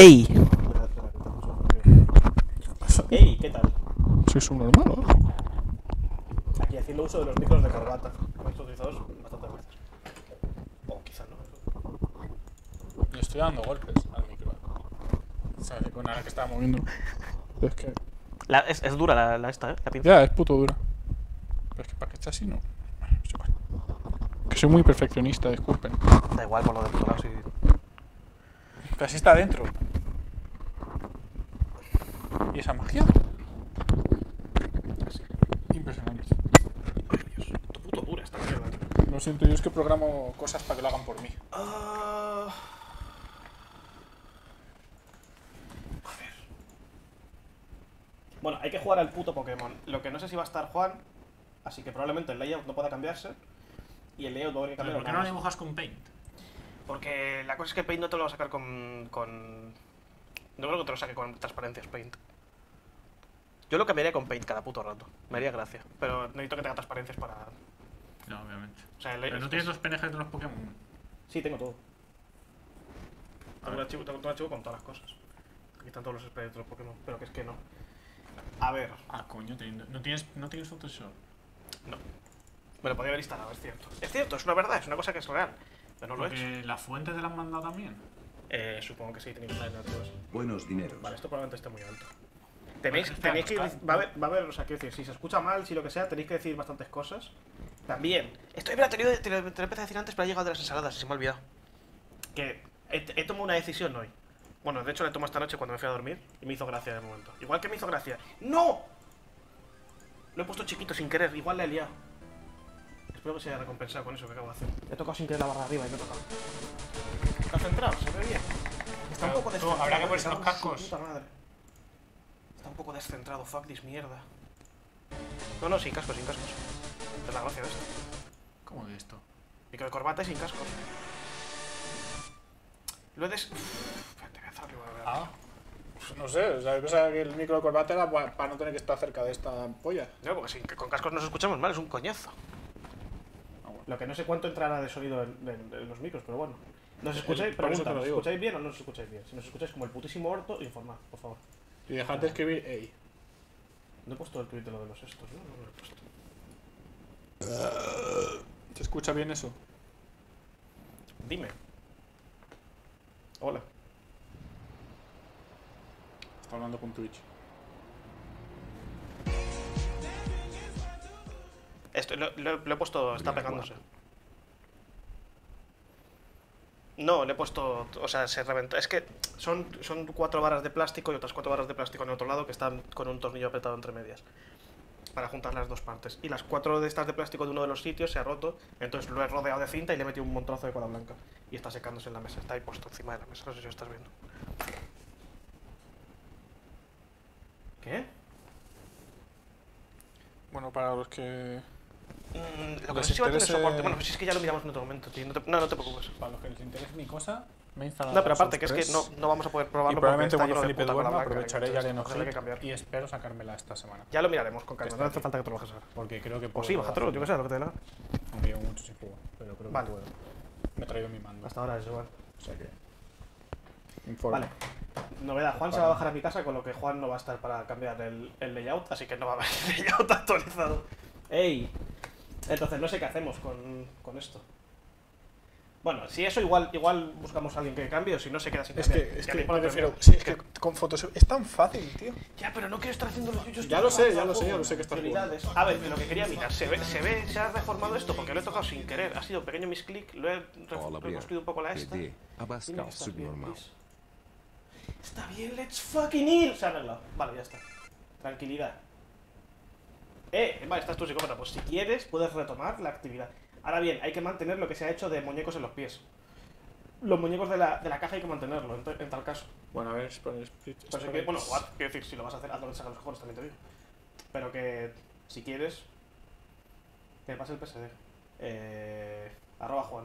¡Ey! ¡Ey! ¿Qué tal? ¿Sois un normal algo? Aquí haciendo uso de los micros de corbata. Hemos utilizado bastantes veces. O quizá no. Le estoy dando golpes al micro. O sea, que con ahora que estaba moviendo. Es que. La- es, es dura la, la esta, ¿eh? La pinza. Ya, es puto dura. Pero es que para que esté así no. Bueno, es igual. Que soy muy perfeccionista, disculpen. Da igual por lo de puto lado, sí. Casi está adentro. ¿Y esa magia? Impresionante. Dios, tu puto dura esta mierda. Lo siento, yo es que programo cosas para que lo hagan por mí. Ah. A ver. Bueno, hay que jugar al puto Pokémon. Lo que no sé si va a estar Juan, así que probablemente el layout no pueda cambiarse. Y el layout va a haber que Pero cambiarlo ¿Por qué no más. dibujas con Paint? Porque la cosa es que Paint no te lo va a sacar con. con... No creo que te lo saque con transparencias Paint. Yo lo cambiaría con Paint cada puto rato. Me haría gracia. Pero necesito que tenga transparencias para. No, obviamente. O sea, el Pero no tienes es- los PNGs de los Pokémon. Sí, tengo todo. Tengo un archivo, tengo un archivo con todas las cosas. Aquí están todos los sprites de los Pokémon, pero que es que no. A ver, Ah, coño, teniendo- no tienes, no tienes Photoshop. no. Me lo podría haber instalado, es cierto. Es cierto, es una verdad, es una cosa que es real. Pero no lo he hecho. La fuente te la han mandado también. Eh, supongo que sí, tenéis que estar en archivos. Buenos dineros. Vale, esto probablemente esté muy alto. Tenéis, tenéis que va a haber, va a haber, o sea, quiero decir, si se escucha mal, si lo que sea, tenéis que decir bastantes cosas. También, esto mira, te lo, te lo- te lo empecé a decir antes, pero ha llegado de las ensaladas y se me ha olvidado. Que he, he tomado una decisión hoy. Bueno, de hecho la tomé esta noche cuando me fui a dormir y me hizo gracia de momento. Igual que me hizo gracia. ¡No! Lo he puesto chiquito sin querer, igual la he liado. Espero que se haya recompensado con eso que acabo de hacer. He tocado sin querer la barra de arriba y me he tocado. ¿Está centrado? ¿Se ve bien? Está un poco descentrado. habrá que ¿eh? ponerse Me los cascos. puta madre. Está un poco descentrado, fuck this mierda. No, no, sin cascos, sin cascos. Es la gracia de esto. ¿Cómo de esto? Micro de corbata y sin cascos. Lo he des... Espérate, voy a hacerlo, voy a ver. Ah. Pues no sé, o sea, yo pensaba que el micro de corbata era pa- para no tener que estar cerca de esta polla. No, porque sin- que con cascos nos escuchamos mal, es un coñazo. Ah, bueno. Lo que no sé cuánto entrará de sonido en, en- en los micros, pero bueno. ¿Nos escucháis? Pregunta, ¿nos escucháis bien o no nos escucháis bien? Si nos escucháis como el putísimo orto, informad, por favor. Y dejad de escribir, ey. No he puesto el tweet de lo de los estos, ¿no? No lo he puesto. ¿Se escucha bien eso? Dime. Hola. Está hablando con Twitch. Esto, lo, lo- lo he puesto, está pegándose. No, le he puesto, o sea, se reventó. Es que son, son cuatro barras de plástico y otras cuatro barras de plástico en el otro lado que están con un tornillo apretado entre medias. Para juntar las dos partes. Y las cuatro de estas de plástico de uno de los sitios se ha roto. Entonces lo he rodeado de cinta y le he metido un montrozo de cola blanca. Y está secándose en la mesa. Está ahí puesto encima de la mesa. No sé si lo estás viendo. ¿Qué? Bueno, para los que. Mm, lo que no sé si va a tener interese- soporte. Bueno, pues es que ya lo miramos en otro momento, tío. No, te- no, no te preocupes. Para los que les interese mi cosa, me he instalado. No, pero aparte, que es que no, 3, no vamos a poder Y probarlo probablemente porque está cuando lleno de Felipe puta cola duerma blanca, aprovecharé y haré entonces, que y espero sacármela esta semana. Ya lo miraremos con calma, no hace falta que te lo bajes ahora. Porque creo que O puedo. sí, bájatelo, yo que sé, lo que te dé la gana. Aunque llevo mucho sin pero creo que Vale. puedo. Me he traído mi mando. Hasta ahora es igual. O sea que. Informe. Vale. Novedad, Juan se va a bajar a mi casa, con lo que Juan no va a estar para cambiar el, el layout, así que no va a haber layout actualizado. ¡Ey! Entonces no sé qué hacemos con, con esto. Bueno, si eso igual igual buscamos a alguien que cambie o si no se queda sin Es cambiar. que, es que me pone prefiero. primero. Sí, es que con Photoshop es tan fácil, tío. Ya, pero no quiero estar haciendo los yuyos. Ya lo sé, ya lo sé, ya lo sé que estás Prioridades. A ver, lo que quería mirar, se ve, se ve, se ha reformado esto porque lo he tocado sin querer. Ha sido un pequeño misclick, lo he reconstruido un poco la esta. Está bien, let's fucking ir. Se ha arreglado. Vale, ya está. Tranquilidad. Eh, vale, estás tú psicópata. Pues si quieres, puedes retomar la actividad. Ahora bien, hay que mantener lo que se ha hecho de muñecos en los pies. Los muñecos de la, de la caja hay que mantenerlo, en, en tal caso. Bueno, a ver, Pero que, bueno, o haz- quiero decir, si lo vas a hacer, hazlo que salga los cojones, también te digo. Pero que, si quieres, que pase el PSD. Eh, arroba Juan.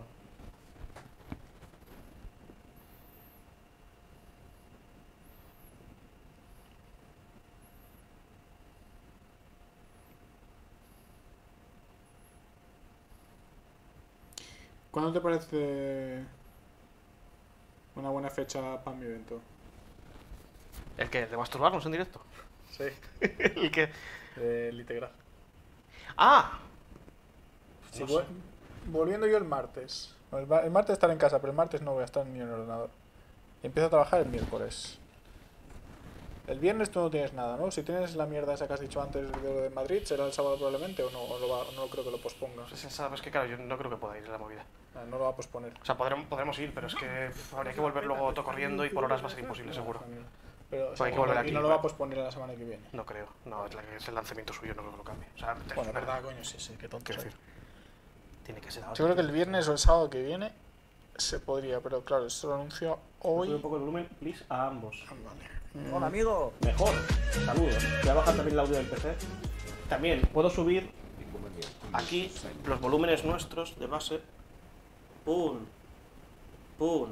¿Cuándo te parece una buena fecha para mi evento? ¿El que ¿De masturbarnos en directo? Sí, ¿El que del integral. ¡Ah! Sí, No sé. volviendo yo el martes. El, ma- el martes estaré en casa, pero el martes no voy a estar ni en el ordenador. Y empiezo a trabajar el miércoles. El viernes tú no tienes nada, ¿no? Si tienes la mierda esa que has dicho antes de lo de Madrid, ¿será el sábado probablemente o no? O lo va- no creo que lo posponga. Pues sabes que claro, yo no creo que pueda ir a la movida. Ah, No lo va a posponer. O sea, podremos, podremos ir, pero es que habría que volver luego todo corriendo y por horas va a ser imposible, seguro. Pero, o sea, hay que volver y aquí, no lo va a posponer la semana que viene. No creo. No, es, la que es el lanzamiento suyo, no creo que lo cambie. O sea, te- Bueno, nada, verdad, coño, sí, sí, qué tonto. quiero decir. Tiene que ser ahora. Yo creo que el viernes o el sábado que viene se podría, pero claro, esto lo anuncio Sube un hoy. poco el volumen, please, a ambos. Vale. Hola, amigo. Mejor. Saludos. Voy a bajar también el audio del PC. También puedo subir aquí los volúmenes nuestros de base. Pum. Pum.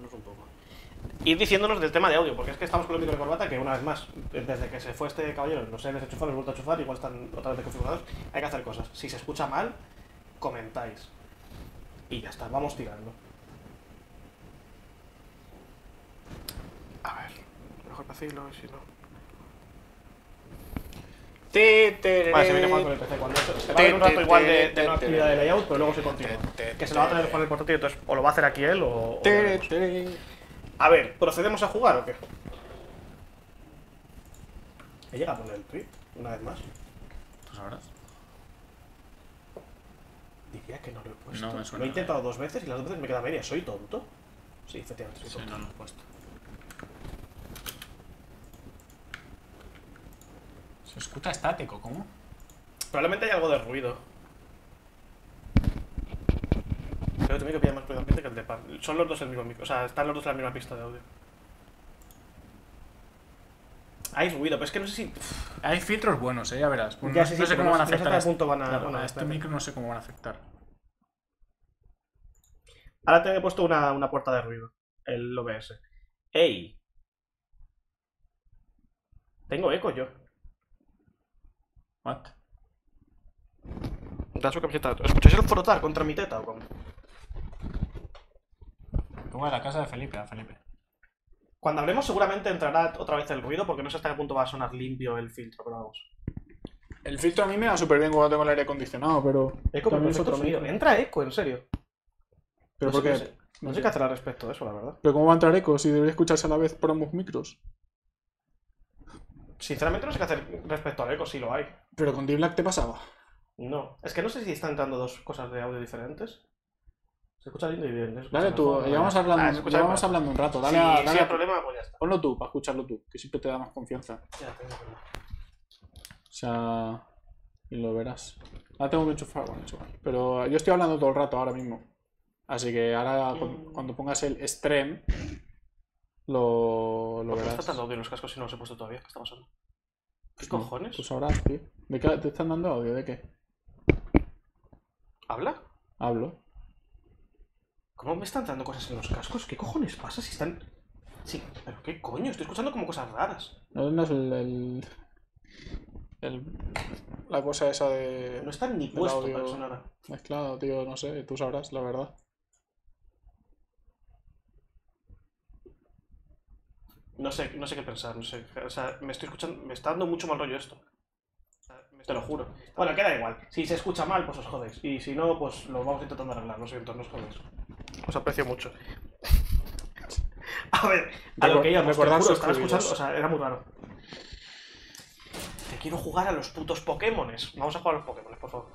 Un poco. Ir diciéndonos del tema de audio, porque es que estamos con el micro de corbata que una vez más, desde que se fue este caballero, los he desenchufado, los vuelto a enchufar, igual están otra vez configurados. Hay que hacer cosas. Si se escucha mal, comentáis. Y ya está, vamos tirando. A ver, mejor vacilo y si no. Vale, se viene Juan con el PC. Cuando esto- se va a ver un rato igual de, de una actividad de layout, pero luego se continúa. Que se lo va a tener Juan el portátil, entonces o lo va a hacer aquí él o. o lo. A ver, ¿procedemos a jugar o qué? ¿He llegado a poner el tweet una vez más? ¿Tú sabrás? Diría que no lo he puesto. No me Lo suena. he intentado dos veces y las dos veces me queda media. ¿Soy tonto? Sí, efectivamente, soy Sí, tonto. no lo he puesto. Se escucha estático, ¿cómo? Probablemente hay algo de ruido. Creo que que pilla más ruido ambiente que el de pan. Son los dos el mismo micro. O sea, están los dos en la misma pista de audio. Hay ruido, pero es que no sé si. Hay filtros buenos, eh, ya verás. Pues Ya, no, sí, sí, no sé pero cómo no- van a no sé afectar. hasta a qué este- punto van a- claro, bueno, a este espérate. micro no sé cómo van a afectar. Ahora te he puesto una, una puerta de ruido. El OBS. ¡Ey! Tengo eco yo. What? Da su camiseta. ¿Escucháis el frotar contra mi teta o cómo? Tú a la casa de Felipe, a Felipe. Cuando hablemos seguramente entrará otra vez el ruido porque no sé hasta qué punto va a sonar limpio el filtro, pero vamos. El filtro a mí me va súper bien cuando tengo el aire acondicionado, pero. Eco, también es otro sonido. Entra eco, en serio. Pero no por sé, qué? no sé- no sé qué hacer al respecto de eso, la verdad. Pero ¿cómo va a entrar eco si debería escucharse a la vez por ambos micros? Sinceramente no sé qué hacer respecto al eco, si lo hay. Pero con D-Black te pasaba. No. Es que no sé si están entrando dos cosas de audio diferentes. Se escucha lindo y bien. ¿eh? Dale tú, mejor, llevamos ¿no? hablando, Ah, llevamos hablando un rato. Dale, a- si hay problema, pues ya está. Ponlo tú, para escucharlo tú, que siempre te da más confianza. Ya tengo problema. O sea, y lo verás. Ahora tengo que enchufar, bueno, igual. Pero yo estoy hablando todo el rato ahora mismo. Así que ahora cu- cuando pongas el stream, lo, lo ¿Por qué verás. está dando audio en los cascos si no los he puesto todavía? ¿Qué está pasando? ¿Qué Pues no, cojones? Tú sabrás, tío. ¿De qué te están dando audio? ¿De qué? ¿Habla? Hablo. ¿Cómo me están dando cosas en los cascos? ¿Qué cojones pasa si están...? Sí, pero ¿qué coño? Estoy escuchando como cosas raras. ¿No tendrás el, el, el- la cosa esa de No están ni audio. para sonar. mezclado, tío? No sé, tú sabrás, la verdad. No sé, no sé qué pensar, no sé. O sea, me estoy escuchando... Me está dando mucho mal rollo esto. Te lo juro. Bueno, queda igual. Si se escucha mal, pues os jodéis. Y si no, pues lo vamos intentando arreglar. Lo siento, no os jodéis. Os aprecio mucho. A ver, a lo que íbamos, te juro, estaba escuchando, o sea, era muy raro. Te quiero jugar a los putos Pokémones. Vamos a jugar a los Pokémones, por favor.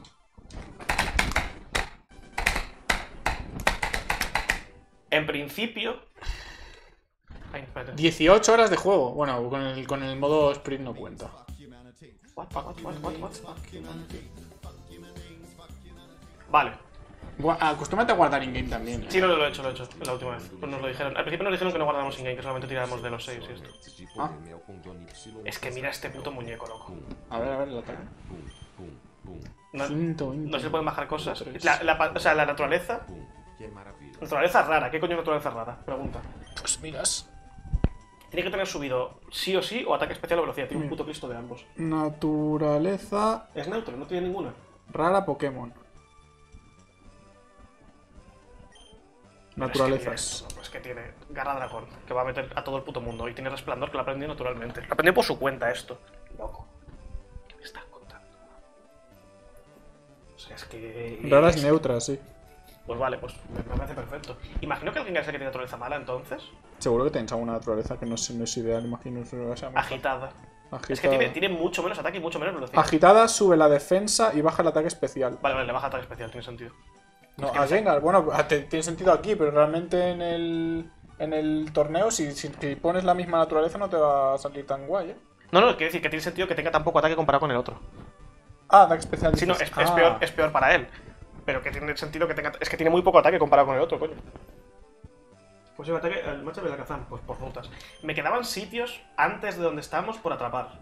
En principio... Ay, espérate. 18 horas de juego. Bueno, con el, con el modo sprint no cuenta. What, what? Vale. Gua- Acostúmbrate a guardar in-game también. ¿eh? Sí, no, lo he hecho, lo he hecho. La última vez. Pues nos lo dijeron. Al principio nos dijeron que no guardáramos in-game, que solamente tiráramos de los 6 y esto. Ah. Es que mira este puto muñeco, loco. A ver, a ver, el ataque. No, Quinto, no se le pueden bajar cosas. La, o sea, la naturaleza. Naturaleza rara. ¿Qué coño es naturaleza rara? Pregunta. Pues miras. Tiene que tener subido sí o sí o ataque especial o velocidad. Tiene un puto Cristo de ambos. Naturaleza Es neutro, no tiene ninguna. rara Pokémon. Naturalezas. Pues que, tiene, pues que tiene Garra Dragón, que va a meter a todo el puto mundo. Y tiene Resplandor, que lo aprendió naturalmente. Lo aprendió por su cuenta esto. Loco. ¿Qué me estás contando? O sea, es que... Raras es- neutras, sí. Pues vale, pues me, me parece perfecto. Imagino que el Gengar el que tiene naturaleza mala, entonces. Seguro que tenéis alguna naturaleza que no es, no es ideal, imagino. que sea mejor. Agitada. Agitada. Es que tiene, tiene mucho menos ataque y mucho menos velocidad. Agitada sube la defensa y baja el ataque especial. Vale, vale, le baja ataque especial, tiene sentido. No, Es que a no sé. Gengar, bueno, tiene sentido aquí, pero realmente en el, en el torneo, si, si, si pones la misma naturaleza, no te va a salir tan guay, ¿eh? No, no, quiere decir que tiene sentido que tenga tan poco ataque comparado con el otro. Ah, ataque especial. Sí, no, es, es Ah. peor, es peor para él. Pero que tiene sentido que tenga. Es que tiene muy poco ataque comparado con el otro, coño. Pues el ataque, el macho de la pues por rutas. Me quedaban sitios antes de donde estamos por atrapar.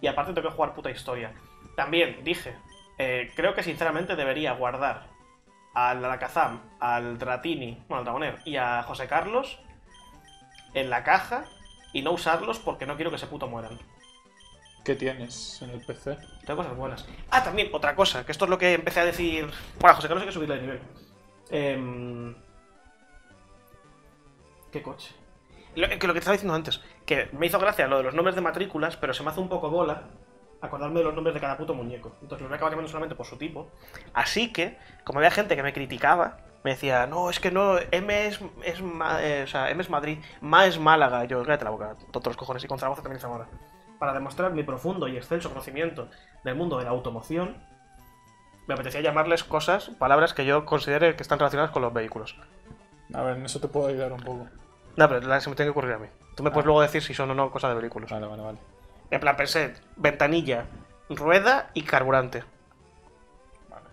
Y aparte tengo que jugar puta historia. También dije, eh, creo que sinceramente debería guardar al Alakazam, al Dratini, bueno, al Dragoner y a José Carlos en la caja y no usarlos porque no quiero que se puto mueran. ¿Qué tienes en el PC? Tengo cosas buenas. Ah, también, otra cosa, que esto es lo que empecé a decir. Bueno, José Carlos hay que subirle de nivel. Em, ¿Qué coche? Lo, que lo que te estaba diciendo antes, que me hizo gracia lo de los nombres de matrículas, pero se me hace un poco bola acordarme de los nombres de cada puto muñeco. Entonces los voy a acabar llamando solamente por su tipo. Así que, como había gente que me criticaba, me decía, no, es que no, M es, es, Ma- eh, o sea, M es Madrid, Ma es Málaga. Y yo, cállate la boca, todos los cojones, y con Zaragoza también Zamora. Para demostrar mi profundo y excelso conocimiento del mundo de la automoción, me apetecía llamarles cosas, palabras que yo considere que están relacionadas con los vehículos. A ver, en eso te puedo ayudar un poco. No, pero se me tiene que ocurrir a mí. Tú me puedes luego decir si son o no cosas de vehículos. Vale, vale, vale. En plan, pensé, ventanilla, rueda y carburante. vale.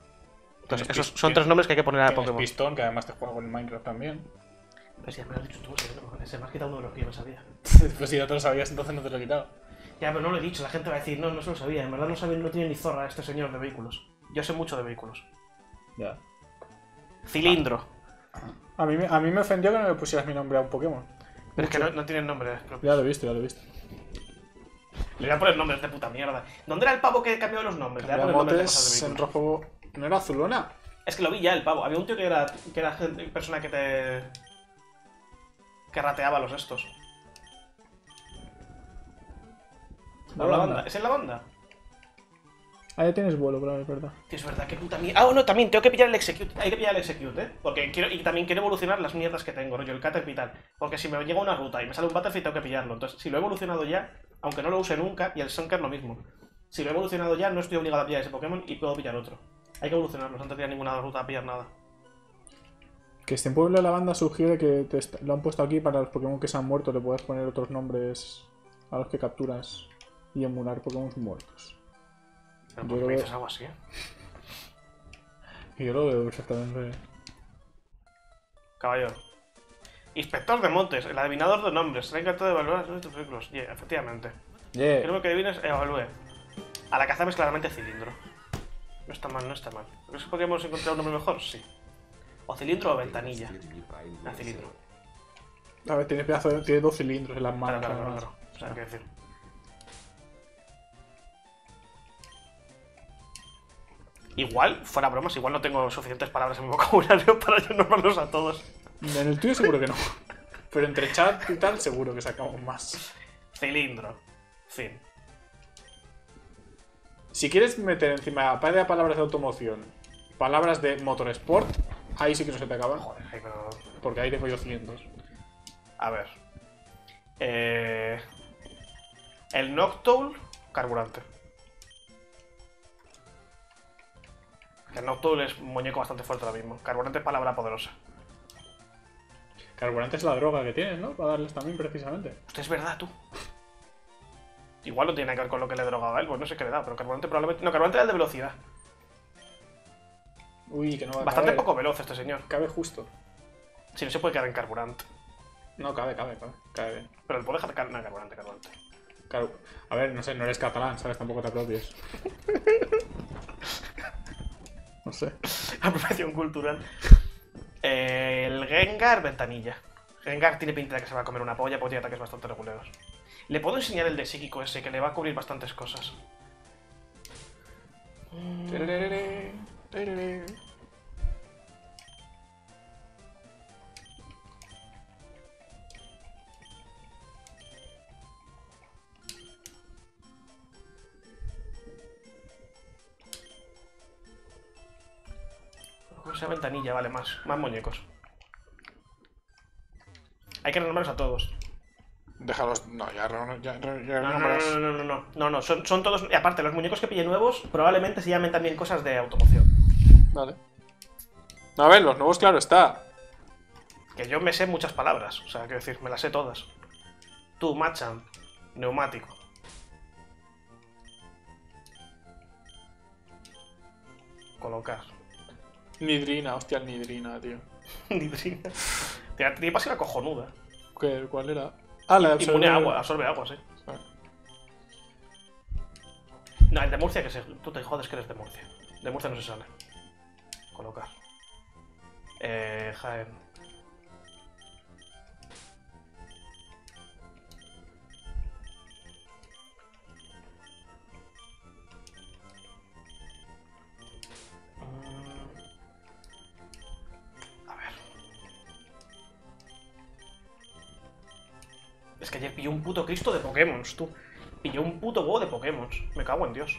Entonces, esos son tres nombres que hay que poner a Pokémon. pistón, que además te juega con el Minecraft también. Pues ya me lo has dicho tú, se me has quitado uno de los que yo no sabía. pues si ya te lo sabías, entonces no te lo he quitado. Ya, pero no lo he dicho, la gente va a decir, no, no se lo sabía, en verdad no sabía, no tiene ni zorra este señor de vehículos. Yo sé mucho de vehículos. Ya. Cilindro. A mí, me- a mí me ofendió que no le pusieras mi nombre a un Pokémon. Pero es que no, no tienen nombre. Pero... Ya lo he visto, ya lo he visto. Le voy a poner nombres de puta mierda. ¿Dónde era el pavo que cambió los nombres? Le voy a poner nombres de cosas de en vehículos. rojo. ¿No era azulona? Es que lo vi ya, el pavo. Había un tío que era, que era gente- persona que te. que rateaba los estos. La. ¿Es en la banda? Ah, ya tienes vuelo, pero es verdad. Es verdad, qué puta mierda. Ah, no, también tengo que pillar el execute. Hay que pillar el execute, ¿eh? Porque quiero, y también quiero evolucionar las mierdas que tengo, rollo, el Caterpillar. Porque si me llega una ruta y me sale un Battlefield, tengo que pillarlo. Entonces, si lo he evolucionado ya, aunque no lo use nunca, y el Sunker lo mismo. Si lo he evolucionado ya, no estoy obligado a pillar ese Pokémon y puedo pillar otro. Hay que evolucionarlos antes de ir a ninguna ruta a pillar nada. Que este pueblo de la banda sugiere que te lo han puesto aquí para los Pokémon que se han muerto, le puedes poner otros nombres a los que capturas y emular Pokémon muertos. Pero Yo ¿por qué lo me veo- dices algo así, eh? Y yo lo veo perfectamente. Caballero. Inspector de montes, el adivinador de nombres. Será encantado de evaluar de tus vehículos. Yeah, efectivamente. Yeah. Creo que adivines, evalúe. A la caza es claramente cilindro. No está mal, no está mal. ¿Crees que podríamos encontrar un nombre mejor? Sí. O cilindro o ventanilla. Ah, cilindro. A ver, tiene pedazo de- tiene dos cilindros en las Claro, manos. claro, claro, claro. O sea, qué decir. Igual, fuera bromas, igual no tengo suficientes palabras en mi vocabulario para nombrarlos a todos. En el tuyo seguro que no. Pero entre chat y tal seguro que sacamos más. Cilindro. Fin. Si quieres meter encima, de palabras de automoción, palabras de motorsport, ahí sí que no se te acaban. Joder, pero... Porque ahí tengo yo cientos. A ver. Eh... El Noctowl, carburante. El Noctowl es un muñeco bastante fuerte ahora mismo. Carburante es palabra poderosa. Carburante es la droga que tienes, ¿no? Para darles también, precisamente. Hostia, es verdad, tú. Igual no tiene que ver con lo que le he drogado a él, pues no sé qué le da, pero carburante probablemente. No, carburante era el de velocidad. Uy, que no va a Bastante caber. poco veloz este señor. Cabe justo. Si no se puede quedar en carburante. No, cabe, cabe, cabe. Cabe bien. Pero el puede dejar car- no, carburante, carburante. A ver, no sé, no eres catalán, ¿sabes? Tampoco te apropies. No sé. Apropiación cultural. Eh, el Gengar, ventanilla. Gengar tiene pinta de que se va a comer una polla porque tiene ataques bastante reguleros. Le puedo enseñar el de psíquico ese, que le va a cubrir bastantes cosas. Sea ventanilla, vale, más. Más muñecos. Hay que renombrarlos a todos. Déjalos. No, ya, ya, ya No, no, no, no, no, no, no, no, no, son, son todos. Y aparte, los muñecos que pille nuevos probablemente se llamen también cosas de automoción. Vale. A ver, los nuevos, claro está. Que yo me sé muchas palabras, o sea, quiero decir, me las sé todas. Tú, Machan, neumático. Colocar. Nidrina, hostia, el Nidrina, tío. Nidrina. Tiene tiene pasiva cojonuda. ¿Qué, ¿Cuál era? Ah, la de Inmune agua, absorbe agua, sí. Ah. No, el de Murcia que se. Tú te jodes que eres de Murcia. De Murcia no se sale. Colocar. Eh. Jaén. Es que ayer pilló un puto Cristo de Pokémon, tú. Pilló un puto huevo de Pokémon. Me cago en Dios.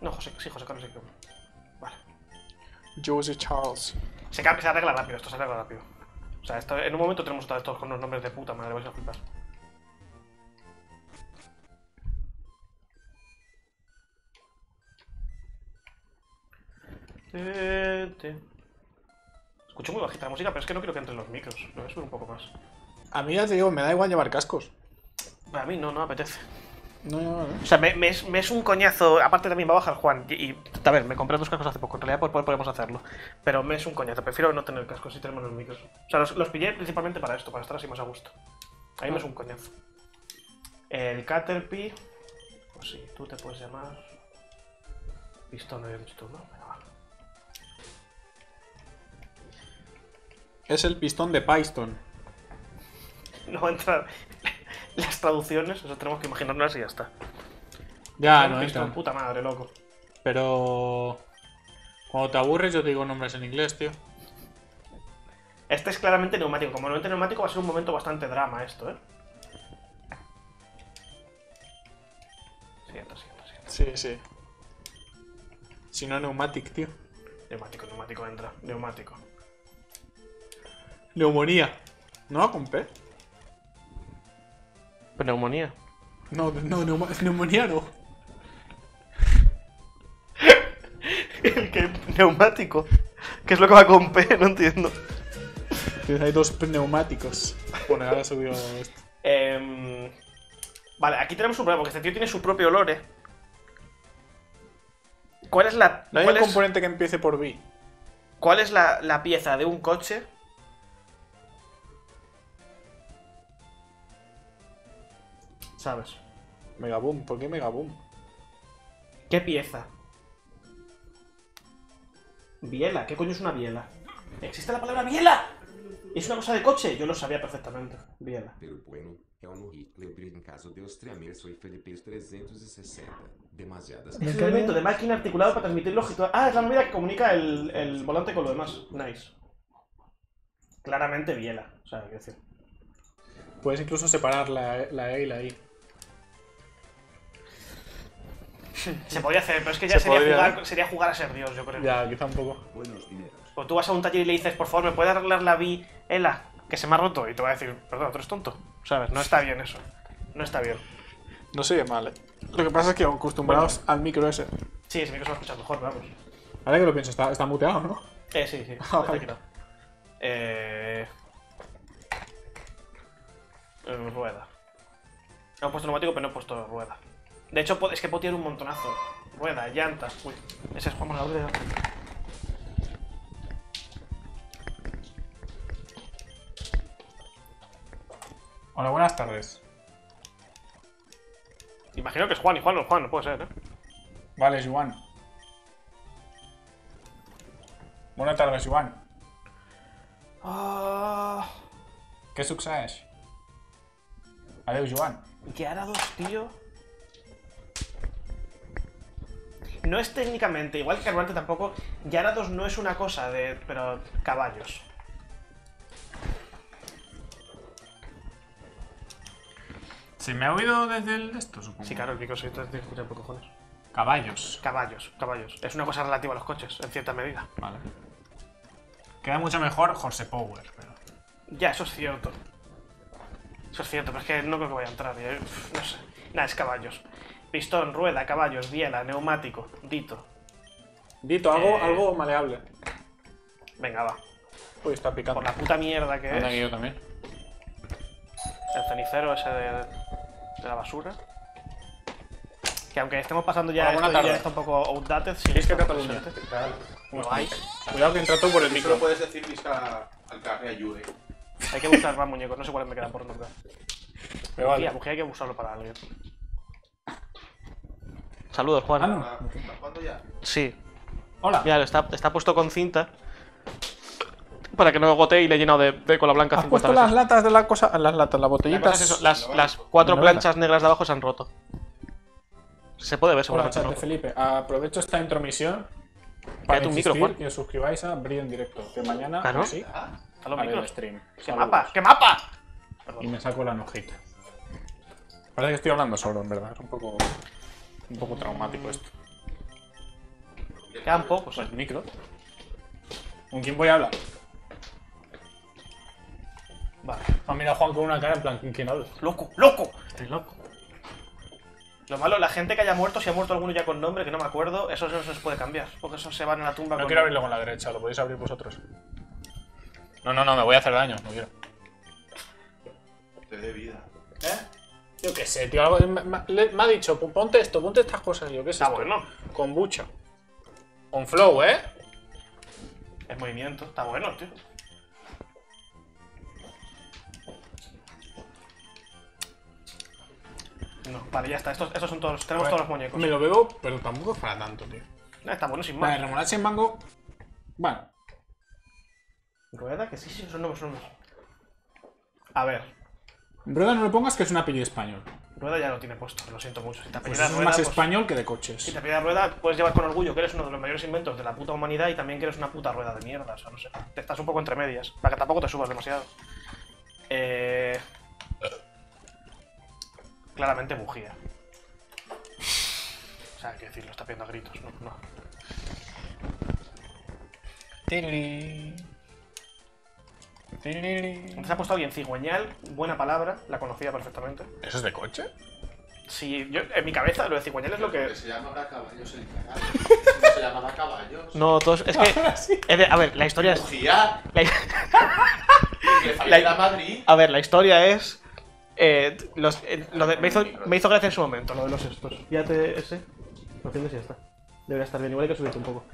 No, José, sí, José Carlos sí que- Vale. Josie Charles. Se, se arregla rápido, esto se arregla rápido. O sea, esto, en un momento tenemos todos estos con los nombres de puta madre, vais a flipar. Escucho muy bajita la música, pero es que no quiero que entren los micros. Lo voy a subir un poco más. A mí ya te digo, me da igual llevar cascos. A mí no, no me apetece. No, no, no. O sea, me, me es, me es un coñazo. Aparte también va a bajar Juan. Y, y, a ver, me compré dos cascos hace poco. En realidad por poder podemos hacerlo. Pero me es un coñazo. Prefiero no tener cascos si tenemos los micros. O sea, los, los pillé principalmente para esto, para estar así más a gusto. A mí me es un coñazo. El Caterpie. Pues sí, tú te puedes llamar. Pistón, no dicho tú, ¿no? Venga, va. Es el pistón de Python. No va a entrar las traducciones. Eso tenemos que imaginarnos y ya está. Ya, no entran. puta madre, loco. Pero. Cuando te aburres, yo te digo nombres en inglés, tío. Este es claramente neumático. Como normalmente neumático va a ser un momento bastante drama esto, ¿eh? Siento, siento, siento. Sí, sí. Si no, Neumatic, tío. Neumático, neumático entra. Neumático. Neumonía. ¿No? ¿Con P? Neumonía. No, no, neuma- neumonía no. El que neumático. ¿Qué es lo que va con P? No entiendo. Hay dos neumáticos. Bueno, ahora subió esto. Em, Vale, aquí tenemos un problema, porque este tío tiene su propio lore. ¿Cuál es la. ¿No hay un componente que empiece por B? ¿Cuál es la, la pieza de un coche? ¿Sabes? Megaboom. ¿Por qué Megaboom? ¿Qué pieza? Biela, ¿qué coño es una biela? ¿Existe la palabra biela? ¿Es una cosa de coche? Yo lo sabía perfectamente. Biela. Pelo bueno, Helmo Hitler brincaso de y Felipe 360. Demasiadas. Es el elemento de máquina articulado para transmitir longitud. Ah, es la movida que comunica el, el volante con lo demás. Nice. Claramente biela. O sea, quiero decir. Puedes incluso separar la, la E y la I. Se podría hacer, pero es que ya Se sería podría, jugar, ¿eh? sería jugar a ser Dios, yo creo. Ya, quizá un poco. Buenos dineros. O tú vas a un taller y le dices, por favor, ¿me puedes arreglar la vi en la que se me ha roto? Y te va a decir, perdón, tú eres tonto. ¿Sabes? No está bien eso. No está bien. No se oye mal, eh. Lo que pasa es que acostumbrados al micro ese. Sí, ese micro se va a escuchar mejor, vamos. Ahora que lo pienso, está, está muteado, ¿no? Eh, sí, sí. Ah, vale. Eh... eh, Rueda. No he puesto neumático, pero no he puesto rueda. De hecho, es que puedo tirar un montonazo. Rueda, llantas. Uy, ese es vamos a la. Hola, buenas tardes. Imagino que es Juan y Juan no es Juan, no puede ser, ¿eh? Vale, Joan. Buenas tardes, Joan. Ah... Què succeeix? Adeu, Joan. Gyarados, tío. No es técnicamente, igual que Carburante tampoco, Gyarados no es una cosa de. pero caballos. ¿Se me ha oído desde el de esto, supongo? Sí, claro, el micro se te escucha por cojones. Caballos. Caballos, caballos. Es una cosa relativa a los coches, en cierta medida. Vale. Queda mucho mejor José Power, pero... Ya, eso es cierto. Eso es cierto, pero es que no creo que vaya a entrar. eh, uf, No sé. Nada, es caballos. Pistón, rueda, caballos, biela, neumático, dito. Dito, algo, Eh. algo maleable. Venga, va. Uy, está picando. Por la puta mierda que Anda que es. yo también. El cenicero ese de, de la basura. Que aunque estemos pasando ya Hola, esto, ya tarde. está un poco outdated. Sí, Es que Cataluña. presente. ¿Cómo Guay. estáis? Cuidado que entra todo por el Solo micro. puedes decir visca al carne ayude. Hay que buscar más muñecos, no sé cuáles me quedan por nombrar. Vale. Bujía, bujía hay que usarlo para alguien. Saludos, Juan. Ah, no. Ah, ¿Estás jugando ya? Sí. Hola. Mira, está, está puesto con cinta. Para que no gotee y le he llenado de, de cola blanca ¿Has 50 puesto veces. las latas de la cosa, las latas, las La botellitas? cosa es eso, las, No, las cuatro no planchas negras de abajo se han roto. Se puede ver Hola, seguramente. chat de ¿no? Felipe. Aprovecho esta intromisión para tu micro, Juan. que os suscribáis a Brillo en directo. Que mañana Claro. sí, A los micros. stream. ¡Qué Saludos. mapa! ¡Qué mapa! Y me saco la nojita. Parece que estoy hablando solo, en verdad. Es un poco, un poco traumático esto. Quedan pocos, el micro. ¿Con quién voy a hablar? Vale. Ah, mira a Juan con una cara en plan, ¿con quién hablo? ¡Loco! ¡Loco! Estoy loco. Lo malo, la gente que haya muerto, si ha muerto alguno ya con nombre, que no me acuerdo, eso no se les puede cambiar. Porque eso se van a la tumba No con quiero abrirlo con la derecha, lo podéis abrir vosotros. No, no, no, me voy a hacer daño, no quiero. Te dé vida. ¿Eh? Yo qué sé, tío, algo, me, me- le- me ha dicho, "Pon- ponte esto, ponte estas cosas, yo qué sé. Está bueno. Con bucha. Con flow, ¿eh? Es movimiento, está bueno, tío. No, vale, ya está. Estos, estos son todos. Tenemos todos los muñecos. Me lo bebo, pero tampoco es para tanto, tío. Ah, Está bueno sin Vale, más. remolacha en mango. Bueno, Rueda, que sí, sí, son nuevos, son nuevos. A ver, rueda no le pongas que es un apellido español. Rueda ya lo tiene puesto, lo siento mucho. Si te Pues es Rueda, más pues- español que de Si coches. te apellidas Rueda, puedes llevar con orgullo que eres uno de los mayores inventos de la puta humanidad y también que eres una puta rueda de mierda. O sea, no sé. Te estás un poco entre medias. Para que tampoco te subas demasiado. Eh... Claramente bujía. O sea, hay que decir, lo está pidiendo a gritos, no, no. Antes ha puesto alguien cigüeñal, buena palabra, la conocía perfectamente. ¿Eso es de coche? Si yo, en mi cabeza, lo de cigüeñal es lo que. Que se llama caballos el canal. No se llamaba caballos. No, todos. Es que. es de- a ver, la historia es. La- fallera Madrid. a ver, la historia es. eh, los, eh, lo de- me, hizo, me hizo gracia en su momento, lo de los estos. Fíjate ese. Lo tienes y ya está. Debería estar bien, igual hay que subirte un poco.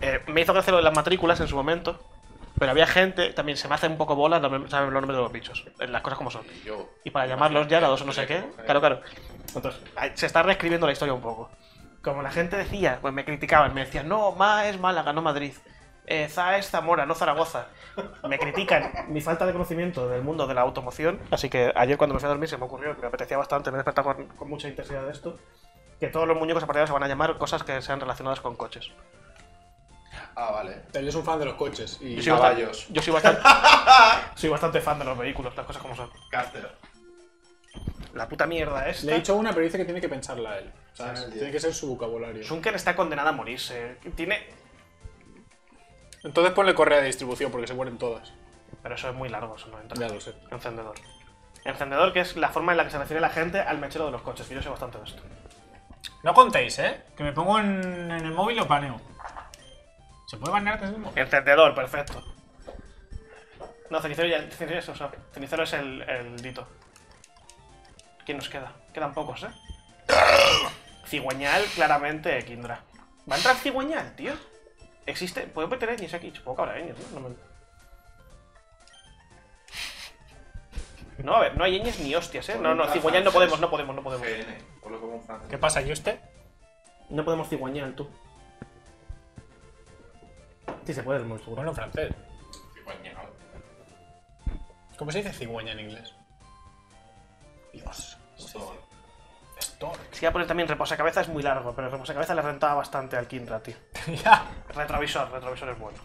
Eh, me hizo gracia lo de las matrículas en su momento. Pero había gente, también se me hace un poco bola, saben los nombres de los bichos. eh, Las cosas como son. Y yo. Y para llamarlos ya, dados o no sé qué. Claro, claro. Entonces, se está reescribiendo la historia un poco. Como la gente decía, pues me criticaban, me decían, no, Ma es Málaga, no Madrid. Eh, Za es Zamora, no Zaragoza. Me critican mi falta de conocimiento del mundo de la automoción. Así que ayer cuando me fui a dormir se me ocurrió que me apetecía bastante, me he despertado con, con mucha intensidad de esto. Que todos los muñecos a partir de ahora se van a llamar cosas que sean relacionadas con coches. Ah, vale. Él es un fan de los coches. Y Yo soy bastante, Caballos. yo soy bastante, soy bastante fan de los vehículos, las cosas como son. Caster. La puta mierda esta. Le he dicho una, pero dice que tiene que pensarla él. ¿sabes? Sí, sí. Tiene que ser su vocabulario. Sunken está condenada a morirse. Tiene. Entonces ponle correa de distribución porque se mueren todas. Pero eso es muy largo, eso no entra. Ya lo sé. Encendedor. Encendedor, que es la forma en la que se refiere la gente al mechero de los coches. Yo sé bastante de esto. No contéis, ¿eh? Que me pongo en, en el móvil y lo paneo. ¿Se puede banear el móvil? Encendedor, perfecto. No, cenicero ya. Cenicero, sea, cenicero es el, el dito. ¿Quién nos queda? Quedan pocos, ¿eh? Cigüeñal, claramente, Kindra. ¿Va a entrar cigüeñal, tío? ¿Existe? ¿Puedo meter ñes aquí? Supongo que habrá ñes, ¿no? No, me- no, a ver, no hay ñes ni hostias, ¿eh? No, no, cigüeñal no podemos, no podemos, no podemos. ¿Qué pasa, Juste? No podemos cigüeñal, tú. Sí se puede, muy seguro. En francés. Cigüeña. ¿Cómo se dice cigüeña en inglés? Dios. Sol. Stork. Si voy a poner también reposacabeza es muy largo, pero el reposacabeza le rentaba bastante al Kindra, tío. ya. Retrovisor, retrovisor es bueno.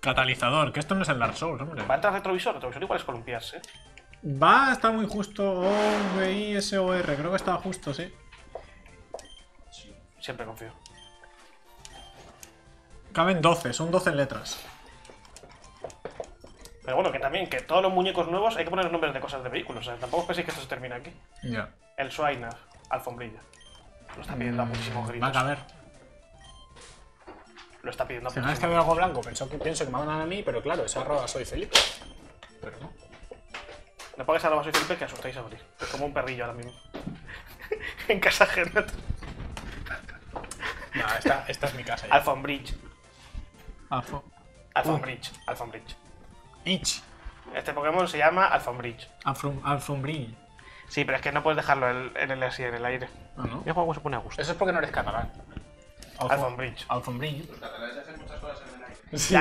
Catalizador, que esto no es el Dark Souls, hombre. ¿Va a entrar retrovisor? Retrovisor igual es columpiarse. Va a estar muy justo. O, V, I, S, O, R. Creo que estaba justo, sí. Siempre confío. Caben 12, son 12 letras. Pero bueno, que también, que todos los muñecos nuevos hay que poner nombres de cosas de vehículos. O sea, tampoco penséis que esto se termina aquí. Ya. El Schweiner, alfombrilla. Lo está pidiendo a muchísimos Va a gritos. caber. Lo está pidiendo a vez que muchísimos veo algo blanco, pienso que, pienso que me van a mí, pero claro, esa arroba soy Felipe. Pero no. No pongas a la base Felipe que asustáis a abrir. Es como un perrillo ahora mismo. en casa ajena. No, esta, esta es mi casa. ya. Alfombridge. Alfo. Alfombridge. Alfombridge. Ich. Este Pokémon se llama Alfombridge. Alfom. Sí, pero es que no puedes dejarlo en, en el así en el aire. Ah, ¿no? Mira cómo se pone a gusto. Eso es porque no eres catalán. Alfombridge. Alfombrín. Los catalanes hacen muchas cosas en el aire.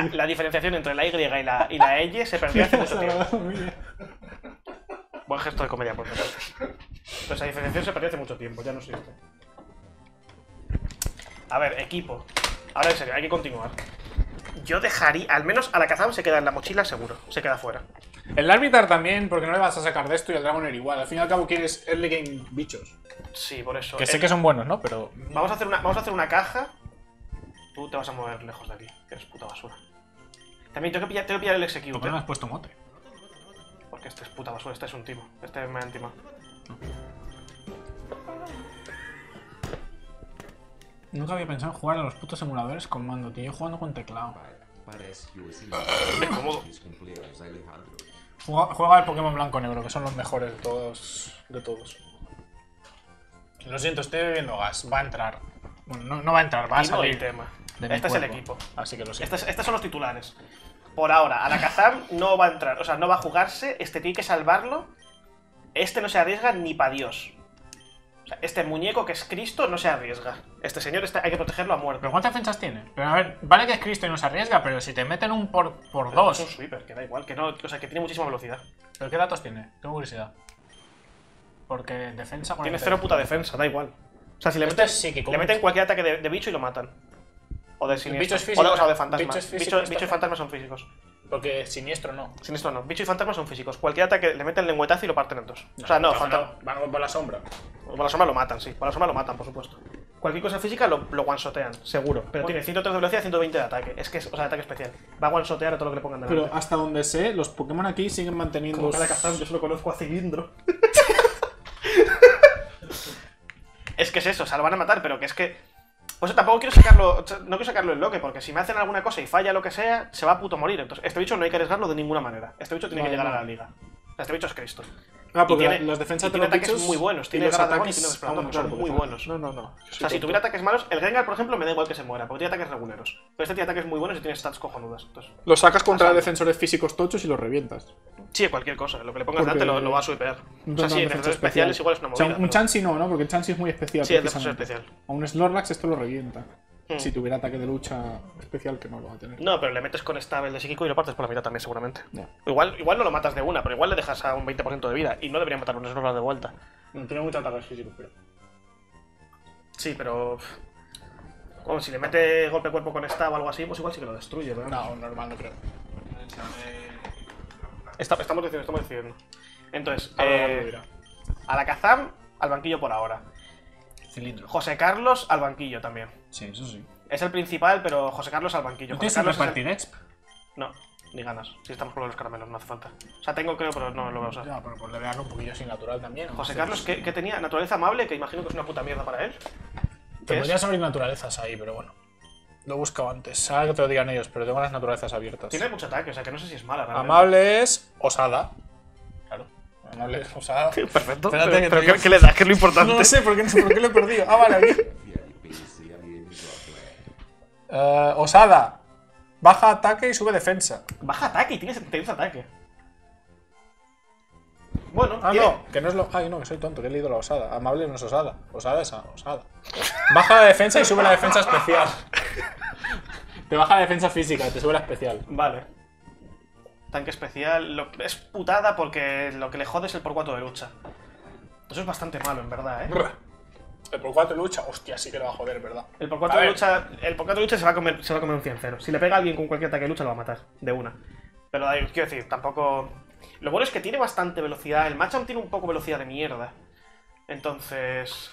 La, la diferenciación entre la Y y la, y la L se perdió hace mucho tiempo. Buen gesto de comedia, por cierto. Pero esa diferenciación se perdió hace mucho tiempo, ya no existe. A ver, equipo. Ahora en serio, hay que continuar. Yo dejaría, al menos a la Kazam se queda en la mochila seguro, se queda fuera. El Arbitar también, porque no le vas a sacar de esto y el Dragonair igual. Al fin y al cabo quieres early game bichos. Sí, por eso. Que sé que son buenos, ¿no? Pero. Vamos a hacer una, vamos a hacer una caja. Tú te vas a mover lejos de aquí, que eres puta basura. También tengo que pillar, tengo que pillar el ¿Por execute. qué no has puesto mote? Porque este es puta basura, este es un timo. Este me ha timado. Nunca había pensado en jugar a los putos emuladores con mando, tío. Yo jugando con teclado. Cómodo. Juega, juega al Pokémon blanco negro, que son los mejores de todos. De todos. Lo siento, estoy bebiendo gas. Va a entrar. Bueno, no, no va a entrar, va a salir. tema. de mi Este es el equipo. Así que lo siento. Estos, estos son los titulares. Por ahora, Alakazam no va a entrar, o sea, no va a jugarse. Este tiene que salvarlo. Este no se arriesga ni para Dios. O sea, este muñeco que es Cristo no se arriesga. Este señor está, hay que protegerlo a muerte. ¿Pero cuántas defensas tiene? Pero a ver, vale que es Cristo y no se arriesga, pero si te meten un por, por Pero dos. Es un sweeper, que da igual, que no, o sea, que tiene muchísima velocidad. ¿Pero qué datos tiene? Tengo curiosidad. Porque defensa Tiene cero puta defensa, da igual. O sea, si le Este meten, es le meten cualquier ataque de, de bicho y lo matan. O de siniestro. bicho es físico, O de, o sea, de ¿no? fantasma. Bicho es físico, Bicho- está- bicho y fantasma son físicos. Porque siniestro no. Siniestro no. Bicho y fantasma son físicos. Cualquier ataque le meten lengüetazo y lo parten en dos. O sea, no, fantasma. Van por la sombra. Por la sombra lo matan, sí. Por la sombra lo matan, por supuesto. Cualquier cosa física lo, lo one-shotean, seguro. Pero tiene 103 de velocidad y 120 de ataque. Es que es, o sea, de ataque especial. Va a one-shotear a todo lo que le pongan delante. Pero hasta donde sé, los Pokémon aquí siguen manteniendo. Como cada cazán, yo solo conozco a Cilindro. es que es eso, o sea, lo van a matar, pero que es que. Pues eso tampoco quiero sacarlo. No quiero sacarlo en loque, porque si me hacen alguna cosa y falla lo que sea, se va a puto morir. Entonces, este bicho no hay que arriesgarlo de ninguna manera. Este bicho tiene que Vale, llegar a la liga. Este bicho es Cristo. Ah, porque Y tiene- las defensas y de los ataques bichos muy buenos, y tiene los y ataques- que claro, son muy buenos. No, no, no. O sea, si tuviera ataques malos, el Gengar, por ejemplo, me da igual que se muera, porque tiene ataques reguleros. Pero este tiene ataques muy buenos y tiene stats cojonudas. Entonces, Los sacas contra defensores físicos tochos y los revientas. sí, cualquier cosa. Lo que le pongas Porque- delante lo, lo va a sweepear. No O sea, dan sí, en especiales igual es una O sea, movida. un pero- Chansey no, ¿no? Porque el Chansey es muy especial. Sí, es defensor especial. A un Snorlax esto lo revienta. Hmm. Si tuviera ataque de lucha especial, que no lo va a tener. No, pero le metes con esta de psíquico y lo partes por la mitad también, seguramente. Igual, igual no lo matas de una, pero igual le dejas a un 20% de vida y no deberían matar un Snorlax de vuelta. No tiene muchos ataques físicos, pero. Sí, pero. Bueno, si le mete golpe cuerpo con esta o algo así, pues igual sí que lo destruye, ¿verdad? No, normal, no creo. Esta- estamos diciendo, estamos diciendo. Entonces, Ahora eh, a la Kazam, al banquillo por ahora. Cilindro. José Carlos al banquillo también. Sí, eso sí. Es el principal, pero José Carlos al banquillo. ¿No José Carlos es el- repartir exp? No, ni ganas. Si estamos con los caramelos, no hace falta. O sea, tengo creo, pero no lo voy a usar. Ya, pero por darlo un poquillo así natural también. ¿no? José Carlos, ¿qué, qué tenía? Naturaleza amable, que imagino que es una puta mierda para él. Te podrías abrir naturalezas ahí, pero bueno. Lo he buscado antes. Ahora que te lo digan ellos, pero tengo las naturalezas abiertas. Tiene mucho ataque, o sea que no sé si es mala. realmente. Amable es osada. Amable es osada. Perfecto. Espérate pero que pero ¿qué, le das? ¿Qué es lo importante? No lo sé, ¿por qué, no sé por qué lo he perdido? Ah, vale, aquí. Eh, osada. Baja ataque y sube defensa. Baja ataque y tiene 72 ataque. Bueno, Ah, tiene- no, que no es lo. Ay, no, que soy tonto, que he leído la osada. Amable no es osada. Osada es a- osada. Baja la defensa y sube la defensa especial. Te baja la defensa física, te sube la especial. Vale. Tanque especial. lo- es putada porque lo que le jode es el por 4 de lucha. Eso es bastante malo, en verdad, ¿eh? El por 4 lucha, hostia, sí que lo va a joder, ¿verdad? El por 4 A de lucha. El por 4 de lucha se va a comer, se va a comer un 100 0 Si le pega a alguien con cualquier ataque de lucha, lo va a matar. De una. Pero quiero decir, tampoco. Lo bueno es que tiene bastante velocidad. El Machamp tiene un poco velocidad de mierda. Entonces.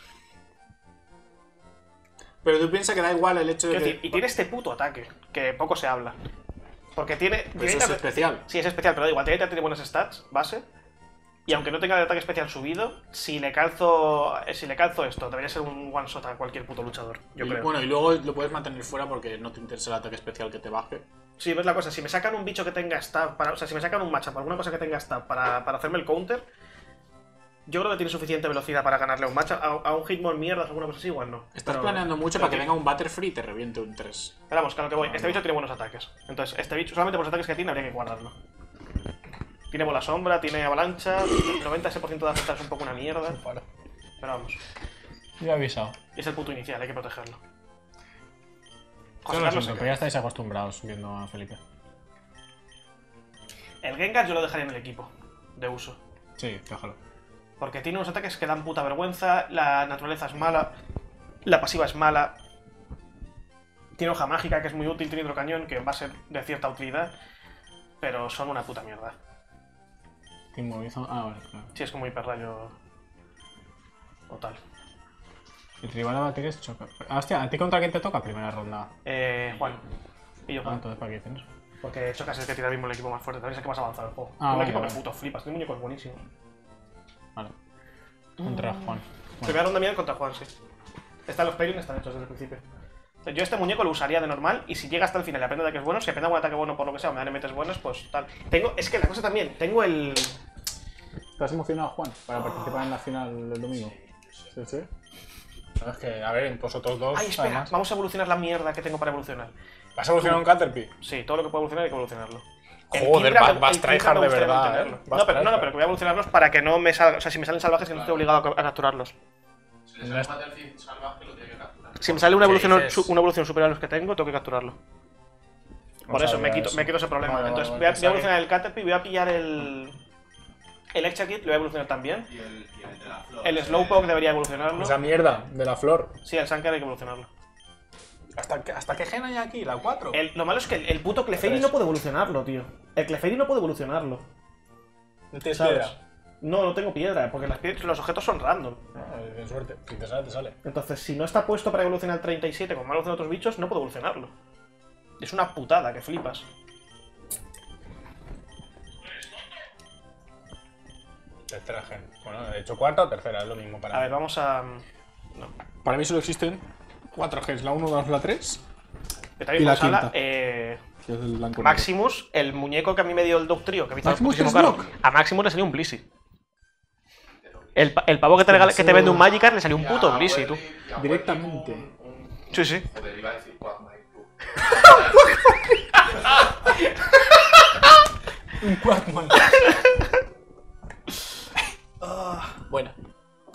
Pero tú piensas que da igual el hecho de que. decir, y tiene este puto ataque, que poco se habla. Porque tiene. Eso es especial. Sí, es especial, pero da igual. Tiene, tiene buenas stats, base. Y aunque no tenga el ataque especial subido, si le calzo. eh, Si le calzo esto, debería ser un one shot a cualquier puto luchador. Yo Y- creo. Bueno, y luego lo puedes mantener fuera porque no te interesa el ataque especial que te baje. Sí, ves la cosa, si me sacan un bicho que tenga stab, para, o sea, si me sacan un matchup, alguna cosa que tenga stab para, para hacerme el counter, yo creo que tiene suficiente velocidad para ganarle a un matchup. A, a un Hitmon mierdas, alguna cosa así, igual no. Estás Pero- planeando mucho pero para que venga un Butterfree y te reviente un 3. Pero vamos, claro que voy. Este bicho tiene buenos ataques. Entonces, este bicho, solamente por los ataques que tiene, habría que guardarlo. Tiene bola sombra, tiene avalancha, 90% de afectar es un poco una mierda. Pero vamos, Yo he avisado. es el puto inicial, hay que protegerlo. Yo José Carlos siento, pero ya estáis acostumbrados viendo a Felipe. El Gengar yo lo dejaría en el equipo de uso. Sí, déjalo. Porque tiene unos ataques que dan puta vergüenza, la naturaleza es mala, la pasiva es mala. Tiene hoja mágica que es muy útil, tiene hidrocañón que va a ser de cierta utilidad, pero son una puta mierda. Te inmovilizo. Ah, vale, claro. Si es como hiperrayo o tal. El rival a batir es choca. Ah, hostia, ¿a ti contra quién te toca primera ronda? Eh, Juan. Y yo, Ah, Juan. entonces para qué tienes. Porque Chocas es el que tira mismo el equipo más fuerte. También es el que más avanzado el juego. Ah, un vale, equipo vale. que puto flipas. Tiene muñecos buenísimos. Vale. Contra Juan. Primera ronda mía contra Juan, sí. Están los pairings, están hechos desde el principio. Yo este muñeco lo usaría de normal y si llega hasta el final y aprende ataques buenos, si aprende algún ataque bueno por lo que sea o me dan metes buenos, pues tal. Tengo, es que la cosa también, tengo el. ¿Estás emocionado, Juan, para participar en la final del domingo? Sí, sí. No, es que, a ver, vosotros dos. Ay, espera, además. vamos a evolucionar la mierda que tengo para evolucionar. ¿Vas a evolucionar un Caterpie? Sí, todo lo que pueda evolucionar hay que evolucionarlo. Joder, vas- vas tryhard de verdad. ¿eh? No, pero, no, no, pero que voy a evolucionarlos para que no me salga. O sea, si me salen salvajes, que no esté obligado a capturarlos. Si le sale un Battlefield salvaje, lo tiene que capturar. Si me sale una ¿Qué evolución, una evolución superior a los que tengo, tengo que capturarlo. Por eso, me quito, eso. me quito ese problema. Entonces, vale, voy, a, voy evolucionar el Caterpie, voy a pillar el. El Exakit, lo voy a evolucionar también. Y el, y el de la flor. El Slowpoke debería evolucionarlo. Esa mierda de la flor. Sí, el Sankar hay que evolucionarlo. ¿Hasta qué, hasta qué gen hay aquí? ¿La 4? El- lo malo es que el, el puto Clefairy no puede evolucionarlo, tío. El Clefairy no puede evolucionarlo. ¿No tienes ¿Sabes? piedra? No, no tengo piedra, porque las piedras- los objetos son random. No, de suerte. Si te sale, te sale. Entonces, si no está puesto para evolucionar el 37 como evolucionan otros bichos, no puedo evolucionarlo. Es una putada, que flipas. Tercera gen. Bueno, he hecho cuarta o tercera, es lo mismo para A mí. ver, vamos a. No. Para mí solo existen cuatro gens, la 1, 2, la 3. Que también Y la sala, quinta. eh, Que es el blanco. Maximus, el muñeco que a mí me dio el Doctrio, que me hizo Maximus caro. Grislock. A Maximus le salió un Blissey. El, el pavo que te, regala- que te vende un Magikarp le salió un puto Blissey, tú. Directamente. Sí, sí. Joder, iba a decir Quagmire, tú. Un Quackman. Bueno.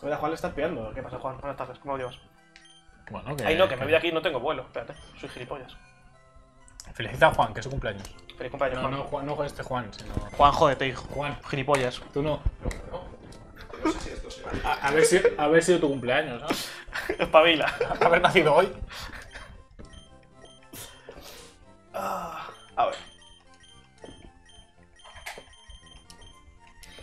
Mira, Juan le está espiando. ¿Qué pasa, Juan? Buenas tardes, ¿cómo lo llevas? Bueno, que. Ay, no, que me voy de aquí y no tengo vuelo. Espérate, soy gilipollas. Felicita a Juan, que es su cumpleaños. Feliz cumpleaños, No, Juan. no, Juan, no este Juan, sino. Juan, jódete, hijo. Juan. Gilipollas. Tú no. No sé si esto A, haber, sido, haber sido tu cumpleaños, ¿no? Espabila. Haber nacido hoy. Ah, a ver.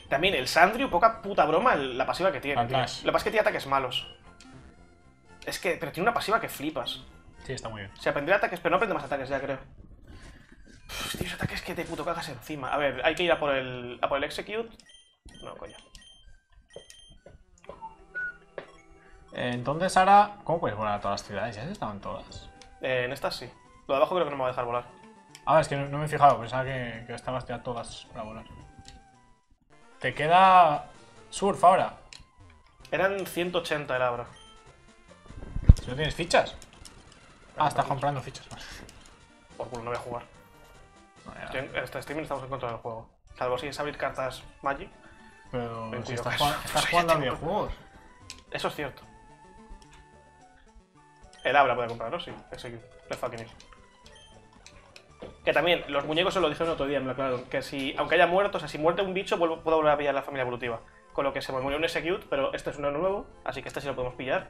También el Sandrio, poca puta broma la pasiva que tiene. tío. Lo que pasa es que tiene ataques malos. Es que, pero tiene una pasiva que flipas. Sí, está muy bien. Se aprenderá ataques, pero no aprende más ataques ya, creo. Uf, tío, esos ataques que te puto cagas encima. A ver, hay que ir a por el, a por el Execute. No, coño. Eh, entonces ahora. ¿Cómo puedes volar a todas las ciudades? Ya estaban todas. Eh, en estas sí. Lo de abajo creo que no me va a dejar volar. Ah, es que no, no me he fijado, pensaba que, que estabas ya todas para volar. Te queda. Surf ahora. Eran 180 el abra. Si no tienes fichas. Ah, estás comprando fichas más. Por culo, no voy a jugar. No, ya. Estoy en este streaming estamos en contra del juego. Salvo si es abrir cartas Magic. Pero En si cuyo estás, caso, jugando, estás soy jugando a videojuegos. Eso es cierto. El Abra puede comprarlo, sí. Execute. Le fucking is. Que también, los muñecos se lo dijeron otro día, me lo aclararon. Que si, aunque haya muerto, o sea, si muerte un bicho, vuelvo, puedo volver a pillar la familia evolutiva. Con lo que se me murió un Execute, pero este es uno nuevo, así que este sí lo podemos pillar.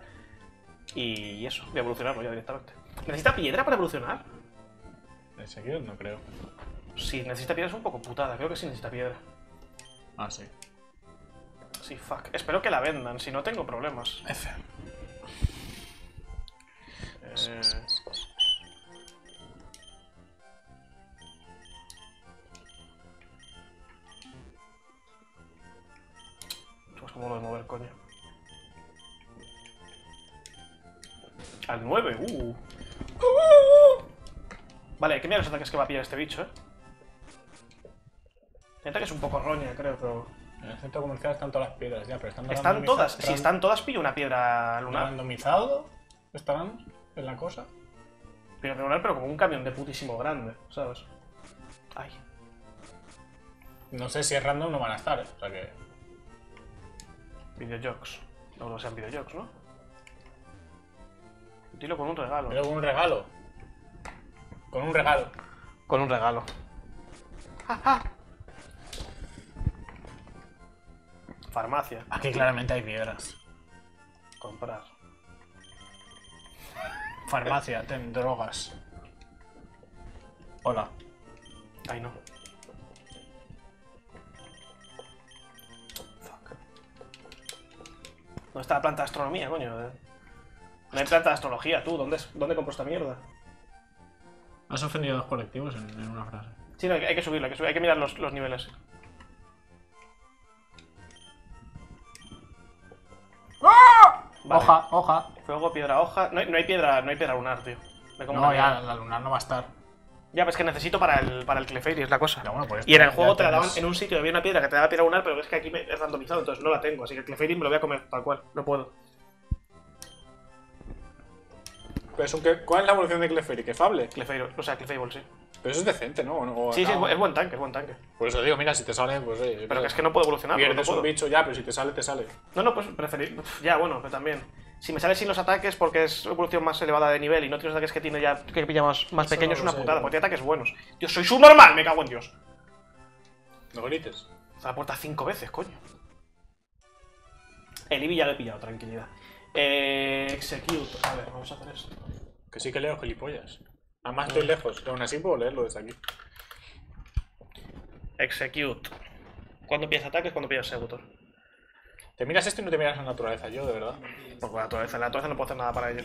Y eso, voy a evolucionarlo ya directamente. ¿Necesita piedra para evolucionar? En serio, no creo. Sí, necesita piedra es un poco putada, creo que sí necesita piedra. Ah, sí. Sí, fuck. Espero que la vendan, si no tengo problemas. F. Eh, Pues como lo de mover, coño. Al 9, uh. Vale, que mirar los ataques que va a pillar este bicho, eh. El ataque es un poco roña, creo, pero. En el centro comercial están todas las piedras ya, pero están Están todas. Si están todas, pillo una piedra lunar. randomizado. ¿Estarán en la cosa? Piedra lunar, pero como un camión de putísimo grande, ¿sabes? Ay. No sé si es random no van a estar, ¿eh? O sea que. Videojuegos. No, no sean videojuegos, ¿no? Dilo con un regalo. Pero con un regalo. Con un regalo. Con un regalo. Farmacia. Aquí claramente hay piedras. Comprar. Farmacia, ten drogas. Hola. Ay, no. Fuck. ¿Dónde está la planta de astronomía, coño? Eh, No hay planta de astrología, tú. ¿Dónde, es- ¿Dónde compro esta mierda? Has ofendido a dos colectivos en, en una frase. Sí, no, hay que- hay que subirlo, hay que, subir, hay que mirar los, los niveles. Vale. Hoja, hoja. Fuego, piedra, hoja. No hay, no hay piedra, no hay piedra lunar, tío. Me como No, ya, la lunar no va a estar. Ya, pues que necesito para el, para el Clefairy, es la cosa. Bueno, pues y en el juego te la daban tienes- en un sitio, había una piedra que te daba piedra lunar, pero es que aquí me es randomizado, entonces no la tengo. Así que el Clefairy me lo voy a comer tal cual. No puedo. Pero es un que- ¿Cuál es la evolución de Clefairy? ¿Que Fable? Clefairy, o sea, Clefable, sí. Pero eso es decente, ¿no? ¿O no? Sí, sí, es, no. bu- es buen tanque, es buen tanque. Por eso digo, mira, si te sale, pues oye, Pero que es que no puedo evolucionar. No, Pierdes puedo. un bicho ya, pero si te sale, te sale. no, no, pues preferir. Ya, bueno, pero también. Si me sale sin los ataques porque es evolución más elevada de nivel y no tiene los ataques que tiene ya que pilla más, más pequeños, no es una sé, putada, porque tiene ataques buenos. Dios, soy subnormal, me cago en Dios. No grites. Se la puerta cinco veces, coño. El Eevee ya lo he pillado, tranquilidad. Eh, execute. A ver, vamos a hacer esto. Que sí que leo gilipollas. Además estoy lejos, pero aún así puedo leerlo desde aquí. Execute. ¿Cuándo pillas ataques? ¿Cuándo pillas Executor? Te miras esto y no te miras la naturaleza, yo, de verdad. Porque la naturaleza, la naturaleza no puedo hacer nada para ello.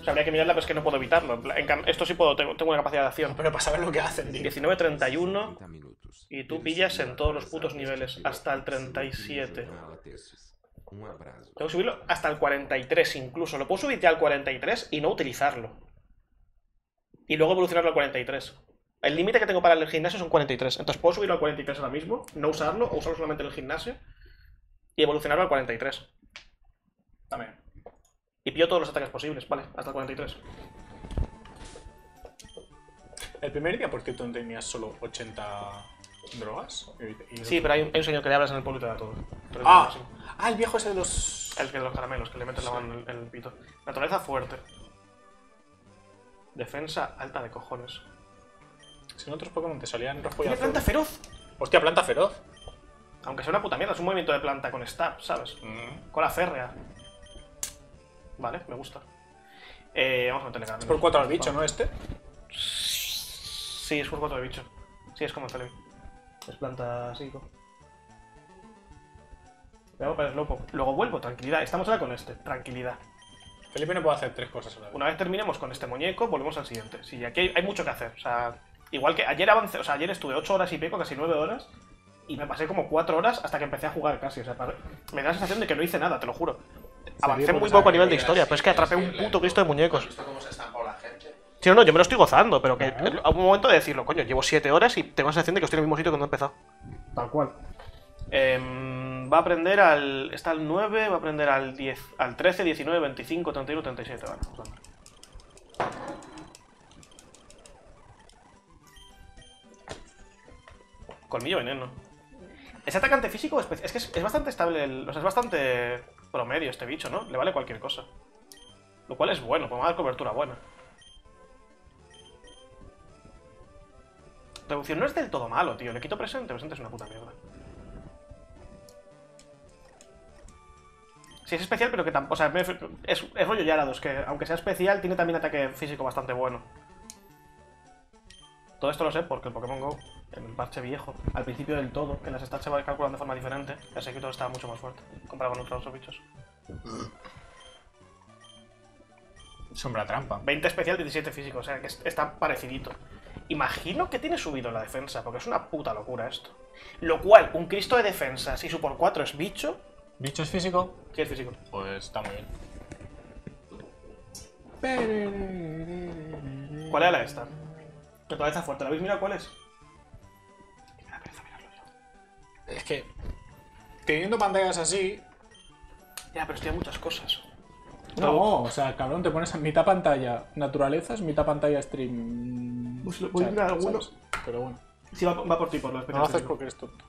O sea, habría que mirarla, pero es que no puedo evitarlo. En plan- esto sí puedo, tengo, tengo una capacidad de acción. Pero para saber lo que hacen, tío. 19, 31. 30 minutos. Y tú pillas en todos los putos niveles, hasta el 37. Un abrazo. Tengo que subirlo hasta el 43 incluso. Lo puedo subir ya al 43 y no utilizarlo. Y luego evolucionarlo al 43. El límite que tengo para el gimnasio son 43. Entonces puedo subirlo al 43 ahora mismo, no usarlo, o usarlo solamente en el gimnasio. Y evolucionarlo al 43. También. Y pillo todos los ataques posibles, vale, hasta el 43. El primer día, por cierto, tenías solo 80 drogas. Y- y- Sí, pero hay un, hay un señor que le hablas en el pueblo y te da todo. Pero es Ah, ah, el viejo ese de los. El que de los caramelos, que le metes la mano en el, pito. Naturaleza fuerte. Defensa alta de cojones. Si en otros Pokémon te salían rojo y ¿Tiene azul. planta feroz? Hostia, planta feroz. Aunque sea una puta mierda, es un movimiento de planta con stab, ¿sabes? Cola férrea. Vale, me gusta. Eh, vamos a meterle caramelos. Por 4 al bicho, ¿no? Este. Sí, es por 4 de bicho. Sí, es como el Celebi. Es planta psíquico. Luego para el Slowpoke. Luego vuelvo, tranquilidad. Estamos ahora con este, tranquilidad. Felipe no puede hacer tres cosas a la vez. Una vez terminemos con este muñeco, volvemos al siguiente. Sí, aquí hay, hay mucho que hacer. O sea, igual que ayer avancé, o sea, ayer estuve 8 horas y pico, casi 9 horas, y me pasé como 4 horas hasta que empecé a jugar casi. O sea, para- me da la sensación de que no hice nada, te lo juro. Avancé muy poco a nivel de historia, pero es que atrapé un puto Cristo de muñecos. Sí, no, no, yo me lo estoy gozando, pero que a un momento de decirlo, coño, llevo 7 horas y tengo la sensación de que estoy en el mismo sitio que cuando he empezado. Tal cual. va a aprender al. Está al 9, va a aprender al 10, al 13, 19, 25, 31, 37. Vale, vamos a ver. Colmillo veneno. Ese atacante físico espe- es que es, es bastante estable, el- o sea, es bastante promedio este bicho, ¿no? Le vale cualquier cosa. Lo cual es bueno, podemos dar cobertura buena. Reducción no es del todo malo, tío. Le quito presente, presente es una puta mierda. Sí, es especial, pero que tampoco. O sea, es, es rollo Yarados, que aunque sea especial, tiene también ataque físico bastante bueno. Todo esto lo sé porque el Pokémon Go. en el parche viejo, al principio del todo, que las stats se calculan de forma diferente, el Sekiro estaba mucho más fuerte comparado con otros bichos. Sombra trampa. 20 especial, 17 físico, o sea que es- está parecidito. Imagino que tiene subido la defensa, porque es una puta locura esto. Lo cual, un Cristo de defensa, si su por 4 es bicho, ¿Bicho es físico? ¿qué es físico? Pues está muy bien. ¿Cuál era la esta? Naturaleza fuerte, ¿la habéis mirado cuál es? Me da pereza mirarlo yo. Es que. Teniendo pantallas así. Ya, pero estoy a muchas cosas. No, o sea, cabrón, te pones a mitad pantalla naturalezas, mitad pantalla stream. Pues lo- voy a. Pero bueno. Sí, va, va por ti, por lo No lo haces porque eres tonto.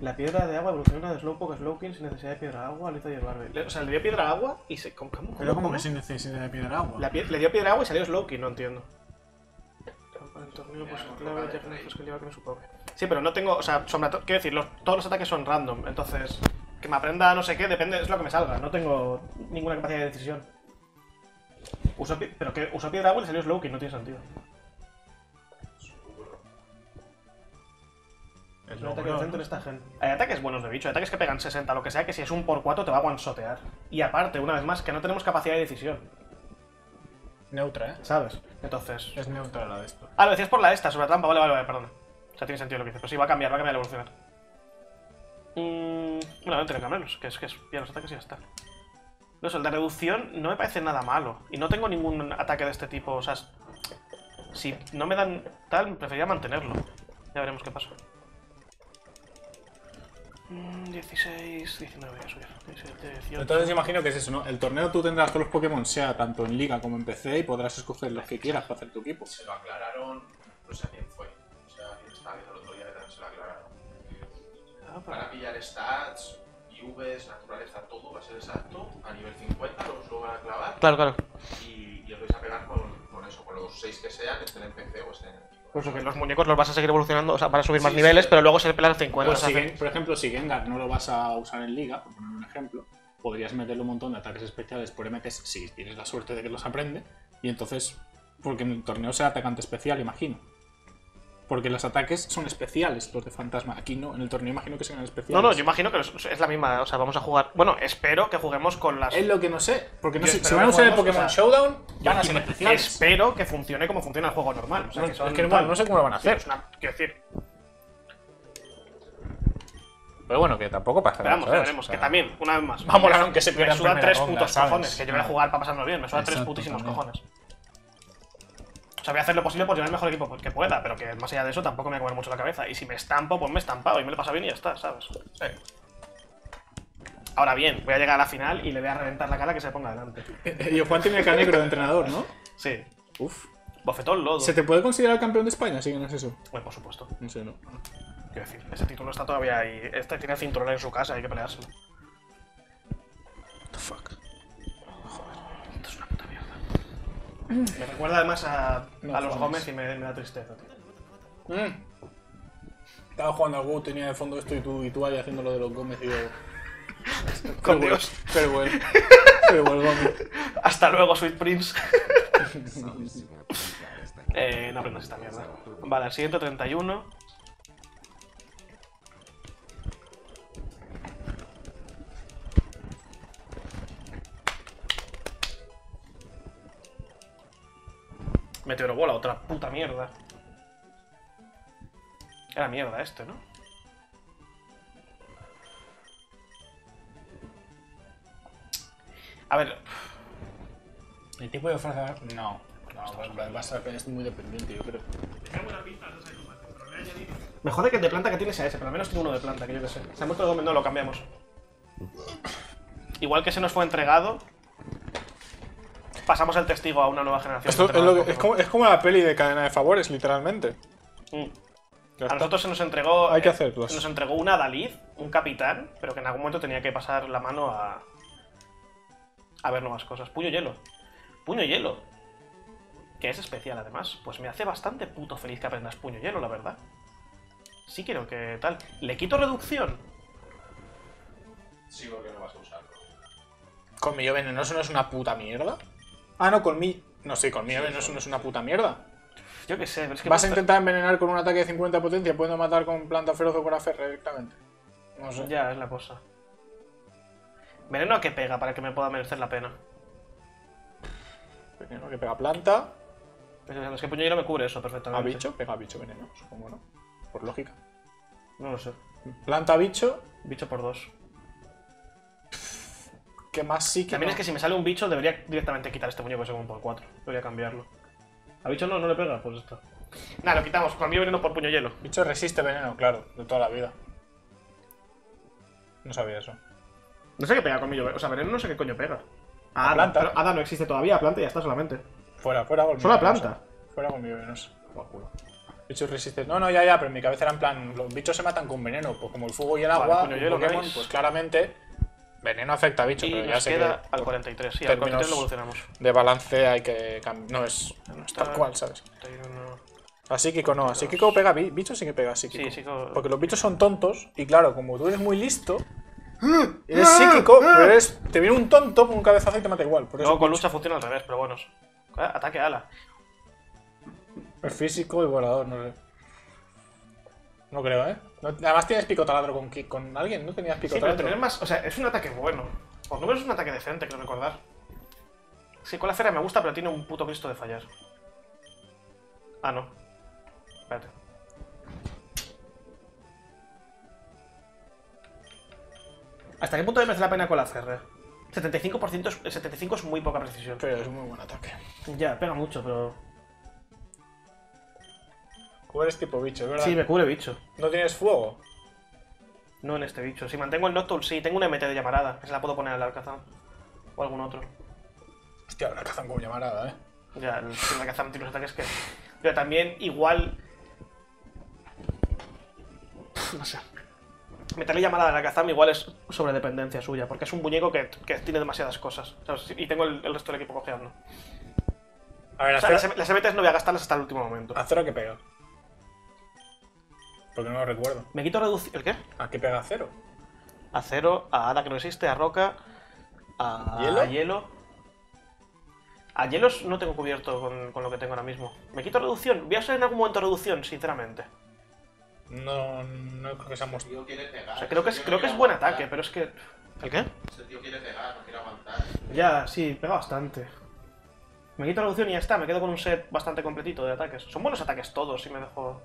La piedra de agua evoluciona de Slowpoke a Slowking sin necesidad de piedra de agua, Aliza y el Barbe. Le- O sea, le dio piedra de agua y se. ¿Cómo? cómo, Pero como cómo? que sin necesidad de piedra agua. La pie- le dio piedra de agua y salió Slowking, no entiendo. El torneo, pues clave, ya que no es que lleva que me supongo. Sí, pero no tengo. O sea, sombra. Quiero decir, los- todos los ataques son random. Entonces, que me aprenda no sé qué, depende, es lo que me salga. No tengo ninguna capacidad de decisión. Uso pero que usó piedra agua y le salió Slowking, no tiene sentido. Es Un lo ataque bueno, decente en ¿no? esta gen. Hay ataques buenos de bicho, hay ataques que pegan 60, lo que sea, que si es un por 4 te va a one-shotear. Y aparte, una vez más, que no tenemos capacidad de decisión, Neutra, ¿eh? ¿sabes? Entonces. Es neutra la de esto. Ah, lo decías por la esta, sobre la trampa, vale, vale, vale, perdón. O sea, tiene sentido lo que dices. Pero sí, va a cambiar, va a cambiar, a evolucionar. Mmm. Bueno, no tiene que cambiarlos, que es que es pillar los ataques y ya está. No sé, el de reducción no me parece nada malo. Y no tengo ningún ataque de este tipo, o sea. Si no me dan tal, preferiría mantenerlo. Ya veremos qué pasa. Mm, 16, 19, voy a subir. 17, 18. Entonces imagino que es eso, ¿no? El torneo tú tendrás todos los Pokémon, sea tanto en Liga como en PC, y podrás escoger los que quieras para hacer tu equipo. Se lo aclararon, no sé a quién fue. O sea, quién estaba viendo el otro día se lo aclararon. Ah, pues- Van a pillar stats, IVs, naturaleza, todo va a ser exacto. A nivel 50 los lo van a clavar Claro, claro. y, y os vais a pegar con, con eso, con los 6 que sean, estén en PC o estén en eso que los muñecos los vas a seguir evolucionando, o sea, van a subir más Sí, niveles, sí. pero luego se pelan 50. Pues sea, si Gen- por ejemplo, si Gengar no lo vas a usar en Liga, por poner un ejemplo, podrías meterle un montón de ataques especiales por MTs si tienes la suerte de que los aprende, y entonces, porque en el torneo será atacante especial, imagino. Porque los ataques son especiales, los de fantasma. Aquí no, en el torneo imagino que serán especiales. No, no, yo imagino que es la misma, o sea, vamos a jugar. Bueno, espero que juguemos con las. Es lo que no sé, porque no Yo sé, espero si van a que usar el Pokémon Showdown, van a y ser me- especiales. Espero que funcione como funciona el juego normal. O sea, No, que son es que no, tal. no sé cómo lo van a Sí, hacer. es una- quiero decir, Pero bueno, que tampoco pasa esperamos, ya veremos. Que también, una vez más. Va a molar me- aunque se Me pierda en suda tres ronda, putos ¿sabes? cojones. Que yo voy a jugar para pasarnos bien, me suda tres putísimos también. cojones. O sea, voy a hacer lo posible por llevar el mejor equipo que pueda, pero que más allá de eso tampoco me voy a comer mucho la cabeza. Y si me estampo, pues me he estampado y me lo pasa bien y ya está, ¿sabes? Ahora bien, voy a llegar a la final y le voy a reventar la cara que se ponga adelante. Y Juan tiene el canegro de entrenador, ¿no? Sí. Uf. Bofetón lodo. ¿Se te puede considerar campeón de España si ganas eso? Bueno, por supuesto. No sé, no. Quiero decir, ese título está todavía ahí. Este tiene el cinturón en su casa, hay que peleárselo. What the fuck. Me recuerda además a, No a los. Gómez y me, me da tristeza, tío. Mm. Estaba jugando al WoW, tenía de fondo esto y tú, y tú ahí haciendo lo de los Gómez y yo... Con Farewell, Dios. Farewell. Farewell, Gómez. Hasta luego, Sweet Prince. Eh, no aprendas esta mierda. Vale, el siguiente 31. Meteoro bola, otra puta mierda. Era mierda este, ¿no? A ver, El tipo de fuerza... No. No, va, va a ser es muy dependiente, yo creo. Me jode que el de planta que tiene sea ese, pero al menos tiene uno de planta, que yo que sé. Se ha muerto el no lo cambiamos. Igual que se nos fue entregado, pasamos el testigo a una nueva generación. Esto de es, lo que- es, como, es como la peli de cadena de favores, literalmente. Mm. A está. nosotros se nos entregó. Hay que eh, hacerlos. Se nos entregó una Dalid, un capitán, pero que en algún momento tenía que pasar la mano a. a ver nuevas cosas. Puño hielo. Puño hielo. Que es especial además. Pues me hace bastante puto feliz que aprendas puño hielo, la verdad. Sí quiero que tal. ¿Le quito reducción? Sí, porque no vas a usarlo. Colmillo venenoso no es una puta mierda. Ah, no, colmillo. No sé, colmillo venenoso no es una puta mierda. Yo qué sé, pero es que. Vas a intentar envenenar con un ataque de 50 potencia, pudiendo matar con planta feroz o con aferre directamente. No sé. Ya, es la cosa. Veneno a qué pega para que me pueda merecer la pena. Veneno que pega planta. Es que puño hielo me cubre eso A perfectamente. bicho, pega a bicho veneno, supongo, ¿no? Por lógica. No lo sé. Planta a bicho, Bicho por dos. Que más sí que. También no. es que si me sale un bicho, debería directamente quitar este muñeco según por 4. Debería cambiarlo. ¿A bicho no, no le pega? Pues esto. Nada, lo quitamos. Con mi veneno por puño hielo. Bicho resiste veneno, claro, de toda la vida. No sabía eso. No sé qué pega colmillo. O sea, veneno no sé qué coño pega. A planta. Pero Hada no existe todavía. Planta y ya está solamente. Fuera, fuera con Solo a planta. Fuera con mi venenoso. Bichos. No, no, ya, ya, pero en mi cabeza era en plan, los bichos se matan con veneno, pues como el fuego y el Vale, agua, puño Pokémon, nice. pues claramente veneno afecta a bichos, Y pero ya sé queda que al por 43. Sí, al términos 43 lo evolucionamos. de balance hay que cambiar. No es, no es tal cual, ¿sabes? 31. A psíquico no, a psíquico pega bi- bichos sí que pega a psíquico. Sí, psíquico- Porque los bichos son tontos y claro, como tú eres muy listo, eres psíquico, pero eres, te viene un tonto con un cabezazo y te mata igual. Por eso Luego con lucha funciona al revés, pero bueno. Ataque ala. es físico y volador, no sé. No creo, ¿eh? No- además tienes pico taladro con, con alguien, ¿no tenías pico Sí, pero taladro? tener más. O sea, es un ataque bueno. Por lo menos es un ataque decente, creo recordar. Sí, con la fera me gusta, pero tiene un puto Cristo de fallar. Ah, no. Espérate. ¿Hasta qué punto me merece la pena con la ferre? 75%, es, el 75 es muy poca precisión. Pero es un muy buen ataque. Ya, pega mucho, pero. Tú eres tipo bicho, ¿verdad? Sí, me cubre bicho. ¿No tienes fuego? No en este bicho. Si mantengo el Noctowl, sí. Tengo una MT de llamarada, que se la puedo poner al Alcazam. O algún otro. Hostia, la cazan como llamarada, ¿eh? Ya, el, el Alcazam tiene unos ataques que. Pero también, igual. No sé. Meterle llamada al Alcazam igual es sobre dependencia suya, porque es un muñeco que, que tiene demasiadas cosas. ¿sabes? Y tengo el, el resto del equipo cojeando. A ver, O sea, las, las MTs no voy a gastarlas hasta el último momento. ¿Acero a qué pega? Porque no lo recuerdo. Me quito reducir. ¿El qué? ¿A qué pega Acero? A Cero, a Hada que no existe, a Roca, a ¿Hielo? a Hielo. A Hielos no tengo cubierto con, con lo que tengo ahora mismo. ¿Me quito reducción? Voy a usar en algún momento reducción, sinceramente. No, no creo que seamos... Tío quiere pegar. O sea, creo que es, creo que es buen aguantar. ataque, pero es que. ¿El qué? Ese tío quiere pegar, no quiere aguantar. Ya, sí, pega bastante. Me quito reducción y ya está, me quedo con un set bastante completito de ataques. Son buenos ataques todos, si me dejo.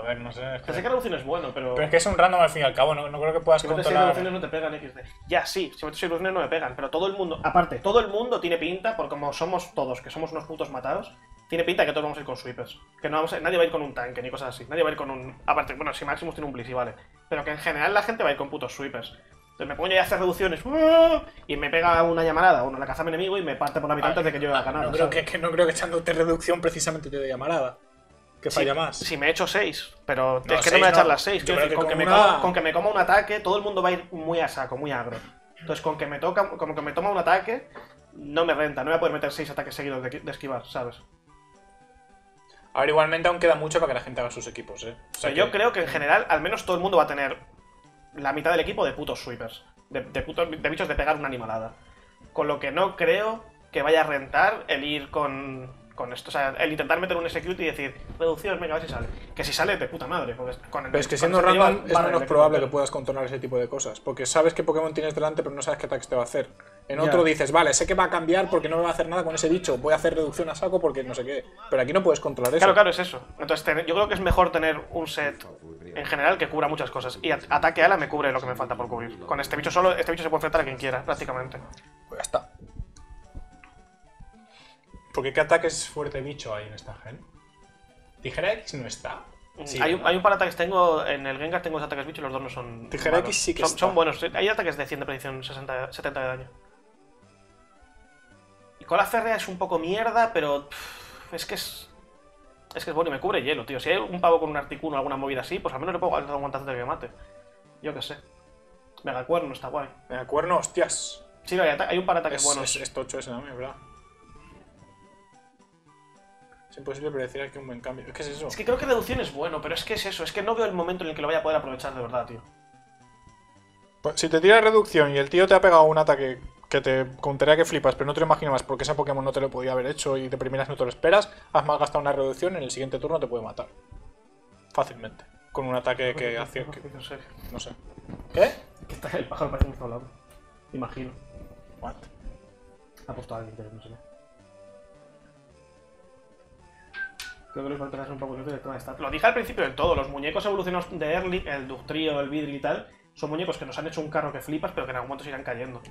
A ver, no sé. es Que sé que- que reducción es bueno, pero. Pero es que es un random al fin y al cabo, no, no creo que puedas Si controlar... reducciones no te pegan XD. Ya, sí, si metes reducciones no me pegan, pero todo el mundo, aparte, todo el mundo tiene pinta, por como somos todos, que somos unos putos matados, tiene pinta que todos vamos a ir con sweepers. Que no vamos a- nadie va a ir con un tanque ni cosas así. Nadie va a ir con un. Aparte, bueno, si Maximus tiene un Blissey, vale. Pero que en general la gente va a ir con putos sweepers. Entonces me pongo yo a hacer reducciones ¡ah! y me pega una llamarada, uno la caza enemigo y me parte por la mitad antes de que yo haga nada. No creo ¿sabes? que, que no creo que echándote reducción precisamente te dé llamarada. Que falla Sí, más. Si me echo 6, pero No, es que no me voy a echar las 6. Yo creo que con, que con una- que me coma un ataque, todo el mundo va a ir muy a saco, muy agro. Entonces, con que me toca, como que me toma un ataque, no me renta, no voy a poder meter 6 ataques seguidos de, de esquivar, ¿sabes? A ver, igualmente aún queda mucho para que la gente haga sus equipos, ¿eh? O yo creo que en general, al menos todo el mundo va a tener la mitad del equipo de putos sweepers. De, de putos, de bichos de pegar una animalada. Con lo que no creo que vaya a rentar el ir con, con esto. O sea, el intentar meter un execute y decir, reducción, venga, a ver si sale. Que si sale de puta madre. Porque con el, Pero es que siendo random es menos probable que puedas controlar ese tipo de cosas. Porque sabes qué Pokémon tienes delante, pero no sabes qué ataques te va a hacer. En otro dices, vale, sé que va a cambiar porque no me va a hacer nada con ese bicho. Voy a hacer reducción a saco porque no sé qué. Pero aquí no puedes controlar eso. Claro, claro, es eso. Entonces, yo creo que es mejor tener un set en general que cubra muchas cosas. Y at- ataque ala me cubre lo que me falta por cubrir. Con este bicho solo, este bicho se puede enfrentar a quien quiera, prácticamente. Pues ya está. Porque qué ataques fuerte bicho hay en esta gen. Tijera X no está. Sí, hay, un, hay un par de ataques, tengo en el Gengar tengo dos ataques bicho y los dos no son. Tijera malos. X sí que son, está. son buenos. Hay ataques de 100 de predicción, 60, 70 de daño. Y con la férrea es un poco mierda, pero. pff, es que es. Es que es bueno y me cubre hielo, tío. Si hay un pavo con un articuno o alguna movida así, pues al menos le puedo dar un guantazo de que mate. Yo qué sé. Mega cuerno está guay. Mira, cuerno, hostias. Sí, hay, hay un par de ataques Es, buenos. es, es tocho ese también, ¿verdad? Es imposible predecir aquí un buen cambio. ¿Qué es eso? Es que creo que reducción es bueno, pero es que es eso. Es que no veo el momento en el que lo vaya a poder aprovechar de verdad, tío. Pues, si te tira reducción y el tío te ha pegado un ataque que te contaría que flipas, pero no te lo imaginas más porque ese Pokémon no te lo podía haber hecho y de primeras no te lo esperas, has mal gastado una reducción, en el siguiente turno te puede matar. Fácilmente. Con un ataque que hace. que- no sé. ¿Qué? Que está el pájaro parece hablando. Imagino. What? Ha puesto alguien, pero no sé Creo que los faltarás un poco de tema de. Lo dije al principio del todo, los muñecos evolucionados de Early, el Ductrio, el Vidril y tal, son muñecos que nos han hecho un carro que flipas, pero que en algún momento se irán cayendo.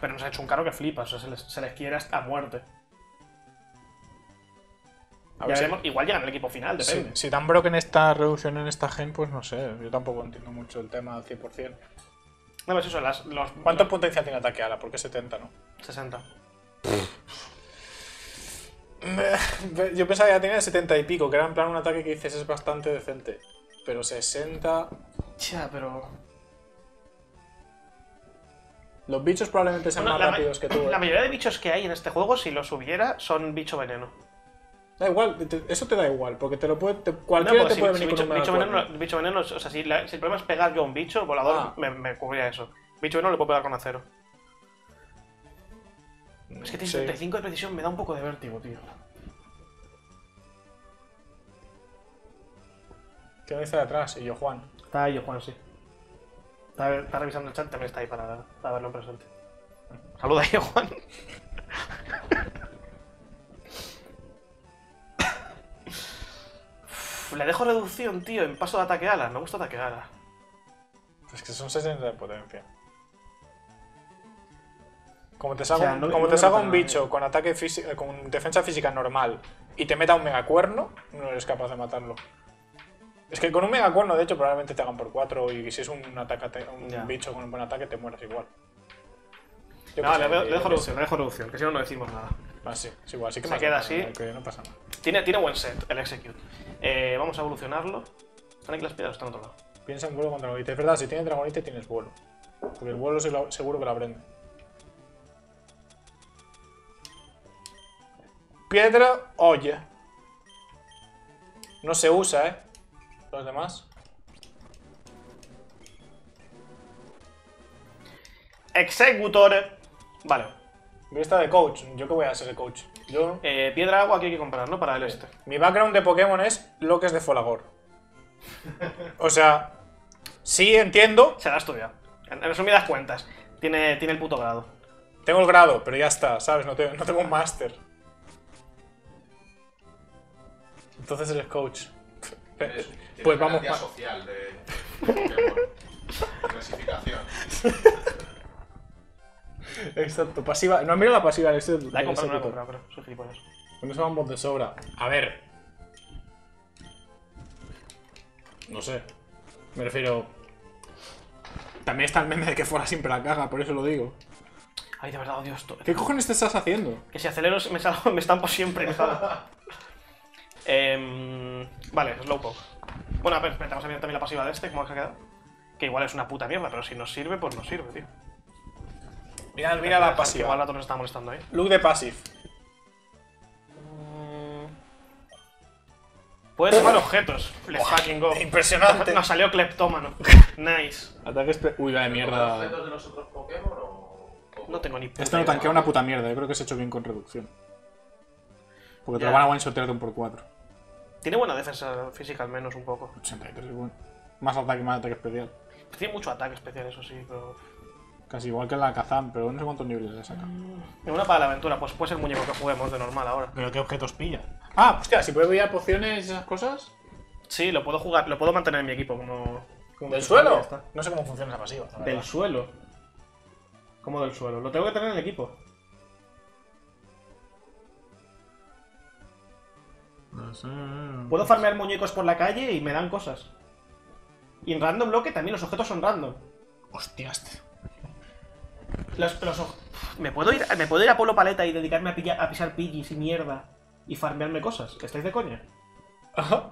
Pero nos han hecho un carro que flipas, o sea, se les, se les quiere hasta muerte. A ver si- veremos, igual llegan al equipo final, Si, depende. si dan broken esta reducción en esta gen, pues no sé. Yo tampoco entiendo mucho el tema al 100%. No, pues eso, las, los... ¿Cuánto potencial tiene ataque ala? ¿Por qué 70 no? 60. Yo pensaba que ya tenía 70 y pico, que era en plan un ataque que dices es bastante decente. Pero 60. Ya, pero... Los bichos probablemente sean Bueno, más rápidos que tú. ¿eh? La mayoría de bichos que hay en este juego, si los hubiera, son bicho veneno. Da igual, te- eso te da igual, porque te lo puede. te- No, cualquiera te si, puede si venir bicho, con un bicho Mega veneno, Cuerno. bicho veneno, o sea, si, la- si el problema es pegar yo a un bicho, volador, Ah. me, me cubría eso. Bicho veneno le puedo pegar con acero. Es que tiene Sí. 75 de precisión, me da un poco de vértigo, tío. ¿Qué me dice de atrás? Y yo, Juan. Está ahí, Juan, sí. Está, está revisando el chat, también está ahí para, para verlo en presente. Saluda ahí, Juan. Le dejo reducción, tío, en paso de ataque ala. Me gusta ataque ala. Es que son 60 de potencia. Como te salga, O sea, un- no- como no te me salga mata un nadie. bicho con ataque físico, eh, con defensa física normal y te meta un megacuerno, no eres capaz de matarlo. Es que con un megacuerno, de hecho, probablemente te hagan por 4 y si es un, atacate- un Ya. bicho con un buen ataque, te mueras igual. Yo No, le, dejo qué reducción, le dejo reducción, que si no, no decimos nada. Ah, sí, es igual, sí que Se me queda así. que no pasa nada. Tiene, tiene buen set, el Execute. Eh, vamos a evolucionarlo. ¿Están aquí las piedras? Están en otro lado. Piensa en vuelo con Dragonite. Es verdad, si tienes Dragonite tienes vuelo. Porque el vuelo se lo- seguro que lo aprende. Piedra, oye. No se usa, ¿eh? Los demás. Executor. Vale. Vista de coach. ¿Yo qué voy a hacer de coach? Yo... Eh, piedra agua que hay que comprar, ¿no? Para el este. Mi background de Pokémon es lo que es de Folagor. O sea... Sí, entiendo. Se la ha estudiado. En en resumidas cuentas, tiene, tiene el puto grado. Tengo el grado, pero ya está, ¿sabes? No, te- no tengo un máster. Entonces eres coach. Tienes- Pues vamos pa- social de. Clasificación. Exacto, pasiva. No, mira la pasiva del este. La he comprado, no la he comprado, pero soy gilipollas. Con eso vamos de sobra. A ver. No sé. Me refiero. También está el meme de que fuera siempre la caga, por eso lo digo. Ay, de verdad, odio esto. ¿Qué cojones te estás haciendo? Que si acelero me, salgo, me estampo siempre. Em, vale, Slowpoke. Bueno, a ver, espera, vamos a mirar también la pasiva de este, cómo se ha quedado. Que igual es una puta mierda, pero si nos sirve, pues nos sirve, tío. Mira, mira la Igual pasiva. el rato nos está molestando ahí. Look de passive. Puede tomar objetos. Let's fucking go. Impresionante. Nos salió cleptómano. Nice. Ataques. Uy, vaya ¿Los mierda. objetos de los otros Pokémon o.? No tengo ni puta Esto no tanquea una puta mierda. Yo creo que se ha hecho bien con reducción. Porque te lo van a one-shotear de un por 4. Tiene buena defensa física al menos un poco. 83 es bueno. Más ataque, más ataque especial. Tiene mucho ataque especial, eso sí, pero... Casi igual que la Kazan, pero no sé cuántos niveles le saca. Una para la aventura, pues puede ser el muñeco que juguemos de normal ahora. ¿Pero qué objetos pilla? Ah, hostia, si puede pillar pociones y esas cosas. Sí, lo puedo jugar, lo puedo mantener en mi equipo como... como ¿Del suelo? No sé cómo funciona esa pasiva. la Del suelo. ¿Cómo del suelo? Lo tengo que tener en el equipo. Puedo farmear muñecos por la calle y me dan cosas. Y en random bloque también los objetos son random. Hostias. Los, los ¿Me, puedo ir, ¿Me puedo ir a Polo Paleta y dedicarme a, pilla- a pisar piggies y mierda y farmearme cosas? ¿Estáis de coña? Ajá.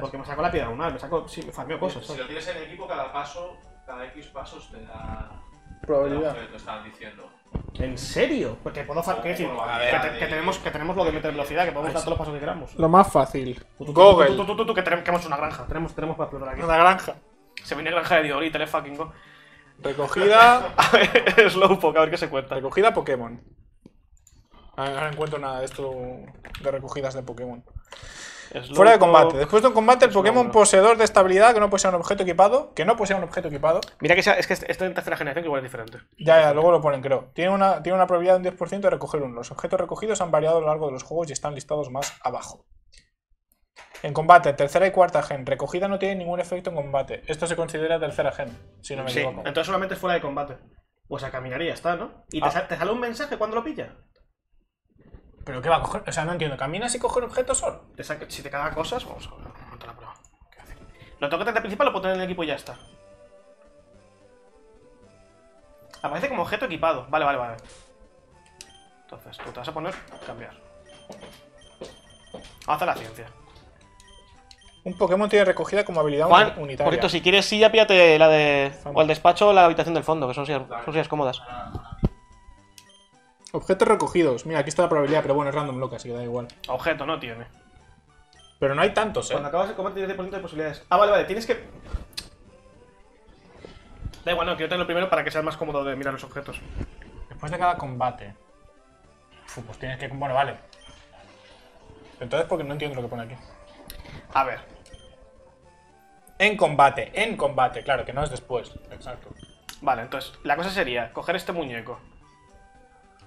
Porque me saco la piedra lunar, me saco. Sí, me farmeo cosas. Si lo tienes en equipo, cada paso, cada X pasos te da. Probabilidad. te da lo que te estaban diciendo. ¿En serio? Porque puedo farmear. decir, A que, ver, te- que tenemos, que tenemos lo de meter velocidad, que podemos dar todos los pasos que queramos. Lo más fácil. Tú, tú, tú, Google. tú, tú, tú, tú, que tenemos que tenemos una granja. Tenemos, tenemos para explorar aquí. Una granja. Se viene granja de Diorita, le fucking go. Recogida. Slowpoke, a ver qué se cuenta. Recogida Pokémon. A ver, Ahora no encuentro nada de esto de recogidas de Pokémon. Fuera de combate. Después de un combate, el Pokémon poseedor de estabilidad que no posea un objeto equipado. Que no posea un objeto equipado. Mira que es que este en tercera generación que igual es diferente. Ya, ya, luego lo ponen, creo. Tiene una, tiene una probabilidad de un 10% de recoger uno. Los objetos recogidos han variado a lo largo de los juegos y están listados más abajo. En combate, tercera y cuarta gen. Recogida no tiene ningún efecto en combate. Esto se considera tercera gen, si no me Sí, equivoco. entonces solamente es fuera de combate. Pues a caminar y ya está, ¿no? ¿Y te, Ah. te sale un mensaje cuando lo pilla? ¿Pero qué va a coger? O sea, no entiendo. ¿Caminas y coger objetos solo? Te saca- si te caga cosas, vamos a ver, vamos a montar la prueba. ¿Qué hace? Lo tengo que tener de principal, lo puedo tener en el equipo y ya está. Aparece como objeto equipado. Vale, vale, vale. Entonces, tú te vas a poner cambiar. Vamos a hacer la ciencia. Un Pokémon tiene recogida como habilidad Juan, uni- unitaria. por cierto, si quieres silla, píllate la de. O el despacho o la habitación del fondo, que son sillas, son sillas cómodas. Objetos recogidos. Mira, aquí está la probabilidad, pero bueno, es random loca, así que da igual. Objeto no tiene. Pero no hay tantos, ¿eh? Cuando acabas de comer tienes 10% de posibilidades. Ah, vale, vale, tienes que. Da igual, no, quiero tenerlo primero para que sea más cómodo de mirar los objetos. Después de cada combate. Pues tienes que. Bueno, vale. Entonces, porque no entiendo lo que pone aquí. A ver, En combate, en combate, claro, que no es después. Exacto. vale, entonces la cosa sería coger este muñeco.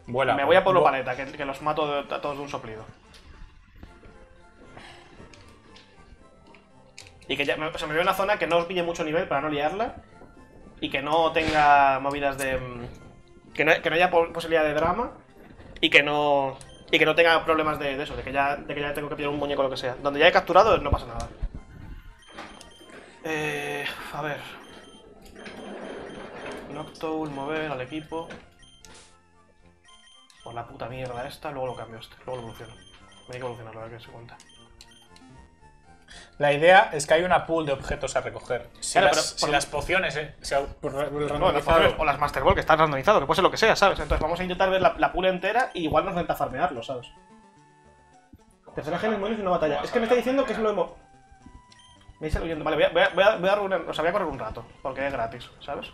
Vuela. me voy a Pueblo Vu- Paleta, que, que los mato de- a todos de un soplido. Y que ya me, o sea, me veo en una zona que no os pille mucho nivel para no liarla. Y que no tenga movidas de. mm, Que no, que no haya po- posibilidad de drama. Y que no. Y que no tenga problemas de, de eso, de que, ya, de que ya tengo que pillar un muñeco o lo que sea. Donde ya he capturado no pasa nada. Eh, a ver. Noctowl, mover al equipo. Por la puta mierda esta, luego lo cambio este, luego lo evoluciono. Me hay que evolucionarlo, a ver qué se cuenta. La idea es que hay una pool de objetos a recoger. Si, Claro, las, pero si por- las pociones, eh, se ha- por el No, las randomizado. pociones o las Master Ball, que están randomizadas, que puede ser lo que sea, ¿sabes? Entonces vamos a intentar ver la, la pool entera y igual nos renta farmearlo, ¿sabes? Gen en monos y una batalla. Es que me está diciendo que es lo hemo. Me dice huyendo. Vale, voy a, voy, a, voy, a, voy a reunir- o sea, voy a correr un rato, porque es gratis, ¿sabes?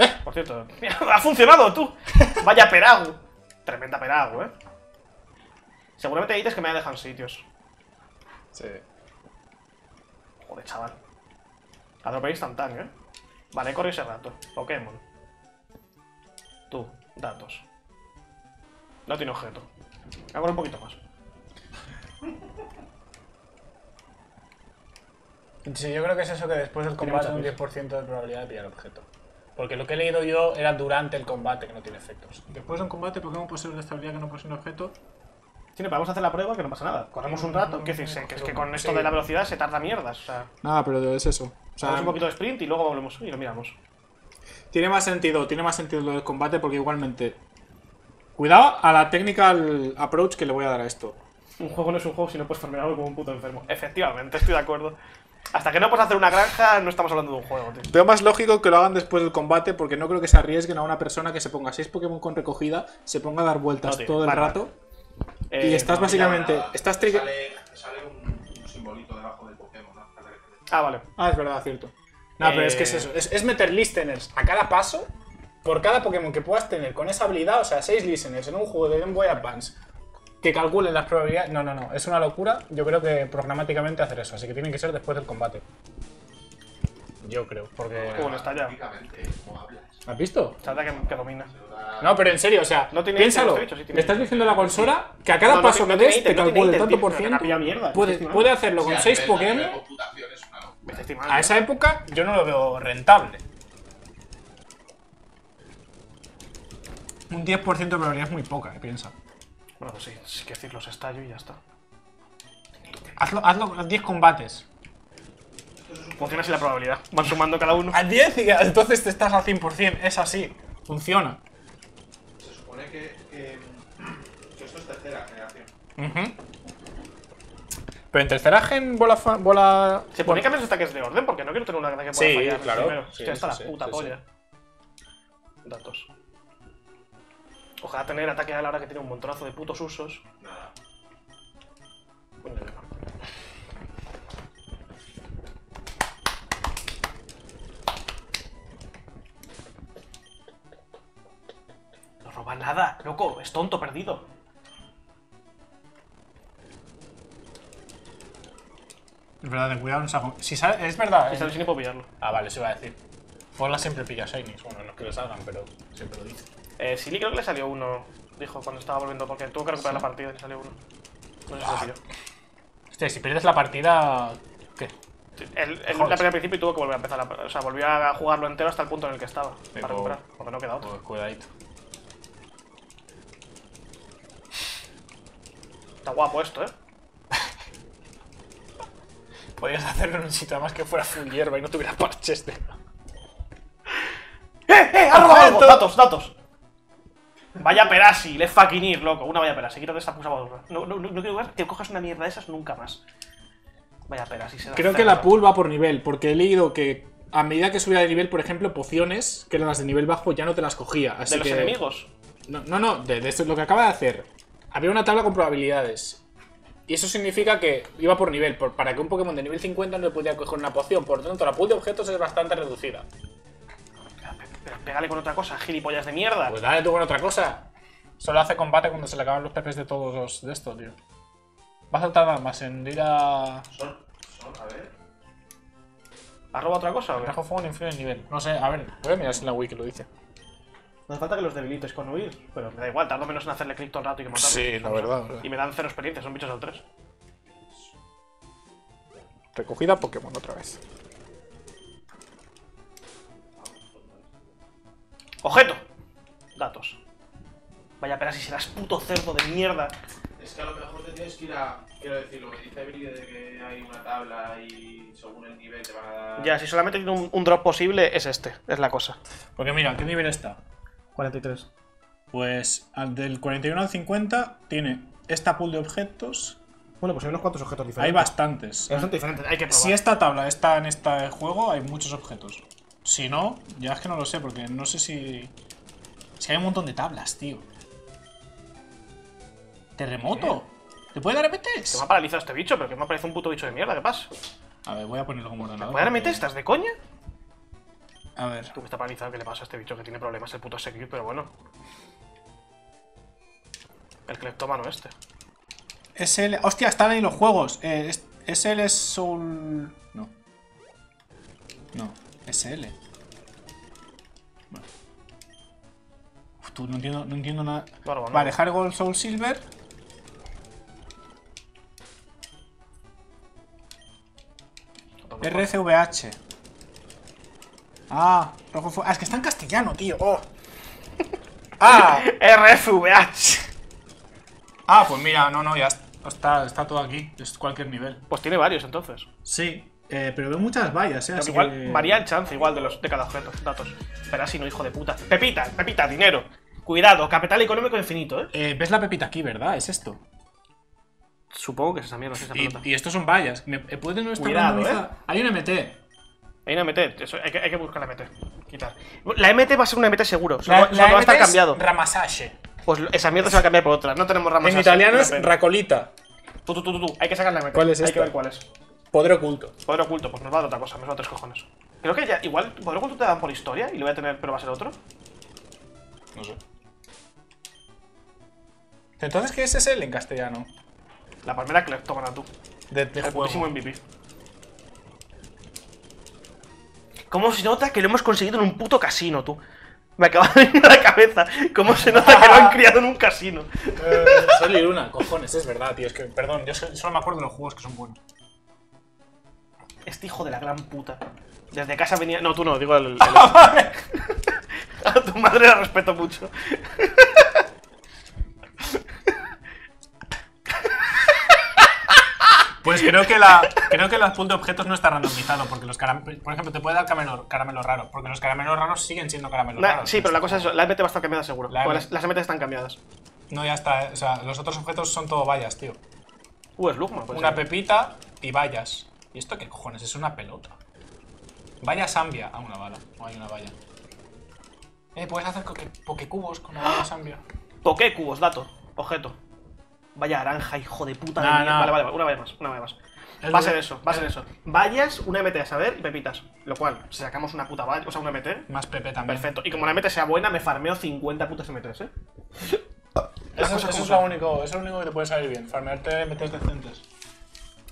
¡Eh! Por cierto, ¡ha funcionado tú! Vaya peragu. Tremenda peragu, ¿eh? Seguramente dices que me dejan sitios. Sí. Joder, chaval. Atropello instantáneo, ¿eh? Vale, corre ese rato. Pokémon. Tú, datos. No tiene objeto. Voy a correr un poquito más. Sí, yo creo que es eso que después del combate un 10% de probabilidad de pillar objeto. Porque lo que he leído yo era durante el combate, que no tiene efectos. Después de un combate, Pokémon posee una estabilidad que no posee un objeto. Sí, vamos a hacer la prueba que no pasa nada. Corremos un rato. ¿Qué decir? Que es que con esto de la velocidad se tarda mierdas. O sea, Nada, pero es eso. O hacemos un poquito de sprint y luego volvemos y lo miramos. Tiene más sentido, tiene más sentido lo del combate porque igualmente. Cuidado a la technical approach que le voy a dar a esto. Un juego no es un juego si no puedes farmear algo como un puto enfermo. Efectivamente, estoy de acuerdo. Hasta que no puedas hacer una granja, no estamos hablando de un juego, tío. Veo más lógico que lo hagan después del combate porque no creo que se arriesguen a una persona que se ponga 6 Pokémon con recogida, se ponga a dar vueltas No, tío, todo el vale, rato y Eh, estás no, básicamente. Nada, Estás sale, sale un, un simbolito debajo del Pokémon, Ah, vale. Ah, es verdad, cierto. No, pero es que es Eh, eso. Es, es meter listeners a cada paso por cada Pokémon que puedas tener con esa habilidad. O sea, 6 listeners en un juego de Game Boy Advance que calculen las probabilidades. No, no, no. Es una locura. Yo creo que programáticamente hacer eso. Así que tienen que ser después del combate. Yo creo, porque. Bueno, está ya. ¿Has visto? Trata que, que domina. No, pero en serio, o sea, No tiene piénsalo. ítems, te he dicho, sí tiene Le estás diciendo a la consola que a cada No, no paso tiene- que no des te no calcule tanto por ciento. la pilla mierda, Puede, puede hacerlo con Sí, a 6 nivel- a nivel Pokémon. Me. A esa época yo no lo veo rentable. Un 10% de probabilidad es muy poca, ¿eh? piensa. Bueno, pues sí, sí que decir los estallo y ya está. Hazlo, hazlo a 10 combates. Funciona así la probabilidad. Van sumando cada uno. A 10 y entonces te estás al 100%. Es así. Funciona. Se supone que, que, que esto es tercera generación. Ujú. Pero en tercera gen bola... fa- bola... Se pone que cambiar los ataques de orden porque no quiero tener una ataque que pueda Sí, fallar. claro. Primero. Sí, está sí, la sí, puta sí, polla. Datos. Ojalá tener ataque a la hora que tiene un montonazo de putos usos. Nada. Bueno, no. roba nada, loco. Es tonto, perdido. Es verdad, ten cuidado, no salgo. Si sale, es verdad. Si eh. sale, sin puedo pillarlo. Ah, vale, se iba a decir. Forla siempre pilla shinies. Bueno, no es que lo salgan, pero siempre lo dice. Eh, Silly creo que le salió uno, dijo, cuando estaba volviendo, porque tuvo que recuperar la partida y le salió uno. No sé si lo pilló. Hostia, si pierdes la partida. ¿Qué? Él, él la al principio y tuvo que volver a empezar. La, o sea, volvió a jugarlo entero hasta el punto en el que estaba. Pero- para recuperar, porque no queda otro. Pues cuidadito. Está guapo esto, eh. Podrías hacerlo en un sitio más que fuera full hierba y no tuviera parches de. ¡Eh, eh! ¡Ha robado algo! ¡Datos, datos! Vaya Perasi, le fucking ir, loco. Una vaya Perasi, quítate esta puta basura. No, no, no, no quiero que cojas una mierda de esas nunca más. Vaya Perasi, se da Creo que la pool va por nivel, porque he leído que a medida que subía de nivel, por ejemplo, pociones, que eran las de nivel bajo, ya no te las cogía. Así De los que... enemigos. No, no, no, de, de esto, lo que acaba de hacer. Había una tabla con probabilidades. Y eso significa que iba por nivel. Por- para que un Pokémon de nivel 50 no le pudiera coger una poción. Por lo tanto, la pool de objetos es bastante reducida. Pero pégale con otra cosa, gilipollas de mierda. Pues dale tú con otra cosa. Solo hace combate cuando se le acaban los pepes de todos los de esto, tío. Vas a tardar más en ir a. Son, son, a ver. ¿Has robado otra cosa o qué? Trajo fuego influye el nivel. No sé, a ver, voy a mirar si en la wiki lo dice. No hace falta que los debilites con huir, pero me da igual, tardo menos en hacerle clic todo el rato y que matarlo. Sí, la verdad, verdad. Y me dan cero experiencia, son bichos al 3. Recogida Pokémon otra vez. ¡Objeto! Datos. Vaya pena si serás puto cerdo de mierda. Es que a lo mejor te tienes que ir a. Quiero decir, lo que dice Billy de que hay una tabla y según el nivel te van a dar. Ya, si solamente tiene un, un drop posible, es este, es la cosa. Porque mira, ¿qué nivel está? 43. Pues al del 41 al 50 tiene esta pool de objetos. Bueno, pues hay unos cuantos objetos Hay diferentes. bastantes. Es bastante diferente, hay que probar. Si esta tabla está en este juego, hay muchos objetos. Si no, ya es que no lo sé, porque no sé si. Si hay un montón de tablas, tío. ¡Terremoto! ¿Te puede dar Que MTs? me ha paralizado este bicho, pero que me parece un puto bicho de mierda, ¿qué pasa? A ver, voy a ponerlo como ordenador. ¿Puede darme porque- ¿Estás de coña? A ver. Tú que está paralizado, ¿qué le pasa a este bicho que tiene problemas el puto Secure, pero bueno. El cleptómano este. SL. ¡Hostia! Están ahí los juegos. Eh, es- SL es Soul. No. No. SL. Bueno. Uf, tú no entiendo, no entiendo nada. Barba, ¿no? Vale, Hard Gold Soul Silver. RCVH. Ah, rojo fu- ah, es que está en castellano, tío. Oh. Ah, RFVH. ah, pues mira, no, no, ya está, está todo aquí. Es cualquier nivel. Pues tiene varios entonces. Sí, eh, pero veo muchas vallas, ¿eh? Pero Así igual que- varía el chance igual de los de cada objeto, datos. Pero así no, hijo de puta. Pepita, pepita, dinero. Cuidado, capital económico infinito, ¿eh? Eh, ¿Ves la pepita aquí, verdad? Es esto. Supongo que es esa mierda, es esa Y, pelota. y estos son vallas. Me, eh, ¿Puede no estar Cuidado, randomizada? Hay un MT. Hay una MT, eso, hay, que, hay que buscar la MT. Quitar. La MT va a ser una MT seguro, solo, La, la va a estar MT es cambiado. Ramasaje. Pues esa mierda se va a cambiar por otra. No tenemos ramas En italiano una es. Racolita. Tú, tú, tú, tú, tú. Hay que sacar la MT. ¿Cuál es Hay esta? que ver cuál es. Poder oculto. Poder oculto, pues nos va a dar otra cosa, nos va a dar tres cojones. Creo que ya, igual, poder oculto te dan por historia y lo voy a tener, pero va a ser otro. No sé. Entonces, ¿qué es SL en castellano? La palmera que le toman a tú. De, de El juego. MVP. ¿Cómo se nota que lo hemos conseguido en un puto casino, tú? Me acaba de venir a la cabeza. ¿Cómo se nota que lo han criado en un casino? Eh, Sol y Luna, cojones, es verdad, tío. Es que, perdón, yo so- solo me acuerdo de los juegos que son buenos. Este hijo de la gran puta. Desde casa venía. No, tú no, digo el. el- a tu madre la respeto mucho. Pues creo que la creo que de objetos no está randomizado, porque los caramelos, por ejemplo, te puede dar caramelo, caramelo raro, porque los caramelos raros siguen siendo caramelos raros. sí, pero la cosa es eso, la MT va a estar cambiada seguro. La Porque M- las, las MT están cambiadas. No, ya está, eh, o sea, los otros objetos son todo vallas, tío. Uh, es Lugma, pues. Una pepita y vallas. ¿Y esto qué cojones? Es una pelota. Valla Sambia. Ah, una bala. No hay una valla. Eh, puedes hacer pokecubos con la valla Sambia. Poké cubos, dato. Objeto. Vaya naranja, hijo de puta. de Nah, mierda. nah. Vale, vale, vale, una vez más, una vez más. Va a ser eso, va a ser eso. Vallas, una MT a saber y pepitas. Lo cual, si sacamos una puta valla, o sea, una MT, Más PP también. perfecto. Y como la MT sea buena, me farmeo 50 putas MTs, ¿eh? Eso, es lo único, eso es lo único que te puede salir bien. Farmearte MTs decentes.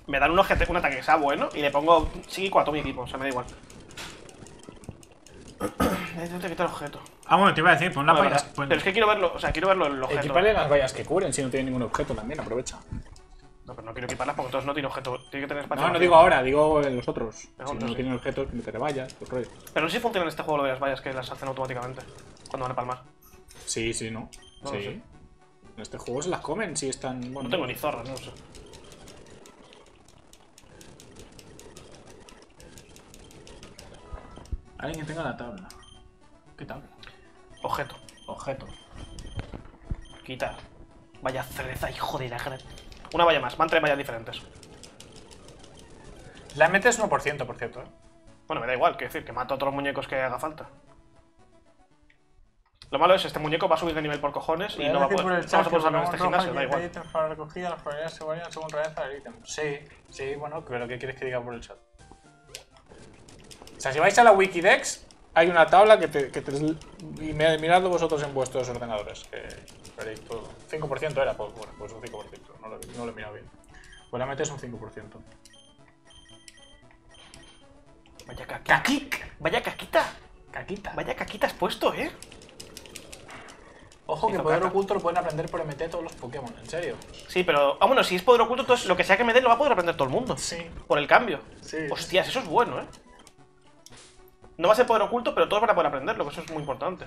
Me dan un, ataque que sea bueno y le pongo psíquico a todo mi equipo, o sea, me da igual. Necesito quitar el objeto. Ah, bueno, te iba a decir, pon la Bueno, vallas. verdad. pon- Pero es que quiero verlo, o sea, quiero verlo el objeto. Equipale las vallas que cubren si no tiene ningún objeto también, aprovecha. No, pero no quiero equiparlas porque entonces no tiene objeto. Tiene que tener espacio. No, no digo ahora, digo en los otros. No, si no tienen objetos, meteré vallas, pues rollo. Pero no sé si funciona en este juego lo de las vallas que las hacen automáticamente cuando van a palmar. Sí, sí, ¿no? No lo sí. sé. En este juego se las comen si están. Bueno, No tengo ni zorras, no sé. Alguien que tenga la tabla. ¿Qué tabla? Objeto. Objeto. Quitar. Vaya cereza, hijo de la gran. Una valla más, van tres vallas diferentes. La MT es 1%, por cierto, ¿eh? Bueno, me da igual, quiero decir, que mato a otros muñecos que haga falta. Lo malo es, este muñeco va a subir de nivel por cojones y no va a poder, vamos a poder usarlo en este gimnasio, da igual. para recogida, las probabilidades se varían según realeza del ítem. Sí, sí, bueno, pero ¿qué quieres que diga por el chat? O sea, si vais a la Wikidex, hay una tabla que te... Que te y me- miradlo vosotros en vuestros ordenadores, que veréis todo. 5% era, pues bueno, pues un 5%, no lo, no lo he mirado bien. Pues la MT es un 5%. Vaya caquita. Vaya caquita. Caquita. Vaya caquita has puesto, eh. Ojo que poder caca. oculto lo pueden aprender por MT todos los Pokémon, en serio. Sí, pero. Ah, bueno, si es poder oculto, entonces lo que sea que me den lo va a poder aprender todo el mundo. Sí. Por el cambio. Sí. Hostias, eso es bueno, eh. No va a ser poder oculto, pero todos van a poder aprenderlo, que eso es muy importante.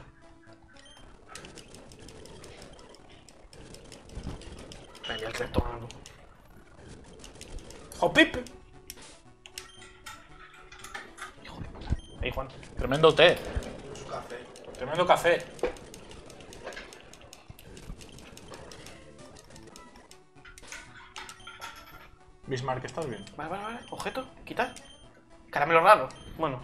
Venga, el recto. ¡Hopip! Ahí, Juan. Tremendo té. Café. Tremendo café. Bismarck, ¿estás bien? Vale, vale, vale. Objeto, quitar. Caramelo raro. Bueno,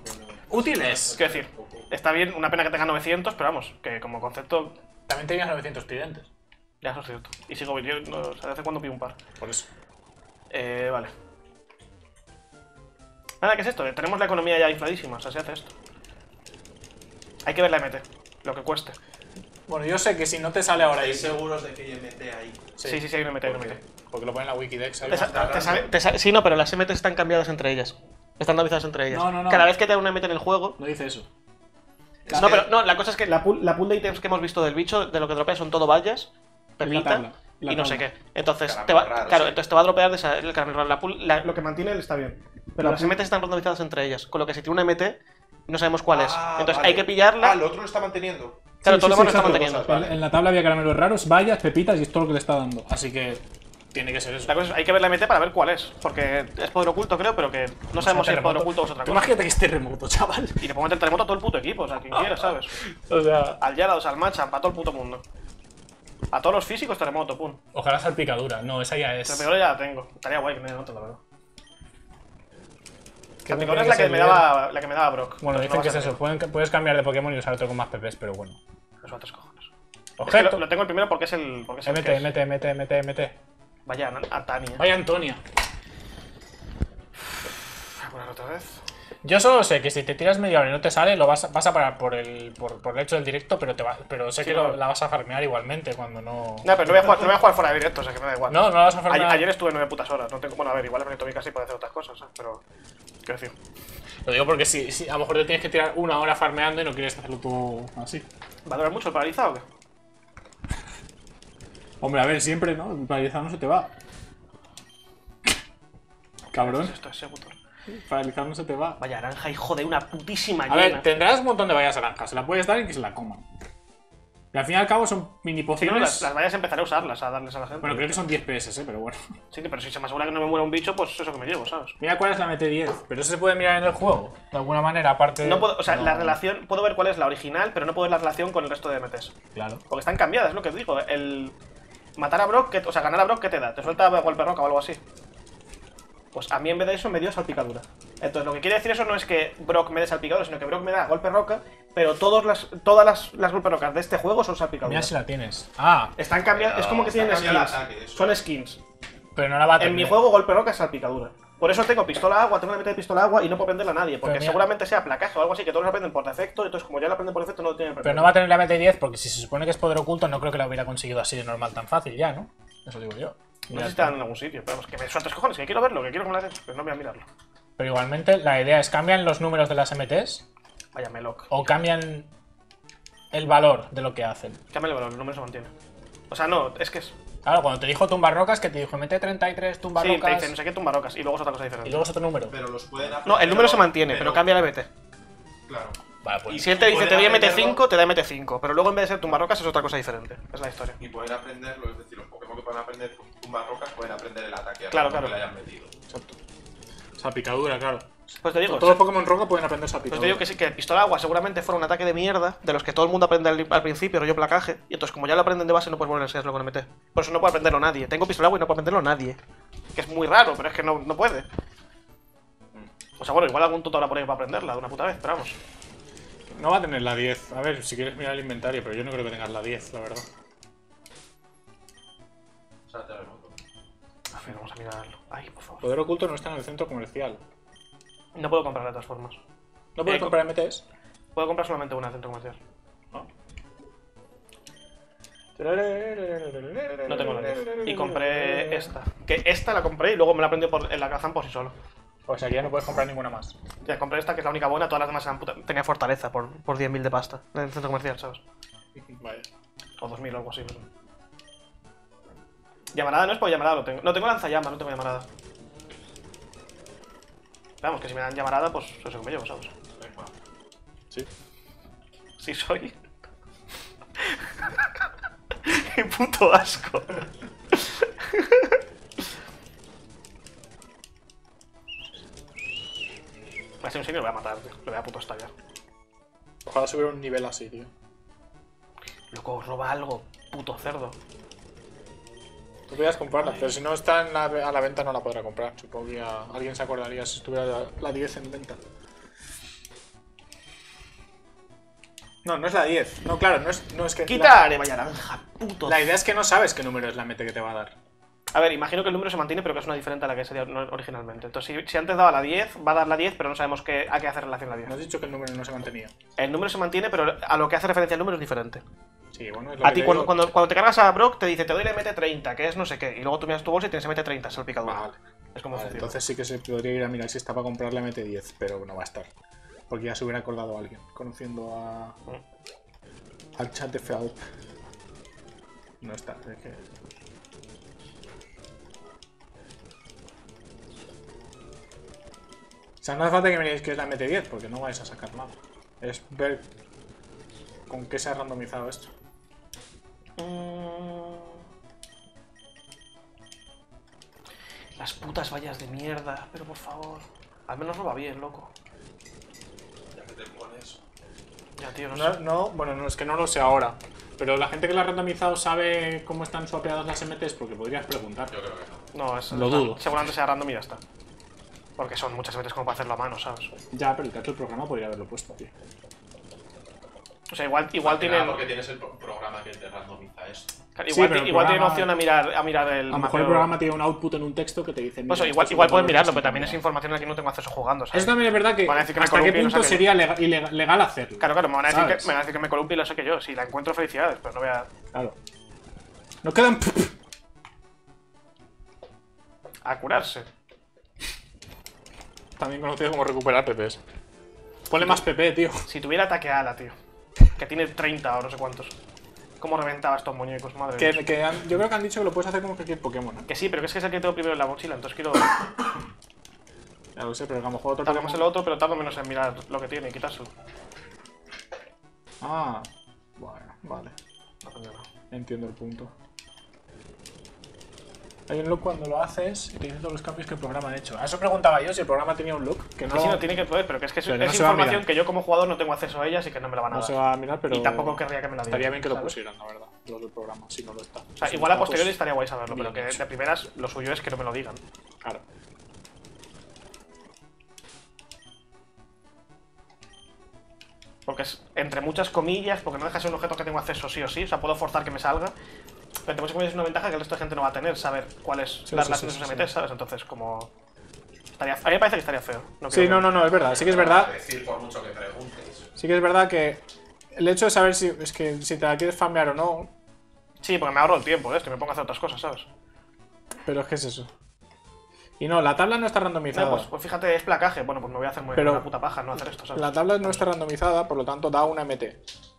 Útiles. quiero decir, está bien, una pena que tenga 900, pero vamos, que como concepto, También tenías 900 tridentes. ya eso es cierto. Y sigo, yo no, o sea, de vez en cuando pido un par. Por eso. Eh, vale. Nada, ¿qué es esto? Tenemos la economía ya infladísima, o sea, se hace esto. Hay que ver la MT, lo que cueste. Bueno, yo sé que si no te sale ahora ahí. ¿Estáis seguros de que hay MT ahí? Sí, sí, sí, hay una MT, hay MT. porque lo pone en la Wikidex. Te sa- te sale- te sale- sí, no, pero las MT están cambiadas entre ellas. Están avisadas entre ellas. No, no, no. Cada vez que te da una MT en el juego. No dice eso. No, pero no, la cosa es que la pool, la pool de ítems que hemos visto del bicho, de lo que dropea son todo vallas, pepita tabla, la y no sé qué. Entonces, te va, raro, claro, sí. entonces te va a dropear de esa, el caramelo raro. La pool, la- lo que mantiene él está bien. Pero La las MT están randomizadas entre ellas. Con lo que si tiene una MT, no sabemos cuál es. Ah, Entonces vale. hay que pillarla. Ah, el otro lo está manteniendo. claro, Sí, todo sí, lo demás lo está manteniendo. Cosas, vale. En la tabla había caramelos raros, vallas, pepitas y es todo lo que le está dando. Así que tiene que ser eso. La cosa es, hay que ver la MT para ver cuál es. Porque es poder oculto, creo, pero que no sabemos si es poder oculto o es otra cosa. imagínate que esté remoto, chaval. Y le puedo meter terremoto a todo el puto equipo, o sea, quien quiera, ¿sabes? O sea, Al Yarados, al Machamp, a todo el puto mundo. A todos los físicos, terremoto, pum. ojalá salpicadura. No, esa ya es. Salpicadora ya la tengo. Estaría guay que me den otro, la verdad. ¿Qué Salpicadora tiene es la que, me daba, la que me daba Brock. Bueno, dicen no que es eso. Pueden- puedes cambiar de Pokémon y usar otro con más PPs, pero bueno. a tres cojones. Es que Objeto. lo, lo tengo el primero porque es el. Porque es el MT, es. MT, MT, MT, MT. Vaya, a Tania. Vaya Antonia. Voy a otra vez. Yo solo sé que si te tiras media hora y no te sale, lo vas a, vas a parar por el, por, por el hecho del directo, pero te va, pero sé Sí, que lo- la vas a farmear igualmente cuando no. No, pero no voy a jugar, no voy a jugar fuera de directo, o sea que me da igual. No, no la vas a Ayer, farmear. ayer estuve nueve putas horas. No tengo, bueno, a ver, igual he venido a mi casa y puedo hacer otras cosas, ¿sabes? Pero. Quiero decir. Lo digo porque si, si a lo mejor te tienes que tirar una hora farmeando y no quieres hacerlo tú así. ¿Va a durar mucho el paralizado o qué? Hombre, a ver, siempre, ¿no? No se te va. Cabrón, ¿Qué es esto? Paralizado no se te va. Vaya naranja, hijo de una putísima A ver, tendrás un montón de vallas naranjas, se la puedes dar y que se la coman. Y al fin y al cabo son mini no, pociones. las, las vallas empezaré a usarlas, a darles a la gente. Bueno, creo que son 10 PS, ¿eh? pero bueno. Sí, pero si se me asegura que no me muera un bicho, pues eso que me llevo, ¿sabes? Mira cuál es la MT10, pero eso se puede mirar en el juego. De alguna manera, aparte. No puedo, o sea, no. la relación, puedo ver cuál es la original, pero no puedo ver la relación con el resto de MTs. Claro. Porque están cambiadas, es lo que digo. El matar a Brock, ¿qué- o sea, ganar a Brock, ¿qué te da? ¿Te suelta golpe roca o algo así? Pues a mí en vez de eso me dio salpicadura. Entonces lo que quiere decir eso no es que Brock me dé salpicadura, sino que Brock me da golpe roca, pero todos las, todas las, las golpe rocas de este juego son salpicadura. Mira si la tienes. Ah, Están cambiadas, es como que tienen skins. ataque. Son skins. pero no la va a En tener. mi juego golpe roca es salpicadura. Por eso tengo pistola agua, tengo la mitad de pistola agua y no puedo aprenderla a nadie. Porque mira- seguramente sea placaje o algo así que todos lo aprenden por defecto. Entonces, como ya lo aprenden por defecto, no lo tienen Pero no va a tener la MT10 porque si se supone que es poder oculto, no creo que la hubiera conseguido así de normal tan fácil ya, ¿no? Eso digo yo. No sé si en algún sitio. Pero vamos, que me sueltes cojones, que quiero verlo, que quiero que me la. Pero no voy a mirarlo. Pero igualmente la idea es cambian los números de las MTs Vaya, meloc. o cambian el valor de lo que hacen. Cámbiale el valor, el número se mantiene. O sea, no, es que es. Claro, cuando te dijo tumbar rocas, que te dijo MT33 tumbar Sí, te rocas dice no sé qué tumba rocas y luego es otra cosa y diferente. luego es otro número. Pero los pueden. No, el número se mantiene, pero pero- cambia la MT. Claro. Vale, pues. Y si él te dice te doy aprenderlo. MT5, te da MT5. Pero luego en vez de ser tumba rocas es otra cosa diferente. Es la historia. Y pueden aprenderlo, es decir, los Pokémon que pueden aprender tumbar rocas pueden aprender el ataque a Claro, lo que claro. le hayan metido. Salpicadura, claro. Pues te digo, Todos los Pokémon roca pueden aprender Pues salpicadura. te digo que sí, que el pistola agua seguramente fuera un ataque de mierda, de los que todo el mundo aprende al, al principio, rollo placaje, y entonces como ya lo aprenden de base no puedes volver a enseñarlo con MT. Por eso no puede aprenderlo nadie. Tengo pistola agua y no puede aprenderlo nadie. Que es muy raro, pero es que no, no puede. O sea, bueno, igual algún tutor habrá por ahí para aprenderla de una puta vez, pero vamos. No va a tener la 10. A ver, si quieres mirar el inventario, pero yo no creo que tengas la 10, la verdad. A ver, vamos a mirarlo. Ay, por favor. Poder oculto no está en el centro comercial. No puedo comprar de todas formas. ¿No puedes Eh, comprar MTs? Puedo comprar solamente una en centro comercial. No tengo la 10. Y compré esta. Que esta la compré y luego me la aprendí por, en la Kazan por sí solo. O sea que ya no puedes comprar ninguna más. Ya compré esta que es la única buena, todas las demás eran puta- tenía fortaleza por, por 10.000 de pasta en el centro comercial, ¿sabes? Vaya. O 2.000 o algo así. Pero... Llamarada no es por llamarada, lo tengo. No tengo lanzallamas, no tengo llamarada. Vamos, que si me dan llamarada, pues eso que me llevo, ¿sabes? Sí. Sí soy. Qué puto asco. Va a ser un señor, lo voy a matar, tío. Lo voy a puto estallar. Ojalá subir un nivel así, tío. Loco, roba algo, puto cerdo. Tú podrías comprarla, pero si no está en la- a la venta no la podrá comprar. Supongo que alguien se acordaría si estuviera la, la 10 en venta. No, no es la 10. No, claro, no es, no es que... Quita y naranja, puto. La, la idea es que no sabes qué número es la MT que te va a dar. A ver, imagino que el número se mantiene, pero que es una diferente a la que sería originalmente. Entonces, si, si antes daba la 10, va a dar la 10, pero no sabemos qué, a qué hace relación la No has 10. dicho que el número no se mantenía. El número se mantiene, pero a lo que hace referencia el número es diferente. Sí, bueno, es lo A que ti, cuando, digo. cuando, cuando te cargas a Brock, te dice, te doy la MT30, que es no sé qué. Y luego tú miras tu bolsa y tienes MT30, es el picador. Vale. Es como Vale, entonces sí que se podría ir a mirar si está para comprar la MT10, pero no va a estar. Porque ya se hubiera acordado alguien, conociendo a. al chat de Felp. No está, es que. Sea, no hace falta que miréis que es la MT10, porque no vais a sacar nada. Es ver con qué se ha randomizado esto. Mm. Las putas vallas de mierda, pero por favor. Al menos roba bien, loco. Ya que te pones. Ya, tío, no, No, sé. no, bueno, no es que no lo sé ahora. Pero la gente que la ha randomizado sabe cómo están swapeadas las MTs, porque podrías preguntar. Yo creo que no. No, es. Lo dudo. Seguramente sea random y ya está. Porque son muchas veces como para hacerlo a mano, ¿sabes? Ya, pero el que ha hecho el programa podría haberlo puesto, tío. O sea, igual, igual Tiene... tienen. porque tienes el pro- programa que te randomiza esto. Igual, Sí, igual tienen programa- opción a mirar, a mirar el. A lo mejor mapeo. el programa tiene un output en un texto que te dice. Pues igual, igual valor mirarlo, pero también es información a la que no tengo acceso jugando, ¿sabes? Eso también es verdad que. Van a decir que me ¿Hasta qué no punto sé sería legal hacerlo? Claro, claro, me van a decir, que, me van a decir que me columpio y lo sé que yo. Si la encuentro, felicidades, pero no voy a. Claro. No quedan. a curarse. También conocido como recuperar PPs. Ponle más PP, tío. Si tuviera ataque ala, tío. Que tiene 30 o no sé cuántos. ¿Cómo reventaba estos muñecos, madre Que, mía? que han- yo creo que han dicho que lo puedes hacer con cualquier Pokémon. ¿eh? Que sí, pero que es que es el que tengo primero en la mochila, entonces quiero. Ya lo sé, pero lo mejor otro Tardo más Pokémon- el otro, pero tardo menos en mirar lo que tiene y quitárselo. Ah. Bueno, vale. No, no. Entiendo el punto. Hay un look cuando lo haces y te dice todos los cambios que el programa ha hecho. A eso preguntaba yo si el programa tenía un look. Que no, Que sí, no tiene que poder, pero que es que es, no información que yo como jugador no tengo acceso a ella, así que no me la van a no dar. se va a mirar, pero. Y tampoco querría que me la dieran. Estaría bien que lo pusieran, la verdad. Los del programa, si no lo está. O sea, Si igual no a posteriori estaría guay saberlo, pero que de primeras lo suyo es que no me lo digan. Claro. Porque es entre muchas comillas, porque no deja de ser un objeto que tengo acceso sí o sí, o sea, puedo forzar que me salga. Muchas comillas es una ventaja que el resto de gente no va a tener, saber cuáles Sí, las sí, relaciones sí, MT, ¿sabes? Entonces, como. Estaría, a mí me parece que estaría feo. No Sí, no, no, no, es verdad. Sí que es verdad. decir por mucho que preguntes. Sí que es verdad que el hecho de saber si es que si te la quieres farmear o no, Sí, porque me ahorro el tiempo, ¿eh? que me pongo a hacer otras cosas, ¿sabes? pero es que es eso. Y no, la tabla no está randomizada. No, pues, pues fíjate, es placaje. Bueno, pues me voy a hacer muy Pero- una puta paja no hacer esto, ¿sabes? La tabla no está randomizada, por lo tanto da una MT,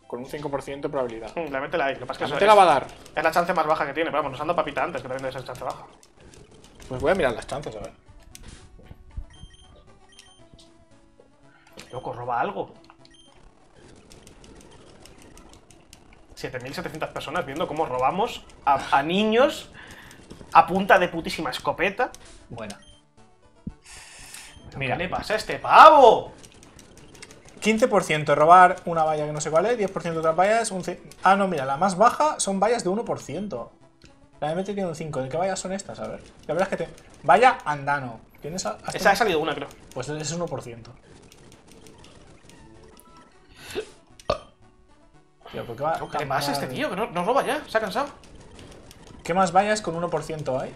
con un 5% de probabilidad. Mm, La mente la hay, lo que pasa es La que MT eso la es, va a dar. es la chance más baja que tiene, pero vamos, nos anda papita antes, que también debe ser chance baja. Pues voy a mirar las chances, a ver. Loco, roba algo. 7.700 personas viendo cómo robamos a, a niños a punta de putísima escopeta. Buena. ¿Qué Mira, le pasa a este pavo? 15% robar una valla que no sé cuál es, 10% de otras vallas, un Ah, no, mira, la más baja son vallas de 1%. La MT tiene un 5. ¿De qué vallas son estas? A ver. La verdad es que te... Valla andano. ¿Tienes a- Esa ha salido una, creo. Pues es 1%. Tío, ¿por qué, va ¿Qué a este tío? Que no, no roba ya, se ha cansado. ¿Qué más vallas con 1% hay?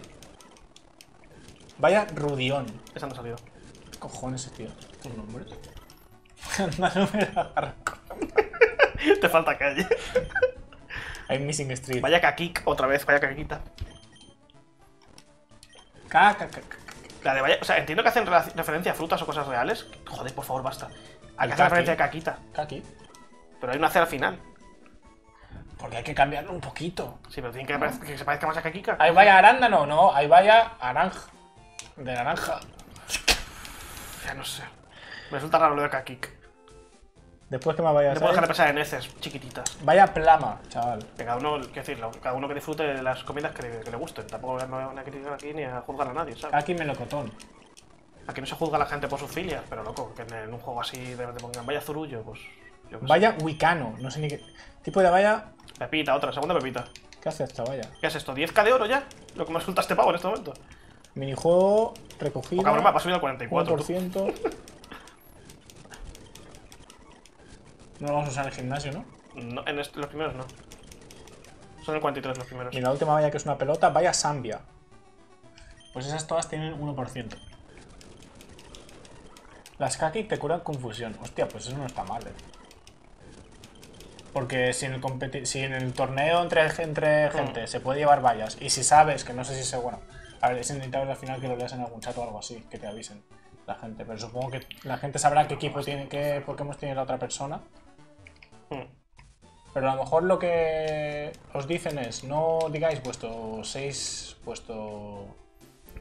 Vaya Rudión. Esa no ha salido. ¿Qué cojones tío? ¿Un nombre? Andano me la arranco. Te falta calle. I'm missing street. Vaya kakik, otra vez, vaya caquita. Ca, ca, ca, ca. La de vaya, o sea, entiendo que hacen referencia a frutas o cosas reales. Joder, por favor, basta. Hay que hacer referencia a caquita. Kaki. Pero hay una C al final. Porque hay que cambiarlo un poquito. Sí, pero tiene que, parec- que se parezca más a caquica. ¿Hay vaya arándano? No, hay vaya naranja. De naranja. Ya no sé. Me resulta raro lo de kakik. Después que me vaya No puedo dejar de pensar en heces chiquititas. Vaya plama, chaval. Que cada uno, quiero decirlo, cada uno que disfrute de las comidas que le, que le gusten. Tampoco voy a criticar aquí ni a juzgar a nadie, ¿sabes? Kaki melocotón. Aquí no se juzga a la gente por sus filias, pero loco, que en, un juego así de, de pongan vaya zurullo, pues. Yo qué sé. Vaya wicano. No sé ni qué. Tipo de valla. Pepita, otra, segunda pepita. ¿Qué hace esta valla? ¿Qué es esto? ¿10k de oro ya? Lo que me resulta este pavo en este momento. Minijuego recogido. Poca broma, va a subir al 44. tú. 1%. No lo vamos a usar en el gimnasio, ¿no? No, en este- los primeros no. Son el 43 los primeros. Y la última valla que es una pelota, vaya Zambia. Pues esas todas tienen 1%. Las kaki te curan confusión. Hostia, pues eso no está mal, eh. Porque si en el, competi- si en el torneo entre, entre gente se puede llevar vallas y si sabes que no sé si se bueno, a ver, es inevitable al final que lo leas en algún chat o algo así, que te avisen la gente, pero supongo que la gente sabrá qué equipo tiene, qué Pokémon tiene la otra persona. Pero a lo mejor lo que os dicen es no digáis vuestro 6, vuestro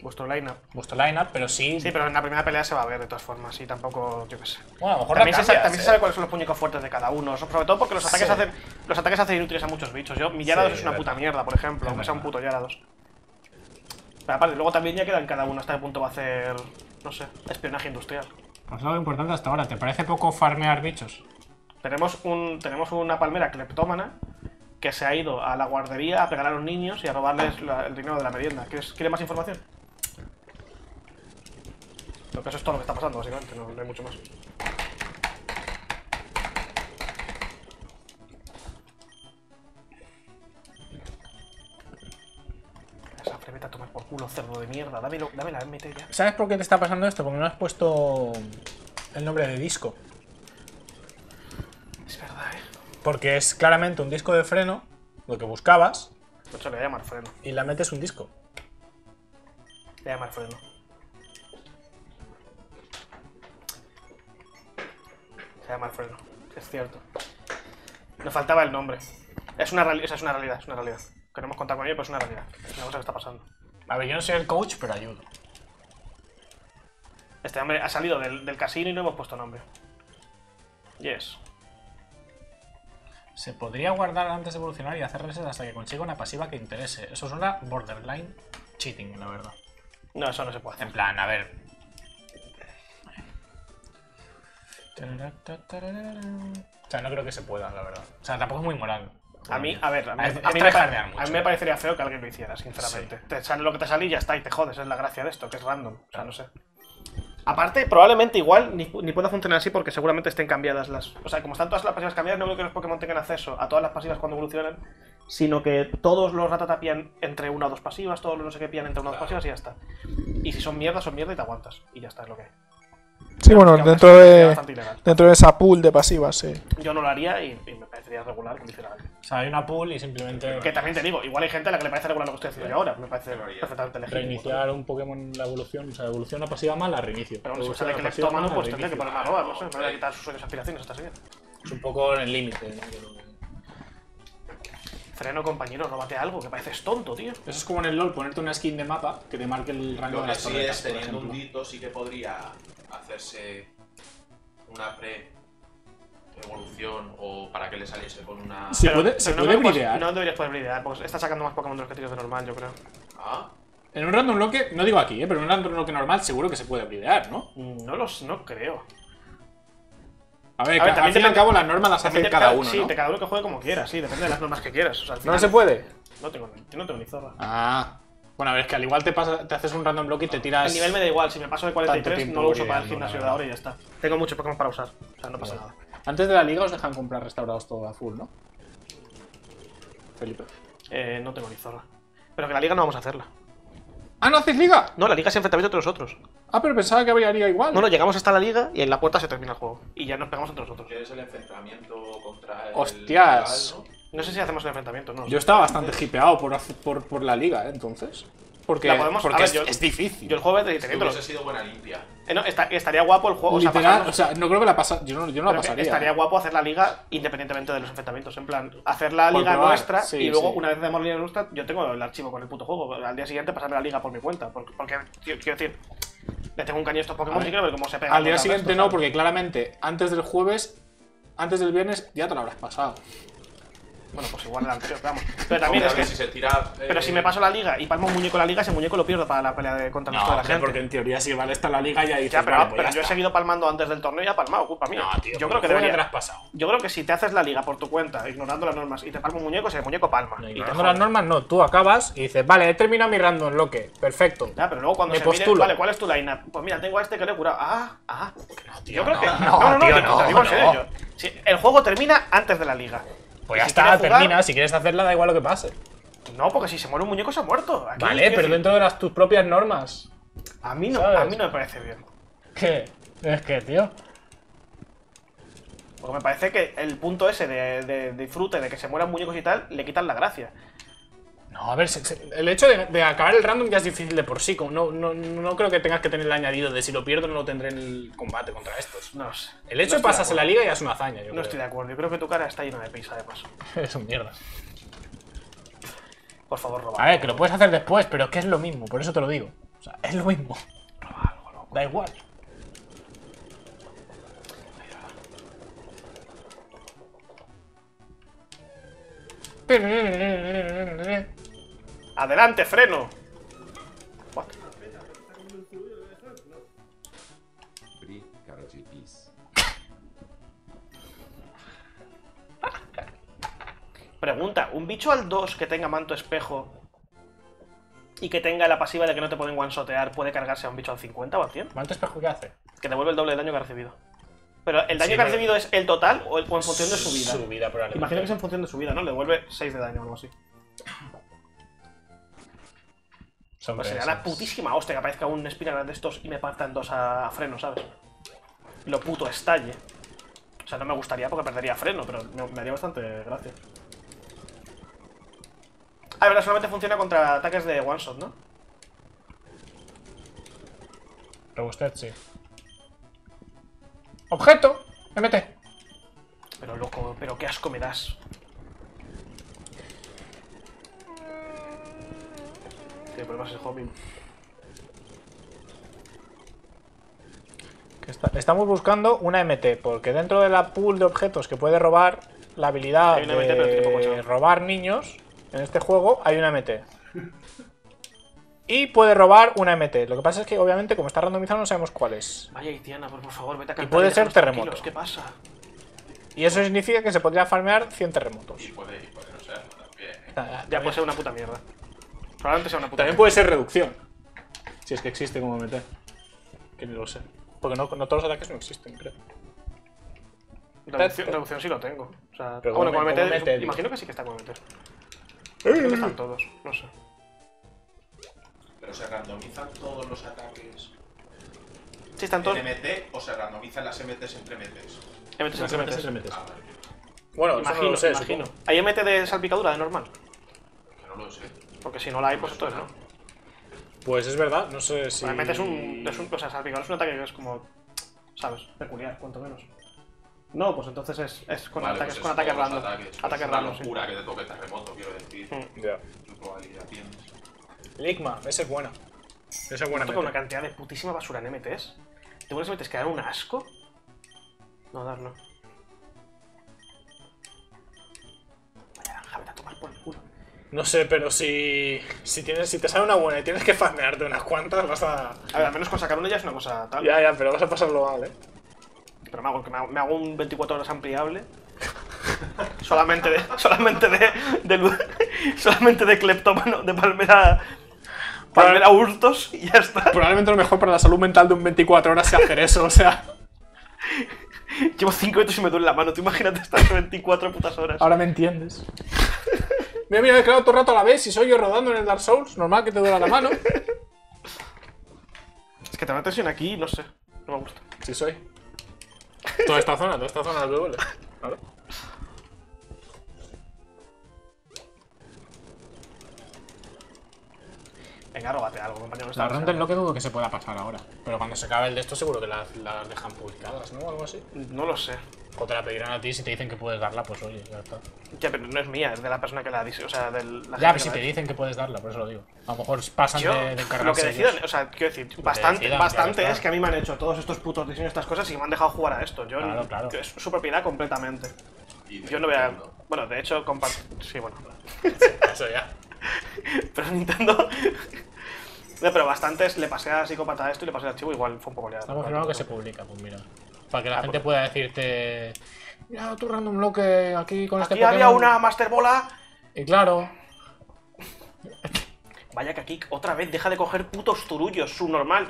Vuestro lineup. vuestro lineup, pero sí, Sí, pero en la primera pelea se va a ver de todas formas, y tampoco, yo qué sé. bueno, a lo mejor También, la se, sabe, cambias, también se sabe cuáles son los puñicos fuertes de cada uno, sobre todo porque los ataques, Sí. hacen, los ataques hacen inútiles a muchos bichos. Yo, mi Gyarados Sí, es una puta mierda, por ejemplo, aunque sea un puto Gyarados. Pero aparte, luego también ya queda en cada uno hasta qué punto va a hacer, no sé, espionaje industrial. pues algo importante hasta ahora. ¿Te parece poco farmear bichos? Tenemos, un, tenemos una palmera cleptómana que se ha ido a la guardería a pegar a los niños y a robarles el dinero de la merienda. ¿Quieres, ¿Quiere más información? Lo que eso es todo lo que está pasando, básicamente, no, hay mucho más. Vete a tomar por culo, cerdo de mierda. Dame, lo- dame la MT ya. ¿Sabes por qué te está pasando esto? Porque no has puesto el nombre de disco. Es verdad, eh. Porque es claramente un disco de freno, lo que buscabas, De hecho, le voy a llamar freno. y la metes un disco. Le voy a llamar freno. Se llama freno, es cierto. Nos faltaba el nombre. Es una, sea, es una realidad, es una realidad. Queremos contar con ello, pero es una realidad. Es una cosa que está pasando. A ver, yo no soy el coach, pero ayudo. Este hombre ha salido del, del casino y no hemos puesto nombre. Yes. Se podría guardar antes de evolucionar y hacer reset hasta que consiga una pasiva que interese. Eso suena borderline cheating, la verdad. No, eso no se puede hacer. En plan, a ver. O sea, no creo que se pueda, la verdad. O sea, tampoco es muy moral. A mí, a ver, a mí, a mí me, a mí me parecería feo que alguien lo hiciera, sinceramente. Te sale lo que te sale y ya está, y te jodes, es la gracia de esto, que es random. O sea, no sé. Aparte, probablemente igual ni, ni pueda funcionar así porque seguramente estén cambiadas las. O sea, como están todas las pasivas cambiadas, no creo que los Pokémon tengan acceso a todas las pasivas cuando evolucionan, sino que todos los Ratata pillan entre una o dos pasivas, todos los no sé qué pillan entre una o dos pasivas y ya está. Y si son mierda, son mierda y te aguantas. Y ya está, es lo que hay. Sí, bueno, dentro de, dentro de esa pool de pasivas, sí. Yo no lo haría y, y me parecería regular que lo hiciera alguien. O sea, hay una pool y simplemente Que también te digo, igual hay gente a la que le parece regular lo que estoy haciendo yo ahora. Me parece perfectamente legítimo. reiniciar un Pokémon la evolución, o sea, evolución a pasiva más la reinicio. Pero bueno, si a que le toma, la pues tendría que poner una roba, no sé. Me voy a quitar sus sueños y aspiraciones, está bien. Es un poco en el límite. ¿no? Freno, compañero, róbate algo, que pareces tonto, tío. Eso es como en el LoL, ponerte una skin de mapa que te marque el rango Lo de las sí torretas, es, teniendo un dito, sí que podría hacerse una pre-evolución o para que le saliese con una... Se puede, pero se puede bridear. No deberías poder bridear, porque está sacando más Pokémon de los que tiros de normal, yo creo. Ah, En un random loque, no digo aquí, ¿eh? pero en un random loque normal seguro que se puede bridear, ¿no? No los, no creo. A ver, A ver, que al también fin y al depende- cabo las normas las hace cada cada- uno, Sí, ¿no? de cada uno que juegue como quiera, sí, depende de las normas que quieras. O sea, al ¿No final- se puede? No tengo, yo no tengo ni zorra. Ah. Bueno, a ver, es que al igual te, pasa, te haces un random bloque y te tiras... El nivel me da igual, si me paso de 43 tiempo no lo uso para el gimnasio de ahora y ya está. Tengo mucho Pokémon para usar, o sea, no pasa nada. Antes de la liga os dejan comprar restaurados todo a full, ¿no? Felipe. Eh, no tengo ni zorra. Pero que la liga no vamos a hacerla. ¡Ah, no haces liga! No, la liga es enfrentamiento entre nosotros. Ah, pero pensaba que habría liga igual. No, no, llegamos hasta la liga y en la puerta se termina el juego. Y ya nos pegamos entre nosotros. ¿quieres el enfrentamiento contra el... Hostias. rival, No sé si hacemos el enfrentamiento, no. Yo estaba bastante hipeado por, por, por la liga, ¿eh? Entonces. Porque, La podemos- porque a ver, es, yo- es difícil. Yo el juego de teniéndolo. hubiese sido buena limpia. Eh, no, está- estaría guapo el juego, o sea, Literal, pasarnos- o sea, no creo que la pasa. Yo no, yo no la pero que pasaría. estaría ¿eh? guapo hacer la liga independientemente de los enfrentamientos. En plan, hacer la liga probar, nuestra sí, y luego, sí. una vez tenemos la liga nuestra, yo tengo el archivo con el puto juego. Al día siguiente pasarme la liga por mi cuenta. Porque, quiero decir, le tengo un caño a estos Pokémon y quiero ver cómo se pega. Al día siguiente resto, no, ¿sabes? porque claramente antes del jueves, antes del viernes, ya te lo habrás pasado. Bueno, pues igual el anterior, vamos. Pero también Hombre, es que. si se tira... Pero eh, si me paso la liga y palmo un muñeco en la liga, ese muñeco lo pierdo para la pelea de contra el resto de la gente. porque en teoría si vale esta la liga ya dices, Ya, pero, vale, pues pero ya yo he está. seguido palmando antes del torneo y ha palmado, culpa mía. No, tío, yo creo que debería. te lo has pasado. Yo creo que si te haces la liga por tu cuenta, ignorando las normas, y te palma un muñeco, ese muñeco palma. No, y te ignorando las normas, no. Tú acabas y dices, vale, he terminado mi random loque. Perfecto. Ya, pero luego cuando Me se mire, postulo. vale, ¿cuál es tu lineup? Pues mira, tengo a este que le he curado. Ah, ah. yo creo que. no, No, no, no, tío, no, no. yo- si- el juego termina antes de la liga. Pues ya si está, jugar- termina. Si quieres hacerla, da igual lo que pase. No, porque si se muere un muñeco, se ha muerto. Aquí, Vale, pero decir, dentro de las tus propias normas. A mí, no, ¿sabes? a mí no me parece bien. ¿Qué? Es que, tío. Porque me parece que el punto ese de, de disfrute, de que se mueran muñecos y tal, le quitan la gracia. No, a ver, se- se- el hecho de, de acabar el random ya es difícil de por sí. No, no, no creo que tengas que tener el añadido de si lo pierdo no lo tendré en el combate contra estos. No sé. El hecho No de pasarse la acuerdo. liga ya es una hazaña, yo No creo. estoy de acuerdo. Yo creo que tu cara está llena de pis, además. Es un mierda. Por favor, roba. A ver, que lo puedes hacer después, pero es que es lo mismo, por eso te lo digo. O sea, es lo mismo. Da igual. ¡Adelante, freno! What? Pregunta, ¿un bicho al 2 que tenga manto espejo y que tenga la pasiva de que no te pueden one-shotear puede cargarse a un bicho al 50 o al 100? ¿Cuánto espejo que hace? Que devuelve el doble de daño que ha recibido. Pero ¿el daño Sí, que ha recibido es el total o, en función de su vida? Su vida, probablemente. Imagino que es en función de su vida, ¿no? Le devuelve 6 de daño o algo así. Pues sería la putísima hostia que aparezca un Spinarak de estos y me partan dos a, a freno, ¿sabes? Lo puto estalle. O sea, no me gustaría porque perdería freno, pero me, me haría bastante gracia. Ah, verdad, solamente funciona contra ataques de one shot, ¿no? Pero usted sí. Objeto. MT. Pero loco, pero qué asco me das. Tiene problemas el está- estamos buscando una MT, porque dentro de la pool de objetos que puede robar la habilidad Hay una MT, pero tiene poco de robar niños, en este juego hay una MT. Y puede robar una MT. Lo que pasa es que, obviamente, como está randomizado, no sabemos cuál es. Vaya, Itiana, por, por favor, vete a cantar. puede ser terremoto. ¿Qué pasa? Y eso significa que se podría farmear 100 terremotos. Y puede, y puede no serlo también. Ah, Ya puede ser una puta mierda. Probablemente sea una puta También puede ser reducción. Si es que existe como MT. Que ni lo sé. Porque no, no todos los ataques no existen, creo. Reducción, reducción sí lo tengo. O sea, Pero bueno, como con me- MT, como MT, digo. imagino que sí que está con MT. Creo que están todos, no sé. Pero se randomizan todos los ataques Sí, están todos. en MT o se randomizan las MTs entre MTs. MT Las entre MTs MTs. Ah, vale. Bueno, eso no Imagino, lo sé, imagino. supongo. ¿Hay MT de salpicadura de normal? Que no lo sé. Porque si no la hay, pues entonces no. Pues es verdad, no sé si. Realmente es un, es un. O sea, salpicadura es un ataque que es como. ¿Sabes? Peculiar, cuanto menos. No, pues entonces es, es con Vale, ataques, pues con es ataques todos los random. Ataques, pues Ataques es una random, sí. locura que te toque terremoto, quiero decir. Mm. Ya. ¿Qué probabilidad tienes? Enigma, esa es buena. Esa es buena. Toca una meta. cantidad de putísima basura en MTs. Tengo unas MTs que dan un asco. No, dar no. Vaya naranja, vete a tomar por el culo. No sé, pero si. Si, tienes, si te sale una buena y tienes que farmearte unas cuantas, vas a. A ver, al menos con sacar una ya es una cosa tal. Ya, ya, pero vas a pasarlo mal, eh. Pero me hago, me hago, un 24 horas ampliable. solamente de. Solamente de. solamente de cleptómano, de palmera. Palmera hurtos y ya está. Probablemente lo mejor para la salud mental de un 24 horas sea hacer eso, o sea. Llevo 5 minutos y me duele la mano. Tú imagínate estar 24 putas horas. Ahora me entiendes. Mira, mira, he quedado todo el rato a la vez. Si soy yo rodando en el Dark Souls, normal que te duela la mano. Es que te metes en aquí, no sé. No me gusta. Sí soy. Toda esta zona, toda esta zona te duele. Claro. Venga, róbate algo, compañero. La Está Randall no que dudo que se pueda pasar ahora. Pero cuando se acabe el de esto seguro que las, las dejan publicadas, ¿no? O algo así. No lo sé. O te la pedirán a ti si te dicen que puedes darla, pues oye, ya está. Ya, pero no es mía, es de la persona que la dice. O sea, del. La Ya, pero si que te la- dicen que puedes darla, por eso lo digo. A lo mejor pasan Yo, de, de lo encargarse que ellos. decidan, o sea, quiero decir, bastante, decidan, bastante es que a mí me han hecho todos estos putos diseños, estas cosas y me han dejado jugar a esto. Yo, Claro, claro. Es su propiedad completamente. Y de Yo no voy a. Bueno, de hecho, comparto. Sí, bueno. Eso ya. Pero Nintendo. No, pero bastantes le pasé a psicópata esto y le pasé al archivo, igual fue un poco liado. Está confirmado que se publica, pues mira. Para que la Ah, gente pues- pueda decirte. Mira, tu random bloque aquí con este Aquí había Pokémon". una Master Bola. Y claro. Vaya que aquí otra vez deja de coger putos turullos, subnormal.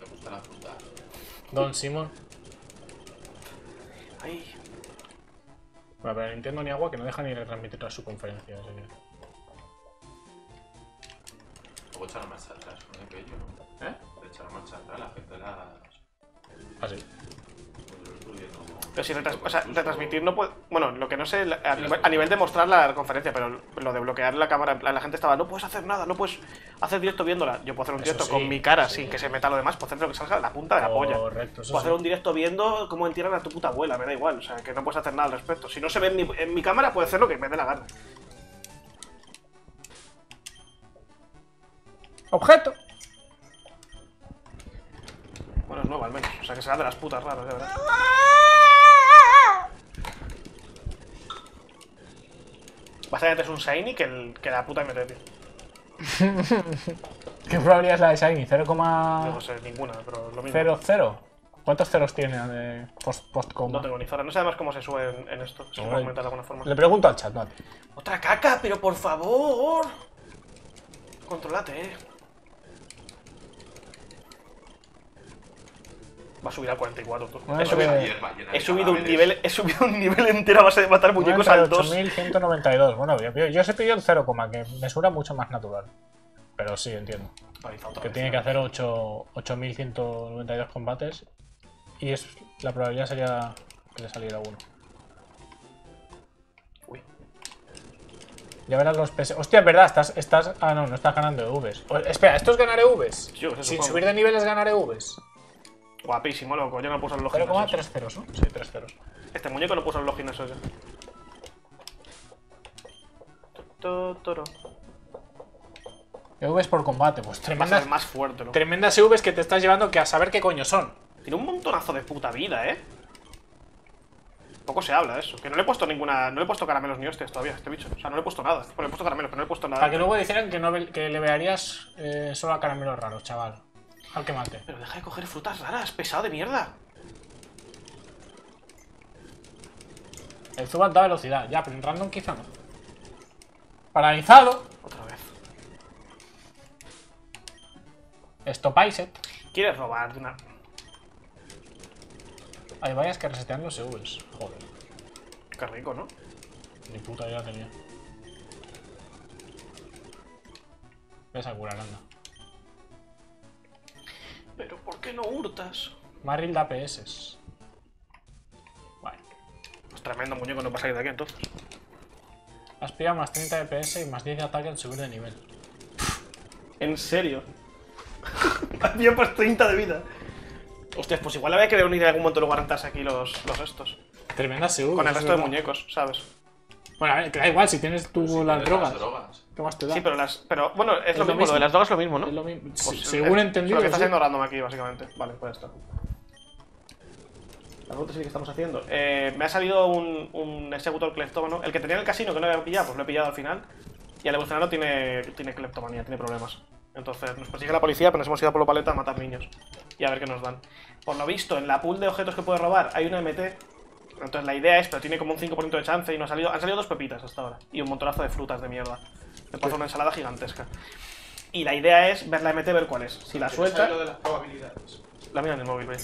Me gusta la fruta. Don Simon. Ay, Bueno, pero Nintendo ni agua que no deja ni retransmitir su conferencia. así que- Luego echar marcha atrás, no sé qué yo, ¿no? ¿Eh? Echar marcha atrás, la gente las. Así. pues, lo estoy viendo como- pero si retras- o sea, retransmitir no puede. Bueno, lo que no sé, a nivel, a nivel de mostrar la conferencia, pero lo de bloquear la cámara, en plan, la gente estaba, no puedes hacer nada, no puedes hacer directo viéndola. Yo puedo hacer un directo sí, con mi cara sí. sin que se meta lo demás, puedo hacer lo que salga de la punta de la polla. Correcto, eso Puedo hacer un directo viendo cómo entierran a tu puta abuela, me da igual, o sea, que no puedes hacer nada al respecto. Si no se ve en mi, en mi cámara, puedo hacer lo que me dé la gana. Objeto. Bueno, es nuevo al menos, o sea, que será de las putas raras, de verdad. Básicamente es un Shiny que, el, que la puta MT, tío. ¿Qué probabilidad es la de Shiny? No 0,00. sé ninguna, pero lo mismo. ¿Cuántos ceros tiene de post, post No coma? tengo ni zona. No sé además cómo se sube en, en esto. Si comentar de alguna forma. Le pregunto al chat, vale. ¡Otra caca! ¡Pero por favor! Controlate, eh. Va a subir al 44, tú. Bueno, he, es subido, que- hierba llena he subido un nivel, he subido un nivel entero a base de matar muñecos al 2. 98.192. Bueno, yo, yo, yo se pidió el 0, que me suena mucho más natural. Pero sí, entiendo. Que tiene que hacer 8 8.192 combates. Y es, la probabilidad sería que le saliera uno. Uy. Ya verás los PS. Hostia, es verdad, estás, estás. Ah, no, no estás ganando EVs. O- espera, ¿esto es ganar EVs? Yo Sin supongo. subir de nivel es ganar EVs. Guapísimo, loco. Yo no puse los logins. 0,3 ceros, ¿no? Sí, 3 ceros. Este muñeco no puso los esos ya. To- Toro. EVs por combate, pues tremendas, más fuerte, tremendas EVs que te estás llevando que a saber qué coño son. Tiene un montonazo de puta vida, ¿eh? Poco se habla de eso. Que no le he puesto ninguna. No le he puesto caramelos ni hostias todavía a este bicho. O sea, no le he puesto nada. Bueno, le he puesto caramelos, pero no le he puesto nada. Para que luego dijeran que, no, que le vearías eh, solo a caramelos raros, chaval. Al que mate. Pero deja de coger frutas raras, pesado de mierda. El Zubat da velocidad, ya, pero en random quizá no. Paralizado. Otra vez. Stopaiset. ¿Quieres robar de una. Hay varias que resetean los EVs. Joder, Qué rico, ¿no? ni puta idea tenía. Ves a curar, anda. Pero ¿por qué no hurtas? Marril da PS. Vale. Pues tremendo muñeco, no va a salir de aquí entonces. Has pillado más 30 de PS y más 10 de ataque al subir de nivel. ¿En serio? Había pues 30 de vida. Hostias, pues igual había que reunir en algún momento luego a rentarse aquí los, los estos. Tremenda SU. Con el resto de muñecos, ¿sabes? Bueno, a ver, que da igual, si tienes tú Si las tienes drogas. Las drogas. ¿Qué más te da? Sí, pero las. Pero bueno, es, Es lo lo mismo, lo de las drogas es lo mismo, ¿no? Es lo mismo. Pues, Sí, según he entendido. Lo que está haciendo random aquí, básicamente. Vale, pues está. La pregunta sí que estamos haciendo. Eh, me ha salido un, un ejecutor cleptómano. El que tenía en el casino que no había pillado, pues lo he pillado al final. Y al evolucionarlo tiene, tiene cleptomanía, tiene problemas. Entonces nos persigue la policía, pero nos hemos ido por paleta a matar niños. Y a ver qué nos dan. Por lo visto, en la pool de objetos que puede robar hay una MT. Entonces la idea es, pero tiene como un 5% de chance y no ha salido. Han salido dos pepitas hasta ahora. Y un montonazo de frutas de mierda. Me pasa una ensalada gigantesca. Y la idea es ver la MT, ver cuál es. Si la ¿Quieres suelta. lo de las probabilidades? La mira en el móvil, ve.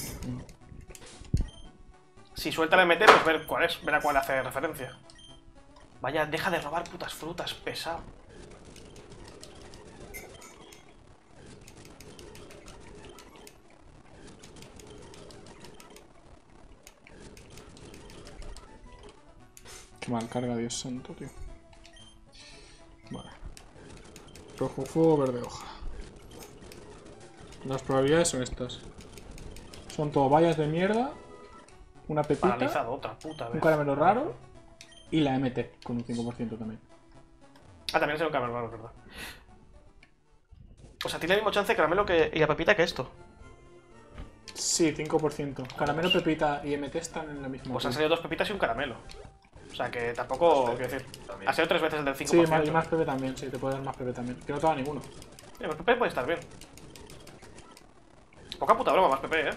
Si suelta la MT, pues ver cuál es, ver a cuál hace referencia. Vaya, deja de robar putas frutas, pesado. Qué mal carga, Dios santo, tío. Vale. Rojo fuego, verde hoja. Las probabilidades son estas. Son todo vallas de mierda, una pepita, Paralizado, otra puta vez. un caramelo raro y la MT con un 5% también. Ah, también es un caramelo raro, verdad. O sea, tiene el mismo chance de caramelo que, y la pepita que esto. Sí, 5%. Caramelo, pepita y MT están en la misma. Pues han salido dos pepitas y un caramelo. O sea, que tampoco, quiero decir, También. ha sido tres veces el del 5%. Sí, más, y más pepe también, sí, te puede dar más pepe también. Que no te da ninguno. Eh, pues Pepe puede estar bien. Poca puta broma, más Pepe, eh.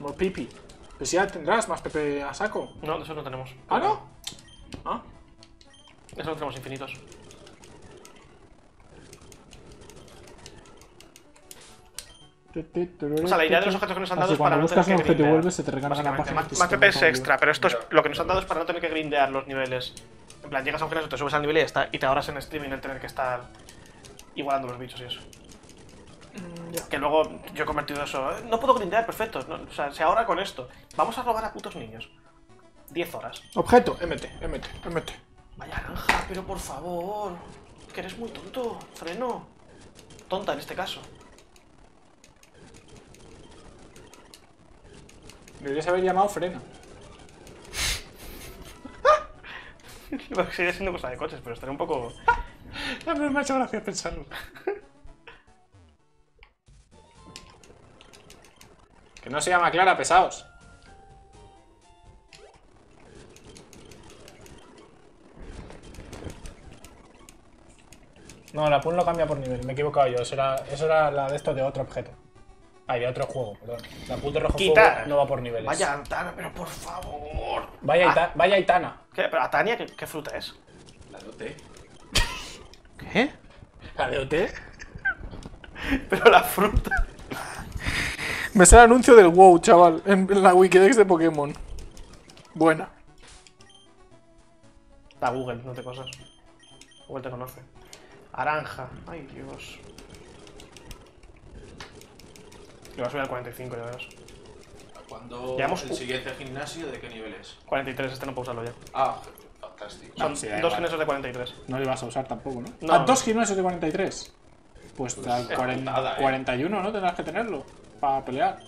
More pipi. Pues ya tendrás más pepe a saco. No, de eso no tenemos. ¿Ah, no? Ah. De eso no tenemos infinitos. O sea, la idea de los objetos que nos han dado Así es para no tener buscas que un objeto y grindear. vuelves, se te recarga la Básicamente, página. más, más está PP es mejor, extra, pero esto es lo que nos han dado es para no tener que grindear los niveles. En plan, llegas a un gimnasio, te subes al nivel y, ya está, y te ahorras en streaming el tener que estar igualando los bichos y eso. Mm, Que luego yo he convertido eso. "Eh, No puedo grindear, perfecto. no, o sea, se ahorra con esto. Vamos a robar a putos niños. 10 horas. Objeto, MT, MT, MT. Vaya naranja, pero por favor. Que eres muy tonto. Freno. Tonta en este caso. Deberías haber llamado freno. Sigue siendo cosa de coches, pero estaré un poco. A mí me ha hecho gracia pensarlo. que no se llama Clara, pesados. No, la pool no cambia por nivel, me he equivocado yo. Eso era, eso era la de esto de otro objeto. Ay, de otro juego, perdón. La de rojo Quitar. fuego no va por niveles. Vaya Antana, pero por favor. Vaya, Ah, Ita- vaya Itana. ¿Qué? Pero Atania, ¿qué, qué fruta es? La doté. ¿Qué? ¿La de OT? Pero la fruta. Me sale el anuncio del WoW, chaval, en en la Wikidex de Pokémon. Buena. La Google, no te cosas. Google te conoce. Naranja. Ay, Dios. Le va a subir al 45, ya verás. Cuando Llevamos el siguiente gimnasio, ¿de qué nivel es? 43, este no puedo usarlo ya. Ah, fantástico. Son sí, dos igual. gimnasios de 43. No le vas a usar tampoco, ¿no? No. Ah, dos gimnasios de 43. Pues, al es 40 putada, ¿eh? 41, ¿no? Tendrás que tenerlo para pelear.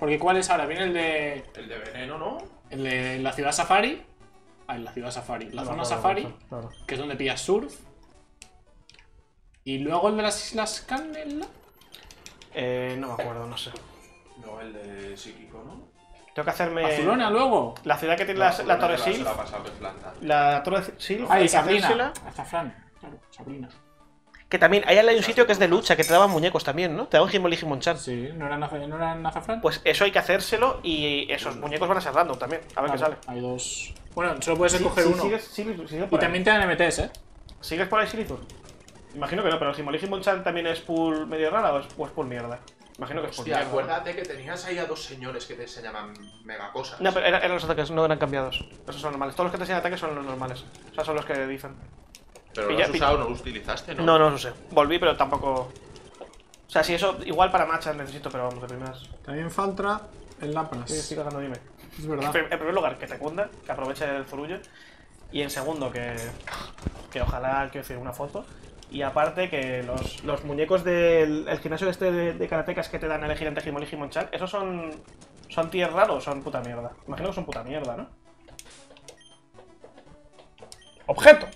Porque ¿cuál es ahora? Viene el de, El de veneno, ¿no? el de la ciudad Safari. Ah, en la ciudad Safari. La zona Safari, que es donde pillas surf. Y luego el de las Islas Canela. Eh, no me acuerdo, no sé. No, el de psíquico, ¿no? Tengo que hacerme. Barcelona luego. La ciudad que tiene la, la Torre Se Sil. la. La Torre Sil. Ah, y. Sabrina. Azafrán. Claro, Sabrina. Que también, ahí hay un sitio que es de lucha, que te daban muñecos también, ¿no? Te daban Jimon y Jimonchan. Sí, ¿no eran, ¿no eran azafrán? Pues eso hay que hacérselo y esos muñecos van a ser random también. A ver qué sale. Hay dos. Bueno, solo puedes escoger Sí, uno. sigues- sigues- sigues Y ahí. también te dan MTs, ¿eh? ¿Sigues por ahí Silithur? Imagino que no, pero el Jimon y Jimonchan también es pool medio rara o es, o es pool mierda. Imagino que es pool Hostia, mierda. acuérdate que tenías ahí a dos señores que te enseñaban mega cosas. No, pero era- eran los ataques, no eran cambiados. Esos son normales. Todos los que te enseñan ataques son los normales. O sea, son los que dicen. Pero lo Pilla- has pilla- usado, no lo utilizaste, ¿no? No, no lo sé. Volví, pero tampoco. O sea, si eso, igual para matchas necesito, pero vamos, de primeras. También falta el Lapras. Sí, estoy cagando, dime. Es verdad. En primer lugar, que te cunda, que aproveche el zurullo. Y en segundo, que. Que ojalá, quiero decir, una foto. Y aparte, que los, los muñecos del el gimnasio este de, de karatecas que te dan a elegir entre Jimon y Jimon-chan, ¿esos son. ¿Son tier raros o son puta mierda? Imagino que son puta mierda, ¿no? ¡Objeto!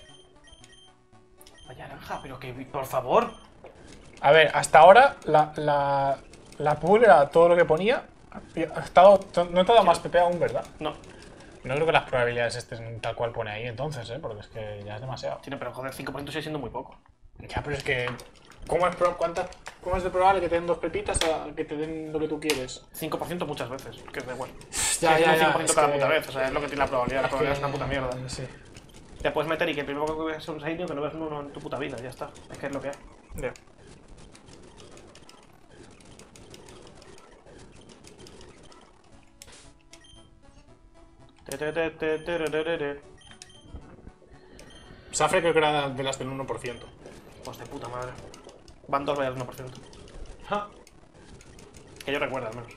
Vaya naranja, pero que. Por favor. A ver, hasta ahora la, la, la pool era todo lo que ponía. Ha estado, no te ha dado más PP aún, ¿verdad? No. No creo que las probabilidades estén tal cual pone ahí entonces, ¿eh? Porque es que ya es demasiado. Tiene, pero joder, 5% sigue siendo muy poco. Ya, pero es que... ¿Cómo es, pro- cuántas- cómo es de probable que te den dos pepitas a que te den lo que tú quieres? 5% muchas veces, que es de bueno. Ya, Sí, ya, es ya, un 5% es cada que- puta vez, o sea, es lo que tiene la probabilidad. La es probabilidad que- es una puta mierda. Sí. Te puedes meter y que el primero que veas un Sainio que no ves uno en tu puta vida, ya está. Es que es lo que hay. Ya. Safre creo que era de las del 1%. Pues de puta madre. Van dos vallas al 1%. Ja. Que yo recuerdo al menos.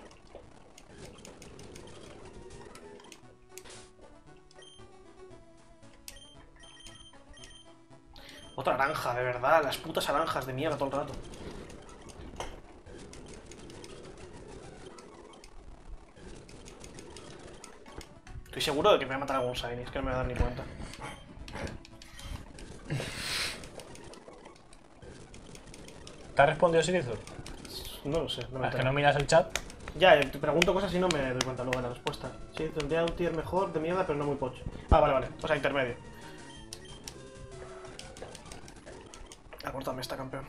Otra naranja, de verdad. Las putas naranjas de mierda todo el rato. Estoy seguro de que me va a matar algún Shiny, es que no me voy a dar ni cuenta. ¿Te ha respondido Sirizur? No lo sé, no me Es que no miras el chat. Ya, eh, te pregunto cosas y no me doy cuenta luego de la respuesta. Sí, tendría un tier mejor de mierda, pero no muy pocho. Ah, vale, vale. O sea, intermedio. Acórtame esta campeón.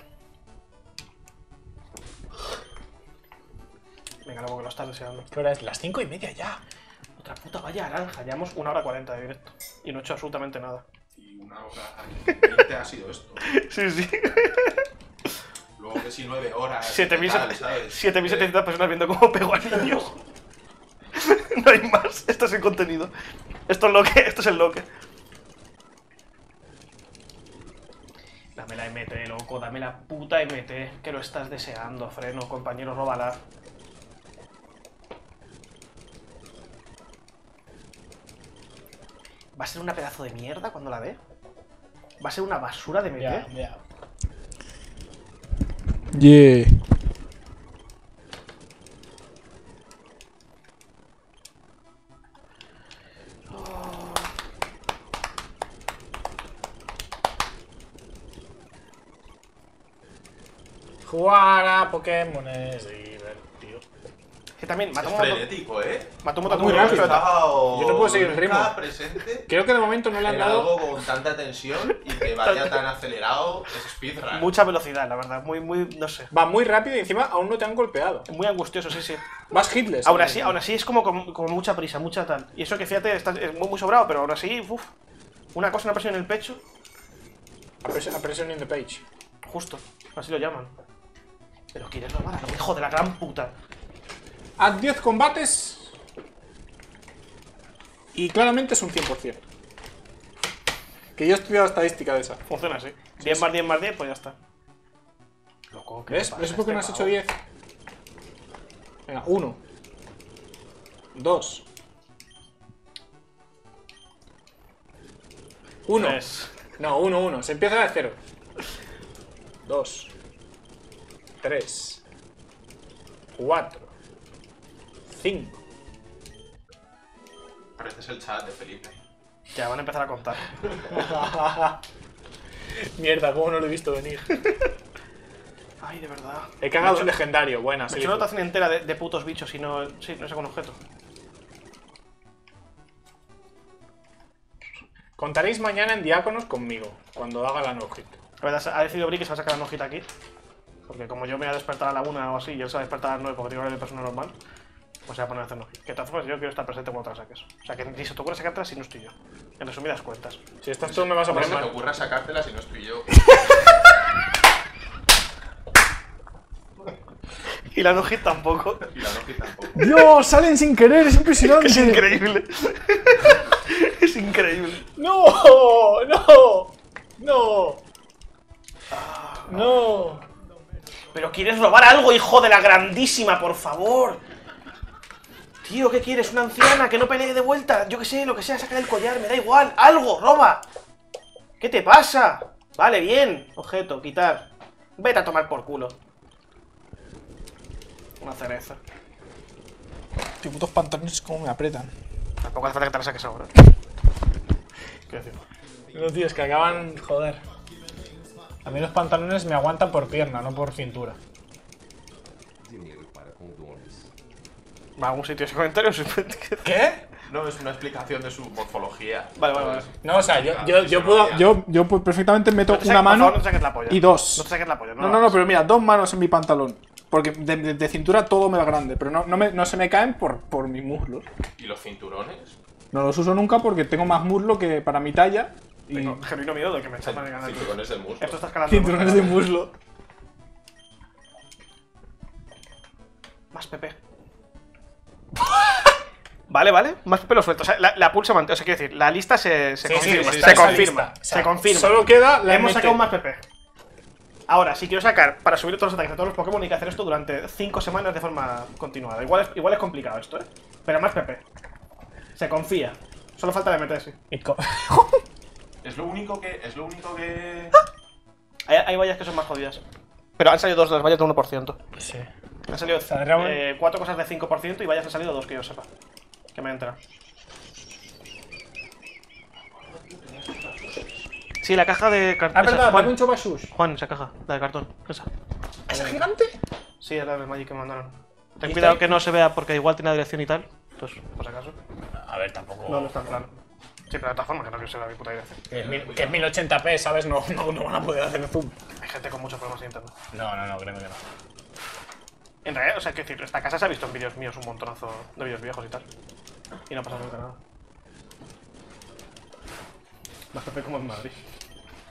Venga, luego que lo estás deseando. ¿Qué hora es? Las 5 y media ya. Otra puta valla naranja. Llevamos una hora cuarenta de directo. Y no he hecho absolutamente nada. Y una hora y 20 ha sido esto. Sí, sí. Luego que si 9 horas. 7.700 tal, ¿sabes? 7.700 personas viendo cómo pego a niños. no hay más. Esto es el contenido. Esto es lo que. Esto es el loque. Dame la MT, loco. Dame la puta MT. Que lo estás deseando, freno, compañero, róbala. ¿Va a ser una pedazo de mierda cuando la ve? ¿Va a ser una basura de MT? Ya, ya. Yeah. Jugar a Pokémon es divertido. Que también Es mató un montón. frenético, ¿eh? Mató un muy rápido. Estado Yo no puedo seguir el ritmo. presente Creo que de momento no le han dado. algo con tanta tensión y que vaya tan acelerado es speedrun. Mucha velocidad, la verdad. Muy, muy, no sé. Va muy rápido y encima aún no te han golpeado. Muy angustioso, sí, sí. Vas hitless. Aún así, aún así es como con, con mucha prisa, mucha tal. Y eso que fíjate, está, es muy, muy sobrado, pero aún así, uff. Una cosa, una presión en el pecho, A pressure in the page. justo. Así lo llaman. Pero quieres robar, hijo de la gran puta. Haz 10 combates. Y claramente es un 100%. Que yo he estudiado estadística de esa. Funciona así. 10 más 10 más 10, pues ya está. Loco, ¿qué ¿Ves? ¿Ves por qué a no has hecho pavo? 10? Venga, 1. 2. 1. Tres. No, 1, 1. Se empieza de 0. 2. 3. 4. 5. Pareces el chat de Felipe. Ya van a empezar a contar. Mierda, cómo no lo he visto venir. Ay, de verdad. He cagado un he hecho- legendario. Buena, Me sí. he hecho una dotación entera de, de putos bichos y no. Sí, no sé con objeto. Contaréis mañana en Diáconos conmigo, cuando haga la no-hit. La verdad, ha decidido Bri que se va a sacar la nojita aquí. Porque como yo me voy a despertar a la 1 o así y él se va a despertar a las 9 porque tiene horario de persona normal, pues se va a poner a hacer nojita. Que formas yo quiero estar presente cuando te la saques. O sea, que ni se te ocurre sacártela si no estoy yo. En resumidas cuentas. Si estás tú me vas a ¿Cómo poner se te ocurra sacártela si no estoy yo? Y la nojita tampoco. Y la Noki tampoco. Dios, salen sin querer, es impresionante. Es increíble. es increíble. ¡No! ¡No! ¡No! ¡No! Pero quieres robar algo, hijo de la grandísima, por favor. Tío, ¿qué quieres? ¿Una anciana que no pelee de vuelta? Yo qué sé, lo que sea, saca el collar, me da igual. ¡Algo! ¡Roba! ¿Qué te pasa? Vale, bien. Objeto, quitar. Vete a tomar por culo. Una cereza. Tío, putos pantalones como me apretan. Tampoco hace falta que te la saques ahora. ¿Qué decir? No, tío, es que acaban. Joder. A mí los pantalones me aguantan por pierna, no por cintura. ¿Va a algún sitio ese comentario? ¿Qué? No, es una explicación de su morfología. Vale, vale, vale. No, o sea, yo, yo, yo puedo. Yo, yo perfectamente meto No una mano favor, no te saques la polla. y dos. No te saques la polla, no. No, no, no, pero mira, dos manos en mi pantalón. Porque de, de- de cintura todo me va grande, pero no, no, me- no se me caen por, por mis muslos. ¿Y los cinturones? No los uso nunca porque tengo más muslo que para mi talla. Y Tengo genuino miedo de que me chapan el canal. Cinturones del muslo. Esto está escalando. cinturones de muslo. Más PP. Vale, vale. Más PP lo suelto. O sea, la, la pulsa mantiene. O sea, quiero decir, la lista se, se Sí, sí, confirma. sí, se está confirma. lista. O sea, se confirma. Solo queda la Hemos MT. sacado un más PP. Ahora, si quiero sacar para subir todos los ataques de todos los Pokémon, hay que hacer esto durante 5 semanas de forma continuada. Igual es, igual es complicado esto, ¿eh? Pero más PP. Se confía. Solo falta de meter, sí. Es lo único que. Es lo único que. Hay, hay vallas que son más jodidas. Pero han salido dos de las vallas de 1%. Sí. Han salido eh, cuatro cosas de 5% y vallas han salido dos que yo sepa. Que me he enterado. Sí, la caja de cartón. Ah, verdad, Juan, un. Juan, esa caja, la de cartón. Esa. ¿Es gigante? Sí, es la del Magic que me mandaron. Ten ¿Y cuidado que no se vea porque igual tiene la dirección y tal. Pues, por si acaso. A ver, tampoco. No, no está en plan. Sí, pero de todas formas, que no quiero ser la mi puta dirección. Que es, mil- que es 1080p, ¿sabes? No, no, no van a poder hacer zoom. Hay gente con muchos problemas en internet. No, no, no, créeme que no. En realidad, o sea, quiero decir, esta casa se ha visto en vídeos míos un montonazo de vídeos viejos y tal. Y no pasa nunca nada. Más PP como en Madrid.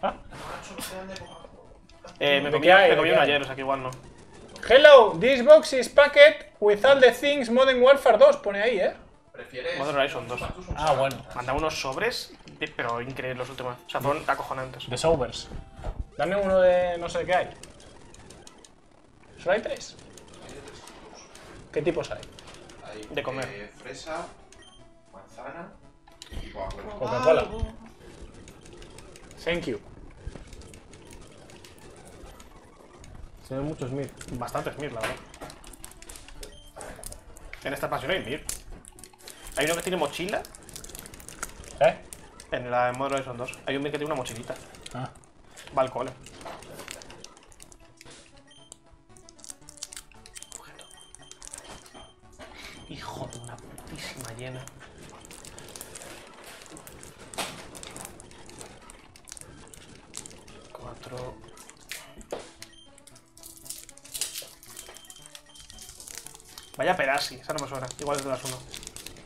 Ah. Eh, me ¿De comí, ¿De uno ayer, o sea que igual no. Hello, this box is packed with all the things Modern Warfare 2, pone ahí, ¿eh? ¿Prefieres? Modern Horizon 2. Ah, bueno. Manda unos sobres, pero increíbles los últimos. O sea, fueron acojonantes. The Sobers. Dame uno de no sé qué hay. ¿Solo hay tres? ¿Qué tipos hay? Hay, De comer. eh, fresa, manzana y Coca-Cola. Coca-Cola. Thank you. Se ven muchos Mir. Bastantes Mir, la verdad. En esta expansión hay Mir. Hay uno que tiene mochila. ¿Eh? En la Modern Horizon 2. Hay un Mir que tiene una mochilita. Ah. Va al cole. Hijo de una putísima llena. Cuatro. Vaya Perasi, esa no me suena. Igual es de las uno.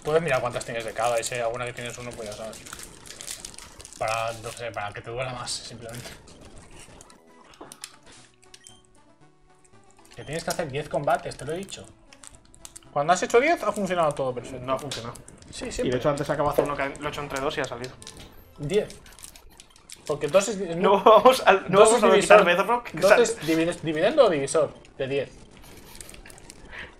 Puedes mirar cuántas tienes de cada y si alguna que tienes uno, pues ya sabes. Para, no sé, para que te duela más, simplemente. Que tienes que hacer 10 combates, te lo he dicho. Cuando has hecho 10 ha funcionado todo perfecto. No ha funcionado. Sí, Y de hecho antes acabo de hacer uno que lo he hecho entre dos y ha salido. 10. Porque 2 es. No vamos al, no vamos es a divisor. Bedrock. que Dos sale- es divide- dividendo o divisor. De 10.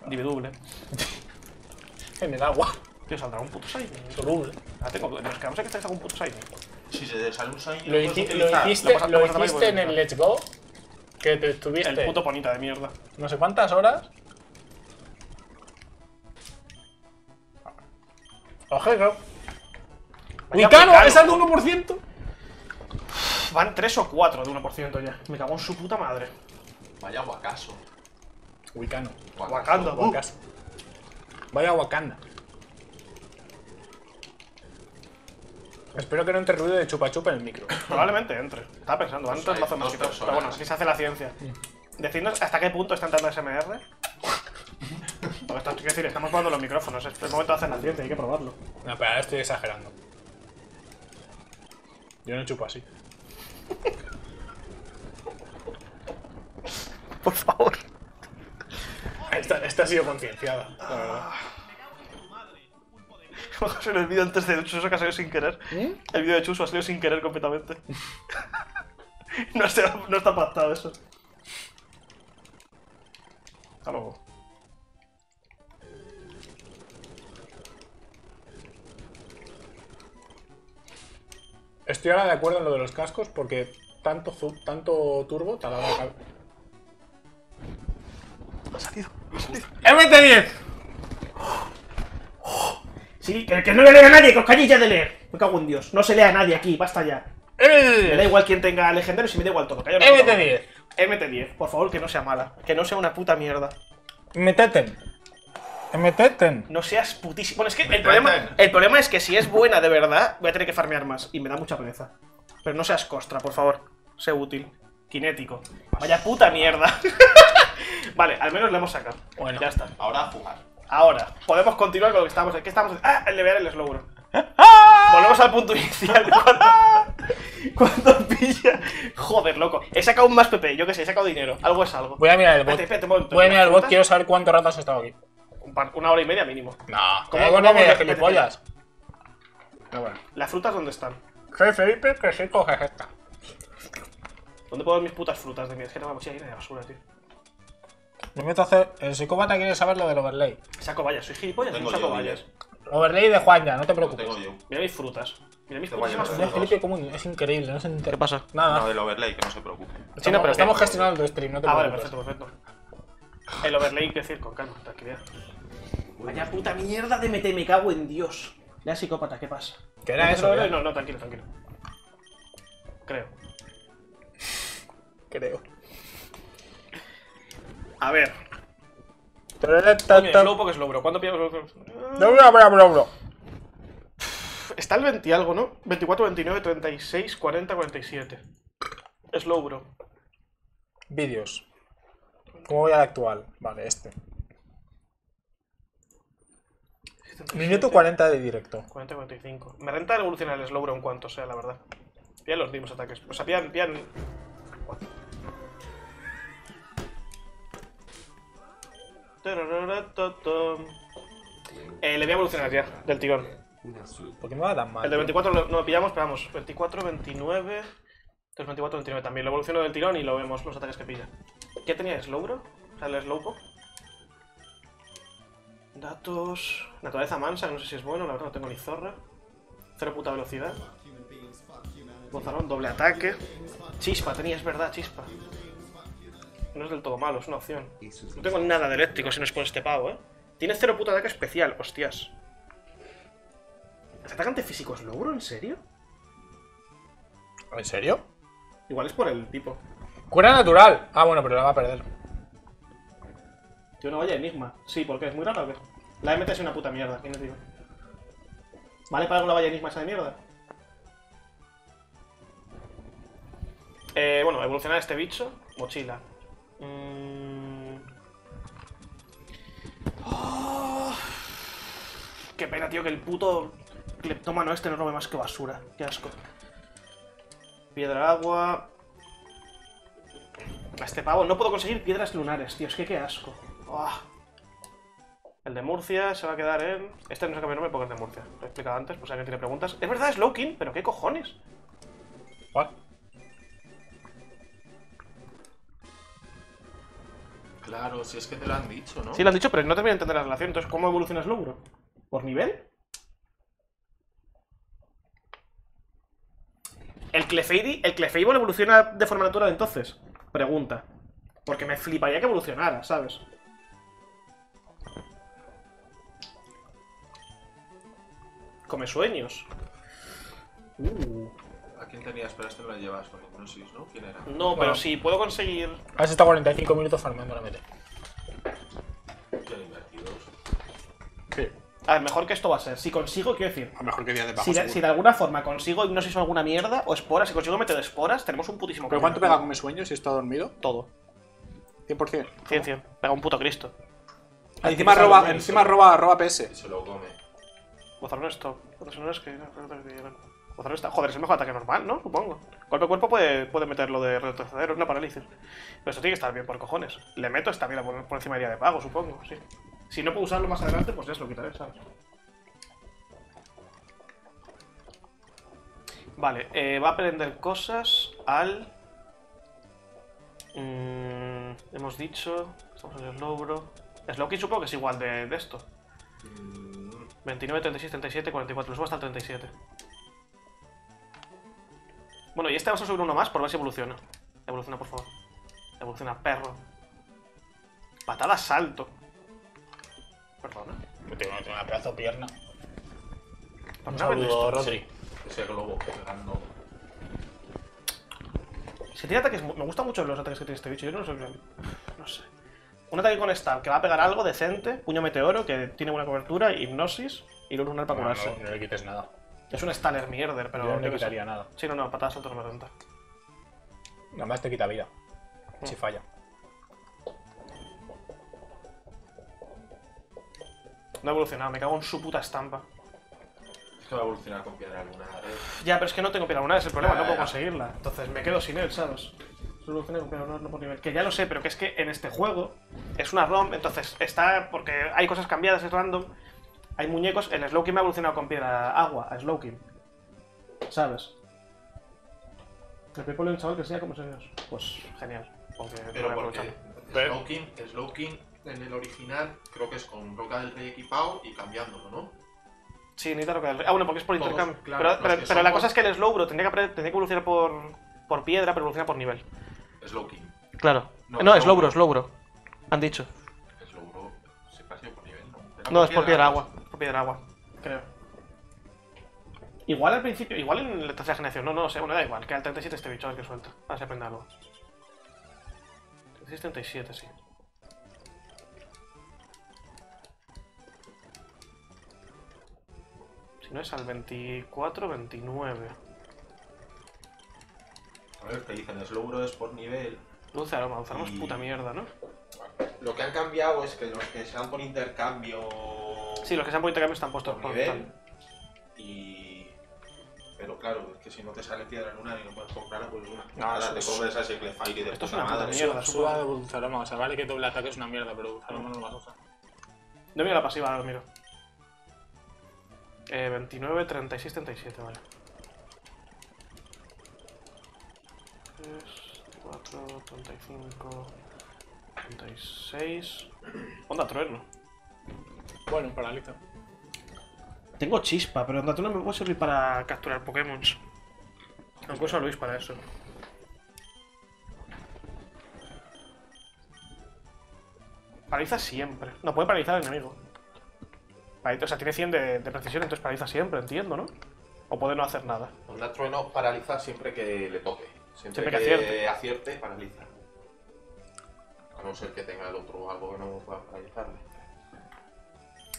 Dividuble. En el agua. Tío, saldrá un puto Shiny. Soluble. Ah, tengo, nos quedamos aquí hasta que salga un puto Shiny. Si se te sale un shiny, Lo, hici- lo hiciste, lo lo hiciste en a el Let's Go. Que te estuviste El puto ponita de mierda. no sé cuántas horas. Ojero. Wicano. es al de 1%. Van 3 o 4 de 1% ya. Me cago en su puta madre. Vaya guacaso. Wicano. Wakanda. uh. Vaya Wakanda. Espero que no entre ruido de chupa chupa en el micro. Probablemente entre. Estaba pensando, antes lo hace más. Pero bueno, así se hace la ciencia. Decidnos hasta qué punto está entrando SMR. Porque esto, quiero decir, estamos probando los micrófonos. Es el momento de hacer la hay que probarlo. No, pero ahora estoy exagerando. Yo no chupo así. Por favor. Esta, esta ha sido concienciada, la verdad. A ver el vídeo antes de Chuso que ha salido sin querer. El vídeo de Chuso ha salido sin querer completamente. no, está, no está pactado eso. Hasta luego. Estoy ahora de acuerdo en lo de los cascos porque tanto, tanto turbo te ha dado la cab- Ha salido. ¡MT10! Sí, que, que no le lea a nadie, que os calléis ya de leer. Me cago en Dios. No se lea a nadie aquí, basta ya. Me da ¡MT10! igual quién tenga legendarios y me da igual todo. Callaos la puta boca. ¡MT10! MT10, por favor, que no sea mala. Que no sea una puta mierda. ¡MT10! ¡MT10! No seas putísimo. Bueno, es que el problema, el problema es que si es buena de verdad, voy a tener que farmear más. Y me da mucha pereza. Pero no seas costra, por favor. Sé útil. Kinético. Vaya puta mierda. vale, al menos le hemos sacado. Bueno. ya está. Ahora a jugar. Ahora, podemos continuar con lo que estábamos. ¿Qué estamos? Ah, el levear el slowbro. Volvemos al punto inicial. Cuando, cuando pilla. Joder, loco. He sacado un más PP, yo qué sé, he sacado dinero. Algo es algo. Voy a mirar el bot. Espérate, espérate, un momento. Voy a mirar el bot, quiero saber cuánto rato has estado aquí. Par- una hora y media mínimo. No, ¿Cómo- ¿cómo cómo no me vamos a- gilipollas? Pero bueno. ¿Las frutas dónde están? Soy Felipe, que sí coges esta. ¿Dónde puedo ver mis putas frutas de mí? Es que tengo la mochila llena de basura, tío. Me meto a hacer. El psicópata quiere saber lo del overlay. Saco vallas, soy gilipollas, Tengo no saco yo, vallas. Overlay de Juan ya, no te preocupes. tengo yo. Mira mis frutas. Mira mis frutas. Felipe común, es increíble, no se entera. ¿Qué pasa? Nada. No, del overlay, que no se preocupe. Estamos, no, pero estamos que- gestionando tu stream, no te Ah, vale, preocupes. perfecto, perfecto. El overlay, que decir, con calma, tranquilidad. Vaya puta mierda de mete, me cago en Dios. Ya psicópata, ¿qué pasa? ¿Qué era ¿No eso? ya? No, no, tranquilo, tranquilo. Creo. Creo. A ver. Coño, Coño, Slowpoke es logro. ¿Cuándo pillo No, bro, bro, bro, bro. Está el 20 y algo, ¿no? 24, 29, 36, 40, 47. Slow, bro. Vídeos. ¿Cómo voy al actual? Vale, este. Minuto 40 de directo. 40, 45. Me renta evolucionar el Slowbro en cuanto sea, la verdad. Pillan los mismos ataques. O sea, pillan. pillan... Eh, le voy a evolucionar ya, del tirón. Un azul. ¿Por qué me va tan mal? El de tío? 24 lo- no lo pillamos, pero vamos. 24, 29. Entonces 24, 29 también. Lo evoluciono del tirón y lo vemos los ataques que pilla. ¿Qué tenía? ¿Slowbro? O sea, el Slowpoke. Datos. Naturaleza mansa, que no sé si es bueno, la verdad no tengo ni zorra. Cero puta velocidad. Bozarrón, doble ataque. Chispa, tenía, es verdad, chispa. No es del todo malo, es una opción. No tengo nada de eléctrico si no es por este pavo, eh. Tiene cero puta ataque especial, hostias. ¿Es atacante físico es logro? ¿En serio? ¿En serio? Igual es por el tipo. Cura natural. Ah, bueno, pero la va a perder. Tiene una valla enigma. Sí, porque es muy raro o? La MT es una puta mierda, ¿quién les digo? ¿Vale para algo la valla enigma esa de mierda? Eh, bueno, evolucionar este bicho. Mochila. Mm. Oh. Qué pena, tío, que el puto cleptómano este no robe más que basura. Qué asco. Piedra agua. A este pavo no puedo conseguir piedras lunares, tío. Es que qué asco. Ah. El de Murcia se va a quedar en. Este no se cambia nombre porque es de Murcia. Lo he explicado antes, por si alguien tiene preguntas. Es verdad, es Lowkin, pero ¿qué cojones? What? Claro, si es que te lo han dicho, ¿no? Sí, lo han dicho, pero no termino de entender la relación. Entonces, ¿cómo evoluciona Slowbro? ¿Por nivel? ¿El Clefairy, el Clefable evoluciona de forma natural entonces? Pregunta. Porque me fliparía que evolucionara, ¿sabes? Come sueños. Uh. ¿A quién tenías? Pero este no lo llevas con Hipnosis, ¿no? ¿Quién era? No, pero Bueno. si puedo conseguir. Has estado 45 minutos farmeando la mete. Sí. A ver, mejor que esto va a ser. Si consigo, quiero decir. A mejor que día de pago. Si de, seguro. si de alguna forma consigo hipnosis o alguna mierda, o esporas, si consigo meter esporas, tenemos un putísimo ¿Pero cuánto pega come sueños si está dormido? Todo. 100%. 100, 100. Pega un puto Cristo. Encima roba, encima roba, roba PS. Y se lo come. Stop. Bozarrón es que. Está. Joder, es el mejor ataque normal, ¿no? Supongo. Golpe a cuerpo puede, puede meter lo de retroceder, una parálisis. Pero esto tiene que estar bien por cojones. Le meto, está bien por, por encima de día de pago, supongo, sí. Si no puedo usarlo más adelante, pues ya se lo quitaré, ¿sabes? Vale, eh, va a aprender cosas al Mm, hemos dicho. Estamos en el logro. Slowking supongo que es igual de, de esto. Mm, 29, 36, 37, 44. Lo subo hasta el 37. Bueno, y este vamos a subir uno más por ver si evoluciona. Evoluciona, por favor. Evoluciona, perro. Patada salto. Perdona. Tengo tengo una pedazo de pierna. ¿Por Un saludo, esto? Rodri. ese globo pegando. Si tiene ataques. Me gustan mucho los ataques que tiene este bicho. Yo no sé. No sé. Un ataque con stab que va a pegar algo decente. Puño meteoro que tiene buena cobertura. Hipnosis. Y luz lunar para curarse. no, no le quites nada. Es un Staller mierder, pero. Yo no le quitaría nada. Sí, no, no, patada salto no me renta. Nada más te quita vida. Si Mm. falla. No ha evolucionado, me cago en su puta estampa. Es que va a evolucionar con piedra lunar, eh. Ya, pero es que no tengo piedra lunar, es el problema, no puedo ya. conseguirla. Entonces me quedo sin él, ¿sabes? No por nivel. Que ya lo sé, pero que es que en este juego es una ROM, entonces está. Porque hay cosas cambiadas, es random. Hay muñecos. El Slowking me ha evolucionado con piedra agua, a Slowking. ¿Sabes? El people un chaval que sea como años. Pues genial. Lo Pero porque. Slowking, Slowking en el original creo que es con Roca del Rey equipado y cambiándolo, ¿no? Sí, necesita lo que. Ah, bueno, porque es por Todos, intercambio. claro, pero la cosa es que el Slowbro tendría que, tendría que evolucionar por, por piedra, pero evoluciona por nivel. Slowking. Claro. No, No, Slowbro. Slowbro, Slowbro. Han dicho. Slowbro se pasó por nivel, ¿no? Es por piedra agua. Por piedra agua. Creo. Igual al principio, igual en la tercera generación. No, no, no sé, bueno, da igual. Que al 37 este bicho a ver qué suelta. A ver si aprende algo. 36, 37, sí. Si no es al 24, 29. A ver, te dicen Slowbro es por nivel. Dulce aroma, dulce aroma es Y- puta mierda, ¿no? Lo que han cambiado es que los que sean por intercambio. Sí, los que se han podido intercambio están puestos por por nivel. Y. Pero claro, es que si no te sale piedra lunar y no puedes comprarla, pues una. No, Nada, te es- comes a ese Clefire de Esto es una puta madre. mierda. Suba de Dulzaroma. O sea, vale que doble ataque es una mierda, pero Dulzaroma no lo vas a usar. Yo miro la pasiva, ahora lo miro. Eh, 29, 36, 37, vale. 3, 4, 35, 36. Onda trueno. Bueno, paraliza. Tengo chispa, pero onda trueno me puede servir para capturar Pokémon. Aunque uso a Luis para eso. Paraliza siempre. No puede paralizar al enemigo. Paraliza- O sea, tiene 100 de, de precisión, entonces paraliza siempre, entiendo, ¿no? O puede no hacer nada. Onda trueno paraliza siempre que le toque. Siempre, Siempre que que, acierte. acierte. paraliza. A no ser que tenga el otro algo que no pueda paralizarle.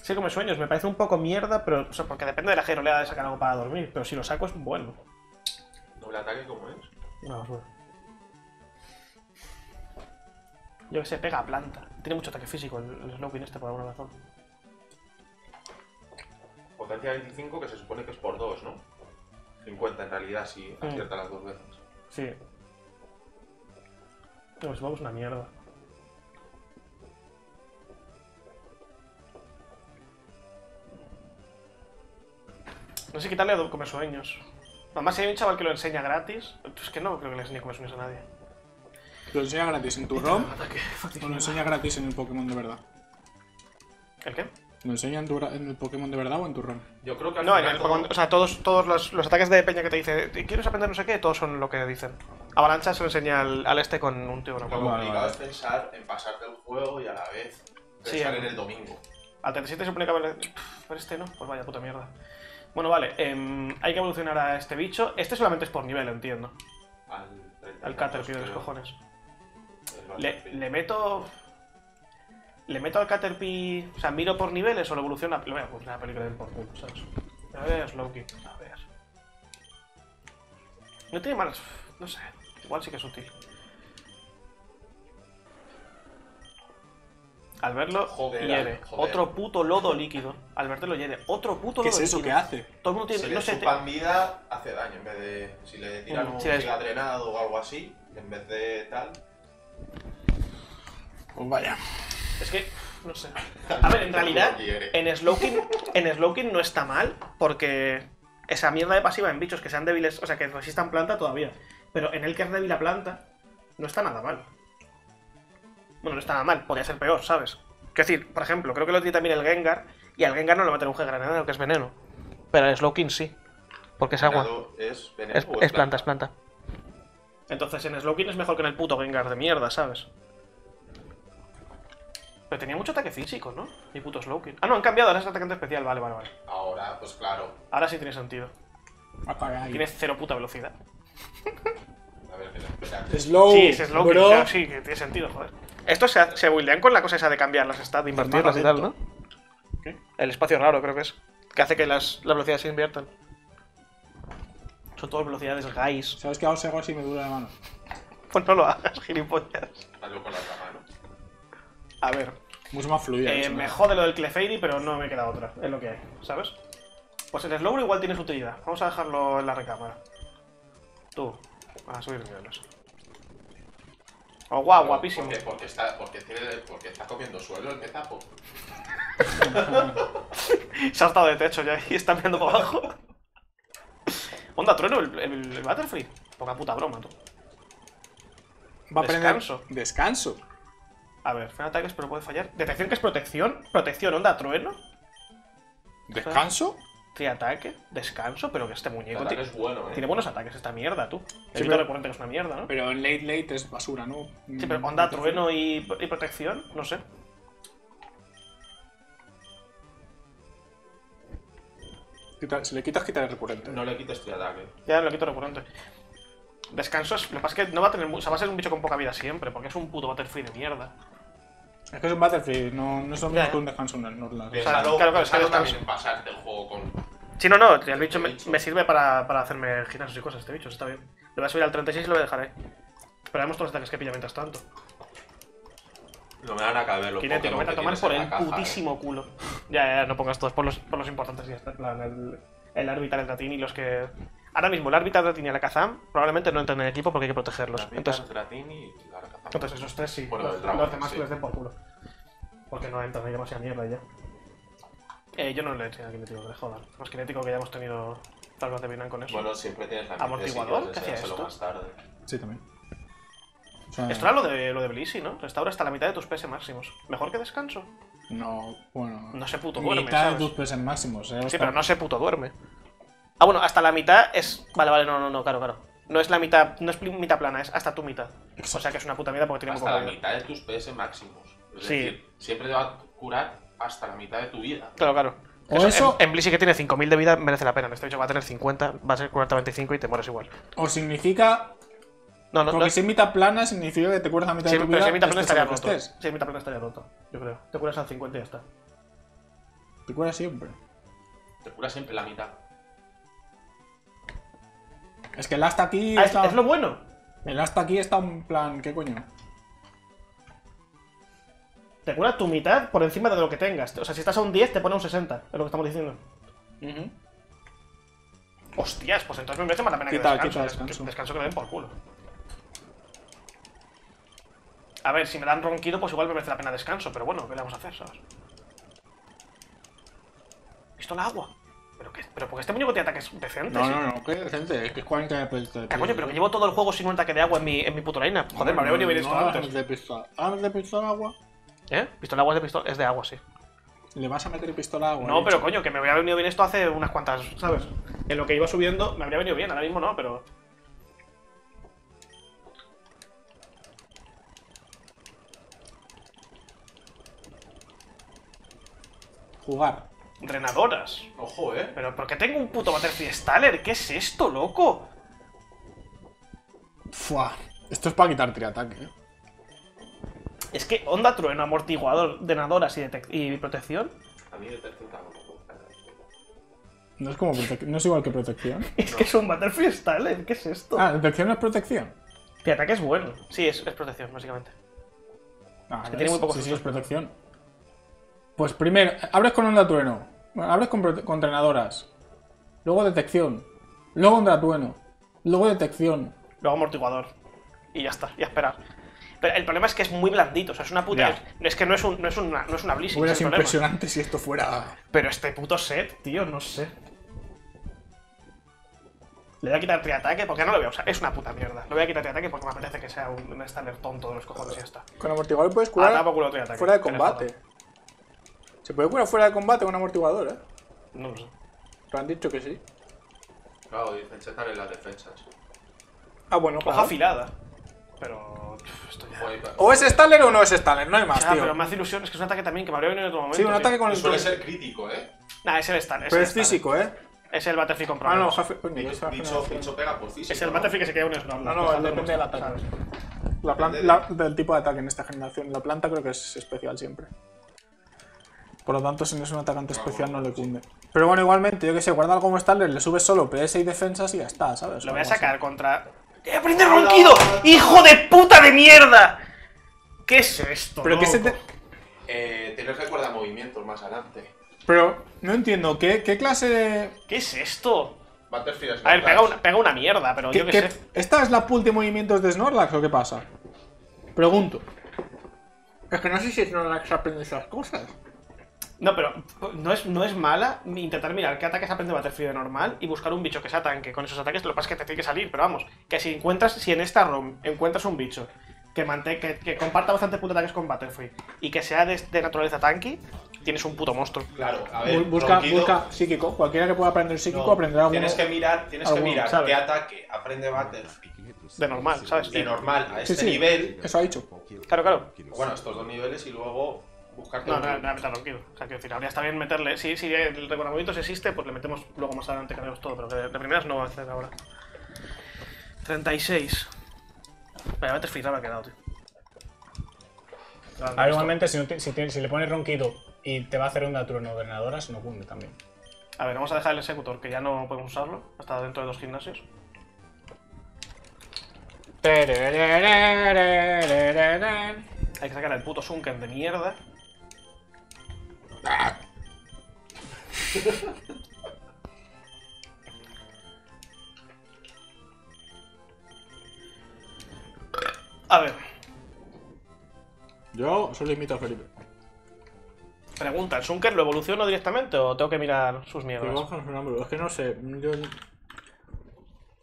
Sí, como sueños, me parece un poco mierda, pero. O sea, porque depende de la generalidad de sacar algo para dormir. Pero si lo saco es bueno. ¿Doble ataque cómo es? No, es bueno. Yo que sé, pega a planta. Tiene mucho ataque físico el, el Slowking este por alguna razón. Potencia 25 que se supone que es por 2, ¿no? 50 en realidad si Mm. acierta las dos veces. Sí. No, es una mierda. No sé quitarle a comer sueños. Además, si hay un chaval que lo enseña gratis, es que no creo que le enseñe comer sueños a nadie. ¿Lo enseña gratis en tu ROM o lo enseña gratis en el Pokémon de verdad? ¿El qué? ¿Lo enseña en, tu gra- en el Pokémon de verdad o en tu ROM? Yo creo que al No, en el todo- Pokémon- o sea, todos, todos los, los ataques de peña que te dice, ¿quieres aprender no sé qué? Todos son lo que dicen. Avalancha se lo enseña al, al este con un tío, no Lo me acuerdo. Vale, complicado vale. es pensar en pasarte el juego y a la vez Sí, pensar a- en el domingo. Al 37 se supone que. Pero este no, pues vaya puta mierda. Bueno, vale, em, hay que evolucionar a este bicho. Este solamente es por nivel, entiendo. Al, 30 Al Caterpie de los cojones. Le meto... ¿Le meto al Caterpie... O sea, miro por niveles o lo evoluciona? Lo voy a evolucionar a película del por culo, ¿sabes? A ver, Slowking. A ver... No tiene malas... No sé. Igual sí que es útil. Al verlo, Joder, hiere. joder. Otro puto lodo líquido. Al verlo hiere. Otro puto ¿Qué lodo es eso líquido. que hace? Todo el mundo Si tiene... le No sé, te- vida, hace daño. En vez de. Si le tiran Mm, un es- giga drenado o algo así, en vez de tal. Pues vaya. Es que, no sé. A ver, en realidad, en Slowking, en Slowking no está mal, porque esa mierda de pasiva en bichos que sean débiles, o sea, que resistan planta todavía. Pero en el que es débil a planta, no está nada mal. Bueno, no estaba mal, podía ser peor, ¿sabes? Es decir, por ejemplo, creo que lo tiene también el Gengar, y al Gengar no le meten un G-granadero, que es veneno. Pero al Slowking sí. Porque es agua. ¿Es veneno Es, o es planta, es planta. Entonces en Slowking es mejor que en el puto Gengar de mierda, ¿sabes? Pero tenía mucho ataque físico, ¿no? Mi puto Slowking. Ah, no, han cambiado, ahora es atacante especial. Vale, vale, vale. Ahora, pues claro. Ahora sí tiene sentido. Apaga ahí. Tiene cero puta velocidad. A ver, que espera. Slow, sí, es Slowking, bro. claro, sí, que tiene sentido, joder. Estos se, se buildean con la cosa esa de cambiar las stats, de invertirlas y tal, ¿no? ¿Qué? El espacio raro, creo que es. Que hace que las, las velocidades se inviertan. Son todas velocidades guys. ¿Sabes qué hago si me dura la mano? Pues no lo hagas, gilipollas. Hazlo con la otra mano. A ver, Mucho más fluida. eh, me jode lo del Clefairy, pero no me queda otra. Es lo que hay, ¿sabes? Pues el Slowbro igual tiene su utilidad. Vamos a dejarlo en la recámara. Tú, a subir niveles. Oh, guau, guapísimo. Porque, porque, está, porque, tiene, porque está comiendo suelo el metapo. Se ha estado de techo ya y está mirando para abajo. Onda, trueno, el, el, el Butterfree. Poca puta broma, tú. Va a aprender- Descanso. Descanso. A ver, freno ataques, pero puede fallar. Detección que es protección. Protección, onda, trueno. ¿Descanso? Triataque, descanso, pero que este muñeco El ataque tiene, es bueno, ¿eh? tiene buenos ataques esta mierda, tú. El pero- recurrente que es una mierda, ¿no? Pero en late late es basura, ¿no? Sí, pero onda, trueno y, y protección, no sé. Si le quitas, quita el recurrente. No le quites tu ataque. Ya lo quito recurrente. Descanso es. Lo que pasa es que no va a tener. O sea, va a ser un bicho con poca vida siempre, porque es un puto Butterfree de mierda. Es que es un Battlefield, no, no es lo mismo ya. que un descanso en el Norland. Piénsalo, claro, claro, es que también en pasarte el juego con... Sí, no, no, el bicho me, me sirve para, para hacerme gimnasios y cosas, este bicho, está bien. Le voy a subir al 36 y lo voy a dejar ahí. Pero vemos todos los ataques que pilla mientras tanto. No me van a caber los Kinético, Pokémon vete a que tomar tienes por en el la caja, ¿eh? putísimo culo. Ya, ya, no pongas todos, por los, por los importantes y ya está. en plan, el, el Arbitar, el Dratini y los que. Ahora mismo, el Arbitar, el Dratini y el Akazam probablemente no entren en el equipo porque hay que protegerlos. Entonces, Entonces, Dratini y la. Entonces esos tres sí. Bueno, los, el Dragon, los demás sí. que les den por culo. Porque no entran, hay demasiada mierda ya. Eh, yo no le he hecho a Kinético, que le jodan. Más Kinético que ya hemos tenido tal de Vietnam con eso. Bueno, siempre tienes la ¿Amortiguador? ¿Qué hacía esto? más tarde. Sí, también. O sea, Esto era lo de, lo de Blissey, ¿no? Restaura hasta la mitad de tus PS máximos. ¿Mejor que descanso? No, bueno. No se puto duerme, Mitad ¿sabes? de tus PS máximos, ¿eh? Sí, pero no se puto duerme. Ah, bueno, hasta la mitad es. Vale, vale, no, no, no, claro, claro. No es la mitad, no es mitad plana, es hasta tu mitad. O sea que es una puta mierda porque tiene Hasta la vida. mitad de tus PS máximos. Es Sí. decir, siempre te va a curar hasta la mitad de tu vida. Claro, claro. O Eso, eso- En, en Blissey que tiene 5000 de vida merece la pena. En este bicho va a tener 50, va a ser curarte 25 y te mueres igual. O significa. No, no, Porque no. si es mitad plana, significa que te curas la mitad Si, de tu pero vida. si en mitad plana estaría roto. estés. Si en mitad plana estaría roto, yo creo. Te curas al 50 y ya está. Te curas siempre. Te cura siempre la mitad. Es que el hasta aquí. Ah, es, está... es lo bueno. El hasta aquí está en plan. ¿Qué coño? Te cura tu mitad por encima de lo que tengas. O sea, si estás a un 10, te pone un 60. Es lo que estamos diciendo. Hostias, pues entonces me merece más la pena Quita- que quita descanso. descanso. Que- descanso que me den por culo. A ver, si me dan ronquido, pues igual me merece la pena descanso. Pero bueno, ¿qué le vamos a hacer, sabes? Pistola agua. ¿Pero qué? ¿Pero porque este muñeco tiene ataques decentes? No, no, no, qué decente. Es que es 40 de pistola. Ah, coño, pero que llevo todo el juego sin un ataque de agua en mi, en mi puto Joder, me habría venido bien esto antes. de pistola. Ah, de pistola agua. ¿Eh? Pistola agua es de pistola. Es de agua, sí. Le vas a meter pistola agua. No, pero coño, que me habría venido bien esto hace unas cuantas, ¿sabes? En lo que iba subiendo me habría venido bien, ahora mismo no, pero. Jugar. Drenadoras. Ojo, eh. Pero ¿por qué tengo un puto Butterfree Staller? ¿Qué es esto, loco? Fua. Esto es para quitar triataque, eh. Es que onda trueno, amortiguador, drenadoras y, y protección. A mí detección tampoco. No es como no es igual que protección. Es que es un Butterfree Staller, ¿qué es esto? Ah, detección no es protección. Que ataque es bueno. Sí, es, es protección, básicamente. Ah, que ¿ves? tiene muy pocos Sí, sí, es protección. Pues primero, abres con onda trueno. Bueno, abres con, con drenadoras. Luego detección. Luego onda trueno. Luego detección. Luego amortiguador. Y ya está, y a esperar. Pero el problema es que es muy blandito, o sea, es una puta. Es, es que no es, un, no es una, no es una Blissey, Hubiera sido problema. impresionante si esto fuera. Pero este puto set, tío, no sé. Le voy a quitar triataque porque no lo voy a usar. Es una puta mierda. Le voy a quitar triataque porque me apetece que sea un, un estándar tonto de los cojones y ya está. Con amortiguador puedes curar tapa culo triataque. fuera de combate. Se puede curar fuera de combate con amortiguador, eh. No lo sé. Te han dicho que sí. Claro, dicen chetar en las defensas. Ah, bueno, Hoja claro. afilada. Pero. pff, Esto ya. O es Staller o no es Staller, no hay más, tío. pero me hace ilusión. Es que es un ataque también que me habría venido en otro momento. Sí, un tío. ataque con el. suele ser crítico, ¿eh? Nah, es el stand. Pero es físico, eh. Es el Battlefield con Ah, no. Coño, yo Dicho, dicho, pega por físico. Es el ¿no? Battlefield que se queda un Snorlax. No, no, depende del ataque. La plan- Depende la- del tipo de ataque en esta generación. La planta creo que es especial siempre. Por lo tanto, si no es un atacante especial, no le cunde. Pero bueno, igualmente, yo que sé, guarda como Staller, le subes solo PS y defensas y ya está, ¿sabes? Lo voy a Algo así. sacar contra. ¡Voy a aprender ronquido! ¡Hijo de puta de mierda! ¿Qué es esto? Pero que se loco? te. Eh, tienes recuerda movimientos más adelante. Pero no entiendo, ¿qué, qué clase de. ¿Qué es esto? Battlefield A ver, pega una, pega una mierda, pero qué- yo qué qué- sé. ¿Esta es la pool de movimientos de Snorlax o qué pasa? Pregunto. Es que no sé si Snorlax aprende esas cosas. No, pero no es, no es mala intentar mirar qué ataques aprende Battlefield de normal y buscar un bicho que sea tanque con esos ataques. Lo que pasa es que te tiene que salir, pero vamos, que si encuentras, si en esta ROM encuentras un bicho que, mante- que, que comparta bastante puto ataques con Battlefield y que sea de, de naturaleza tanque, tienes un puto monstruo. Claro, a ver. Bu- busca, ronquido- busca psíquico. Cualquiera que pueda aprender psíquico no, aprenderá alguno. Tienes que mirar, tienes que mirar ¿sabes? qué ataque aprende Battlefield De normal, ¿sabes? de normal a Sí, este sí, nivel. Eso ha dicho. Claro, claro. Bueno, estos dos niveles y luego buscarte No, un- no, no, meterlo tranquilo. O sea, quiero decir, habría está bien meterle. Si, si el reconocimiento existe, pues le metemos luego más adelante que haremos todo, pero que de, de primeras no va a hacer ahora. 36. Vaya, Battlefield habrá quedado, tío. Vale, A ver, esto- igualmente, si, no te- si, te- si le pones ronquido y te va a hacer un turno de ordenadoras, no cunde también. A ver, vamos a dejar el Executor, que ya no podemos usarlo, hasta dentro de dos gimnasios. Hay que sacar el puto Sunken de mierda. A ver, Yo solo imito a Felipe. pregunta, ¿el Sunken lo evoluciono directamente o tengo que mirar sus mierdas? Es que no sé. Yo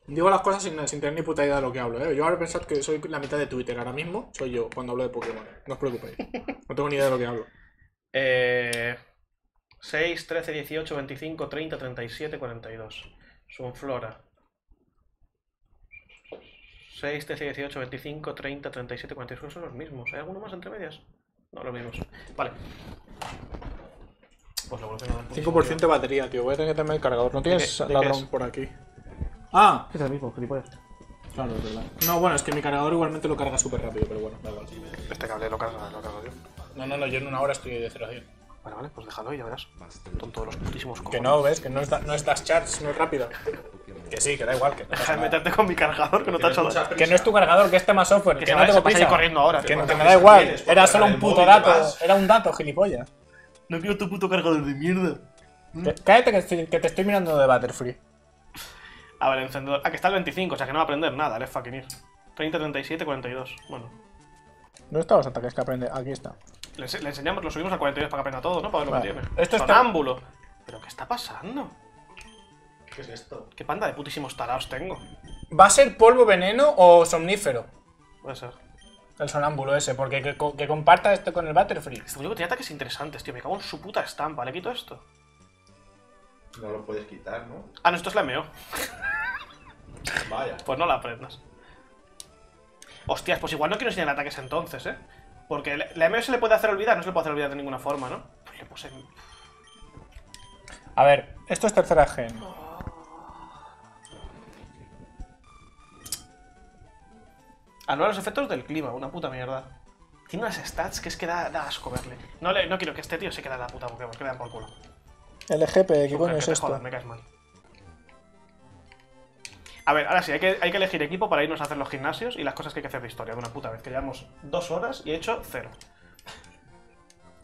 digo las cosas sin, sin tener ni puta idea de lo que hablo. ¿eh? Yo ahora pensad que soy la mitad de Twitter ahora mismo. Soy yo cuando hablo de Pokémon. No os preocupéis. No tengo ni idea de lo que hablo. Eh, 6, 13, 18, 25, 30, 37, 42. Sunflora. 6, 13, 18, 25, 30, 37, 42 son los mismos. ¿Hay alguno más entre medias? No, los mismos. Vale. Pues lo evoluciono del puto 5% de batería, tío. Voy a tener que tener el cargador. ¿No tienes ladrón es? por aquí? Ah, Es el mismo, gilipollas. claro, es verdad. No, bueno, es que mi cargador igualmente lo carga súper rápido, pero bueno, da igual. Este cable lo cargo, lo cargo yo. No, no, no, yo en una hora estoy de 0 a 100. Vale, vale, pues déjalo y ya verás. Son todos los putísimos cojones. Que no, ves, que no es, da- no es dash charge, no es rápido. Que sí, que da igual. Que no, Deja de meterte con mi cargador, que no te ha hecho daño. Que no es tu cargador, que es tema software, que, se no tengo prisa. corriendo ahora. Que, no- que ¿Cuánta me da igual, era solo un puto dato, te era un dato, gilipollas. No quiero tu puto cargador de mierda. Que- Cállate que, estoy- que te estoy mirando de Butterfree. A ver, encendedor. Ah, que está el 25, o sea que no va a aprender nada, el fucking ir. 30, 37, 42. Bueno. ¿Dónde están los ataques que aprende? Aquí está. Le, ense- le enseñamos, lo subimos a 42 para que aprenda todo, ¿no? Para ver lo que tiene. Esto está- Sonámbulo. ¿Pero qué está pasando? ¿Qué es esto? ¿Qué panda de putísimos taraos tengo? ¿Va a ser polvo veneno o somnífero? Puede ser. El sonámbulo ese, porque que, co- que comparta esto con el Butterfree. Este muñeco tiene ataques interesantes, tío. Me cago en su puta estampa. ¿Le quito esto? No lo puedes quitar, ¿no? Ah, no, esto es la MO. Vaya. Pues no la aprendas. Hostias, pues igual no quiero enseñar ataques entonces, ¿eh? Porque la- MO se le puede hacer olvidar, no se le puede hacer olvidar de ninguna forma, ¿no? Pues le puse. A ver, Esto es tercera gen. Anular los efectos del clima, una puta mierda. Tiene unas stats que es que da, da asco verle. No, le- no quiero que este tío se quede en la puta Pokémon, que le dan por culo. LGP, ¿qué coño es esto? jodas, me caes mal. A ver, ahora sí, hay que, hay que elegir equipo para irnos a hacer los gimnasios y las cosas que hay que hacer de historia de una puta vez. Que llevamos dos horas y he hecho cero.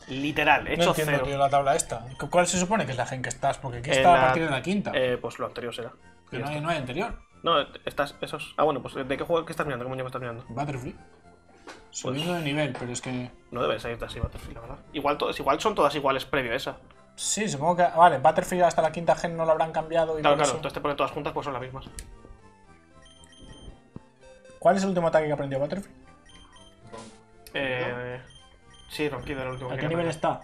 Literal, he no hecho entiendo, cero. tío, la tabla esta. ¿Cu- ¿Cuál se supone que es la gen que estás? Porque aquí está a partir de la quinta. Eh, pues lo anterior será. que no hay, no hay anterior. No, estás, esos. Ah, bueno, pues ¿de qué juego que estás mirando? ¿Qué muñeco estás mirando? Butterfree. Subiendo de nivel, pero es que. No debe salir así Battlefield, la verdad. Igual, todas, igual son todas iguales previo a esa. Sí, supongo que. Vale, Butterfield hasta la quinta gen no lo habrán cambiado. Y Claro, claro, eso- entonces te ponen todas juntas pues son las mismas. ¿Cuál es el último ataque que aprendió Butterfield? Eh, sí, Ronquido era el último ¿A qué nivel está?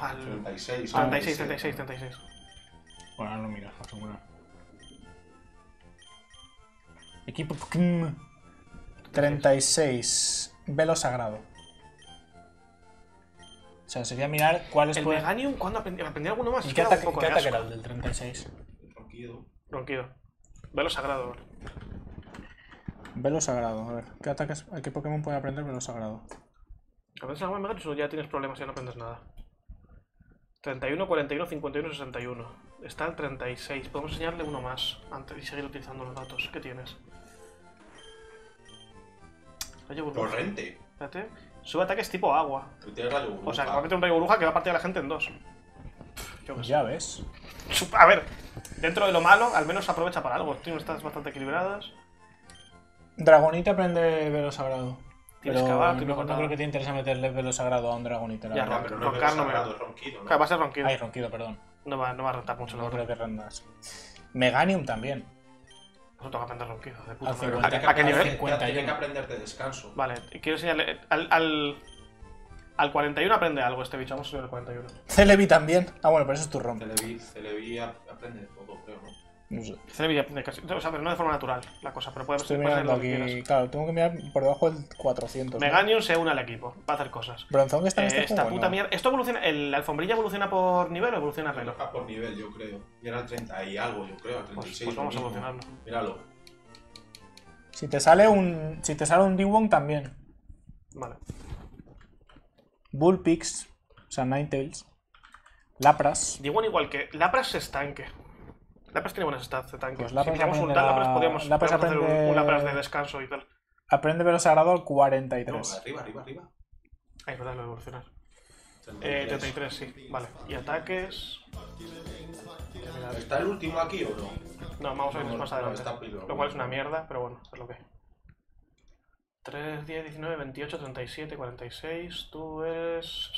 Al 36. 36, 36, 36. Bueno, ahora lo miras, para asegurar. Equipo Pokémon. 36. Velo sagrado. O sea, sería mirar cuáles El pueden. Meganium, ¿cuándo aprendí? ¿Aprendí alguno más? ¿Y qué ataque, qué ataque era el del 36? Ronquido. Ronquido. Velo sagrado. Velo sagrado, a ver. ¿Qué ataques, a qué Pokémon puede aprender Velo sagrado? ¿Aprendes algo en Meganium o ya tienes problemas y ya no aprendes nada? 31, 41, 51, 61. Está el 36. Podemos enseñarle uno más antes y seguir utilizando los datos. ¿Qué tienes? Rayo burbuja. Torrente. Espérate. Sube ataques tipo agua. Tú tienes rayo O sea, que burbuja. va a meter un rayo burbuja que va a partir a la gente en dos. Yo qué sé. Ya ves. A ver, dentro de lo malo, al menos aprovecha para algo. Tiene estas bastante equilibradas. Dragonita aprende Velo sagrado. Tienes Pero que acabar, no, no que creo que te interese meterle Velo sagrado a un Dragonita. la Ya, verdad. Pero no Roncar es no me- ronquido, ¿no? Va a ser ronquido. Ay, ronquido, perdón. No va, no va a rentar mucho, No creo que rendas. Meganium también. Eso tengo que aprender ronquido, de puta madre. 50. ¿A, a qué nivel? 51. Tiene que aprenderte descanso. Vale, quiero enseñarle. Al, al, al 41 aprende algo este bicho. Vamos a subir al 41. Celebi también. Ah, bueno, pero eso es tu rompe. Celebi, Celebi ap- aprende todo, creo, ¿no? No sé. O sea, pero no de forma natural la cosa, pero puede ser lo que quieras. Claro, tengo que mirar por debajo del 400. ¿no? Meganium se une al equipo, va a hacer cosas. Bronzón que está en Eh, este esta juego. puta ¿no? mierda. ¿Esto evoluciona? ¿el- ¿La alfombrilla evoluciona por nivel o evoluciona a pelo? Baja por nivel, yo creo. Y era el 30 y algo, yo creo, al Pues, 36. pues vamos a evolucionarlo. Míralo. Si te sale un. Si te sale un Dewong también. Vale. Bullpix. O sea, Ninetales. Lapras. Digo igual que Lapras es tanque. Lapras tiene buenas stats de tanque. Pues si Lapras pillamos un aprenderá- Lapras, podríamos, Lapras podríamos hacer un, un Lapras de descanso y tal. Aprende Velo sagrado al No, 43. arriba, arriba, arriba. Ahí, verdad, lo evolucionar. 33. Eh, 33, sí. Vale. Y ataques. ¿Está el último aquí o no? No, vamos a No, irnos más no, adelante. está pilo. Lo cual es una mierda, pero bueno, es lo que. 3, 10, 19, 28, 37, 46. Tú eres.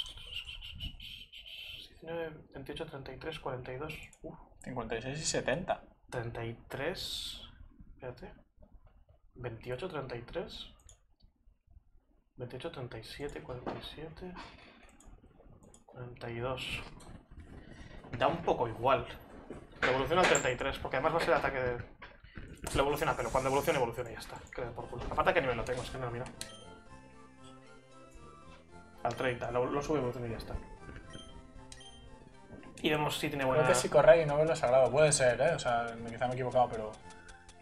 19, 28, 33, 42. Uf, 56 y 70. 33. Espérate. 28, 33. 28, 37, 47. 42. Da un poco igual. Evoluciona al 33, porque además va a ser ataque de. Lo evoluciona, pero cuando evolucione, evoluciona y ya está. Den por culo. Aparte, ¿qué nivel lo tengo? Es que no lo miro. Al 30, lo, lo sube, evoluciona y ya está. Y vemos si tiene buena. Creo que sí corre y no Velo sagrado. Puede ser, ¿eh? O sea, quizá me he equivocado, pero.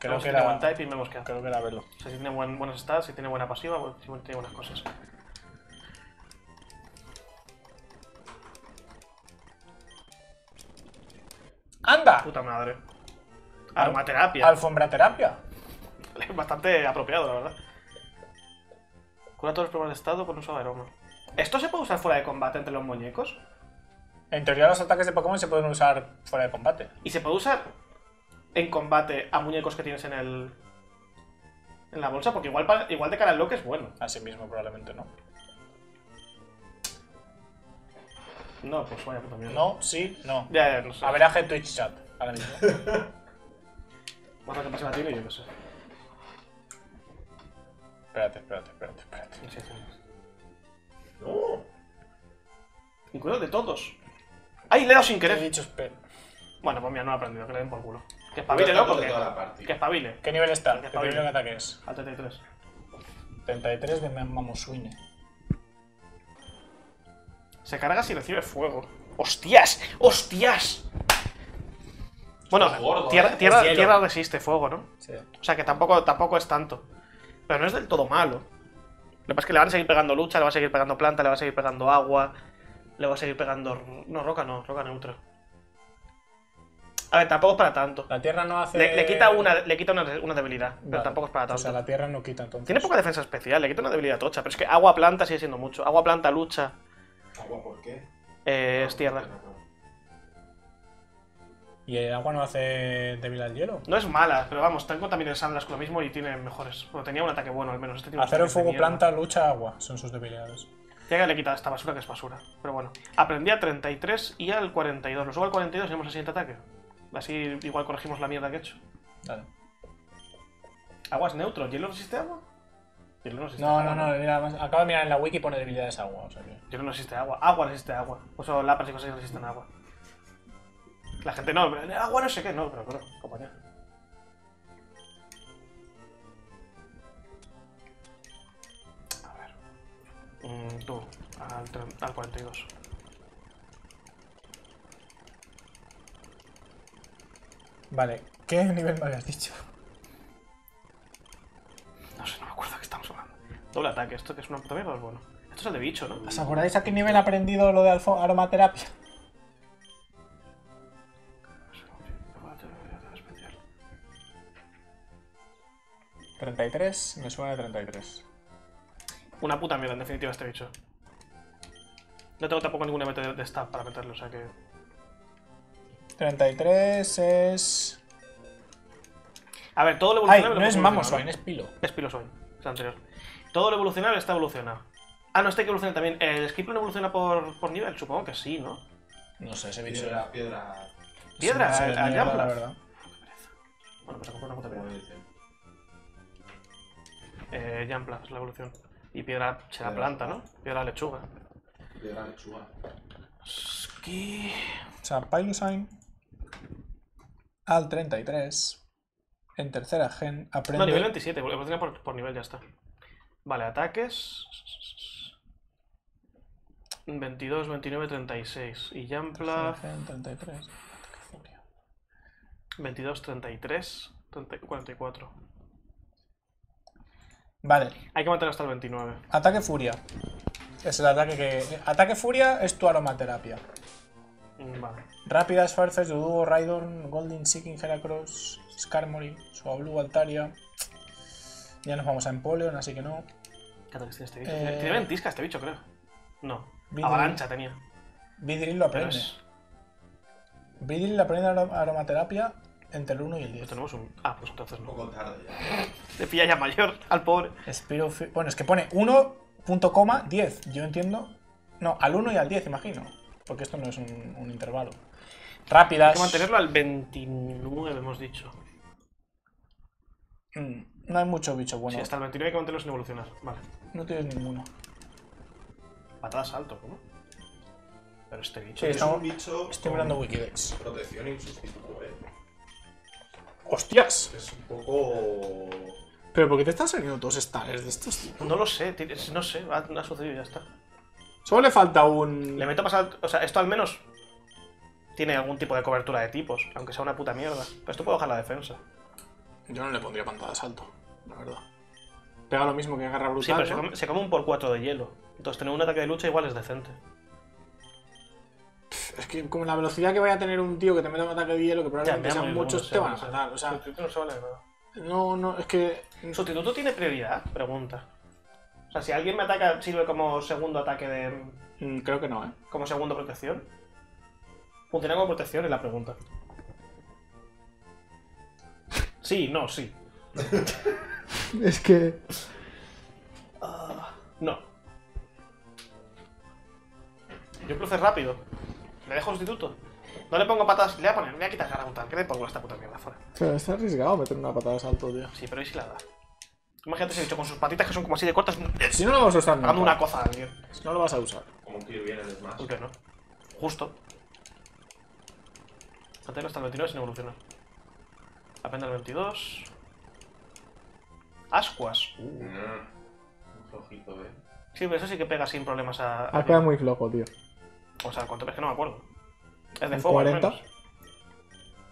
Creo que si era. type y vemos. Creo que era Velo. O sea, si tiene buen, buenos stats, si tiene buena pasiva, si tiene buenas cosas. ¡Anda! Puta madre. Aromaterapia. Alfombra terapia. Bastante apropiado, la verdad. Cura todos los problemas de estado con uso de aroma. ¿Esto se puede usar fuera de combate entre los muñecos? En teoría, los ataques de Pokémon se pueden usar fuera de combate. ¿Y se puede usar en combate a muñecos que tienes en el. en la bolsa? Porque igual, igual de cara al loque es bueno. Así mismo, probablemente no. No, pues vaya puta mierda. No, sí, no. Ya, ya, no sé. A ver, a Twitch chat. Ahora mismo. Más lo que pasa a ti, yo qué sé. espérate, espérate, espérate, espérate. Sí, sí, sí. Y cuidado de todos. ¡Ay, le he dado sin ¿Qué he querer! dicho? Espera. Bueno, pues mira, no lo he aprendido, que le den por culo. Que espabile, loco, que, que espabile. ¿Qué nivel está? Que ¿Qué nivel de ataque es? Al 33. 33 de Mamosuine. Se carga si recibe fuego. ¡Hostias! ¡Hostias! Bueno, gordo, tierra, ¿eh? tierra resiste fuego, ¿no? Sí. O sea que tampoco, tampoco es tanto. Pero no es del todo malo. Lo que pasa es que le van a seguir pegando lucha, le va a seguir pegando planta, le va a seguir pegando agua, le va a seguir pegando. No, roca no, roca neutra. A ver, tampoco es para tanto. La tierra no hace. Le, le quita, una, le quita una, una debilidad, pero Vale. tampoco es para O tanto. sea, la tierra no quita entonces. Tiene poca defensa especial, le quita una debilidad tocha, pero es que agua planta sigue siendo mucho. Agua planta lucha ¿Agua por qué? eh, es tierra. ¿Y el agua no hace débil al hielo? No es mala, pero vamos, tengo también el con lo mismo y tiene mejores. Bueno, tenía un ataque bueno al menos. Este tiene Acero, fuego, mierda. planta, lucha, agua. Son sus debilidades. Ya que le he quitado esta basura que es basura. Pero bueno. Aprendí a 33 y al 42. Lo subo al 42 y hacemos el siguiente ataque. Así igual corregimos la mierda que he hecho. Dale. Aguas neutro. ¿Hielo resiste agua? Hielo no resiste No, agua. no, no, mira, además, acabo de mirar en la wiki y pone debilidades agua, o sea que... Hielo no resiste agua. Agua resiste agua. Eso lápidas y cosas que resisten agua. La gente no, pero, agua no sé qué, no, pero pero, compañero. Mm, tú, al, al 42. Vale, ¿qué nivel me habías dicho? No sé, no me acuerdo de qué estamos hablando. Doble ataque, esto que es una puta mierda, es bueno. Esto es el de bicho, ¿no? ¿Os acordáis a qué nivel he aprendido lo de aromaterapia? Especial. 33, me suena de 33. Una puta mierda, en definitiva, este bicho. No tengo tampoco ningún MT de, de stab para meterlo, o sea que. 33 es... A ver, todo lo Ay, evolucionable. no lo es Mamoswine, es Pilo. Es Piloswine, es anterior. Todo lo evolucionable está evolucionado. Ah, no, este hay que evolucionar también. ¿El Skiplo no evoluciona por, por nivel? Supongo que sí, ¿no? No sé, ese bicho... Piedra, piedra. Piedra, Sí, a- la verdad. Bueno, pues a comprar una puta piedra. Eh, Jumpla es la evolución. Y piedra será Piedra. planta, ¿no? Piedra lechuga. Piedra lechuga. Ski. O sea, Pilosine al 33 en tercera gen aprende... No, nivel 27, evoluciona por, por nivel, ya está. Vale, ataques. 22, 29, 36. Y gen, 33. Ataque furia. 22, 33, 30 44. Vale, Hay que matar hasta el 29. ataque furia. Es el ataque que... Ataque furia es tu aromaterapia. Mm, Vale. Rápida, Farfetch, Doduo, Raidon, Golden Seeking, Heracross, Skarmory, Suablu, Altaria. Ya nos vamos a Empoleon, así que no. ¿Qué ataques tiene este bicho? Eh, Tiene ventisca este bicho, creo. No. Avalancha tenía. Vidril lo aprende. es. Vidril aprende aro- aromaterapia entre el 1 y el 10. Tenemos un. Ah, pues entonces Un no. poco tarde ya. Le pilla ya mayor al pobre. Spiro fi- Bueno, es que pone 1.10. Yo entiendo. No, al 1 y al 10, imagino. Porque esto no es un, un intervalo. Hay Rápidas. que mantenerlo al 29, hemos dicho. Mm, no hay mucho bicho bueno. Sí, hasta el 29 hay que mantenerlo sin evolucionar. Vale. No tienes ninguno. Patada salto, ¿cómo? Pero este bicho. Sí, Es estamos- un bicho Estoy con mirando Wikidex. protección insustituible. ¡Hostias! Es un poco... ¿Pero por qué te están saliendo todos stars de estos, tío? No lo sé, tío, no sé, ha, ha sucedido y ya está. Solo le falta un. Le meto pasar. O sea, esto al menos tiene algún tipo de cobertura de tipos, aunque sea una puta mierda. Pero esto puede bajar la defensa. Yo no le pondría pantalla de salto, la verdad. Pega lo mismo que agarra brutal. Sí, pero se ¿no? come, se come un por 4 de hielo. Entonces tener un ataque de lucha igual es decente. Es que con la velocidad que vaya a tener un tío que te meta un ataque de hielo, que probablemente Ya, sean muchos, te van a matar. O sea, Sustituto no se vale de nada. no, no, es que. ¿Sustituto tiene prioridad? Pregunta. O sea, si alguien me ataca, ¿sirve como segundo ataque de. Mm, Creo que no, ¿eh? como segundo protección? ¿Funciona como protección? Es la pregunta. Sí, no, sí. Es que. No. Yo cruce rápido. ¿Le dejo sustituto? No le pongo patadas. Le voy a poner, me voy a quitar cara brutal. ¿Qué le pongo a esta puta mierda fuera? Pero está arriesgado meter una patada de salto, tío. Sí, pero ¿y si la da? Imagínate ese bicho con sus patitas que son como así de cortas. Si no lo vas a usar, Dando una cosa a alguien. Si no lo vas a usar. Como un kill viene es más. ¿Por qué no? Justo. Hasta el 29 sin evolucionar. Aprende al 22. Ascuas. Uh. Mm. Un flojito, eh. Sí, pero eso sí que pega sin problemas a. a- Ha quedado muy flojo, tío. O sea, ¿cuánto es que no me acuerdo? Es de ¿En fuego. al 40? menos.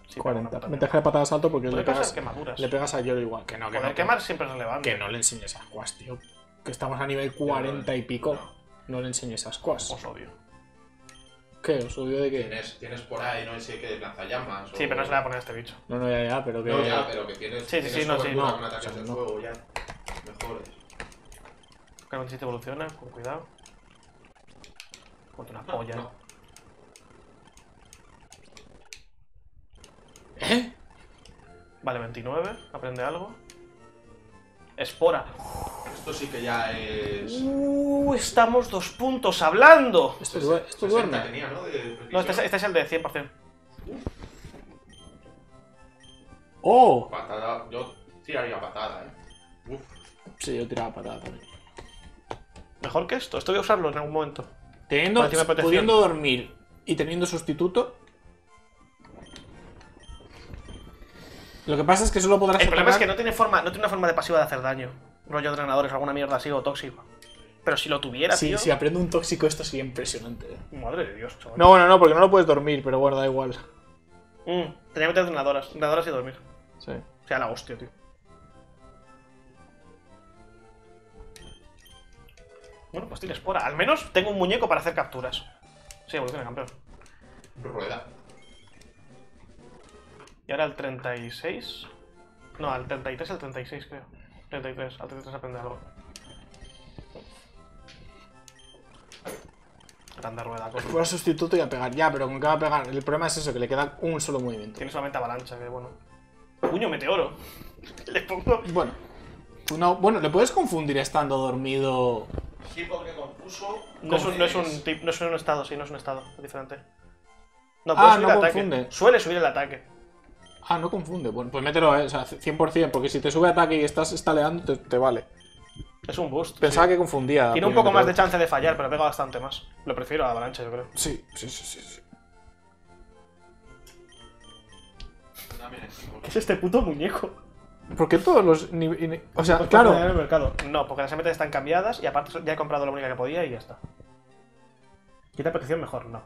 Sí, pero 40. una puta Ventaja de patada de salto porque le pegas, quemaduras. le pegas a Yoro igual. Que no, que Poder no. quemar siempre es relevante. Que no le enseñes a Squash, tío. Que estamos a nivel 40 y pico. No le enseñes a Squash. Os odio. ¿Qué? ¿Os odio de qué? Tienes, tienes por ahí, no sé qué, lanzallamas. Sí, o- pero no se le va a poner a este bicho. No, no, ya, ya, pero que. No, ya, pero que tienes. Sí, sí, tienes sí, no, sí, no. no. fuego ya. Mejores. Que 27 evoluciona, con cuidado. Una polla. no. Vale, 29. Aprende algo. Espora. Esto sí que ya es. Uh, estamos dos puntos hablando. Esto, due- esto 60 duerme. tenía, ¿no? De precisión. No, este es, este es el de 100%. ¡Oh! Patada. Yo tiraría patada, eh. Uf. Sí, yo tiraba patada también. Mejor que esto. Esto voy a usarlo en algún momento. Teniendo, pudiendo dormir y teniendo sustituto. Lo que pasa es que solo podrás El problema es que no tiene forma, no tiene una forma de pasiva de hacer daño. Rollo drenadores, alguna mierda así o tóxico. Pero si lo tuviera, Sí, tío. si aprendo un tóxico, esto sería impresionante. eh. Madre de Dios, chaval. No, bueno, no, porque no lo puedes dormir, pero bueno, da igual. Mm, tenía que meter drenadoras. Drenadoras y dormir. Sí. O sea, la hostia, tío. Bueno, pues tiene espora. Al menos tengo un muñeco para hacer capturas. Sí, evoluciona, campeón. Rueda. Y ahora el 36. No, al 33, al 36, creo. 33, al 33 aprende algo. Grande rueda, con... Fuera sustituto y a pegar. Ya, pero con que va a pegar. El problema es eso, que le queda un solo movimiento. Tiene solamente avalancha, que bueno. Puño meteoro. Le pongo. Bueno. No, bueno, le puedes confundir estando dormido. Sí, porque confuso. No es, un, no, es un tip- no es un estado, sí, no es un estado. Es diferente. No, Ah, puede subir no el ataque. confunde. Suele subir el ataque. Ah, no confunde. Bueno, pues mételo, eh. O sea, 100%, porque si te sube ataque y estás estaleando, te, te vale. Es un boost. Pensaba sí. que confundía. Tiene un poco más de chance de fallar, pero pega bastante más. Lo prefiero a avalancha, yo creo. Sí, sí, sí, sí. sí. ¿Qué es este puto muñeco? ¿Por qué todos los. ni- ni- o sea, Pues claro. porque en el mercado. No, porque las MT están cambiadas y aparte ya he comprado la única que podía y ya está. Quita protección mejor, no.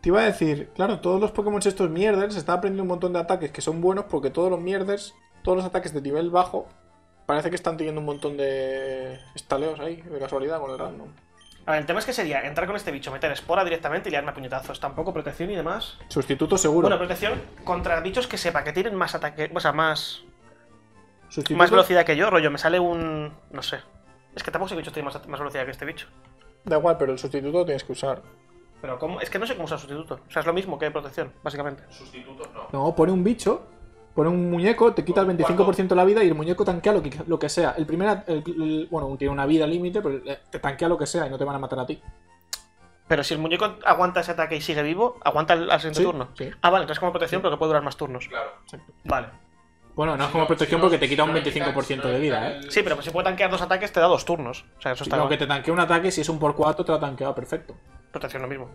Te iba a decir, claro, todos los Pokémon estos mierders están aprendiendo un montón de ataques que son buenos porque todos los mierders, todos los ataques de nivel bajo, parece que están teniendo un montón de estaleos ahí, de casualidad con el random. A ver, el tema es que sería entrar con este bicho, meter espora directamente y liarme a puñetazos. Tampoco protección y demás. Sustituto seguro. Bueno, protección contra bichos que sepa que tienen más ataque. O sea, más. Sustituto- Más velocidad que yo, rollo. Me sale un. No sé. Es que tampoco sé que tienen más, más velocidad que este bicho. Da igual, pero el sustituto lo tienes que usar. Pero ¿cómo? Es que no sé cómo usar sustituto. O sea, es lo mismo que protección, básicamente. Sustitutos no. No, pone un bicho, pone un muñeco, te quita el 25% de la vida y el muñeco tanquea lo que, lo que sea. El primer. at- el- el- bueno, tiene una vida límite, pero eh, te tanquea lo que sea y no te van a matar a ti. Pero si el muñeco aguanta ese ataque y sigue vivo, aguanta el, al siguiente Sí, turno. sí. Ah, vale, entonces como protección, pero que puede durar más turnos. Claro. Vale. Bueno, no es como no- protección si no- porque te si quita un no le quitan- 25% si no de vida, ¿eh? Sí, pero pues si puede tanquear dos ataques, te da dos turnos. O sea, eso está Aunque bien. te tanquea un ataque, si es un por 4 te lo ha tanqueado perfecto. Protección lo mismo.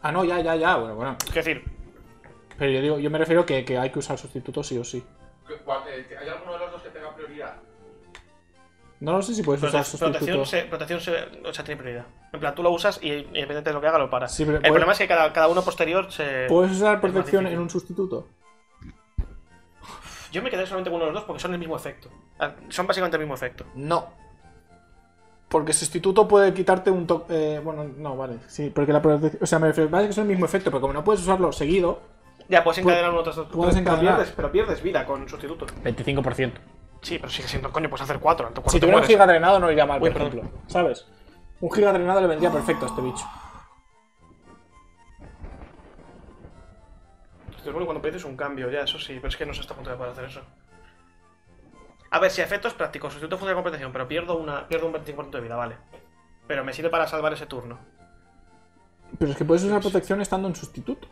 Ah, no, ya, ya, ya. Bueno, bueno. Es decir, Pero yo digo, yo me refiero que, que hay que usar sustitutos sí o sí. ¿Qué- cuál- eh, ¿Hay alguno de los dos que tenga prioridad? No lo sé si puedes usar prote- protección, sustitutos. se, protección se, o sea, tiene prioridad. En plan, tú lo usas y independientemente de lo que haga, lo paras. Sí, el puedes- problema es que cada, cada uno posterior se. ¿Puedes usar protección en un sustituto? Yo me quedé solamente con uno de los dos porque son el mismo efecto. Ah, Son básicamente el mismo efecto. No. Porque sustituto puede quitarte un toque. Eh, bueno, no, vale. Sí, porque la protección. O sea, me refiero. Vale que son el mismo efecto, pero como no puedes usarlo seguido. Ya, puedes encadenar uno tras otro. puedes Pero encadenar. pierdes, pero pierdes vida con sustituto. 25%. Sí, pero sigue siendo, coño, puedes hacer cuatro. cuatro Si te tuviera un giga drenado no iría mal, por Uy, ejemplo. ¿Sabes? Un giga drenado le vendría perfecto a este bicho. Esto es bueno cuando pides un cambio, ya, eso sí, pero es que no se está a punto de poder hacer eso. A ver, si efectos prácticos, sustituto funciona con protección, pero pierdo, una, pierdo un 25% de vida, vale. Pero me sirve para salvar ese turno. Pero es que puedes usar protección estando en sustituto.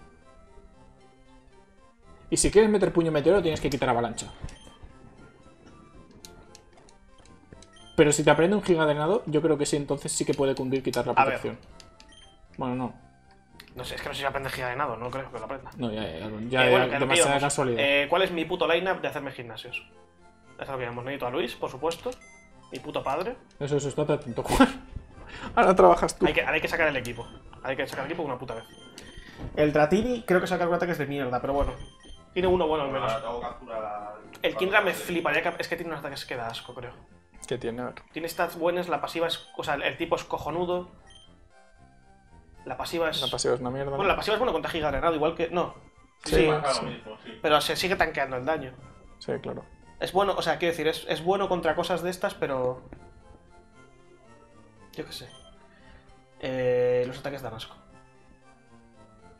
Y si quieres meter puño meteoro, tienes que quitar avalancha. Pero si te aprende un giga drenado, yo creo que sí, entonces sí que puede cundir quitar la protección. Bueno, no. No sé, es que no sé si aprende giga de nada, no creo que lo aprenda. No, ya, ya, ya, Eh, ya, bueno, que demasiada íbamos. casualidad. Eh, ¿Cuál es mi puto lineup de hacerme gimnasios? Ya es lo que llamamos. Necesito a Luis, por supuesto. Mi puto padre. Eso, eso, estate atento, Juan. Ahora trabajas tú. Hay que, hay que sacar el equipo. Hay que sacar el equipo una puta vez. El Dratini creo que saca un ataque de mierda, pero bueno. Tiene uno bueno al menos. Ahora. El Kindra me fliparía. que- Es que tiene unos ataques que da asco, creo. ¿Qué tiene? A ver. Tiene stats buenas, la pasiva es. O sea, el tipo es cojonudo. La pasiva es. La pasiva es una mierda. Bueno, la pasiva es bueno contra Giga igual que. No. Sí, Sí, sí. lo mismo, sí. pero se sigue tanqueando el daño. Sí, claro. Es bueno, o sea, quiero decir, es, es bueno contra cosas de estas, pero. Yo qué sé. Eh, los ataques dan asco.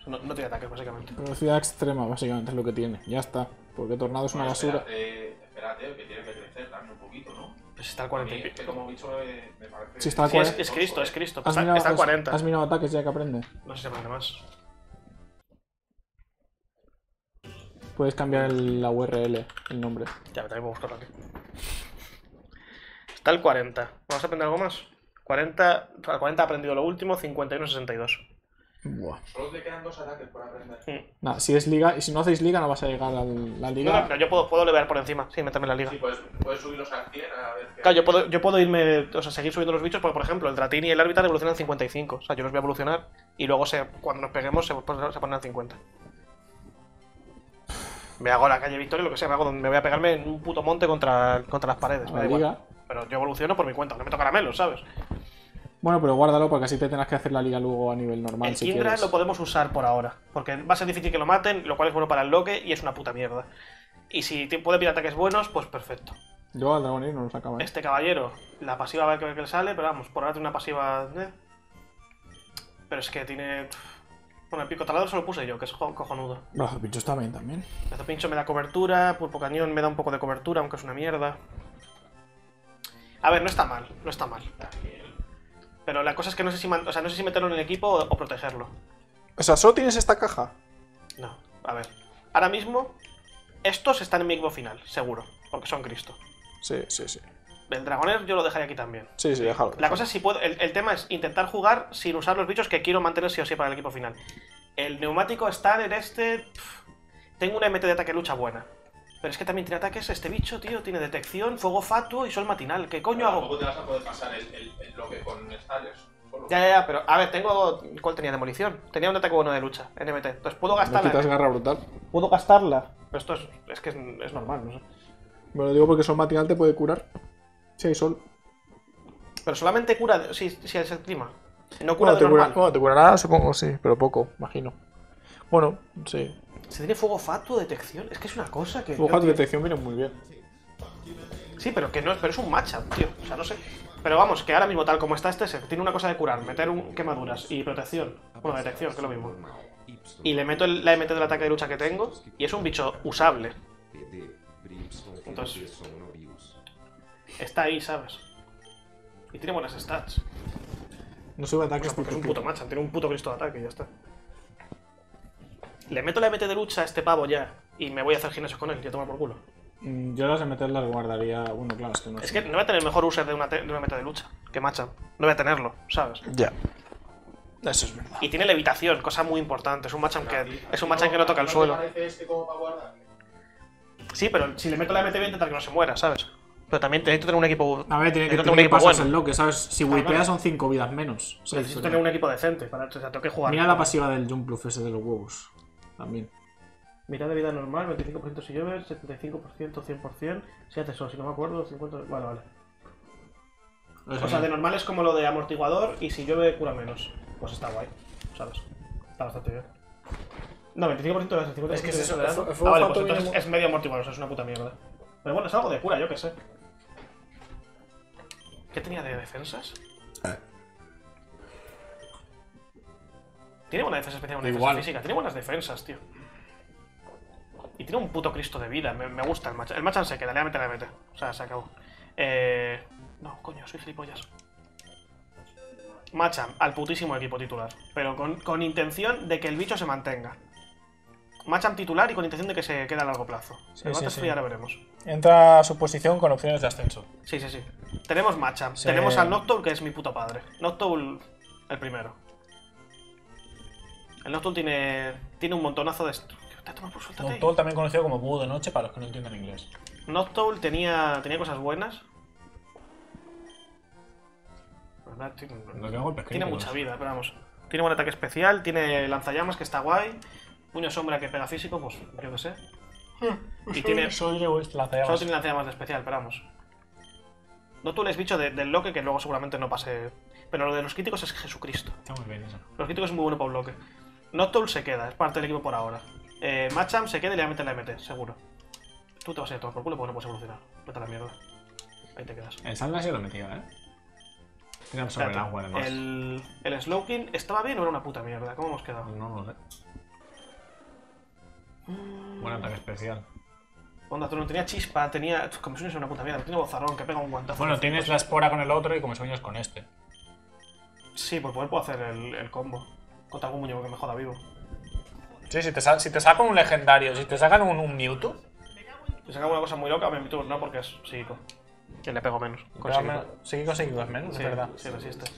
No, no tiene ataques, básicamente. Velocidad extrema, básicamente, es lo que tiene. Ya está. Porque Tornado es una Bueno, basura. Espérate, espérate, que tiene que crecer. crecer también un poquito, ¿no? Pues está al A 40 mí y es que pico. como bicho me, me parece... Sí, está al Sí, es, 40. es Cristo, es Cristo. ¿Has Está, mirado, está al has- 40. has mirado ataques ya que aprende? No sé si se aprende más. Puedes cambiar el- la URL, el nombre. Ya, también puedo buscarlo aquí. Está el 40. ¿Vamos a aprender algo más? 40, al 40 ha aprendido lo último, 51, 62. Buah. Solo te quedan dos ataques por aprender. Nada, si es liga, y si no hacéis liga, no vas a llegar a la No, liga. no, yo puedo, puedo levear por encima, sin meterme en la liga. Sí, puedes, puedes subirlos al 100 a. Claro, yo puedo, yo puedo irme, o sea, seguir subiendo los bichos, porque por ejemplo, el Dratin y el Arbitar evolucionan en 55. O sea, yo los voy a evolucionar y luego se, cuando nos peguemos se, pon- se ponen al 50. Me hago la calle Victoria, lo que sea, me, hago, donde- me voy a pegarme en un puto monte contra, contra las paredes. me La da igual. liga. Pero yo evoluciono por mi cuenta, no me toca caramelos, ¿sabes? Bueno, pero guárdalo porque así te tendrás que hacer la liga luego a nivel normal el si Kindred quieres. lo podemos usar por ahora, porque va a ser difícil que lo maten, lo cual es bueno para el loque y es una puta mierda. Y si te puede pillar ataques buenos, pues perfecto. Yo al Dragon Age no lo sacaba. ¿eh? Este caballero, la pasiva va a ver que le sale, pero vamos, por ahora tiene una pasiva. eh. Pero es que tiene. Bueno, el pico taladro se lo puse yo, que es jo- cojonudo. Brazo pinchos también, también. Este pincho me da cobertura, pulpo cañón me da un poco de cobertura, aunque es una mierda. A ver, no está mal, no está mal. Pero la cosa es que no sé si, man- o sea, no sé si meterlo en el equipo o, o protegerlo. O sea, solo tienes esta caja. No, a ver. Ahora mismo, estos están en mi equipo final, seguro, porque son Cristo. Sí, sí, sí. El Dragoner yo lo dejaría aquí también. Sí, sí, déjalo. La cosa es si puedo. El, el tema es intentar jugar sin usar los bichos que quiero mantener sí o sí para el equipo final. El neumático está en este. pf, Tengo una MT de ataque lucha buena. Pero es que también tiene ataques. Este bicho, tío, tiene detección, fuego fatuo y sol matinal. ¿Qué coño hago? Tampoco te vas a poder pasar el, el, el bloque con Stallers. Ya, ya, ya, pero a ver, tengo. ¿Cuál tenía? Demolición. Tenía un ataque bueno de lucha, NMT. Entonces puedo Me gastarla. quitas garra brutal. Puedo gastarla. Pero esto es, es que es, es normal, no sé. Me lo digo porque sol matinal te puede curar. Si hay sol. Pero solamente cura de- si, si es el clima. No cura Bueno, de te, cura, normal. bueno, te curará, supongo, sí, pero poco, imagino. Bueno, sí. Se tiene fuego fatuo, detección. Es que es una cosa que. De tío, detección viene muy bien. Sí, pero que no es, pero es un matchup, tío. O sea, no sé. Pero vamos, que ahora mismo, tal como está este, se tiene una cosa de curar, meter un quemaduras y protección. Bueno, detección, que es lo mismo. Y le meto el- la MT del ataque de lucha que tengo, y es un bicho usable. Entonces-. Está ahí, ¿sabes? Y tiene buenas stats. No sube O ataques sea, porque es un puto matchup, tiene un puto Cristo de ataque y ya está. Le meto la MT de lucha a este pavo ya, y me voy a hacer gimnasio con él, y a tomar por culo. Mm, Yo las de meter las guardaría. Bueno, claro, es que no Es que no voy a tener mejor user de una, de una meta de lucha que matchup. No voy a tenerlo, ¿sabes? Ya. Eso es verdad. Y tiene levitación, cosa muy importante. Es un matchup que, es un matchup que no toca el ¿No te suelo. parece este como para guardar? Sí, pero si le meto la MT voy a intentar que no se muera, ¿sabes? Pero también necesito tener un equipo. A ver, tiene que tener un equipo bueno. el loque, ¿sabes? Si wipeas son 5 vidas menos. Necesito tener un equipo decente para o sea, tengo que jugar. Mira la pasiva del Jump Proof ese de los huevos. También. Mitad de vida normal, 25% si llueve, 75%, 100%. Si haces eso, si no me acuerdo, 50%. Vale, vale. O sea, de normal es como lo de amortiguador y si llueve cura menos. Pues está guay, ¿sabes? Está bastante bien. No, 25% de 50%. Es que es eso, el Ah, vale, pues entonces es medio amortiguador, o sea, es una puta mierda. Pero bueno, es algo de cura, yo qué sé. ¿Qué tenía de defensas? Tiene buena defensa especial, buena defensa física. Tiene buenas defensas, tío. Y tiene un puto Cristo de vida. Me, me gusta el Machan. El Machan se queda, le voy a meter la mete. O sea, se acabó. Eh... No, coño, soy gilipollas. Machan, al putísimo equipo titular. Pero con, con intención de que el bicho se mantenga. Machan titular y con intención de que se quede a largo plazo. Sí, el sí, sí. ya lo veremos. Entra a su posición con opciones de ascenso. Sí, sí, sí. Tenemos Machamp. Sí. Tenemos al Noctowl, que es mi puto padre. Noctowl, el primero. El Noctowl tiene, tiene un montonazo de... Noctowl también conocido como búho de noche para los que no entiendan inglés. Noctowl tenía, tenía cosas buenas. Tiene, mucha vida, pero vamos. Tiene buen ataque especial, tiene lanzallamas que está guay. Puño sombra que pega físico, pues yo qué sé. Y tiene, Solo lanzallamas. tiene lanzallamas de especial, pero vamos. Les bicho de- del bloque que luego seguramente no pase. Pero lo de los críticos es Jesucristo. Está muy bien eso. Los críticos es muy bueno para un bloque. Noctowl se queda, es parte del equipo por ahora. Eh, Machamp se queda y le va a meter la MT, seguro. Tú te vas a ir a tomar por culo porque no puedes evolucionar. Vete a la mierda. Ahí te quedas. El Sandra sí lo metía, ¿eh? Tiran sobre el agua, además. el, el Slowking estaba bien o era una puta mierda. ¿Cómo hemos quedado? No lo sé. Buen ataque especial. Onda, tú no tenía chispa, tenía. Como sueños es una puta mierda, tiene bozarrón que pega un guantazo. Bueno, tienes la espora con el otro y como sueños con este. Sí, por poder puedo hacer el, el combo. Algún muñeco que me joda vivo. Sí, si te, sa- si te sacan un legendario, si te sacan un, un Mewtwo, Si saca una cosa muy loca, me invito no porque es psíquico. Que le pego menos. Psíquico. sí que conseguimos menos, Sí, es verdad. sí, resiste.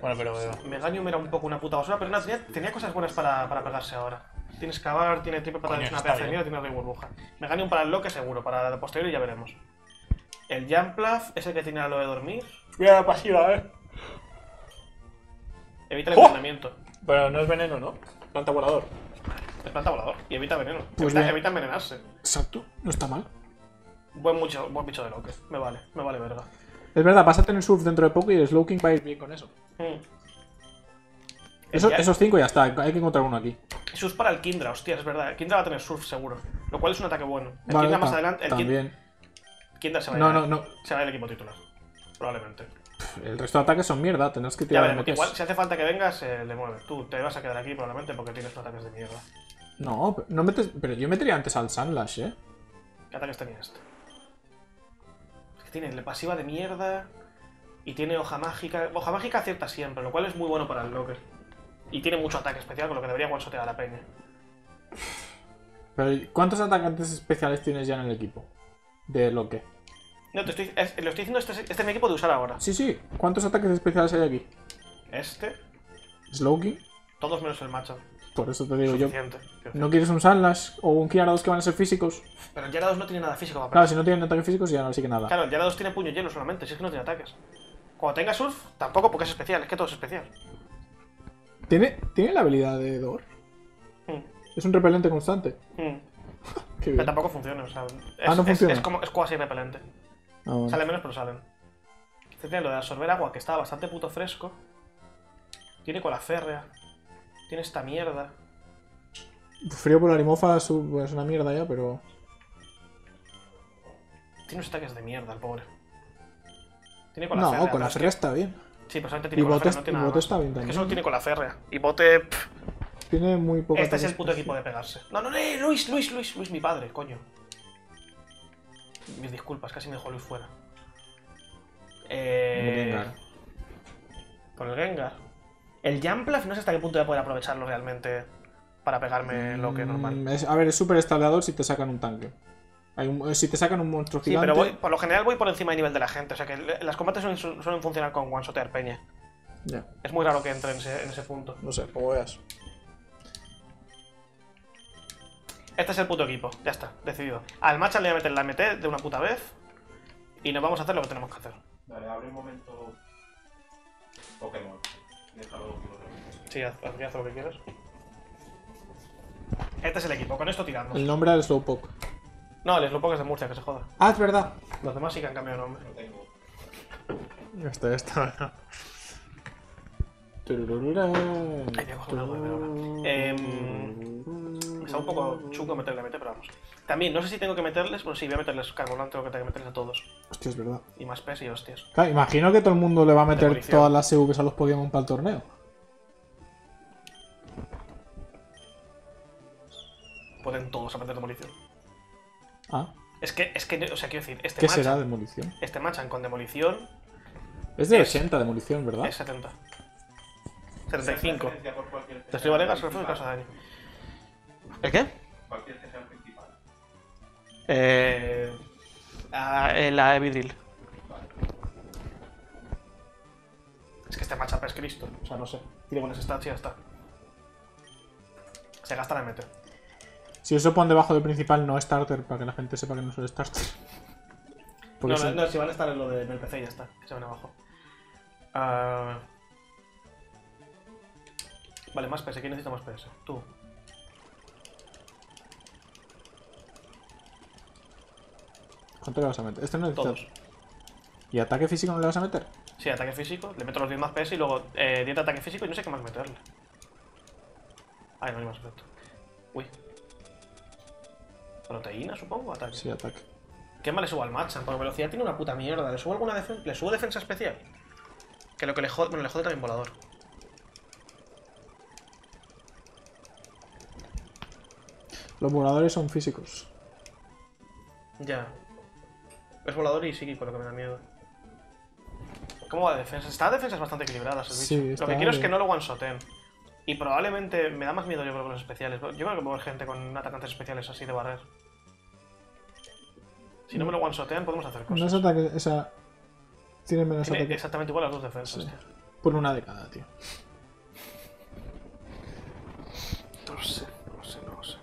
Bueno, pero Meganium era un poco una puta basura, pero no, tenía, tenía cosas buenas para, para pegarse ahora. Tiene excavar, tiene triple para Coño, una pedazo de mierda, tiene rey burbuja. Meganium para el loque seguro, para el posterior ya veremos. El Jamplaf es el que tiene lo de dormir. Mira la pasiva, eh. Evita el ¡Oh! envenenamiento. Pero no es veneno, ¿no? Planta volador. Es planta volador y evita veneno. Pues evita, bien. evita envenenarse. Exacto, no está mal. Buen, mucho, buen bicho de loque. Me vale, me vale verga. Es verdad, vas a tener surf dentro de poco y el Slowking va a ir bien con eso. Mm. El Eso- esos cinco ya está, hay que encontrar uno aquí. Surf para el Kindra, hostia, es verdad. El Kindra va a tener surf seguro. Lo cual es un ataque bueno. El Vale, Kindra más adelante. El también. Kindra se va a No, ir. no, no. Se va a ir el equipo titular. Probablemente. El resto de ataques son mierda, tendrás que Ya tirar. MTs. Igual, si hace falta que vengas, eh, le mueve. Tú te vas a quedar aquí probablemente porque tienes ataques de mierda. No, pero- no metes, pero yo metería antes al Sunlash, eh. ¿Qué ataques tenía este? Es que tiene la pasiva de mierda. Y tiene hoja mágica. Hoja mágica acierta siempre, lo cual es muy bueno para el Locker. Y tiene mucho ataque especial, con lo que debería one-shotear a la peña. Pero ¿cuántos atacantes especiales tienes ya en el equipo? De lo que. No, te estoy, es- lo estoy diciendo, este, es- este es mi equipo de usar ahora. Sí, sí. ¿Cuántos ataques especiales hay aquí? Este, Slowking. todos menos el matchup. Por eso te digo yo. ¿No quieres un Sunlash o un Kiarados que van a ser físicos? Pero el Gyarados no tiene nada físico Claro, si no tienen ataques físicos ya no sí que nada. Claro, el Gyarados tiene puño lleno solamente, si es que no tiene ataques. Cuando tenga surf, tampoco porque es especial, es que todo es especial. ¿Tiene, ¿Tiene la habilidad de Dor? Mm, Es un repelente constante. mm. Pero tampoco funciona, o sea. Es, Ah, no es- funciona. Es, como, es cuasi repelente. Ah, bueno. Sale menos, pero salen. Este tiene lo de absorber agua, que está bastante puto fresco. Tiene cola férrea. Tiene esta mierda. Frío por la limofa es un- es una mierda ya, pero. Tiene unos ataques de mierda, el pobre. Tiene cola No, férrea. con la pero es ferrea está bien. Sí, pero solamente Y tiene cola bote, férrea, no tiene y bote está bien Es que también. solo tiene cola férrea. Y bote. pff, Tiene muy poco Este es el puto equipo de pegarse. No, no, no, eh, Luis, Luis, Luis, Luis, mi padre, coño. Mis disculpas, casi me dejó Luis fuera. Eh. Gengar. Con el Gengar. El Jamplaf no sé hasta qué punto voy a poder aprovecharlo realmente para pegarme lo que es normal. Mm, es- a ver, es súper estableador si te sacan un tanque. Hay un- eh, si te sacan un monstruo Sí, gigante. pero voy, por lo general voy por encima del nivel de la gente. O sea que las combates suelen, suelen funcionar con one shotear peña. Ya, Es muy raro que entre en ese, en ese punto. no sé, como veas. Este es el puto equipo, ya está, decidido. Al match le voy a meter la MT de una puta vez. Y nos vamos a hacer lo que tenemos que hacer. Dale, abre un momento. Pokémon. Déjalo. Sí, haz, haz- haz lo que quieras. Este es el equipo, con esto tiramos. El nombre al Slowpoke. No, el Slowpoke es de Murcia, que se joda. Ah, es verdad. Los demás sí que han cambiado de nombre. Lo tengo. Ya está, ya está. Ay, voy a una web ahora. Em, está un poco chungo meterle MT, pero vamos. También, no sé si tengo que meterles. Bueno, sí, voy a meterles carbolante, tengo que meterles a todos. Hostia, es verdad. Y más PES y hostias. Claro, imagino que todo el mundo le va a meter todas las EVs a los Pokémon para el torneo. Pueden todos aprender demolición. Ah, Es que, es que, o sea, quiero decir, este ¿qué será demolición? este machan con demolición Es de Es- 80 demolición, ¿verdad? es 70. 75. Preferencia por cualquier que Te sea estoy valegas, principal. casa de daño. ¿El qué? Cualquier que sea el principal. Eh. ah, eh, la Evidril. Es que este matchup es Cristo. O sea, no sé. Tiene buenas stats y ya está. Se gasta la MT. Si eso pone debajo del principal no starter, para que la gente sepa que no es el starter. Porque No, no, si- no, si van a estar en lo de- en el PC y ya está. Que se ven abajo. Ah, Vale, más PS. ¿Quién necesita más PS? Tú. ¿Cuánto le vas a meter? Este no necesita. Todos. ¿Y ataque físico no le vas a meter? Sí, ataque físico. Le meto los 10 más PS y luego eh, 10 de ataque físico y no sé qué más meterle. Ay, no hay más efecto. Uy. Proteína, supongo, ataque. Sí, ataque. ¿Qué más le subo al Machan? Porque velocidad tiene una puta mierda. ¿Le subo alguna defensa? ¿Le subo defensa especial? Que lo que le jode. Bueno, le jode también volador. Los voladores son físicos. Ya. Es volador y psíquico lo que me da miedo. ¿Cómo va de defensa? Está defensas bastante equilibradas el bicho. Sí, lo que quiero es que no lo one-shoten. Y probablemente me da más miedo yo creo con los especiales. Yo creo que mover gente con atacantes especiales así de barrer. Si no me lo one-shotean podemos hacer No es cosas. ataque, o sea. Tiene menos Tiene ataque. exactamente igual las dos defensas, Sí. Por una de cada, tío. No lo sé, no lo sé, no lo sé.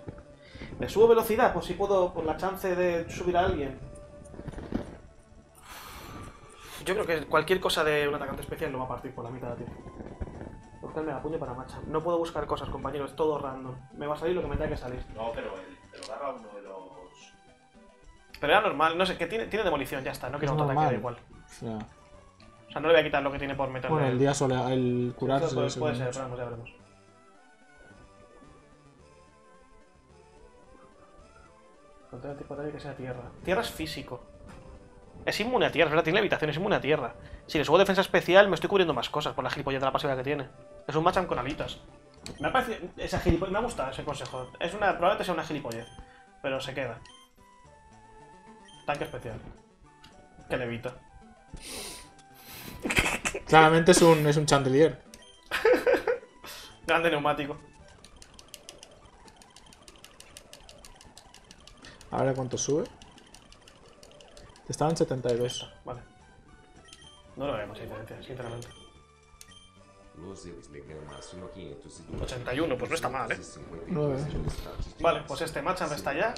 ¿Le subo velocidad? Pues si puedo, por la chance de subir a alguien. Yo creo que cualquier cosa de un atacante especial lo va a partir por la mitad, tío. Buscar el megapuño para macha. No puedo buscar cosas, compañeros, es todo random. Me va a salir lo que me tenga que salir. No, pero él te lo daba uno de los. Pero era normal, no sé, que tiene, tiene demolición, ya está. No quiero Es autoataque, da igual. O sea, O sea, no le voy a quitar lo que tiene por meterle. bueno, el día soleado, el curarse. Eso puede, puede ser, vamos, ya veremos. Contra el tipo de ataque que sea tierra. Tierra es físico. Es inmune a tierra, es verdad, tiene levitación, es inmune a tierra. Si le subo defensa especial, me estoy cubriendo más cosas por la gilipollez de la pasiva que tiene. Es un matchup con alitas. Me ha parecido. Esa gilipollez. Me ha gustado ese consejo. Es una. Probablemente sea una gilipollez. Pero se queda. Tanque especial. Que levita. Claramente es un, es un chandelier. Grande neumático. Ahora cuánto sube. Estaba en 72. Vale. No lo vemos diferencia, sinceramente. Los Zeus le ganó máximo 512 81, pues no está mal, ¿eh? 252 status Vale, pues este matchup está ya.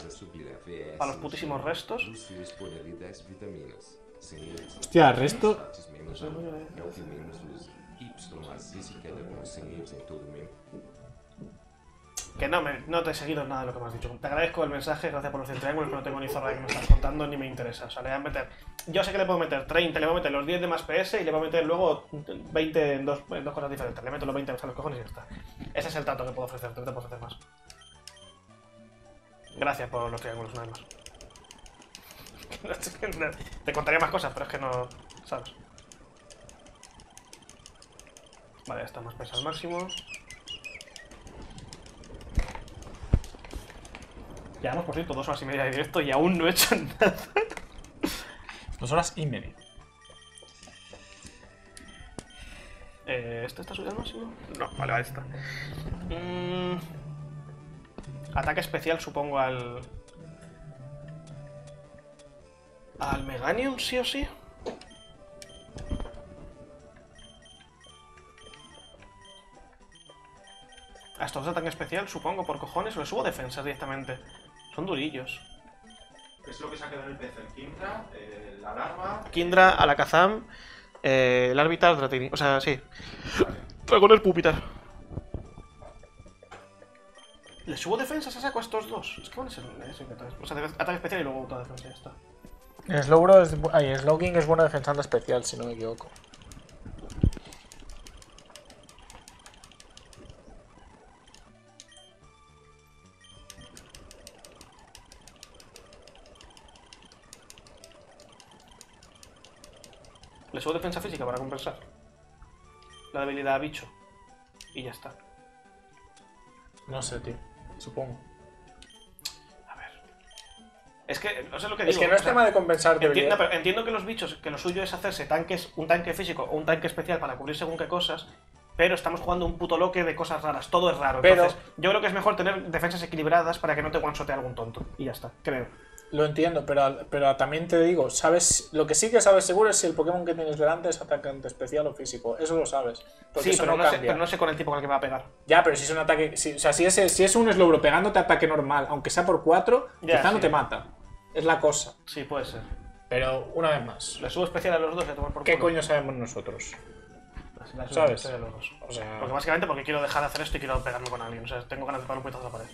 Para los putísimos restos. Lucio dispone de 10 vitaminas. Sem eles, Hostia, resto. status menos 1, L Que no, me, no te he seguido nada de lo que me has dicho. Te agradezco el mensaje, gracias por los 100 triángulos, pero no tengo ni zorra que me estás contando ni me interesa. O sea, le voy a meter. Yo sé que le puedo meter 30, le voy a meter los 10 de más PS y le voy a meter luego 20 en dos, dos cosas diferentes. Le meto los 20 a los cojones y ya está. Ese es el trato que puedo ofrecerte, no te puedo ofrecer más. Gracias por los triángulos, nada más. Te contaría más cosas, pero es que no. ¿Sabes? Vale, ya está más PS al máximo. Llevamos, por cierto, dos horas y media de directo y aún no he hecho nada. Dos horas y media. Eh, ¿Este está subido al máximo? No, vale, ahí está. Mm, ataque especial, supongo, al. Al Meganium, sí o sí. A estos de ataque especial, supongo, por cojones, o le subo defensas directamente. Son durillos. ¿Qué es lo que se ha quedado en el PC? El Kindra, eh, la alarma. Kindra, Alakazam, eh, el Arbitar, Dratini. O sea, sí. Dragoner Pupitar. ¿Le subo defensas a saco a estos dos? Es que van a ser. es ataque- O sea, ataque especial y luego autodefensa, ya está. Slowbro es. bu- Ay, Slowking es bueno defensando especial, si no me equivoco. Le subo defensa física para compensar. La debilidad a bicho. Y ya está. No sé, tío. Supongo. A ver. Es que, no sé lo que Es digo. que no o es sea, tema de compensar Entiendo, pero entiendo que los bichos, que lo suyo es hacerse tanques, un tanque físico o un tanque especial para cubrir según qué cosas, pero estamos jugando un puto loque de cosas raras, todo es raro. Pero- Entonces, yo creo que es mejor tener defensas equilibradas para que no te one algún tonto. Y ya está, creo. Lo entiendo, pero, pero también te digo, sabes lo que sí que sabes seguro es si el Pokémon que tienes delante es atacante especial o físico. Eso lo sabes. Sí, eso pero no, no, sé, pero no sé con el tipo con el que me va a pegar. Ya, pero si es un ataque. si- o sea, si es, si es un Slowbro pegándote ataque normal, aunque sea por 4, Ya, quizá no te mata. Es la cosa. Sí, puede ser. Pero una vez más, Le subo especial a los dos y a tomar por ¿qué culo. coño sabemos nosotros? Subo sabes? especial a los dos. O sea, Porque básicamente porque quiero dejar de hacer esto y quiero pegarme con alguien. O sea, tengo ganas de pegar un puñetazo a la pared.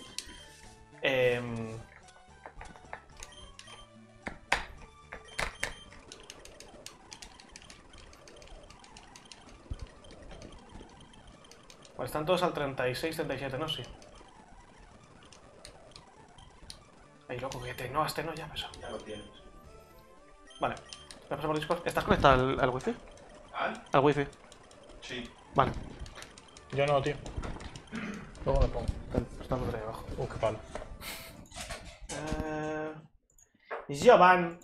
Em, Pues están todos al 36, 37, ¿no? Sí. Ay, loco, que te... No, a este no, ya pesado. Ya lo tienes. Vale. ¿Me pasa por Discord? ¿Estás conectado al, al wifi? ¿Al? Al wifi. Sí. Vale. yo no, tío. Luego lo pongo. Está por ahí abajo. Uh, qué palo. Eh, Jovan.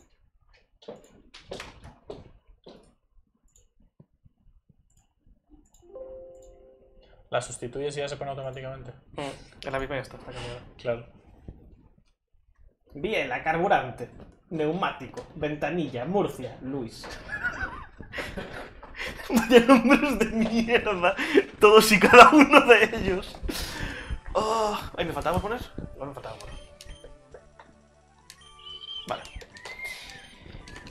La sustituyes y ya se pone automáticamente. Mm, Es la misma y ya está, está cambiada. Claro. Biela, carburante, neumático, ventanilla, Murcia, Luis. Vaya nombres de mierda. Todos y cada uno de ellos. Oh, ay, ¿me faltaba poner? No me faltaba poner. Vale.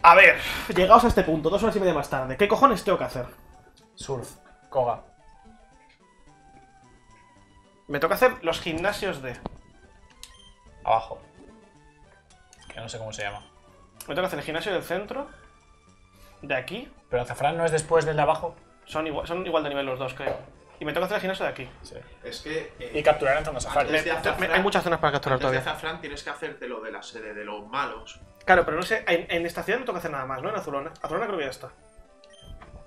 A ver, llegados a este punto, dos horas y media más tarde, ¿qué cojones tengo que hacer? Surf. Koga. Me toca hacer los gimnasios de. Abajo. Que no sé cómo se llama. Me toca hacer el gimnasio del centro. De aquí. Pero Azafrán no es después del de abajo. Son igual, son igual de nivel los dos, creo. Y me toca hacer el gimnasio de aquí. Sí. Es que. eh, Y capturar en zona safari. antes de Me- Azafrán- hay muchas zonas para capturar antes de todavía. Azafrán tienes que hacerte lo de la sede de los malos. Claro, pero no sé, en, en esta ciudad no toca hacer nada más, ¿no? En Azulona. Azulona creo que ya está.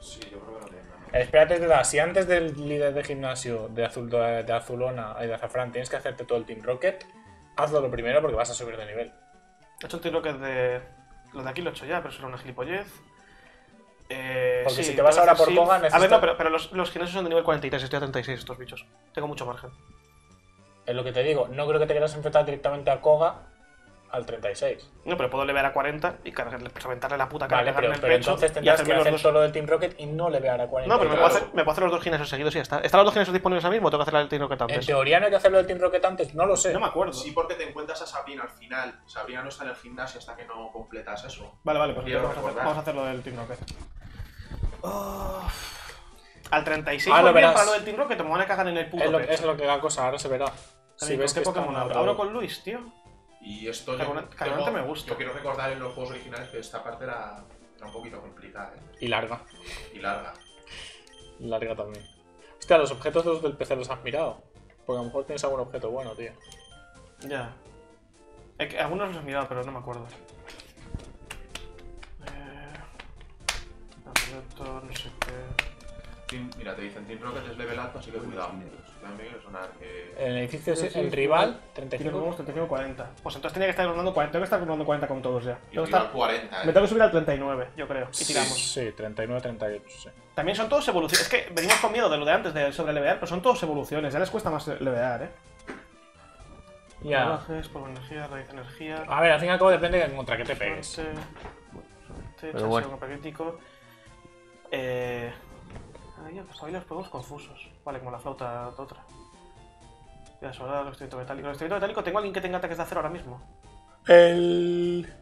Sí, yo creo que no tiene. Espérate, te da. Si antes del líder de gimnasio de, azul, de Azulona y de Azafrán tienes que hacerte todo el Team Rocket, hazlo lo primero porque vas a subir de nivel. He hecho el que es de. Lo de aquí lo he hecho ya, pero será una gilipollez. Eh, Porque sí, si te vas ahora por shift. Koga, A ver, no, pero, pero los, los gimnasios son de nivel 43, estoy a 36 estos bichos. Tengo mucho margen. Es lo que te digo. No creo que te quieras enfrentar directamente a Koga al 36. No, pero puedo levear a 40 y cargarle, reventarle la puta cara, Vale, pero, en el pero pecho entonces y tendrás que hacer dos- solo el Team Rocket y no le vear a 40. No, pero me Claro. puedo, hacer, me puedo hacer los dos gimnasios seguidos y ya está. ¿Están los dos gimnasios disponibles ahora mismo o tengo que hacer el que En antes? teoría no hay que hacerlo del Team Rocket antes, no lo sé. No me acuerdo. Sí, porque te encuentras a Sabrina al final. Sabrina no está en el gimnasio hasta que no completas eso. Vale, vale, pues vamos, a hacer, recordar. vamos a hacerlo del Team Rocket. Oh. Al 36 Ah, lo verás. para lo del Team Rocket, me van a cagar en el puto es, lo, pecho. es lo que da cosa, ahora se verá. Si ves ¿con que Pokémon abro? Abro con Luis, tío. Y esto yo, tengo- me gusta. Yo quiero recordar en los juegos originales que esta parte era, era un poquito complicada ¿eh? Y larga. y larga. Larga también. Hostia, los objetos de los del PC los has mirado. Porque a lo mejor tienes algún objeto bueno, tío. Ya. Es que algunos los he mirado, pero no me acuerdo. Eh... No sé qué. Team- mira, te dicen Team Rocket es level alto, así que cuidado. También quiere sonar que. El edificio es Sí, sí, el sí. rival, Tiene 35. como 35 40. Pues entonces tenía que estar rondando 40. Tengo que estar rondando 40 con todos ya. Tengo estar- 40, Me ¿eh? tengo que subir al 39, yo creo. Y tiramos. Sí, 39, 38, sí. También son todos evoluciones. Es que venimos con miedo de lo de antes de sobre levear, pero son todos evoluciones. Ya les cuesta más levear, eh. Ya. De energía, raíz energía. A ver, al fin y al cabo depende de contra qué te pegues. Pero bueno. crítico. Eh. Todavía los juegos confusos. Vale, como la flauta de otra. Ya solar, el estrellito metálico. El estrellito metálico, ¿tengo alguien que tenga ataques de acero ahora mismo? El.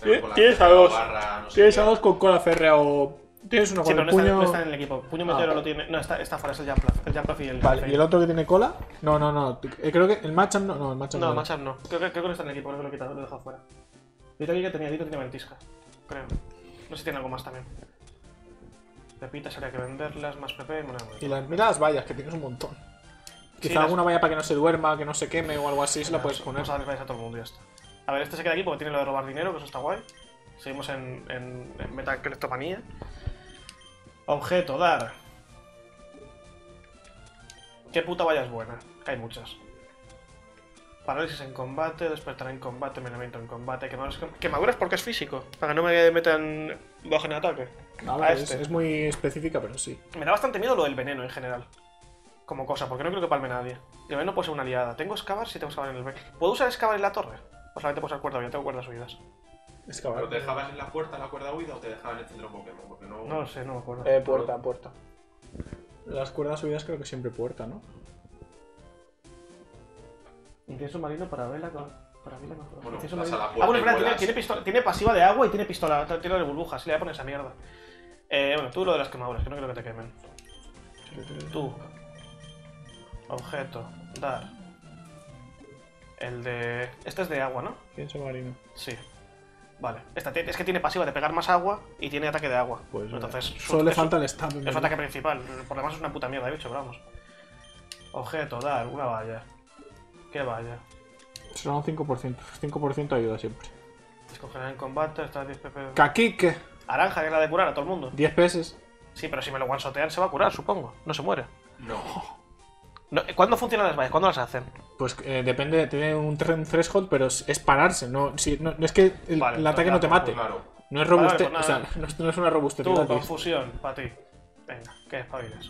Pero Tienes a dos. barra, no sé Tienes a dos con cola férrea o. Tienes uno Sí, con pero el no está, puño. no está en el equipo. Puño meteoro Ah. lo tiene. No, está, está fuera, es el Jumpluff. El Jumpluff y el. Vale, ¿y el otro que tiene cola? No, no, no. Eh, Creo que el Machamp no. No, el Machamp No, no. Macham no. Creo que, creo que no está en el equipo, creo que lo he quitado, lo he dejado fuera. Dito aquí que tenía Dito tiene ventisca. Creo. No sé si tiene algo más también. Pepitas habría que venderlas, más PP, bueno, bueno. Y las, mira las vallas, que tienes un montón. Quizá las- alguna valla para que no se duerma, que no se queme o algo así, se la puedes poner. Vamos a darles vallas a todo el mundo y ya está. A ver, este se queda aquí porque tiene lo de robar dinero, que eso está guay. Seguimos en, en, en Metacleptomanía. Objeto, dar. ¿Qué puta valla es buena? Que hay muchas. Parálisis en combate, despertar en combate, envenenamiento en combate, quemaduras, quemaduras porque es físico, para que no me metan bajo en ataque. A es, este. es muy específica, pero sí. Me da bastante miedo lo del veneno en general. Como cosa, porque no creo que palme nadie. Y el veneno puede ser una aliada. ¿Tengo excavar? Sí, tengo excavar en el B. ¿Puedo usar excavar en la torre? O solamente puedo usar cuerda huida, tengo cuerdas subidas. Es que ¿Pero te dejaban en la puerta la cuerda huida o te dejaban en el centro Pokémon? Porque no. No lo sé, no me acuerdo. Eh, puerta, puerta. Las cuerdas subidas creo que siempre puerta, ¿no? Incienso marino para vela con. Para vela con. Bueno, Incienso vas a marino- la puerta Ah, bueno, tiene, tiene, pistola- tiene pasiva de agua y tiene pistola. Tiro de burbujas, le voy a poner esa mierda. Eh, bueno, tú lo de las quemaduras, que no quiero que te quemen. Tú. Objeto. Dar. El de. Este es de agua, ¿no? Pienso marino. Sí. Vale. Esta tiene- es que tiene pasiva de pegar más agua y tiene ataque de agua. Pues Entonces, Solo le falta el stab. Es su ataque principal. Por lo demás es una puta mierda, de hecho, pero vamos. Objeto, dar, una valla. ¿Qué valla? Será un 5%. 5% ayuda siempre. Descongelar en combate, está 10 pp. Kakik, Naranja, que es la de curar a todo el mundo. 10 pesos. Sí, pero si me lo one-shotean se va a curar, supongo. No se muere. No. No, ¿Cuándo funcionan las vallas? ¿Cuándo las hacen? Pues eh, depende, tiene un thr- threshold, pero es, pararse, no, si- no, no es que el, Vale, el ataque pues no te mate. Claro. No es Vale, robuste, pues o sea, no es, no es una robustez Tú, confusión, para ti. Venga, ¿qué espabilas?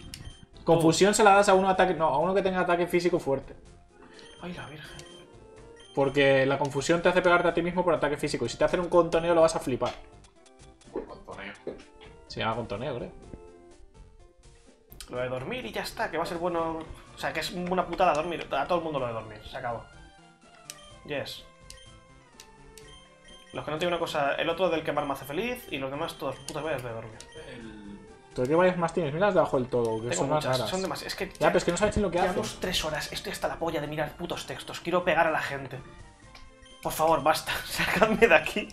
Confusión se la das a uno ataque, no, a uno que tenga ataque físico fuerte. Ay, la virgen. Porque la confusión te hace pegarte a ti mismo por ataque físico. Y si te hacen un contoneo lo vas a flipar. Contoneo. Se llama contoneo, creo. Lo de dormir y ya está, que va a ser bueno. O sea, que es una putada dormir. A todo el mundo lo de dormir, se acabó. Yes. Los que no tienen una cosa. El otro del quemar me hace feliz y los demás todos putas veces de dormir. ¿Tú qué varias más tienes? Mira las de abajo del todo, que Tengo son más muchas, raras. son demasiadas. Es que Ya, pero es que no sabes ni lo que hacen. Llevamos tres horas, estoy hasta la polla de mirar putos textos. Quiero pegar a la gente. Por favor, basta, sacadme de aquí.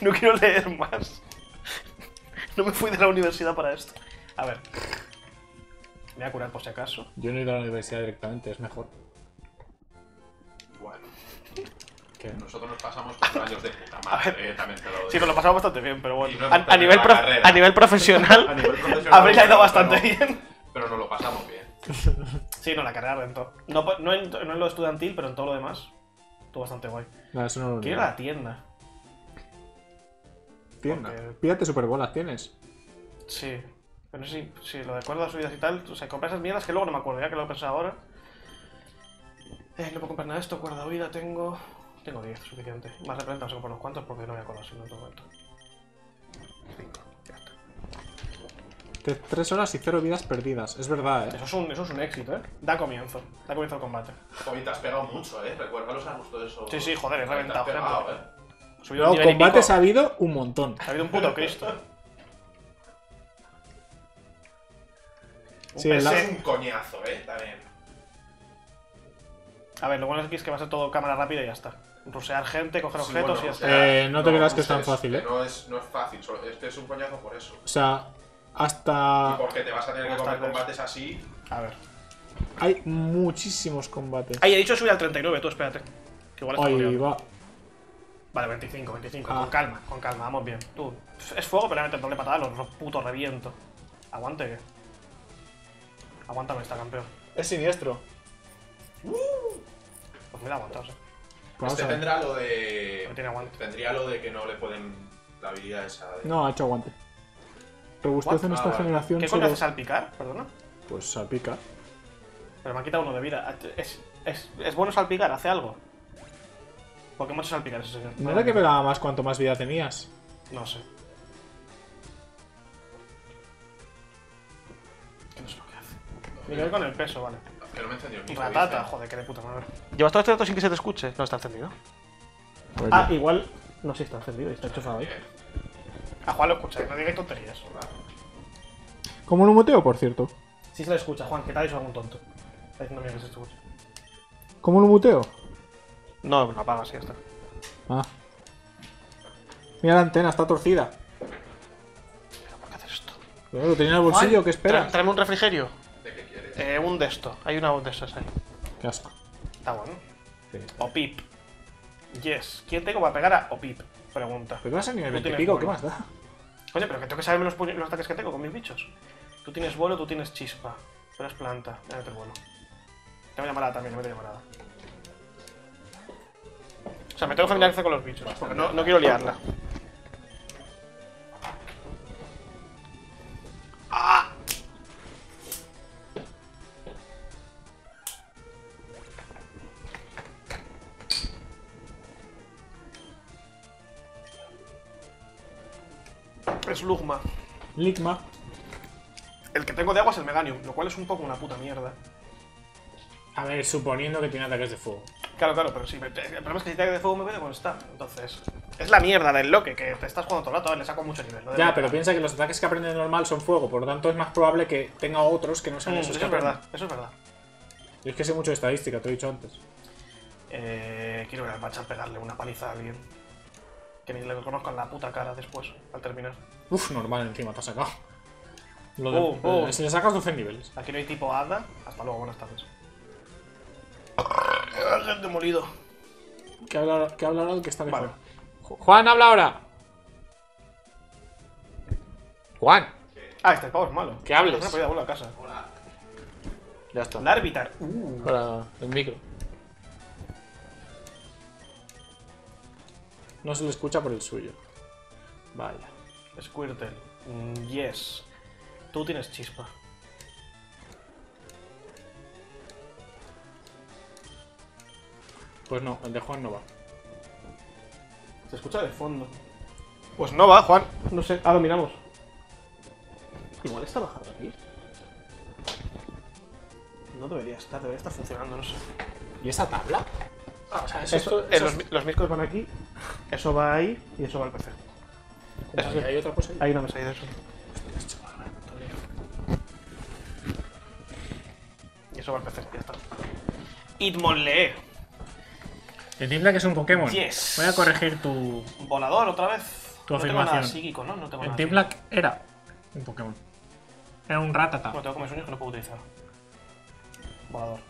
No quiero leer más. No me fui de la universidad para esto. A ver. Me voy a curar por si acaso. Yo no he ido a la universidad directamente, es mejor. ¿Qué? nosotros nos pasamos cuatro años de puta madre, eh, también te lo digo. Sí, nos lo pasamos bastante bien, pero bueno. No A, nivel, prof- a nivel profesional, A nivel profesional, habréis ido bastante pero- bien. Pero nos lo pasamos bien. Sí, no, la carrera rentó. No, po- no, en, no en lo estudiantil, pero en todo lo demás. Estuvo bastante guay. No, eso no lo Quiero la tienda. Tienda. porque- Pídate superbolas, tienes. Sí. Pero no sé si, si lo de cuerdas subidas y tal. O sea, compré esas mierdas que luego no me acuerdo, ya que lo he pensado ahora. Eh, no puedo comprar nada de esto, cuerda huida tengo. Tengo 10, suficiente. Más de repente vamos a comprar unos cuantos porque no voy a no en todo momento. 5, ya está. Te- Tres horas y cero vidas perdidas. Es verdad, eh. Eso es, un, eso es un éxito, ¿eh? Da comienzo. Da comienzo el combate. Joder, te has pegado mucho, eh. Recuerda los años todo eso. Sí, sí, joder, he Te has reventado pegado, gente. eh. Subido un No, combates ha habido un montón. Ha habido un puto Cristo. Un Sí. Es un coñazo, eh. También. A ver, lo bueno aquí es que va a ser todo cámara rápida y ya está. Rusear gente, coger Sí, objetos bueno, y sea, Eh, no te creas que es tan ustedes, fácil, eh. No es, no es fácil, solo- es que es un coñazo por eso. O sea, Y hasta. porque te vas a tener que comer combates así. A ver. Hay muchísimos combates. Ay, he dicho subir al 39, tú espérate. Que igual está Ahí va. Vale, 25, 25. Ah. Con calma, con calma, vamos bien. Tú, es fuego, pero le metes doble patada, los putos reviento. Aguante, que. Aguántame esta campeón. Es siniestro. Pues mira, aguantaos, este ver. tendrá lo de. No tiene aguante. Tendría lo de que no le pueden. La habilidad esa de. No, ha hecho aguante. Robustez en Ah, esta vale. generación ¿Qué coño hace salpicar? Perdona. Pues salpica. Pero me ha quitado uno de vida. ¿Es, es, es bueno salpicar? ¿Hace algo? ¿Por qué me hecho salpicar ese señor? ¿No era que pegaba más cuanto más vida tenías? No sé. Que no sé lo que hace. Nivel con el peso, vale. Que no me encendió Ratata, joder, que de puta madre. ¿Llevas todo este rato sin que se te escuche? No está encendido. Pues Ah, ya. igual. No, sí está encendido y está enchufado ahí. A Juan lo escucha, no digáis tonterías. ¿Cómo lo muteo, por cierto? Sí se le escucha, Juan, que tal es algún tonto. Está diciendo mira que se escucha. ¿Cómo lo muteo? No, lo apagas y ya está. Ah. Mira la antena, está torcida. ¿Por qué haces esto? Lo tenía en el bolsillo, Juan, ¿qué esperas? Tra- Tráeme un refrigerio. Eh, un de esto. Hay una de esas ahí. Qué asco. Está bueno. Sí. Opip. Yes. ¿Quién tengo para pegar a Opip? Pregunta. ¿Pero qué vas a nivel Tú 20 y tienes pico? ¿Qué más da? Coño, pero que tengo que saberme los, los ataques que tengo con mis bichos. Tú tienes vuelo, tú tienes chispa. Tú eres planta. Voy a meter vuelo. Tengo llamarada también, me meto llamarada. O sea, me tengo que familiarizar con los bichos, porque no, no quiero liarla. Es Lugma. Ligma. El que tengo de agua es el Meganium, lo cual es un poco una puta mierda. A ver, suponiendo que tiene ataques de fuego. Claro, claro, pero sí, el problema es que si te de fuego me veo con está. Entonces, es la mierda del loque, que te estás jugando todo el rato, le saco mucho nivel. ¿no? Ya, pero piensa que los ataques que aprende normal son fuego, por lo tanto es más probable que tenga otros que no sean Mm, esos eso que es verdad, eso es verdad. Yo es que sé mucho de estadística, te lo he dicho antes. Eh, quiero ver al Bacha pegarle una paliza a alguien. Que ni le conozco en la puta cara después, al terminar. Uf, normal encima, te ha sacado. Lo de- Oh, oh. eh, Si le sacas 12 niveles. Aquí no hay tipo hada. Hasta luego, buenas tardes. Gente molido. Que habla, que habla ahora el que está lejos. Vale. Ju- Juan, habla ahora. Juan. Ah, este pavo es malo. Que hables. No podía volver a casa. Ya está. Larvitar. Uh. Para el micro. No se le escucha por el suyo. Vaya. Squirtle. Mm, yes. Tú tienes chispa. Pues no, el de Juan no va. Se escucha de fondo. Pues no va, Juan. No sé, ahora miramos. Igual está bajado aquí. No debería estar, debería estar funcionando, no sé. ¿Y esa tabla? Ah, o sea, eso- eso, eso eh, los, los micros van aquí, eso va ahí y eso va al PC. ¿Hay otra cosa ahí? Hay una mesa ahí de eso. Y eso va al PC, ya está. Hitmonlee. El Team que es un Pokémon. Yes. Voy a corregir tu. Volador otra vez. Tu no tengo nada afirmación. psíquico, ¿no? No tengo El nada era un Pokémon. Era un Ratata. Bueno, tengo como sueños que no puedo utilizar. Volador.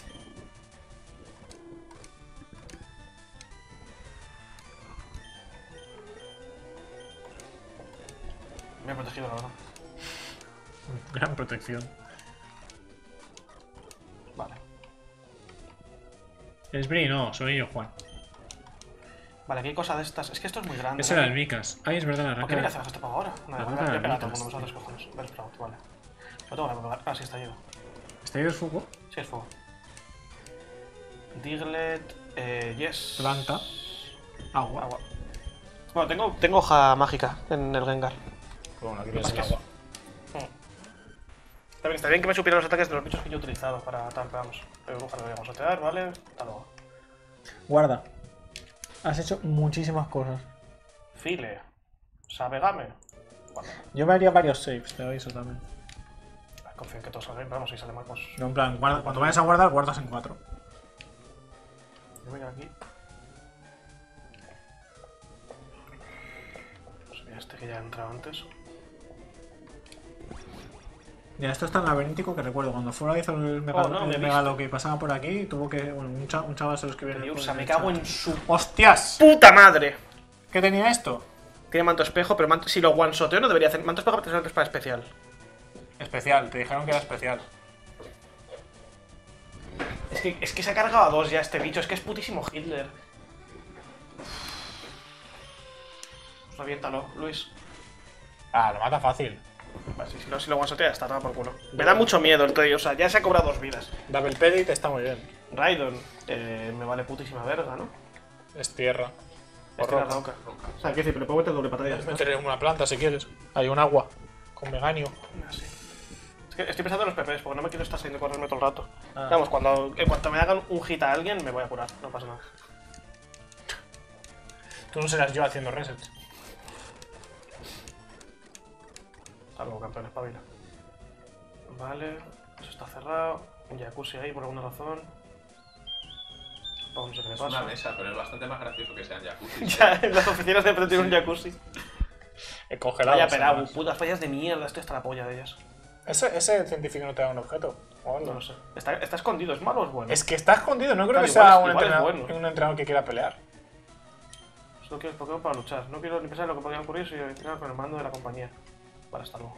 Me he protegido, la verdad. Gran protección. Vale. Es Bri, no, soy yo, Juan. Vale, ¿qué cosa de estas? Es que esto es muy grande. Ese era el Micas. Ay, es verdad, la ¿Por qué me raca. haces este pavo ahora? No, La voy boca a de pegar a todo el mundo, me dos cojones. Sprout, vale. Lo tengo que. Ah, sí, está lleno. ¿Está ahí el fuego? Sí, es fuego. Diglett, eh, yes. Planta. Agua. Agua. Bueno, tengo, tengo hoja mágica en el Gengar. Bueno, aquí Es que. También está bien que me supieran los ataques de los bichos que yo he utilizado para tal, pero vamos. Pero bruja lo voy a bosotear, ¿vale? Hasta luego. Guarda. Has hecho muchísimas cosas. File. Sabegame. Bueno, Yo me haría varios saves, te aviso también. confío en que todo salga bien, pero vamos, si sale mal, pues. No, en plan, guarda- cuando vayas a guardar, guardas en 4. Yo voy aquí. Pues mira, este que ya ha entrado antes. Ya, esto es tan laberíntico que recuerdo cuando fuera hizo el megalo, Oh, no, me el he megalo que pasaba por aquí y tuvo que. Bueno, un, cha- un chaval se lo escribió en el Dios, me cago en su ¡Hostias! puta madre. ¿Qué tenía esto? Tiene manto espejo, pero manto- si lo one-shoteo no debería hacer. Manto espejo pero es para especial. Especial, te dijeron que era especial. Es que, es que se ha cargado a dos ya este bicho, es que es putísimo Hitler. Reviéntalo, Luis. Ah, lo mata fácil. Vale, sí, si lo, si lo one-shotea está nada por culo. Me da mucho miedo el tío, o sea, ya se ha cobrado dos vidas. Double Pedit está muy bien. Raidon, eh, me vale putísima verga, ¿no? Es tierra. Es roca. la roca. O sea, ¿qué decir? Pero le puedo meter doble patalla. Puedes meter una planta si quieres. Hay un agua. Con meganio. Así. Es que estoy pensando en los PPs, porque no me quiero estar saliendo corriendo todo el rato. Ah. Vamos, cuando, en cuanto me hagan un hit a alguien, me voy a curar, no pasa nada. Tú no serás yo haciendo resets. Luego, campeón, espabila. Vale, eso está cerrado. Un jacuzzi ahí por alguna razón. Vamos, no sé qué Es una mesa, pero es bastante más gracioso que sean jacuzzi. Ya, en las oficinas siempre tienen un jacuzzi. He congelado. Vaya pelabu, putas fallas de mierda, estoy hasta la polla de ellas. ¿Ese, ese científico no te da un objeto. No lo sé. Está, está escondido, ¿es malo o es bueno? Es que está escondido, no creo Claro, que sea un, entrenador, bueno. un entrenador que quiera pelear. Solo quiero Pokémon para luchar. No quiero ni pensar en lo que podría ocurrir si entrenar con el mando de la compañía. Vale, hasta luego.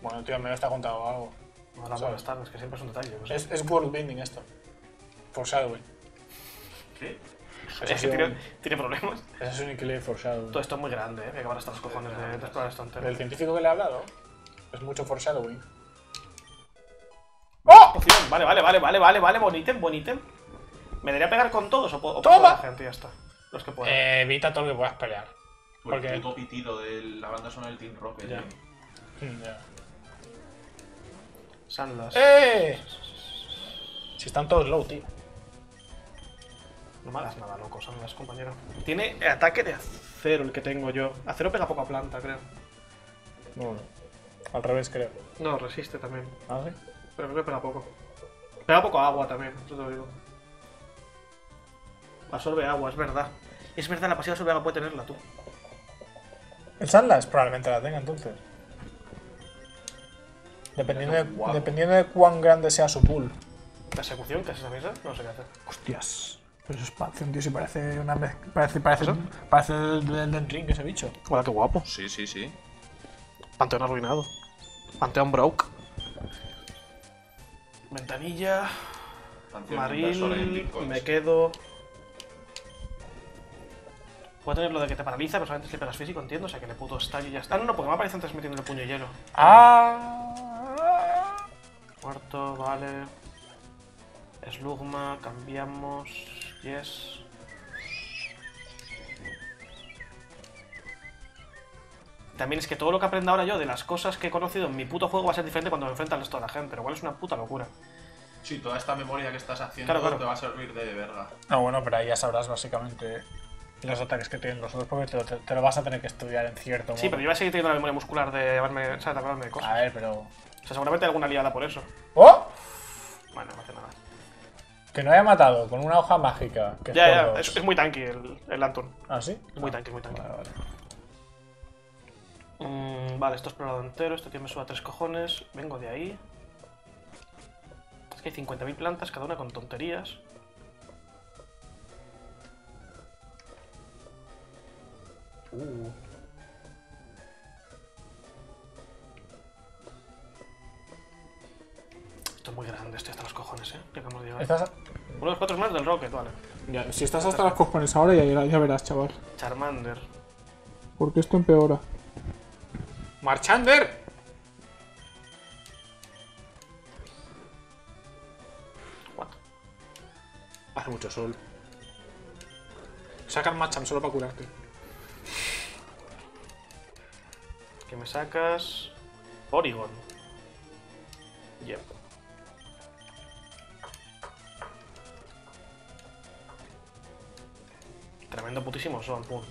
Bueno, tío, me lo está contando algo. No Sí. puedo estar, es que siempre es un detalle. no sé. Es, es world bending esto. Foreshadowing. ¿Qué? Es ha que tiene, un- tiene problemas. Ese es un equilibrio foreshadowing. Todo esto es muy grande, ¿eh? Hay que acabar hasta los cojones de, de explorar esto entero. Del científico que le he hablado, es mucho foreshadowing. Poción. Vale, vale, vale, vale, vale, vale, buen ítem, buen ítem. ¿Me debería pegar con todos o puedo, o ¡Toma! la gente ya está? Los que puedan. Eh, evita todo lo que puedas pelear. Por Porque- el puto pitido de la banda sonora del Team Rocket. Ya. Ya. Sandlas. ¡Eh! Si están todos low, tío. No me hagas nada, loco, Sandlas, compañero. Tiene ataque de acero el que tengo yo. Acero pega poco a planta, creo. No, al revés, creo. No, resiste también. ¿Ah, sí? Pero creo que pega poco. Pega poco agua también, eso te lo digo. Absorbe agua, es verdad. Es verdad, la pasiva absorbe agua puede tenerla tú. El Sandlas probablemente la tenga entonces. Dependiendo de, dependiendo de cuán grande sea su pool. La ejecución, que es esa mesa, no sé qué hacer. Hostias. Pero eso es espacio, tío, si parece una mez- Parece, parece, parece el del Elden Ring ese bicho. Hola, qué guapo. Sí, sí, sí. Panteón arruinado. Panteón broke. Ventanilla. En Maril. Me quedo. Puedo tener lo de que te paraliza, pero solamente si le pegas físico, entiendo. O sea que le puto estallo y ya está. Ah, no, no, porque me aparece antes metiendo el puño de hielo. ¡Ah! Muerto, vale. Slugma, cambiamos. Yes. También es que todo lo que aprenda ahora yo de las cosas que he conocido en mi puto juego va a ser diferente cuando me enfrente al resto de la gente, pero igual es una puta locura. Sí, toda esta memoria que estás haciendo Claro, claro. te va a servir de verga. No, bueno, pero ahí ya sabrás básicamente los ataques que tienen los otros porque te, lo- te- te lo vas a tener que estudiar en cierto modo. Sí, pero yo voy a seguir teniendo la memoria muscular de haberme, ¿sabes? de acordarme de cosas. A ver, pero... O sea, seguramente hay alguna liada por eso. ¡Oh! Bueno, no hace nada. Que no haya matado con una hoja mágica. Que Ya, ya, es, es muy tanky el, el Lantern. ¿Ah, sí? Muy tanky, muy tanky. Vale, vale. Mm, vale, esto es explorado entero, este tío me suba tres cojones, vengo de ahí. Es que hay 50.000 plantas, cada una con tonterías. Uh. Esto es muy grande, estoy hasta los cojones, eh. Que acabamos de llegar. Estás... Uno de los cuatro más del Rocket, vale. Ya, si estás hasta las cojones ahora, ya, ya verás, chaval. Charmander. Porque esto empeora. ¡Marchander! What? Hace mucho sol. Saca el Macham solo para curarte. ¿Qué me sacas? Porygon. Yep. Tremendo putísimo son, pum.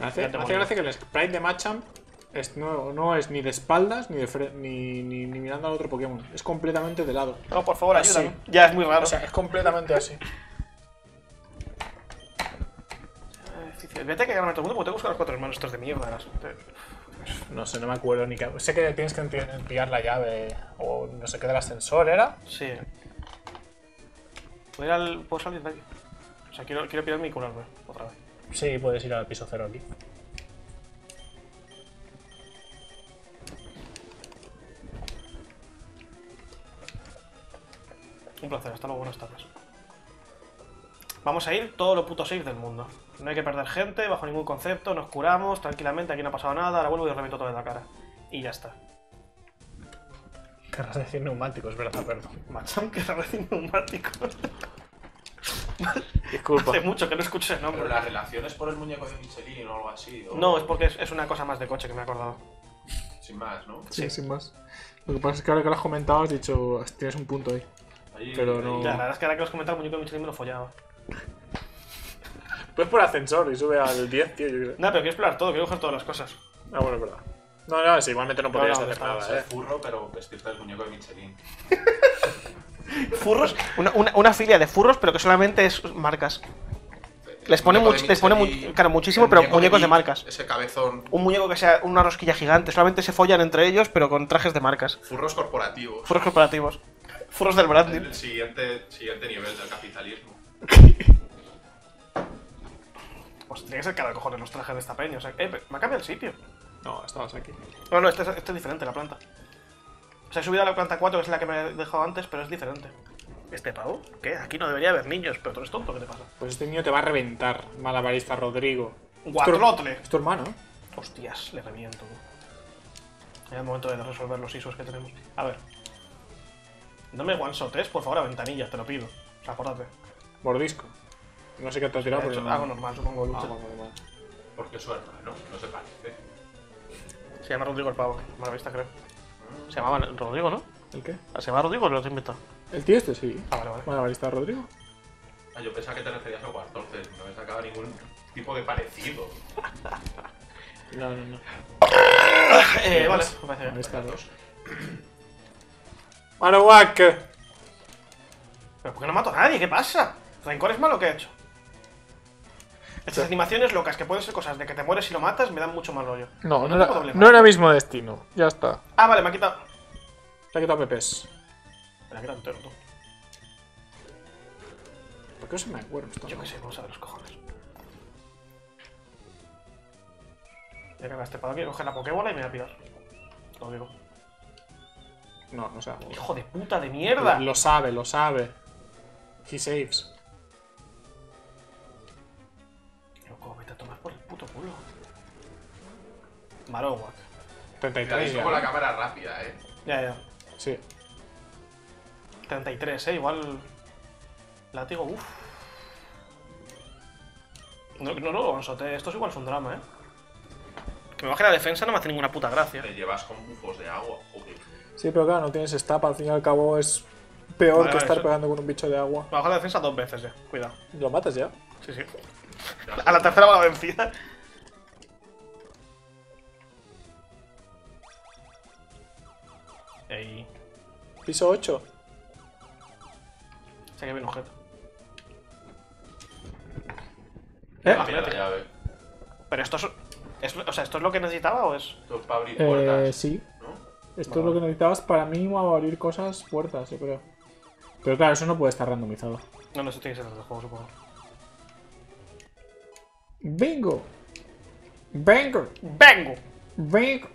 Me hace, hace gracia que el sprite de Machamp es, no, no es ni de espaldas ni, de fre- ni, ni, ni mirando al otro Pokémon. Es completamente de lado. No, por favor, Así. ayúdame. Ya es muy raro. O sea, es completamente así. Vete que ganarme todo el mundo porque tengo que buscar los cuatro hermanos estos de mierda. las- No sé, no me acuerdo ni qué. Sé que tienes que pillar la llave o no sé qué del ascensor, ¿era? Sí. Voy a ir al. Puedo salir de aquí. O sea, quiero, quiero pillarme y curarme otra vez. Sí, puedes ir al piso cero aquí. Un placer, hasta luego, buenas tardes. Vamos a ir todo lo puto safe del mundo. No hay que perder gente, bajo ningún concepto, nos curamos tranquilamente, aquí no ha pasado nada, ahora vuelvo y os reviento todo en la cara. Y ya está. Querrás decir neumático, es verdad, perdón. Macham que recién neumático. Disculpa. Hace mucho que no escucho ese nombre. Pero la relación es por el muñeco de Michelin o algo así. o- No, es porque es, es una cosa más de coche que me he acordado. Sin más, ¿no? Sí, sin más. Lo que pasa es que ahora que lo has comentado has dicho, tienes un punto ahí. Ahí- Pero no- Ya, la verdad es que ahora que os comentado el muñeco de Michelin me lo follaba. Pues por ascensor y sube al 10, tío, yo creo. Nada, pero quiero explorar todo, quiero coger todas las cosas. Ah, bueno, es verdad. No, no, sí, igualmente no podrías no, hacer está- nada, eh. furro, pero vestirte del muñeco de Michelin. Furros, una, una, una filia de furros, pero que solamente es marcas. Les pone, much- les pone mu- claro, muchísimo, pero muñeco muñecos de marcas. Ese cabezón. Un muñeco que sea una rosquilla gigante, solamente se follan entre ellos, pero con trajes de marcas. Furros corporativos. Furros corporativos. Furros del branding. El siguiente, siguiente nivel del capitalismo. Pues tiene que ser cara de cojones los trajes de esta peña. O sea, eh, me ha cambiado el sitio. No, estabas aquí. No, no, este, es- este es diferente, la planta. O sea, he subido a la planta 4, que es la que me he dejado antes, pero es diferente. ¿Este pavo? ¿Qué? Aquí no debería haber niños, pero tú eres tonto, ¿qué te pasa? Pues este niño te va a reventar, malabarista Rodrigo. ¡Guatrotle! Es tu hermano, ¿eh? Hostias, le reviento. Ya es el momento de resolver los isos que tenemos. A ver. No me one shotes, por favor, a ventanilla, te lo pido. O sea, acordate. Mordisco. No sé qué te has tirado, pero hecho no. algo normal, supongo, Ah, lucha. vale. Porque su hermano, no se parece. Se llama Rodrigo el pavo, maravista, creo. Se llamaba Rodrigo, ¿no? ¿El qué? ¿Se llama Rodrigo o lo he inventado? ¿El tío este? Sí. Ah, vale, vale. Malabarista Rodrigo. Ah, yo pensaba que te referías a Guartorces, no me sacaba ningún tipo de parecido. No, no, no. Eh, vale, me parece Ahí bien. está, dos. Marowak. ¿Pero por qué no mato a nadie? ¿Qué pasa? ¿Rencor es malo que he hecho? Estas animaciones locas, que pueden ser cosas de que te mueres y lo matas, me dan mucho mal rollo. No, no era, no era mismo destino. Ya está. Ah, vale, me ha quitado. Le ha quitado Pepes. Me ha quitado entero, tú. ¿Por qué se me acuerdo esto? Yo qué sé, vamos a ver los cojones. Ya que me este pado quiero coger la Pokébola y me voy a pirar. Lo digo. No, no mover. Hijo de puta de mierda. Lo sabe, lo sabe. He saves. A tomar por el puto culo. Marowak. 33 Es como la ya. cámara rápida, eh. Ya, ya. Sí. 33, eh. Igual. Látigo, uff. No, no, no, Gonzote, esto es igual es un drama, eh. Que me baje la defensa no me hace ninguna puta gracia. Te llevas con bufos de agua, joder. Sí, pero claro, no tienes stab. Al fin y al cabo es peor Vale, que vale, estar eso- pegando con un bicho de agua. Me bajo la defensa dos veces ya, cuidado. ¿Lo matas ya? Sí, sí. A la tercera va la vencida. Ey. Piso 8. Sé que viene un objeto. ¿Eh? Ah, mira la llave. Pero esto es, es- O sea, ¿esto es lo que necesitaba o es.? Esto es para abrir Eh, puertas, sí. ¿no? Esto es lo que necesitabas para mínimo abrir cosas, puertas, yo creo. Pero claro, eso no puede estar randomizado. No, no, eso tiene que ser el juego, supongo. ¡Bingo! ¡Bingo! ¡Vengo! ¡Bingo!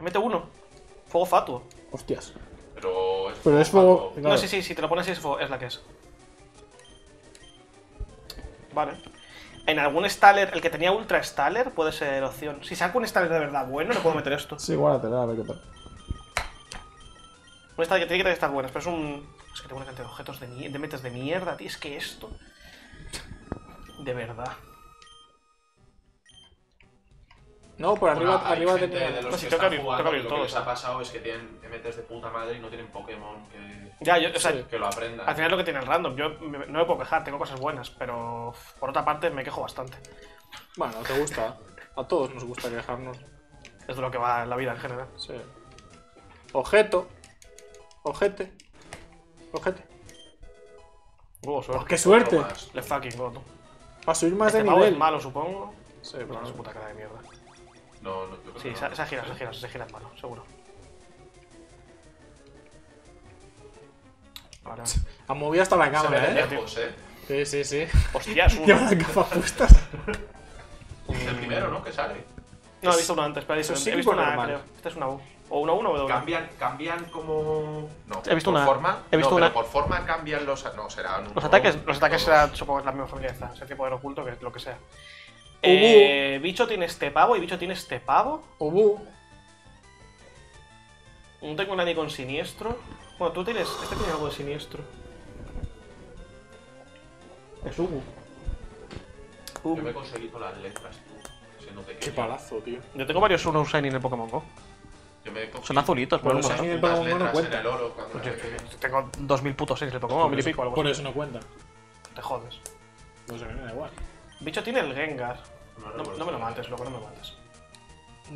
Mete uno. Fuego fatuo. Hostias. Pero es Pero es fuego. No, sí, sí, si te lo pones es, fuego- es la que es. Vale. En algún Staller, el que tenía Ultra Staller puede ser opción. Si saco un Staller de verdad bueno, le puedo meter esto. Sí, guárdatela, a ver qué tal. Un Staller que tiene que estar bueno, pero es un. Es que tengo una cantidad de objetos de, de metas de mierda, tío. Es que esto. De verdad. No, por arriba, Bueno, hay arriba tenía. de los No, sí, que tengo que están abrir- jugando, lo todo, que les ha ¿sabes? pasado es que tienen MTs de puta madre y no tienen Pokémon que, Ya, yo, o sea, Sí. que lo aprendan. al final lo que tiene el random. Yo me- no me puedo quejar, tengo cosas buenas, pero por otra parte me quejo bastante. Bueno, te gusta. A todos nos gusta quejarnos. Es de lo que va en la vida en general. Sí. Objeto. Ojete. Ojete. Uh, suerte. ¡Qué suerte! Le fucking goto. Para subir más Este de nivel. es malo, supongo. Sí, Pero pero es puta cara de mierda. No, no, yo creo Sí, que esa, no. esa gira, esa gira, esa gira es malo, seguro. Vale. Ha movido hasta la Se ve cámara, ¿eh? lejos, eh. Sí, sí, sí. Hostias, Lleva uno. las gafas puestas. Es el primero, ¿no? Que sale. No, he visto uno antes, pero he visto, Eso sí he visto una, normal. creo. Esta es una U. O una 1 o W. Cambian, cambian como. No, He visto por una- forma. he visto no, una- pero por forma cambian los. No, será. Los ataques, los ataques serán, supongo, que es la misma familia esta. Es el poder oculto, que es lo que sea. Eh, bicho tiene este pavo y bicho tiene este pavo. Ubu. No tengo nadie con siniestro. Bueno, tú tienes. Este tiene algo de siniestro. Es Ubu. Yo me he conseguido las letras, tú. Siendo pequeño. Qué palazo, tío. Yo tengo varios unos shiny en el Pokémon Go. Yo me he cogido Son azulitos, Bueno, pero Pokémon no cuenta. en el oro cuando Yo- era pequeño. yo Tengo 2000 putos shinies del Pokémon, mil y pico, algo Por eso no cuenta. Te jodes. Pues a mí me da igual. Bicho tiene el Gengar. No, No, no me lo mates, loco, no me lo mates.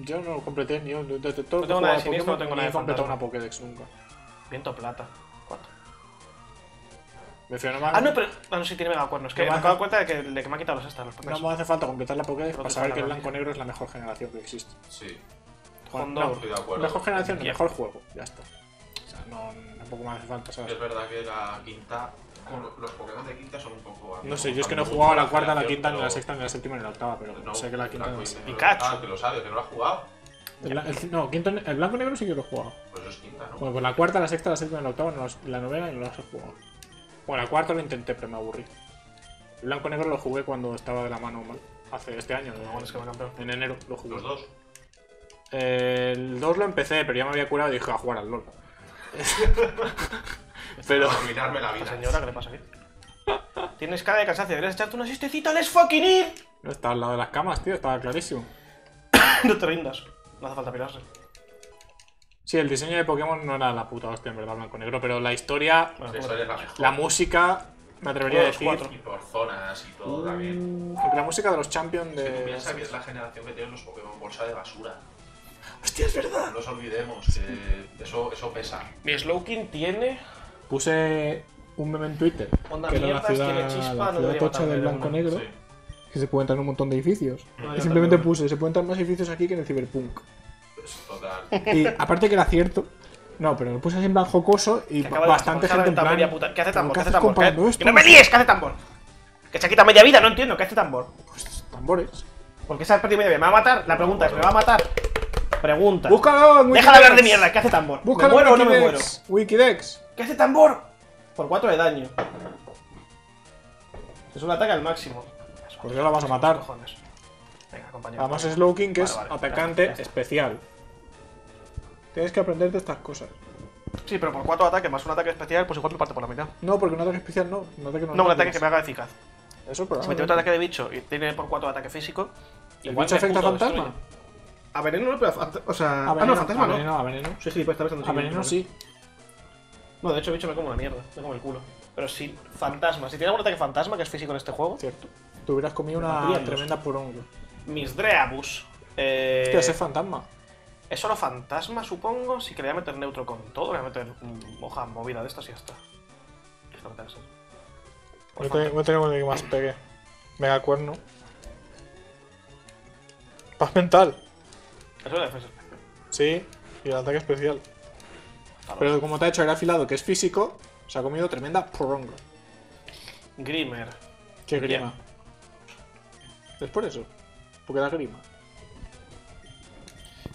Yo no lo completé ni yo. De, de, de todo No tengo nada de siniestro, no tengo nada he de completado una. Pokédex nunca. Viento plata. ¿Cuánto? Me fío, no me Ah, no, pero. Ah, no, sí, tiene mega cuernos. Que No me me acabo de hace- cuenta de que, de que me ha quitado los estas, los No me hace falta completar la Pokédex para que saber que el la blanco-negro es la mejor generación que existe. Sí, Hondo. no, estoy de acuerdo. mejor generación, el Ya. mejor juego. Ya está. O sea, no, tampoco me hace falta, ¿sabes? Es verdad que la quinta. los Pokémon de quinta son un poco. No sé, yo es que no he jugado a la cuarta, la quinta, ni la sexta, ni la séptima, ni la octava, pero No, sé que la quinta no es. Pikachu. Ah, que lo sabe, que no lo ha jugado. El, el- no, quinto, el blanco-negro sí que lo he jugado. Pues eso es quinta, ¿no? Bueno, pues la cuarta, la sexta, la séptima, la octava, no la novena y no las he jugado. Bueno, la cuarta lo intenté, pero me aburrí. El blanco-negro lo jugué cuando estaba de la mano mal. Hace este año, No, es que me campeón. en enero lo jugué. Los dos. El 2 lo empecé, pero ya me había curado y dije a jugar al LOL. pero arruinarme la vida. señora, ¿qué le pasa aquí? Tienes cara de cansancio, deberías echarte una siestecita, ¡les fucking ir! no estaba al lado de las camas, tío, estaba clarísimo. No te rindas. No hace falta pirarse. Sí, el diseño de Pokémon no era la puta hostia, en verdad, blanco-negro, pero la historia, Bueno, La tú- historia es la mejor. la música, me atrevería a decir. cuatro. Y por zonas y todo también. La música de los Champions tú de. piensas que es la generación que tienen los Pokémon bolsa de basura. Hostia, es verdad. No nos olvidemos que eso, eso pesa. Mi Slowking tiene. Puse un meme en Twitter, Onda que era la ciudad, tiene chispa, la no ciudad debería tocha del blanco-negro, Sí. que se puede entrar en un montón de edificios. No, y simplemente también. puse, se pueden entrar más edificios aquí que en el Cyberpunk. Pues, total. Y aparte que era cierto, no, pero lo puse así en plan jocoso y Que acaba de bastante gente en plan. ¿Qué hace ¿pero tambor? qué ¿Qué hace tambor? ¿Qué- esto? ¡Que no me líes! ¿Qué hace tambor? Que se ha quitado media vida, no entiendo. ¿Qué hace tambor? Pues, tambores. ¿Por qué se ha perdido media vida? ¿Me va a matar? La pregunta es: ¿me va a matar? Pregunta. Búscalo en Deja de hablar de mierda, ¿qué hace tambor? Búscalo ¿Me muero o en no me muero? Wikidex. Wikidex. ¿Qué hace tambor? Por 4 de daño. Es un ataque al máximo. ¿Por qué la vas a matar? Cojones. Venga, compañero. Además es Low King, que Vale, es atacante ya está. especial. Tienes que aprenderte estas cosas. Sí, pero por 4 ataques más un ataque especial, pues igual me parte por la mitad. No, porque un ataque especial no. Un ataque No, un ataque que me haga eficaz. Eso. Si me tiene otro ataque de bicho y tiene por 4 ataque físico. ¿El igual bicho me afecta a puto fantasma? destruye. A veneno no, pero. a O sea. A ah, no, fantasma a no. veneno, a veneno. Sí, sí, pues está pensando A veneno sí. No, de hecho, bicho me como una mierda. Me como el culo. Pero si fantasma, si tiene algún ataque fantasma que es físico en este juego, Cierto. Te hubieras comido una tremenda porongo. mis Dreabus. Eh, Hostia, ese fantasma. es solo fantasma, supongo. Sí que le voy a meter neutro con todo. Le voy a meter hoja movida de estas y ya está. No te- no tenemos que más pegue. Mega cuerno. Paz mental. Eso es defensa especial. Sí. Y el ataque especial. Pero como te ha hecho el afilado, que es físico, se ha comido tremenda porongo. Grimmer. Qué grima. Es por eso. Porque da grima.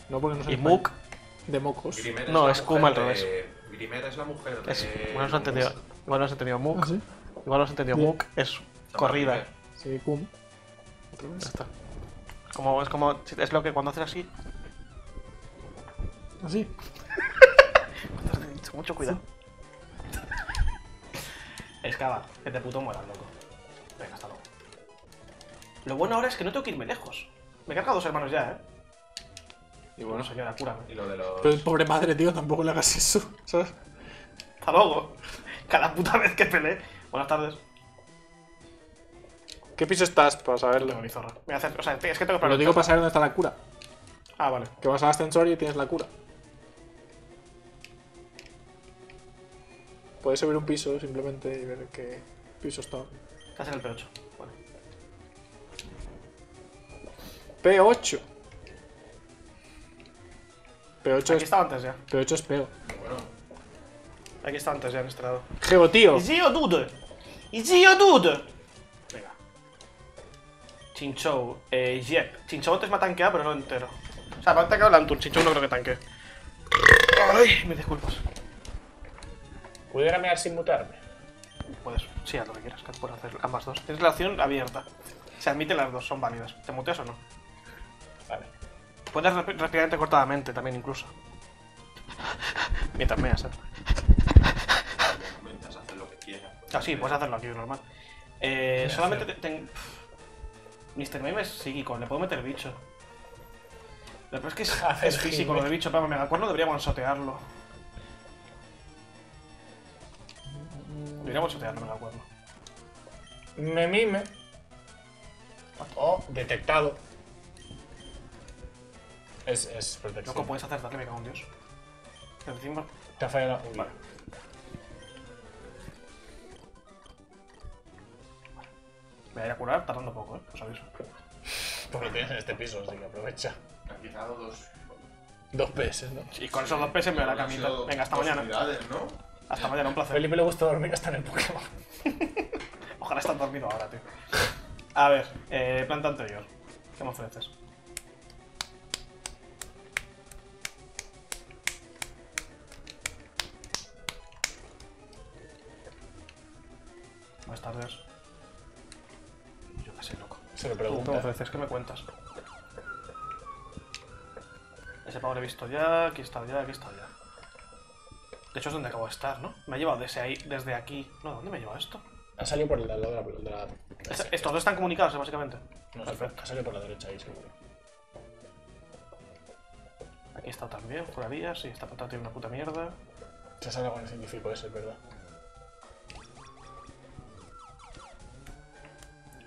No porque no Y soy Mook. de mocos. Grimer No, es Kuma al de- revés. Grimer es la mujer de... Es, igual no has entendido. Igual no has entendido Mook. Ah, sí. Igual no has entendido. Mook. Es Se corrida. Grimer. Sí, cum. Otra Ya está. Es como, es como. Es lo que cuando haces así. Así. Mucho cuidado. Excava, que te puto mueras, loco. Venga, hasta luego. Lo bueno ahora es que no tengo que irme lejos. Me he cargado dos hermanos ya, eh. Y bueno, señora, cúrame. Y lo de los... Pero pobre madre, tío, tampoco le hagas eso. ¿Sabes? Hasta luego. Cada puta vez que peleé. Buenas tardes. ¿Qué piso estás para saberlo? Tengo mi zorra. Voy a hacer. O sea, es que tengo que lo digo para saber dónde está la cura. Ah, vale. Que vas al ascensor y tienes la cura. Puedes subir un piso simplemente y ver qué piso está. Estás en el P8. Vale. P8. P8 Aquí es, estaba antes ya. P8 es peo. Aquí estaba antes ya en este lado. Geo, tío. Zio dude! Dude! Venga. Chinchou. Eh, Yep. Chinchou antes me ha tanqueado, pero no entero. O sea, me ha tanqueado Lantern. Chinchou no creo que tanque. Ay, me disculpas. ¿Pudiera mear sin mutearme? Puedes. Sí, haz lo que quieras, que puedes hacer ambas dos. Tienes la opción abierta. Se admiten las dos, son válidas. ¿Te muteas o no? Vale. Puedes resp- respirar entrecortadamente también, incluso. Mientras meas, eh. Mientras haces lo que quieras. Ah, sí, puedes hacerlo aquí, normal. Eh, solamente te- ten- Mr. Mime es psíquico, le puedo meter bicho. Lo peor es que es, físico lo de bicho, pero me acuerdo debería one-shotearlo. Debería one-shotearlo, me acuerdo. Me mime. Oh, detectado. Es, es protección. Loco, puedes hacer daño, me cago en Dios. Encima. Te ha fallado. Vale. Me voy a curar tardando poco, eh. Os aviso. Porque tienes en este piso, así que aprovecha. Han quitado dos... Dos PS, ¿no? Y con esos dos pesos me voy a la camita. Venga, hasta mañana. ¿no? Hasta mañana, un A placer. Felipe le gusta dormir hasta en el Pokémon. Ojalá estás dormido ahora, tío. A ver, eh, planta anterior. ¿Qué me ofreces? Buenas tardes. Yo qué sé, loco. Se lo ¿Tú qué me ofreces? ¿Qué me cuentas? Ese pavo lo he visto ya, aquí estado ya, aquí estado ya. De hecho es donde acabo de estar, ¿no? Me ha llevado desde ahí, desde aquí. No, ¿dónde me ha llevado esto? Ha salido por el lado de la. De la Es- Estos dos están comunicados, básicamente. no, ha salido por la derecha ahí, seguro. Aquí está también, juraría. Sí, esta patata tiene una puta mierda. Se sale con el científico ese, es verdad.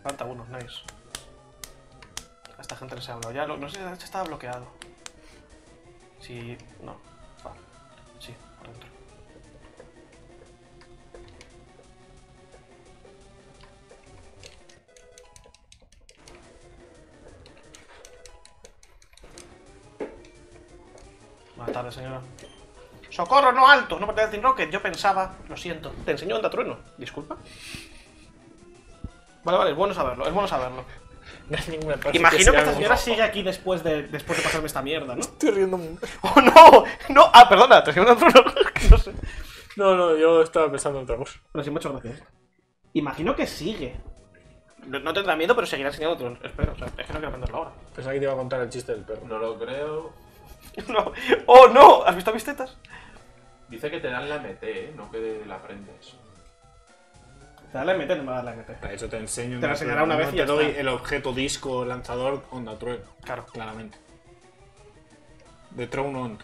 Falta uno, nice. A esta gente se ha hablado ya. No sé si la derecha estaba bloqueado. Sí, no. Buenas tardes, señora. ¡Socorro, no alto! No pertenece a Rocket. Yo pensaba... Lo siento. Te enseño onda trueno. Disculpa. Vale, vale, es bueno saberlo, es bueno saberlo. No hay ninguna Imagino que esta señora sigue aquí después de, después de pasarme esta mierda, ¿no? Estoy riendo mucho. ¡Oh, no! ¡No! Ah, perdona, te uno. No sé. No, no, yo estaba pensando en otra cosa. Pero sí, muchas gracias. Imagino que sigue. No, no tendrá miedo, pero seguirá enseñando otros. Espero, o sea, es que no quiero aprenderlo ahora. Pensaba que te iba a contar el chiste del perro. No lo creo. No. ¡Oh, no! ¿Has visto mis tetas? Dice que te dan la MT, ¿eh? No que la aprendes. Dale MT, no me va a dar la MT. Para eso te enseño. Te no enseñará una vez y te ya doy está. el objeto disco lanzador onda trueno. Claro. Claramente. De Throne On.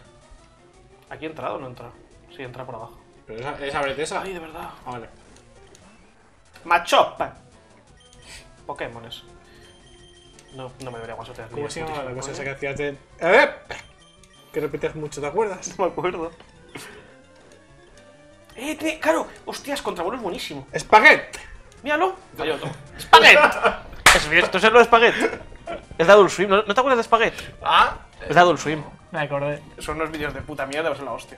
¿Aquí he entrado o no he entrado? Sí, entra por abajo. Pero esa, esa esa. Ay, de verdad. Ah, vale. Machop. Pokémones. No, no me debería guasotear. ¿Cómo se llama la cosa esa que hacías de. ¡Eh! Que repites mucho, ¿te acuerdas? No me acuerdo. ¡Eh, tiene- claro! ¡Hostias! Contrabolo es buenísimo. ¡Espaguet! Míralo. Hay. Es, esto es lo de Spaghetti. Es de Adult Swim. ¿No, ¿no te acuerdas de Spaghetti? Ah, Es de Adult Swim. Me acordé. Son unos vídeos de puta mierda, pero son la hostia.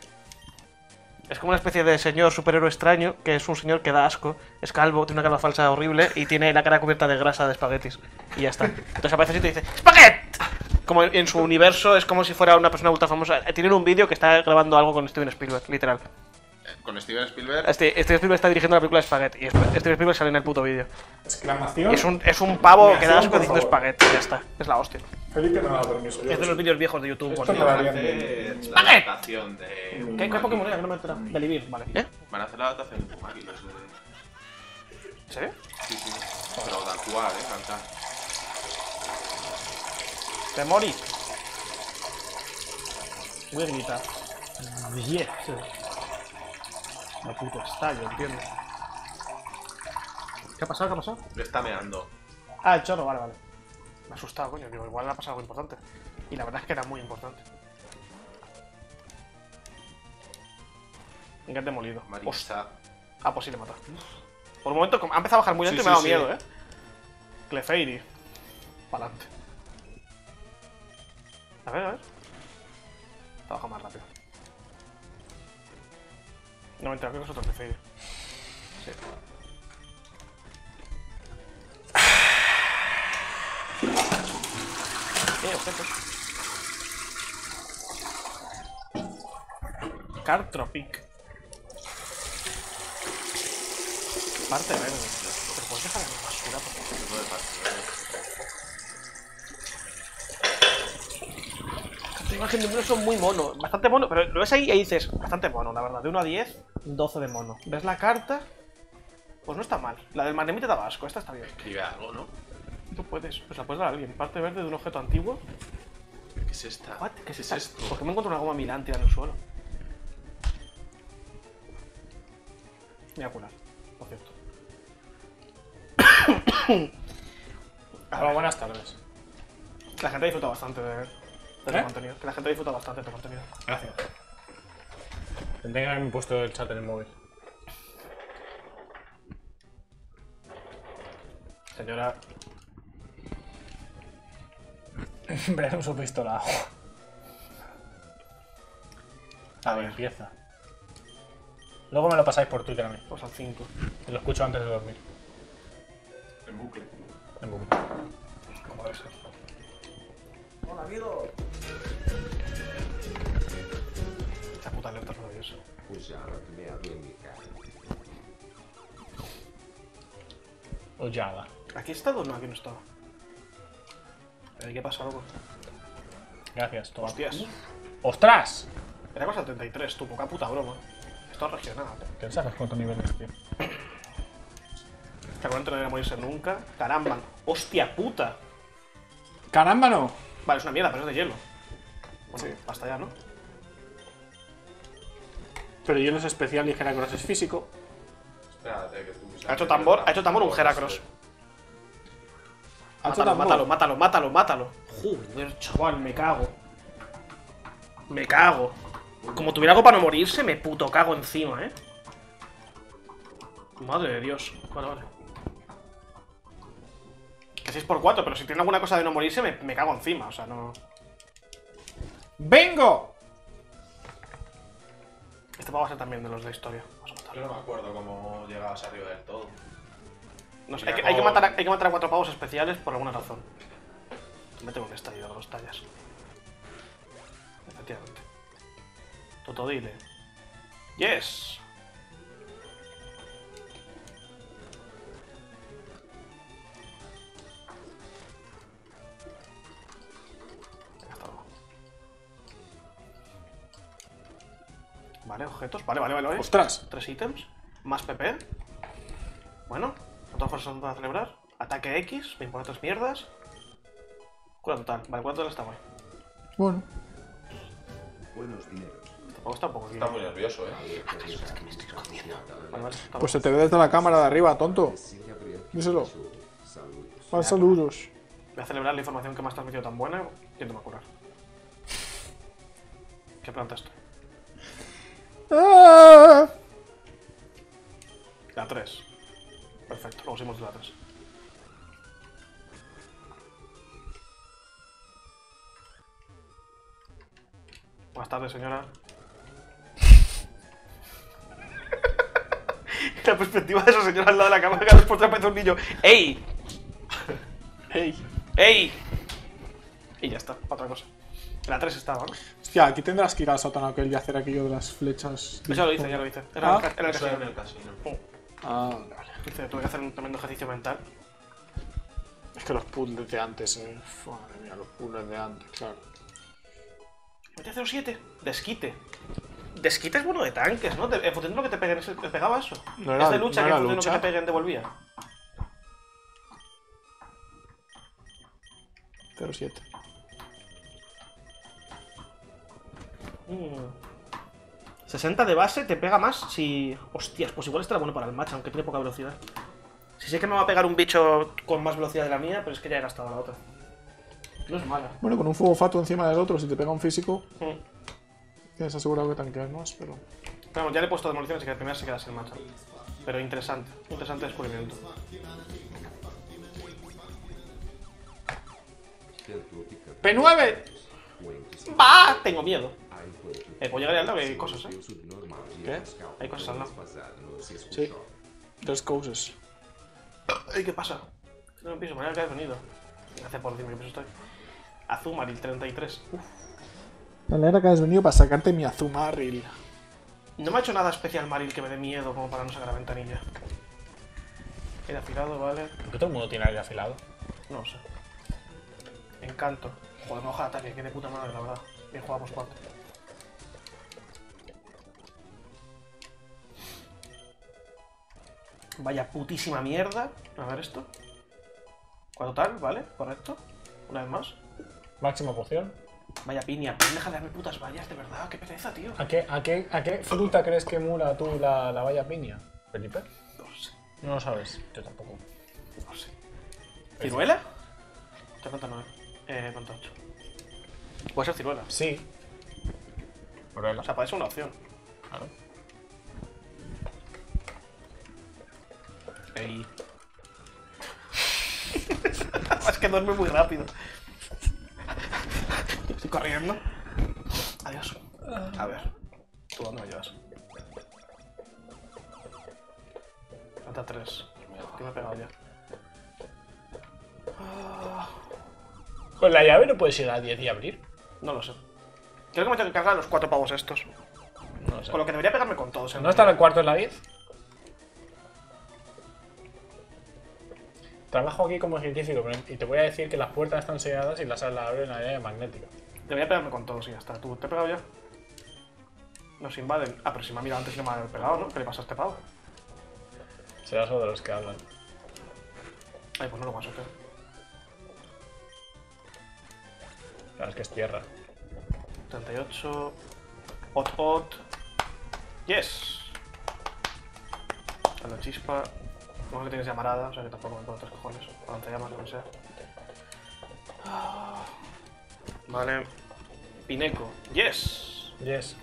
Es como una especie de señor superhéroe extraño, que es un señor que da asco, es calvo, tiene una calva falsa horrible y tiene la cara cubierta de grasa de espaguetis. Y ya está. Entonces aparece así y te dice ¡Spaghetti! Como en, su universo es como si fuera una persona ultra famosa. Eh, Tienen un vídeo que está grabando algo con Steven Spielberg, literal. con Steven Spielberg. Este, Steven Spielberg está dirigiendo la película de Spaghetti y Steven Spielberg sale en el puto vídeo. Exclamación. Es un, es un pavo que da asco diciendo. Spaghetti, ya está. Es la hostia. Felipe no da permiso. yo Es de lo los vídeos viejos de YouTube. Esto Van a harían hacer la adaptación de. ¿Qué, qué Pokémon era? Que no me he enterado. De Livir, vale. ¿Eh? Van a hacer la adaptación de sé. ¿En serio? Sí, sí. Pero tal cual, ¿eh? Cantar. Te morí. Voy a gritar. Yes. La puta estallo, entiendo. ¿Qué ha pasado? ¿Qué ha pasado? Le está meando. Ah, el chorro, vale, vale. Me ha asustado, coño. Digo, igual le ha pasado algo importante. Y la verdad es que era muy importante. Venga, demolido. Hostia. Marisa. Ah, pues sí le mata. Por un momento ha empezado a bajar muy lento Sí, y me ha dado sí. miedo, eh. Clefairy. Pa'lante. A ver, a ver. Trabaja más rápido. No me entero, creo que es otro Clefairy. Sí. Eh, objetos. Cartropic. Parte verde. Pero puedes dejar la basura, por favor. Tengo de parte, Esta imagen de números son muy mono, bastante mono, pero lo ves ahí y dices, bastante mono, la verdad. De 1 a 10, 12 de mono. ¿Ves la carta? Pues no está mal. La del Manemite Tabasco, esta está bien. Escribe algo, ¿no? Tú puedes, pues la puedes dar a alguien. Parte verde de un objeto antiguo. ¿Qué es esta? What? ¿Qué es, ¿Qué es esta? esto? ¿Por qué me encuentro una goma Milán tirada en el suelo? Me voy a curar, por cierto. Hola, buenas tardes. La gente disfruta bastante de, de tu ¿Eh? contenido. Que la gente disfruta bastante de tu contenido. Gracias. Tendría que haberme puesto el chat en el móvil. Señora, Veremos su pistola. a A ver, ver, empieza. Luego me lo pasáis por Twitter a mí. pues al 5. y Lo escucho antes de dormir. En bucle. En bucle. Como debe ser. Esa puta alerta es maravillosa. O Jarok meado em mi cara. Ollada. ¿Aquí he estado? No, aquí no he estado. Eh, ¿Qué pasa, loco? Gracias, toma. Hostias. ¡Ostras! Era cosa 73, tu poca puta broma. Esto es regional. ¿Qué sabes cuántos niveles, tío? Seguramente no debería morirse nunca. Caramba. ¡Hostia puta! ¡Caramba, no! Vale, es una mierda, pero es de hielo. Bueno, basta ya, ¿no? Pero hielo es especial y Heracross es físico. Espérate, que tú. Ha hecho tambor, ha hecho tambor un Heracross. Ha Mátalo, mátalo, mátalo, mátalo, mátalo. Joder, chaval, me cago. Me cago. Como tuviera algo para no morirse, me puto cago encima, eh. Madre de Dios. Vale, vale. Que 6 por 4 pero si tiene alguna cosa de no morirse, me, me cago encima, o sea, no. ¡Vengo! Este va a ser también de los de historia. Vamos a. Yo no me acuerdo cómo llegabas arriba del todo. No sé, hay que, hay que matar a, hay que matar a cuatro pavos especiales por alguna razón. Me tengo que estar de los tallas. Efectivamente. Totodile. Yes. Vale, objetos. Vale, vale, vale. vale. ¡Ostras! Tres ítems. Más PP. Bueno, otra fuerza para celebrar. Ataque X, me impone tres mierdas. Cura total. Vale, cura total está guay. Bueno. Buenos dineros. Tampoco está un poco Está muy nervioso, eh. Vale, vale, está Pues se te ve desde la cámara de arriba, tonto. Díselo. Saludos. Más saludos. Voy a celebrar la información que me has transmitido tan buena y te va a curar. ¿Qué planta esto? ¡Ah! La 3. Perfecto, luego seguimos de la 3. Buenas tardes, señora. la perspectiva de esa señora al lado de la cámara que después te aparece un niño. ¡Ey! ¡Ey! ¡Ey! Y ya está, otra cosa. La 3 estaba, ¿no? Hostia, aquí tendrás que ir al sótano aquel y hacer aquello de las flechas. Ya lo hice, ya lo hice. Era, Ah. era el Eso era en casino. el casino. Ah, vale. Hice- tuve que hacer un tremendo ejercicio mental. Es que los puzzles de antes, eh. Uf, Madre mía, los puzzles de antes, claro. Metí a 07. Desquite. Desquite es bueno de tanques, ¿no? Te- En función de lo que te peguen, ¿te pegaba eso? No era- es de lucha no que en de lo lucha. que te peguen devolvía. 07. Mm. 60 de base te pega más si. Hostias, pues igual estará bueno para el match, aunque tiene poca velocidad. Si sé que me va a pegar un bicho con más velocidad de la mía, pero es que ya he gastado la otra. No es mala. Bueno, con un fuego fato encima del otro, si te pega un físico, Mm. tienes asegurado que tanqueas más, pero. Vamos, ya le he puesto demolición, así que el primero se queda sin match. Pero interesante, interesante descubrimiento. ¡P9! ¡Va! Tengo miedo. Eh, puedo llegar ahí al lado que hay cosas, eh. ¿Qué? Hay cosas al lado. Sí. Tres cosas. Ey, ¿qué pasa? No me piso, me que has venido. Gracias por decirme que piso estoy. Azumaril 33. Uf. Me alegra que has venido para sacarte mi Azumaril. No me ha hecho nada especial Maril que me dé miedo como para no sacar la ventanilla. Era afilado, vale. ¿Por qué todo el mundo tiene aire afilado? No lo sé. Encanto. Joder, no, ojalá ataque, que de puta madre, la verdad. Bien jugamos cuatro. Vaya putísima mierda. A ver esto. ¿Cuánto tal? ¿Vale? Correcto. Una vez más. Máxima poción. Vaya piña. Deja de darme putas vallas, de verdad. Qué pereza, tío. ¿A qué, a qué, a qué fruta crees que mula tú la, la valla piña, Felipe? No lo sé. No lo sabes. Yo tampoco. No lo sé. ¿Ciruela? ¿Te cuenta nueve? Eh, ¿cuánto ocho? Puede ser ciruela. Sí. O sea, puede ser una opción. Claro. Ey. es que duerme muy rápido. Estoy corriendo. Adiós. A ver. ¿Tú dónde me llevas? Falta tres. ¿Qué me he pegado ya? Con la llave no puedes ir a 10 y abrir. No lo sé. Creo que me tengo que cargar los cuatro pavos estos. No lo sé. Con lo que debería pegarme con todos. ¿eh? ¿No está en el cuarto en la 10? Trabajo aquí como científico y te voy a decir que las puertas están selladas y las las abren a llave magnética. Debería pegarme con todos y ya está. ¿Tú te he pegado ya? Nos invaden. Ah, pero si me ha mirado antes y no me ha pegado, ¿no? ¿Qué le pasa a este pavo? Será eso de los que hablan. Ay, pues no lo vas a hacer. Claro, es que es tierra. 38. Ot, ot. Yes. A la chispa. No que tienes llamarada, o sea que tampoco me puedo tres cojones. O lanzallamas, lo que sea. Ah. Vale. Pineco. Yes. Yes.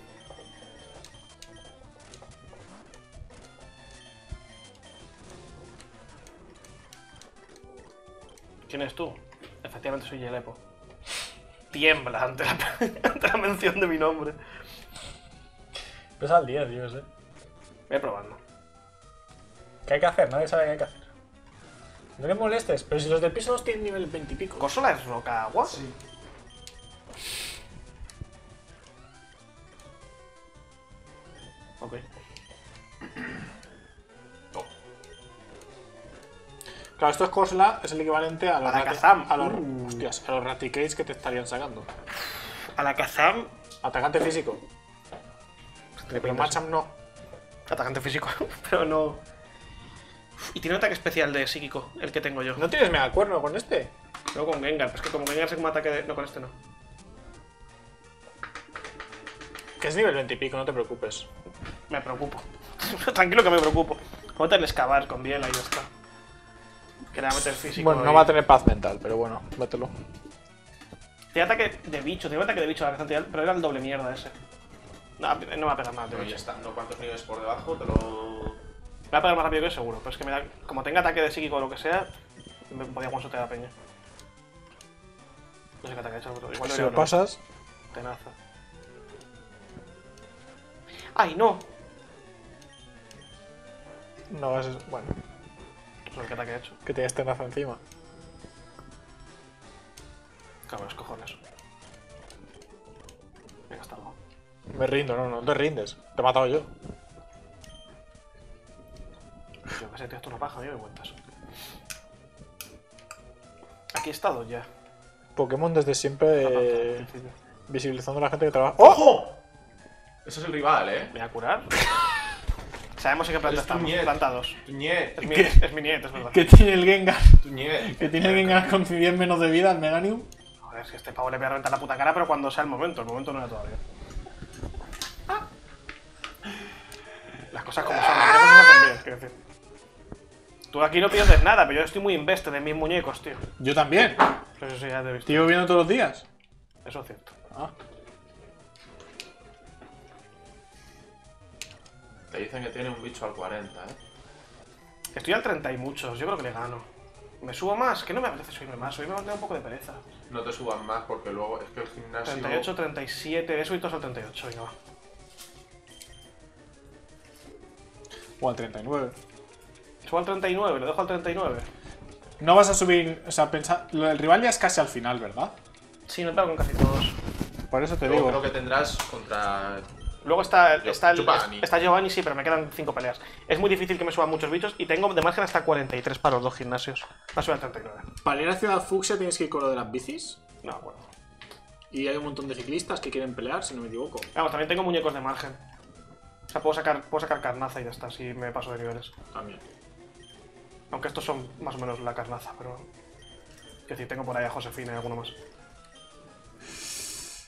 ¿Quién eres tú? Efectivamente soy Yelepo. Tiembla ante la, ante la mención de mi nombre. Pesa al 10, yo sé. Voy probando. ¿Qué hay que hacer? Nadie sabe qué hay que hacer. No le molestes, pero si los del piso 2 tienen nivel 20 y pico. ¿Consola es roca agua? Sí. Ok. Claro, esto es Cosla, es el equivalente a los, A Kazam. a los, Uh. hostias, a los Raticates que te estarían sacando. A la Kazam. Atacante físico. Pero Macham no. Atacante físico, pero no. Y tiene un ataque especial de psíquico, el que tengo yo. ¿No tienes mega cuerno con este? No con Gengar, pero es que como Gengar se como ataque de. No, con este no. Que es nivel 20 y pico, no te preocupes. Me preocupo. Tranquilo que me preocupo. Voy a meterle excavar con Biela y ya está. Que le va a meter físico. Bueno, no y- va a tener paz mental, pero bueno, mételo. Tiene ataque de bicho, tiene un ataque de bicho pero era el doble mierda ese. No, no me va a pegar nada de No, ya. No cuántos niveles por debajo, te lo. Me va a pegar más rápido que seguro, pero es que me da. Como tenga ataque de psíquico o lo que sea, me podía one a la peña. No sé qué ataque ha hecho, igual Si lo no. pasas, Tenaza. ¡Ay, no! no a... Bueno, No sé qué ataque ha hecho. que tienes tenaza encima. Cabrón, los cojones. Venga, hasta luego. Me rindo, no, no te rindes. Te he matado yo. Yo que sé, tío, esto una paja, a mí me cuentas. Aquí he estado ya. Pokémon desde siempre eh, visibilizando a la gente que trabaja. ¡Oh! ¡Ojo! Ese es el rival, eh. ¿Me voy a curar? Sabemos en qué planta Es estamos. Tuñet. Planta 2. Tuñet. Es mi, es mi niet, es verdad. Que tiene el Gengar. Tuñet. Que tiene el Gengar con 10 menos de vida al Meganium. Joder, es que este pavo le voy a reventar la puta cara, pero cuando sea el momento. El momento no era todavía. Las cosas como son, las cosas hacen bien, quiero decir. Tú aquí no pierdes nada, pero yo estoy muy invested en mis muñecos, tío. Yo también. Eso sí, ya te he visto. Te viendo todos los días. Eso es cierto. Ah. Te dicen que tiene un bicho al 40, eh. Estoy al 30 y muchos, yo creo que le gano. ¿Me subo más? Que no me apetece subirme más, hoy me da un poco de pereza. No te suban más porque luego es que el gimnasio. 38, 37, eso y todos al 38, venga va. O al 39. Subo al 39, lo dejo al 39. No vas a subir. O sea, pensa, lo del rival ya es casi al final, ¿verdad? Sí, me pego con casi todos. Por eso te Luego digo. creo que tendrás contra. Luego está, está, el- Giovanni. está Giovanni, sí, pero me quedan 5 peleas. Es muy difícil que me suban muchos bichos y tengo de margen hasta 43 para los dos gimnasios. Va a subir al 39. Para ir a Ciudad Fucsia tienes que ir con lo de las bicis. No, bueno. Y hay un montón de ciclistas que quieren pelear, si no me equivoco. Vamos, también tengo muñecos de margen. O sea, puedo sacar, puedo sacar carnaza y ya está, si me paso de niveles. También. Aunque estos son más o menos la carnaza, pero. Es decir, tengo por ahí a Josefina y alguno más.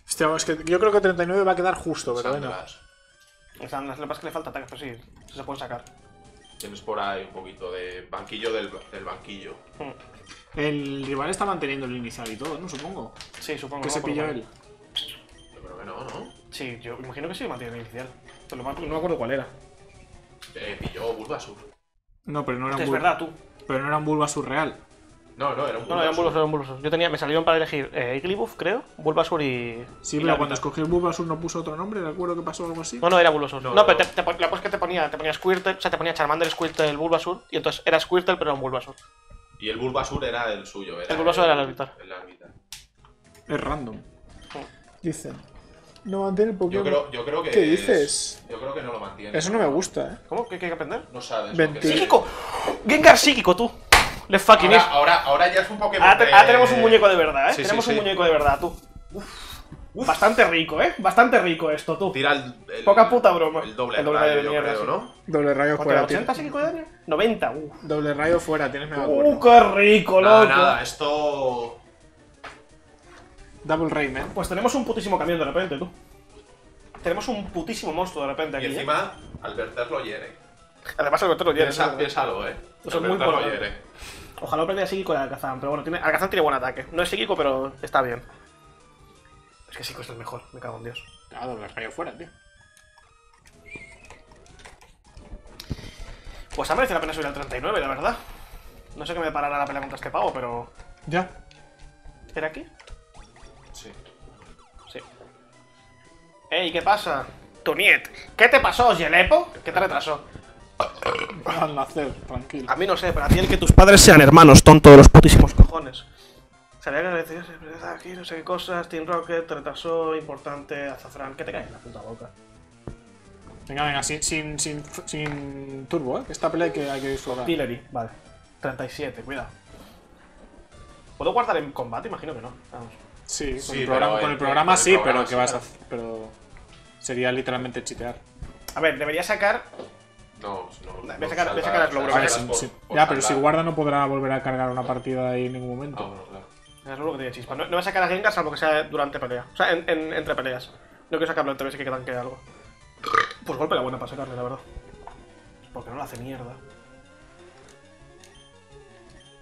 Hostia, es que yo creo que 39 va a quedar justo, pero bueno. O sea, lo que pasa es que le falta ataque, pero sí, se puede sacar. Tienes por ahí un poquito de banquillo del, del banquillo. Hmm. El rival está manteniendo el inicial y todo, ¿no? Supongo. Sí, supongo Que no se pilló él. Yo creo que no, ¿no? Sí, yo imagino que sí mantiene el inicial. Pero no me acuerdo cuál era. Eh, pilló Bulbasur. No, pero no era un Es verdad, tú. Pero no era un Bulbasur real. No, no, era un No, no, era un Bulbasur. Era un. Yo tenía, me salieron para elegir eh, Igglybuff, creo, Bulbasaur y. Sí, y pero cuando escogí el Bulbasur no puso otro nombre, recuerdo que pasó algo así. No, no, era Bulbasaur. No, No, pero te, te, la cosa es que te ponía, te ponía Squirtle, o sea, te ponía Charmander, Squirtle, el Bulbasaur, y entonces era Squirtle, pero era un Bulbasaur. Y el Bulbasur era el suyo. Era El Bulbasaur era el árbitro. El árbitro. Es random. Dice. No mantiene el Yo Pokémon. creo, yo creo que. ¿Qué es- dices? Yo creo que no lo mantiene. Eso no me gusta, eh. ¿Cómo? ¿Qué, qué hay que aprender? No sabes. ¡Psíquico! ¡Gengar psíquico, tú! Le fucking Ahora, is. ahora, ahora ya es un Pokémon. Ahora, te- de- ahora tenemos un muñeco de verdad, ¿eh? Sí, tenemos sí. un muñeco de verdad, tú. Bastante rico, ¿eh? Bastante rico esto, tú. Tira el, el- Poca puta broma. El doble, El doble rayo, de yo mierda, creo. ¿no? Doble rayo fuera. ¿80 psíquico de daño? 90, uh. tiene- Doble rayo fuera, tienes mega ¡Uh, qué rico, Nada, loco! nada, esto. Double Ray, man. Pues tenemos un putísimo camión de repente, tú. Tenemos un putísimo monstruo de repente Y aquí. ¿eh? encima, al verterlo hiere. Además, el otro lo lleva. Piensa, piénsalo, eh. Eso Al es muy verterlo importante. hiere. Ojalá aprenda psíquico de Alakazam, pero bueno, tiene, Alakazam tiene buen ataque. No es psíquico, pero está bien. Es que psíquico es el mejor, me cago en Dios. Ah, doble rayo fuera, tío. Pues ha merecido la pena subir al 39, la verdad. No sé qué me parará la pelea contra este pavo, pero. Ya. ¿Era aquí? Ey, ¿qué pasa? Tuniet, ¿qué te pasó, Gelepo? ¿Qué te retrasó? Al nacer, tranquilo. A mí no sé, pero a ti el que tus padres sean hermanos, tonto de los putísimos cojones. Sabía que decías aquí, no sé qué cosas, Team Rocket, te retrasó, importante, azafrán, que te cae en la puta boca. Venga, venga, sin, sin, sin, sin turbo, ¿eh? Esta pelea hay que, hay que disfrutar. Artillery, vale. 37, cuidado. ¿Puedo guardar en combate? Imagino que no. Vamos. Sí, con Sí, el programa, con el- el programa el sí, pero sí, que vas a hacer. Pero. Sería literalmente chitear. A ver, debería sacar. No, no. Voy a no sacar- voy a sacar el logro, Vale, saltas sí, por- sí. por Ya, pero si guarda no podrá volver a cargar una partida ahí en ningún momento. Ah, bueno, claro. Es lo que tiene chispa. No, no voy a sacar a Gengar salvo que sea durante pelea. O sea, en, en- entre peleas. No quiero sacarlo entre veces que quedan que algo. Pues golpe la buena para sacarle, la verdad. Porque no la hace mierda.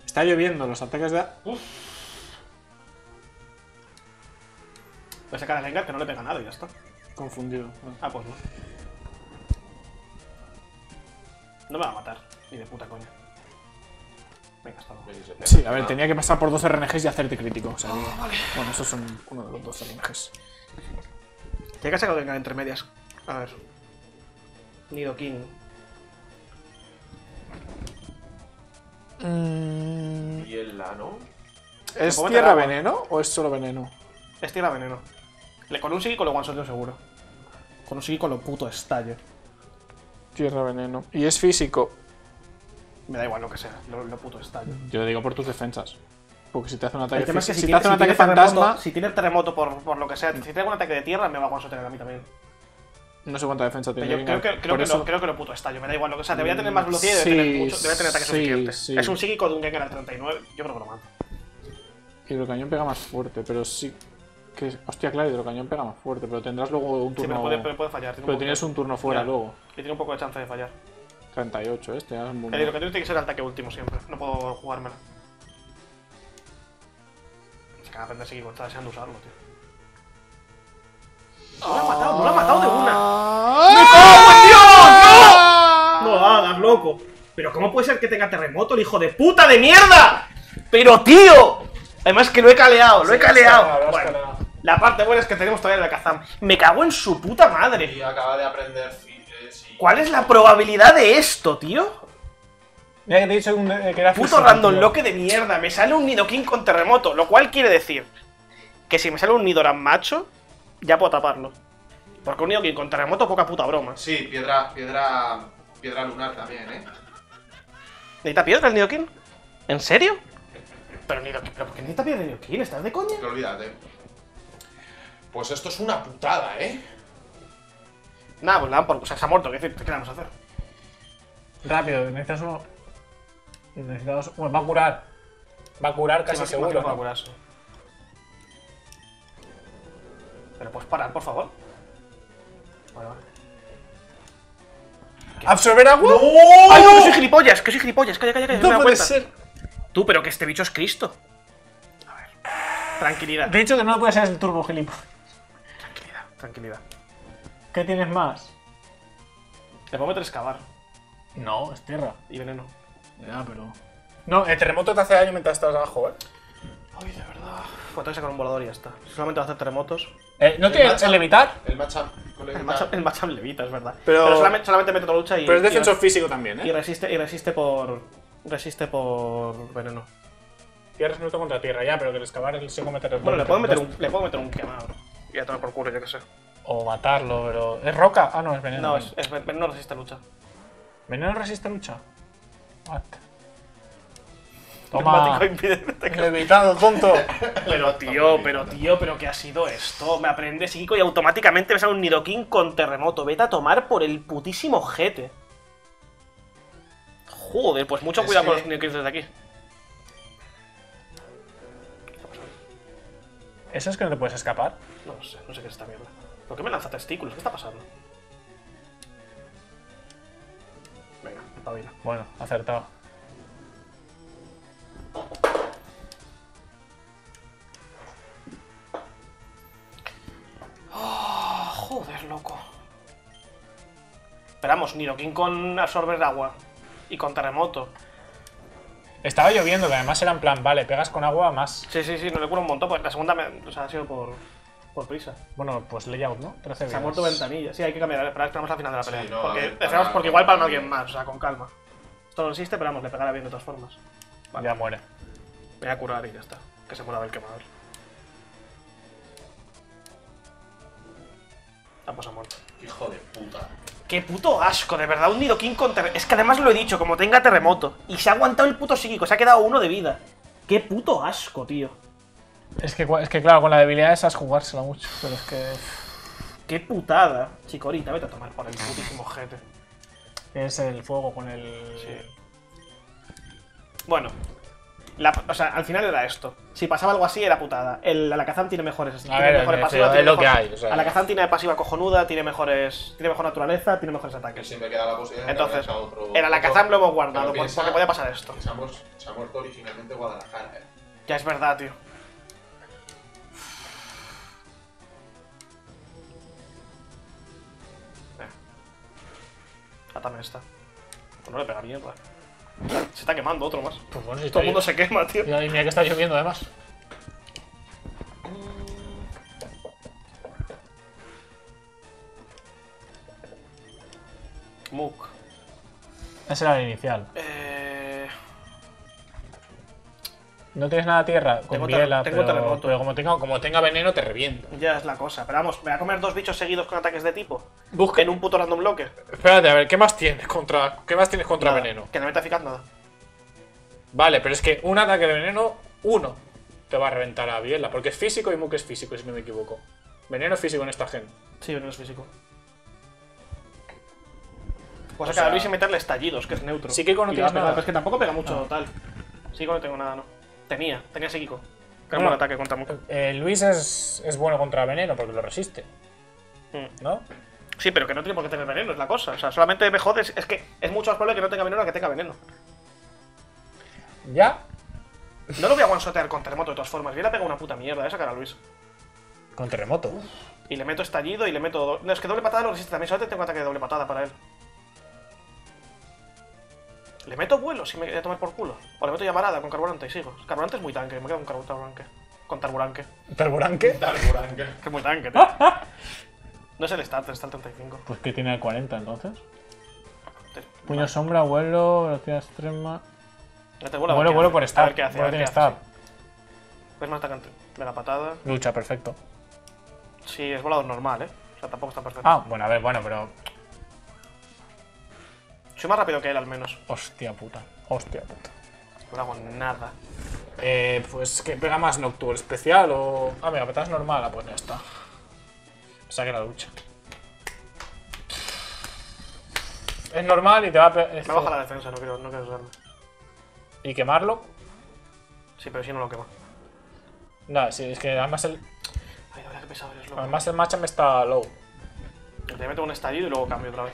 Está lloviendo, los ataques de. Voy a sacar a Gengar que no le pega nada y ya está. Confundido. Ah, pues no. No me va a matar. Ni de puta coña. Venga, hasta luego. Sí, a ver, Ah, tenía que pasar por dos RNGs y hacerte crítico. O sea, que- Bueno, esos son uno de los dos RNGs. Tiene que sacar entre medias. A ver. Nido King. Y el la, ¿no? ¿Es tierra veneno o es solo veneno? Es tierra veneno. Le, con un psíquico lo one shoteo seguro. Con un psíquico lo puto estallo. Tierra veneno. ¿Y es físico? Me da igual lo que sea, lo, lo puto estallo. Yo lo digo por tus defensas. Porque si te hace un ataque, El es que si, si te tiene, hace un si ataque fantasma, si tiene terremoto por, por lo que sea, si tiene algún ataque de tierra, me va a one shotear a mí también. no sé cuánta defensa tiene. yo creo que, creo, que eso- lo, creo que lo puto estallo, me da igual lo que sea. Debería tener más velocidad y debe, Sí, tener, mucho, debe tener ataque sí, suficiente. sí. Es un psíquico de un Gengar al 39, yo creo que lo mato. Hidrocañón pega más fuerte, pero sí. Que, hostia, claro, hidrocañón pega más fuerte, pero tendrás luego un Sí, turno. pero puede, pero puede fallar. Tiene pero un tienes un turno fuera Ya. luego. Y tiene un poco de chance de fallar. 38, este. ya es muy El hidrocañón tiene que ser el ataque último siempre, no puedo jugármela. Se acaba de aprender psíquico, está deseando usarlo, tío. No lo ha matado, no lo ha matado de una. ¡No lo hagas, loco! ¿Pero cómo puede ser que tenga terremoto el hijo de puta de mierda? ¡Pero tío! Además que lo he caleado, lo he caleado. Bueno, la parte buena es que tenemos todavía el Kazam. Me cago en su puta madre. Y acaba de aprender. ¿Cuál es la probabilidad de esto, tío? Mira que te he dicho un- eh, que era Puto físico, random tío. loque de mierda. Me sale un Nidoking con terremoto. Lo cual quiere decir que si me sale un Nidoran macho, ya puedo taparlo. Porque un Nidoking con terremoto, poca puta broma. Sí, piedra, piedra, piedra lunar también, ¿eh? ¿Necesita piedra el Nidoking? ¿En serio? Pero Nidoking, ¿pero por qué necesita piedra el Nidoking? ¿Estás de coña? Que olvídate. Pues esto es una putada, ¿eh? Nada, pues por, o sea, se ha muerto. ¿Qué, decir? ¿Qué le vamos a hacer? Rápido, necesitas uno. Necesitas. Bueno, va a curar. Va a curar casi Sí, seguro. Pero puedes parar, por favor. Vale, vale. ¿Absorber agua? ¡Ay, no, que soy gilipollas! ¡Que soy gilipollas! ¡Calla, calla, calla! No me puede ser. Tú, pero que este bicho es Cristo. A ver. Tranquilidad. De hecho, que no lo puede ser el turbo gilipollas. Tranquilidad. ¿Qué tienes más? Le puedo meter excavar No, es tierra. y veneno. Ya, pero. No, el terremoto te hace daño mientras estás abajo, eh. Ay, de verdad. Pues tengo que sacar un volador y ya está. Solamente va a hacer terremotos. Eh, ¿No tienes el levitar? El matchup. El el matchup, el matchup levita, es verdad. Pero- Pero, solamente, solamente mete otra lucha y. Pero es y- defensor físico también, Y ¿eh? resiste, y resiste por. Resiste por veneno. Tierra es nuestro contra tierra, ya, pero que el excavar se come meter Bueno, le puedo meter un, le puedo meter un quemado. Y a tomar por culo, yo qué sé. O matarlo, pero. ¿Es roca? Ah, no, es veneno. No, es, es veneno resiste lucha. ¿Veneno resiste lucha? What? Toma. impide que te Levitado, tonto. Pero tío, pero tío, pero ¿qué ha sido esto? Me aprende psíquico y automáticamente me sale un Nidoking con terremoto. Vete a tomar por el putísimo jete. Joder, pues mucho Es cuidado con los Nidokings desde aquí. ¿Eso es que no te puedes escapar? No sé, no sé qué es esta mierda. ¿Por qué me lanza testículos? ¿Qué está pasando? Venga, espabila. Bueno, acertado. Ah, joder, loco. Esperamos, Nidoking con absorber agua y con terremoto. Estaba lloviendo, que además era en plan, vale, pegas con agua más. Sí, sí, sí, no le curo un montón, porque la segunda me, o sea, ha sido por. Por prisa. Bueno, pues layout, ¿no? 13 Se ha muerto ventanilla. Sí, hay que cambiar. Esperar, esperamos al final de la Sí, pelea. no, a porque, ver, esperamos para- porque igual palma alguien más, o sea, con calma. Esto no existe, pero vamos, le pegará bien de todas formas. Ya muere. Voy a curar y ya está. Que se muera del quemador. Ha pasado muerto. Hijo de puta. Qué puto asco, de verdad, un Nidoking con terremoto. Es que además lo he dicho, como tenga terremoto. Y se ha aguantado el puto psíquico, se ha quedado uno de vida. Qué puto asco, tío. Es que, es que claro, con la debilidad esa es jugársela mucho. Pero es que. Qué putada. Chicorita, vete a tomar por el putísimo jete. Es el fuego con el. Bueno. la- o sea, al final era esto. Si pasaba algo así, era putada. El Alakazam tiene mejores. tiene ver, mejores es pasivas, decir, tiene es lo que mejor- hay, o sea. Alakazam tiene pasiva cojonuda, tiene mejores. Tiene mejor naturaleza, tiene mejores Que ataques. siempre queda la posibilidad Entonces, el Alakazam lo hemos guardado piensa porque podía pasar esto. se ha muerto originalmente Guadalajara, eh. Ya es verdad, tío. Ah, también está. Pues no le pega mierda. Se está quemando otro más. Pues bueno, si Todo el mundo se quema, tío. Y mira que está lloviendo además. Mook. Ese era el inicial. Eh... No tienes nada a tierra con Tengo biela, tengo pero, terremoto. pero como, tenga, como tenga veneno te revienta. Ya es la cosa. Pero vamos, me voy a comer dos bichos seguidos con ataques de tipo. Busca. En un puto random bloque. Espérate, a ver, ¿qué más tienes contra, qué más tienes contra Nada, veneno? Que no meta eficaz nada. Vale, pero es que un ataque de veneno, uno te va a reventar a biela, porque es físico y Mook es físico, si no me equivoco. Veneno es físico en esta gen. Sí, veneno es físico. Pues O a sea- Luis y meterle estallidos, que es neutro. No le va a tienes nada. Pero es que tampoco pega mucho tal. Psíquico no tengo nada, no. Tenía, tenía psíquico. Que un Bueno. buen ataque contra Mook. Eh, Luis es, es bueno contra veneno porque lo resiste, Mm. ¿no? Sí, pero que no tiene por qué tener veneno, es la cosa. O sea, solamente me jodes. Es que es mucho más probable que no tenga veneno a que tenga veneno. Ya. No lo voy a one-shotear con terremoto de todas formas. Yo le pega una puta mierda esa cara a Luis. Con terremoto. Y le meto estallido y le meto. No, es que doble patada lo resiste también. Solamente tengo ataque de doble patada para él. Le meto vuelo si me voy a tomar por culo. O le meto llamarada con carburante y sigo. Carburante es muy tanque, me quedo con carburante. Con tarburanque. ¿Terburanque? Que es muy tanque, tío. No es el starter, está el 35. Pues que tiene el 40 entonces. Te- Puño sombra, vuelo, velocidad extrema. Te vuelo, Vuelo, vuelo por ver qué hace, Vuelo tiene stab. Es más atacante. Venga, patada. Lucha, perfecto. Sí, es volador normal, eh. O sea, tampoco está perfecto. Ah, bueno, a ver, bueno, pero. Soy más rápido que él, al menos. Hostia puta. Hostia puta. No hago nada. Eh, pues que pega más Nocturne especial o. Ah, mira, patada es normal, ah, pues ya está. Saque la lucha. Es normal y te va a Me baja la defensa, no quiero, no quiero usarme. Y quemarlo. Sí, pero si no lo quema. Nada, sí, es que además el, Ay, de verdad que pesado eres, loco. además el matchup está low. Te meto un estallido y luego cambio otra vez.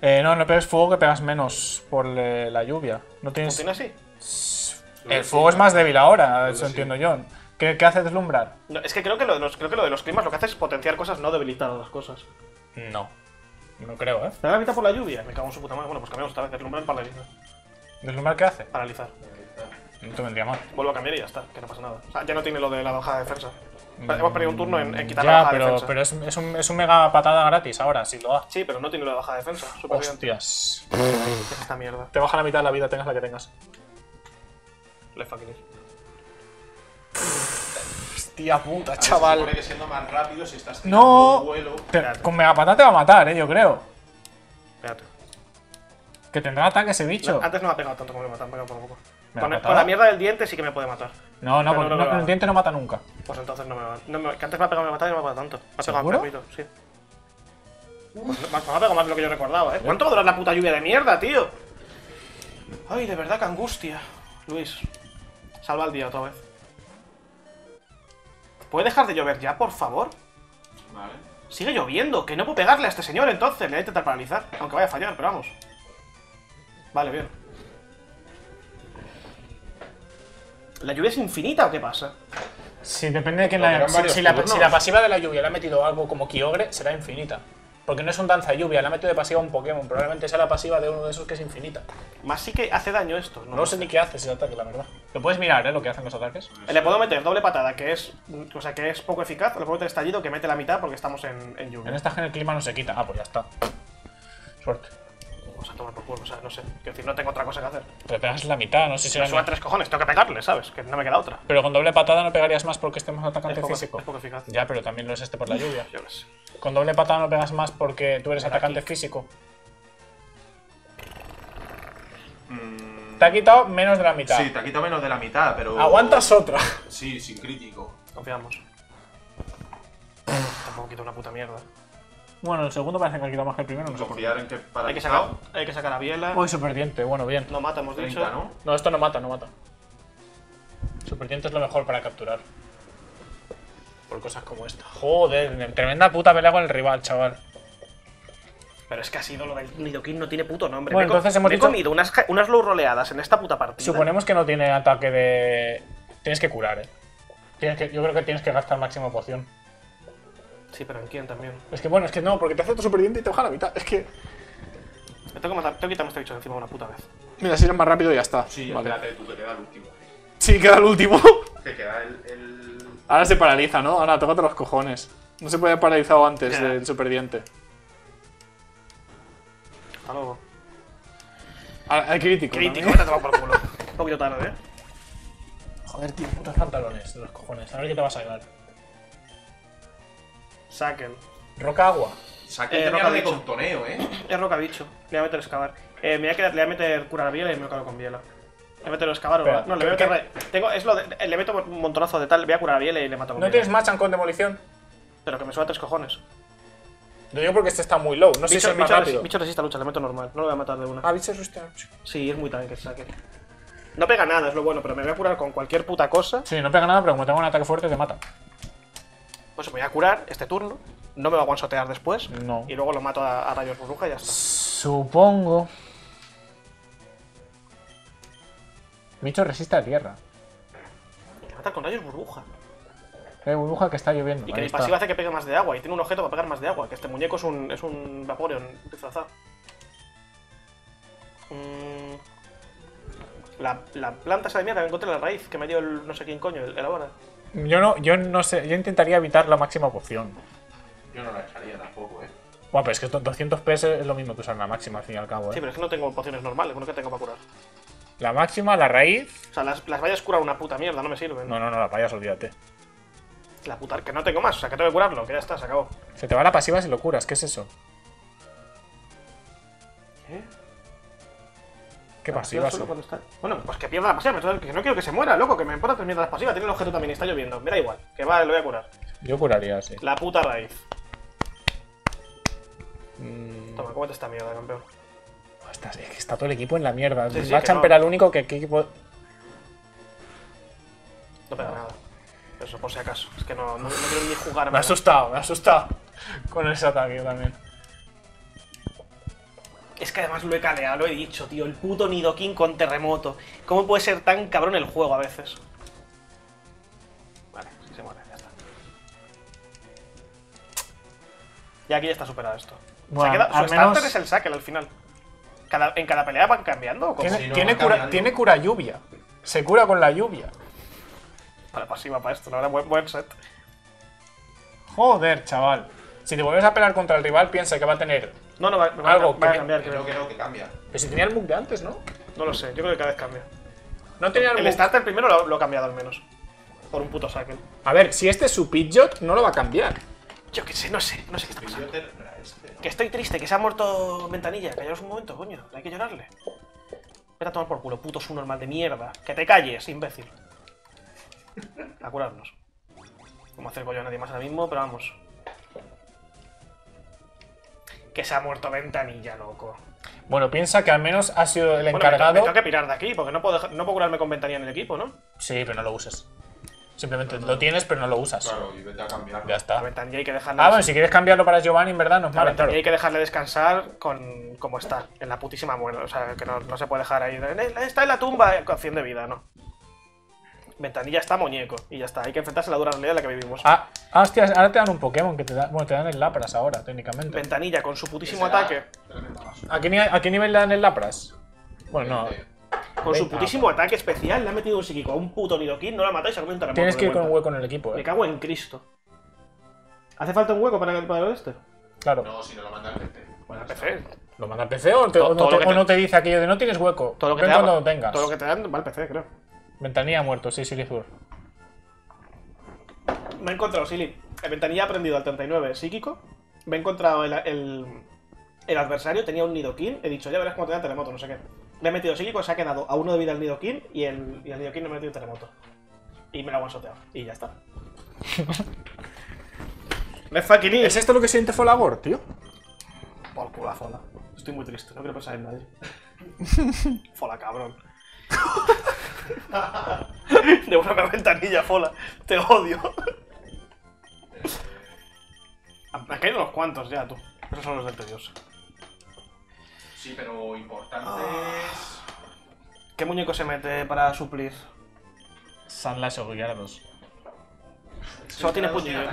Eh, no, no pegues fuego que pegas menos por eh, la lluvia. No tienes. ¿Funciona así? El fuego es más débil ahora, eso entiendo yo. ¿Qué, qué hace deslumbrar? No, es que creo que, lo de los, creo que lo de los climas lo que hace es potenciar cosas, no debilitar las cosas. No. No creo, ¿eh? ¿Me da la mitad por la lluvia? Me cago en su puta madre. Bueno, pues cambiamos otra vez. Deslumbrar, paralizar. ¿Deslumbrar qué hace? Paralizar. No te vendría mal. Vuelvo a cambiar y ya está, que no pasa nada. O sea, ya no tiene lo de la bajada de defensa. Hemos perdido un turno en, en quitar la Ya, baja de pero, defensa. pero es, es un, es un mega patada gratis ahora, si lo da. Sí, pero no tiene de baja de defensa. Bien. Hostias. ¿Qué es esta mierda? Te baja la mitad de la vida, tengas la que tengas. Le fucking is. Hostia puta, chaval. supone que siendo más rápido si estás No. vuelo. Te- con mega patada te va a matar, eh, yo creo. Espérate. Que tendrá ataque ese bicho. No, antes no me ha pegado tanto como me ha matado, me ha pegado por poco. Con la mierda del diente sí que me puede matar. No, no, pero porque no va. el diente no mata nunca. Pues entonces no me va. No me, que antes me ha pegado y me ha matado y no me ha pegado tanto. Me ha pegado ¿Seguro? enfermito, sí. Pues me, me ha pegado más de lo que yo recordaba, ¿eh? ¿Cuánto va a durar la puta lluvia de mierda, tío? Ay, de verdad, qué angustia. Luis, salva el día otra vez. ¿Puede dejar de llover ya, por favor? Vale. Sigue lloviendo, que no puedo pegarle a este señor entonces. Le voy a intentar paralizar, aunque vaya a fallar, pero vamos. Vale, bien. ¿La lluvia es infinita o qué pasa? Sí, depende de quién Lo la si, si la, turnos. si la pasiva de la lluvia le ha metido algo como Kyogre, será infinita. Porque no es un danza lluvia, le ha metido de pasiva a un Pokémon. Probablemente sea la pasiva de uno de esos que es infinita. Más sí que hace daño esto. No, sé ni qué hace ese ataque, la verdad. Lo puedes mirar, ¿eh? Lo que hacen los ataques. Le puedo meter doble patada, que es. O sea, que es poco eficaz. O le puedo meter estallido, que mete la mitad porque estamos en, en lluvia. En esta gen el clima no se quita. Ah, pues ya está. Suerte. Vamos a tomar por culo, o sea, no sé. Quiero decir, no tengo otra cosa que hacer. Pero pegas la mitad, no sé si Me suena tres cojones, tengo que pegarle, ¿sabes? Que no me queda otra. Pero con doble patada no pegarías más porque estemos Es atacante poco, físico. es poco eficaz. Ya, pero también lo es este por la lluvia. Yo qué sé. Con doble patada no pegas más porque tú eres atacante aquí- físico. Mm, Te ha quitado menos de la mitad. Sí, te ha quitado menos de la mitad, pero. Aguantas otra. Sí, sin crítico. Confiamos. Tampoco quito una puta mierda. Bueno, el segundo parece que ha quitado más que el primero, no sé por qué. Confiar en que para Hay que sacar, hay que sacar a Biela. Uy, superdiente, bueno, bien. No mata, hemos dicho. 30, ¿no? No, esto no mata, no mata. Superdiente es lo mejor para capturar. Por cosas como esta. Joder, tremenda puta pelea con el rival, chaval. Pero es que ha sido lo del Nidoking, no tiene puto nombre. Bueno, me entonces hemos me he dicho- comido unas, unas low roleadas en esta puta partida. Suponemos que no tiene ataque de. Tienes que curar, eh. Tienes que... Yo creo que tienes que gastar máxima poción. Sí, pero en quién también. Es que bueno, es que no, porque te hace tu superdiente y te baja la mitad. Es que. Me tengo que matar, tengo que quitarme este bicho de encima una puta vez. Mira, si eres más rápido y ya está. Sí, Vale. espérate tú, que queda el último. Sí, queda el último. Que queda el. el... Ahora se paraliza, ¿no? Ahora tócate los cojones. No se puede haber paralizado antes Ya. del superdiente. Hasta luego. Ah, Hay crítico. Crítico, tomar por culo. Un poquito tarde, eh. Joder, tío, putos pantalones de los cojones. A ver qué te vas a llevar. Saquen. Roca agua. Saque Eh, tenía roca de contoneo, eh. Es roca bicho. Le voy a meter excavar. Eh, me voy a, quedar- le voy a meter curar a Biela y me a quedar con Biela. Le voy a meter excavar o Espera, No, le voy a ¿qué- meter. Tengo, es lo de- le meto un montonazo de tal, voy a curar a Biela y le mato con ¿No Biela. tienes matchan con demolición? Pero que me suba tres cojones. Lo digo porque este está muy low. No sé si es más bicho, rápido. bicho resiste a lucha, le meto normal. No lo voy a matar de una. Ah, bicho resiste. Sí, es muy tanque, saque. No pega nada, es lo bueno, pero me voy a curar con cualquier puta cosa. Sí, no pega nada, pero como tengo un ataque fuerte, te mata. Pues me voy a curar este turno. No me va a one-shotear después. No. Y luego lo mato a, a rayos burbuja y ya está. Supongo. Bicho resiste a tierra. Me matar con rayos burbuja. Hay burbuja que está lloviendo. Y que está. pasiva hace que pegue más de agua. Y tiene un objeto para pegar más de agua. Que este muñeco es un, es un Vaporeon disfrazado. Mm. La, la planta esa de mierda que encontré en la raíz que me dio el no sé quién coño, el, el ahora. Yo no, yo no sé, yo intentaría evitar la máxima poción. Yo no la echaría tampoco, eh. Bueno, pero es que 200 PS es lo mismo que usar la máxima al fin y al cabo. ¿eh? Sí, pero es que no tengo pociones normales, bueno que tengo para curar. La máxima, la raíz. O sea, las, las vallas curan una puta mierda, no me sirven. No, no, no, la payas, olvídate. La puta, que no tengo más, o sea, que tengo que curarlo, que ya está, se acabó. Se te va la pasiva si lo curas, ¿qué es eso? ¿Qué pasiva? Cuando está- Bueno, pues que pierda la pasiva, pero que no quiero que se muera, loco, que me importa terminar las pasivas. Tiene el objeto también, está lloviendo. Me da igual, que va, lo voy a curar. Yo curaría, sí. La puta raíz. Mm, Toma, cómete esta mierda, campeón. está, es que está todo el equipo en la mierda. Sí, sí, Va no. era el único que, que equipo. No pega nada. Eso, por si acaso. Es que no, no, no quiero ni jugar. Me ha asustado, me ha asustado. Con ese ataque también. Es que además lo he caleado, lo he dicho, tío. El puto Nidoking con terremoto. ¿Cómo puede ser tan cabrón el juego a veces? Vale, sí se muere, ya está. Y aquí ya está superado esto. Bueno, se queda, su al starter menos- es el saque al final. Cada, ¿En cada pelea van cambiando? ¿o cómo? Tiene, si no tiene va cura, cambiando. tiene cura lluvia. Se cura con la lluvia. Para pasiva para esto, la verdad, buen, buen set. Joder, chaval. Si te vuelves a pelear contra el rival, piensa que va a tener. No, no, va, va Algo a, va a que- cambiar, creo. no, que no, que cambia. Pero si tenía el bug de antes, ¿no? No lo sé, yo creo que cada vez cambia. No tenía el El starter primero lo, lo he cambiado al menos. Por un puto saque. A ver, si este es su Pidgeot, no lo va a cambiar. Yo qué sé, no sé, no sé qué está pasando. este, ¿no? Que estoy triste, que se ha muerto Ventanilla. Callaros un momento, coño. Hay que llorarle. Vete a tomar por culo, puto normal de mierda. Que te calles, imbécil. A curarnos. No me acerco yo a nadie más ahora mismo, pero vamos. Que se ha muerto Ventanilla, loco. Bueno, piensa que al menos ha sido el Bueno, me, to- encargado. me tengo que pirar de aquí, porque no puedo, dejar- no puedo curarme con Ventanilla en el equipo, ¿no? Sí, pero no lo uses. Simplemente lo tienes, pero no lo usas. Claro, y vete a cambiarlo. Ya A está. Ventanilla hay que dejarle... Ah, bueno, si quieres cambiarlo para Giovanni, en verdad no es a malo, Ventanilla claro. hay que dejarle descansar con como está, en la putísima muerte. O sea, que no, no se puede dejar ahí. de, Está en la tumba, con 100 de vida, ¿no? Ventanilla está muñeco. Y ya está. Hay que enfrentarse a la dura realidad en la que vivimos. Ah, ah, hostia, ahora te dan un Pokémon que te da. Bueno, te dan el Lapras ahora, técnicamente. Ventanilla con su putísimo ataque. ¿A qué, ni- a qué nivel le dan el Lapras? Bueno, no. Con su putísimo ataque especial. Le ha metido un psíquico a un puto Nidoking. No la matáis, se un terremoto. Tienes que ir con un hueco en el equipo, Me eh. cago en Cristo. ¿Hace falta un hueco para, para este? Claro. No, si no lo manda al PC. Bueno, PC. ¿Lo manda al PC o, te- Todo- o no, te, lo que o te- no te dice aquello de no tienes hueco? Todo lo que Ven te da- cuando lo tengas. Todo lo que te dan va al PC, creo. Ventanilla muerto, sí, Silizur. Me he encontrado, Silly. En ventanilla ha aprendido al 39 psíquico. Me he encontrado el, el, el adversario, tenía un Nidoking. He dicho, ya verás cómo te da terremoto, no sé qué. Le he metido psíquico, se ha quedado a uno de vida el Nidoking y el, y el Nidoking no me ha metido terremoto. Y me lo ha one Y ya está. Me fucking ¿Es esto lo que siente Folagor, tío? Por culo a Fola. Estoy muy triste, no quiero pensar en nadie. Fola, cabrón. De una ventanilla, Fola. Te odio. Me han caído unos cuantos ya, tú. Esos son los del tedioso. Sí, pero importantes. ¿Qué muñeco se mete para suplir? Sunlash o Gyarados. Solo tiene puño hielo.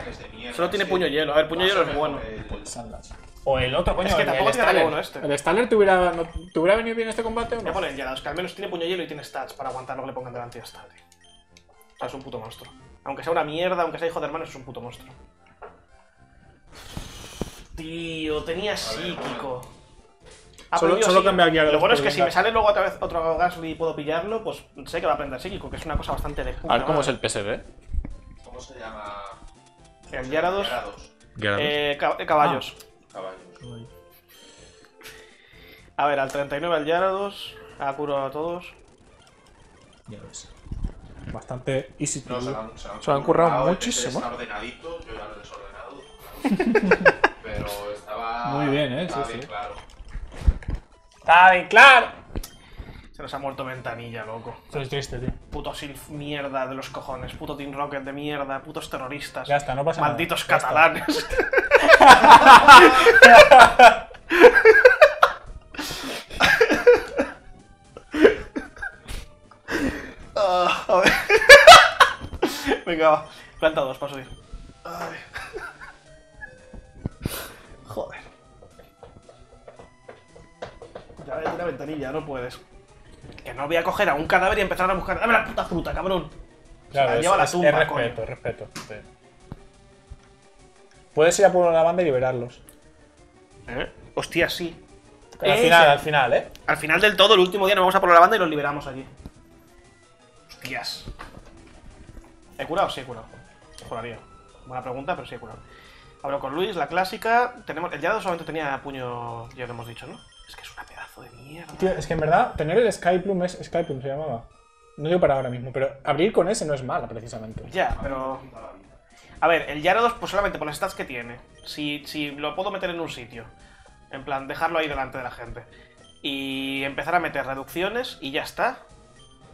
Solo tiene puño hielo. A ver, puño hielo es bueno. Sunlash. O el otro, coño. Es que el- tampoco el tiene Staller. ninguno este. ¿El Staller te hubiera, no- te hubiera venido bien este combate o Voy a no? poner Gyarados, que al menos tiene puño hielo y tiene stats para aguantar lo que le pongan delante y ya está, tío. O sea, es un puto monstruo. Aunque sea una mierda, aunque sea hijo de hermanos, es un puto monstruo. Tío, tenía psíquico. Solo- solo psíquico. cambia a Gyarados Lo bueno es que si me sale luego otra vez otro Gasly y puedo pillarlo, pues sé que va a aprender psíquico, que es una cosa bastante de A ver cómo es el PSV. ¿Cómo se llama? El Gyarados, Gyarados. eh, ca- eh, caballos. Caballos. A ver, al 39 al Gyarados, ha curado a todos. Ya ves. Bastante easy to No, se han, se han Se han currado muchísimo. Está ordenadito, yo ya lo he desordenado. pero estaba. Muy bien, ¿eh? Estaba Sí, bien sí. claro. ¡Está bien claro! Se nos ha muerto ventanilla, loco. Estoy triste, tío. Puto Silf mierda de los cojones, puto Team Rocket de mierda, putos terroristas. Ya está, no pasa nada. Malditos está. catalanes. Ah, a ver. Venga, va. Planta dos para subir. Ay. Joder. Ya la ventanilla, no puedes. Que no voy a coger a un cadáver y empezar a buscar. ¡Dame la puta fruta, cabrón! Claro, la es, lleva la tumba, es respeto, es respeto. sí. Puedes ir a por la banda y liberarlos. ¿Eh? Hostia, sí. Pero al Eh, final, al final, ¿eh? Al final del todo, el último día nos vamos a por la banda y los liberamos allí. Hostias. ¿He curado? Sí, he curado. Juraría. Buena pregunta, pero sí he curado. Hablo con Luis, la clásica. Tenemos... El Yado solamente tenía puño, ya lo hemos dicho, ¿no? Es que es una pedazo de mierda. Tío, es que en verdad, tener el Skyplum es Skyplum, se llamaba. No digo para ahora mismo, pero abrir con ese no es mala, precisamente. Ya, pero... A ver, el Gyarados, pues solamente por las stats que tiene. Si, si lo puedo meter en un sitio. En plan, dejarlo ahí delante de la gente. Y empezar a meter reducciones y ya está.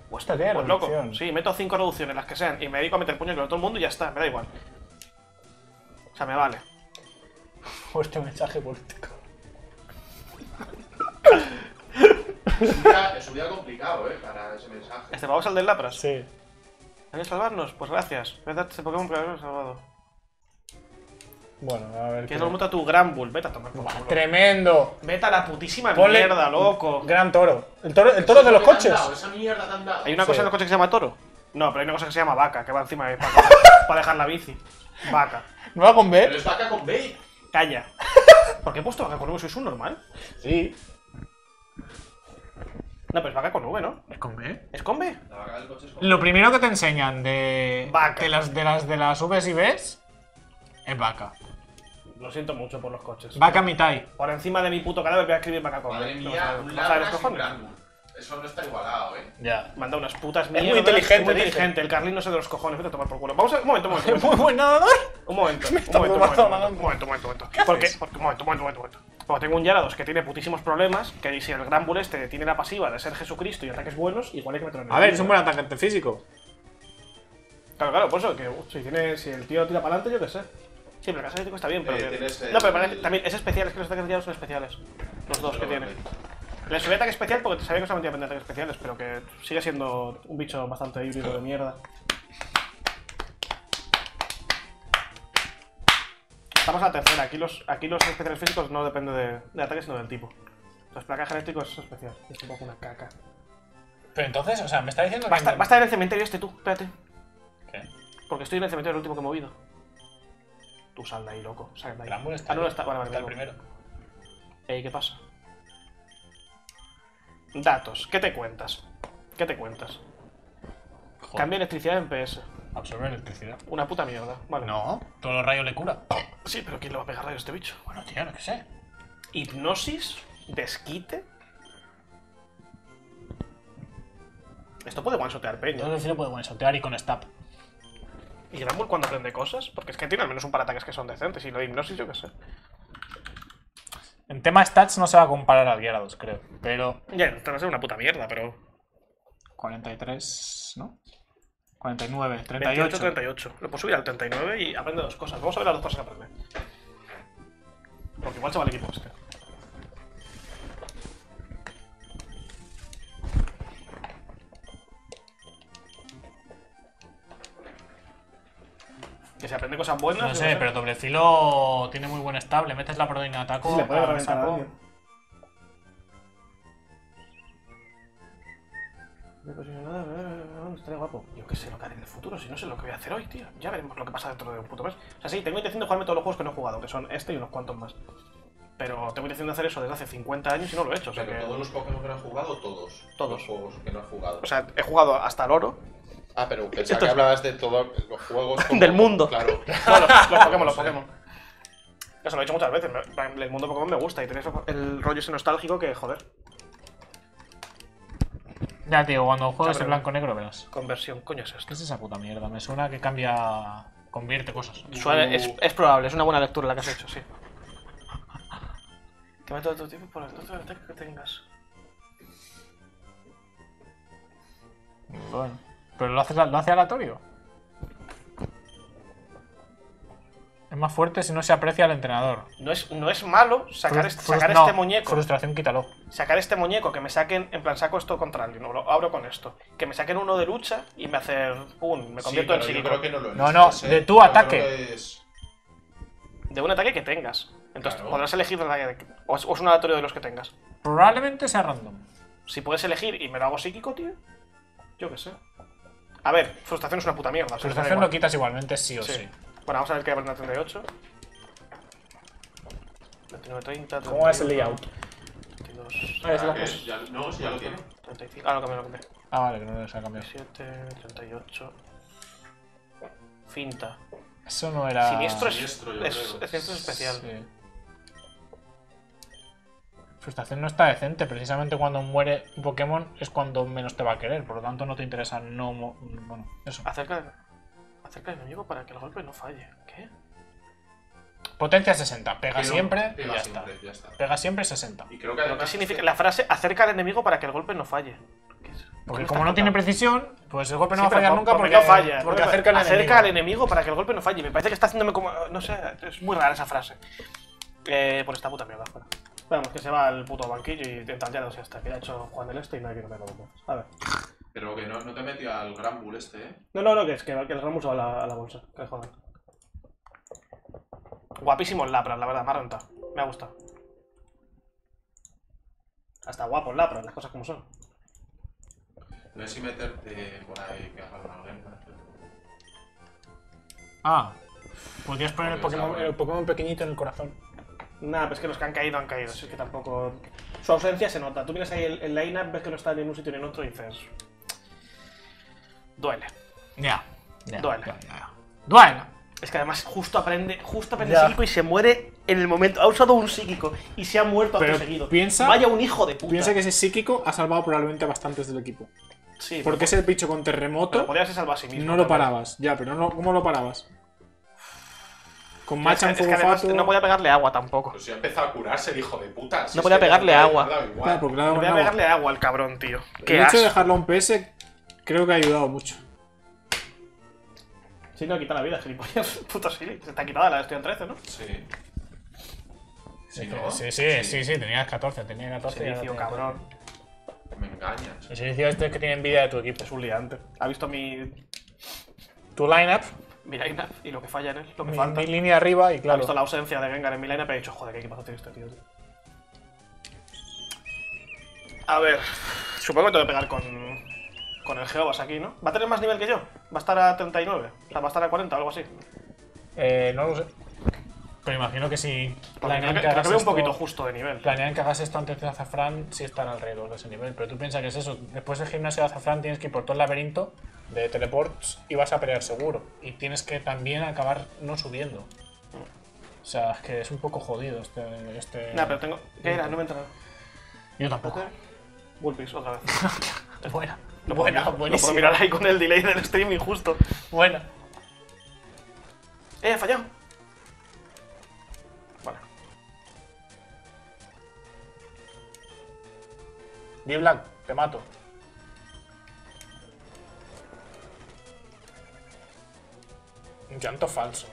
Pues, Hostia, tiene pues loco. Sí, meto cinco reducciones, las que sean. Y me dedico a meter puños con todo el mundo y ya está. Me da igual. O sea, me vale. Este mensaje político. Es un día, es complicado, ¿eh? Para ese mensaje. Este vamos al del Lapras. Sí. ¿Quieres salvarnos? Pues gracias. Verdad, este Pokémon por habernos salvado. Bueno, a ver. Que qué- no muta tu Gran Bull. Vete a tomar por culo. ¡Tremendo! Vete a la putísima Ponle- mierda, loco. Gran toro. El toro, el toro de los ¿Qué te han coches. dado? Esa mierda te han dado. ¿Hay una Sí. cosa en los coches que se llama toro? No, pero hay una cosa que se llama vaca, que va encima de vaca. para dejar la bici. Vaca. ¿No va con Pero B? es vaca con B. Calla. ¿Por qué he puesto vaca con V? ¿Sois un normal? Sí. No, pero es vaca con V, ¿no? ¿Es con B? ¿Es con B? La vaca del coche es con Lo primero que te enseñan de. Vaca. De las, de las de las Vs y Bs es vaca. Lo siento mucho por los coches. Vaca mitai. Por encima de mi puto cadáver voy a escribir vaca con Madre V. mía, un los un cojones. Eso no está igualado, ¿eh? Ya. Manda unas putas muy mierdas. inteligente, Muy dice. inteligente. El Carlín no sé de los cojones. Vete a tomar por culo. Vamos a... Un momento, un momento. Un Muy momento. buen nadador. Un momento. Un momento, un momento, un momento, un momento, un momento. Porque, porque, un momento, un momento, un momento. Porque tengo un Gyarados que tiene putísimos problemas, que si el Gran Bull este tiene la pasiva de ser Jesucristo y ataques buenos, igual hay que meterlo en el A ver, es un buen atacante físico. Claro, claro, por eso que uh, si, tiene, si el tío tira para adelante, yo qué sé. Sí, pero el caso está bien, pero. Eh, que- el- No, pero parece- también es especial, es que los ataques de Gyarados son especiales. Los dos que tiene. Le subí ataque especial porque sabía que solamente iba a aprender ataques especiales, pero que sigue siendo un bicho bastante híbrido de mierda. Estamos a la tercera. Aquí los, aquí los especiales físicos no dependen de, de ataque, sino del tipo. Los placas genéticos es especial. Es un poco una caca. Pero entonces, o sea, me está diciendo Va que. estar, va a estar en el cementerio este tú, espérate. ¿Qué? Porque estoy en el cementerio el último que he movido. Tú sal de ahí, loco. Sal de ahí. Granbull está Ah, no, está. Vale, vale, Está el primero. Ey, ¿qué pasa? Datos. ¿Qué te cuentas? ¿Qué te cuentas? Joder, Cambia electricidad en PS. Absorbe electricidad. Una puta mierda. Vale. No, todos los rayos le cura. Sí, pero ¿quién le va a pegar rayos a este bicho? Bueno, tío, no que sé. Hipnosis, desquite. Esto puede one-shotear peña. sí lo puedo one-shotear y con stab. ¿Y Granbull cuando aprende cosas? Porque es que tiene al menos un par de ataques que son decentes. Y lo de hipnosis, yo qué sé. En tema stats no se va a comparar al Gyarados, creo. Pero Ya, esto va a ser una puta mierda, pero. 43, ¿no? 49, 28, 38. 38. Lo puedo subir al 39 y aprende dos cosas. Vamos a ver las dos cosas que aprende. Porque igual se va el equipo este. Que se aprende cosas buenas. No sé, pero doble filo tiene muy buen estable. Metes la proteína de ataco. Sí, le puede reventar a alguien. Me posicionada, eh, estaría guapo. Yo qué sé lo que haré en el futuro, si no sé lo que voy a hacer hoy, tío. Ya veremos lo que pasa dentro de un puto mes. O sea, sí, tengo intención de jugarme todos los juegos que no he jugado, que son este y unos cuantos más. Pero tengo intención de hacer eso desde hace 50 años y no lo he hecho. O sea, Pero que... todos los Pokémon que no has jugado, todos. Todos. Los juegos que no has jugado. O sea, he jugado hasta el oro. ah, pero pensaba esto que hablabas de todos los juegos. como- Del mundo. Claro. No, los, los Pokémon, los. Pokémon. Eso lo he dicho muchas veces. El mundo Pokémon me gusta y tiene eso- el rollo ese nostálgico que, joder, Ya, tío, cuando pero- en blanco-negro verás. conversión, coño es esto. ¿Qué es esa puta mierda? Me suena que cambia. Convierte cosas. Es, es probable, es una buena lectura la que has hecho, sí. Que mete otro tipo por el otro ataque que tengas. Bueno. ¿Pero lo, haces, lo hace aleatorio? Es más fuerte si no se aprecia al entrenador. No es, no es malo sacar, Frus- este, frus- sacar no, este muñeco. Frustración, quítalo. Sacar este muñeco, que me saquen, en plan, saco esto contra alguien, no, lo abro con esto. Que me saquen uno de lucha y me hace. ¡Pum! Me Sí, convierto en psíquico. creo que no lo No, ¿eh? de tu Yo ataque. es- De un ataque que tengas. Entonces Claro. podrás elegir el ataque. de- O es, o es un aleatorio de los que tengas. Probablemente sea random. Si puedes elegir y me lo hago psíquico, tío. Yo qué sé. A ver, frustración es una puta mierda. Frustración lo quitas igualmente sí o Sí. sí. Bueno, vamos a ver qué aprende el 38. 29, 30, ¿Cómo es el 31, layout? 32, Ah, es la cosa. ya- No, si ya lo tiene. 35. Ah, lo cambié, lo cambié. Ah, vale, que no les ha cambiado. 37, 38. Finta. Eso no era. Siniestro es, Siniestro, yo es, creo. es es especial. Sí. Frustración no está decente. Precisamente cuando muere un Pokémon es cuando menos te va a querer. Por lo tanto, no te interesa no. mo- Bueno, eso. Acerca, acerca del enemigo para que el golpe no falle. ¿Qué? Potencia 60. Pega Pero siempre y pega ya siempre, está. ya está. Pega siempre 60. Y creo que ¿Pero qué significa la frase acerca al enemigo para que el golpe no falle? ¿Qué es? ¿Qué Porque me como no tiene precisión, pues el golpe no Sí, va a fallar por- nunca porque, no falla. porque No, acerca al acerca enemigo. al enemigo para que el golpe no falle. Me parece que está haciéndome como. No sé, es muy rara esa frase. Eh, por esta puta mierda fuera. Vamos, que se va al puto banquillo y intenta ya no sé hasta que ha hecho Juan del Este y nadie quiere verlo más. A ver. Pero que no, no te metió al Gran Bull este, ¿eh? No, no, no, que es que, que el Ramos va a la, a la bolsa. Que jodan. Guapísimo el Lapras, la verdad, me ha rentado. Me ha gustado. Hasta guapo el Lapras, las cosas como son. No sé si meterte por ahí que haga una lenta. Ah, podrías poner el Pokémon, sabe. el Pokémon pequeñito en el corazón. Nada, pues es que los que han caído han caído. Es que tampoco. Su ausencia se nota. Tú vienes ahí el, el line-up, ves que no está ni en un sitio ni en otro y dices. Duele. Ya. ya, Duele. Duele. Es que además justo aprende, justo aprende Ya. psíquico y se muere en el momento. Ha usado un psíquico y se ha muerto Pero acto seguido. piensa- Vaya un hijo de puta. Piensa que ese psíquico ha salvado probablemente a bastantes del equipo. Sí, Porque ese bicho con terremoto podría ser salvar a sí mismo. no lo también. parabas. Ya, pero no, ¿cómo lo parabas? Con Es que- Machan, es que Fuego además Fato... no podía pegarle agua tampoco. Pues ya empezó a curarse el hijo de puta. si No es podía que pegarle le ha agua. igual. Claro, porque le ha dado No podía con agua. pegarle agua al cabrón, tío. Qué El hecho de asco. dejarlo a un PS creo que ha ayudado mucho. Sí, no, quita la vida, gilipollas. Puto Silly. Se te ha quitado la Estoy en 13, ¿no? Sí. Sí, ¿no? sí, sí, sí, sí, tenía 14, tenía 14. y ahora Silicio, cabrón. Me engañas. El Silicio este es que tiene envidia de tu equipo. Es un liante. Ha visto mi, Tu lineup, mi lineup y lo que falla en él, lo que mi, falta. mi línea arriba y Ha claro. visto la ausencia de Gengar en mi lineup y ha dicho, joder, qué equipazo tiene este tío. tío". A ver, supongo que tengo que pegar con, con el Geobas aquí, ¿no? ¿Va a tener más nivel que yo? ¿Va a estar a 39? O sea, ¿va a estar a 40 o algo así? Eh, no lo sé. Pero imagino que si planean creo que, que, creo que hagas veo un esto- poquito justo de nivel. planean que hagas esto antes de Azafrán, sí están alrededor de ese nivel. Pero tú piensas que es eso. Después del gimnasio de Azafrán tienes que ir por todo el laberinto de teleports y vas a pelear seguro. Y tienes que también acabar no subiendo. O sea, es que es un poco jodido este. este... Nah, pero tengo... ¿Qué era? No me he enterado. Yo tampoco. Bullpix, otra vez. Buena. Buena, mirar, lo puedo buenísima. mirar ahí con el delay del streaming justo. Buena. ¡Eh, he fallado! Vale. D-Black, te mato. Un llanto falso.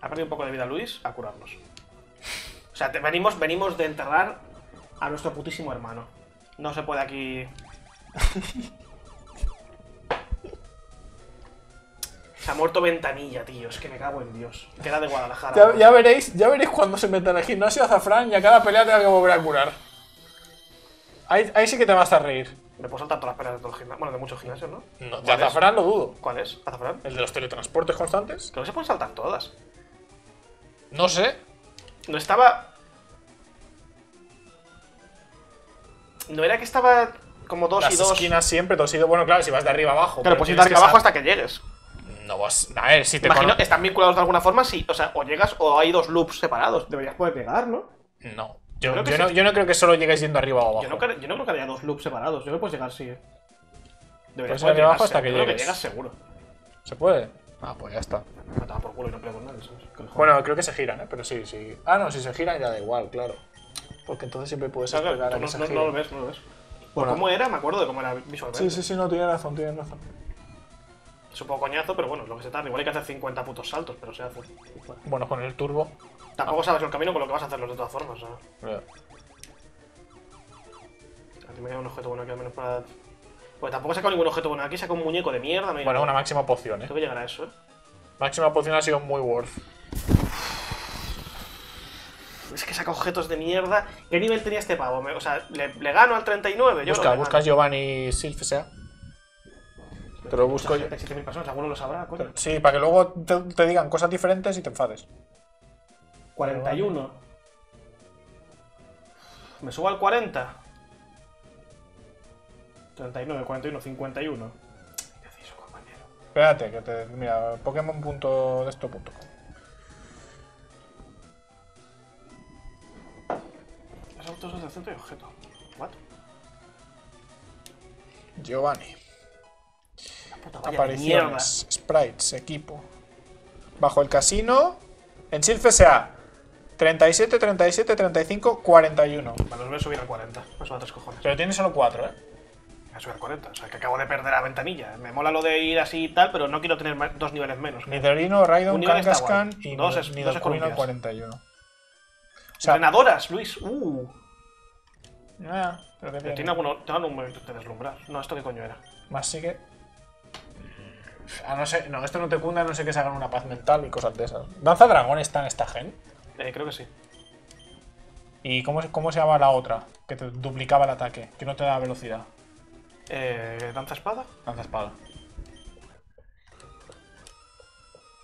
Ha perdido un poco de vida Luis a curarnos. O sea, te- venimos, venimos de enterrar a nuestro putísimo hermano. No se puede aquí. se ha muerto Ventanilla, tío. Es que me cago en Dios. Que era de Guadalajara. Ya, ya veréis, ya veréis cuando se meta en el gimnasio Azafrán y a cada pelea tenga que volver a curar. Ahí, ahí sí que te vas a reír. Me puedo saltar todas las peleas de todo el gimnasio. Bueno, de muchos gimnasios, ¿no? No, de. Azafrán lo dudo. ¿Cuál es? ¿Azafrán? ¿El de los teletransportes constantes? Creo que se pueden saltar todas. No sé. No estaba. No era que estaba como dos Las y dos. esquinas siempre, dos y dos. Bueno, claro, si vas de arriba abajo. Claro, pero pues ir de arriba que abajo hasta que llegues. No vas. A ver, si te Imagino, cono- ¿están vinculados de alguna forma? Sí. O sea, o llegas o hay dos loops separados. Deberías poder llegar, ¿no? No. Yo, Creo que yo sí. no. yo no creo que solo llegues yendo arriba o abajo. Yo no, creo, yo no creo que haya dos loops separados. Yo creo que puedes llegar, sí. eh. Deberías Puedes ir arriba abajo llegar, hasta que llegues. llegas seguro. ¿Se puede? Ah, pues ya está. Me por culo y no. Que le jodan. Bueno, creo que se giran, ¿eh? Pero sí, sí. Ah, no, si se giran ya da igual, claro. Porque entonces siempre puedes Claro, a no, lo ves, no lo ves. Bueno. cómo era, me acuerdo de cómo era visualmente. Sí, sí, sí, no, tienes razón, tienes razón. Es un poco coñazo, pero bueno, es lo que se tarda. Igual hay que hacer 50 putos saltos, pero se hace. Bueno, con el turbo. Tampoco sabes el camino con lo que vas a hacerlos de todas formas, ¿sabes? eh, A ti me queda un objeto bueno aquí al menos para. Pues tampoco he sacado ningún objeto bueno aquí, he sacado un muñeco de mierda. No Bueno, nada. una máxima poción, ¿eh? Tengo que llegar a eso, eh. Máxima poción ha sido muy worth. Es que saca objetos de mierda. ¿Qué nivel tenía este pavo? O sea, ¿le, le gano al 39? Yo Busca, buscas Giovanni Silf, sea. Te lo busco yo. 7.000 personas, alguno lo sabrá, coño. Sí, para que luego te, te digan cosas diferentes y te enfades. 41. Me subo al 40. 39, 41, 51. ¿Qué hacéis, compañero? Espérate, que te. Mira, Pokémon.desto.com. autos desde el centro y objeto. ¿What? Giovanni. Apariciones, sprites, equipo. Bajo el casino. En Silf S.A. 37, 37, 35, 41. mierda. Vale, los voy a subir al 40. Me subo a tres cojones. Pero tiene solo 4, ¿eh? Me voy a subir al 40. O sea, que acabo de perder la ventanilla. Me mola lo de ir así y tal, pero no quiero tener dos niveles menos. Nidorino, Raidon, Kangaskhan y escorpias. 41. O sea, Entrenadoras, Luis. Uh. ah, pero que tiene. tiene alguno, tengo algún momento de deslumbrar. No, ¿esto qué coño era? Más sigue. A no ser, no, esto no te cunda, a no sé que se hagan una paz mental y cosas de esas. ¿Danza Dragón está en esta gen? Eh, creo que sí. ¿Y cómo, se- cómo se llama la otra? Que te duplicaba el ataque, que no te da velocidad. Eh, ¿Danza espada? Lanza espada.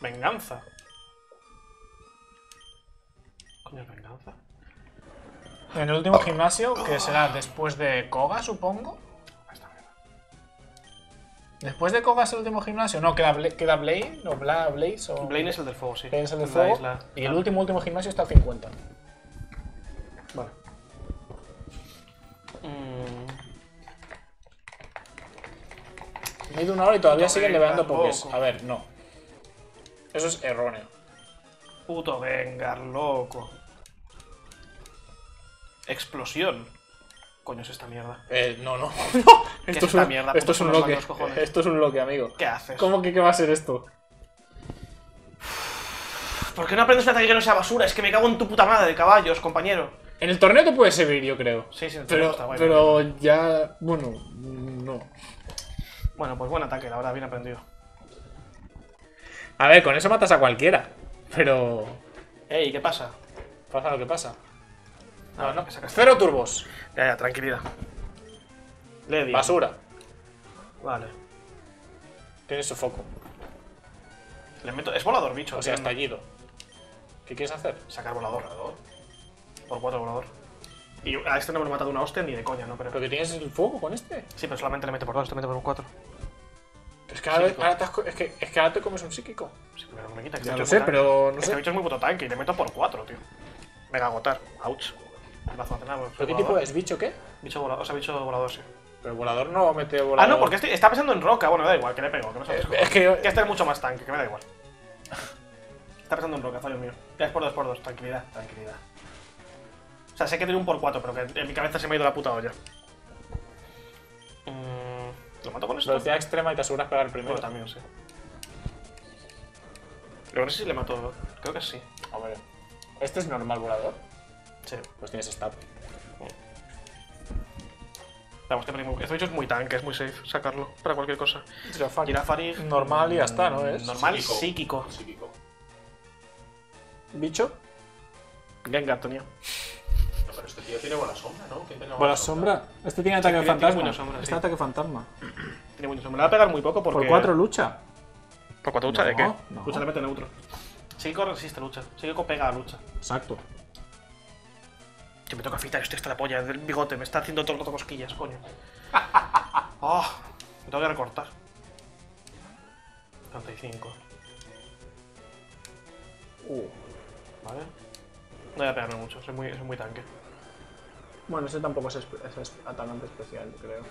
Venganza. ¿Coño es venganza? En el último gimnasio, que será después de Koga, supongo. Después de Koga es el último gimnasio. No, queda, Bla- queda Blade o Bla Blaze o. Blaine es el del fuego, sí. Blade es el de La fuego. isla. Y el último último gimnasio está al 50. Vale. Mm, Me he ido una hora y todavía Puto siguen levando pokés. A ver, no. Eso es erróneo. Puto Vengar, loco. Explosión. Coño es esta mierda. Eh, no, no. ¿Qué es esto, es un, mierda? esto es un Putos loque. Esto es un loque, amigo. ¿Qué haces? ¿Cómo que qué va a ser esto? ¿Por qué no aprendes un ataque que no sea basura? Es que me cago en tu puta madre de caballos, compañero. En el torneo te puede servir, yo creo. Sí, sí, en el Pero, torneo está guay. pero ya. Bueno, no. Bueno, pues buen ataque, la verdad, bien aprendido. A ver, con eso matas a cualquiera. Pero. Ey, ¿qué pasa? Pasa lo que pasa. No, no, que sacas. Cero turbos. Ya, ya, tranquilidad. Le. Basura. Vale. Tiene su foco. Le meto... Es volador, bicho. O sea, entiendo. estallido. ¿Qué quieres hacer? Sacar volador. Por cuatro volador. Y a este no me lo mata de una hostia ni de coña, ¿no? Pero... ¿Pero que tienes el fuego con este? Sí, pero solamente le mete por dos, este mete por un cuatro. Es que ahora, ahora te has es, que, es que ahora te comes un psíquico. Sí, pero no me quita. que Ya este lo sé, pero no Este sé. bicho es muy puto tanque y le meto por cuatro, tío. Mega agotar. Ouch. Nada, ¿Pero qué tipo es? ¿Bicho qué? Bicho volador, o sea, bicho volador, sí. Pero el volador no mete volador. Ah, no, porque este está pensando en roca. Bueno, da igual, que le pego. Que no sabes Es que. Que este es mucho más tanque, que me da igual. Está pensando en roca, fallo mío. Ya es por dos por dos, tranquilidad, tranquilidad. O sea, sé que tiene un por cuatro, pero que en mi cabeza se me ha ido la puta olla. Mm, ¿Lo mato con esto? Velocidad extrema y te aseguras pegar el primero. Bueno, también, sí. Luego no sé si le mato. Creo que sí. Hombre. ¿Este es normal volador? Sí. Pues tienes stab. Vamos, que primo. Este bicho es muy tanque, es muy safe sacarlo para cualquier cosa. Girafari. Girafari. Normal y ya está, ¿no es? Normal, Psíquico. psíquico. Psíquico. ¿Bicho? Gengar, tenía. Pero este tío tiene buena sombra, ¿no? ¿Quién Buena sombra. Este tiene ataque tiene fantasma. buena sombra, este sí. ataque fantasma. Tiene mucho. Me la va a pegar muy poco porque. Por 4 lucha. ¿Por cuánto lucha? ¿De qué? no. Lucha le mete neutro. Psíquico resiste lucha. Psíquico pega a lucha. Exacto. Que me toca afitar esto hasta la polla del bigote. Me está haciendo todo el rato cosquillas, coño. Oh, me tengo que recortar. 35. Uh. Vale. No voy a pegarme mucho, soy muy, soy muy tanque. Bueno, ese tampoco es, espe- es es atacante especial, creo.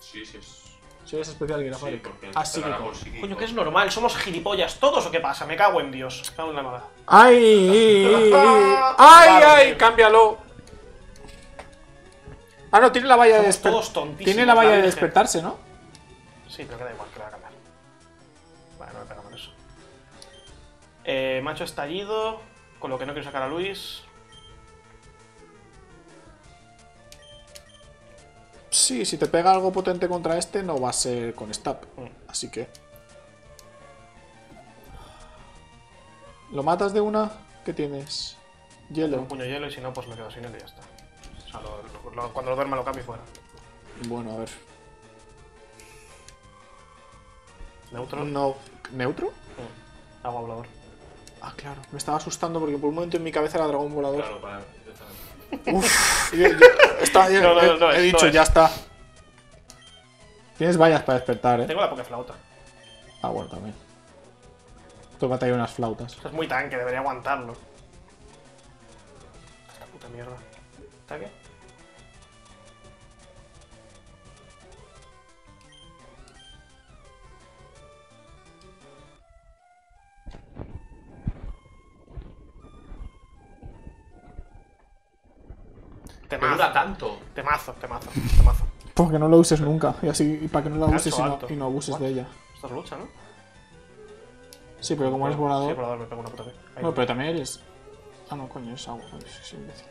Sí, sí es. Sí, es especial Sí, Girafari. porque ah, te sí, con psíquico. Coño, que es normal, somos gilipollas todos o qué pasa, me cago en Dios. Cago en la nada. ¡Ay! ¡Ay, ay! ¡Cámbialo! Ah, no, tiene la valla de Somos despertarse. todos tontísimos. Tiene la valla de despertarse, ¿no? Sí, pero que da igual, que la voy a cambiar. Vale, no me pega con eso. Eh, macho estallido, con lo que no quiero sacar a Luis. Sí, si te pega algo potente contra este, no va a ser con stab. Mm. Así que. ¿Lo matas de una? ¿Qué tienes? Hielo. Un puño de hielo y si no, pues me quedo sin él y ya está. O sea, lo- lo- lo- cuando lo duerma lo cambio y fuera. Bueno, a ver. Neutro. No. ¿Neutro? Mm. Agua volador. Ah, claro. Me estaba asustando porque por un momento en mi cabeza era dragón volador. Claro, para. Uf. yo- yo- está- No, no, he, no he dicho, ya está. Tienes vallas para despertar, eh. Tengo la flauta. Ah, bueno, también. Tócate ahí unas flautas. Esto es muy tanque, debería aguantarlo. Esta puta mierda. ¿Está qué? ¿Te dura Temazo, tanto? temazo, temazo, temazo. Porque no lo uses nunca. Y así, y para que no la uses y no, alto. y no abuses What? de ella. Esto es lucha, ¿no? Sí, pero como eres Sí, volador. volador me pego una puta vez. Ahí No, voy. pero también eres. Ah, no, coño, es agua. Sí, sí, imbécil.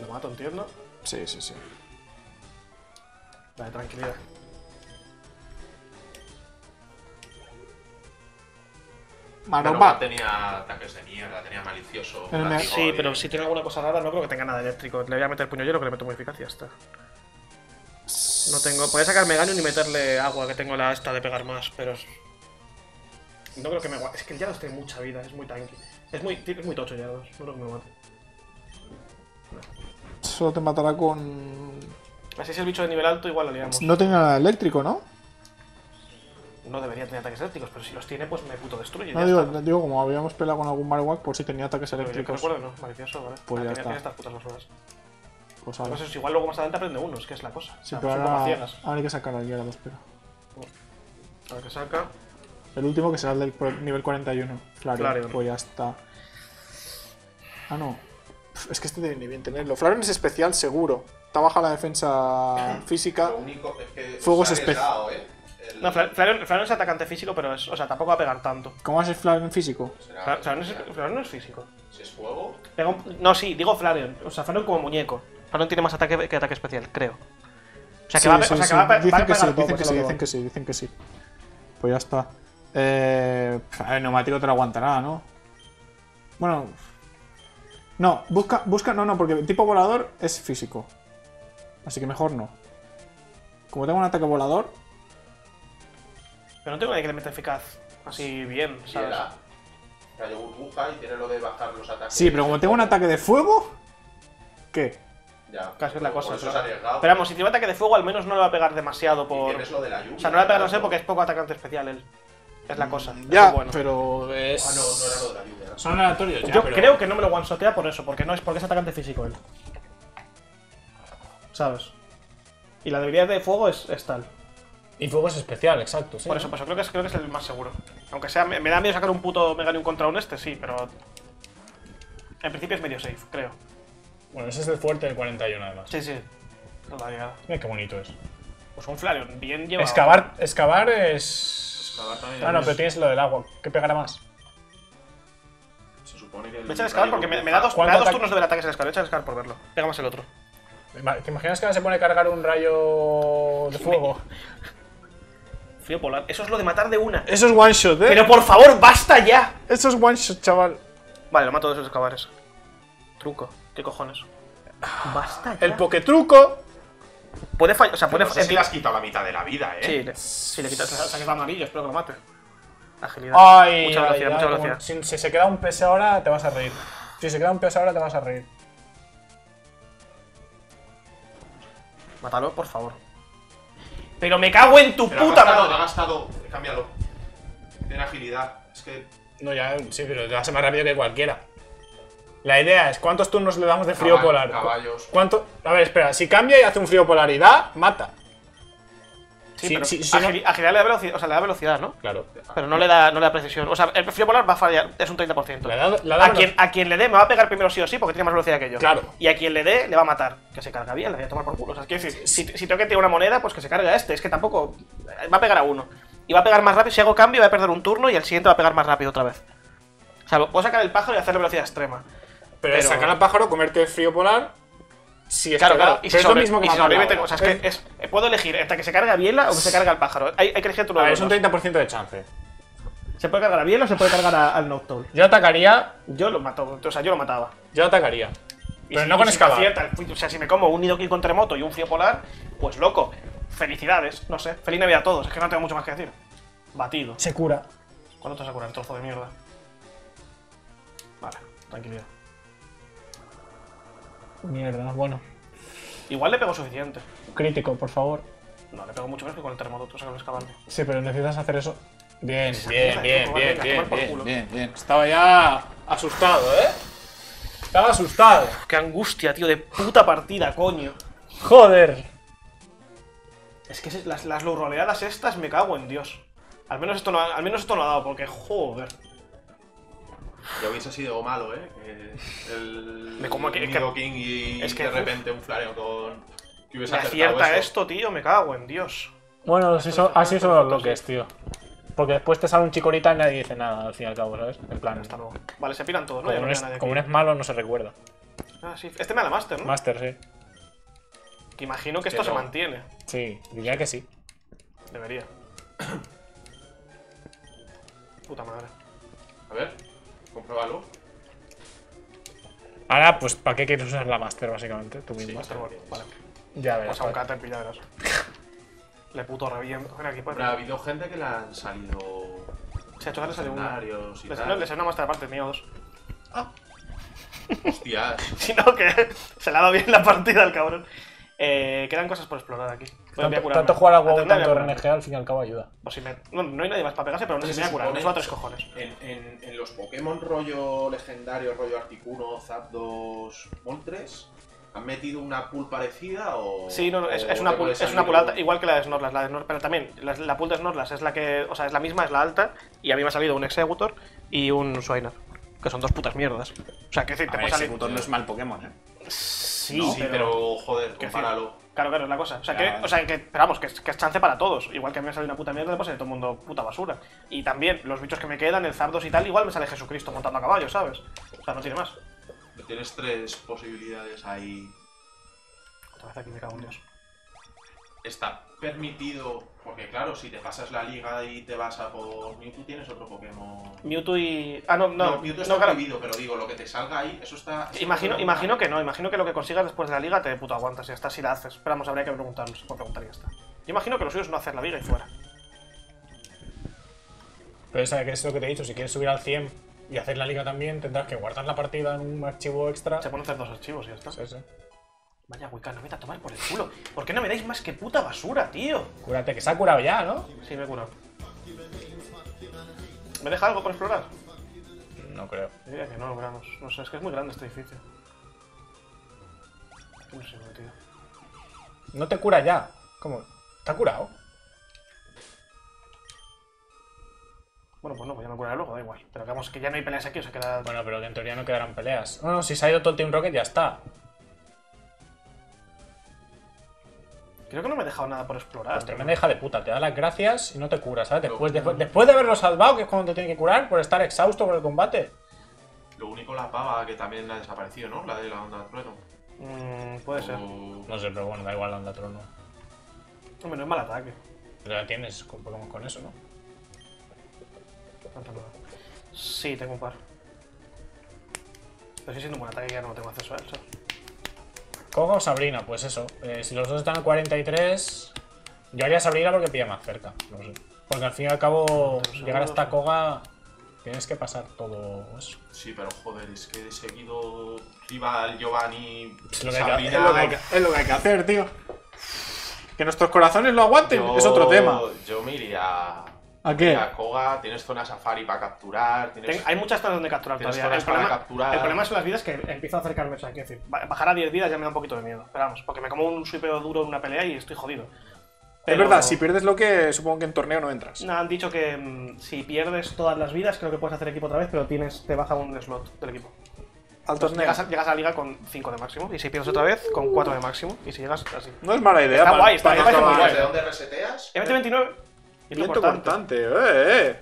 Lo mato, entiendo. sí, sí, sí. Vale, tranquilidad. Pero no tenía ataques de mierda, tenía malicioso. El- látigo Sí, y- pero si tiene alguna cosa rara, no creo que tenga nada eléctrico. Le voy a meter puño hielo que le meto muy eficaz y ya está. No tengo. Podría sacar Meganium y meterle agua, que tengo la esta de pegar más, pero. es- No creo que me. Es que el Yados tiene mucha vida, es muy tanky. Es muy, es muy tocho Yados, no creo que me mate. Solo te matará con. Así si el bicho de nivel alto, igual lo liamos. No tiene nada eléctrico, ¿no? No debería tener ataques eléctricos, pero si los tiene, pues me puto destruye. No digo, está. digo, como habíamos peleado con algún Marowak, por si tenía ataques Pero yo que eléctricos. recuerdo, no, malicioso, vale. Pues Ah, ya tiene, está. tiene estas putas basuras. Pues ahora. cosa es igual luego más adelante aprende unos, que es la cosa. O Sí, sea, pero ahora, hay que sacar al Gyarados, pero. A ver qué saca. El último que será el del nivel 41. Flareon. Flareon. Pues ya está. Ah, no. Es que este debe ni bien tenerlo. Flareon es especial, seguro. Está baja la defensa física. Lo único es que. Fuego es espe- arriesgado, ¿eh? No, Fla- Flareon, es atacante físico, pero es, o sea, tampoco va a pegar tanto. ¿Cómo haces Flareon físico? será- Fla- Flareon, es, Flareon no es físico. Si es fuego, un- no, sí, digo Flareon. O sea, Flareon como muñeco. Flareon tiene más ataque que ataque especial, creo. O sea, que Sí, va, sí, o sea, sí. que va va a Dicen que pegar sí, poco, dicen que sí, dicen que sí, dicen que sí. Pues ya está. Eh, el neumático te lo aguantará, ¿no? Bueno. No, busca, busca, no, no, porque el tipo volador es físico. Así que mejor no. Como tengo un ataque volador, Pero no tengo nadie que le meta eficaz así bien, ¿sabes? rayo burbuja y tiene lo de bajar los ataques. sí, pero como tengo un ataque de fuego, ¿qué? Ya, Casi es la cosa. eso es pero- vamos, si tiene ataque de fuego, al menos no le va a pegar demasiado Y por. lo de la lluvia. O sea, no le va a pegar no sé porque es poco atacante especial él. Es la cosa. es Ya, bueno. pero es... Ah, no, no era lo de la lluvia. era- Son aleatorios ya, Yo pero- creo que no me lo one-shotea por eso, porque no es porque es atacante físico él. ¿Sabes? Y la debilidad de fuego es, es tal. Y fuego es especial, exacto. Sí, Por eso, pues yo creo que es, creo que es el más seguro. Aunque sea, me, me da miedo sacar un puto Meganium contra un este, sí, pero. En principio es medio safe, creo. Bueno, ese es el fuerte del 41 además. Sí, sí. Todavía. Mira qué bonito es. Pues un Flareon, bien llevado. Excavar, excavar es. Excavar también Ah, no, es- pero tienes lo del agua. ¿Qué pegará más? Se supone que. el Me echa rayo porque me, me da dos, me ¿Cuánto da dos ataque? turnos de ver ataques el escalar. Echa el escalar por verlo. Pega más el otro. ¿Te imaginas que ahora se pone a cargar un rayo de fuego? Frío polar. Eso es lo de matar de una. Eso es one shot, ¿eh? Pero por favor, basta ya. Eso es one shot, chaval. Vale, lo mato de esos escalares. Truco. ¿Qué cojones? Basta ya. El poketruco. Puede fallar. O sea, puede No sé si le has quitado la mitad de la vida, eh. Sí, le, si le quitas. O sea, que va amarillo, espero que lo mate. Agilidad. Ay, mucha ay, velocidad, ay, mucha velocidad. Si, si se queda un PS ahora, te vas a reír. Si se queda un PS ahora, te vas a reír. Mátalo, por favor. Pero me cago en tu Pero ha puta gastado, ha madre. gastado. Cámbialo. Tiene agilidad. Es que. No, ya, sí, pero te vas a más rápido que cualquiera. La idea es, ¿cuántos turnos le damos de frío Caballo- polar? Caballos. ¿Cuánto? A ver, espera, si cambia y hace un frío polaridad, mata. Sí, Sí, pero sí, sí, no- agilidad le da velocidad, o sea, le da velocidad, ¿no? Claro. Pero no le da, no le da precisión. O sea, el frío polar va a fallar, es un 30%. Le ha dado- le ha dado a, quien, a quien le dé me va a pegar primero sí o sí porque tiene más velocidad que yo. Claro. Y a quien le dé le va a matar. Que se carga bien, le voy a tomar por culo. O sea, quiero decir, si, si tengo que tirar una moneda, pues que se cargue a este. Es que tampoco. Va a pegar a uno. Y va a pegar más rápido. Si hago cambio, va a perder un turno y el siguiente va a pegar más rápido otra vez. O sea, puedo sacar el pájaro y hacerle velocidad extrema. Pero, Pero- es sacar al pájaro, comerte el frío polar. Si es Claro, que claro. Y es lo mismo que y si sobrevive. O sea, es que es, eh, puedo elegir entre que se cargue a Biela o que se cargue al pájaro. Hay, hay que elegir tú A ver, lo es un 30% de chance. Se puede cargar a Biela o se puede cargar a- al Noctowl. Yo atacaría. Yo lo mato, o sea, yo lo mataba. Yo atacaría. Y Pero si- no con y si acierta el- o sea, si me como un Nidoking con terremoto y un frío polar, pues loco. Felicidades, no sé. Feliz Navidad a todos, es que no tengo mucho más que decir. Batido. Se cura. ¿Cuándo te vas a curar, trozo de mierda? Vale, tranquilidad. Mierda, bueno. Igual le pego suficiente. Crítico, por favor. No, le pego mucho menos que con el terremoto, el escabante. Sí, pero necesitas hacer eso. Bien, bien, bien, bien, bien, bien, culo. bien, bien. Estaba ya asustado, ¿eh? Estaba asustado. Qué angustia, tío, de puta partida, coño. Joder. Es que las, las roleadas estas me cago en Dios. Al menos esto no al menos esto no ha dado, porque joder. Ya hubiese sido malo, eh. El. Me como que- es que- Nidoking y es que, de uf. repente un Flareon con. Que hubiese Me acierta eso. esto, tío, me cago en Dios. Bueno, así son, así son los bloques, tío. Porque después te sale un chicorita y nadie dice nada, al fin y al cabo, ¿sabes? En plan, Hasta luego. Vale, se piran todos, ¿no? Como, no es, como no es malo, no se recuerda. Ah, sí. Este me da la Master, ¿no? Master, sí. Que imagino que esto se no. mantiene. Sí, diría que sí. Debería. Puta madre. A ver, compruébalo. Ahora, pues, ¿para qué quieres usar la Master, básicamente? Tú mismo. Master Ball. Vale. ya verás. Pues a un. Caterpillar, ya verás. Le puto reviento. Pero ha habido gente que le han salido. Se ha hecho que le salió una. Le salió, una Master aparte, tenía dos. Hostias. Si no, que se le ha dado bien la partida al cabrón. Eh, quedan cosas por explorar aquí. Voy a Tanto, jugar a WoW y tanto. RNG, al fin y al cabo ayuda. O si me- no, no hay nadie más para pegarse, pero no sé si me voy a curar. Me suba tres cojones. En, en, en los Pokémon rollo legendario, rollo Articuno, Zapdos, Moltres, ¿han metido una pool parecida o.? Sí, no, no, es, o es una pool, es una pool un- alta, igual que la de Snorlax, la de Snor- pero también la, la pool de Snorlax es la que, o sea, es la misma, es la alta, y a mí me ha salido un Executor y un Swiner, que son dos putas mierdas. O sea, que decir, te A ver, salir... Executor no es mal Pokémon, ¿eh? Sí, Sí, pero... pero, joder, ¿Qué compáralo. Claro, claro, es la cosa. O sea, que, o sea, que, pero vamos, que, es- que es chance para todos. Igual que a mí me sale una puta mierda, pues de todo el mundo puta basura. Y también, los bichos que me quedan, el Zardos y tal, igual me sale Jesucristo montando a caballo, ¿sabes? O sea, no tiene más. Tienes tres posibilidades ahí. Otra vez aquí me cago en Dios. Está permitido, porque claro, si te pasas la liga y te vas a por Mewtwo, tienes otro Pokémon. Mewtwo y... Ah, no, no. No, Mewtwo no, está claro. prohibido, pero digo, lo que te salga ahí, eso está... eso Imagino, está- imagino que no, imagino que lo que consigas después de la liga te puto aguantas y hasta si la haces. Pero vamos, habría que preguntar, por preguntar y ya está. Yo imagino que lo suyo es no hacer la liga y fuera. Pero esa que es lo que te he dicho, si quieres subir al 100 y hacer la liga también, tendrás que guardar la partida en un archivo extra. Se pueden hacer dos archivos y ya está. Sí, sí. Vaya, Wicca, no me a tomar por el culo. ¿Por qué no me dais más que puta basura, tío? Cúrate, que se ha curado ya, ¿no? Sí, me he curado. ¿Me deja algo por explorar? No creo. Diría que no, veamos. No sé, es que es muy grande este edificio. No sé, tío. No te cura ya. ¿Cómo? ¿Te ha curado? Bueno, pues no, pues ya me curaré luego, da igual. Pero que vamos, que ya no hay peleas aquí, o sea, queda... Bueno, pero que en teoría no quedarán peleas. No, no, si se ha ido todo el Team Rocket ya está. Creo que no me he dejado nada por explorar. Pues tremenda hija de puta, te da las gracias y no te cura, ¿sabes? Después, después, después de haberlo salvado, que es cuando te tiene que curar, por estar exhausto por el combate. Lo único la pava que también ha desaparecido, ¿no? La de la onda de trueno. Mm, puede ser. No sé, pero bueno, da igual anda trono. Hombre, no es mal ataque. Pero ya tienes con Pokémon con eso, ¿no? Sí, tengo un par. Pero sí siendo un buen ataque que ya no tengo acceso a él, ¿sabes? Koga o Sabrina, pues eso. eh, si los dos están al 43, yo haría Sabrina porque pilla más cerca. No sé. Porque al fin y al cabo, llegar hasta. Koga, tienes que pasar todo eso. Sí, pero joder, es que de seguido Rival, Giovanni, Es lo que hay que- Sabrina... Es lo, que hay que, es lo que hay que hacer, tío. Que nuestros corazones lo aguanten, Yo- es otro tema. Yo me iría... ¿A qué? A Koga, tienes zona safari para capturar, tienes... Ten- hay muchas zonas donde capturar Tienes todavía. El zonas para problema, capturar. el problema son las vidas que empiezo a acercarme. O sea, quiero decir, ba- bajar a 10 vidas ya me da un poquito de miedo. Pero vamos, porque me como un sweepeo duro en una pelea y estoy jodido. Es verdad, si pierdes lo que supongo que en torneo no entras. No, han dicho que mm, si pierdes todas las vidas, creo que puedes hacer equipo otra vez, pero tienes te baja un slot del equipo. Al torneo. Llegas a, llegas a la liga con 5 de máximo, y si pierdes otra vez, con 4 de máximo, y si llegas así. No es mala idea. Está para- guay, está- para muy guay. ¿De dónde reseteas? MT29. Viento cortante. cortante, eh, eh.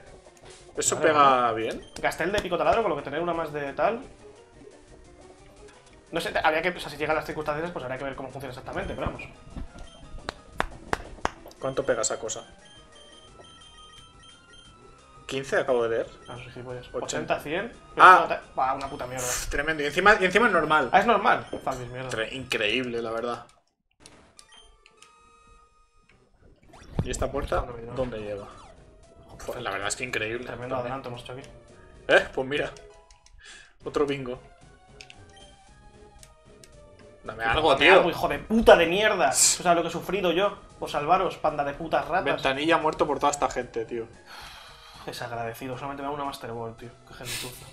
Eso Vale, pega bien. Gasté el de pico taladro, con lo que tener una más de tal. No sé, habría que. O sea, si llegan las circunstancias, pues habría que ver cómo funciona exactamente, pero vamos. ¿Cuánto pega esa cosa? 15 acabo de leer. No sé si puedes. 80. 80, 100. Ah. Va, una puta mierda. Tremendo. Y encima, y encima es normal. Ah, es normal. Mierda. Increíble, la verdad. ¿Y esta puerta ¿Dónde lleva? Joder, la verdad es que increíble. Tremendo adelanto hemos hecho aquí. Eh, pues mira. Otro bingo. Dame algo, Dame tío. algo, hijo de puta de mierda. O sea, lo que he sufrido yo. Por salvaros, panda de putas ratas. Ventanilla muerto por toda esta gente, tío. Desagradecido. Solamente me da una Master Ball, tío. Qué gentuza.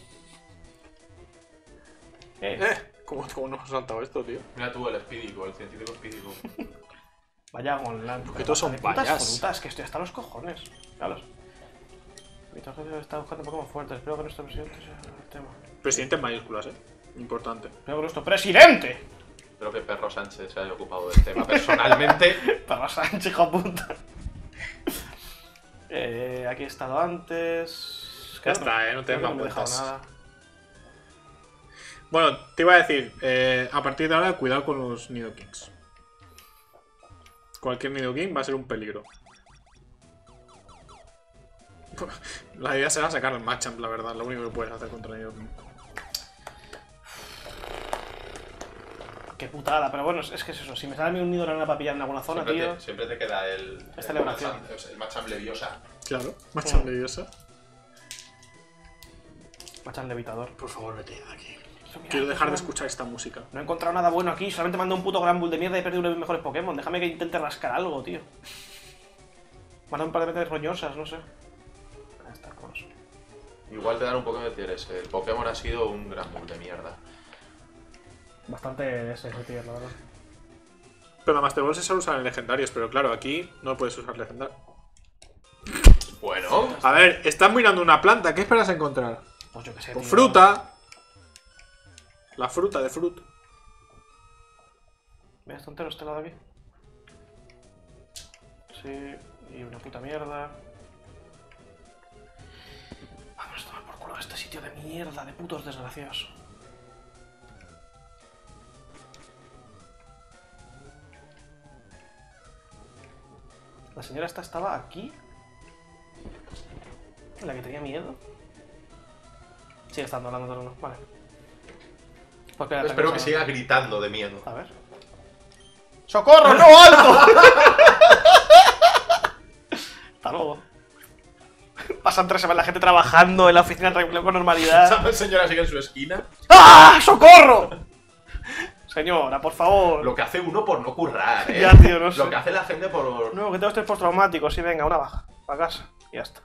Eh, Eh, ¿cómo, cómo nos ha saltado esto, tío? Mira tú el espídico, el científico espídico. Vaya Gonlan. que todos son vallas. frutas, que estoy hasta los cojones. Claros. Mi tarjeta está buscando Pokémon fuertes. Espero que nuestro presidente sea el tema. Presidente en mayúsculas, eh. Importante. Espero que nuestro presidente. Espero que Perro Sánchez se haya ocupado del tema personalmente. Para Sánchez, hijo de puta. Eh, aquí he estado antes. Ya está, eh, no te den no nada. Bueno, te iba a decir, eh, a partir de ahora, cuidado con los Nidokings. Cualquier Nidoking va a ser un peligro. La idea será sacar el Machamp, la verdad, lo único que puedes hacer contra Nidoking. Qué putada, pero bueno, es, que es eso. Si me sale a mí un Nidorana para pillar en alguna zona, siempre, tío. te, siempre te queda el. Es el celebración. Machamp- El Machamp Leviosa. Claro, Machamp Leviosa. Machan levitador. Por favor, vete de aquí. Quiero dejar de escuchar esta música. No he encontrado nada bueno aquí, solamente mando un puto Gran Bull de mierda y he perdido uno de mis mejores Pokémon. Déjame que intente rascar algo, tío. Manda un par de veces roñosas, no sé. Igual te dan un Pokémon de tier S. El Pokémon ha sido un gran bull de mierda. Bastante ese, ese tier, la verdad. Pero la Master Ball se suele usar en legendarios, pero claro, aquí no puedes usar legendarios. Bueno, A ver, estás mirando una planta, ¿qué esperas encontrar? Pues yo qué sé, Con tío. fruta. La fruta de fruta. Mira, está entero este lado aquí. Sí, y una puta mierda. Vamos a tomar por culo este sitio de mierda, de putos desgraciados. La señora esta estaba aquí. La que tenía miedo. Sigue estando hablando de uno. Vale. Espero que siga gritando de miedo. A ver. ¡Socorro! ¡No, alto! Hasta luego. Pasan tres semanas la gente trabajando en la oficina con normalidad. La señora sigue en su esquina. ¡Ah! ¡Socorro! Señora, por favor. Lo que hace uno por no currar, ¿eh? Ya, tío, no sé. Lo que hace la gente por... No, que tengo estrés postraumático. Sí, venga, una baja. Para casa. Y ya está.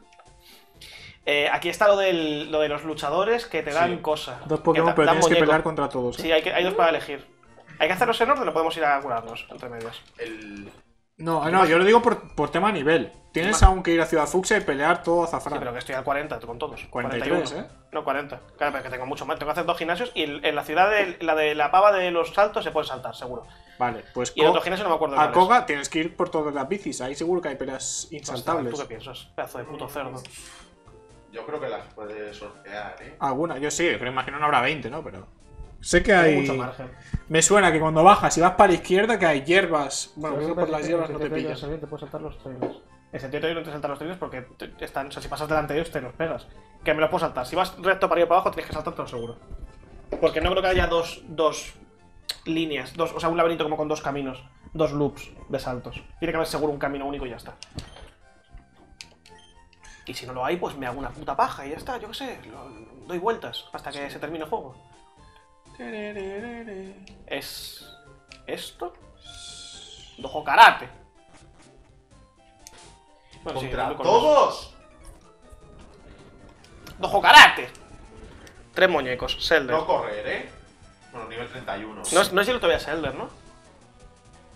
Eh, aquí está lo, del, lo de los luchadores que te dan Sí. cosas. Dos Que Pokémon, pero tienes que pelear contra todos. ¿eh? Sí, hay, que, hay dos para elegir. ¿Hay que hacerlos en orden o podemos ir a curarnos entre medias? El... No, no, yo lo digo por, por tema nivel. Tienes aún que ir a Ciudad Fucsia y pelear todo Sí, azafrán. pero que estoy al 40 con todos. 43, 41. ¿eh? No, 40. Claro, pero que tengo mucho más. Tengo que hacer dos gimnasios y en en la ciudad de la de la pava de los saltos se puede saltar, seguro. Vale, pues Y Co- otro gimnasio no me acuerdo a. Koga tienes que ir por todas las bicis. Ahí seguro que hay peleas insaltables. ¿Tú qué piensas? Pedazo de puto cerdo. Yo creo que las puede sortear, ¿eh? Alguna, yo sí, pero imagino no habrá 20, ¿no? Pero. Sé que Tengo hay. mucho margen. Me suena que cuando bajas y vas para la izquierda que hay hierbas. Bueno, creo que por las hierbas no te pillas. Te puedes saltar los trenes. En sentido no te saltar los trenes porque te- están. O sea, si pasas delante de ellos te los pegas. Que me los puedo saltar. Si vas recto para arriba para abajo tienes que saltártelo seguro. Porque no creo que haya dos, dos líneas. Dos, o sea, un laberinto como con dos caminos. Dos loops de saltos. Tiene que haber seguro un camino único y ya está. Y si no lo hay, pues me hago una puta paja y ya está. Yo qué sé. lo- doy vueltas hasta que se termine el juego. Es. ¿Esto? Dojo karate. Bueno, ¡Contra todos! Dojo karate. Tres muñecos. Zelda. No No, correr, ¿eh? Bueno, nivel 31. es, no es yo todavía Zelda, ¿no?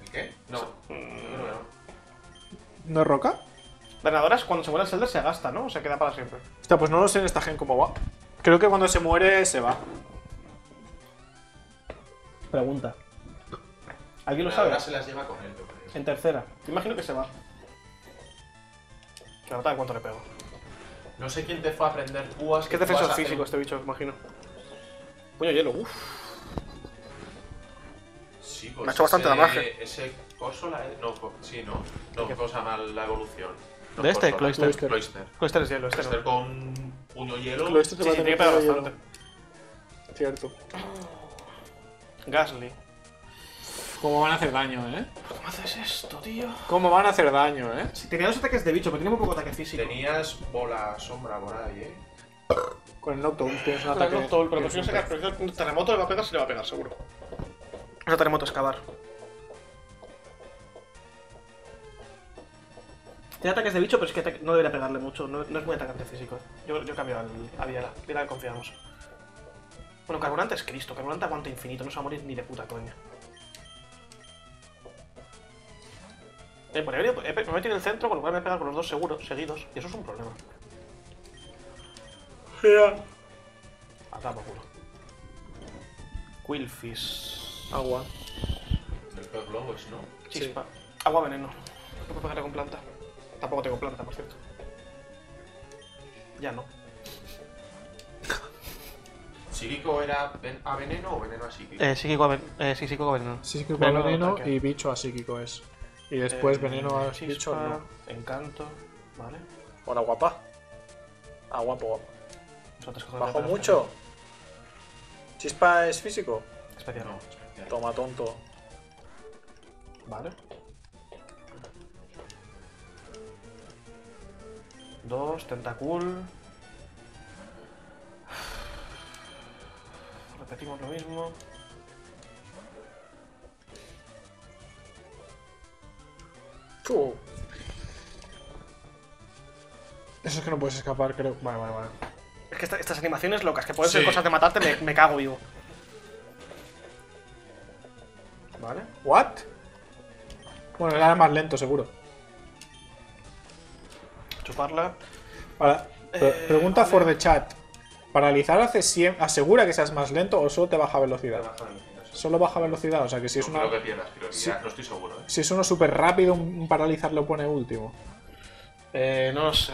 ¿El qué? No. No. ¿No es roca? Venadoras, cuando se muere el Zelda se gasta, ¿no? O se queda para siempre. Hostia, pues no lo sé en esta gen cómo va. Creo que cuando se muere se va. Pregunta. ¿Alguien lo Ahora sabe? se las lleva con él, yo creo. En tercera. Te imagino que se va. Que nota de cuánto le pego. No sé quién te fue a aprender púas. Es que es defensor físico este bicho, imagino. Puño hielo, uff. Sí, pues Me ha hecho bastante ese- damaje. Ese coso la... No, co- sí, no. No, cosa mal la evolución. No, ¿De este? Cloyster. Cloyster. Este es hielo, este Cloyster no. con puño hielo. Lo este te Sí, va sí, a tener que pegar bastante. Cierto. Gasly. ¿Cómo van a hacer daño, eh? ¿Cómo haces esto, tío? ¿Cómo van a hacer daño, eh? Si tenía dos ataques de bicho, pero tiene muy poco ataque físico. Tenías bola sombra por ahí, eh. Con el Noctowl tienes un Ataque. Noctowl, pero prefiero un sacar. Prefiero terremoto le va a pegar si le va a pegar, seguro. Sea, terremoto excavar. Tiene ataques de bicho, pero es que no debería pegarle mucho. No, no es muy atacante físico. Yo, yo cambio al, a Viera. Viera le confiamos. Bueno, Carburante es Cristo. Carburante aguanta infinito. No se va a morir ni de puta coña. Eh, por ahí he- he- me he metido en el centro, con lo cual me voy a pegar con los dos seguros, seguidos. Y eso es un problema. Acá por culo. Quillfish. Agua. El pez globo es, ¿no? Chispa. Agua veneno. No puedo pegarle con planta. Tampoco tengo planta, por cierto. Ya no. ¿Psíquico era ven- a veneno o veneno a psíquico? Eh, psíquico a veneno. Eh, sí, psíquico a veneno. Psíquico Veneno, veneno ataque. y bicho a psíquico es. Y después Eh, veneno a chispa, bicho no. Encanto. Vale. Hola, guapa. Ah, guapo, guapo. De mucho. ¿Chispa es físico? Especial. No, especial. Toma, tonto. Vale. Dos, tentacul. Repetimos lo mismo. Uh. Eso es que no puedes escapar, creo. Vale, vale, vale. Es que esta- estas animaciones locas, que pueden ser Sí. cosas de matarte, me, me cago vivo. Vale. ¿What? Bueno, era más lento, seguro. Chuparla. Para- Eh, pregunta vale. for the chat. ¿Paralizar hace siem- asegura que seas más lento o solo te baja Te velocidad? baja velocidad, sí. Solo baja velocidad, o sea que si es una. creo que pierdas no estoy seguro. ¿eh? Si es uno súper rápido, un un paralizar lo pone último. Eh, no lo sé.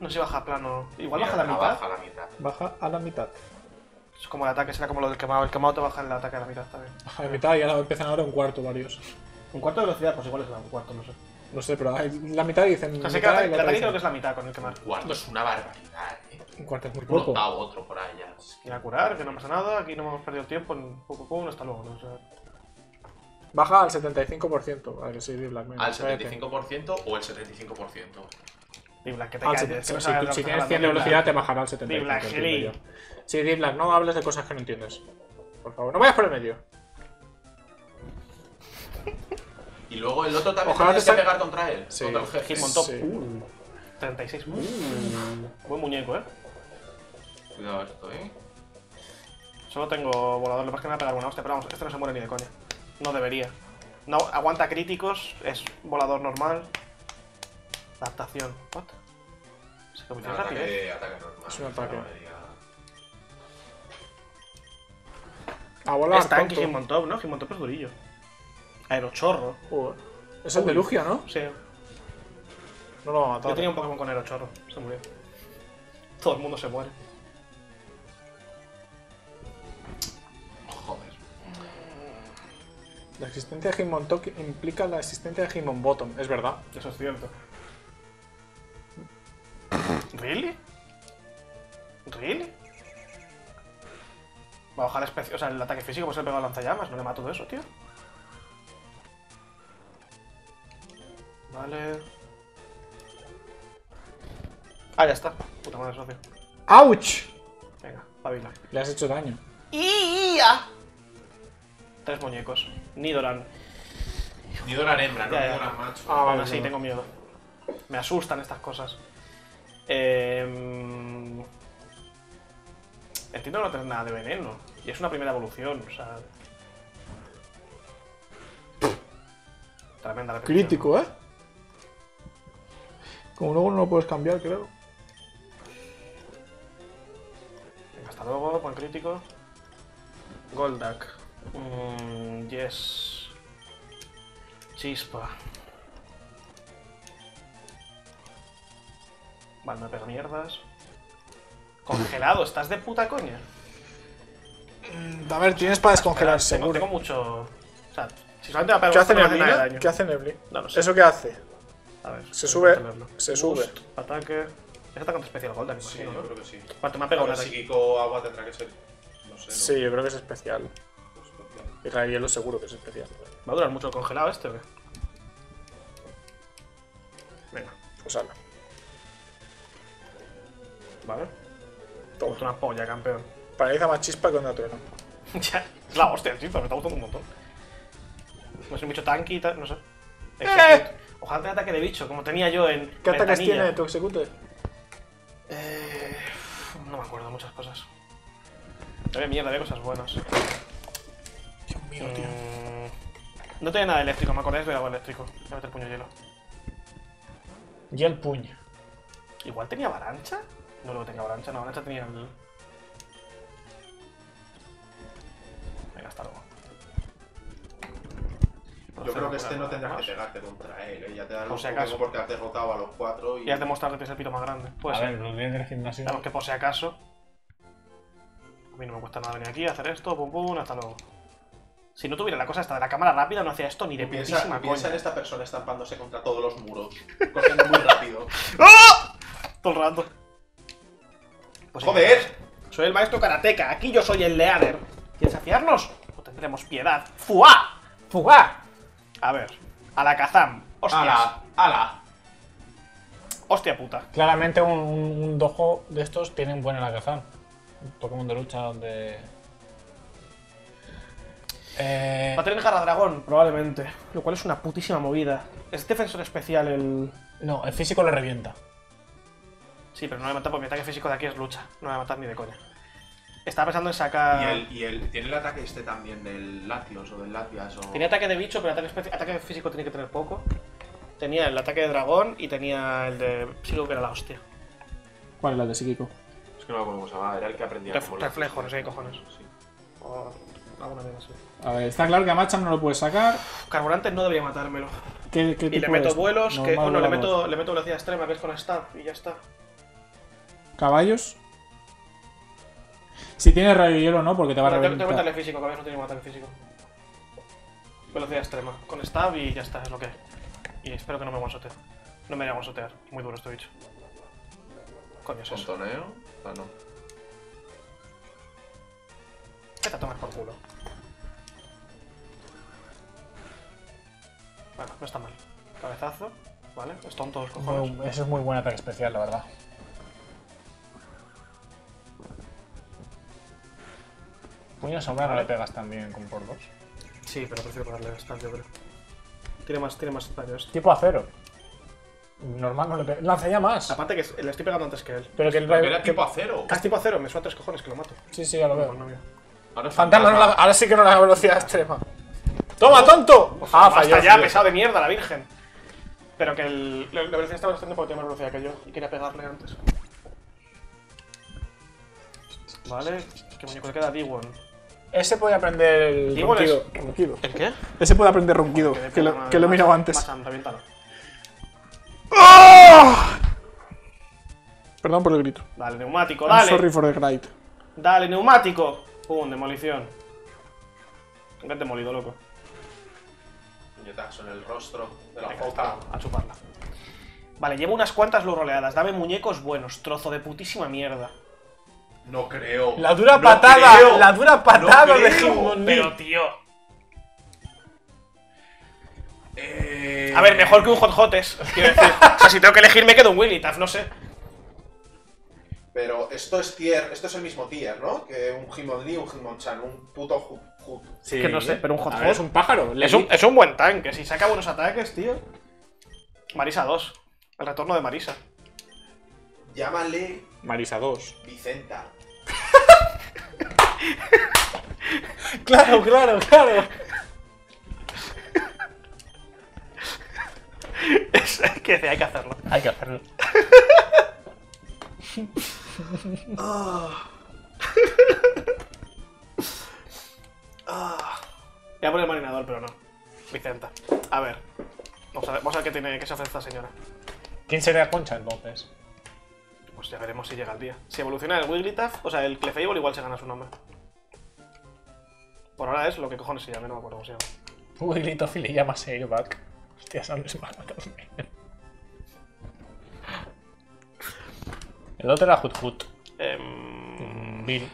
No sé si baja plano. Igual Mira, baja la mitad. Baja la mitad. Baja a la mitad. Es como el ataque, será como lo del quemado. El quemado te baja el ataque a la mitad también. Baja a la mitad y ahora empiezan ahora un cuarto varios. Un cuarto de velocidad, pues igual es un cuarto, no sé. No sé, pero hay la mitad dicen. O sea, sé mitad que el y la otra ataque dicen- creo que es la mitad con el quemar. Cuarto es una barbaridad, ¿eh? Un cuarto es muy Un poco. octavo, otro por ahí ya. Es que- Ir a curar, que no pasa nada. Aquí no hemos perdido tiempo. En pum, pum, pum, hasta luego. ¿no? O sea, Baja al 75%. A que sí, Black ¿Al cállate. 75% o el 75%? Dibla, que te Al calles. seten- que no si, sabes tú- de lo si que tienes estás 100 de hablando, velocidad, te bajará al 75%. Dibla, entiendo Geli. yo. Sí, Diblack, no hables de cosas que no entiendes. Por favor, no vayas por el medio. Y luego el otro también Ojalá te que pegar contra él. Sí. Contra el jefe. Hitmontop. Sí. Uh, 36. Uh, buen muñeco, eh. Cuidado esto, ¿eh? Solo tengo volador, lo que pasa es que me va a pegar una hostia, pero vamos, este no se muere ni de coña. No debería. No, aguanta críticos, es volador normal. Adaptación. ¿What? Se Un convirtió en rapidez. ataque, ataque normal. Es un ataque. No A volar. Es tanque tonto. Hitmontop, ¿no? Hitmontop es durillo. Aerochorro. Joder. Es el de Lugia, ¿no? Sí. No lo va a matar. Yo tenía un Pokémon con Aerochorro. Se murió. Todo el mundo se muere. Joder. La existencia de Hitmontop implica la existencia de Hitmonbottom. Es verdad. Eso es cierto. ¿Really? ¿Really? Va a bajar el, espe- o sea, el ataque físico, pues le pegado lanzallamas, no le mato de eso, tío. Vale. Ah, ya está. Puta madre, socio. ¡Auch! Venga, pavila. Le has hecho daño. ¡Ia! Tres muñecos. Nidoran. Nidoran hembra, no. Nidoran macho. Ah, vale. vale. tengo miedo. Me asustan estas cosas. Eh... Entiendo no tener nada de veneno. Y es una primera evolución, o sea... Tremenda la evolución. Crítico, ¿eh? Como luego no lo puedes cambiar, creo. Venga, hasta luego, buen crítico. Goldak. Mm, yes. Chispa. Vale, me pega mierdas. Congelado, ¿estás de puta coña? A ver, tienes para descongelar, Espera, tengo, seguro. tengo mucho. O sea, si solamente me pega ¿Qué hace no Neblina? ¿Qué hace Neblina? No lo sé. ¿Eso qué hace? A ver, Se sube- se sube. Ataque. Es atacante especial Goldak, Sí, imagino, yo ¿no? creo que sí. ¿Cuánto me ha pegado un Ahora ataque? psíquico agua tendrá que ser. No sé. ¿no? Sí, yo creo que es especial. Pues, especial. Y Rayo hielo seguro que es especial. ¿Va a durar mucho el congelado este o qué? Venga, Pues ala. vale. Toma. Una polla, campeón. Paraliza más chispa que onda trueno. ya, es la hostia, sí, pero me está gustando un montón. No un bicho tanky y tal, no sé. ¡Eh! Execute. Ojalá tenga ataque de bicho, como tenía yo en. ¿Qué ataques tiene tu execute? Eh, no me acuerdo muchas cosas. Había mierda, había cosas buenas. Dios mío, tío. Mm, no tiene nada eléctrico, me acordé de algo eléctrico. Voy a meter puño hielo. Y el puño. Igual tenía avalancha. No que tenga avalancha, no, avalancha tenía el. Venga, hasta luego. Yo creo que este no Más. tendrás que pegarte contra él, ¿eh? Ya te dan Por si acaso. Porque has derrotado a los cuatro y. Y has demostrado que tienes el pito más grande. Pues a ver, los días del gimnasio. Claro, que por si acaso. A mí no me cuesta nada venir aquí, hacer esto, pum pum, hasta luego. Si no tuviera la cosa esta de la cámara rápida, no hacía esto ni de piensa, putísima piensa coña. en esta persona estampándose contra todos los muros, corriendo muy rápido. Todo el rato. Pues sí, ¡Joder! Soy el maestro karateka, aquí yo soy el leader. ¿Quieres saciarnos? No tendremos piedad. ¡Fuá! ¡Fuga! A ver, a la Kazam. Hostias. ¡Hala! ¡Hala! Hostia puta. Claramente un, un, un dojo de estos tiene un buen Alakazam. Un Pokémon de lucha donde. Eh, Va a tener garra dragón, probablemente. Lo cual es una putísima movida. Es defensor especial el. no, el físico le revienta. Sí, pero no me va a matar porque mi ataque físico de aquí es lucha. No me va a matar ni de coña. Estaba pensando en sacar. Y el, y el, tiene el ataque este también del Latios o del Latias o. Tenía ataque de bicho, pero ataque, ataque físico tenía que tener poco. Tenía el ataque de dragón y tenía el de psíquico que era la hostia. ¿Cuál es la de psíquico? Es que no me acuerdo cómo se llamaba, era el que aprendía Ref- reflejo, no sé qué cojones. Sí. O alguna vez así. A ver, está claro que a Machamp no lo puedes sacar. Carburante no debería matármelo. ¿Qué, qué Y le meto es? vuelos, que Normal, bueno, le meto, le meto velocidad extrema, que es con Stab, y ya está. Caballos. Si tiene rayo hielo, no, porque te va a Bueno, tengo, tengo reventar. ataque físico, caballos no tiene ataque físico. Velocidad extrema. Con Stab y ya está, es lo que hay. Y espero que no me one-shotee. No me vaya a one-shotear. Muy duro este bicho. Coño, es eso. Contoneo. Ah, no. Vete a tomar por culo. Bueno, no está mal. Cabezazo, ¿vale? Es tonto los cojones. Muy- Eso es muy buen ataque especial, la verdad. Puño sombra no le pegas tan bien como por dos. Sí, pero prefiero darle Stab, yo creo. Tiene más, tiene más daño este. Tipo acero. Normal no le pega. Lanza ya más. Aparte que le estoy pegando antes que él. Pero que el Pero que era que- tipo acero. Casi tipo acero, me suena tres cojones que lo mato. Sí, sí, ya lo veo. No. Ahora es Fantasma, no la- ahora sí que no la velocidad extrema. ¡Toma, tonto! Ah, Basta falló. ya, pesado de mierda, la virgen. Pero que el, la velocidad estaba bastante porque tiene más velocidad que yo y quería pegarle antes. Vale, ¿qué muñeco le queda? D1. Ese puede aprender el ronquido. ronquido. ¿El qué? Ese puede aprender ronquido, de que puta lo, madre. que lo he mirado antes. Más reviéntalo. ¡Ah! Perdón por el grito. Dale, neumático, I'm dale. sorry for the grite. Dale, neumático. Pum, demolición. Me he demolido, loco. Puñetazo en el rostro de la foca. a chuparla. Vale, llevo unas cuantas low roleadas. Dame muñecos buenos, trozo de putísima mierda. No creo. La dura No patada, creo. la dura patada de. Hitmonlee. Pero, tío. Eh... A ver, mejor que un Hot Hotes, quiero decir. O sea, si tengo que elegir, me quedo un Wigglytuff, no sé. Pero esto es tier, esto es el mismo tier, ¿no? Que un Hitmonlee, un Hitmonchan, un puto. Sí. que no sé, pero un hot hot. es un pájaro. Es un, es un buen tanque, si saca buenos ataques, tío. Marisa 2. El retorno de Marisa. Llámale Marisa 2. Vicenta. Claro, claro, claro. Es que hay que hacerlo. Hay que hacerlo. Voy a poner marinador, pero no. Vicenta. A ver. Vamos a ver, vamos a ver qué tiene que se hace esta señora. ¿Quién sería Concha entonces? Pues ya veremos si llega el día. Si evoluciona el Wigglytuff, o sea, el Clefable igual se gana su nombre. Por ahora es lo que cojones se llame, no me acuerdo cómo se llama. Wigglytuff y le llamas Airback. Hostia, esa no es mala también. El otro era Hoot Hoot. Em, Bill.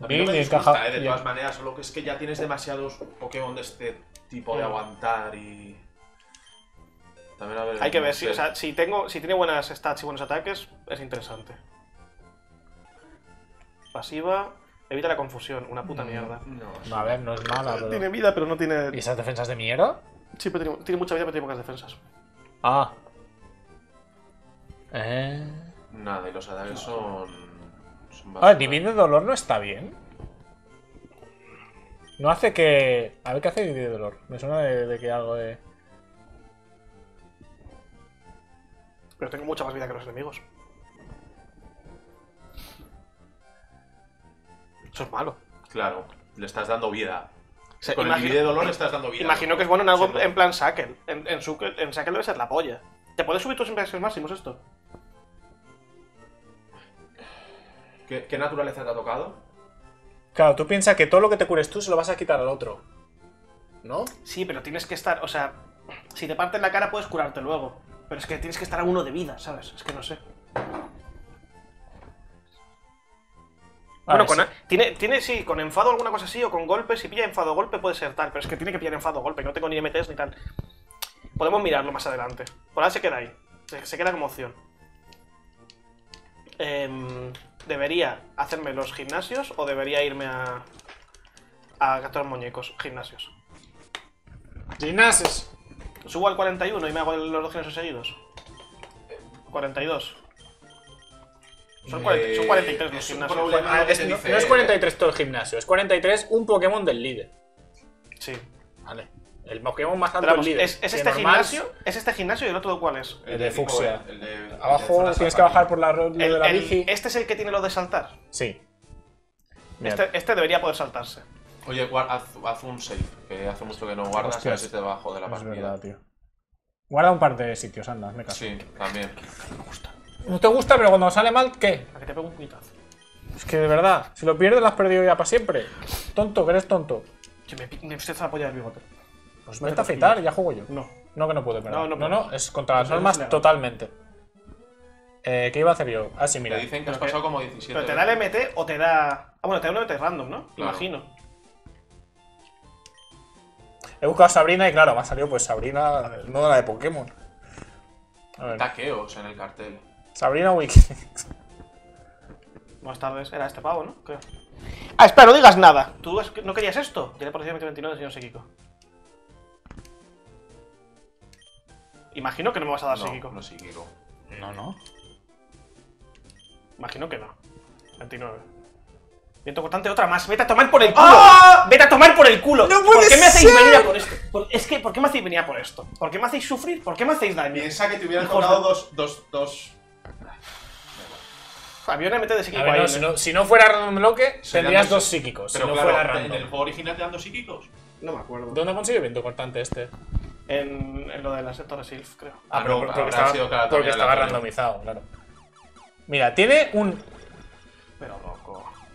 No Bill me y disgusta, encaja. eh, de todas maneras, solo que es que ya tienes demasiados Pokémon de este tipo de Mm. aguantar y. También a ver. hay que ver si, o sea, si tengo, si tiene buenas stats y buenos ataques, es interesante. Pasiva, evita la confusión, una puta mierda. No, A ver, no es mala, pero. Tiene vida, pero no ¿Y tiene. esas defensas de mierda? Sí, pero tiene, tiene mucha vida, pero tiene pocas defensas. Ah. Eh. Nada, y los ataques son. son Ah, bastante- divide dolor no está bien. No hace que. A ver qué hace divide dolor. Me suena de, de que algo de. Pero tengo mucha más vida que los enemigos. Eso es malo. Claro, le estás dando vida. O sea, Con el imagino- divide de dolor le estás dando vida. Imagino ¿no? que es bueno en algo Siempre. en plan Shackle. En, en, en Shackle debe ser la polla. ¿Te puedes subir tus impresiones máximos esto? ¿Qué, qué naturaleza te ha tocado? Claro, tú piensas que todo lo que te cures tú se lo vas a quitar al otro. ¿No? Sí, pero tienes que estar, o sea, si te parten la cara puedes curarte luego. Pero es que tienes que estar a uno de vida, ¿sabes? Es que no sé. Bueno, con, sí. tiene, tiene, sí, con enfado alguna cosa así, o con golpe, si pilla enfado o golpe puede ser tal, pero es que tiene que pillar enfado o golpe, que no tengo ni MTs ni tal. Podemos mirarlo más adelante. Por ahora se queda ahí. Se, se queda como opción. Em, ¿Debería hacerme los gimnasios o debería irme a. a gastar muñecos? Gimnasios. Gimnasios. Subo al 41 y me hago los dos gimnasios seguidos. 42. Son, 40 son 43 los es un gimnasios. problema Ah, es- no, no es 43 todo el gimnasio, es 43 un Pokémon del líder. Sí. Vale. El Pokémon más alto Pero del líder. ¿es, es este normal- gimnasio? ¿Es este gimnasio y el otro cuál es? El de tipo- fucsia. el de- el de Abajo tienes que bajar por la El- de la el- bici. este es el que tiene lo de saltar. Sí. Este, este debería poder saltarse. Oye, guar- haz, haz un save, que hace mucho que no guardas, a ver Hostias. si te va a joder la Es partida. verdad, tío. Guarda un par de sitios, anda, me caso. Sí, también. No te gusta, pero cuando sale mal, ¿qué? A que te pego un puñetazo. Es que de verdad, si lo pierdes, lo has perdido ya para siempre. Tonto, que eres tonto. Que me, me empieza a apoyar el bigote. Pues vete a afeitar, ya juego yo. No. No, que no puedes, ¿verdad? No, no no, puedo. no, es contra las normas totalmente. Eh, ¿Qué iba a hacer yo? Ah, sí, mira. Me dicen que has pasado como 17 Pero te da el. MT o te da. Ah, bueno, te da un MT random, ¿no? Claro. Imagino. He buscado a Sabrina y claro, me ha salido pues Sabrina, no la de Pokémon. A ver. Taqueos en el cartel. Sabrina Wikileaks. Más tarde era este pavo, ¿no? Creo. Ah, espera, no digas nada. ¿Tú no querías esto? Ya le parecía MT29 del señor Psíquico. Imagino que no me vas a dar No, no psíquico. No, no. Imagino que no. 29. Viento cortante, otra más. Vete a tomar por el culo. ¡Ah! Vete a tomar por el culo. ¡No ¿Por qué me hacéis ser! venir a por esto? Por- es que, ¿por qué me hacéis venir a por esto? ¿Por qué me hacéis sufrir? ¿Por qué me hacéis daño? Piensa que te hubieran Hijos tocado de- dos, dos, dos. Había un MT de A psíquico ver, ahí. no, si, no, si no fuera random bloque, Serían tendrías dos- dos psíquicos. Pero si no claro, fuera en random. el juego original te dan dos psíquicos. No me acuerdo. ¿Dónde consigue viento cortante este? En, en lo de las Torres Silf, creo. Ah, pero porque habrá estaba, sido cada porque también estaba aleatorio. randomizado, claro. Mira, tiene un. Pero loco.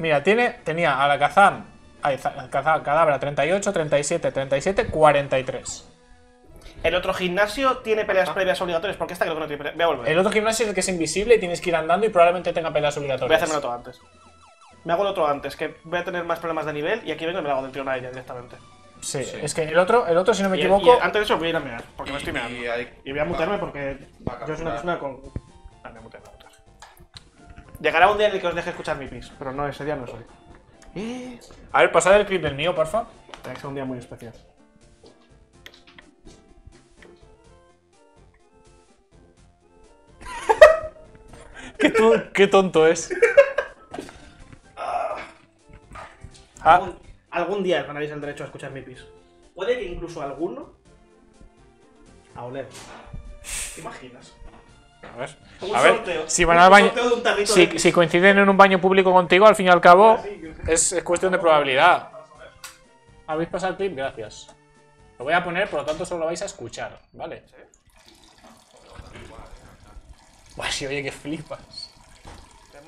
Mira, tiene. Tenía a la Kazam. Cadabra 38, 37, 37, 43. El otro gimnasio tiene peleas previas obligatorias, porque esta creo que no tiene peleas. Voy a volver. El otro gimnasio es el que es invisible y tienes que ir andando y probablemente tenga peleas Voy a obligatorias. hacerme el otro antes. Me hago el otro antes, que voy a tener más problemas de nivel y aquí vengo y me lo hago del tirón a ella directamente. Sí, Sí. es que el otro, el otro, si no me Y- equivoco. y antes de eso voy a ir a mirar, porque me estoy meando. Y, hay- Y voy a mutearme va- porque va a yo soy una persona con. Llegará un día en el que os deje escuchar mi pis, pero no, ese día no es hoy. Eh, A ver, pasad el clip del mío, porfa. tiene que ser un día muy especial. Qué, tonto es. Ah, Algún, algún día ganaréis el derecho a escuchar mi pis. Puede que incluso alguno. A oler. ¿Te imaginas? A ver. Un A ver, sorteo. si van al baño. Si, si coinciden en un baño público contigo, al fin y al cabo, es, es cuestión de probabilidad. ¿Habéis pasado el clip? Gracias. Lo voy a poner, por lo tanto solo lo vais a escuchar, ¿vale? Buah, sí, oye, que flipas. Te.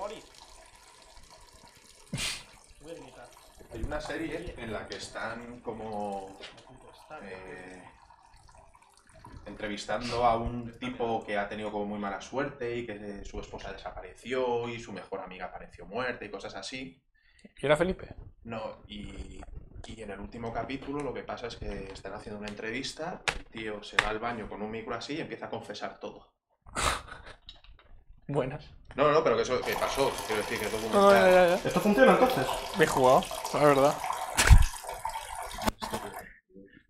Hay una serie en la que están como eh, entrevistando a un tipo que ha tenido como muy mala suerte y que su esposa desapareció y su mejor amiga apareció muerta y cosas así. ¿Y era Felipe? No, y, y en el último capítulo lo que pasa es que están haciendo una entrevista, el tío se va al baño con un micro así y empieza a confesar todo. Buenas. No, no, no, pero que eso que pasó, quiero decir que es documental. ¿Esto funciona entonces? Me he jugado, la verdad.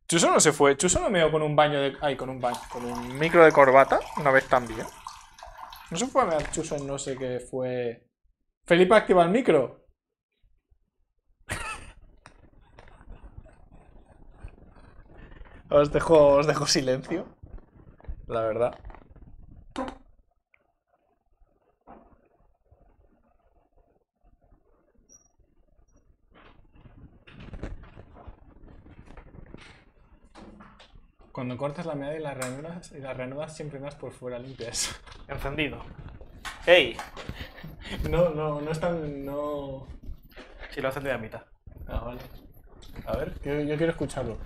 Chuso no se fue. Chuso no me dio con un baño de. Ay, con un baño. Con un micro de corbata. Una vez también. No se fue a mear Chuso no sé qué fue. Felipe activa el micro. Os dejo, os dejo silencio. La verdad. Cuando cortas la meada y la reanudas, y la reanudas siempre más por fuera limpias. Encendido. ¡Ey! No, no, no es tan. No. Si lo he encendido a mitad. Ah, vale. A ver, yo, yo quiero escucharlo.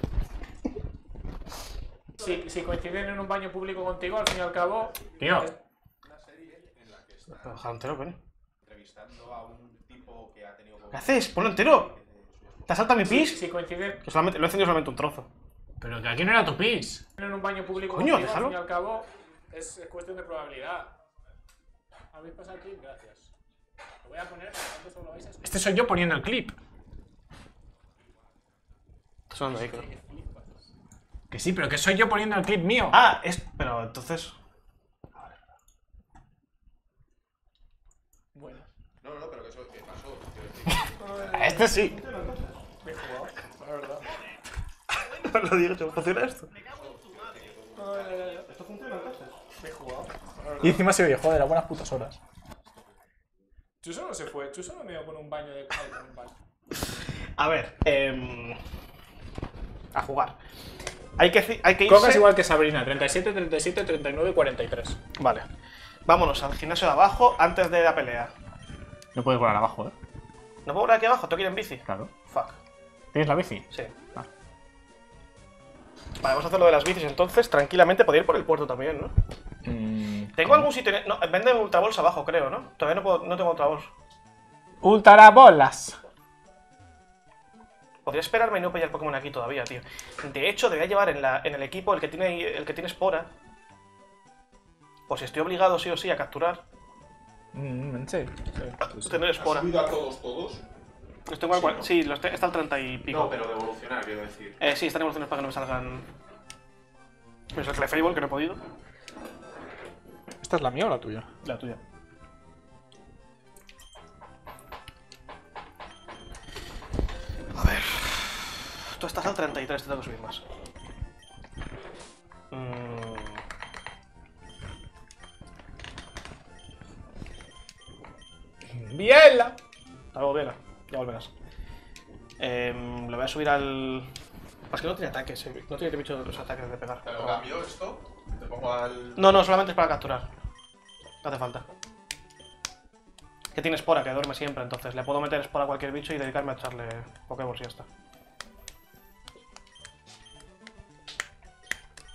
Si, si coinciden en un baño público contigo, al fin y al cabo. Tío. Pero déjalo entero, coño. Entrevistando a un tipo que ha tenido como ¿Qué haces? Ponlo entero. ¿Te salta mi pis? Si coinciden. Que solamente, lo he encendido solamente un trozo. Pero que aquí no era tu pis. En un baño público Coño, contigo, déjalo. al fin y al cabo, es, es cuestión de probabilidad. ¿Habéis pasado el clip? Gracias. Lo voy a poner, por solo vais a escuchar. Este soy yo poniendo el clip. Está sonando ahí, creo. Que sí, pero que soy yo poniendo el clip mío. Ah, es. Pero entonces. Bueno. No, no, no, pero que eso que pasó. Este sí. Me he jugado, la verdad. lo digo, ¿cómo funciona esto? ¿Esto funciona entonces? Me he jugado. Y encima se oye, joder, a buenas putas horas. Chuso no se fue, Chuso no me dio con un baño de. Con un baño. A ver, em, a jugar. Hay que, hay que Coca es irse... igual que Sabrina, 37, 37, 39, 43. Vale. Vámonos al gimnasio de abajo antes de la pelea. No puedes volar abajo, ¿eh? ¿No puedo ir aquí abajo? ¿Tengo que ir en bici? Claro. Fuck. ¿Tienes la bici? Sí. Ah. Vale, vamos a hacer lo de las bicis entonces. Tranquilamente, podría ir por el puerto también, ¿no? Mm, Tengo algún sitio... en- No, venden ultrabols abajo, creo, ¿no? Todavía no, puedo, no tengo ultrabols. ¡Ultrabolas! Podría esperarme y no pillar Pokémon aquí todavía, tío. De hecho, debería llevar en, la, en el equipo el que tiene el que tiene espora. Por si estoy obligado sí o sí a capturar. Mm, sí. Tener ¿Has espora. subido a todos, todos? Los tengo al Sí, cual- ¿no? Sí, los te- está al 30 y pico. No, pero de evolucionar, quiero decir. Eh, sí, están evoluciones para que no me salgan. Me salga el Fable, que no he podido. ¿Esta es la mía o la tuya? La tuya. A ver. Tú estás al 33, te tengo que subir más. Mm, ¡Biela! Luego, Vela. Ya volverás. Em, le voy a subir al. Es que no tiene ataques, eh, no tiene bicho los ataques de pegar. Te lo cambio esto. Te pongo al. No, no, solamente es para capturar. No hace falta. Que tiene espora, que duerme siempre, entonces le puedo meter espora a cualquier bicho y dedicarme a echarle Pokéballs y ya está.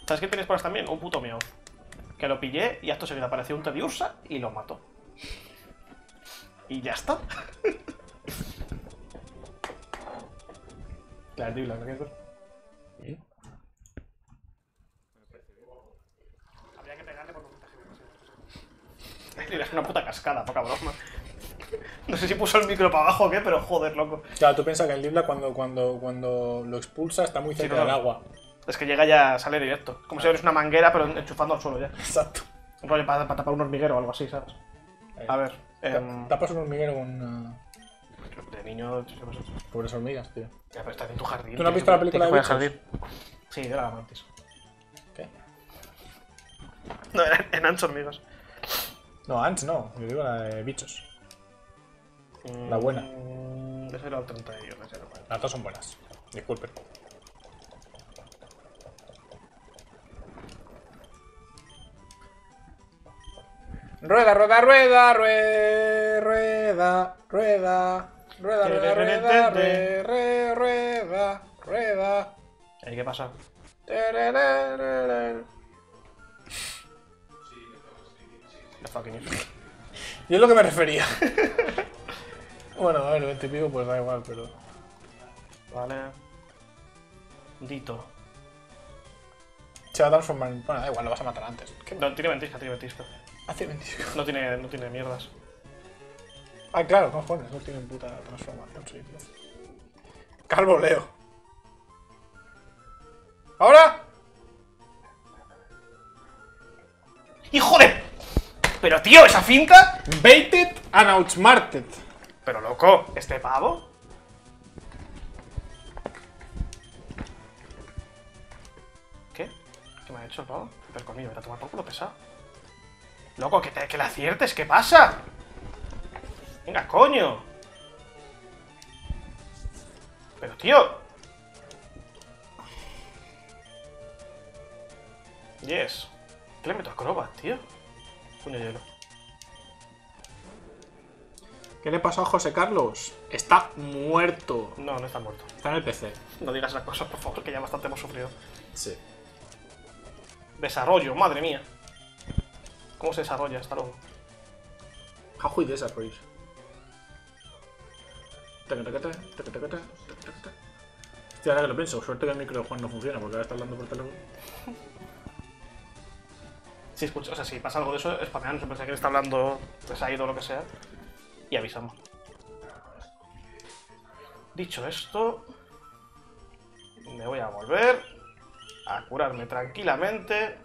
¿Sabes quién tiene esporas también? Un puto Meowth. Que lo pillé y acto seguido apareció un Tediursa y lo mató. Y ya está. Claro, tío, la cualquier cosa. Habría que pegarle por un Es una puta cascada, poca broma. No sé si puso el micro para abajo o qué, pero joder, loco. Claro, tú piensas que el Libla cuando, cuando, cuando lo expulsa está muy cerca no. del agua. Es que llega ya, sale directo. Como si eres una manguera, pero enchufando al suelo ya. Exacto. Un rollo para, para tapar un hormiguero o algo así, ¿sabes? A ver, em, Tapas un hormiguero con una... de niño, pobres hormigas, tío. Ya, pero está en tu jardín. ¿Tú no has visto la película de bichos? jardín. Sí, de la mantis. ¿Qué? No, era en ancho hormigas. No, Ants no. Yo digo la de bichos. La buena. Mm, Ese era el 31, ese era el Las dos son buenas. Disculpen. Rueda, rueda, rueda, rueda, rueda, rueda, rueda, rueda, rueda, rueda, rueda, rueda, rueda. ¿Y qué pasa? Tererererere. The fucking is. Y es lo que me refería. bueno, a ver, 20 y pico, pues da igual, pero. Vale. Dito. Se va a transformar en. Bueno, da igual, lo vas a matar antes. ¿Qué? No, tiene ventisca, tiene ventisca. Hace 25. No tiene, no tiene mierdas. Ah, claro, cojones, no tienen puta transformación, sí. Calvo Leo. ¿Ahora? ¡Hijo de! Pero tío, esa finca. Baited and outsmarted. Pero loco, este pavo. ¿Qué? ¿Qué me ha hecho el pavo? Pero conmigo, me a tomar por culo pesado. Loco, que, te, que le aciertes, ¿qué pasa? Venga, coño. Pero tío. Yes. ¿Qué le meto a tío? Puño hielo. ¿Qué le pasó a José Carlos? Está muerto. No, no está muerto. Está en el PC. No digas esas cosas, por favor, que ya bastante hemos sufrido. Sí. Desarrollo, madre mía. ¿Cómo se desarrolla esta luego? How we. Hostia, ahora que lo pienso, suerte que el micro de Juan no funciona porque ahora está hablando por teléfono. Si escucha, o sea, si pasa algo de eso, spameanos, siempre que está hablando, pues ha ido o lo que sea, y avisamos. Dicho esto, me voy a volver a curarme tranquilamente.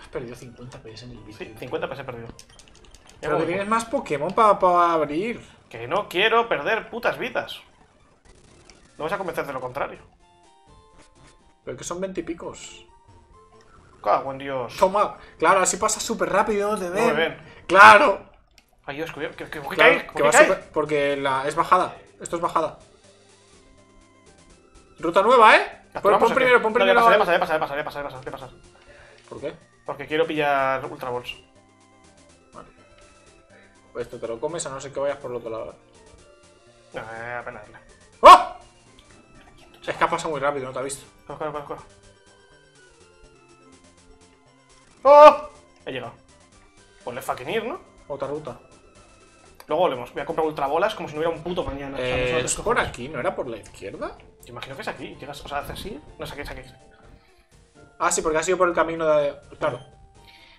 Has perdido 50 PS en el vídeo. Sí, 50 PS perdido. Ya Pero que tienes más Pokémon para abrir. Que no quiero perder putas vidas. No vas a convencer de lo contrario. Pero que son 20 y picos. Cago en Dios. Toma, claro, así pasa súper rápido, no te ven. Muy bien. Claro. Ay, Dios, que, que, que, que, Claro, cae, que que va cae. súper- porque la, es bajada. Esto es bajada. Ruta nueva, ¿eh? Pon, primero, pon No, primero. voy a pasar, voy a pasar, voy a pasar, voy a pasar, voy a pasar, voy a pasar. ¿Por qué? Porque quiero pillar Ultra Balls. Pues esto te lo comes a no ser que vayas por el otro lado. No, eh, dale. ¡Oh! Es que ha pasado muy rápido, no te ha visto. Corre, corre, corre. ¡Oh! He llegado. Ponle fucking ir, ¿no? Otra ruta. Luego volvemos. Voy a comprar ultra bolas como si no hubiera un puto mañana. Eh, ¿Es por aquí? ¿No era por la izquierda? Yo imagino que es aquí. Llegas, o sea, haces así. No sé qué es aquí. Ah, sí, porque ha sido por el camino de. Claro.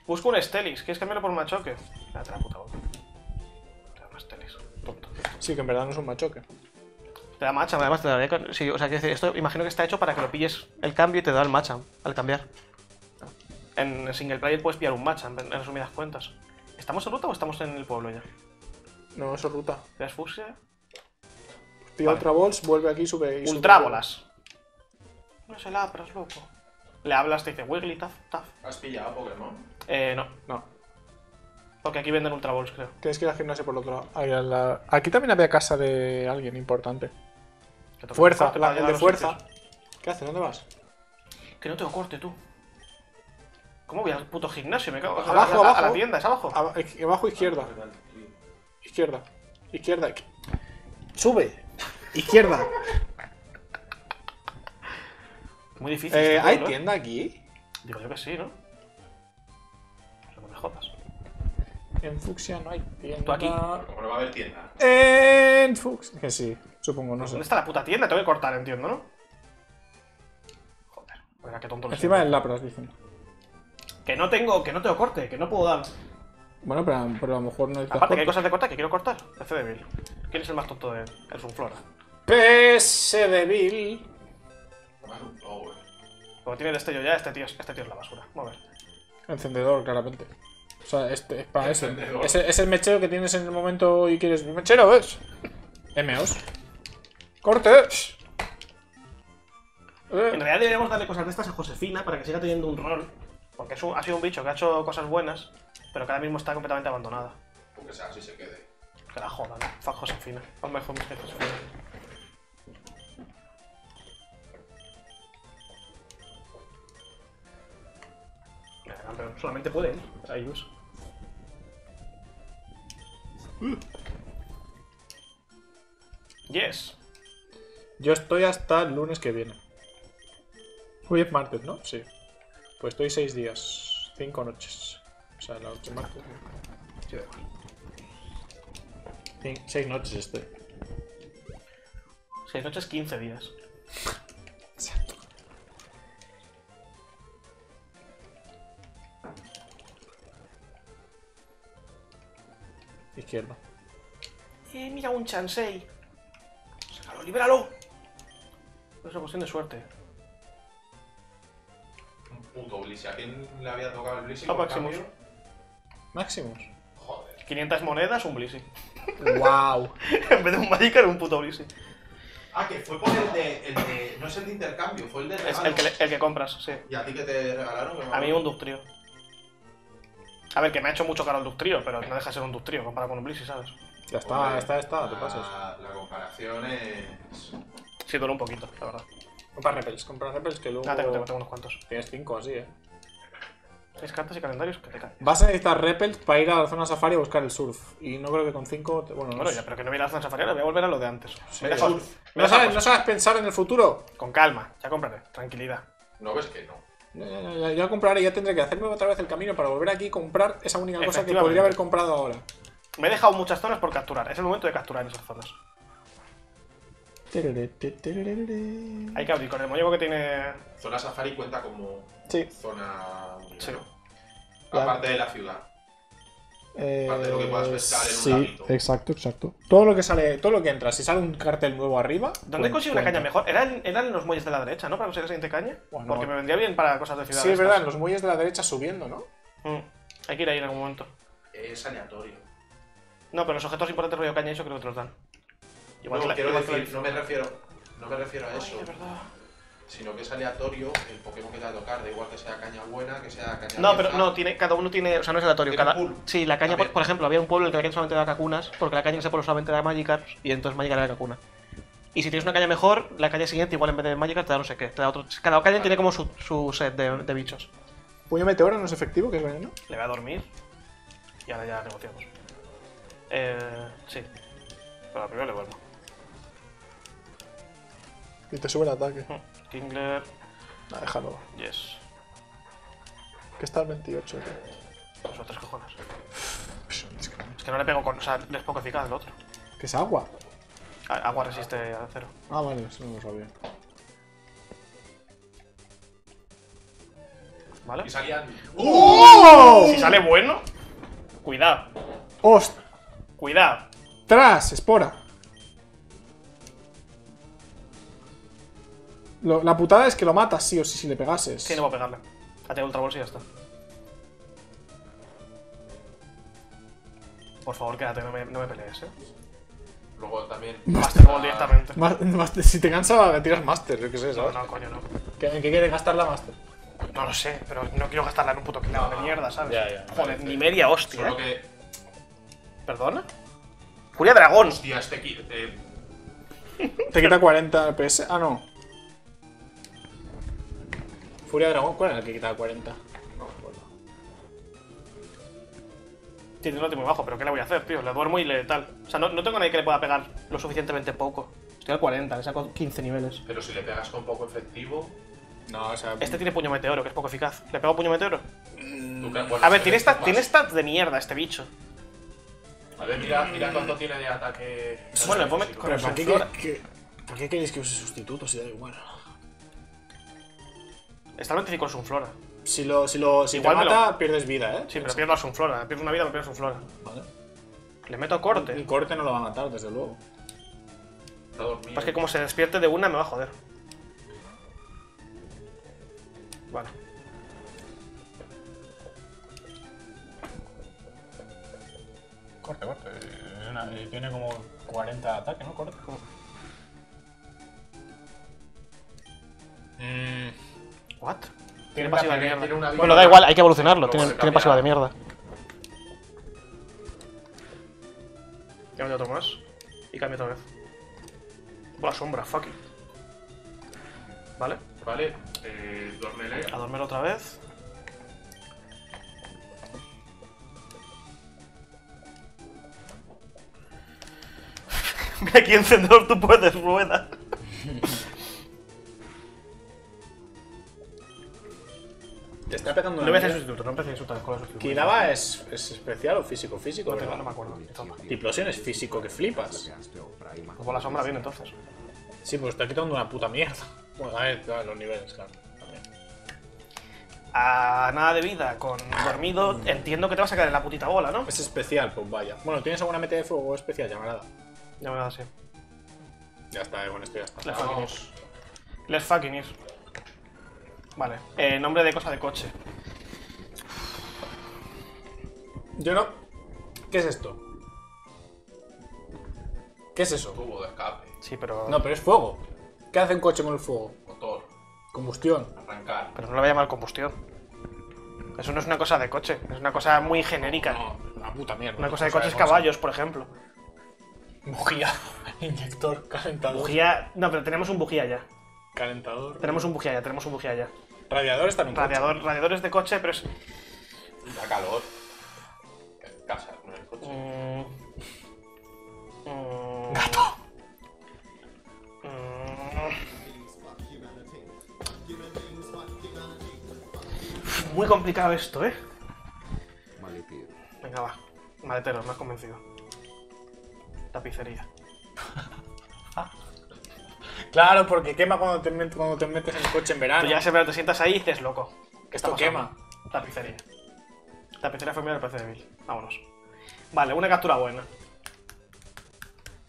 Busco un Stelis. ¿Quieres cambiarlo por un machoque? Date la puta boca. Sí, que en verdad no es un machoque. Te da matcha, además te daría con- Sí, o sea, que esto imagino que está hecho para que lo pilles el cambio y te da el matcha al cambiar. En single player puedes pillar un matcha, en resumidas cuentas. ¿Estamos en ruta o estamos en el pueblo ya? No, eso es ruta. ¿Ves fusia? Pilla Vale. otra bols, vuelve aquí sube. Y sube. Ultrábolas. No se la abras, loco. Le hablas, te dice Wiggly, taf, taf. ¿Has pillado Pokémon? Eh, no. No. Porque aquí venden Ultra Balls, creo. Tienes que ir al gimnasio por el otro lado. La- Aquí también había casa de alguien importante. Fuerza, la- el de fuerza. sitios. ¿Qué haces? ¿Dónde vas? Que no tengo corte, tú. ¿Cómo voy al puto gimnasio? Me cago en- Abajo, a, a- a abajo. la tienda, es abajo. Aba- eh, Abajo izquierda. Izquierda. Izquierda. Sube. Izquierda. Muy difícil. Eh, este ¿Hay pueblo, ¿eh? tienda aquí? Digo yo que sí, ¿no? No me jodas. En Fucsia no hay tienda. ¿Tú aquí? Como no va a haber tienda. En Fucsia. Que sí, supongo, no sé. ¿Dónde está la puta tienda? Tengo que cortar, entiendo, ¿no? Joder, venga, qué tonto lo Encima del Lapras, dicen. Que no tengo, que no tengo corte, que no puedo dar. Bueno, pero, pero a lo mejor no necesitas Aparte que hay cosas de cortar que quiero cortar. FC débil. ¿Quién es el más tonto de Es un flora? PS débil. Como tiene destello ya, este tío, es- este tío es la basura. Vamos a ver. Encendedor, claramente. O sea, este es para eso. Ese es el mechero que tienes en el momento y quieres. ¡Mechero, ves! MOs. ¡Corte! En Eh, realidad deberíamos darle cosas de estas a Josefina para que siga teniendo un rol. Porque es un- ha sido un bicho que ha hecho cosas buenas, pero que ahora mismo está completamente abandonada. Porque sea así se quede. Que la jodan. Fuck Josefina. Vamos mejor que Josefina. Pero solamente puede él. Ahí uso. Yes. Yo estoy hasta el lunes que viene. Hoy es martes, ¿no? Sí. Pues estoy seis días. Cinco noches. O sea, la martes. Cin- seis noches estoy. Seis noches, 15 días. Izquierda. Eh, mira un Chansei. Sácalo, libéralo. Es una cuestión de suerte. Un puto Blissey. ¿A quién le había tocado el Blissey? A Maximus. cambio? Maximus. Joder. 500 monedas, un Blissey. ¡Wow! en vez de un Magikarp, un puto Blissey. Ah, que fue por el de, el de. No es el de intercambio, fue el de Es el que, le- el que compras, sí. ¿Y a ti que te regalaron? Que me A mí un Ductrio. A ver, que me ha hecho mucho caro el Ductrio, pero no deja de ser un Ductrio comparado con un Blissey, ¿sabes? Ya está, Hombre, ya está, ya está, te pasas. La comparación es. Sí, dura un poquito, la verdad. Compra repels, compra repels que luego. Ah, tengo, tengo, tengo unos cuantos. Tienes cinco así, eh. Seis cartas y calendarios que te caen. Vas a necesitar repels para ir a la zona safari a buscar el surf. Y no creo que con cinco. te- Bueno, no, Bueno, sé. ya, pero que no voy a ir a la zona safariana, voy a volver a lo de antes. Me he dejado- me he ¿No, dejado sabes, cosas. ¿No sabes pensar en el futuro? Con calma, ya compraré, tranquilidad. No ves que no. Ya, ya, compraré, ya tendré que hacerme otra vez el camino para volver aquí y comprar esa única cosa que podría haber comprado ahora. Me he dejado muchas zonas por capturar. Es el momento de capturar esas zonas. Hay que abrir con el muñeco que tiene. Zona Safari cuenta como Sí. zona. Aparte de la ciudad. Eh, Parte de lo que puedas pescar en un sí, laguito. exacto, exacto. Todo lo que sale, todo lo que entra, si sale un cartel nuevo arriba. ¿Dónde cuen- consigo una cuenta. caña mejor? ¿Eran, eran los muelles de la derecha, ¿no? Para conseguir la siguiente caña. Bueno, Porque me vendría bien para cosas de ciudad. Sí, es verdad, en los muelles de la derecha subiendo, ¿no? Mm, Hay que ir ahí en algún momento. Es aleatorio. No, pero los objetos importantes rollo caña, eso creo que te los dan. Igual no, que la- quiero igual que la- decir, no me refiero. No me refiero a eso. Ay, es verdad. Sino que es aleatorio el Pokémon que te va a tocar. Da igual que sea caña buena, que sea caña No, pero no, tiene, cada uno tiene. O sea, no es aleatorio. Cada, sí, la caña, por, ejemplo, había un pueblo en el que la caña solamente da cacunas, porque la caña en ese pueblo solamente da Magikarp, y entonces Magikarp era cacuna. Y si tienes una caña mejor, la caña siguiente, igual en vez de Magikarp, te da no sé qué. Te da otro... Cada caña tiene como su, su set de, de bichos. Puño meteoro no es efectivo, que es veneno. Le voy a dormir. Y ahora ya negociamos. Eh. Sí. Pero primero le vuelvo. Y te sube el ataque. Kingler. Nah, déjalo. Yes. Que está el 28. tío. A tres cojones. Es que- Es que no le pego con. O sea, le es poco eficaz el otro. ¿Que es agua? A- Agua resiste a cero. Ah, vale, eso no lo sabía. ¿Vale? Y salían. Si sale bueno. Cuidado. ¡Ostras! Cuidado. ¡Espora! Lo- la putada es que lo matas sí o sí si le pegases. Sí, no voy a pegarle. Ate ultra bolsa y ya está. Por favor, quédate, no me, no me pelees, eh. Luego también. Master Ball directamente. Ma- Master- si te cansa, tiras Master, yo qué sé, No, ¿sabes? no, coño, no. ¿Qué- ¿En qué quieres gastar la Master? No lo sé, pero no quiero gastarla en un puto clavo de mierda, ¿sabes? Ya, ya. Joder, ni media hostia, Solo ¿eh? que. ¿Perdona? Furia Dragón. Hostia, este eh, Te quita 40 PS. Ah, no. Furia Dragón, ¿cuál era el que quitaba 40? Tiene un muy bajo, pero ¿qué le voy a hacer, tío? Le duermo y le tal. O sea, no, no tengo nadie que le pueda pegar lo suficientemente poco. Estoy al 40, le saco 15 niveles. pero si le pegas con poco efectivo. No, o sea. Este tiene puño meteoro, que es poco eficaz. ¿Le pego puño meteoro? bueno, A ver, tiene, stats, tiene stats de mierda este bicho. A ver, mira, mira cuánto tiene de ataque. Bueno, le el ¿para qué, Sunflora. qué- ¿Por qué queréis que use sustituto si da igual? Está el 25 en Sunflora. Si lo, si lo, si Igual te mata, pierdes vida, ¿eh? Sí, pero pierdo a Sunflora. Pierdo una vida, me pierdo Sunflora. Vale. Le meto a corte. El corte no lo va a matar, desde luego. Está dormido. Es que como se despierte de una, me va a joder. Vale. Corte, corte. Una- tiene como 40 de ataque, ¿no? Corte. Mm, ¿What? Tiene pasiva de mierda. tiene Bueno, da igual, hay que evolucionarlo. Tiene, cambia. pasiva de mierda. Cambio otro más. Y cambio otra vez. La sombra, fuck it. Vale, Vale, eh, a dormir otra vez. Mira aquí encendedor tú puedes, rueda. Te está pegando No una voy a hacer mierda. sustituto, no empecé a insultar con el sustituto. Kiraba es, es especial o físico, físico, No, tengo- no me acuerdo. Toma. Diplosion es físico, que flipas. Gasto é o Prime Pues la sombra bien entonces. Sí, pues está quitando una puta mierda. Bueno, a ver, claro, los niveles, claro. también. A nada de vida, con dormido, entiendo que te vas a caer en la putita bola, ¿no? Es especial, pues vaya. Bueno, ¿tienes alguna meta de fuego especial? Llamarada. Va así. Ya está, eh, con esto ya está. Let's fucking ir. Let's fucking ir. Vale. Eh, nombre de cosa de coche. Yo no. ¿Qué es esto? ¿Qué es eso? Tubo de escape. Sí, pero. No, pero es fuego. ¿Qué hace un coche con el fuego? Motor. Combustión. Arrancar. Pero no lo voy a llamar combustión. Eso no es una cosa de coche, es una cosa muy genérica. No, una puta mierda. Una cosa de coches caballos, por ejemplo. Bujía. Inyector. Calentador. Bujía. No, pero tenemos un bujía ya. Calentador. Tenemos un bujía ya, tenemos un bujía ya. Radiador está en un coche. Radiador, radiadores de coche, pero es. Da calor. Casa, no en el coche. Mm. Gato. Muy complicado esto, ¿eh? Maletero. Venga, va. Maletero, me has convencido. Tapicería. Claro, porque quema cuando te, met- cuando te metes en el coche en verano. Tú ya siempre te sientas ahí y dices, loco. ¿Qué está Esto pasando? Tapicería. Tapicería familiar me parece débil. Vámonos. Vale, una captura buena.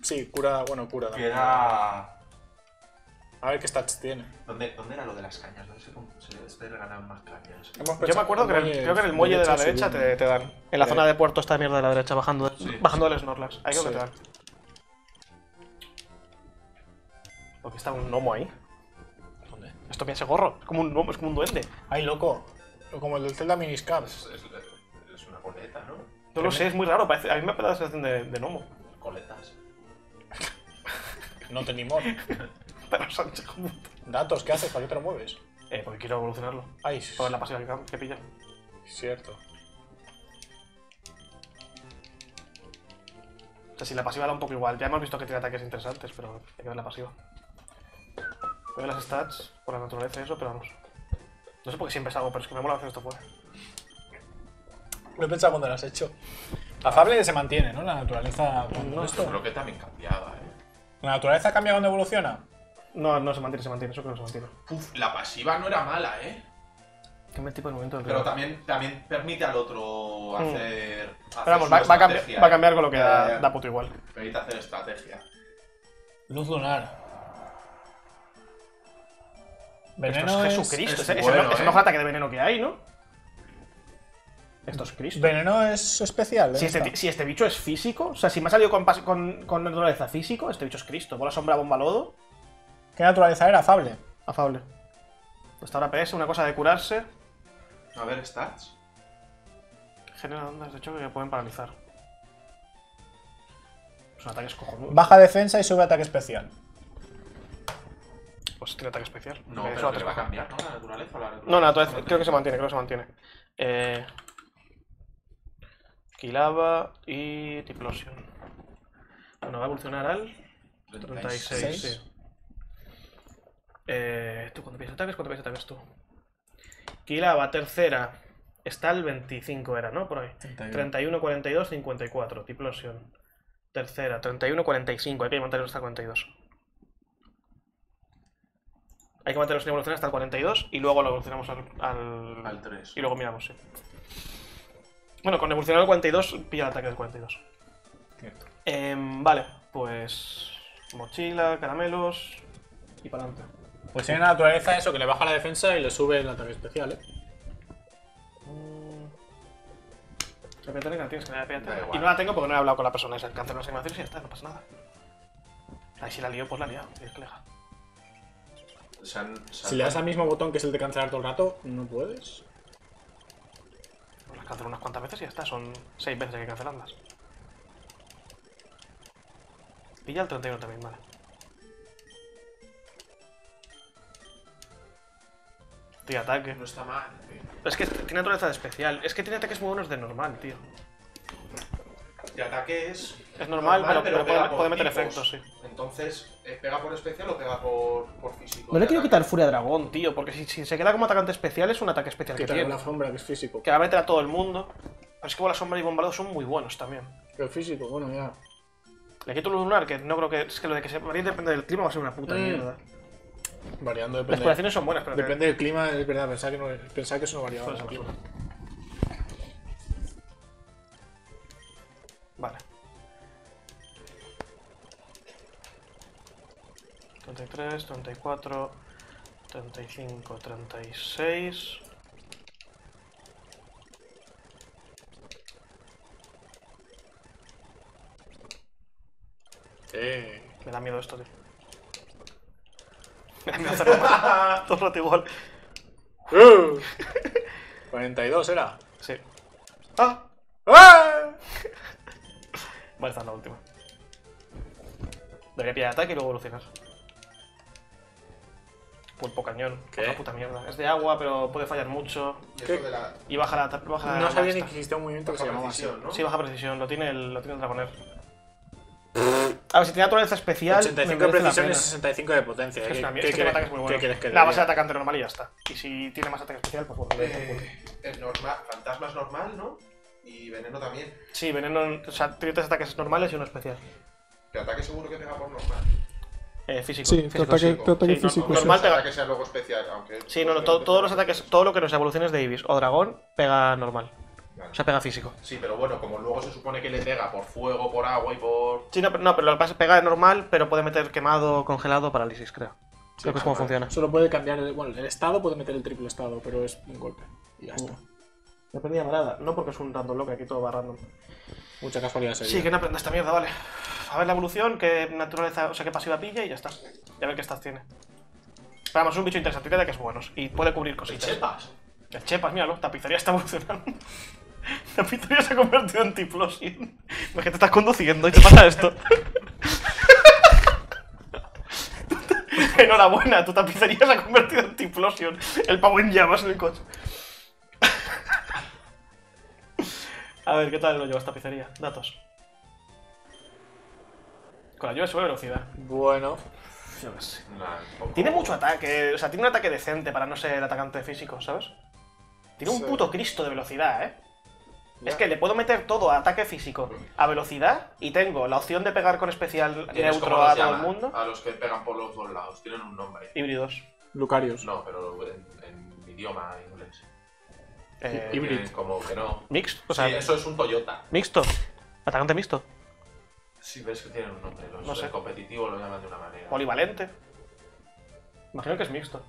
Sí, cura, bueno, cura. también. Queda. A ver qué stats tiene. ¿Dónde, ¿Dónde era lo de las cañas? ¿Dónde se, se, se regalaban más cañas? Hemos Yo pensado me acuerdo que en el- muelle creo que en el muelle de la derecha te, dan. En la Eh. zona de puerto esta mierda de la derecha, bajando, Sí. bajando del Snorlax. Ahí creo que Sí. te dan. Porque está un gnomo ahí. ¿Dónde? Esto ese gorro. Es como un gnomo, es como un duende. Ay, loco. Como el del Zelda Miniscap. Es, es, es una coleta, ¿no? No lo sé, es muy raro. Parece, a mí me ha dado la sensación de, de gnomo. Coletas. No te ni mor. Pero Sánchez, como... Datos, ¿qué haces? ¿Para qué te lo mueves? Eh, porque quiero evolucionarlo. Ay, Por la pasiva que, que pilla. cierto. O sea, si la pasiva da un poco igual. Ya hemos visto que tiene ataques interesantes, pero hay que ver la pasiva. Veo las stats por la naturaleza y eso, pero vamos. No sé por qué siempre salgo, pero es que me mola hacer esto fuera. Lo he pensado cuando lo has hecho. Afable se mantiene, ¿no? La naturaleza. esto. Creo que también cambiaba, eh. ¿La naturaleza cambia cuando evoluciona? No, no se mantiene, se mantiene, eso creo que se mantiene. Uf, la pasiva no era mala, eh. Cambia tipo de momento del Pero también, también permite al otro hacer. hacer Hmm. Pero vamos, su va, va a cambiar, va a eh. cambiar con lo que da, da puto igual. Permite hacer estrategia. Luz lunar. Esto Veneno es es. Jesucristo, es es, bueno, es el eh. mejor ataque de veneno que hay, ¿no? Esto es Cristo. Veneno es especial. ¿eh? Si este, si este bicho es físico, o sea, si me ha salido con, con, con naturaleza físico, este bicho es Cristo. Bola sombra, bomba, lodo, ¿Qué naturaleza era? Afable. afable. Hasta ahora PS, una cosa de curarse, A ver, stats. genera ondas de choque que pueden paralizar. Es un ataque cojonudo. Baja defensa y sube ataque especial. Pues tiene ataque especial. No, pero le va a cambiar, ¿no? La naturaleza o la naturaleza. No, naturaleza, creo que se mantiene, creo que se mantiene. Eh. Y Tiplosion. Bueno, va a evolucionar al 36, Seis. sí. Eh, ¿Tú cuánto piensas ataques? ¿Cuánto piensas ataques tú? Kilava, tercera. Está al 25, era, ¿no? Por ahí. 31, 42, 54. Tiplosion. Tercera, 31, 45. Hay que mantenerlo hasta el 42. Hay que mantenerlo sin evolución hasta el 42 y luego lo evolucionamos al, al, Al 3. y luego miramos, sí. Bueno, con evolucionar al 42 pilla el ataque del 42. Cierto. Em, vale, pues. Mochila, caramelos. Y para adelante. Pues tiene naturaleza eso, que le baja la defensa y le sube el ataque especial, ¿eh? Repete que la tienes que la. Y no la tengo porque no he hablado con la persona esa. Cancelo las animaciones y ya está, no pasa nada. Ahí si la lío, pues la lío. Tienes que leja. Se han- se Si han- le das al mismo botón que es el de cancelar todo el rato, no puedes. Pues las cancelo unas cuantas veces y ya está. Son 6 veces que hay que cancelarlas. Pilla el 31 también, vale. Tío, ataque. No está mal, tío. Es que tiene naturaleza de especial. Es que tiene ataques muy buenos de normal, tío. De ataque es. Es normal, pero- puede- meter tipos. efectos, sí. Entonces, ¿eh, ¿pega por especial o pega por, por físico? No le quiero ataque. quitar furia dragón, tío, porque si, si se queda como atacante especial es un ataque especial que tiene. la sombra, que es físico. Que va a meter a todo el mundo. Pero es que Bola Sombra y Bombardeo son muy buenos también. Pero físico, bueno, ya. Le quito el lunar, que no creo que. Es que lo de que se varíe depende del clima va a ser una puta Mm. mierda. Variando Las depende. curaciones son buenas, pero. que- Depende del clima, es verdad, pensar que, no, pensar que eso no variaba. Vale. 33, 34, 35, 36. Eh. Me da miedo esto, tío. Me da miedo hacerlo. Todo el rato igual. 42 era. Sí. ¡Ah! ¡Ah! Vale, esta es la última. Debería pillar ataque y luego evolucionar. Pulpo cañón. ¿Qué? Otra puta mierda. Es de agua, pero puede fallar mucho. Y baja la. Baja No la sabía ni que existía un movimiento que se baja llamaba así. precisión, ¿no? Sí, baja precisión. Lo tiene el, lo tiene el Dragoner. A ver, si tiene naturaleza especial. 85 me de precisión y pena. 65 de potencia. Es que es ¿Qué, una mierda. Es que qué La base de atacante normal y ya está. Y si tiene más ataque especial, pues bueno. Eh, el normal, fantasma es normal, ¿no? Y veneno también. Sí, veneno. O sea, tiene tres ataques normales y uno especial. Que ataque seguro que pega por normal. Eh, físico. Sí, físico, tu ataque, sí. tu ataque Sí, físico. no- normal que pega- ataque sea luego especial, aunque. Sí, no, no, to- todos los ataques, todo lo que no sea evoluciones de Ibis o dragón, pega normal. Vale. O sea, pega físico. Sí, pero bueno, como luego se supone que le pega por fuego, por agua y por. Sí, no, pero, no, pero lo que pasa es que pega normal, pero puede meter quemado, congelado, parálisis, creo. creo que es como funciona. Solo puede cambiar el, bueno, el estado, puede meter el triple estado, pero es un golpe. Y ya está. No aprendí nada, no porque es un random lock, aquí todo va random. Mucha casualidad sería. Sí, que no aprenda esta mierda, vale. A ver la evolución, qué naturaleza, o sea, qué pasiva pilla y ya está. Y a ver qué stats tiene. Pero vamos, es un bicho interesante, tiene ataques buenos y puede cubrir cositas. Chepas. El Chepas, míralo, tapicería está evolucionando. tapicería se ha convertido en Tiplosion. Es que te estás conduciendo y te pasa esto. Enhorabuena, tu tapicería se ha convertido en Tiplosion. El pavo en llamas en el coche. A ver, ¿qué tal lo llevas tapicería? Datos. Con la lluvia sube velocidad. Bueno, Yo qué sé. Nah, un poco- Tiene mucho ataque, o sea, tiene un ataque decente para no ser atacante físico, ¿sabes? Tiene un Sí. puto Cristo de velocidad, ¿eh? Ya. Es que le puedo meter todo a ataque físico, a velocidad, y tengo la opción de pegar con especial ¿Tienes neutro a todo el mundo. A los que pegan por los dos lados. Tienen un nombre. Híbridos. Lucarios. No, pero en, en idioma inglés. Eh, Híbrido. Como que no. mixto, o sea, sí, eso es un Toyota. mixto. Atacante mixto. Sí, ves que tienen un nombre. Los No sé. el competitivo lo llaman de una manera. Polivalente. Imagino que es mixto.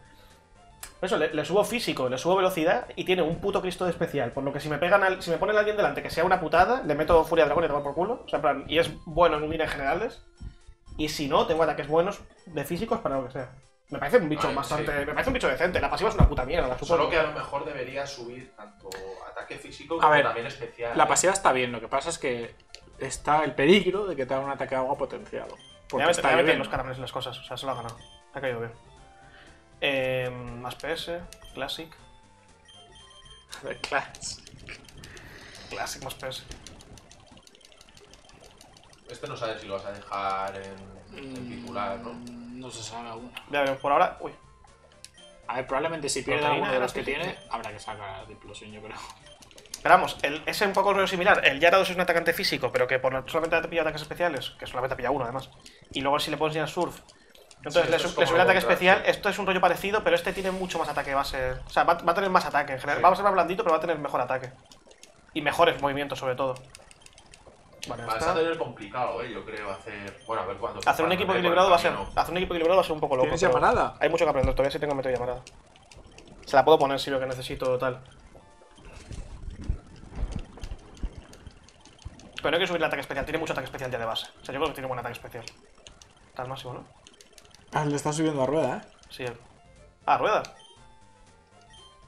Eso, le, le subo físico, le subo velocidad y tiene un puto Cristo de especial. Por lo que si me pegan al, si me ponen a alguien delante que sea una putada, le meto Furia Dragón y tomar por culo. O sea, en plan, y es bueno en líneas generales. Y si no, tengo ataques buenos de físicos para lo que sea. Me parece un bicho bastante. sí. Me parece un bicho decente. La pasiva es una puta mierda. Solo que a lo mejor debería subir tanto ataque físico A como ver, también especial. La ¿eh? pasiva está bien, lo que pasa es que está el peligro de que te haga un ataque de agua potenciado. Porque a meter, está a meter bien. los caramelos en las cosas. O sea, se lo ha ganado. Ha caído bien. Eh, más PS, Classic. Clash. Classic más PS. Este no sabes si lo vas a dejar en, en titular, ¿no? Mm, No se sabe aún. Ya veremos, por ahora. Uy, A ver, probablemente si pierde alguno de los que tiene, habrá que sacar Diplosion, yo creo. Pero vamos, el, es un poco el rollo similar. El Yarados es un atacante físico, pero que por solamente te pilla ataques especiales, que solamente pilla uno además. Y luego si le pones ya Surf. Entonces Sí, le, es sube el lo ataque especial. Esto es un rollo parecido, pero este tiene mucho más ataque base. O sea, va, va a tener más ataque en general. Sí. Va a ser más blandito, pero va a tener mejor ataque. Y mejores movimientos, sobre todo. Vale, Vas está. a tener complicado, ¿eh? Yo creo hacer. Bueno, a ver cuándo. Hacer un equipo equilibrado va a ser. Hacer un equipo equilibrado va a ser un poco loco. ¿Tienes llamarada? Hay mucho que aprender, todavía sí tengo método llamarada. Se la puedo poner si lo que necesito tal. Pero no hay que subir el ataque especial, tiene mucho ataque especial ya de base. O sea, yo creo que tiene buen ataque especial. Está al máximo, ¿no? Ah, le está subiendo a rueda, ¿eh? Sí. el- Ah, rueda.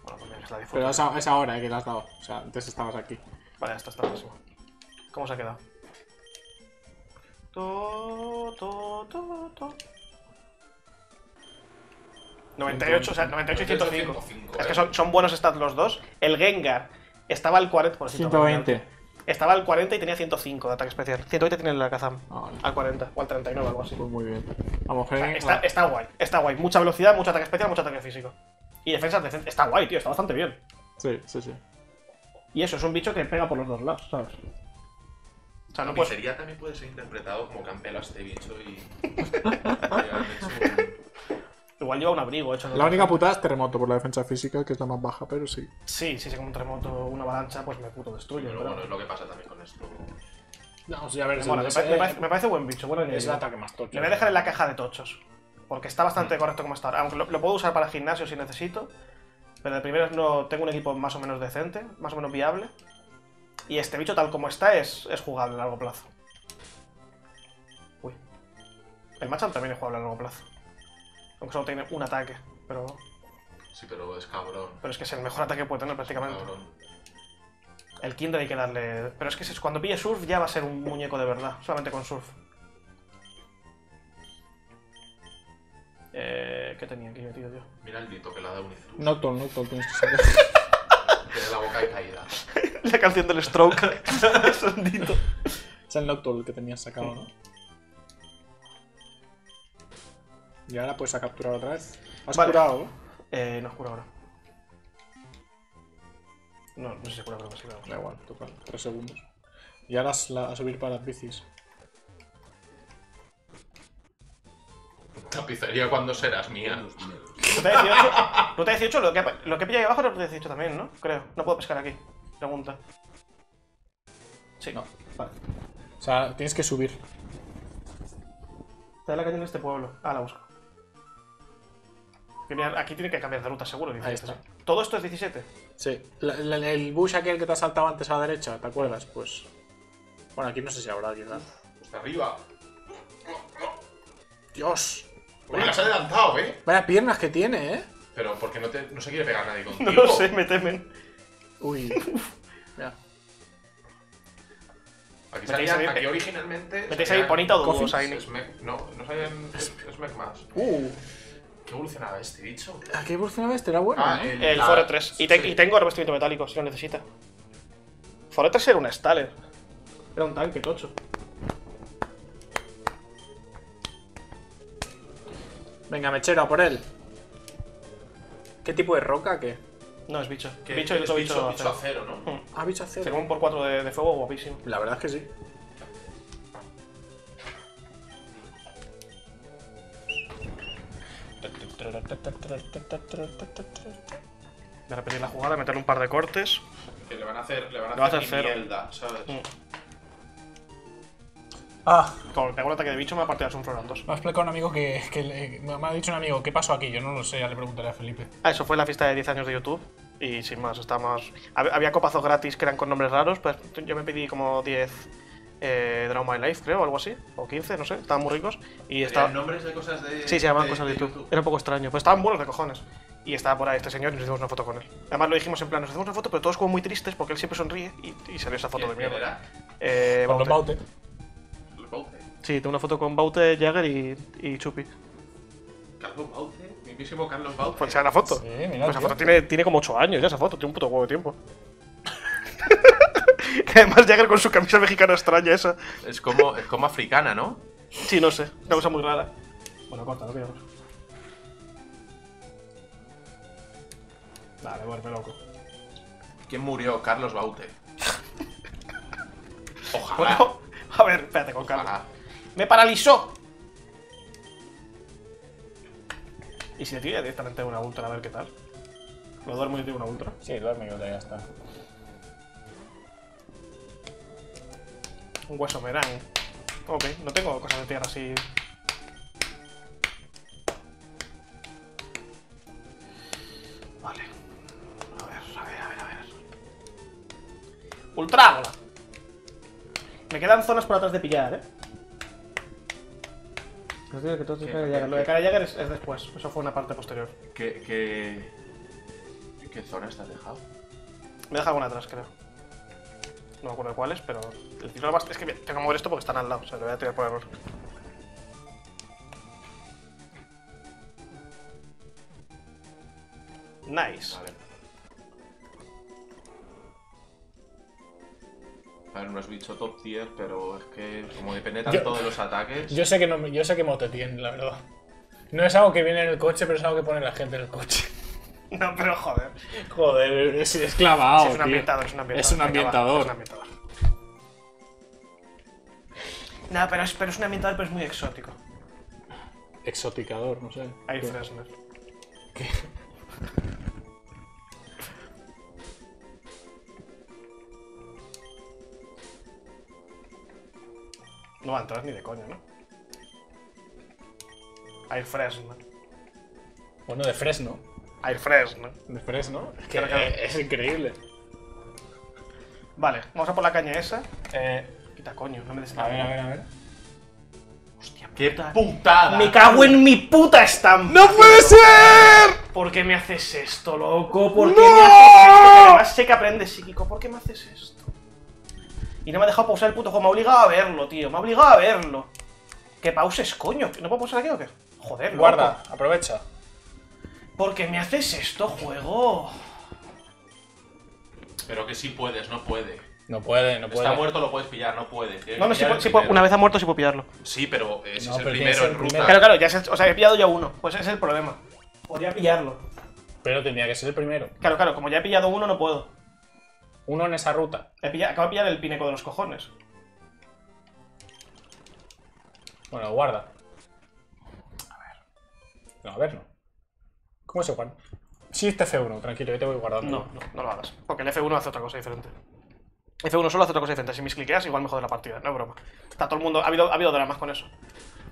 Bueno, pues que se la disfruto. Pero es, es ahora eh, que le has dado. O sea, antes estabas aquí. Vale, esta está al máximo. ¿Cómo se ha quedado? To, to, to, to. 98, o sea, 98 y 105. 105, Es que eh. son, son buenos stats los dos. El Gengar estaba al 40. por si toca 120. Estaba al 40 y tenía 105 de ataque especial. 120 tiene el Alakazam. Ah, vale. Al 40 o al 39, algo así. Pues muy bien. Vamos, O sea, está, está guay, está guay. Mucha velocidad, mucho ataque especial, mucho ataque físico. Y defensa decente. Está guay, tío, está bastante bien. Sí, sí, sí. Y eso, es un bicho que pega por los dos lados, ¿sabes? O sea, no también puede ser interpretado como pelado a este bicho y. Igual lleva un abrigo hecho. La única putada es terremoto por la defensa física, que es la más baja, pero sí. Sí, si se como un terremoto o una avalancha, pues me puto destruye. Pero pero- bueno, es lo que pasa también con esto. No, sí, a ver, es, el- me, es- parece, me parece- me parece buen bicho, buena es el ataque más tocho. Le voy a dejar en la caja de tochos. Porque está bastante correcto como está ahora. Aunque lo, lo puedo usar para gimnasio si necesito. Pero de primeras no tengo un equipo más o menos decente, más o menos viable. Y este bicho tal como está es, es jugable a largo plazo. Uy. El Machamp también es jugable a largo plazo. Aunque solo tiene un ataque. Pero, Sí, pero es cabrón. pero es que es el mejor ataque que puede tener prácticamente. Cabrón. El Kinder hay que darle... Pero es que cuando pille Surf ya va a ser un muñeco de verdad. Solamente con Surf. Eh, ¿Qué tenía aquí metido, tío? Mira el dito que le ha dado Unizru. Nocturne, Nocturne tienes que sacar. Tiene la boca de caída. La canción del Stroke. Sondito. Es el Nocturne el que tenías sacado, ¿no? Y ahora puedes a capturar otra vez. Has Vale. curado, ¿no? Eh, no, cura ahora. No, no sé si cura, pero sí. Da igual, toca. Tres segundos. Y ahora a subir para las bicis. Tapicería cuando serás mía. Ruta 18, ruta 18 lo, que, lo que pilla ahí abajo era ruta 18 también, ¿no? Creo. No puedo pescar aquí. Pregunta. Sí. No, vale. O sea, tienes que subir. Está en la calle en este pueblo. Ah, la busco. Mira, Aquí tiene que cambiar de ruta, seguro. 17, Ahí está. sí. ¿Todo esto es 17? Sí. La- la- el bush aquel que te ha saltado antes a la derecha, ¿te acuerdas? Pues. Bueno, aquí no sé si habrá quizás. Está arriba. ¡Dios! Oye, las has adelantado, ¿eh? Vaya piernas que tiene, ¿eh? Pero porque no, te, no se quiere pegar nadie contigo. No lo sé, me temen. Uy. Mira. Aquí, Metéis salían, ahí- aquí originalmente. ¿Metéis salían ahí Ponita o Coffins. Smeg- no, no salían Smeg más. Uh. ¿Qué evolucionaba este bicho? ¿A qué evolucionaba este? Era bueno, Ah, ¿no? el- ah, Foro 3. Y, te- sí. y tengo revestimiento metálico, si lo necesita. Foro 3 era un Staller. Era un tanque tocho. Venga, mechero, a por él. ¿Qué tipo de roca? ¿Qué? No, es bicho. Que bicho y es otro bicho, bicho, acero. acero, ¿no? Ah, bicho Se acero. come un por 4 de, de fuego guapísimo. La verdad es que sí. De repetir la jugada, meterle un par de cortes. Que le van a hacer, le van a Le va a hacer, hacer cero. mierda, ¿sabes? Mm. Ah, pego un ataque de bicho, me va a partir a un Floran 2. me ha explicado un amigo que, que le- me ha dicho un amigo, ¿qué pasó aquí? Yo no lo sé, ya le preguntaré a Felipe. Ah, eso fue la fiesta de 10 años de YouTube. Y sin más, está más. hab- Había copazos gratis que eran con nombres raros. Pues yo me pedí como 10 eh, Draw My Life, creo, o algo así. O 15, no sé. Estaban muy ricos. Y ¿Tenían estaba. nombres de cosas de. Sí, se llamaban de- cosas de de YouTube. Era un poco extraño. Pues estaban buenos de cojones. Y estaba por ahí este señor y nos hicimos una foto con él. Además lo dijimos en plan, nos hacemos una foto, pero todos como muy tristes porque él siempre sonríe y, y salió esa foto de ¿Quién mierda. era? Eh, Con los Baute. Baute. Carlos. Sí, tengo una foto con Baute, Jagger y, y Chupi. Carlos Baute. Mismísimo Carlos Baute. Pues sea la foto. Sí, mira, Pues esa foto tiene, tiene como 8 años ya esa foto, tiene un puto huevo de tiempo. Que Además Jagger con su camisa mexicana extraña esa. Es como, es como africana, ¿no? Sí, no sé, una cosa muy rara. Bueno, corta, no digamos. Dale, vuelve loco. ¿Quién murió? Carlos Baute. Ojalá. Bueno, a ver, espérate con calma. Ojalá. ¡Me paralizó! ¿Y si le tira directamente una ultra a ver qué tal? Lo duermo y tiro una ultra. Sí, duerme y ya está. Un hueso merán. Ok, no tengo cosas de tierra así. Vale. A ver, a ver, a ver, a ver. Ultrágola. Me quedan zonas por atrás de pillar, eh. Os digo que todo es ¿Qué- Cara qué- Jagger. Lo de qué? Cara Jagger es, es después. Eso fue una parte posterior. ¿Qué, qué, qué zona estás dejado? Me deja alguna atrás, creo. No me acuerdo cuáles, pero. El bast- es que tengo que mover esto porque están al lado. O sea, lo voy a tirar por error. Nice. Vale. A ver, no es bicho top tier, pero es que como depende tanto de los ataques. Yo sé que no, yo sé que mote tiene, la verdad. No es algo que viene en el coche, pero es algo que pone la gente en el coche. No, pero joder. Joder, es, es clavado. Sí, es un tío. ambientador, es un ambientador. Es un ambientador. es un ambientador. No, pero es, pero es un ambientador, pero es muy exótico. Exoticador, no sé. Ahí ¿Qué? No va a entrar ni de coña, ¿no? Air Fresno. Bueno, de Fresno. Air Fresno. De Fresno. Es que es increíble. Vale, vamos a por la caña esa. Eh, Quita coño, no me des a ver, a ver, a ver. Hostia, ¡Qué putada! Me cago en mi puta estampa. ¡No puede ser! ¿Por qué me haces esto, loco? ¿Por qué me haces esto? Que además sé que aprendes psíquico. ¿Por qué me haces esto? Y no me ha dejado pausar el puto juego. Me ha obligado a verlo, tío. Me ha obligado a verlo. Que pauses, coño. ¿No puedo pausar aquí o qué? Joder, loco. Guarda, aprovecha. ¿Por qué me haces esto, juego? Pero que sí puedes, no puede. No puede, no puede. Está muerto, lo puedes pillar, no puede. Tienes No, no, sí, el sí una vez ha muerto sí puedo pillarlo. Sí, pero ese No, es el pero primero en el ruta. primero. Claro, claro, ya sé, o sea, he pillado ya uno. Pues ese es el problema. Podría pillarlo. Pero tendría que ser el primero. Claro, claro, como ya he pillado uno, no puedo. Uno en esa ruta. He pillado, acabo de pillar el pineco de los cojones. Bueno, guarda. A ver. No, a ver, no. ¿Cómo se Juan? Sí, este F1, tranquilo, yo te voy guardando. No, no, no lo hagas. Porque el F1 hace otra cosa diferente. F1 solo hace otra cosa diferente. Si miscliqueas, igual me jodes la partida. No es broma. Está todo el mundo. Ha habido, ha habido dramas con eso.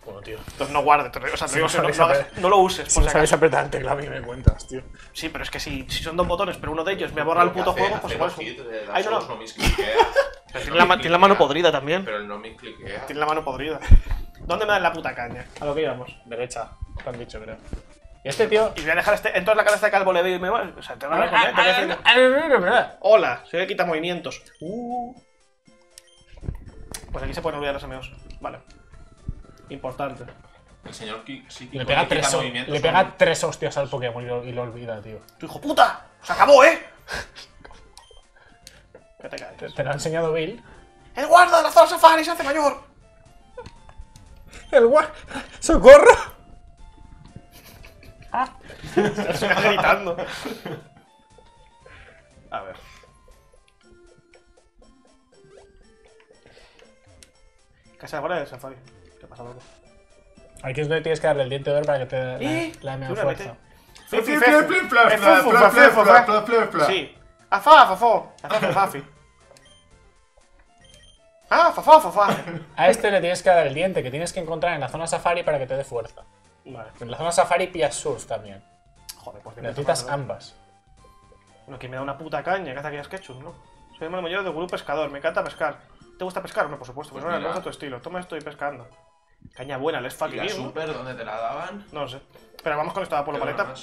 Bueno, tío. Entonces no guardes. O sea, te Si digo no que no, no hagas- saber- no lo uses. Si Por no si sabes acaso. apretar el teclado, mí me cuentas, tío. Sí, pero es que si, si son dos botones, pero uno de ellos me borra el puto hace- juego, pues igual. Dark Ay, no, no. tiene, la, ma- tiene la mano podrida también. Pero el no miscliquea. Tiene la mano podrida. ¿Dónde me dan la puta caña? A lo que íbamos. Derecha, te han dicho, creo. Y este tío. Y voy a dejar este. Entonces la cara de calvo le veo y me va. O sea, te van a comer. te voy a decir- Ah, Hola, se le quita movimientos. Uh. Pues aquí se pueden olvidar los MOs. Vale. Importante. El señor Ki- psíquico Le pega, tres, le pega tres hostias al Pokémon y lo, y lo olvida, tío. ¡Tu hijo puta! ¡Se acabó, eh! ¿Qué te caes? Te, te lo ha enseñado Bill. ¡El guarda de la zona safari se hace mayor! ¡El guay! ¡Socorro! Se va gritando. A ver. Casa de guardia de safari. ¿Qué pasa, loco? Aquí es donde tienes que darle el diente de oro para que te dé la, la fuerza. Eh, flip, flip. Sí. Afá, fafó. Afá, fafi. Ah, fafá, fafá. A este le tienes que dar el diente que tienes que encontrar en la zona safari para que te dé fuerza. Vale. En la zona safari pillas surf también. Joder, pues Necesitas ambas. Bueno, que me da una puta caña, que hace aquellas ketchup, ¿no? Soy hermano mayor de Gurú Pescador, me encanta pescar. ¿Te gusta pescar? No, por supuesto, pues Pues no, no es a tu estilo. Toma esto y pescando. Caña buena, les ¿Y fucking la you, ¿no? super dónde te la daban? No lo sé. Pero vamos con esto de Polo ¿Qué Paleta.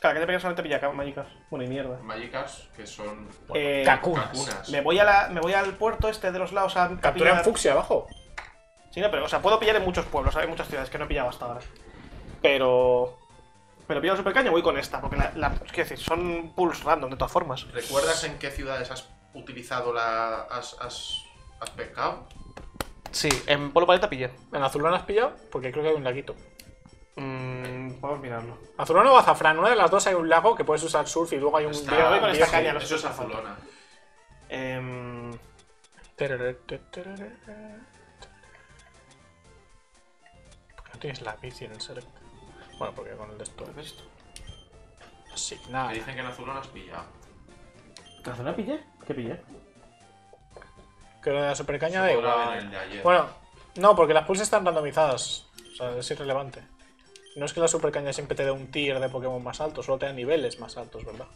Claro, que te pegas solamente pilla magicas. Bueno, y mierda. Magicas, que son Eh, vacunas. me voy a la, me voy al puerto este de los lados a Captura pillar- en fucsia abajo. Sí, no, pero, o sea, puedo pillar en muchos pueblos, hay muchas ciudades que no he pillado hasta ahora. Pero. Pero pillo la super caña, voy con esta, porque la. la quiero decir, son pulls random de todas formas. ¿Recuerdas en qué ciudades has utilizado la. has, has, has pescado? Sí, en Polo Paleta pillé. ¿En azulón has pillado? Porque creo que hay un laguito. Mmm. Podemos mirarlo. Azulón o azafrán. Una de las dos hay un lago que puedes usar surf y luego hay un Está- viejo- voy con esta viejo. caña, no sé Eso si es falta. azulona. Em, ¿Por qué no tienes la bici en el select? Bueno, porque con el de esto. Sí, nada. Me dicen que en azulona has pillado. ¿La zona pillé? ¿Qué pillé? Que lo de la super caña Se da igual. Bueno, no, porque las pulls están randomizadas. O sea, es irrelevante. No es que la super caña siempre te dé un tier de Pokémon más alto, solo te da niveles más altos, ¿verdad?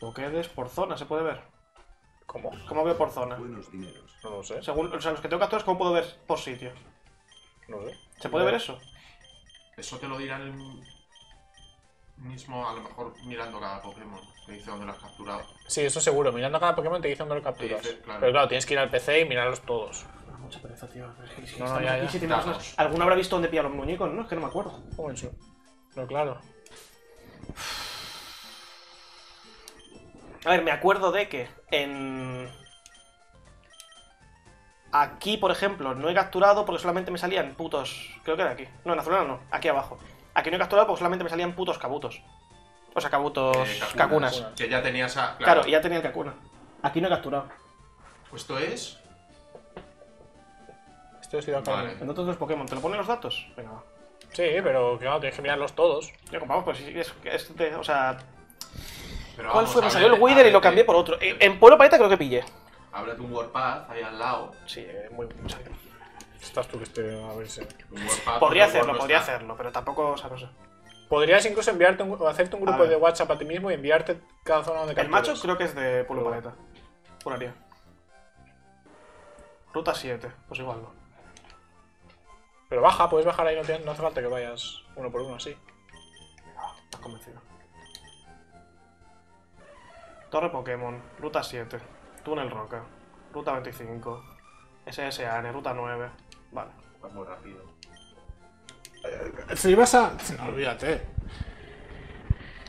Pokédex por zona, se puede ver. ¿Cómo? ¿Cómo veo por zona? Buenos dineros. No lo sé. Según, o sea, los que tengo capturados, ¿cómo puedo ver por sitio? No lo sé. ¿Se puede ver eso? Eso te lo dirán mismo, a lo mejor mirando cada Pokémon. Te dice dónde lo has capturado. Sí, eso seguro. Mirando a cada Pokémon te dice dónde lo capturas. Dice, claro. Pero claro, tienes que ir al PC y mirarlos todos. Mucha pereza, tío. Es que si No, no, ya, aquí, ya. si unas- Alguno habrá visto dónde pillan los muñecos, ¿no? Es que no me acuerdo. ¿Cómo eso? No, claro. A ver, me acuerdo de que en. Aquí, por ejemplo, no he capturado porque solamente me salían putos. Creo que era aquí. No, en Azulana no, aquí abajo. Aquí no he capturado porque solamente me salían putos cabutos. O sea, cabutos. Eh, cacunas. Que ya tenías a. Claro, Claro, y ya tenía el cacuna. Aquí no he capturado. Esto es. Esto es Ciudad Vale. En otros dos Pokémon, ¿te lo ponen los datos? Venga, va. Sí, pero claro, tienes que mirarlos todos. Ya compramos, pues sí, es, es de- o sea. Pero ¿Cuál fue? Me salió el Wither y lo cambié por otro. En, en Pueblo Paleta creo que pillé. Ábrete un Warpath ahí al lado. Sí, eh, muy. o sea, Estás tú que esté a ver si. Podría hacerlo, podría está. hacerlo, pero tampoco, o sea, no sé. Podrías incluso enviarte un, o hacerte un grupo de WhatsApp a ti mismo y enviarte cada zona donde El macho capturas. creo que es de Pueblo Prueba. Paleta. Juraría. Ruta 7, pues igual no. Pero baja, puedes bajar ahí, no, te- no hace falta que vayas uno por uno así. Estás convencido. Torre Pokémon, ruta 7. Túnel Roca, ruta 25. SSN, ruta 9. Vale. Va muy rápido. Si ibas a. No, olvídate.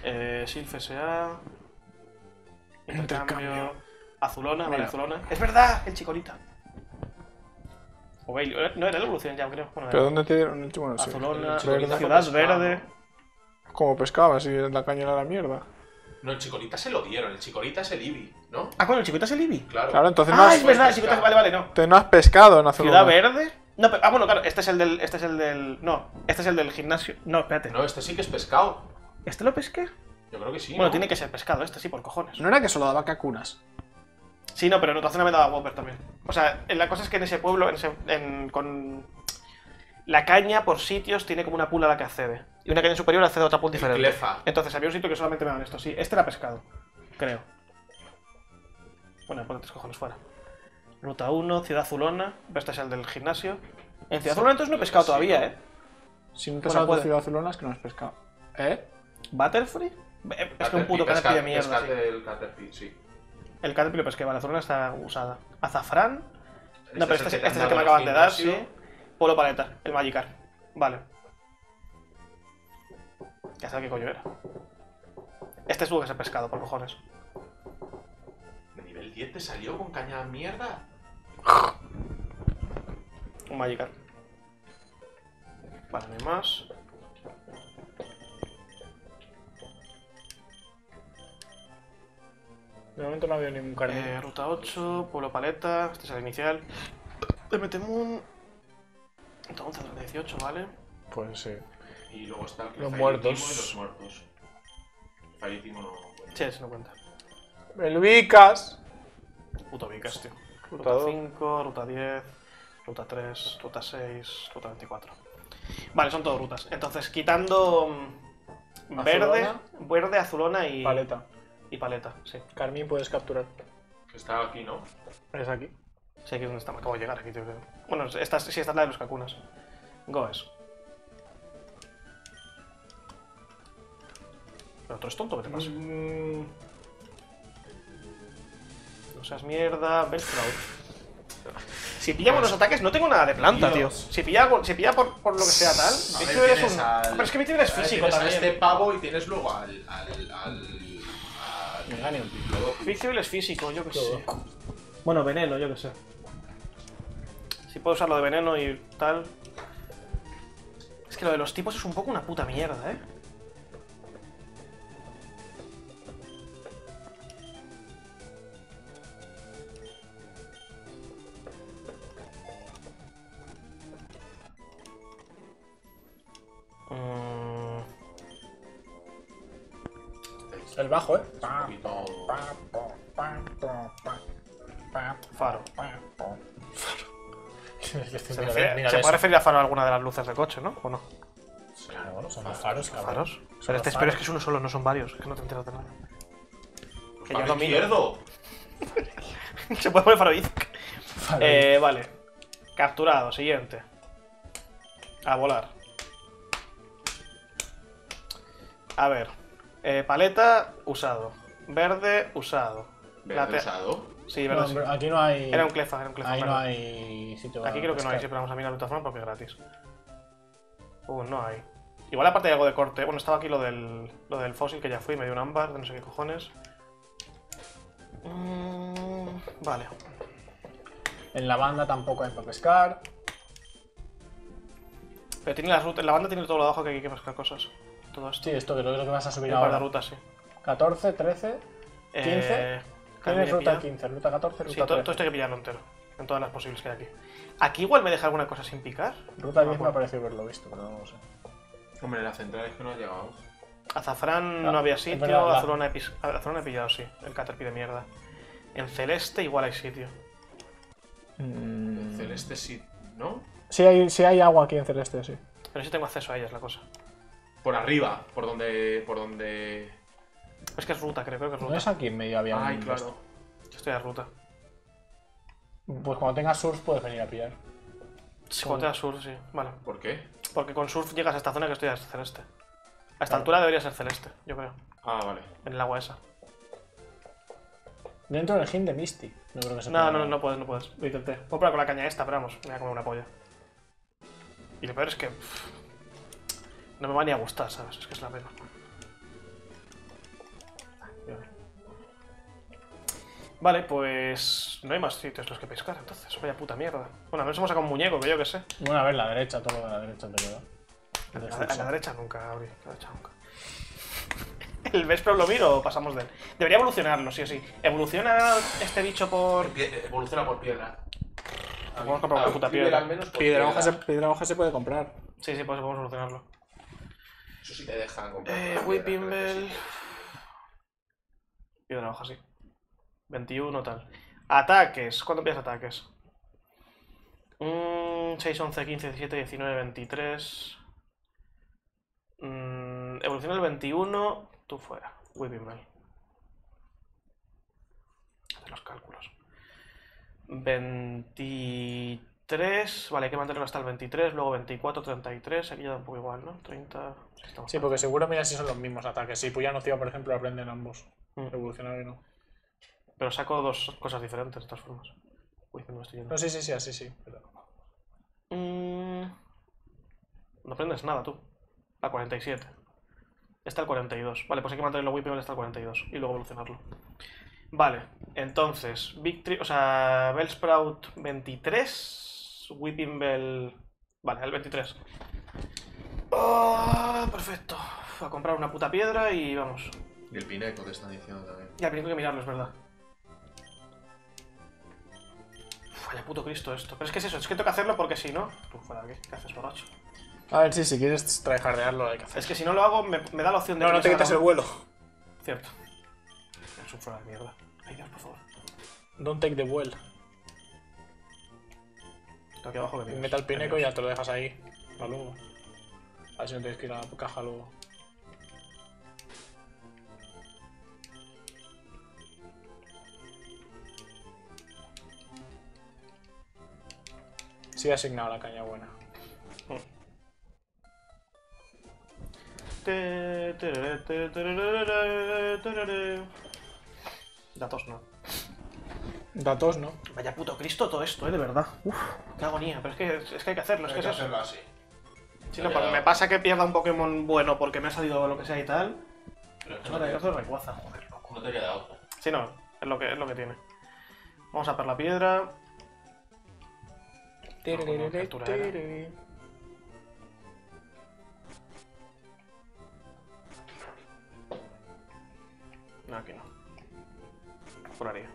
Eh, Silph SA. Intercambio. Azulona, vale. Azulona. ¡Es verdad! El chicolita. O Bailey. No era la evolución ya, creo. Bueno, ¿Pero era. dónde te dieron el bueno, sí. Azulona, Chicolita Ciudad fue pescado. Verde. Como pescabas y la caña era la mierda. No, el Chicolita se lo dieron. El Chicolita es el Eevee, ¿no? Ah, bueno, el chicolita es el Eevee. Claro. Claro, entonces no Ah, has, es verdad, el chicolita. Vale, vale, no. te- no has pescado en azul. Ciudad Verde. No, pero, ah, bueno, claro, este es el del. Este es el del. No, este es el del gimnasio. No, espérate. No, este sí que es pescado. ¿Este lo pesqué? Yo creo que sí. Bueno, ¿no? tiene que ser pescado, este sí, por cojones. No era que solo daba cacunas. Sí, no, pero en otra zona me daba Whopper también. O sea, la cosa es que en ese pueblo, en ese- en- con. La caña por sitios tiene como una pool a la que accede. Y una caña superior accede a otra pool diferente. Clefa. Entonces había un sitio que solamente me daban esto. Sí, este era pescado. Creo. Bueno, ponte tres cojones fuera. Ruta 1, Ciudad Azulona. Este es el del gimnasio. En Ciudad Azulona entonces no he pescado Sí, todavía, ¿no? ¿eh? Si no te Bueno, sabes puede. de Ciudad Azulona es que no has pescado. ¿Eh? ¿Butterfree? Es que un puto Caterpie, de mierda. sí. el Caterpie, sí. El Caterpie lo pesqué, vale, la zona está usada. Azafrán. No, pero es este, el es- que este te es el que me acaban de dar, sí. Polo paleta, el Magikarp. Vale. Ya sabes qué coño era. Este es que ese pescado, por cojones. ¿De nivel 10 te salió con caña de mierda? Un Magikarp. Vale, no hay más. De momento no ha habido ningún carnero. Eh, ruta 8, pueblo paleta, este es el inicial. Moon. Ruta 11, ruta 18, vale. Pues sí. Y luego está el Los muertos. Y los muertos. Timo no. Sí, ese no cuenta. El Vicas. Puto Vicas, tío. Ruta Ruta dos. 5, ruta 10, ruta 3, ruta 6, ruta 24. Vale, son todas rutas. Entonces, quitando mm, verde, Azulona. verde, azulona y Paleta. y paleta, sí. Carmín puedes capturar. Está aquí, ¿no? Es aquí. Sí, aquí es donde está, me acabo de llegar aquí, tío. creo. Bueno, esta, es- sí, esta es la de los Kakunas. Goes. Pero tú eres tonto, ¿qué te pasa? Mm, No seas mierda, Bellsprout. Si pilla buenos ataques, no tengo nada de planta, tío. Si pilla, si pilla por, por lo que sea tal, A un. al- Pero es que Victor es a ver, físico tienes a también. este pavo y tienes luego al. al. al. al. Victor es físico, yo que sé. Bueno, veneno, yo que sé. Si puedo usar lo de veneno y tal. Es que lo de los tipos es un poco una puta mierda, eh. Mm, El bajo, eh. Faro. Se, Se, refiere- se puede referir a faro a alguna de las luces del coche, ¿no? ¿O no? Claro, son los faros, cabrón. ¿Faros? Son Pero, este, pero es que es uno solo, no son varios, es que no te enteras de nada. Que yo domino. izquierdo. Se puede poner faro Izc. Faro. Eh, vale. Capturado, siguiente. A volar. A ver. Eh, paleta, usado. Verde, usado. Verde Late- usado. Sí, No, verde. sí. hombre, aquí no hay. Era un clefa, era un clefa. Ahí no hay sitio Aquí creo que no hay, siempre vamos a mirar de otra forma porque es gratis. Uh, no hay. Igual aparte hay algo de corte. Bueno, estaba aquí lo del, lo del fósil que ya fui, me dio un ámbar de no sé qué cojones. Mm, vale. En la banda tampoco hay para pescar. Pero tiene las rutas, la banda tiene todo lo de abajo que hay que pescar cosas. Todo esto. Sí, esto que es lo que vas a subir un par de ahora. rutas, sí. 14, 13. Eh, 15. Carmine Tienes ruta pilla. 15, ruta 14, ruta Sí, todo, todo 13. esto hay que pillarlo entero. En todas las posibles que hay aquí. Aquí igual me deja alguna cosa sin picar. Ruta No me 10 me ha parecido verlo visto, pero no lo sé. Hombre, la central es que no ha llegado. Azafrán Ah, no había es sitio, verdad, la- Azulona he, pis- Azulona he pillado, sí. El Caterpie de mierda. En Celeste igual hay sitio. Mm. Celeste sí, ¿no? Sí hay, sí hay agua aquí en Celeste, sí. Pero sí tengo acceso a ellas, la cosa. Por arriba, por donde. por donde. Es que es ruta, creo, creo que es No ruta. es aquí en medio había Ay, un. claro. Yo estoy a ruta. Pues cuando tengas surf puedes venir a pillar. Sí, cuando te das surf, sí. Vale. ¿Por qué? Porque con surf llegas a esta zona que estoy a celeste. A esta Claro. altura debería ser celeste, yo creo. Ah, vale. En el agua esa. Dentro del gym de Misty. No creo que se No, no, no, no puedes, no puedes. Lo intenté. Puedo probar con la caña esta, pero vamos, me voy a comer una polla. Y lo peor es que. pff, no me va ni a gustar, ¿sabes? Es que es la pena. Vale, pues. No hay más sitios los que pescar, entonces. Vaya puta mierda. Bueno, al menos hemos sacado un muñeco, que yo que sé. Bueno, a ver, la derecha, todo lo de la derecha te queda. A la, a derecha nunca, Auri. A la derecha nunca. ¿El Vespro lo miro o pasamos de él? Debería evolucionarlo, sí o sí. ¿Evoluciona este bicho por. Evoluciona por piedra. Vamos a comprar una puta Piedra piedra. al menos por Piedra hoja, se, piedra. piedra hoja se puede comprar. Sí, sí, pues podemos evolucionarlo. Eso sí te dejan comprar. Eh, Whipping Bell. Piedra hoja, sí. 21, tal. Ataques. ¿Cuándo empiezas ataques? Mm, 6, 11, 15, 17, 19, 23. Mm, evoluciona el 21. Tú fuera. Whipping Bell. Haz los cálculos. 23. Vale, hay que mantenerlo hasta el 23. Luego 24, 33. Aquí ya da un poco igual, ¿no? 30. sí, porque seguro mira si son los mismos ataques. Si Puya Nociva, por ejemplo, aprenden ambos. Mm. Evolucionar y no. Pero saco dos cosas diferentes de todas formas. Uy, no estoy yendo. No, sí, sí, sí, así sí. pero- Mm, No aprendes nada tú. A 47. Está el 42. Vale, pues hay que mantenerlo Whipping hasta el 42 y luego evolucionarlo. Vale, entonces, Victory, o sea, Bellsprout 23, Whipping Bell. Vale, el 23. Ah, perfecto. A comprar una puta piedra y vamos. Y el pineco te están diciendo también. Ya, pero tengo que mirarlo, es verdad. Uf, Vaya puto Cristo esto. Pero es que es eso, es que tengo que hacerlo porque si no. Tú, fuera de aquí, ¿qué haces, borracho? A ver, sí, si quieres tryhardearlo hay que hacer. Es que si no lo hago, me, me da la opción de No, que no te quites el vuelo. Cierto. Es un fuera de mierda. Ay, Dios, por favor. Don't take the well. Aquí abajo que Y tienes. meta el pineco y ya te lo dejas ahí. Para luego. A ver si no tienes que ir a la caja luego. Sí, he asignado la caña buena. Te- Datos no. Datos, ¿no? Vaya puto Cristo todo esto, eh, de verdad. Uf, qué agonía. Pero es que, es que hay que hacerlo, es que Hay es que eso. hacerlo así. Sí, no, porque me pasa que pierda un Pokémon bueno porque me ha salido lo que sea y tal. Pero No te hacer recuaza, joder, loco. no te queda otra. Sí, no, es lo que, es lo que tiene. Vamos a per la piedra. Tererere, tererere. No, aquí no. Juraría.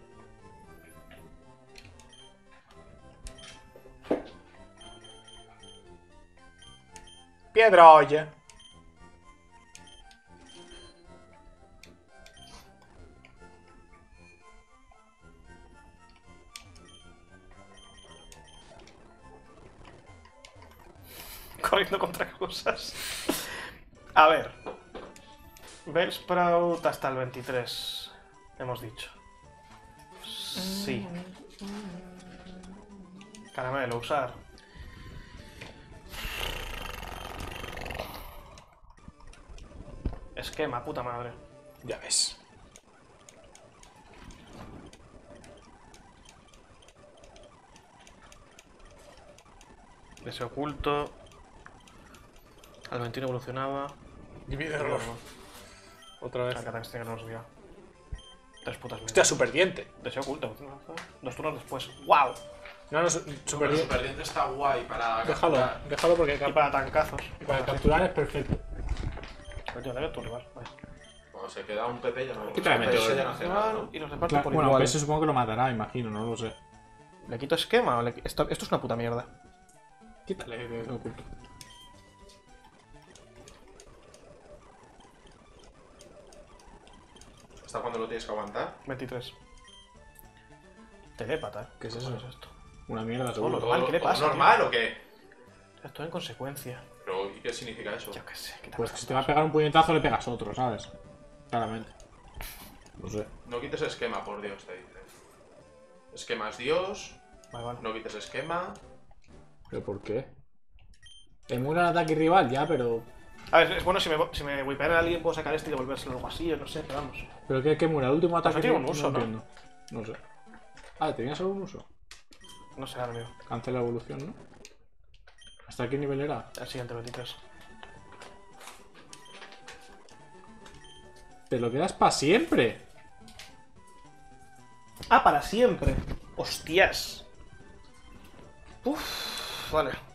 Piedra, oye. Corriendo contra cosas. A ver. Bellsprout hasta el 23. Hemos dicho. Sí. Caramelo, usar. Esquema, puta madre. Ya ves. Deseo oculto. Al 21 evolucionaba. Error. Otra vez. Acá que no nos olvida. Tres putas Hostia, mierdas. super diente. Deseo oculto. Dos turnos después. ¡Wow! No, no, su- super diente. Super Diente está guay para. Déjalo, capturar. déjalo porque Y para tancazos. para capturar es perfecto. Pero tío, debe tu rival. Se queda un PP ya no. Quítale, meteoro. ya no hace nada, ¿no? Y los reparto Claro, por bueno, igual. ese supongo que lo matará, imagino, no lo sé. ¿Le quito esquema o le... esto, esto es una puta mierda. Quítale de oculto. ¿Hasta cuándo lo tienes que aguantar? 23. Telépata, ¿eh? ¿Qué es ¿Qué eso? es esto? Una mierda, Todo seguro. normal, ¿qué le ¿Todo pasa, ¿Normal o qué? Esto en consecuencia. Pero, ¿y qué significa eso? Yo qué sé, ¿qué te Pues si te va a pegar un puñetazo, le pegas otro, ¿sabes? Claramente. No sé. No quites esquema, por Dios, te dice. Esquema es Dios, Vale, vale. no quites esquema. ¿Pero por qué? Emula el ataque rival, ya, pero. A ver, es bueno si me, si me whipean a alguien puedo sacar este y devolvérselo algo así, yo no sé, pero vamos. ¿Pero qué, qué mura? El último ataque tiene un uso, ¿no? entiendo. No sé. Ah, tenía solo un uso. No sé ahora mismo. Cancela la evolución, ¿no? ¿Hasta qué nivel era? El siguiente 23. Te lo quedas para siempre. Ah, para siempre. Hostias. Uf, vale.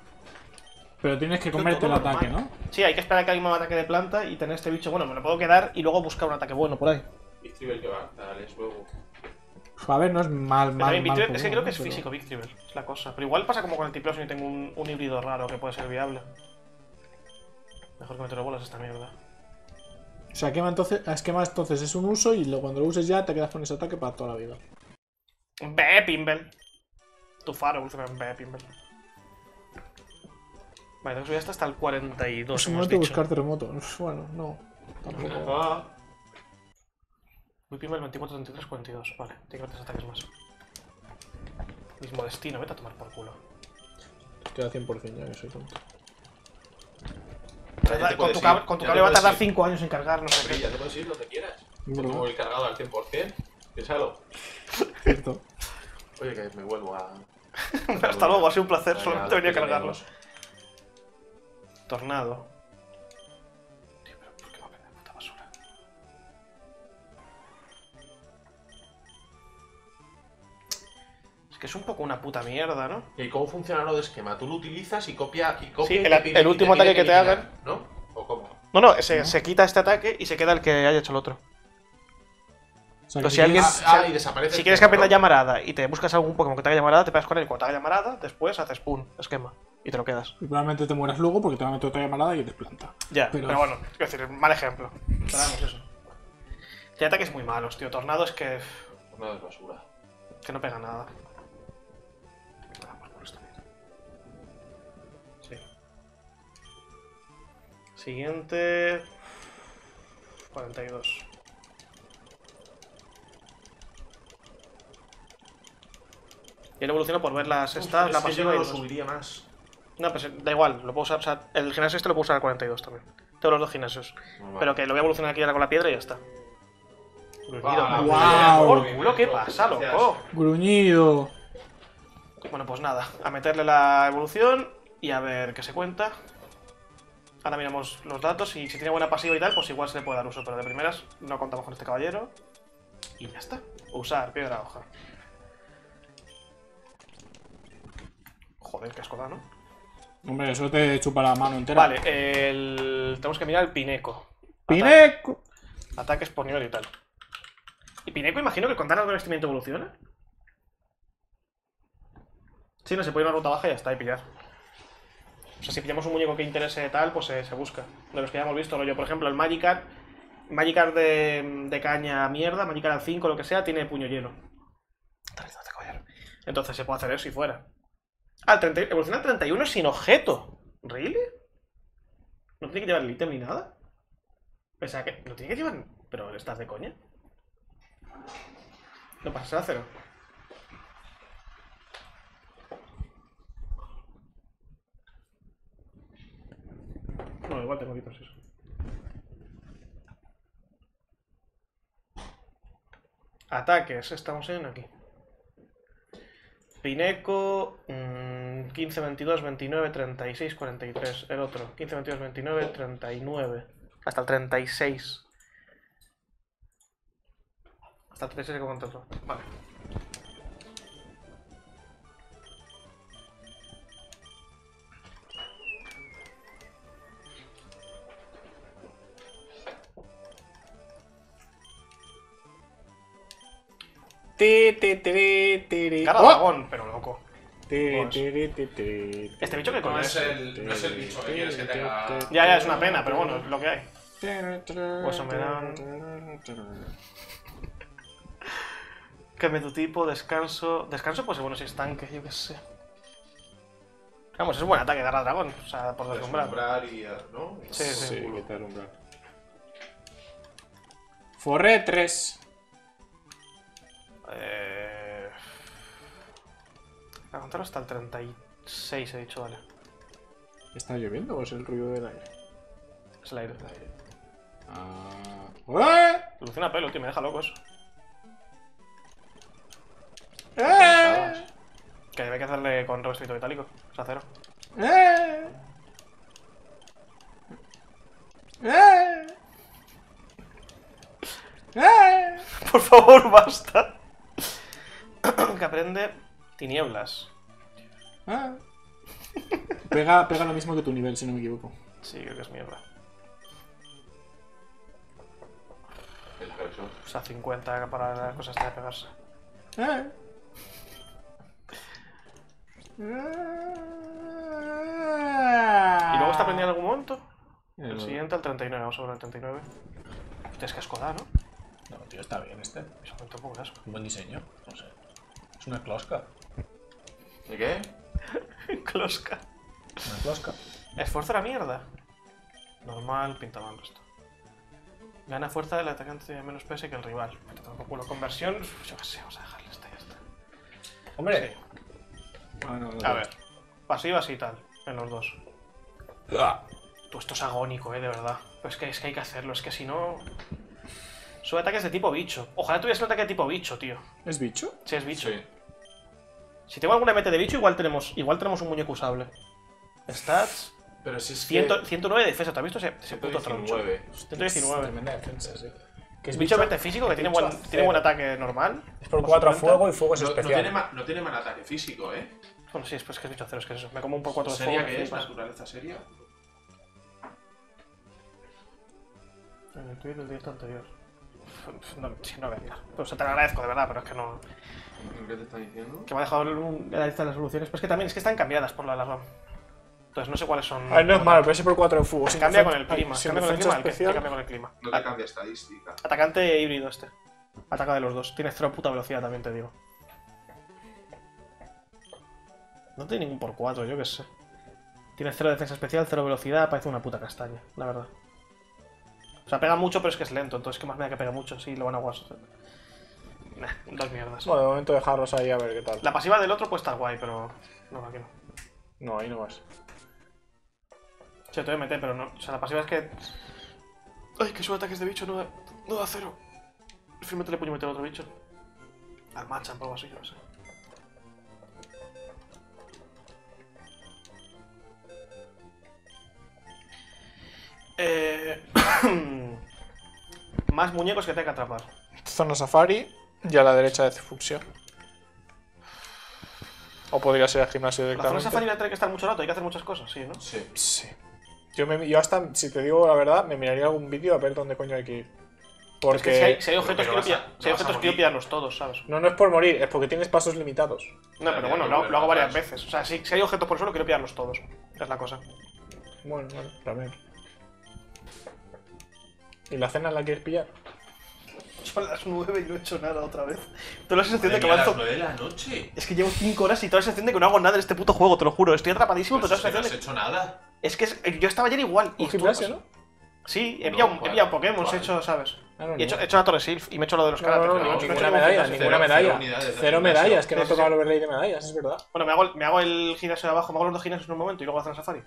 Pero tienes que comerte el normal. ataque, ¿no? Sí, hay que esperar a que alguien me ataque de planta y tener este bicho. Bueno, me lo puedo quedar y luego buscar un ataque bueno por ahí. Victrivel que va, dale, luego. A ver, no es mal, mal, también mal es que creo que es Pero- físico Victrivel, es la cosa. Pero igual pasa como con el Tiplosion y tengo un, un híbrido raro que puede ser viable. Mejor que meter bolas esta mierda. O sea, quema entonces, esquema entonces es un uso y lo- cuando lo uses ya te quedas con ese ataque para toda la vida. Ve, Pimbel. Tu faro en Ve, Pimbel. Vale, tengo que subir hasta, hasta el 42. Es un hemos momento de dicho. buscar terremoto. Bueno, no. Tampoco. Ah, Voy Pimbel 24, 33, 42. Vale, tengo tres ataques más. Mismo destino, vete a tomar por culo. Estoy al 100% ya que soy tonto. ya te Con puedes tu, ir, cable, con tu cable te va a puedes tardar ir. 5 años en cargar, no sé qué. ya te puedes ir donde quieras. ¿Verdad? tu móvil cargado al 100%. Piénsalo. Cierto. Oye, que me vuelvo a. Hasta luego, ha sido un placer. Solamente venía a cargarlos. Tornado. Tío, pero ¿por qué va a perder puta basura? Es que es un poco una puta mierda, ¿no? ¿Y cómo funciona lo de esquema? Tú lo utilizas y copia. Y copia Sí, el- te pide- el y último ataque que te hagan. ¿No? ¿O cómo? No, no, se, se quita este ataque y se queda el que haya hecho el otro. Que si alguien- Ah, ah, y desaparece. Si quieres que aprenda ¿no? llamarada y te buscas algún Pokémon que te haga llamarada, te pegas con él. Cuando te haga llamarada, después haces pum, esquema. Y te lo quedas. y probablemente te mueras luego porque te va a meter otra llamada y te planta. Ya, Pero- pero, bueno, quiero decir, mal ejemplo. Pero vamos, eso. Tiene ataques muy malos, tío. Tornado es que. No es basura. que no pega nada. Vamos por esta mierda. Sí. Siguiente. 42. Y él evoluciona por ver las stats, la Es pasiva y lo subiría más. No, pues da igual, lo puedo usar. O sea, el gimnasio este lo puedo usar al 42 también. Todos los dos gimnasios. Pero que lo voy a evolucionar aquí ahora con la piedra y ya está. Gruñido. Ah, Guau. Por culo, ¿qué pasa, loco? Gruñido. Bueno, pues nada, a meterle la evolución y a ver qué se cuenta. Ahora miramos los datos y si tiene buena pasiva y tal, pues igual se le puede dar uso, pero de primeras no contamos con este caballero. Y ya está. Usar piedra hoja. Joder, qué asco da, ¿no? Hombre, eso te chupa la mano entera. Vale, el... tenemos que mirar el Pineco. Pineco. Ataques por nivel y tal. ¿Y Pineco imagino que con algo de vestimenta evoluciona? Sí, no, se puede ir a una ruta baja y ya está, y pillar. O sea, si pillamos un muñeco que interese tal, pues se, se busca. De los que ya hemos visto, yo, por ejemplo, el Magikarp, Magikarp de, de caña mierda, Magikarp al 5, lo que sea, tiene puño lleno. Entonces se puede hacer eso si fuera. Ah, el 30 evoluciona al 31 sin objeto. ¿Really? ¿No tiene que llevar el ítem ni nada? O sea, que no tiene que llevar... Pero estás de coña. No pasa a cero. No, igual tengo quitas eso. Ataques, estamos en aquí. Pineco, mm, 15, 22, 29, 36, 43. El otro, 15, 22, 29, 39. Hasta el 36. Hasta el 36 que cuenta otro. Vale. Ti, ti, tiri, tiri. Cara ¡Oh! dragón, pero loco. Este bicho que No coño es es. el, no es el bicho que quieres que tenga. Ya, ya, es una pena, pero bueno, es lo que hay. Pues me dan- Cambia tu tipo, descanso. Descanso, pues bueno, si es tanque, yo qué sé. Vamos, es un buen ataque dar a dragón, o sea, por deslumbrar. Deslumbrar y. ¿No? Sí, sí. Sí, quitar umbral. Forre 3. Eh... Voy a contar hasta el 36, he dicho, vale. ¿Está lloviendo o es el ruido del aire? Es el aire. Ah. ¡Eh! Evoluciona pelo, tío, me deja loco eso. ¡Eh! Que hay que hacerle con revestimiento metálico, o sea, cero. ¡Eh! ¡Eh! ¡Eh! Por favor, basta. Que aprende tinieblas. Ah. Pega, pega lo mismo que tu nivel, si no me equivoco. Sí, creo que es mierda. El. O sea, 50 para las cosas de pegarse. Eh. ¿Y luego está aprendiendo en algún momento? Eh, El siguiente, el 39, vamos a ver el 39. Hostia, es que asco da, ¿no? No, tío, está bien este. Asco. Un buen diseño. No sé. Es una closca. ¿Y qué? Closca. Una closca. Esfuerzo la mierda. Normal, pinta mal esto. Gana fuerza del atacante tiene menos peso que el rival. A por culo. Conversión, uf, yo qué sé, vamos a dejarle esta y ya está. Hombre, A ver, pasivas y tal, en los dos. Ah. Tú, esto es agónico, eh, de verdad. Pero es que, es que hay que hacerlo, es que si no. Sube ataques de tipo bicho. Ojalá tuviese un ataque de tipo bicho, tío. ¿Es bicho? Si es bicho. Sí. Si tengo alguna MT de bicho, igual tenemos, igual tenemos un muñeco usable. Stats. Pero si es 100 que... 109 de defensa, ¿te has visto ese, ese puto troncho? 119. 119. Tremenda defensa, sí. Que Es bicho mente físico, que tiene bicho buen, tiene buen ataque normal. Es por 4 a fuego y fuego es No, no especial. tiene ma- no tiene mal ataque físico, ¿eh? Bueno, sí, es pues que es bicho cero, es que es eso. Me como un por 4 de ¿Sería fuego. que me es? ¿Naturaleza seria? En el tuyo del directo anterior. No, no venía. Pues te lo agradezco, de verdad, pero es que no. ¿Qué te está diciendo? Que me ha dejado el- la lista de las soluciones. Pero es que también es que están cambiadas por la de la RAM. Entonces no sé cuáles son. A ver, no es malo, pero ese por 4 de fuego. sin Cambia con el clima. sin Cambia con el clima. el que- especial. cambia con el clima. No te cambia estadística. Atacante híbrido este. Ataca de los dos. Tiene cero puta velocidad también, te digo. No tiene ningún por 4, yo qué sé. Tiene cero defensa especial, cero velocidad, parece una puta castaña, la verdad. O sea, pega mucho, pero es que es lento, entonces qué más me da que pega mucho, sí, lo van a guas. Nah, dos mierdas. Bueno, de momento dejarlos ahí a ver qué tal. La pasiva del otro puede estar guay, pero. No, aquí no. No, ahí no vas. Sí, te voy a meter, pero no. O sea, la pasiva es que. Ay, que su ataques de bicho no da, no da cero. Prefiero meterle puño meter a otro bicho. Al Machamp o algo así, yo no sé. Eh... Más muñecos que tenga que atrapar. Zona Safari y a la derecha de Fuxio. O podría ser el gimnasio La zona directamente. safari va a tener que estar mucho rato, hay que hacer muchas cosas, sí, ¿no? Sí. Sí. Yo, me, yo hasta, si te digo la verdad, me miraría algún vídeo a ver dónde coño hay que ir. Porque... Es que si hay, si hay objetos, quiero, pillar, si hay objetos pillarlos todos, ¿sabes? No, no es por morir, es porque tienes pasos limitados. No, pero bueno, lo, hago varias veces. O sea, si, si hay objetos por el suelo, quiero pillarlos todos. Es la cosa. Bueno, bueno, también. ¿Y la cena la quieres pillar? Son las 9 y no he hecho nada otra vez. Tengo la sensación de que mía, a las avanzo. 9 de la noche. Es que llevo 5 horas y toda la sensación de que no hago nada en este puto juego, te lo juro. Estoy atrapadísimo, Pues pero toda la no has sensación hecho nada. Es que es- yo estaba ayer igual. y Un tú- gimnasio, ¿no? Sí, he No, pillado, he ¿cuál? pillado Pokémon, he ¿Cuál? hecho, ¿sabes? Ah, no, Y he hecho, no. he hecho la Torre Sylph y me he hecho lo de los No, no, no, no, he ninguna medalla, ninguna Cero- medalla. cero medallas, que no tocaba sí. el overlay de medallas, es verdad. Bueno, me hago, el, me hago el gimnasio de abajo, me hago los dos gimnasios en un momento y luego hacer el safari.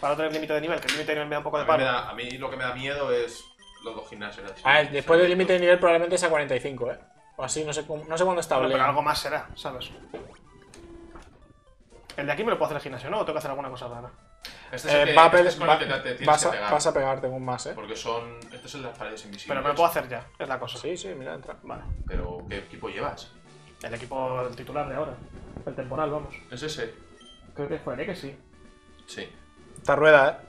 Para no tener límite de nivel, que el límite de nivel me da un poco A de paro. a mí lo que me da miedo es los dos gimnasios. así. Después del límite de nivel probablemente sea 45, ¿eh? O así, no sé, no sé cuándo está. Bueno, pero algo más será, ¿sabes? El de aquí me lo puedo hacer el gimnasio, ¿no? O tengo que hacer alguna cosa rara. Este es el Eh, que- va a este es con va- el que te- vas, a, pegar. vas a pegarte un más, ¿eh? Porque son. Estos son las paredes invisibles. Pero me lo puedo hacer ya, es la cosa. Sí, sí, mira, entra. Vale. Pero, ¿qué equipo llevas? El equipo el titular de ahora. El temporal, vamos. ¿Es ese? Creo que fue, que sí. Sí. Esta rueda, ¿eh?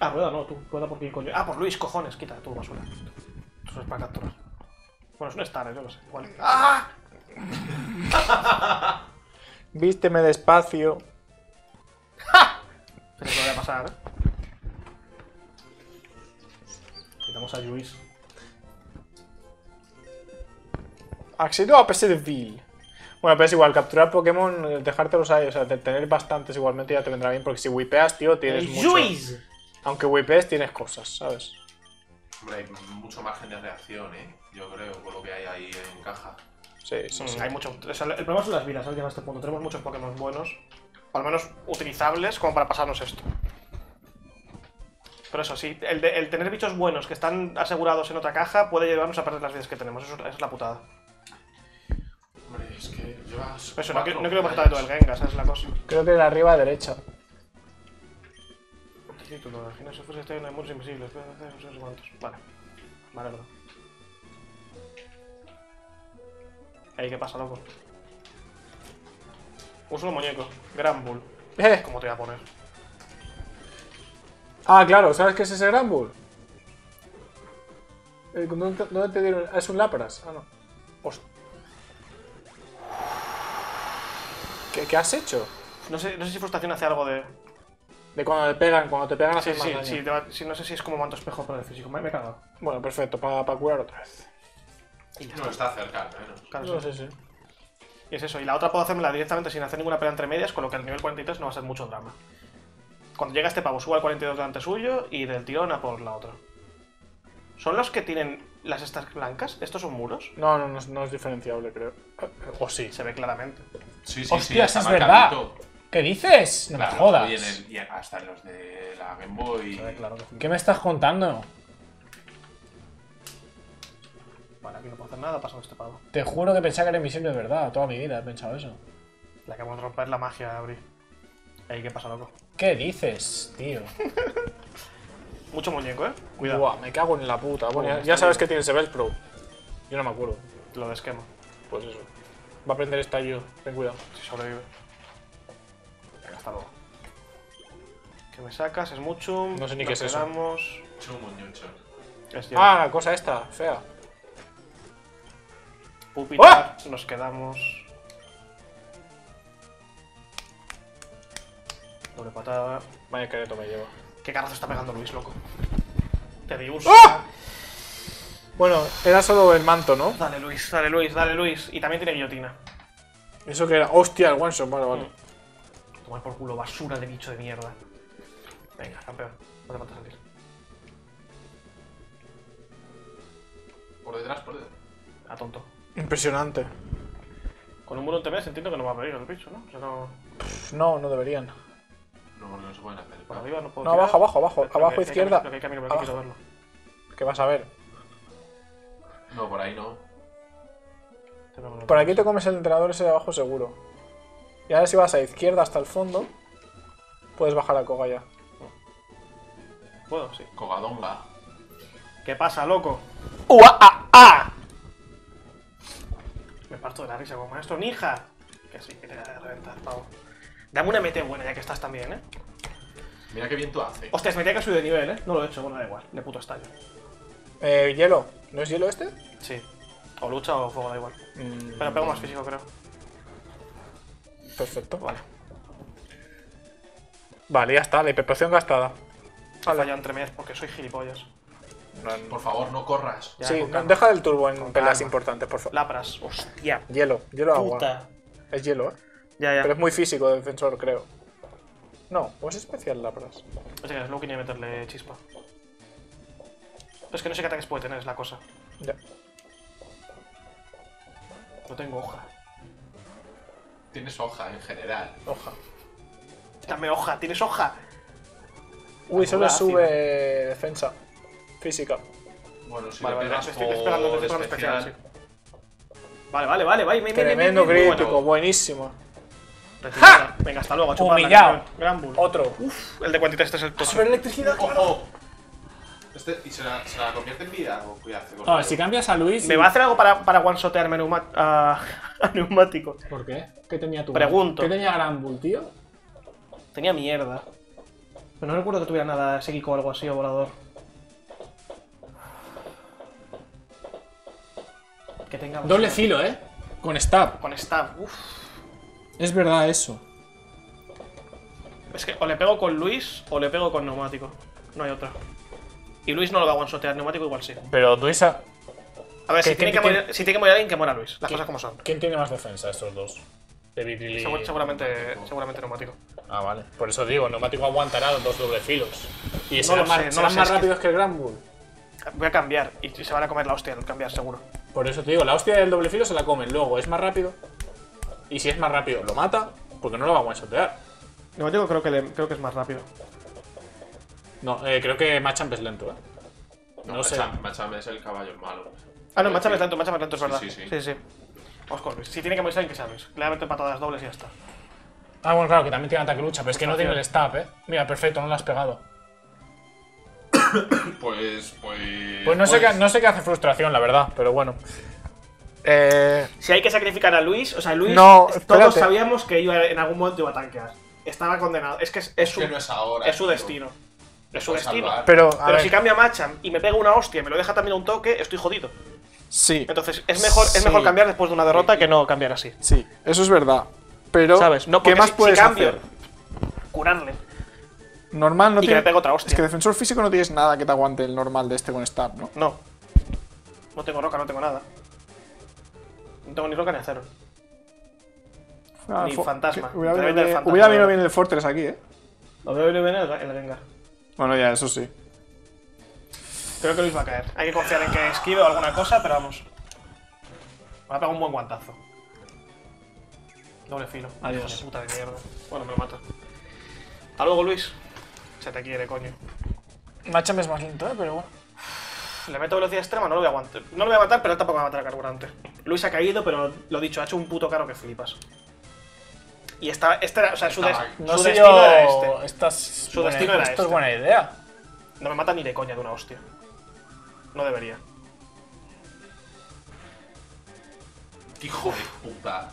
Ah, rueda no, tú. Rueda por quién coño. Ah, por Luis, cojones, quita tú basura. Eso es para capturar. Bueno, es un Star, yo no sé. Igual. ¡Ah! Vísteme despacio. Pero que vaya a pasar, ¿eh? Quitamos a Luis. Accedo a PC de Ville. Bueno, pero es igual, capturar Pokémon, dejártelos ahí, o sea, de tener bastantes igualmente ya te vendrá bien, porque si wipeas, tío, tienes mucho. ¡Luis! Aunque wipees, tienes cosas, ¿sabes? Hombre, hay mucho margen de reacción, ¿eh? Yo creo, con lo que hay ahí en caja. Sí, sí, sí. Mm, Hay mucho. o sea, el problema son las vidas, ¿sabes? Llega a este punto. Tenemos muchos Pokémon buenos. O al menos utilizables como para pasarnos esto. Pero eso sí, el, de- el tener bichos buenos que están asegurados en otra caja puede llevarnos a perder las vidas que tenemos. Eso, esa es la putada. Hombre, es que llevas. Eso no, no quiero pasar todo el. Gengar, esa es la cosa. Creo que de arriba a derecha. Título, final se fuese este de muros invisibles. No sé cuántos. Vale. Vale, bro. Ey, ¿qué pasa, loco? Uso un muñeco. Gran Bull. ¡Eh! ¿Cómo te voy a poner? Ah, claro, ¿sabes qué es ese Gran Bull? Eh, ¿Dónde te, dónde te dieron? Ah, es un Lapras. Ah, no. ¿Qué, qué has hecho? No sé, no sé si frustración hace algo de. De cuando te pegan, cuando te pegan Sí, haces sí, más daño. sí, va- sí, no sé si es como manto espejo pero de físico. Me, me he cagado. Bueno, perfecto, para curar otra vez. Y No, está. está cerca, al menos. Claro, No sí. sí. Y es eso. Y la otra puedo hacérmela directamente sin hacer ninguna pelea entre medias, con lo que el nivel 43 no va a ser mucho drama. Cuando llega este pavo, subo al 42 delante suyo y del tirón a por la otra. ¿Son los que tienen las estas blancas? ¿Estos son muros? No, no, no, es- no es diferenciable, creo. O sí. Se ve claramente. Sí, sí, sí, Hostias, está es verdad. ¿Qué dices? No Claro, me jodas. Y, en el- y hasta en los de la Game Boy. Se ve claro que sí. ¿Qué me estás contando? Vale, aquí no puedo hacer nada, pasando este pavo. Te juro que pensaba que era invisible de verdad. Toda mi vida he pensado eso. Le acabamos de romper la magia, Abri. Ey, ¿qué pasa, loco? ¿Qué dices, tío? Mucho muñeco, ¿eh? Cuidado. Buah, me cago en la puta. Bueno, ya, ya sabes bien. que tiene ese Pro. Yo no me acuerdo. Lo de esquema. Pues eso. Va a aprender estallido. Ten cuidado. Si sobrevive. Venga, hasta luego. ¿Qué me sacas? Es mucho. No sé ni qué Nos es eso. Es. Ah, la cosa esta, fea. Pupitar. Nos quedamos. Doble patada. Vaya careto me lleva. ¿Qué carajo está pegando Luis, loco? Te di un. ¡Ah! Bueno, era solo el manto, ¿no? Dale, Luis, dale, Luis, dale, Luis. Y también tiene guillotina. Eso que era. Hostia, el one shot, vale, vale. Tomar por culo, basura de bicho de mierda. Venga, campeón. No te falta salir. Por detrás, por detrás. A tonto. Impresionante. Con un muro en TMS entiendo que no va a pedir el bicho, ¿no? O sea, no. Pff, No, no deberían. No, no se pueden hacer. Por arriba no puedo. No, tirar. abajo, abajo, abajo. Abajo, que- izquierda. Creo que hay camino, pero Abajo. quiero verlo. ¿Qué vas a ver? No, por ahí no. Por aquí te comes el entrenador ese de abajo seguro. Y ahora si vas a izquierda hasta el fondo, puedes bajar a Koga ya. Puedo, sí. Cogadonga. ¿Qué pasa, loco? ¡Ua, ah, ah! Me parto de la risa como maestro ninja. Que sí, que te voy a reventar, pavo. Dame una MT buena ya que estás también, ¿eh? Mira qué bien tú haces. Hostias, me tenía que subir de nivel, ¿eh? No lo he hecho, bueno, da igual. De puto estallo. Eh, hielo. ¿No es hielo este? Sí. O lucha o fuego, da igual. Pero pego más físico, creo. Perfecto. Vale. Vale, ya está. La hiperpoción gastada. Vale. fallado entre medias porque soy gilipollas. Por favor, no corras. Ya, sí, no, deja el turbo en Con peleas calma. importantes, por favor. Lapras. Hostia. Hielo. Hielo agua. Puta. Es hielo, ¿eh? Ya, ya. Pero es muy físico de defensor, creo. No, o es especial Lapras. Es que quería meterle chispa. Es que no sé qué ataques puede tener, es la cosa. Ya. No tengo hoja. Tienes hoja en general. Hoja. Dame hoja, ¿tienes hoja? Uy, solo sube defensa. Física. Bueno, si Vale, le vale, pegas estoy por estoy pegando especial, especial, sí. Vale, vale, vale, vale. Tremendo bien, bien, crítico, bueno. buenísimo. Recibida. Venga, hasta luego, a chuparla, Humillado. Gran bull. Otro. Uf, el de 43 este es el tocho. electricidad, ¡Ojo! Este, ¿Y se la, se la convierte en vida? O cuidado, No, si cambias a Luis. ¿Me y- va a hacer algo para, para one-shotearme a, neuma- a, a neumático? ¿Por qué? ¿Qué tenía tu Pregunto. ¿Qué tenía Gran Bull, tío? Tenía mierda. Pero no recuerdo que tuviera nada psíquico o algo así o volador. Que tenga... Doble filo, ¿eh? Con stab. Con stab. Uf. Es verdad eso. Es que o le pego con Luis o le pego con neumático. No hay otra. Y Luis no lo va a one-shotear, neumático igual sí. Pero Luisa. A ver, si ¿Qué- tiene, que morir, si tiene que morir alguien, que muera Luis. Las cosas como son. ¿Quién tiene más defensa estos dos? David y... Segur- seguramente, seguramente neumático. Ah, vale. Por eso digo, neumático aguantará los dos doble filos. Y No serán lo más, sé, no serán lo sé, más es que- rápidos que... el Gran Bull. Voy a cambiar y se van a comer la hostia al cambiar, seguro. Por eso te digo, la hostia del doble filo se la comen. Luego, es más rápido. Y si es más rápido, lo mata. Porque no lo va a one-shotear. Neumático creo que, le- creo que es más rápido. No, eh, creo que Machamp es lento, ¿eh? No, No sé. Macham, Macham es el caballo malo. Ah, no, Machame es lento, Machame es lento, es Sí, verdad. sí, sí. sí, sí. Con Luis. Si tiene que morir alguien, que Luis. Le voy a meter patadas dobles y ya está. Ah, bueno, claro, que también tiene ataque lucha, pero es que no tiene el stab, ¿eh? Mira, perfecto, no lo has pegado. Pues, pues. Pues no sé, qué, no sé qué hace frustración, la verdad, pero bueno. Eh, Si hay que sacrificar a Luis, o sea, Luis, No, todos sabíamos que iba, en algún momento iba a tanquear. Estaba condenado. Es que es, es su, que no es ahora. es su destino. Es su destino. pero, a Pero ver, si cambia a Machamp y me pega una hostia y me lo deja también a un toque, estoy jodido. sí, Entonces, es mejor, es mejor cambiar después de una derrota que no cambiar así. sí, eso es verdad. Pero, ¿Sabes? No, ¿qué más si- si puedes cambio, hacer? Curarle. Normal no Y que tiene... le pegue otra hostia. Es que defensor físico no tienes nada que te aguante el normal de este con stab, ¿no? No. No tengo roca, no tengo nada. No tengo ni roca ni acero. Ah, Ni fantasma. Hubiera venido bien el Fortress aquí, ¿eh? Lo veo bien el, el Gengar. Bueno, ya, eso sí. Creo que Luis va a caer. Hay que confiar en que esquive o alguna cosa, pero vamos. Me ha pegado un buen guantazo. Doble filo. Adiós. Hijo de puta de mierda. Bueno, me lo mata. Hasta luego, Luis. Se te quiere, coño. Machamp es más lento, ¿eh? Pero bueno. Le meto velocidad extrema, no lo voy a aguantar. No lo voy a matar, pero él tampoco va a matar a carburante. Luis ha caído, pero lo dicho, ha hecho un puto caro que flipas. Y esta, este era, o sea, su, des- No su sé destino yo. era este. Su buena- destino era Esto este. es buena idea. No me mata ni de coña de una hostia. No debería. Hijo de puta.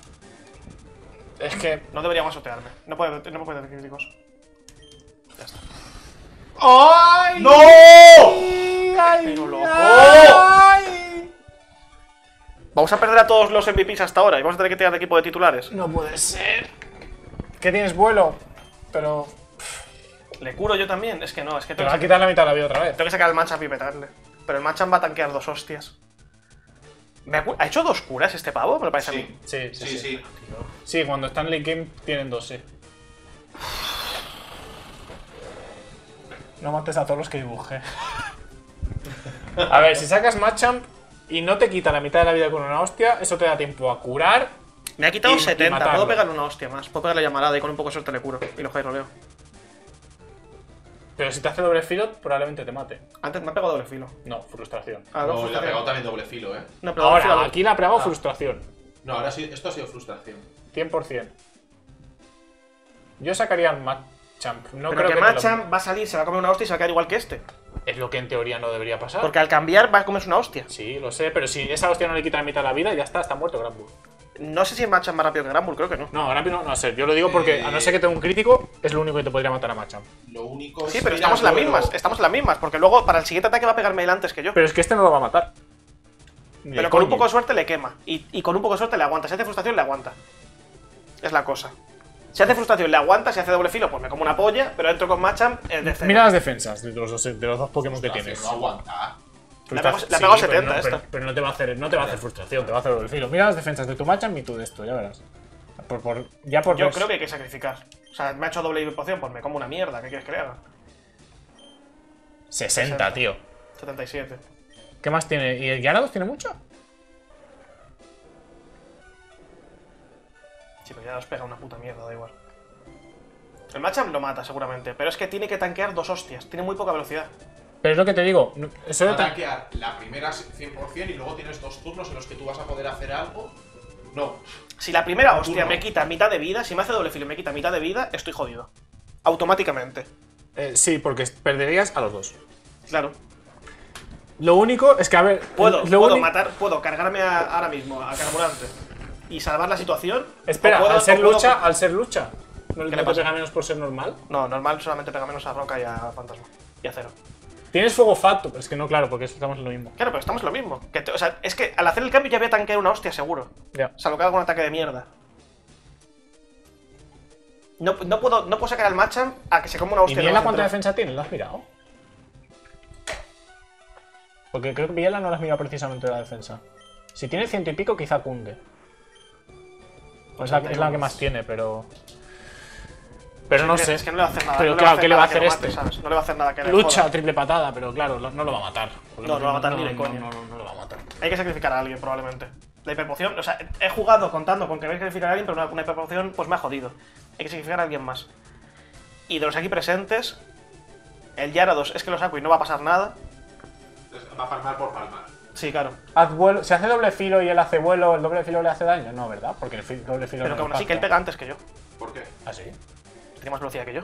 Es que. No debería masotearme. No puede, no puede tener críticos. Ya está. ¡Ay! ¡No! ¡Ay! Pero loco. ¡Ay! Vamos a perder a todos los MVPs hasta ahora y vamos a tener que tirar de equipo de titulares. No puede ser. ¿Qué tienes vuelo? Pero. ¿Le curo yo también? Es que no, es que Te tengo va a que, quitar la mitad de la vida otra vez. tengo que sacar el matchup y petarle. Pero el matchup va a tanquear dos hostias. ¿Me ha, cu- ¿Ha hecho dos curas este pavo? Me lo parece a mí. Sí, Sí, sí, sí, sí. cuando están late game tienen dos, sí. No mates a todos los que dibujé. A ver, si sacas Machamp y no te quita la mitad de la vida con una hostia, eso te da tiempo a curar. Me ha quitado Y- y 70. matarlo. Puedo pegarle una hostia más. Puedo pegarle llamarada y con un poco de suerte le curo. Y lo leo. Pero si te hace doble filo, probablemente te mate. Antes me ha pegado doble filo. No, frustración. Ah, No, le ha pegado también doble filo, eh. No, pero Ahora, filo- aquí le ha pegado frustración. No, ahora sí, esto ha sido frustración. 100%. Yo sacaría al Machamp. No pero creo que que lo- Machamp va a salir, se va a comer una hostia y se va a quedar igual que este. Es lo que en teoría no debería pasar. Porque al cambiar va a comerse una hostia. Sí, lo sé, pero si esa hostia no le quita la mitad de la vida, ya está, está muerto Granbull. No sé si Machamp es más rápido que Granbull, creo que no. No, Granbull no, no va a ser. Yo lo digo porque, a no ser que tenga un crítico, es lo único que te podría matar a Machamp. Lo único Sí, pero estamos en las mismas. Estamos en las mismas. Porque luego para el siguiente ataque va a pegarme él antes que yo. Pero es que este no lo va a matar. Ni Pero con un poco de suerte le quema. Y, y con un poco de suerte le aguanta. Si hace frustración, le aguanta. Es la cosa. Si hace frustración, le aguanta. Si hace doble filo, pues me como una polla. Pero entro con Machamp, es de cero. Mira las defensas de los dos, de los dos Pokémon que tienes. No aguanta. Le ha ha pegado pero 70 no, pero, esta. pero no te va a hacer, no te va a hacer frustración, te va a hacer doble filo. Mira las defensas de tu Machamp y tú de esto, ya verás. Por, por- ya por Yo creo que hay que sacrificar. O sea, me ha hecho doble poción, pues me como una mierda. ¿Qué quieres que le haga? 60, tío. 77. ¿Qué más tiene? ¿Y el Gyarados tiene mucho? Sí, pero ya nos pega una puta mierda, da igual. El Machamp lo mata seguramente, pero es que tiene que tanquear dos hostias. Tiene muy poca velocidad. Pero es lo que te digo. Eso Va de a tan- tanquear la primera 100% y luego tienes dos turnos en los que tú vas a poder hacer algo. No. Si la primera hostia Turno. me quita mitad de vida, si me hace doble filo y me quita mitad de vida, estoy jodido. Automáticamente. Eh, sí, porque perderías a los dos. Claro. Lo único es que, a ver. Puedo, lo puedo matar, puedo cargarme a- ahora mismo a Carburante y salvar la situación. Espera, puedo- al ser puedo- lucha, al ser lucha. ¿No, ¿Qué no le pasa? pega menos por ser normal? No, normal solamente pega menos a Roca y a Fantasma. Y a Cero. Tienes fuego facto, pero es que no, claro, porque estamos en lo mismo. Claro, pero estamos en lo mismo. Que te- o sea, es que al hacer el cambio ya voy a tanquear una hostia seguro. Ya. Salvo que haga un ataque de mierda. No, no puedo, no puedo sacar al Machamp a que se coma una ¿Y hostia. en Biela la cuánta defensa tiene? ¿Lo has mirado? Porque creo que Biela no lo has mirado precisamente la defensa. Si tiene ciento y pico, quizá cunde. Es la, es la que más tiene, pero. Pero no que- sé. Es que no le va a hacer nada. Pero no claro, ¿qué le va a que hacer este? No le va a hacer nada que le Lucha, joda. triple patada, pero claro, no lo va a matar. No, no lo va a matar ni de no, coña. No, no, no lo va a matar. Hay que sacrificar a alguien, probablemente. La hiperpoción, o sea, he jugado contando con que voy a sacrificar a alguien, pero una, una hiperpoción pues me ha jodido. Hay que sacrificar a alguien más. Y de los aquí presentes, el Yarados es que lo saco y no va a pasar nada. Va a palmar por palmar. Sí, claro. Haz vuelo. Si hace doble filo y él hace vuelo, ¿el doble filo le hace daño? No, ¿verdad? Porque el fi- doble filo Pero no que aún así que él pega antes que yo. ¿Por qué? ¿Ah, sí? Tiene más velocidad que yo.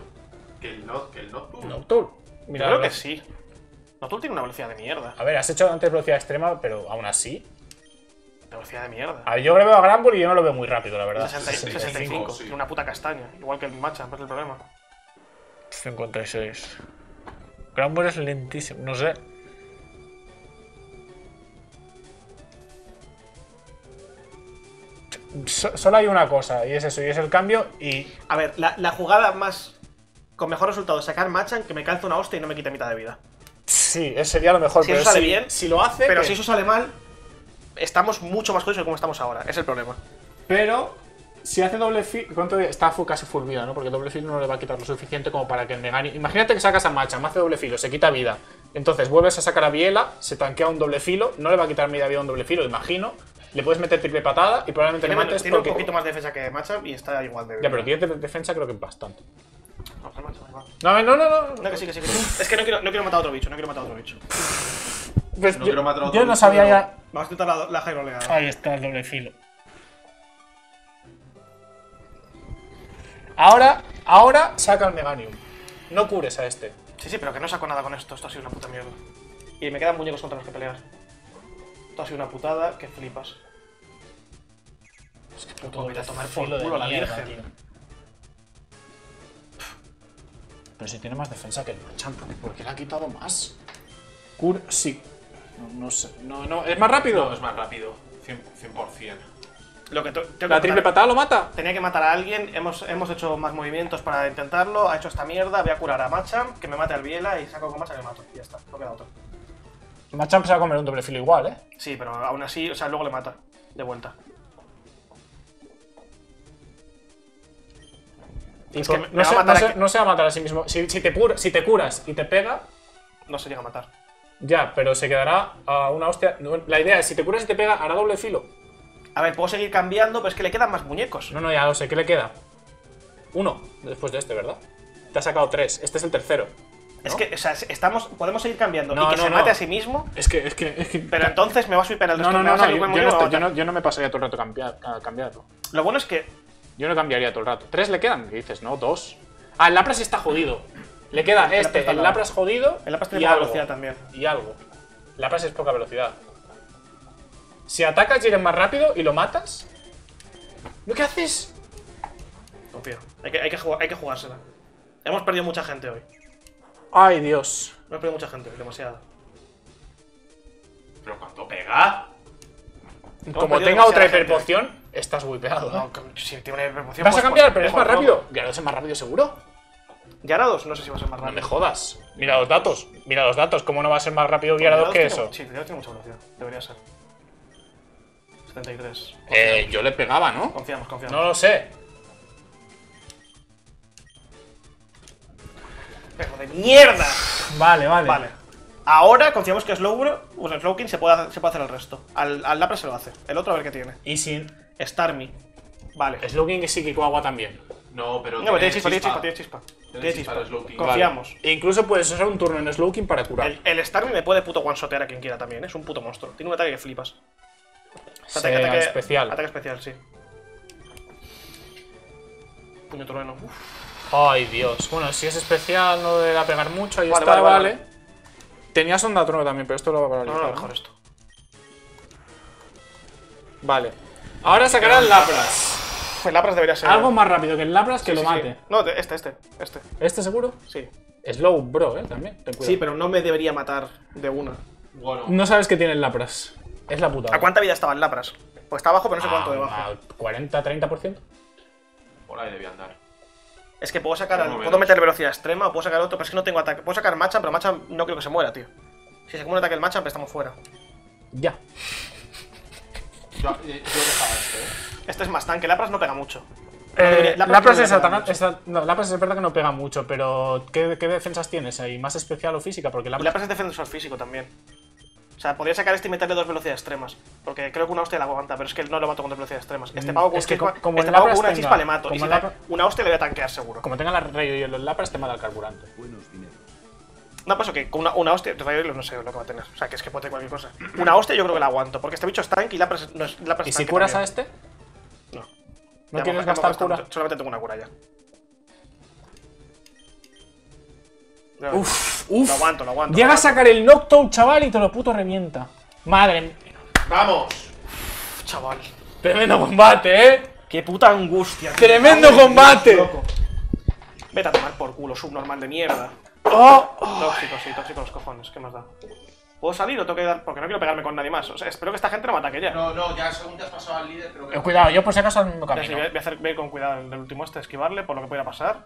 Que el not, que el Nocturne. Nocturne. Mira, lo- que sí. Notul tiene una velocidad de mierda. A ver, has hecho antes velocidad extrema, pero aún así. Velocidad de mierda. A ver, yo veo a Granbull y yo no lo veo muy rápido, la verdad. 60 65. sí. Tiene una puta castaña. Igual que el Machamp, es el problema. 56. Granbull es lentísimo, no sé. So- solo hay una cosa, y es eso, y es el cambio, y A ver, la, la jugada más. con mejor resultado es sacar Machamp que me calza una hostia y no me quita mitad de vida. sí, ese sería lo mejor. Si pero eso sale si, bien, si lo hace, Pero que- si eso sale mal, estamos mucho más jodidos de como estamos ahora. Es el problema. Pero si hace doble fil, ¿cuánto está casi full vida, ¿no? Porque doble filo no le va a quitar lo suficiente como para que el Negani. Imagínate que sacas a Macha, me hace doble filo, se quita vida. Entonces vuelves a sacar a Biela, se tanquea un doble filo, no le va a quitar media vida a un doble filo, imagino. Le puedes meter triple patada y probablemente Tiene, le mates tiene un poquito más de defensa que Machamp y está igual de Ya, pero tiene de- defensa creo que bastante. No. No, no, no, no. Que sí, que sí, que sí. Es que no quiero, no quiero matar a otro bicho, no quiero matar a otro bicho. Pues No yo, quiero matar a otro yo no bicho, sabía pero- ya. Vamos a intentar la, la jairoleada. Ahí está el doble filo. Ahora, ahora saca el Meganium. No cures a este. Sí, sí, pero que no saco nada con esto. Esto ha sido una puta mierda. Y me quedan muñecos contra los que pelear. Esto ha sido una putada que flipas. Es que puto vete a tomar por culo la mierda, Virgen. tío. Pero si tiene más defensa que el Machamp. ¿Por qué le ha quitado más? Cur... Sí. No, no sé. No, no. ¿Es más rápido? No, es más rápido. 100%. 100%. Lo que ¿La triple patada lo mata? Tenía que matar a alguien, hemos, hemos hecho más movimientos para intentarlo, ha hecho esta mierda, voy a curar a Machamp, que me mate al Biela y saco con Machamp y le mato. Y ya está, no queda otro. Machamp se va a comer un doble filo igual, ¿eh? Sí, pero aún así, o sea, luego le mata. De vuelta. Es que no, se, matar no se- aquí. no se va a matar a sí mismo. Si, si te si te curas y te pega, No se llega a matar. ya, pero se quedará a una hostia. La idea es, si te curas y te pega, hará doble filo. A ver, puedo seguir cambiando, pero es que le quedan más muñecos. No, no, ya lo sé. ¿Qué le queda? Uno, después de este, ¿verdad? Te ha sacado tres. Este es el tercero. Es que, o sea, estamos, podemos seguir cambiando No, y que no, se mate a sí mismo, Es que, es que, es que... pero entonces me va a sweeper el No, no, no, yo, no y estoy- yo no- yo no me pasaría todo el rato cambiar, a cambiarlo. Lo bueno es que Yo no cambiaría todo el rato. ¿Tres le quedan? ¿Qué dices? No, dos. Ah, el Lapras está jodido. Le queda El este, el. Lapras jodido el Lapras y tiene poca algo. velocidad también. Y algo. Lapras es poca velocidad. Si atacas y eres más rápido y lo matas... ¿Lo que haces? Confío. Hay que, hay, que jugar- hay que jugársela. Hemos perdido mucha gente hoy. Ay, Dios. Hemos perdido mucha gente hoy, demasiada. Pero cuánto pega. Como tenga otra hiperpoción, estás wipeado. ¿eh? No, si tiene una hiperpoción, ¿Vas a pues, cambiar? pues, Pero es mejor más no. rápido. Ya lo es más rápido seguro. Gyarados, no sé si va a ser más No rápido. me jodas. Mira los datos. Mira los datos. ¿Cómo no va a ser más rápido Gyarados que eso? Sí, Gyarados tiene mucha velocidad. Debería ser. 73. Eh, yo le pegaba, ¿no? Confiamos, confiamos. No lo sé. De mierda. Vale, vale. Vale. Ahora confiamos que Slowbro, o sea, Slowking se puede, hacer, se puede hacer el resto. Al, al Lapras se lo hace. El otro a ver qué tiene. Y sin Starmie. Vale. Slowking y Psíquico Agua también. No, pero. No, pero tiene chispa, tiene chispa, tiene chispa. Tiene chispa. Confiamos. E incluso puedes usar un turno en Slowking para curar. El, el Starmie me puede puto one-shotear a quien quiera también, ¿eh? es un puto monstruo. Tiene un ataque que flipas. Sea especial. Ataque especial, sí. Puño trueno. Uf. Ay, Dios. Bueno, si es especial, no deberá pegar mucho. Ahí Vale, está, vale, vale. vale. Tenías onda trono también, pero esto lo va a paralizar. no, ¿no? mejor esto. Vale. Ahora sacará el Lapras. El Lapras debería ser. Algo más rápido que el Lapras que Sí, lo sí. mate. No, este, este, este. ¿Este seguro? Sí. Slow, bro, eh, también. Ten cuidado. Sí, pero no me debería matar de una. Bueno, No sabes que tiene el Lapras. Es la puta. ¿A cuánta vida estaba el Lapras? Pues está abajo, pero no sé cuánto Ah, debajo. a 40, 30%. por ahí debía andar. Es que puedo sacar. al- puedo meter velocidad extrema o puedo sacar otro, pero es que no tengo ataque. Puedo sacar Machamp, pero Machamp no creo que se muera, tío. Si se come un ataque el Machamp, estamos fuera. Ya. Yo, eh, yo dejaba este, ¿eh? Este es más tanque, Lapras no pega mucho. Eh, debería- Lapras, Lapras es no atacante. No, Lapras es verdad que no pega mucho, pero ¿qué, qué defensas tienes ahí? ¿Más especial o física? Porque Lapras. Lapras es defensor físico también. O sea, podría sacar este y meterle dos velocidades extremas. Porque creo que una hostia la aguanta, pero es que no lo mato con dos velocidades extremas. Este Mm, pavo con, es que chispa- co- como este el pavo con Lapras una tenga- chispa le mato. Y si Lapras- una hostia le voy a tanquear seguro. Como tenga la rayo y el Lapras, te mata el carburante. No, pues que con una, una hostia, no sé lo que va a tener. O sea, que es que puede tener cualquier cosa. Una hostia yo creo que la aguanto. Porque este bicho es tanque y Lapras no es Lapras ¿Y si curas a también. este? No. ¿No Ya quieres gastar cura? Solamente tengo una cura ya. Ya, Uf, Lo uf. aguanto, lo aguanto. Llega lo a sacar el Noctowl, chaval, y te lo puto revienta. Madre mía. ¡Vamos! aguanto, chaval. Tremendo combate, eh. Qué puta angustia. tío. Tremendo combate. loco. Vete a tomar por culo, subnormal de mierda. Oh, Tóxico, sí, tóxico los cojones, ¿qué más da? ¿Puedo salir o tengo que dar? Porque no quiero pegarme con nadie más. O sea, espero que esta gente no me ataque ya. No, no, ya según te has pasado al líder, creo que. Eh, cuidado, yo por si acaso al mismo Ya, sí, camino. voy a voy a hacer voy a ir con cuidado en el último este, esquivarle por lo que pueda pasar.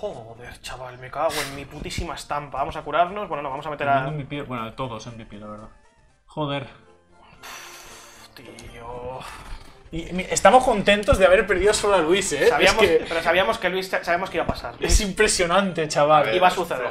Joder, chaval, me cago en mi putísima estampa. Vamos a curarnos. Bueno, no, vamos a meter a. Bueno, todos MVP, la verdad. Joder. Tío. Y, estamos contentos de haber perdido solo a Luis, eh. Sabíamos, es que Pero sabíamos que Luis sabíamos que iba a pasar. es impresionante, chaval. ver, iba a suceder.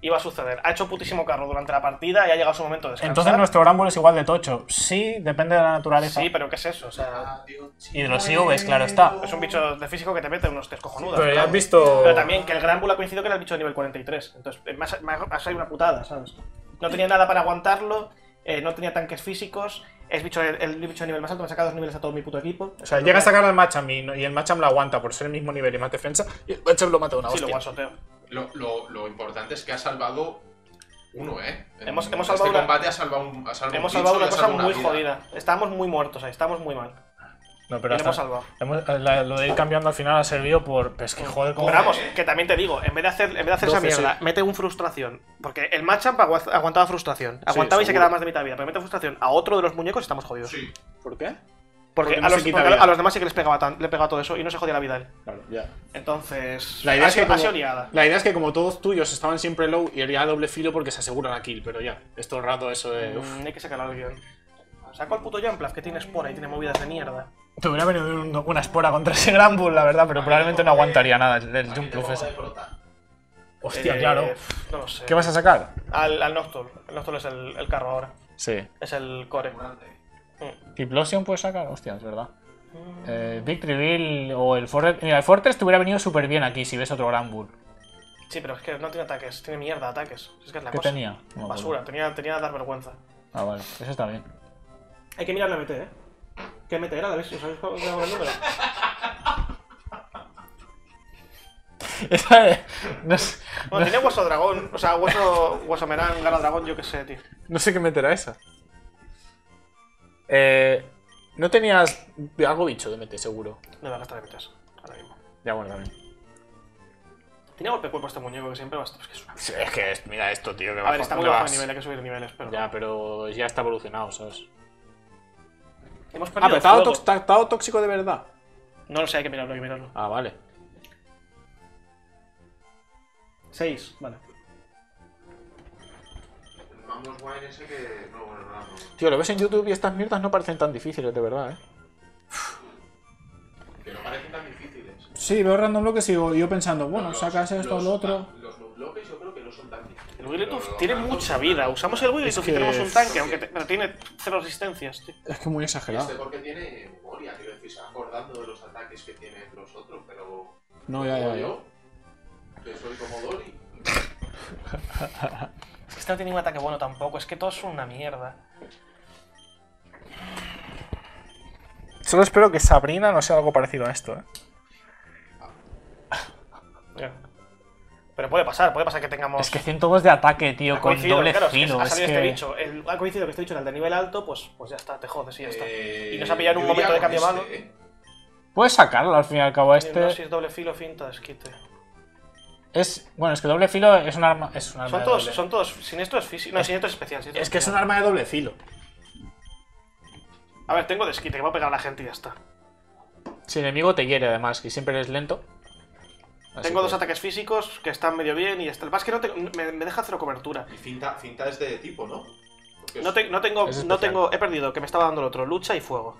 Iba a suceder. Ha hecho putísimo carro durante la partida y ha llegado su momento de descansar. Entonces nuestro Bramble es igual de tocho. Sí, depende de la naturaleza. Sí, pero ¿qué es eso? O sea, Y de los IVs, claro está. es un bicho de físico que te mete unos test cojonudas. Pero ya claro. has visto. Pero también que el Grámbula coincidió que era el bicho de nivel 43. Entonces, eh, me ha, me ha- ha salido una putada, ¿sabes? No tenía nada para aguantarlo eh, no tenía tanques físicos, es bicho, el, el bicho de nivel más alto, me ha sacado dos niveles a todo mi puto equipo. O sea, llega a sacar al Macham y, no- y el Macham lo aguanta por ser el mismo nivel y más defensa. Y el Macham lo mata una Sí, lo hostia. one-shoteo. Lo, lo, lo importante es que ha salvado uno, ¿eh? En Hemos- hemos este salvado una- combate ha salvado un, ha salvado Hemos un salvado una cosa salvado muy vida. jodida. Estábamos muy muertos ahí, estábamos muy mal. No, Y pero lo hasta- hemos salvado. hemos- la- lo de ir cambiando al final ha servido por. Pues que joder, como. Pero vamos, que también te digo, en vez de hacer, en vez de hacer esa 12, mierda, sí. mete un frustración. Porque el matchup agu- aguantaba frustración. Aguantaba y se quedaba más de mitad de vida. Pero mete frustración a otro de los muñecos y estamos jodidos. Sí. ¿Por qué? Porque, Porque no a, los, porque a- los demás sí que les pegaba, tan- le pegaba todo eso y no se jodía la vida a él. Claro, ya. Entonces. La idea, ha es que como, la idea es que como todos tuyos estaban siempre low y haría doble filo porque se asegura la kill, pero ya, es todo el rato eso de... uf. Mm, hay que sacar a alguien. Saco al puto Jamplaf que tiene espora y tiene movidas de mierda. Te hubiera venido un- una espora contra ese Gran Bull, la verdad, pero probablemente no aguantaría nada el, el ¿A quién Jump Bluff ese. Hostia, Eh, claro. No lo sé. ¿Qué vas a sacar? Al, al Nocturne. El Nocturne es el, el carro ahora. Sí. Es el core. Mm. Tiplosion puedes sacar, hostia, es verdad. Eh, Victory Bill o el Fortress... Mira, el Fortress te hubiera venido súper bien aquí si ves otro Gran Bull. Sí, pero es que no tiene ataques, tiene mierda de ataques. Es que es la ¿Qué cosa. tenía? No. Basura, tenía, tenía dar vergüenza. Ah, vale, eso está bien. Hay que mirar la MT, ¿eh? ¿Qué MT era? ¿Sabéis ¿Sabéis cuál era el número? Esa de- no, sé, Bueno, tiene hueso dragón. O sea, hueso, hueso merán, gana dragón, yo qué sé, tío. no sé qué meterá esa. Eh, no tenías algo bicho de MT, seguro. No voy a gastar MTs ahora mismo. Ya, bueno, también. Tiene golpe cuerpo este muñeco que siempre va a estar. Es que es una- Sí, es que es- mira esto, tío. Que A ver, está muy ¿dónde bajo de nivel, hay que subir niveles, pero. Ya, pero ya está evolucionado, ¿sabes? Hemos Ah, pero tox- ta- estaba tóxico de verdad. No lo sé, hay que mirarlo, hay que mirarlo. Ah, vale. 6, vale. Magnus Wine ese que. No, bueno, no, no. Tío, lo ves en YouTube y estas mierdas no parecen tan difíciles, de verdad, ¿eh? Que no parecen tan difíciles. Sí, veo random bloques y yo pensando, bueno, Los- sacas esto, los- lo otro. Los bloques yo creo que no son tan difíciles. El Wigglytuff tiene mucha vida. Usamos el Wigglytuff que- y tenemos un tanque, aunque te- pero tiene cero resistencias, tío. Es que muy exagerado. Este porque tiene memoria, quiero decir, se va acordando de los ataques que tienen los otros, pero. No, ya, ya, ya. Yo, que soy como Dory. Es que este no tiene un ataque bueno tampoco, es que todos son una mierda. Solo espero que Sabrina no sea algo parecido a esto, ¿eh? Ya. Pero puede pasar, puede pasar que tengamos. Es que 102 de ataque, tío, Ha con doble claro, es que filo. ha Es salido que... este bicho. El, ha coincidido que este bicho era el de nivel alto, pues, pues ya está, te jodes y ya está. Eh, Y nos ha pillado en un momento de cambio este, malo. ¿eh? Puedes sacarlo al fin y al cabo. Este Hipnosis, doble filo, finta, desquite. es. Bueno, es que doble filo es un arma. Es un arma Son de todos, doble- son todos. Siniestro es físico. No, siniestro es especial. siniestro Es que es un arma de doble filo. A ver, tengo desquite, que va a pegar a la gente y ya está. Si el enemigo te hiere, además, que siempre eres lento. Así tengo que- dos ataques físicos que están medio bien y está. El más que no te- me, me deja cero cobertura. Y cinta, cinta es de tipo, ¿no? Es- No, te- no tengo, Es no tengo, he perdido, que me estaba dando el otro, lucha y fuego.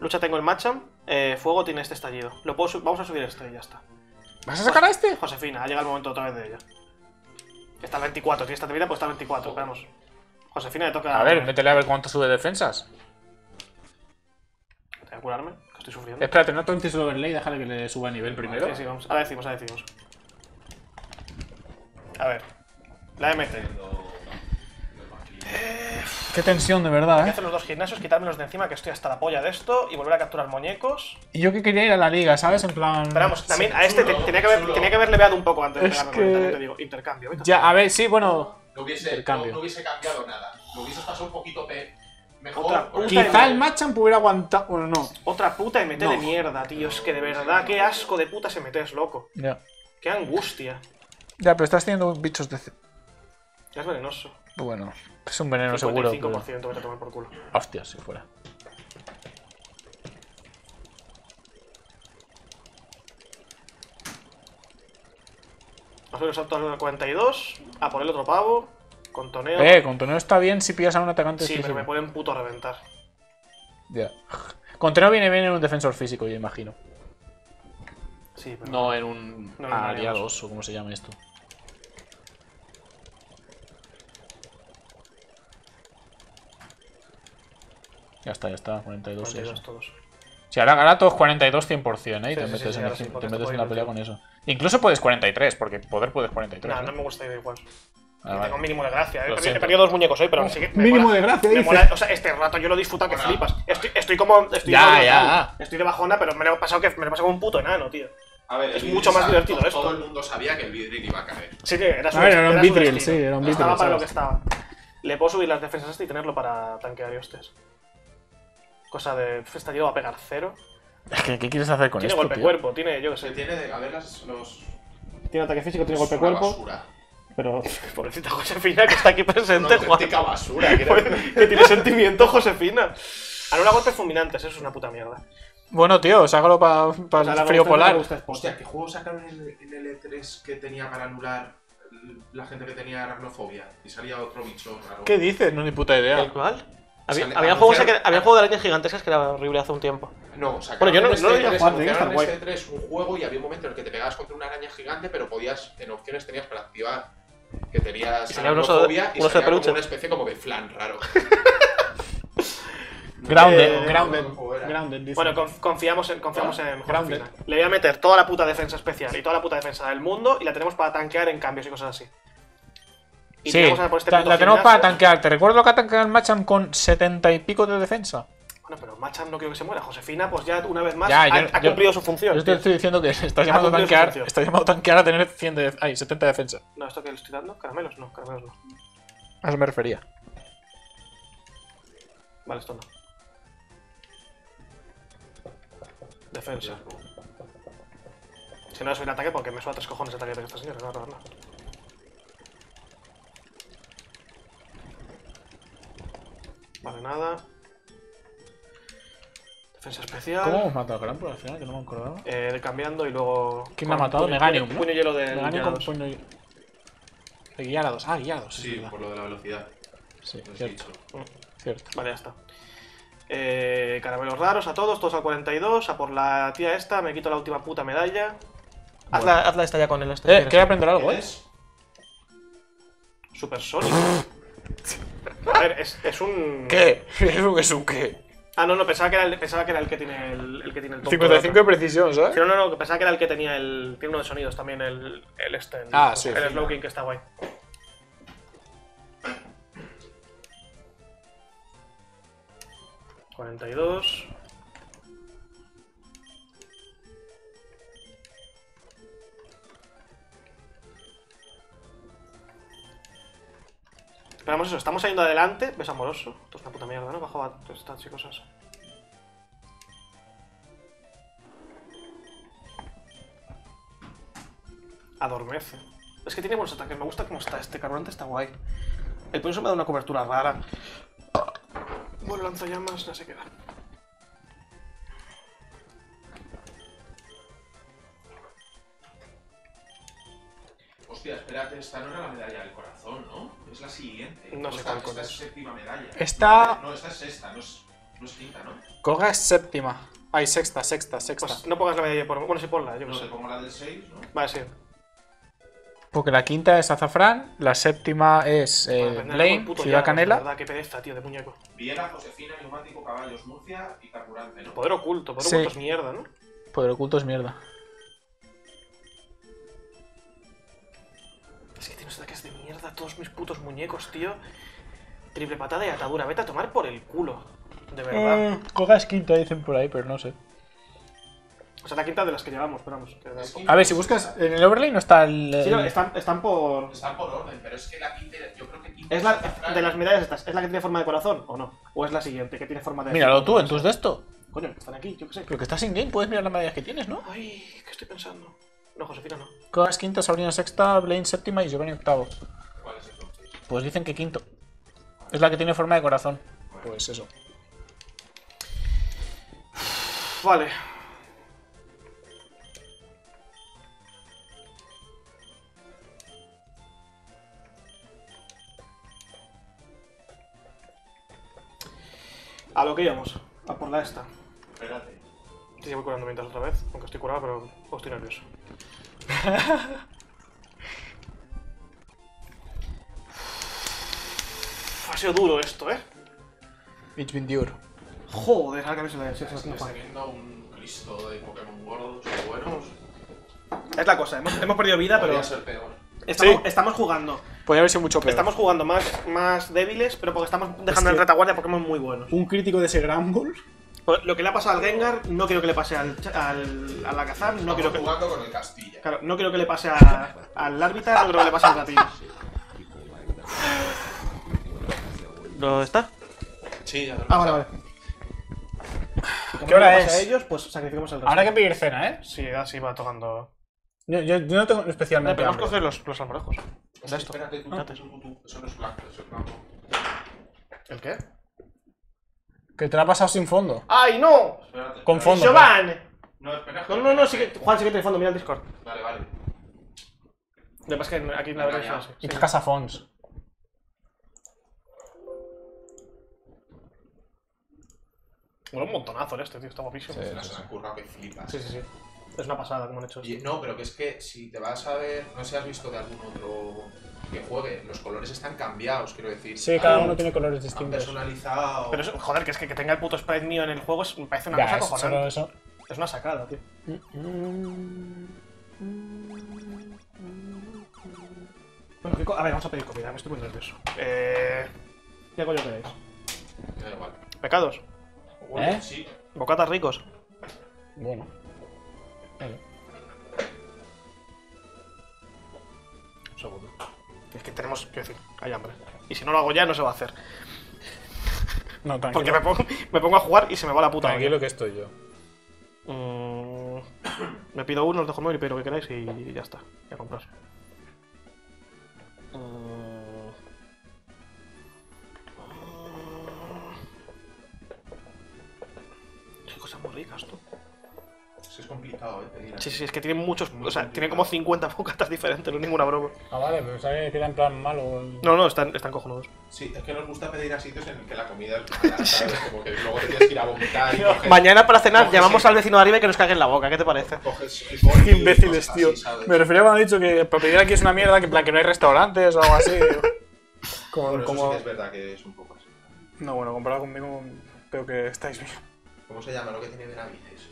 Lucha tengo el Macham, eh, fuego tiene este estallido. Lo puedo, vamos a subir este y ya está. ¿Vas a sacar a este? Josefina, ha llegado el momento otra vez de ella. Está el 24, tiene esta vida, pues está el 24, vamos. Josefina le toca. A ver, métele a ver cuánto sube defensas. Tengo que curarme, estoy sufriendo. Espérate, no tontes el overlay, déjale que le suba a nivel primero. Sí, sí, vamos. Ahora decimos, ahora decimos. A ver. La MT. Qué tensión, de verdad, a ¿eh? hacer los dos gimnasios, quitármelos de encima, que estoy hasta la polla de esto, y volver a capturar muñecos. Y yo que quería ir a la liga, ¿sabes? En plan. Pero vamos, también a este te- tenía, que haber, tenía que haberle veado un poco antes de Es pegarme que- con él, también te digo. Intercambio. vete Ya, a ver, sí, bueno. No hubiese, Intercambio. no, no hubiese cambiado nada. Lo hubiese pasado un poquito pe- mejor. Otra puta Quizá el Machamp hubiera aguantado. Bueno, no. Otra puta MT de No. mierda, tío. Es que de verdad, qué asco de putas MT es loco. Ya. Qué angustia. Ya, pero estás teniendo bichos de. Ya es venenoso. Bueno, es un veneno seguro. 55%, pero- vete a tomar por culo. Hostia, si fuera. Vamos a ver los saltos al 42. A por el otro pavo. Con toneo. Eh, con toneo está bien si pillas a un atacante sí, pero físico. me pueden puto a reventar. Ya. Con toneo viene bien en un defensor físico, yo imagino. Sí, pero. No en un No, en un aliados o como se llama esto. Ya está, ya está, 42 y 42 eso. todos. Si ahora gana todos 42 100%, ¿eh? Y Sí, te sí, metes, sí, en, te metes en la pelea con eso. Incluso puedes 43, porque poder puedes 43. Nah, ¿eh? no me gusta ir igual. Ah, Tengo vale. un mínimo de gracia. He perdido, he siento. perdido dos muñecos hoy, pero sí que. me Mínimo mola. de gracia, Me dice. mola- o sea, este rato yo lo disfruto que flipas. Estoy, estoy como. Estoy Ya, ya. Estoy de bajona, pero me lo he pasado, que, me lo he pasado como un puto enano, tío. A ver, Es mucho más divertido to- esto. Todo el mundo sabía que el Vidril iba a caer. Sí, sí, era su A ver, era un Vidril, sí, era un Estaba Vidril, para lo que estaba. Le puedo subir las defensas a este y tenerlo para tanquear y hostias. Cosa de. pf, Esta tío va a pegar cero. Es que, ¿qué quieres hacer con Tiene esto, golpe tío? cuerpo, tiene, yo qué Se sé. tiene de. A ver las, los. Tiene ataque físico, tiene es golpe una cuerpo. basura. Pero, pobrecita Josefina que está aquí Una presente, Juan. auténtica basura. que era- que tiene sentimiento, Josefina. Anula golpes fulminantes, eso es una puta mierda. Bueno, tío, sácalo para O sea, el frío polar. Hostia, ¿qué juego sacaron en el, en el E3 que tenía para anular la gente que tenía aracnofobia? Y salía otro bicho raro. ¿Qué dices? No, ni puta idea. ¿El cuál? Había, Sale- había, juegos que, había juego de arañas gigantescas que era horrible hace un tiempo. No, sacaron Bueno, yo no- en no lo este voy a 3, jugar, tiene que anunciaron estar en este 3 un juego y había un momento en el que te pegabas contra una araña gigante, pero podías, en opciones tenías para activar que de- aracnofobia y salía como una especie como de flan raro. Grounded, Eh, grounded. Bueno, conf- confiamos en, confiamos en Grounded. Josefina. Le voy a meter toda la puta defensa especial y toda la puta defensa del mundo y la tenemos para tanquear en cambios y cosas así. Y sí, este la tenemos para tanquear. Te recuerdo que ha tanqueado el Machamp con 70 y pico de defensa. Bueno, pero Machamp no quiero que se muera. Josefina, pues ya una vez más Ya, ha, yo- ha yo- cumplido su función. Yo te estoy diciendo que cumplido su tanquear, llamando a tanquear a tener 100 de, ay, 70 de defensa. No, ¿esto que le estoy dando? ¿Caramelos? No, caramelos no. A eso me refería. Vale, esto no. Defensa. Si no es un ataque, porque me suena tres cojones el ataque de esta señora, no, no, no. Vale, nada. Defensa especial. ¿Cómo hemos matado a Gran por al final? Que no me acordaba. Eh, cambiando y luego. ¿Quién me ha matado? puño- Meganium, puño- ¿no? Puño hielo de. Meganium con puño y- de Guiarados. Ah, Guiarados, Sí, es por lo de la velocidad. Sí, cierto, cierto. Vale, ya está. Eh, caramelos raros a todos, todos al 42. A por la tía esta, me quito la última puta medalla. Hazla, hazla esta ya con el este. Eh, quieres. aprender algo, eh. ¿Es? Supersónico. A ver, es, es un. ¿Qué? ¿Eso es un qué? Ah, no, no, pensaba que era el, pensaba que, era el que tiene el, el que tiene el 55 de precisión, ¿sabes? Sí, no, no, no, pensaba que era el que tenía el. Tiene uno de sonidos también, el, el este. El, ah, Slowking, que está guay. ¿42? Pero vamos eso, estamos saliendo adelante. Ves amoroso. Esto es una puta mierda, ¿no? Bajo a todas estas cosas. Adormece. Es que tiene buenos ataques. Me gusta cómo está este carburante, este está guay. El pulso me da una cobertura rara. Bueno, lanzallamas, ya se queda. Hostia, espérate, esta no era la medalla del corazón, ¿no? Es la siguiente. No sé esta, cuál esta es séptima medalla. Esta- No, esta es sexta, no es, no es quinta, ¿no? Koga es séptima. Ay, sexta, sexta, sexta. Pues no pongas la medalla por. Bueno, sí, ponla, yo No sé. te pongo la del 6, ¿no? Vale, sí. Porque la quinta es Azafrán, la séptima es eh, Bueno, Blaine, puto Ciudad Canela. verdad, qué pereza, tío, de muñeco. Viera, Josefina, Neumático, Caballos, Murcia y Carburante, ¿no? Poder oculto, poder Sí. oculto es mierda, ¿no? Poder oculto es mierda. Todos mis putos muñecos, tío. Triple patada y atadura. Vete a tomar por el culo. De verdad. Koga es quinta, dicen por ahí, pero no sé. O sea, la quinta de las que llevamos, Es que- A ver, si buscas. En el overlay no está el. Sí, no, están, están por. Están por orden, pero es que la quinta, yo creo que quinta ¿Es la, de las medallas estas, ¿es la que tiene forma de corazón o no? ¿O es la siguiente, que tiene forma de. Míralo tú en tus de esto. Coño, que están aquí, yo qué sé. Pero que estás in game, puedes mirar las medallas que tienes, ¿no? Ay, ¿qué estoy pensando? No, Josefina no. Koga es quinta, Sabrina sexta, Blaine séptima y Giovanni octavo. Pues dicen que quinto. Es la que tiene forma de corazón. Pues eso. Vale. A lo que íbamos. A por la esta. Espérate. Sí, sí, voy curando mientras otra vez. Aunque estoy curado, pero estoy nervioso. ha sido duro esto, ¿eh? It's been dure. Joder, ahora que se le se Estoy le- viendo un Cristo de Pokémon gordos o buenos. Es la cosa, hemos, hemos perdido vida, pero. Podría ser peor. Estamos, Sí. estamos jugando. Podría haber sido mucho peor. Estamos jugando más, más débiles, pero porque estamos dejando que- en retaguardia Pokémon muy buenos. Un crítico de ese Gramble. Pues Lo que le ha pasado al Gengar, no quiero que le pase al, al, al Alakazam, no quiero que, jugando con el Castilla. claro, no quiero que le pase a- al árbitro, no quiero que le pase al Ratino. ¿Lo está? Sí, ya lo Ah, vale, vale. ¿Qué hora Como le pase es? a ellos, pues sacrificamos el resto. Habrá que pedir cena, ¿eh? Sí, así va tocando. Yo, yo- yo no tengo especialmente podemos hambre. coger los, los almorejos. De esto. Espérate, tú, Antes. tú, tú. Eso no es blanco, eso es blanco. ¿El qué? Que te la ha pasado sin fondo. ¡Ay, no! Espérate. Con fondo. ¡Giovanni! No, espera. No, no, no, sí que, Juan, sí que tiene fondo, mira el Discord. Vale, vale. Lo que pasa es que aquí la verdad es así. Y Casa Fons. Bueno, un montonazo este, tío, está guapísimo. Se han currado que flipas. Sí, sí, sí. Es una pasada como han hecho Y- esto. no, pero que es que si te vas a ver, no sé si has visto de algún otro que juegue, los colores están cambiados, quiero decir. Sí, cada Han- uno tiene colores Han distintos. personalizado. Pero eso, joder, que es que, que tenga el puto sprite mío en el juego es, me parece una Ya, cosa es cojonante. solo eso. Es una sacada, tío. Bueno, ¿qué co- a ver, vamos a pedir comida, me estoy muy nervioso. Eh... ¿Qué coño queréis? Me da igual. ¿Pecados? Bueno, ¿Eh? Sí. ¿Bocatas ricos? Bueno. Vale. Un segundo. Es que tenemos, quiero decir, hay hambre. Y si no lo hago ya, no se va a hacer. No, tranquilo. Porque me pongo, me pongo a jugar y se me va la puta olla. Tranquilo que estoy yo. Mm, me pido uno, os dejo el móvil y pido lo que queráis y ya está. Ya compras. Mm. Muy ricas, tú. Eso es complicado, eh, pedir Sí, sí, es que tienen muchos. O sea, tienen como 50 bocatas diferentes, no es ninguna broma. Ah, vale, pero sabía que era en plan malo. el- No, no, están, están cojonudos. Sí, es que nos gusta pedir a sitios en el que la comida es mala, ¿sabes? Como que luego te tienes que ir a vomitar y coges, Mañana para cenar coges llamamos el- al vecino de arriba y que nos cague en la boca, ¿qué te parece? coges Qué imbéciles, cosas tío. así, ¿sabes? Me refería cuando han dicho que para pedir aquí es una mierda, que en plan que no hay restaurantes o algo así. como, Bueno, eso sí como... que es verdad que es un poco así. No, bueno, comparado conmigo, creo que estáis bien. ¿Cómo se llama lo que tiene Benavides?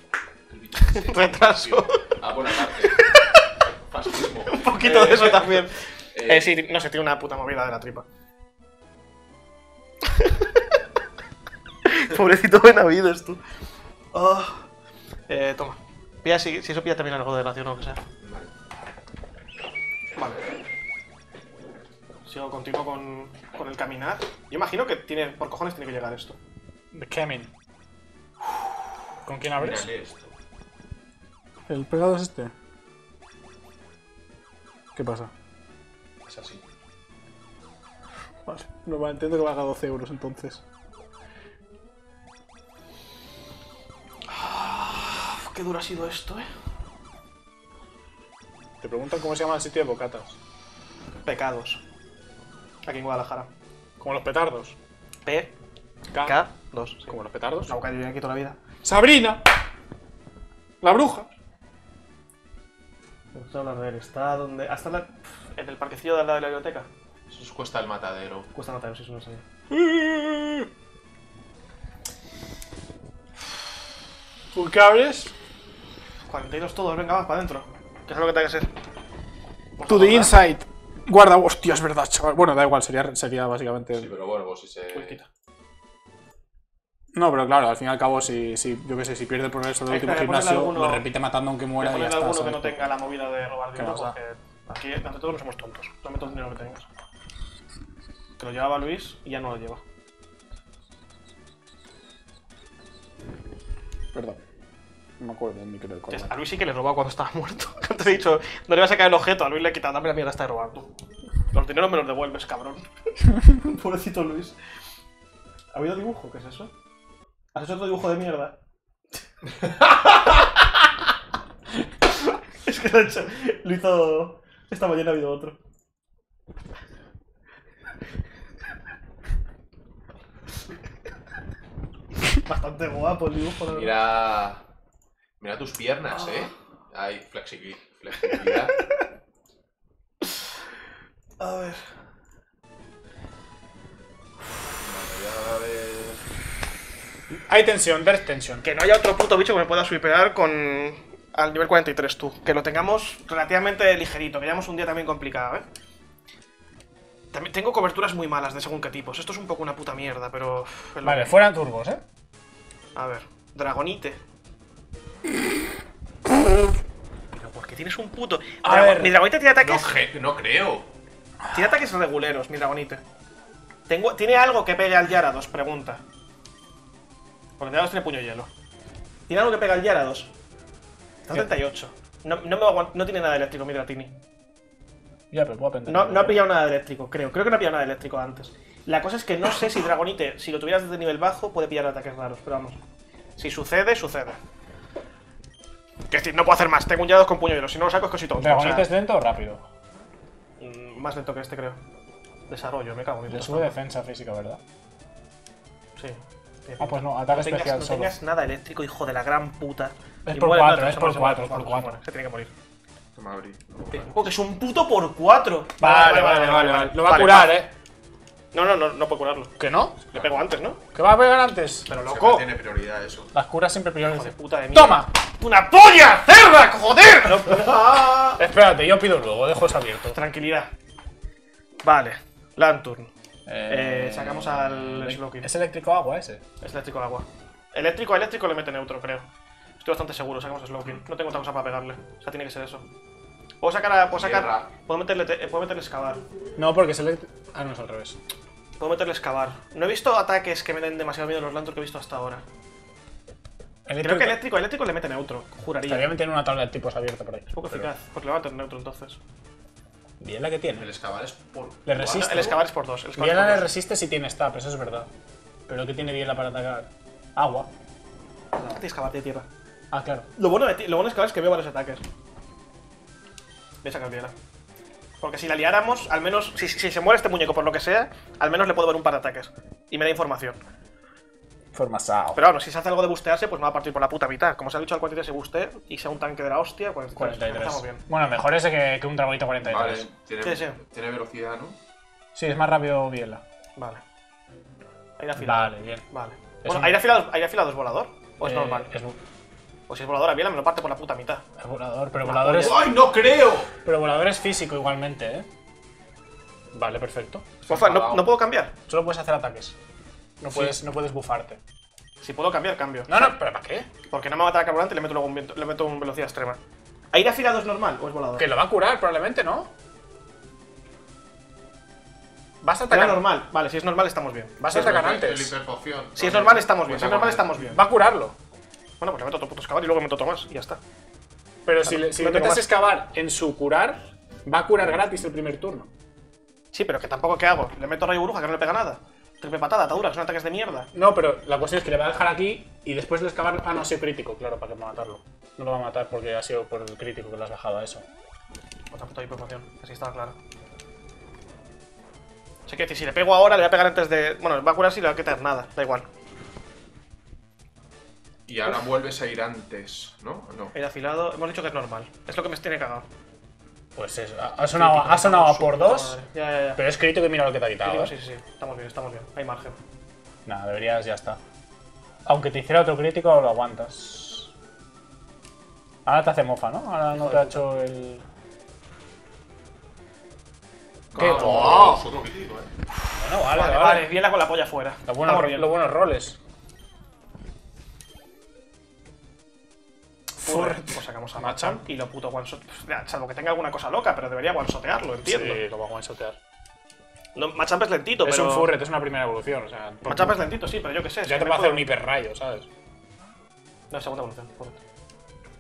El bicho ese. Retraso. Ah, buena parte. Fascismo. Un poquito de eso también. Eh, Eh, sí, no sé, tiene una puta movida de la tripa. Pobrecito Benavides, tú. Ah. Eh, toma. Pilla si, si eso pilla también algo de ración o lo que sea. Vale. Vale. Sigo, continúo con, con el caminar. Yo imagino que tiene, por cojones tiene que llegar esto. The Kemin. ¿Con quién abres? Esto. ¿El pegado es este? ¿Qué pasa? Es así. Vale, no, va, entiendo que valga 12 euros entonces. Uf, qué duro ha sido esto, eh. Te preguntan cómo se llama el sitio de bocatas. Pecados. Aquí en Guadalajara. Como los petardos. P, K. K, 2. Como los petardos. La boca yo aquí toda la vida. ¡Sabrina! La bruja. Vamos a hablar de él. Está donde. Hasta la... en el parquecillo de al lado de la biblioteca. Eso os cuesta el matadero. Cuesta notar si eso no sé. ¿Con qué abres? 42 todos, venga, va, para adentro. Que es lo que tenga que ser. Vamos To the inside. Guarda, hostia, es verdad, chaval. Bueno, da igual, sería, sería básicamente. Sí, pero bueno, pues si se. Uy, quita. No, pero claro, al fin y al cabo, si, si yo qué sé, si pierde el progreso del Ahí último está, gimnasio, alguno- lo repite matando aunque muera y ya está. alguno que no tenga la movida de robar ¿Qué dinero, porque aquí, ante todo, no somos tontos. Dame todo el dinero que tengas. Que lo llevaba Luis y ya no lo lleva. Perdón. No me acuerdo del micro del corbata. A Luis sí que le robaba cuando estaba muerto. Antes he dicho, no le iba a sacar el objeto, a Luis le he quitado, dame la mierda esta de robar tú. Los dineros me los devuelves, cabrón. Pobrecito Luis. ¿Ha habido dibujo? ¿Qué es eso? ¿Has hecho otro dibujo de mierda? es que lo, he hecho, lo hizo... Esta mañana ha habido otro. Bastante guapo el dibujo, la verdad. Mira. Mira tus piernas, eh. Hay flexibili- flexibilidad. A ver... Vale, a ver. Hay tensión, there's tensión. Que no haya otro puto bicho que me pueda swipear con. al nivel 43 tú. Que lo tengamos relativamente ligerito, que llevamos un día también complicado, ¿eh? También tengo coberturas muy malas de según qué tipos. Esto es un poco una puta mierda, pero... Vale, que- fuera turbos, ¿eh? A ver, Dragonite. Pero porque tienes un puto... A Drago- ver. Mi Dragonite tiene ataques... no creo. Tiene ataques reguleros, mi Dragonite. Tengo, ¿Tiene algo que pegue al Yarados? Pregunta. Porque Yarados tiene puño hielo. ¿Tiene algo que pegue al Yarados? Está a 38. No, no, me va a aguant- no tiene nada de eléctrico, mi Dratini. Ya, pero puedo aprender. No, no ha pillado nada de eléctrico, creo. Creo que no ha pillado nada de eléctrico antes. La cosa es que no sé si Dragonite, si lo tuvieras desde nivel bajo, puede pillar ataques raros, pero vamos. Si sucede, sucede. Que decir, no puedo hacer más. Tengo un Yarados con puño hielo. Si no lo saco es cosito. ¿Dragonite es lento o rápido? Mm, más lento que este, creo. Desarrollo, me cago en mi Le sube defensa física, ¿verdad? Sí. Ah, pues no, ataque No tengas, especial no solo. tengas nada eléctrico, hijo de la gran puta. Es Y por muere- cuatro, no, es se por muere, se cuatro, muere, es por se cuatro. muere, Se tiene que morir. Toma, abrí. Porque es un puto por 4. Vale, vale, vale, vale. Lo va a curar, ¿eh? No, no, no, no puedo curarlo. ¿Que no? Le pego antes, ¿no? ¿Que va a pegar antes? Pero Siempre loco. tiene prioridad eso. Las curas siempre priorizan. puta de mierda. ¡Toma! ¡Una polla! ¡Cerda! ¡Joder! Espérate, yo pido luego, dejo eso abierto. Tranquilidad. Vale. Lanturn. Eh, sacamos al Slowking. ¿Es eléctrico agua ese? Es eléctrico agua. Eléctrico a eléctrico le mete neutro, creo. Estoy bastante seguro, sacamos a Slowking. No tengo otra cosa para pegarle. O sea, tiene que ser eso. Puedo sacar a. Puedo sacar. Puedo meterle, te- eh, puedo meterle excavar. No, porque es eléctrico. Ah, no, es al revés. Puedo meterle excavar. No he visto ataques que me den demasiado miedo en los Lanturn que he visto hasta ahora. Creo que eléctrico, eléctrico le mete neutro. Juraría. Estaría tener una tabla de tipos abierta por ahí. Es poco Pero eficaz. Pues le va a meter neutro entonces. Bien la que tiene. El excavar es por. Le resiste. El excavar es por dos. El excavar Biela es le por dos. resiste si tiene stab, eso es verdad. Pero ¿qué tiene Biela para atacar? Agua. Tienes que excavar de tierra. Ah, claro. Lo bueno de, lo bueno de excavar es que veo varios ataques. Voy a sacar Biela. Porque si la liáramos, al menos, si, si se muere este muñeco por lo que sea, al menos le puedo ver un par de ataques. Y me da información. Formasao. Pero bueno, si se hace algo de bustearse, pues me va a partir por la puta mitad. Como se ha dicho al 43 se bustee y sea un tanque de la hostia, pues 43. estamos bien. Bueno, mejor ese que, que un dragonito 43. Vale, tiene, Sí, sí. tiene velocidad, ¿no? Sí, es más rápido Biela. Vale. Aire afilado. Vale, bien. Vale. Es Bueno, un- aire afilado, aire afilado es volador. O es Eh, normal. Es, O si es volador a Biela, me lo parte por la puta mitad. es volador, pero La volador es. ¡Ay, no creo! pero volador es físico igualmente, ¿eh? Vale, perfecto. Porfa, no, no puedo cambiar. Solo puedes hacer ataques. No Sí. puedes, no puedes bufarte. Si puedo cambiar, cambio. No, no, pero ¿para qué? Porque no me va a matar a carburante y le meto luego un, viento- le meto un velocidad extrema. ¿Aire afilado es normal o es volador? Que lo va a curar, probablemente, ¿no? Vas a Era atacar. normal. Vale, si es normal estamos bien. Vas a atacar El antes. hiperpoción. Si es normal estamos bien. Si es normal estamos bien. Va a curarlo. Bueno, pues le meto otro puto excavar y luego meto otro más y ya está. Pero si le, si le metes más. excavar en su curar, va a curar gratis el primer turno. Sí, pero que tampoco ¿qué hago? Le meto rayo bruja que no le pega nada. Triple patada, atadura, que son ataques de mierda. No, pero la cuestión es que le va a dejar aquí y después de excavar. Ah, no, ha sido crítico, claro, para que matarlo. No lo va a matar porque ha sido por el crítico que le has bajado a eso. Otra puta hiperpoción, así estaba claro. O sea, que decir, si le pego ahora, le voy a pegar antes de. Bueno, va a curar si le va a quitar nada, da igual. Y ahora vuelves a ir antes, ¿no? No. Aire afilado, hemos dicho que es normal. Es lo que me tiene cagado. Pues es, ha, sonado, ha sonado a por dos, Madre. Ya, ya, ya. pero es crítico y mira lo que te ha quitado. ¿eh? sí, sí, sí. Estamos bien, estamos bien. Hay margen. Nada, deberías, ya está. Aunque te hiciera otro crítico, lo aguantas. Ahora te hace mofa, ¿no? Ahora no te ha hecho el. ¿Qué? Es otro crítico, ¿eh? Bueno, vale, Vale, vale. vale, bien la con la polla fuera. Buenos, los buenos roles. Pues sacamos a Machamp y lo puto one shot. Salvo que tenga alguna cosa loca, pero debería one shotearlo, entiendo. Sí, lo va a one-shotear. No, Machamp es lentito, Es pero. un furret, es una primera evolución. O sea, Machamp es lentito, sí, pero yo qué sé. ya es te va a hacer un hiperrayo, ¿sabes? No, es segunda evolución. Furret.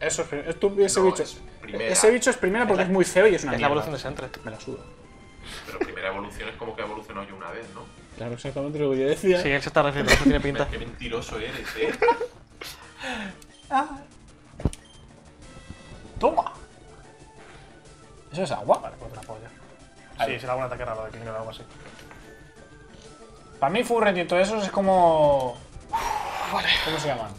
Eso es, es tu- ese No, bicho. es primera. Ese bicho es primera porque es muy feo y es una Es la evolución de Sentret. Me la suda. Pero primera evolución es como que evolucionó yo una vez, ¿no? Claro, exactamente lo que yo decía. Sí, él se está refiriendo, eso tiene pinta. Qué mentiroso eres, ¿eh? ¡Toma! ¿Eso es agua? Vale, pues la polla. Ahí. Sí, será algún ataque raro de Kingdom o algo así. Para mí, Furret y todo eso es como. Vale. ¿Cómo se llaman?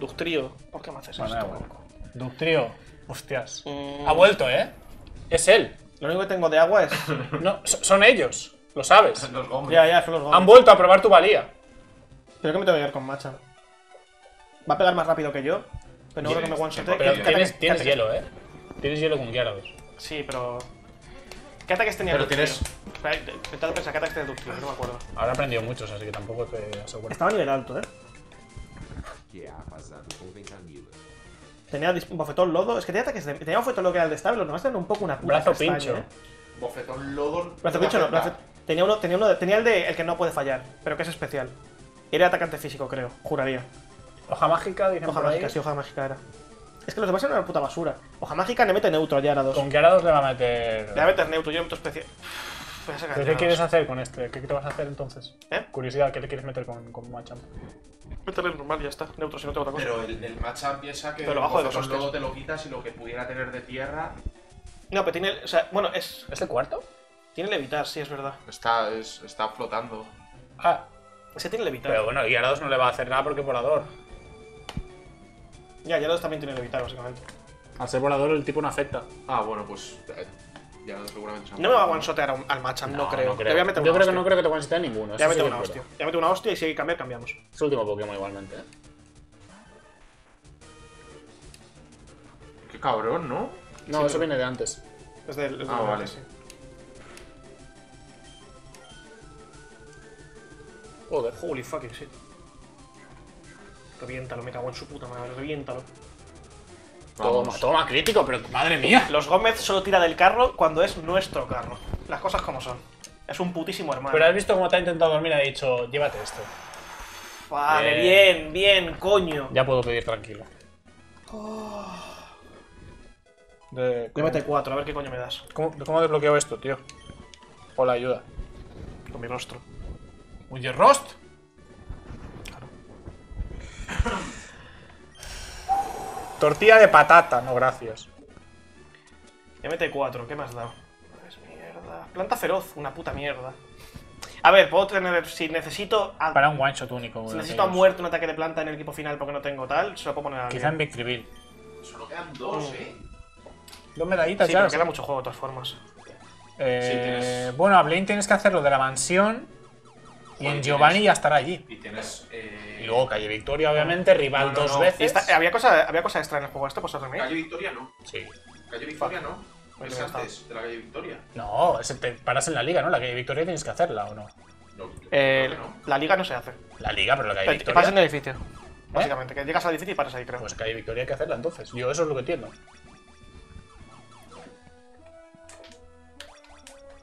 Ductrio. ¿Por qué me haces Bueno, esto? bueno. Ductrio. Hostias. Mm, Ha vuelto, ¿eh? Es él. Lo único que tengo de agua es. No, so- son ellos. Lo sabes. Los gomes. ya, ya, son los Han goles. vuelto a probar tu valía. Creo que me tengo que ir con Machamp. Va a pegar más rápido que yo, Pero no creo que me one shotee. Pero ¿Qué- qué tienes, tienes hielo, ¿eh? Tienes hielo con Gyarados. Sí, pero. ¿Qué ataques tenía Pero tienes- pensar, ¿qué ataques tenía tío? No me acuerdo. Ahora he aprendido muchos, así que tampoco te aseguro. Estaba a nivel alto, ¿eh? Tenía bofetón lodo. Es que tenía ataques de. Tenía bofetón lodo que era el de estable, los demás eran un poco una puta Brazo castaña, pincho. ¿eh? Bofetón lodo. Brazo pincho no, brazo- Tenía uno, tenía uno, de- tenía el de el que no puede fallar, pero que es especial. Era atacante físico, creo, juraría. Hoja mágica, dicen Hoja por ahí. mágica, sí, hoja mágica era. Es que los demás eran una puta basura. Hoja mágica le mete neutro a Gyarados. Con Gyarados le va a meter... Le voy a meter neutro, yo le meto especial. Voy a sacar ¿Pero qué quieres hacer con este? ¿Qué te vas a hacer entonces? ¿Eh? Curiosidad, ¿qué le quieres meter con, con Machamp? Métele normal, ya está. Neutro, si no tengo otra cosa. Pero el, el matchup piensa que Pero lo bajo de dos hostias. lodo te lo quitas y lo que pudiera tener de tierra No, pero tiene. O sea, bueno, es. ¿Es el cuarto? Tiene levitar, sí, es verdad. está, es- está flotando. Ah, Ese tiene levitar. pero bueno, Gyarados no le va a hacer nada porque volador. Ya, Gyarados también tiene levitar, básicamente. Al ser volador el tipo no afecta. Ah, bueno, pues. eh, Ya seguramente se han No me va a matado. one-shotear a un- al Machamp, no, creo. Le voy a meter Yo una creo que hostia. no creo que te puedan a ninguno. Le eso voy a sí meter que una es hostia. verdad. Le voy a meter una hostia y si hay que cambiar, cambiamos. Es el último Pokémon igualmente, ¿eh? Qué cabrón, ¿no? No, eso viene de antes. Es del. es Ah, del- vale. sí. Joder. Holy fucking shit. Reviéntalo, me cago en su puta madre, reviéntalo. Toma, toma, crítico, pero madre mía. Los Gómez solo tira del carro cuando es nuestro carro. Las cosas como son. Es un putísimo hermano. Pero has visto cómo te ha intentado dormir y ha dicho, llévate esto. Vale, bien, bien, coño. Ya puedo pedir tranquilo. De- Llévate cuatro, a ver qué coño me das. ¿Cómo, ¿Cómo desbloqueo esto, tío? Hola, ayuda. Con mi rostro. Oye, Rost. Tortilla de patata, no gracias. Llévate cuatro, ¿qué me has dado? Es mierda. Planta feroz, una puta mierda. A ver, puedo tener. Si necesito. A, Para un one shot único. si necesito a muerte un ataque de planta en el equipo final porque no tengo tal, se lo puedo poner a Quizá en Victoryville. Solo quedan dos, ¿eh? Dos medallitas Sí, ya. pero queda mucho juego de todas formas. Eh, Sí, tienes- Bueno, a Blaine tienes que hacerlo de la mansión. Y en Giovanni tienes- ya estará allí. Y tienes. Eh... Y luego Calle Victoria, obviamente, rival No, no, dos no. veces. Esta- había, cosa, había cosa extra en el juego este, pues remake. Calle Victoria no. Sí. Calle Victoria no. Pues Es ya está. antes de la calle Victoria. No, ese te paras en la liga, ¿no? La Calle Victoria tienes que hacerla, ¿o no? No, Eh. La liga no se hace. La liga, pero la Calle Te, te pasas en Victoria. el edificio. Básicamente, que llegas al edificio y paras ahí, creo. Pues Calle Victoria hay que hacerla entonces. Yo eso es lo que entiendo.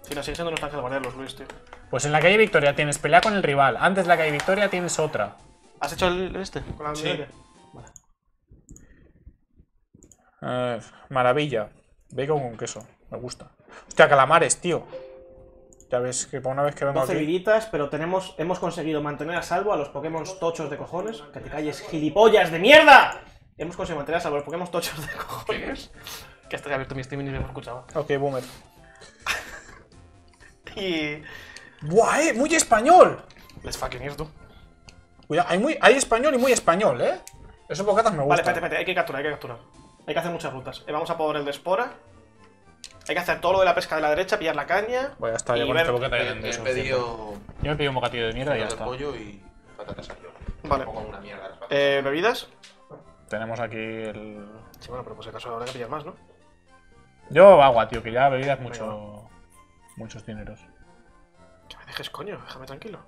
Si no, sigue siendo nuestra ángel guardián los Luis, tío. Pues en la Calle Victoria tienes pelea con el rival. Antes de la Calle Victoria tienes otra. ¿Has hecho el este? Con la Sí. Vale. Eh, maravilla. Bacon con queso. Me gusta. Hostia, calamares, tío. Ya ves que por una vez que vengo 12 aquí... viditas, pero tenemos, hemos conseguido mantener a salvo a los Pokémon tochos de cojones. Que te calles, gilipollas de mierda. Hemos conseguido mantener a salvo a los Pokémon tochos de cojones. Que estoy abierto mi stream y ni me lo escuchaba. Ok, boomer. Y. ¡Buah, eh! ¡Muy español! Let's fucking ir, tú. Cuidado, hay, muy, hay español y muy español, ¿eh? Esos bocatas me Vale, gustan. espérate, espérate, hay que capturar, hay que capturar. Hay que hacer muchas rutas. Eh, vamos a por el de espora. Hay que hacer todo lo de la pesca de la derecha, pillar la caña. Voy a estar ya Y con este bocata He, ya he pedido. Yo me pido un bocadillo de mierda y ya está. pollo y patatas al horno. Vale. Pongo una mierda las. Eh, ¿Bebidas? Tenemos aquí el... Sí, bueno, pero pues si acaso habrá que pillar más, ¿no? Yo agua, tío, que ya bebida es mucho... Muchos dineros. Que me dejes, coño, déjame tranquilo.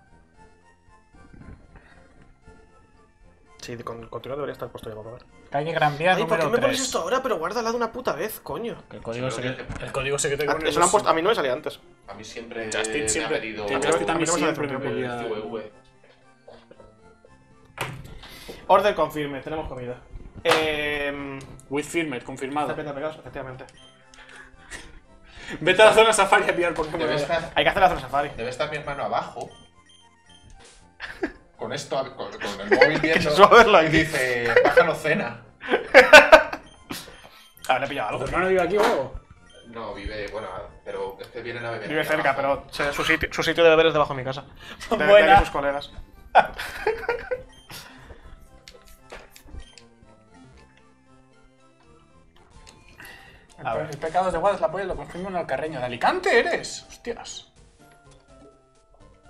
Sí, con, con debería estar puesto ya para ver. Calle Gran Vía Ay, ¿por qué me pones 3. esto ahora? Pero guárdala de una puta vez, coño. El código, Sí, secreto, pero el código secreto que Ah, Eso lo han es- puesto, a mí no me salía antes. A mí siempre Justin me siempre- ha pedido Justin también no me siempre el CV. Order confirme, tenemos comida. Eh. With firmer, confirmado. Está pegados, efectivamente. Vete a la zona safari a pillar Pokémon. Debe estar, Hay que hacer la zona safari. debe estar mi hermano abajo. Con esto, con, con el móvil viendo. y dice, bájanos cena. A ver, le he pillado algo. ¿Tu hermano vive aquí o algo? No, vive, bueno, pero es que vienen a beber. Vive cerca, abajo. pero se- su sitio, su sitio de beber es debajo de mi casa. De, de Buena. sus colegas. A ver. El pecado de Guadalajara la polla lo confirma un alcarreño. ¿De Alicante eres? Hostias.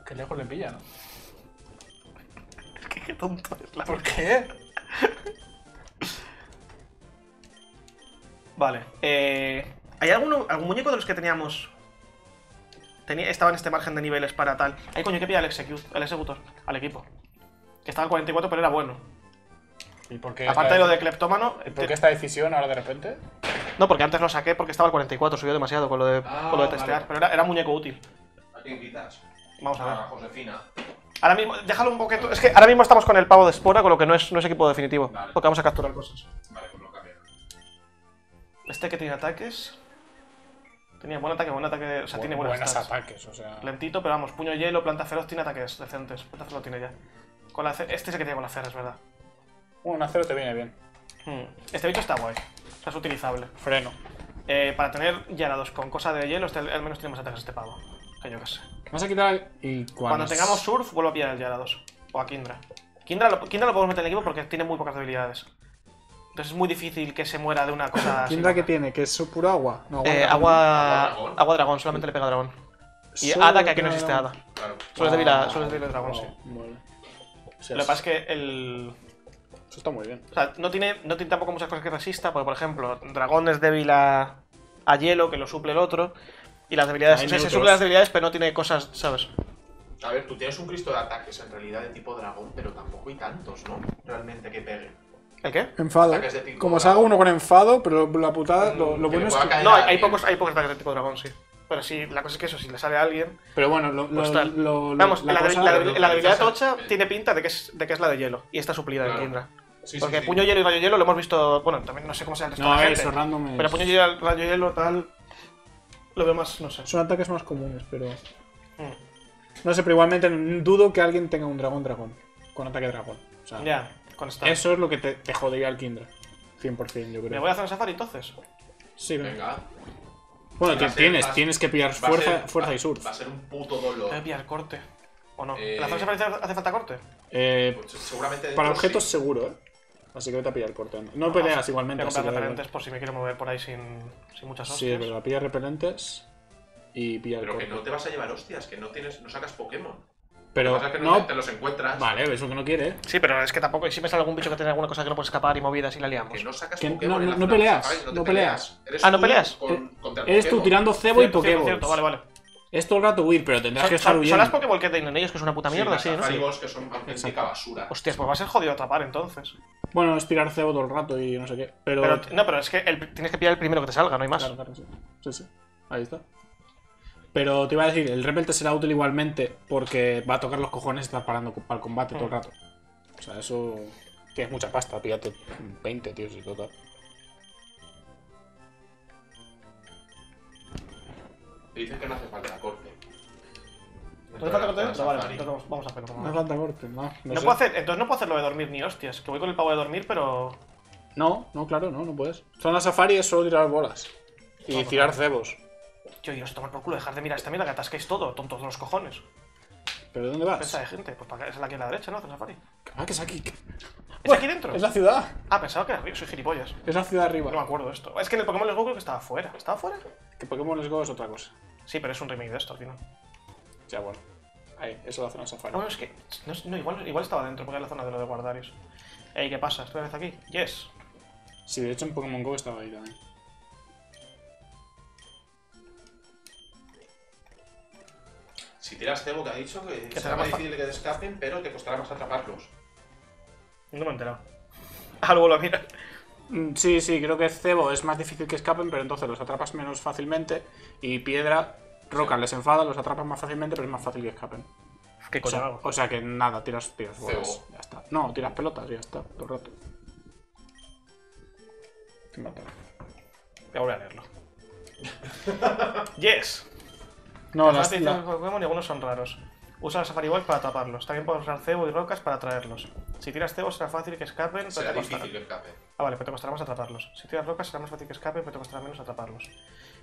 Qué lejos le pilla, ¿no? Qué, tonto es la ¿Por qué? Vale. Eh, ¿Hay alguno, algún muñeco de los que teníamos? Tenía, estaba en este margen de niveles para tal. Hay coño que pilla al al executor, al equipo. Que estaba al 44, pero era bueno. ¿Y por qué Aparte de lo de cleptómano. ¿Y por qué esta decisión ahora de repente? No, porque antes lo saqué porque estaba al 44, subió demasiado con lo de, Ah, con lo de testear. vale. Pero era, era muñeco útil. ¿A quién quitas? Vamos a ver. A Josefina. Ahora mismo, déjalo un poquito. Es que ahora mismo estamos con el pavo de espora, con lo que no es, no es equipo definitivo. Vale. Porque vamos a capturar cosas. Vale, pues lo cambio. Este que tiene ataques. Tenía buen ataque, buen ataque. O sea, tiene buenas buenos stats. ataques, o sea. Lentito, pero vamos, puño hielo, planta feroz tiene ataques decentes. Planta feroz tiene ya. Con la este es el que tiene con la CR, es verdad. Un acero te viene bien. Hmm. Este bicho está guay. O sea, es utilizable. Freno. Eh, para tener Yarados con cosa de hielo, este al menos tiene más ataques este pavo. Que yo qué sé. Vamos a quitar. Y cuando, Cuando tengamos Surf, vuelvo a pillar el Yarados. O a Kindra. Kindra lo, Kindra lo podemos meter en el equipo porque tiene muy pocas debilidades. Entonces es muy difícil que se muera de una cosa así. ¿Quién que tiene? ¿Que es puro agua? No, Eh, dragón. agua, Agua dragón. agua dragón, solamente le pega a dragón. Y Solo Hada, que aquí no existe dragón. Hada. Claro. Solo es débil a, solo es débil a dragón, sí. Vale. O sea, Lo que pasa es que el. Eso está muy bien. O sea, no tiene, no tiene tampoco muchas cosas que resista, porque por ejemplo, dragón es débil a, a hielo, que lo suple el otro. Y las debilidades. Hay O sea, se suple las debilidades, pero no tiene cosas, ¿sabes? A ver, tú tienes un Cristo de ataques en realidad de tipo dragón, pero tampoco hay tantos, ¿no? Realmente que pegue. ¿El qué? Enfado. De tipo Como dragón. salga uno con enfado, pero la putada, lo, lo Mm, bueno es que. caer No, hay, hay pocos, hay pocos ataques de tipo dragón, sí. Pero sí, la cosa es que eso, si le sale a alguien. Pero bueno, lo, Pues lo, tal. lo- lo- Vamos, la la, cosa- la- lo la debilidad tocha en- tiene pinta de que, es, de que es la de hielo. Y está suplida Claro. en Kindra. Sí, Porque sí, sí. puño hielo y rayo hielo lo hemos visto. Bueno, también no sé cómo sea el resto No, de la gente. eso random es... Pero puño hielo, rayo hielo, tal. Lo veo más, no sé. Son ataques más comunes, pero. Mm. No sé, pero igualmente dudo que alguien tenga un dragón dragón. Con ataque dragón. O sea, Ya, con esta. eso es lo que te, te jodería al Kindra. 100%, yo creo. ¿Me voy a hacer un safari entonces? Sí, venga. Venga. Bueno, ser- tienes, tienes que pillar fuerza, ser- fuerza va- y surf. Va a ser un puto dolor. Voy a pillar corte. ¿O no? Eh, ¿En la zona hace falta corte? Eh, Pues seguramente para objetos sí. seguro, ¿eh? Así que vete a pillar corte. No peleas Voy igualmente. a así comprar repelentes por si me quiero mover por ahí sin, sin muchas Sí, hostias. es verdad. Pilla repelentes y pilla el Pero que no te vas a llevar hostias, que no tienes, no sacas Pokémon. Pero Lo que pasa es que no. te los encuentras. Vale, eso que no quiere, ¿eh? Sí, pero es que tampoco. y Si me sale algún bicho que tiene alguna cosa que no puede escapar y movidas y la liamos. Que no sacas Que Pokémon. no- en no- la no zona de peleas, no peleas. Eres Ah, ¿no tú peleas? con- contra el Eres tú Pokémon. tirando cebo y Cierto, Pokéballs. cierto, Vale, vale. Es todo el rato huir, pero tendrás Son, que estar son- son huyendo. las Pokéball que tienen ellos, que es una puta mierda, las sí, ¿no? Sí. Que son auténtica basura. Hostias, pues va a ser jodido atrapar entonces. Bueno, es tirar cebo todo el rato y no sé qué. Pero. Pero, no, pero es que el- tienes que pillar el primero que te salga, no hay más. Claro, claro, sí. Sí, sí. Ahí está. Pero te iba a decir, el repel te será útil igualmente porque va a tocar los cojones estar parando para el combate todo el Mm. rato. O sea, eso. Tienes mucha pasta, píllate 20, tío, si total. Te dicen que no hace falta corte. ¿No te falta corte dentro? Vale, entonces vamos, vamos a hacerlo. No hace hacerlo. falta corte, no. No, No sé. puedo hacer, entonces no puedo hacer lo de dormir ni hostias. Que voy con el pavo de dormir, pero. No, no, claro, no, no puedes. Zona safari es solo tirar bolas. Y tirar cebos. Yo iros tomar por culo, dejar de mirar esta mierda que atasquéis todo, tontos de los cojones. ¿Pero dónde vas? Pensa de gente, pues para que es la aquí a la derecha, ¿no? Safari. Ah, que es aquí. ¿Es aquí dentro? Es la ciudad. Ah, pensaba que era arriba, soy gilipollas. Es la ciudad arriba. No me acuerdo esto. Es que en el Pokémon Let's Go creo que estaba fuera. ¿Estaba fuera? Que Pokémon Let's Go es otra cosa. Sí, pero es un remake de esto al final. Ya, bueno. Ahí, eso es la zona safari. Bueno, es que. No, no, igual, igual estaba dentro, porque es la zona de lo de guardarios. Ey, ¿qué pasa? ¿Estoy vez aquí? Yes. Sí, de hecho en Pokémon Go estaba ahí también. Si tiras cebo, que ha dicho que, será más difícil que te escapen, pero te costará más atraparlos. No me he enterado. Ah, luego lo mira. Mm, Sí, sí, creo que cebo es más difícil que escapen, pero entonces los atrapas menos fácilmente. Y piedra, roca les enfada, los atrapas más fácilmente, pero es más fácil que escapen. ¿Qué O sea, o sea que nada, tiras, tiras bolas. Ya está. No, tiras pelotas, ya está, todo el rato. Te mata. Voy a leerlo. yes. No, Las las, de Pokémon y algunos son raros. Usa los Safari Balls para taparlos. También puedes usar cebo y rocas para atraerlos. Si tiras cebo será fácil que escapen, pero Será te costará. difícil que escape. Ah, vale, pero te costará más atraparlos. Si tiras rocas será más fácil que escapen, pero te costará menos atraparlos.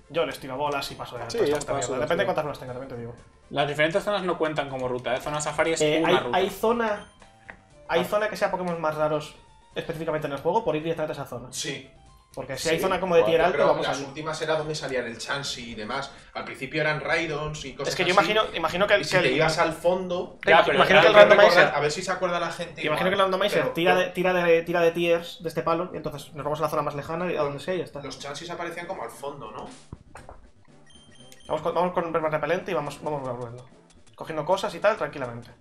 Yo les tiro bolas y paso de Sí, Depende de cuántas bolas tenga, también te digo. las diferentes zonas no cuentan como ruta, ¿eh? Zona safari es Eh, una hay, ruta. hay zona. Hay zona que sea Pokémon más raros específicamente en el juego por ir directamente a esa zona. Sí. Porque si hay zona como de tier alto, creo que vamos a Las últimas era donde salían el Chansey y demás. Al principio eran Raidons y cosas Es que yo así. imagino, imagino que, Y si que te el, ibas al fondo. Ya, pero imagino que el randomizer- A ver si se acuerda la gente. imagino que el randomizer pero- tira, de, tira, de, tira de tiers de este palo y entonces nos vamos a la zona más lejana y a donde sea y ya está. Los Chanseys aparecían como al fondo, ¿no? Vamos con, vamos con más repelente y vamos, vamos volviendo. Cogiendo cosas y tal, tranquilamente.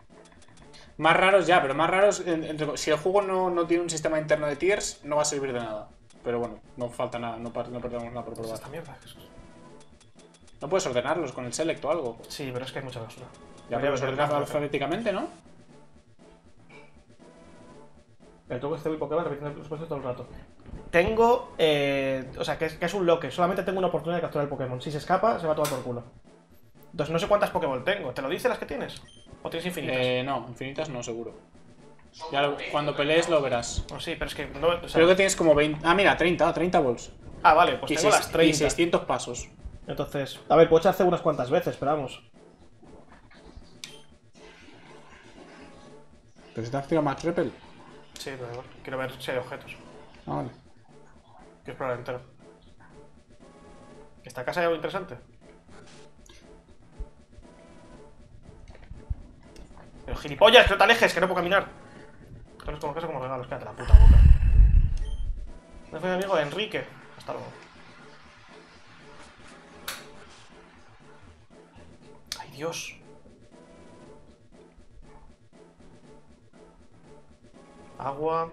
Más raros ya, pero más raros. en- si el juego no, no tiene un sistema interno de tiers, no va a servir de nada. Pero bueno, no falta nada, no, no perdemos nada por ¿Qué es probar. No puedes ordenarlos con el select o algo. Sí, pero es que hay mucha basura. Ya haber ordenar ordenado. alfabéticamente, ¿no? El truco este Pokémon repitiendo los puestos todo el rato. Tengo. Eh, o sea, que es, que es un loque. Solamente tengo una oportunidad de capturar el Pokémon. Si se escapa, se va a tomar por culo. Entonces no sé cuántas Pokémon tengo. ¿Te lo dice las que tienes? ¿O tienes infinitas? Eh, no, infinitas no, seguro. Ya lo- cuando pelees lo verás. Oh, sí, pero es que. No, o sea- Creo que tienes como 20. Ah, mira, 30, 30 volts. Ah, vale, pues y, tengo seis- las y 30. 600 pasos. Entonces. A ver, puedo echarse unas cuantas veces, pero vamos. ¿Pero si te has tirado Max Repel? Sí, pero igual. Quiero ver si hay objetos. Ah, vale. Quiero explorar entero. ¿Esta casa hay algo interesante? Pero gilipollas, que no te alejes, que no puedo caminar. Tienes como casa como regalos, cállate la puta boca. ¿Dónde fue mi amigo Enrique? Hasta luego. Ay, Dios. Agua.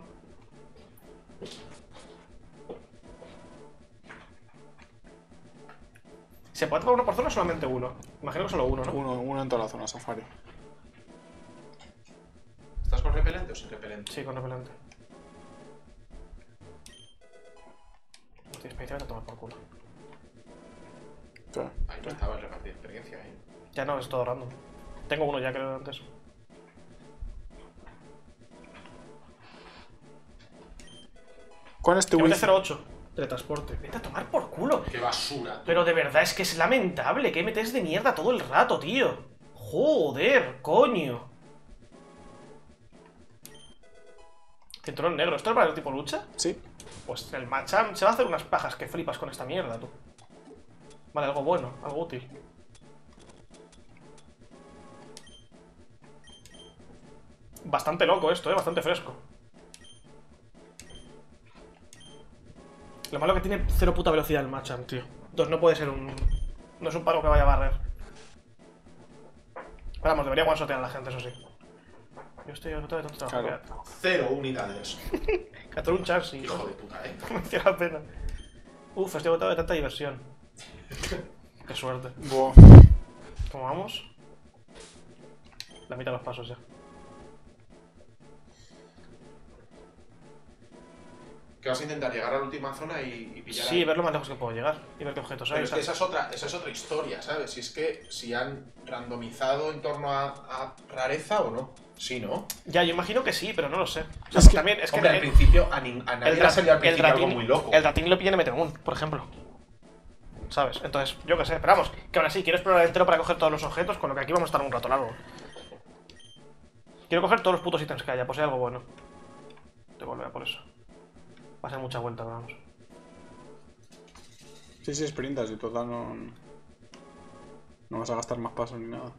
¿Se puede tomar uno por zona o solamente uno? Imagino que solo uno, ¿no? Uno, uno en toda la zona safari. ¿Estás con repelente o sin repelente? Sí, con repelente. Hostia, experiencia vete a tomar por culo. Ahí no estaba el repartir experiencia, ¿eh? Ya no, es todo random. Tengo uno ya, creo, de antes. Con este Que mete wifi. 08. Teletransporte. Vete a tomar por culo. ¡Qué basura! Pero de verdad es que es lamentable. Que metes de mierda todo el rato, tío. Joder, coño. Cinturón negro. ¿Esto es para el tipo lucha? Sí. Pues el Machamp se va a hacer unas pajas que flipas con esta mierda, tú. Vale, algo bueno, algo útil. Bastante loco esto, eh, bastante fresco. Lo malo que tiene cero puta velocidad el Machamp, tío. Entonces no puede ser un... No es un palo que vaya a barrer. Pero vamos, debería one-shotear a la gente, eso sí. Yo estoy agotado de tanto trabajo. Claro. Cero unidades. Catar un chance, sí. Hijo de puta, ¿eh? Me hacía la pena. Uf, estoy agotado de tanta diversión. Qué suerte. Buah. ¿Cómo vamos? La mitad de los pasos ya. Que vas a intentar llegar a la última zona y, y pillar Sí, ahí. ver lo más lejos que puedo llegar y ver qué objetos Pero hay. es que ¿sabes? esa es, otra, esa es otra historia, ¿sabes? Si es que si han randomizado en torno a, a rareza o no. Sí, ¿no? Ya, yo imagino que sí, pero no lo sé. O sea, Es que- también es que Hombre, al el, principio a, a nadie el le ha salido al el principio algo muy loco. el ratín lo pilla en MT1, por ejemplo. ¿Sabes? Entonces, yo qué sé. Pero vamos, que ahora sí, quiero explorar entero para coger todos los objetos, con lo que aquí vamos a estar un rato largo. Quiero coger todos los putos ítems que haya, pues hay algo bueno. Te volver a por eso. Va a ser mucha vuelta, pero vamos. Sí, sí, sprintas y total no. No vas a gastar más pasos ni nada.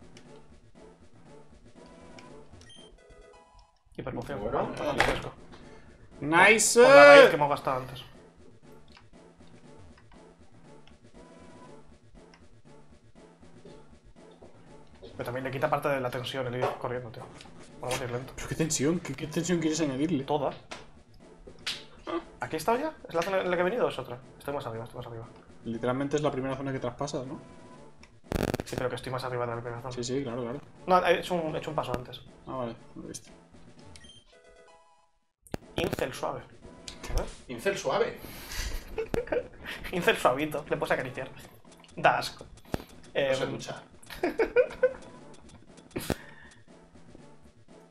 Hiperpoción. Bueno, Bueno, bastante fresco. ¡Nice! Por la raíz que hemos gastado antes. Pero también le quita parte de la tensión el ir corriendo, tío. Vamos a ir lento. Pero qué tensión, ¿qué, qué tensión quieres añadirle? Toda. ¿Aquí he estado ya? ¿Es la zona en la que he venido o es otra? Estoy más arriba, estoy más arriba. Literalmente es la primera zona que traspasas, ¿no? Sí, pero que estoy más arriba de la primera zona. Sí, sí, claro, claro. No, he hecho, un, he hecho un paso antes. Ah, vale, lo he visto. Incel suave. Incel suave. Incel suavito. Le puedes acariciar. Da asco. Eh, No se ducha.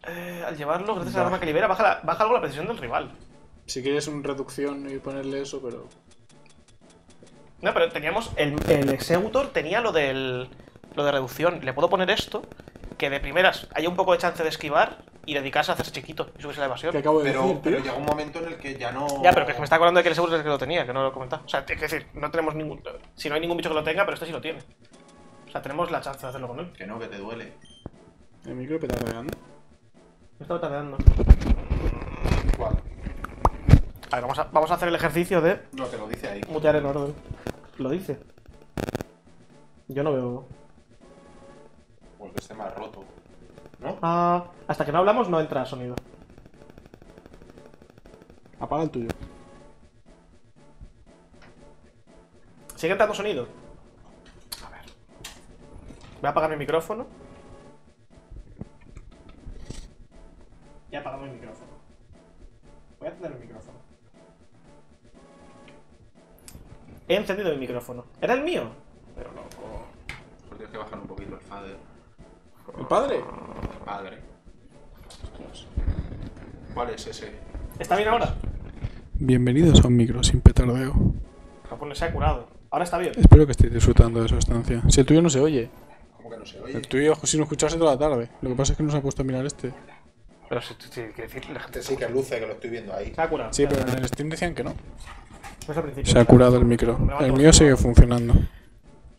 eh, al llevarlo, gracias a Da. la arma que libera, baja, la- baja algo la precisión del rival. Si quieres una reducción y ponerle eso, pero. No, pero teníamos. El, el Executor tenía lo del. Lo de reducción. Le puedo poner esto. Que de primeras haya un poco de chance de esquivar. Y dedicarse a hacerse chiquito y subirse la evasión. ¿Qué acabo de Pero, decir, pero llega un momento en el que ya no. Ya, pero que me está acordando de que el seguro es el que lo tenía, que no lo he comentado. O sea, es decir, no tenemos ningún. Si no hay ningún bicho que lo tenga, pero este sí lo tiene. O sea, tenemos la chance de hacerlo con él. Que no, que te duele. El micro petardeando. Me estaba tardando. ¿Cuál? A ver, vamos a, vamos a hacer el ejercicio de No, te lo dice ahí. mutear en orden. Lo dice. Yo no veo. O el que esté más roto. ¿No? Ah, hasta que no hablamos no entra sonido. Apaga el tuyo. ¿Sigue entrando sonido? A ver. Voy a apagar mi micrófono. Ya he apagado mi micrófono. Voy a encender el micrófono. He encendido mi micrófono. ¿Era el mío? Pero loco. Pues tienes que bajar un poquito el fader. ¿El padre? El padre. ¿Cuál es ese? ¿Está bien ahora? Bienvenidos a un micro sin petardeo. Japón se ha curado. Ahora está bien. Espero que estéis disfrutando de su estancia. Si el tuyo no se oye. ¿Cómo que no se oye? El tuyo, si no escuchase toda la tarde. Lo que pasa es que no se ha puesto a mirar este. Pero si, decir, la gente Este sí que luce, que lo estoy viendo ahí. se ha curado. Sí, pero en el Steam decían que no. No es al principio. Se ha curado el micro. El mío sigue funcionando.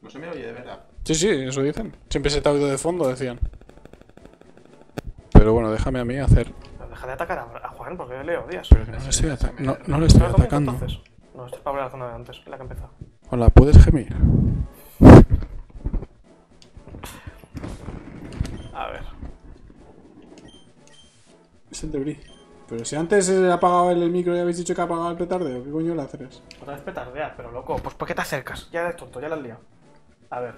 No se me oye de verdad. Sí, sí, eso dicen. Siempre se te ha oído de fondo, decían. Pero bueno, déjame a mí hacer. Pero Deja de atacar a, a Juan porque le odias. Pero que no le estoy, ata- no, no le estoy ¿Pero dónde atacando. entonces? No, esto es para ver la zona de antes, la que empezó. Hola, ¿puedes gemir? A ver. Es el debris. Pero si antes he apagado el micro y habéis dicho que ha apagado el petardeo, ¿qué coño le haces? Otra vez petardear, pero loco. Pues ¿por qué te acercas? Ya eres tonto, ya la has liado. A ver.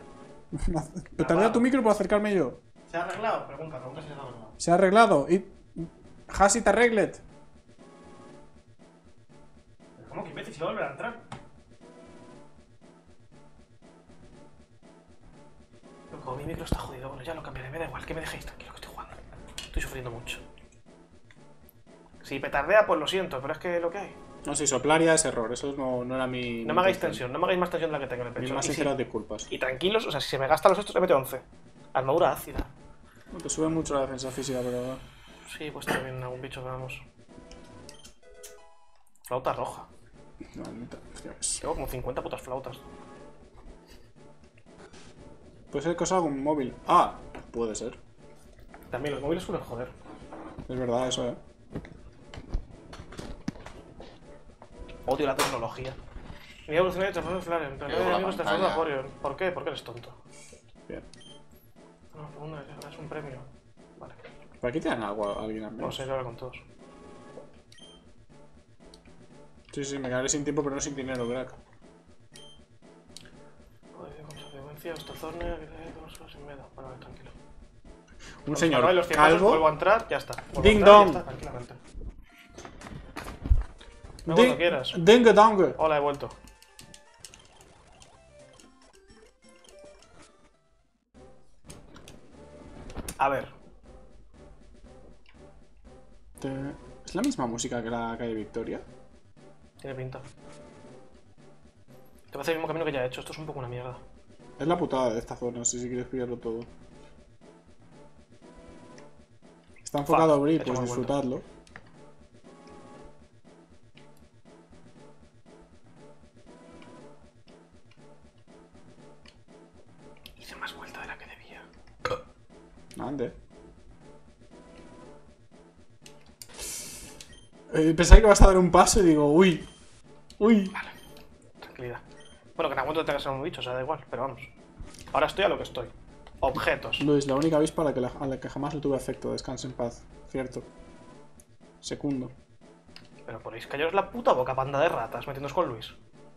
Petardea tu micro para acercarme yo. ¿Se ha arreglado? Pregunta, pregunta si se ha arreglado. Se ha arreglado. Y... Hasit arreglet. ¿Cómo que imbécil? Si va a volver a entrar. Loco, mi micro está jodido. Bueno, ya lo cambiaré. Me da igual, que me dejéis tranquilo que estoy jugando. Estoy sufriendo mucho. Si petardea, pues lo siento, pero es que lo que hay. No, si soplar ya es error. Eso no, no era mi. No me hagáis tensión, no me hagáis más tensión de la que tengo en el pecho. más sinceras disculpas. y tranquilos, o sea, si se me gastan los estos, le mete 11. Armadura ácida. No te sube mucho la defensa física, pero. Sí, pues también algún bicho que vamos. Flauta roja. No, neta. Tengo como 50 putas flautas. Puede ser cosa algún móvil. Ah, puede ser. También los móviles suelen joder. Es verdad eso, eh. Odio la tecnología. Mi evolucionario de transformación flares. Pero Veo no hay la amigos. ¿Por qué? Porque eres tonto. Bien. No, segunda, es un premio. Vale. ¿Para qué te dan algo a alguien al No menos? sé, yo hablo con todos. Sí, sí, me quedaré sin tiempo, pero no sin dinero, crack. Joder, con consecuencia, esta zona, que te sin miedo. Bueno, vale, tranquilo. Un señor acabe los 100 pasos, vuelvo a calvo. entrar, ya está. Vuelvo a Ding entrar y ya dong. Ve cuando quieras. Dingue dongue. Hola, he vuelto. A ver, ¿Es la misma música que la calle Victoria? tiene pinta. Te hacer el mismo camino que ya he hecho. Esto es un poco una mierda. Es la putada de esta zona, si, si quieres pillarlo todo. Está enfocado a abrir, pues mal Ande. Eh, pensaba que vas a dar un paso y digo, uy. Uy. Tranquilidad. Bueno, que en algún momento tenga que ser un bicho, o sea, da igual, pero vamos. Ahora estoy a lo que estoy. Objetos. Luis, la única avispa a la que, la- a la que jamás le tuve afecto. Descanse en paz. Cierto. Segundo. Pero podéis callaros la puta boca, panda de ratas, metiéndoos con Luis.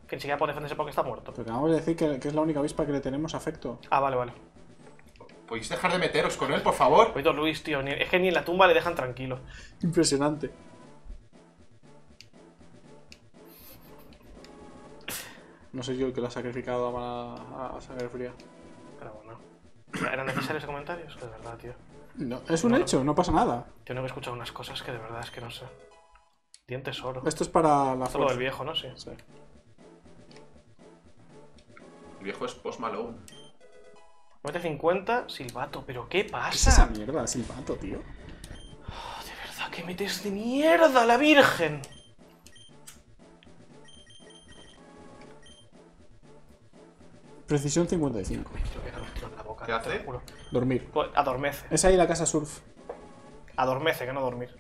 Que ni siquiera puede defenderse porque está muerto. Pero acabamos de decir que, que es la única avispa que le tenemos afecto. Ah, vale, vale. ¿Podéis dejar de meteros con él, por favor? Oído Luis, tío. ni- es que ni en la tumba le dejan tranquilo. Impresionante. No sé yo el que lo ha sacrificado a, a- a sangre fría. Pero bueno. ¿Era necesario ese comentario? Es que de verdad, tío. No, es un hecho, no pasa nada. Tengo que escuchar unas cosas que de verdad es que no sé. Dientes oro. Esto es para la Esto lo del fuerza. viejo, ¿no? Sí. Sí. El viejo es Post Malone. Mete 50, silbato. ¿Pero qué ¿Qué es esa pasa? mierda, silbato, tío? ¡Que metes de mierda, la virgen! Precisión 55. Yo que los tiros en la boca, ¿Qué hace? te lo juro. Dormir. Pues adormece. Es ahí la casa surf. Adormece, que no dormir.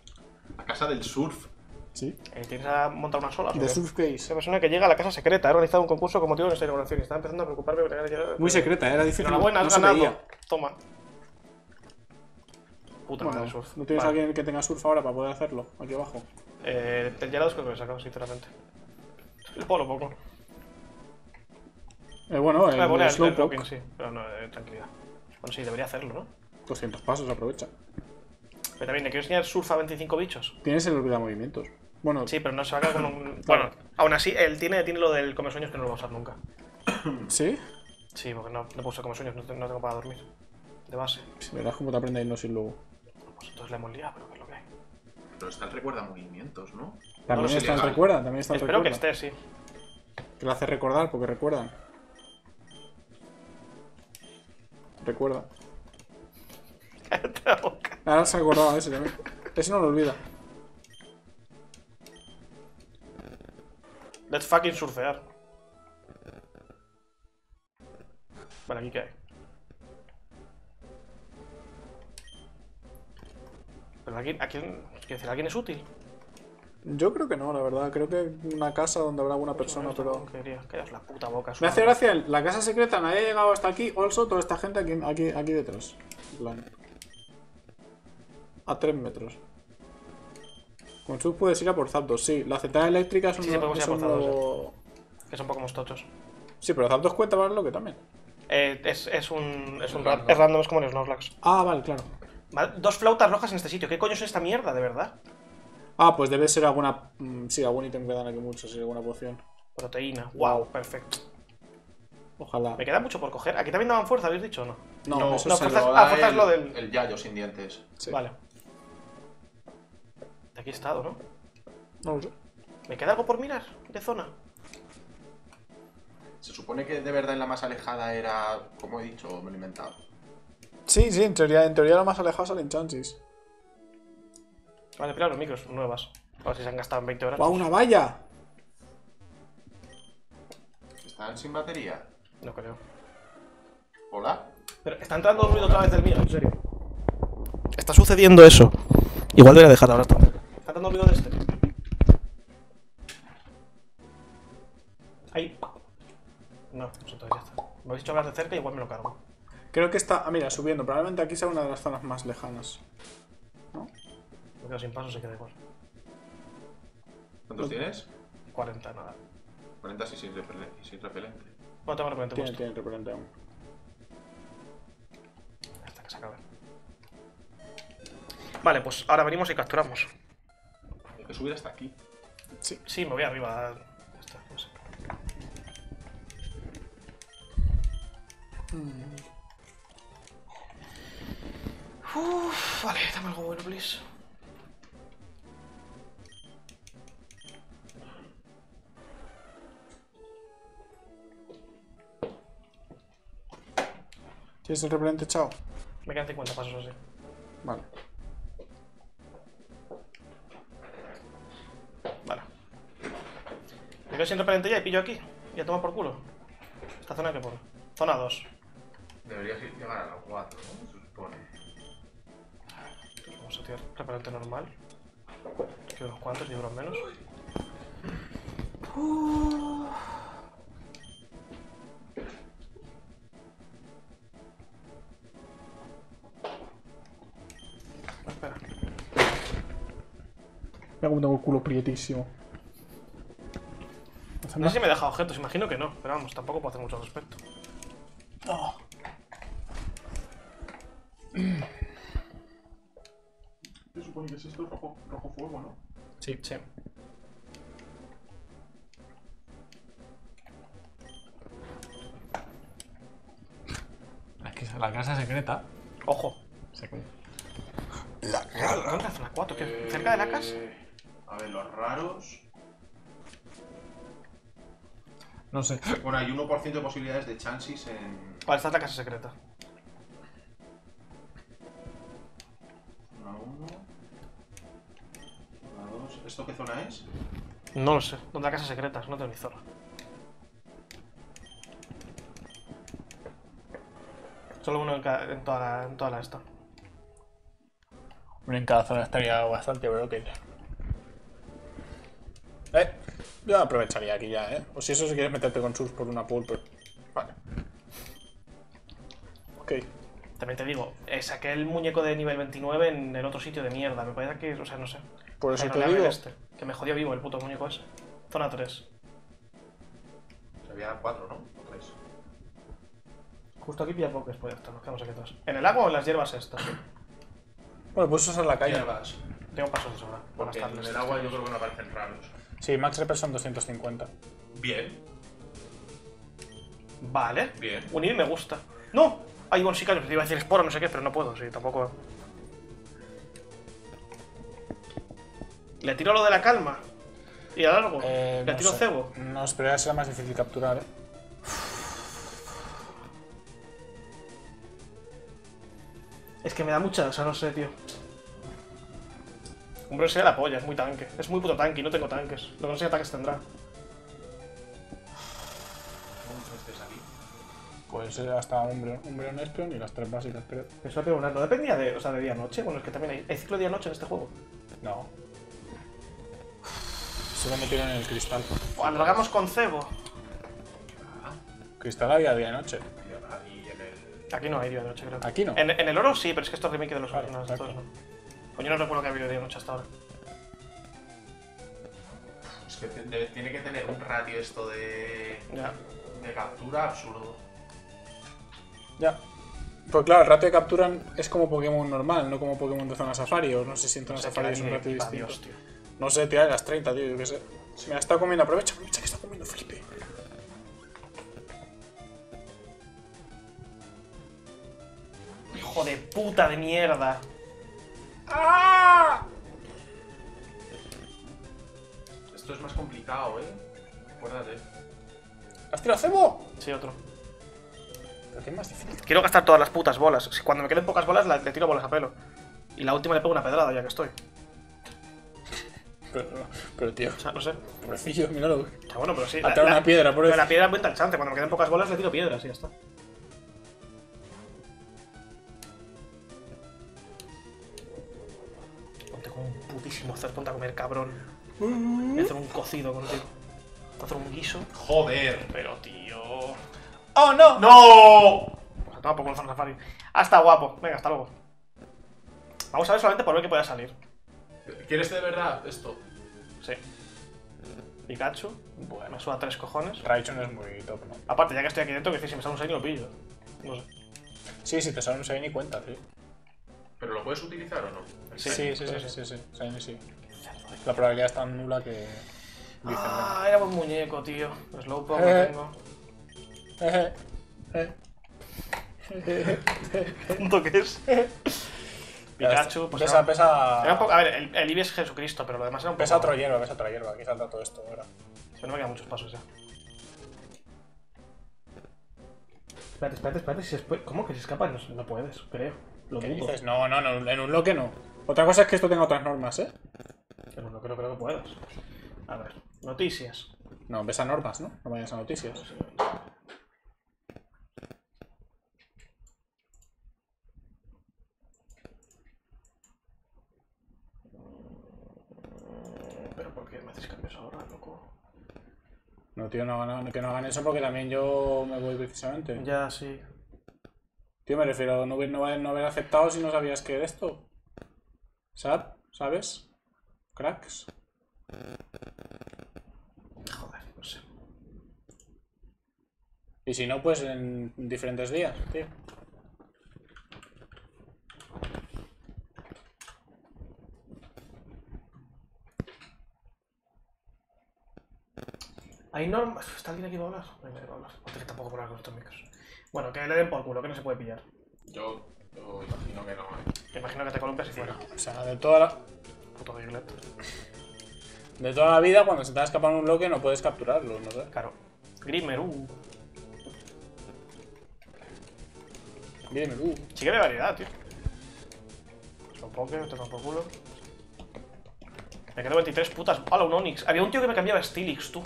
La casa del surf. ¿Sí? Eh, ¿Tienes a montar o The qué? Surf Esa persona que llega a la casa secreta ha organizado un concurso con motivo de nuestra inauguración y está empezando a preocuparme por llegar a Muy secreta, era difícil. Enhorabuena, has ganado. Toma. Puta Bueno, madre surf. ¿no tienes Vale. alguien que tenga surf ahora para poder hacerlo? Aquí abajo. Eh, el Gelados creo que lo he sacado, sinceramente. El polo poco. Eh, bueno, Me voy a poner el el, el Slowpoke. blocking, sí, pero no, eh, tranquilidad. Bueno, sí, debería hacerlo, ¿no? 200 pasos, aprovecha. Pero también, ¿le quiero enseñar surf a 25 bichos? Tienes el olvida movimientos. Bueno, Sí, pero no se saca con un... Bueno, aún así, él tiene, tiene lo del come sueños que no lo va a usar nunca. ¿sí? Sí, porque no, no puedo usar come sueños, no, te- no tengo para dormir. De base. Sí, Verás cómo te aprende a irnos sin luego. Pues entonces le hemos liado, pero ¿qué es lo que hay? Pero está el recuerda movimientos, ¿no? También está el recuerda, también está el Espero que recuerda. esté, sí. Que lo hace recordar porque recuerdan. Recuerda. Cállate la boca. Ahora se ha acordado de ese también. Ese no lo olvida. Let's fucking surfear. Vale, aquí qué hay. Pero aquí, aquí, decir, ¿alguien es útil? Yo creo que no, la verdad. Creo que una casa donde habrá alguna persona, pero. Callas la puta boca. Me hace gracia la casa secreta, nadie ha llegado hasta aquí. Also, toda esta gente aquí, aquí, aquí detrás. Plan. A 3 metros. Con sub puedes ir a por Zapdos, sí. La central eléctrica es un, Sí, sí, podemos ir a es un por Zapdos, nuevo- Que son poco mostochos. Sí, pero Zapdos cuenta para lo que también. Eh, es, es un. Es un random. Es random, es como los Snorlax. Ah, vale, claro. Vale, Dos flautas rojas en este sitio. ¿Qué coño es esta mierda, de verdad? Ah, pues debe ser alguna. mm, sí, algún ítem que dan aquí mucho, sí, alguna poción. Proteína. Wow, perfecto. Ojalá. Me queda mucho por coger. Aquí también daban fuerza, ¿habéis dicho o no? No, eso no, es el- fuerza- Pero ah, fuerza es el, lo del- El yayo sin dientes. sí. Vale. De aquí he estado, ¿no? No lo sé. ¿Me queda algo por mirar de zona? Se supone que de verdad en la más alejada era, como he dicho, me lo he inventado. Sí, sí, en teoría, en teoría lo más alejado salen chances. Vale, pero los micros nuevas. A ver si se han gastado en 20 horas. ¡Wow, una valla! ¿Están sin batería? No creo. ¿Hola? Pero está entrando ruido otra vez del mío, en serio. Está sucediendo eso. Igual debería dejar ahora esto. Está entrando ruido de este. Ahí. No, pues entonces ya está. Me habéis dicho hablar de cerca igual me lo cargo. Creo que está. Ah, mira, subiendo. Probablemente aquí sea una de las zonas más lejanas. Me quedo sin paso, se queda igual. ¿Cuántos tienes? 40, nada. 40 y sin, repele- y sin repelente. Bueno, tengo repelente Tiene, puesto. tiene repelente aún. Hasta que se acabe. Vale, pues ahora venimos y capturamos. Que subir hasta aquí. Sí, me voy arriba. No sé. Uf, vale, dame algo bueno, please. ¿Tienes el repelente echado? Me quedan 50 pasos así. Vale. Me quedo sin repelente ya y pillo aquí. Y a tomar por culo. Esta zona que por. Zona 2. Deberías llegar a la 4, ¿no? Se supone. Vamos a tirar repelente normal. Quiero unos cuantos, libros menos. Espera. Mira cómo tengo el culo prietísimo. No sé si me deja objetos, imagino que no. Pero vamos, tampoco puedo hacer mucho al respecto. Se supone que es esto rojo, rojo fuego, ¿no? Sí. Sí. La casa secreta. Ojo. Secreta. ¿Dónde la zona 4? ¿Qué? ¿Cerca de la casa? Eh, A ver, los raros. No sé. Bueno, hay 1% de posibilidades de chances en. Vale, esta es la casa secreta. 1 a 1. ¿Esto qué zona es? No lo sé. ¿Dónde la casa secreta? No tengo ni zorra. Solo uno en, ca- en toda la, en toda la esta. Uno en cada zona estaría bastante broken. Eh, yo aprovecharía aquí ya, ¿eh? O si eso si quieres meterte con sus por una pool, pero... Vale. Ok. También te digo, eh, saqué el muñeco de nivel 29 en el otro sitio de mierda. Me parece que, o sea, no sé. Por eso te digo... Este, que me jodió vivo el puto muñeco ese. Zona 3. Se había cuatro, ¿no? Tres. Justo aquí pilla pocos, pues ya está, nos quedamos aquí todos. ¿En el lago o en las hierbas estas? Bueno, puedes usar la calle. Hierbas. Tengo pasos de sobra. Buenas Porque en el agua yo creo que no aparecen raros. Sí, Max Repel son 250. Bien, Vale. bien. Unir me gusta. ¡No! Hay buen sicario, te iba a decir esporo, no sé qué, pero no puedo, sí, tampoco. Le tiro lo de la calma. Y a largo. Eh, Le no tiro sé. cebo. No, ya será más difícil capturar, ¿eh? Es que me da mucha, o sea, no sé, tío. Hombre, sea la polla, es muy tanque. Es muy puto tanque y no tengo tanques. Lo que no sé qué tanques tendrá. Pues eh, hasta Umbreon, Umbreon Espion y las tres básicas, creo. Eso tengo una. No dependía de, o sea, de día-noche. Bueno, es que también hay, hay ciclo día-noche en este juego. No. Se lo metieron en el cristal. Alargamos con cebo. Cristal había día y noche. Y en el. Aquí no hay día-noche, creo. Aquí no. En, en el oro sí, pero es que esto es remake de los Claro, originales. Pues yo no recuerdo que ha habido día-noche hasta ahora. Es que de- tiene que tener un ratio esto de. Ya. de captura absurdo. Ya. Pues claro, el ratio de captura es como Pokémon normal, no como Pokémon de zona safari. O no sé si en zona safari es un ratio distinto. Dios, tío. No sé, tía, las 30, tío, yo qué sé. Se me la está comiendo. Aprovecha, aprovecha que está comiendo Felipe. Hijo de puta de mierda. Esto es más complicado, eh. Acuérdate. ¿Has tirado cebo? Sí, otro. Pero qué más difícil. Quiero gastar todas las putas bolas. Si cuando me queden pocas bolas, la- le tiro bolas a pelo. Y la última le pego una pedrada, ya que estoy. Pero, pero tío, O sea, no sé. pobrecillo, míralo. O sea, bueno, pero sí. Atar una piedra, por pero eso. la piedra cuenta el chance. Cuando me queden pocas bolas, le tiro piedras y ya está. Cerdo, ponte a comer, cabrón. Voy a hacer un cocido contigo. Voy a hacer un guiso. Joder. Pero, tío. ¡Oh, no! ¡No! Pues a tomar por culo Zona Safari. Ah, está guapo. Venga, hasta luego. Vamos a ver solamente por ver que pueda salir. ¿Quieres de verdad esto? Sí. Pikachu. Bueno, me suda tres cojones. Raichu no es muy top, ¿no? Aparte, ya que estoy aquí dentro, que si me sale un 6 lo pillo. No sé. Sí, si te sale un Shiny cuenta, sí. ¿Pero lo puedes utilizar o no? Sí, sí, sí, sí, sí, sí. La probabilidad es tan nula que... Ah, era buen muñeco, tío. Slowpoke Eh. lo tengo. Eh, eh. ¿Punto qué es? Pikachu, pues pesa, era, pesa, era un poco... A ver, el, el Eevee es Jesucristo, pero lo demás era un poco... pesa otra hierba, pesa otra hierba. Aquí salta todo esto ahora. Pero no me quedan muchos pasos ya. Espérate, espérate, espérate. Si ¿Cómo que se escapa? No, no puedes, creo. Lo ¿Qué dices? No, no, no, en un bloque no. Otra cosa es que esto tenga otras normas, ¿eh? Pero no creo, creo que puedas. A ver, noticias. No, ves a normas, ¿no? No vayas a noticias. Pero ¿por qué me haces cambios ahora, loco? No, tío, no, no, que no hagan eso porque también yo me voy precisamente. Ya, sí. Tío, me refiero a no haber, no no haber aceptado si no sabías que de esto. ¿Sab? ¿Sabes? Cracks. Joder, no sé. Y si no, pues en diferentes días, tío. Hay normas. ¿Está alguien aquí para hablar? Venga, que va a hablar. Tampoco por hablar con estos micros. Bueno, que le den por culo, que no se puede pillar. Yo, yo imagino que no, eh. Me imagino que te columpias y fuera. O sea, de toda la, Puto Diglett. de toda la vida, cuando se te ha escapado un bloque, no puedes capturarlo, no sé. Claro. Grimmer, uh. Dime, uh. Sí que hay variedad, tío. Son poke, te dan por culo. Me quedo 23 putas. Hola, un Onix. Había un tío que me cambiaba Stilix, tú.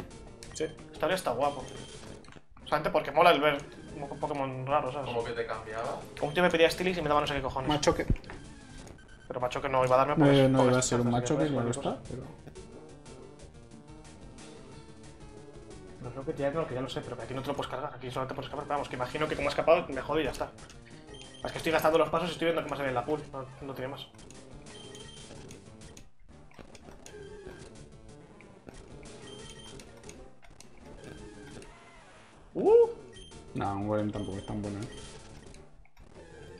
Sí. Esta vez está guapo. Solamente porque mola el ver un Pokémon raro, ¿sabes? Como que te cambiaba. Un tío me pedía Stilix y me daba no sé qué cojones. Macho que. Pero macho que no iba a darme pues, Eh, no pocas iba a ser un cartas, macho así que que no está, pero. No creo que ya, no, que ya lo sé, pero que aquí no te lo puedes cargar. Aquí solamente puedes escapar. Pero vamos, que imagino que como he escapado, me jodo y ya está. Es que estoy gastando los pasos y estoy viendo cómo se ve en la pool. No, no tiene más. Uh, No, un golem tampoco es tan bueno, ¿eh?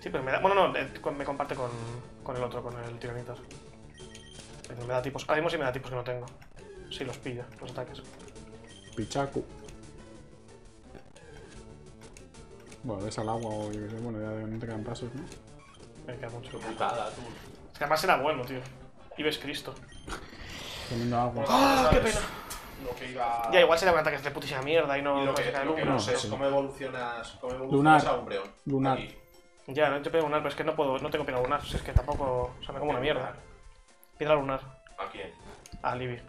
Sí, pero me da. Bueno, no, eh, me comparte con, con el otro, con el tiranitas. Pero me da tipos. Ahora mismo sí me da tipos que no tengo. Sí, los pilla, los ataques. Pichaku. Bueno, ves al agua o yo qué sé, bueno, ya no te quedan pasos, ¿no? Me queda mucho. Putada, tú. Es que además era bueno, tío. Y ves Cristo. Comiendo agua. ¡Ah, qué ¿Sabes? pena! Lo que iba. Ya, igual sería un ataque de putísima mierda y no, Y lo no que, se lo no sé es sí. cómo evolucionas, cómo evolucionas Lunar. a Umbreon. Lunar. Aquí. Ya, no, yo pego lunar, pero es que no puedo, no tengo piedra lunar. Si es que tampoco. O sea, me como una mierda. Piedra lunar. ¿A quién? A Libby.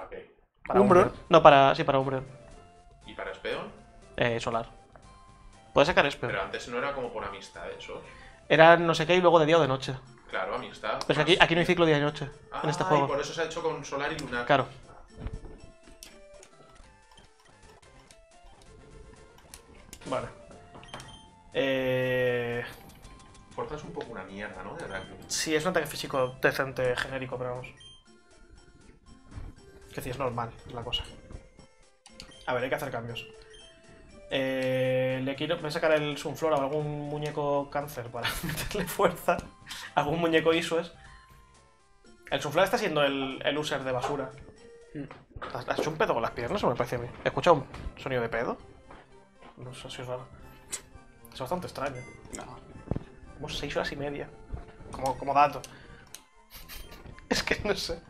¿A qué? Para Umbreon. Umbreon. No, para. Sí, para Umbreon. ¿Y para Espeon? Eh, solar. Puedes sacar Esper. Pero antes no era como por amistad eso. Era no sé qué y luego de día o de noche. Claro, amistad. Pero es que aquí, aquí no hay ciclo día y noche Ah, en este y juego. por eso se ha hecho con Solar y Lunar. Claro. Vale. Eh. Fuerza es un poco una mierda, ¿no? De ataque. Sí, es un ataque físico decente, genérico, pero vamos. Que decir, es normal, es la cosa. A ver, hay que hacer cambios. Eh, le quiero voy a sacar el Sunflora o algún muñeco cáncer para meterle fuerza. Algún muñeco Isues. El Sunflora está siendo el, el user de basura. ¿Has has hecho un pedo con las piernas o me parece a mí? ¿He escuchado un sonido de pedo? No sé si es raro. Es bastante extraño. No. Como seis horas y media. Como, como dato. Es que no sé.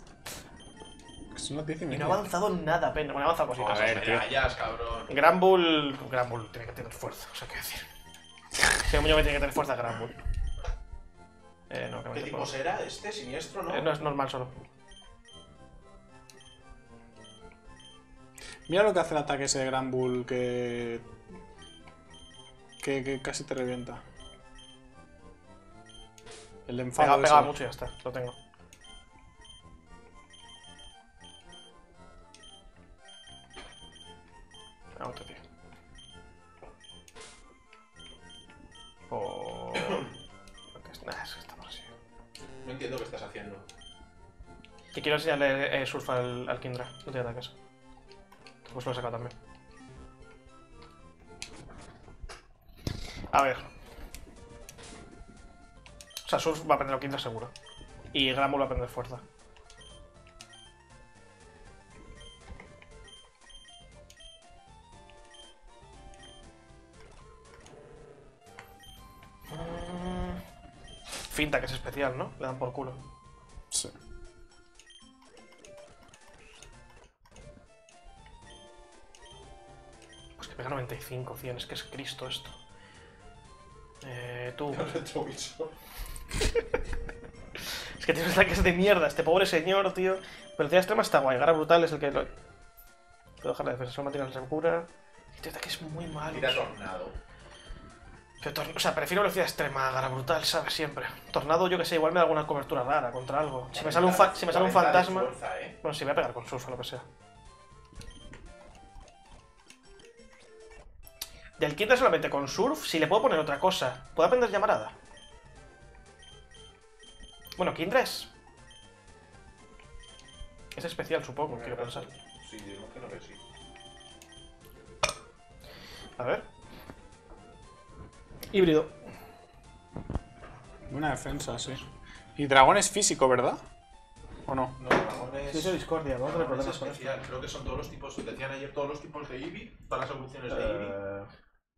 Son las 10 y Y no ha avanzado nada, pena. Bueno, ha avanzado cositas. A ver, tío. Medallas, cabrón. Gran Bull. Gran Bull tiene que tener fuerza, o sea, qué decir. Si un muñeco tiene que tener fuerza, Gran Bull. Eh, no, que me ¿Qué tipo será? ¿Este? ¿Siniestro, no? Eh, no es normal solo. Mira lo que hace el ataque ese de Gran Bull que... que. que casi te revienta. El de enfado. Pega, pega mucho y ya está, lo tengo. Otro tío. O... Lo que es- Nah, es que estamos así. No entiendo qué estás haciendo. Que quiero enseñarle eh, surf al, al Kindra, no tiene ataques. Pues lo he sacado también. A ver. O sea, surf va a aprender al Kindra seguro. Y Gramble va a aprender fuerza. Mm. Finta, que es especial, ¿no? Le dan por culo. Sí. Pues que pega 95, 100, es que es Cristo esto. Eh, tú. es que tienes ataques de mierda, este pobre señor, tío. Pero el día extrema está guay, Gara Brutal es el que lo... Puedo dejar la defensa, solo mantiene la cura. Este ataque es muy malo. Tira tornado. Pero tor- o sea, prefiero velocidad extrema a Gara Brutal, ¿sabes? Siempre. Tornado, yo que sé, igual me da alguna cobertura rara contra algo. Si me sale un, fa- si me sale un 40 de fantasma... fuerza, ¿eh? Bueno, sí, voy a pegar con surf o lo que sea. Del Kindra solamente con surf, si le puedo poner otra cosa. ¿Puedo aprender llamarada? Bueno, Kindra es... Es especial, supongo, quiero pensar. Sí, imagino que sí. A ver. Híbrido. Buena defensa, sí. Y dragón es físico, ¿verdad? ¿O no? No, dragón es... Sí, eso Discordia, vamos a tener dragón es esto. especial. Creo que son todos los tipos, decían ayer todos los tipos de Eevee, todas las evoluciones de Eevee, Eh,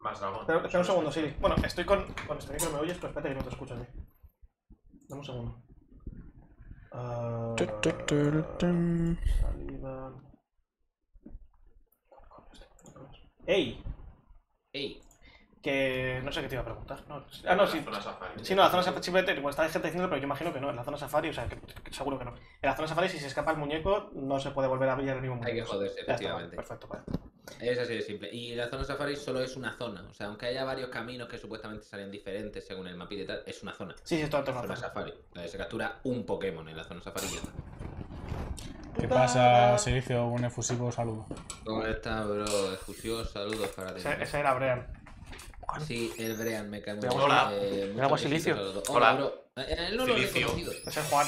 más dragón. Espera, espera un segundo, Siri. Bueno, estoy con. Con este micro me oyes, pero espérate que no te escucho a mí. Dame un segundo. Tu, tu, tu, tu. Saliva. ¡Ey! Ey, Que no sé qué te iba a preguntar. No, ah, no, La sí. zona safari. Sí, no, la zona safari simplemente, como está gente diciendo, pero yo imagino que no, en la zona safari, o sea, que, que seguro que no. En la zona safari, si se escapa el muñeco, no se puede volver a pillar el mismo muñeco. Hay que joderse, Ya está, efectivamente. Perfecto, vale. Es así de simple. Y la zona safari solo es una zona. O sea, aunque haya varios caminos que supuestamente salen diferentes según el mapita y tal, es una zona. Sí, sí, esto antes Zona hace. safari. Donde se captura un Pokémon en la zona safari y ya está. ¿Qué pasa, Silicio? Un efusivo saludo. ¿Cómo está, bro? Efusión, saludos para ti. Ese, ese era Brean. Sí, el Brean me cae bien. hola. Eh, Silicio. Hola. Hola, bro. Eh, él no lo he Silicio. conocido. Ese es Juan.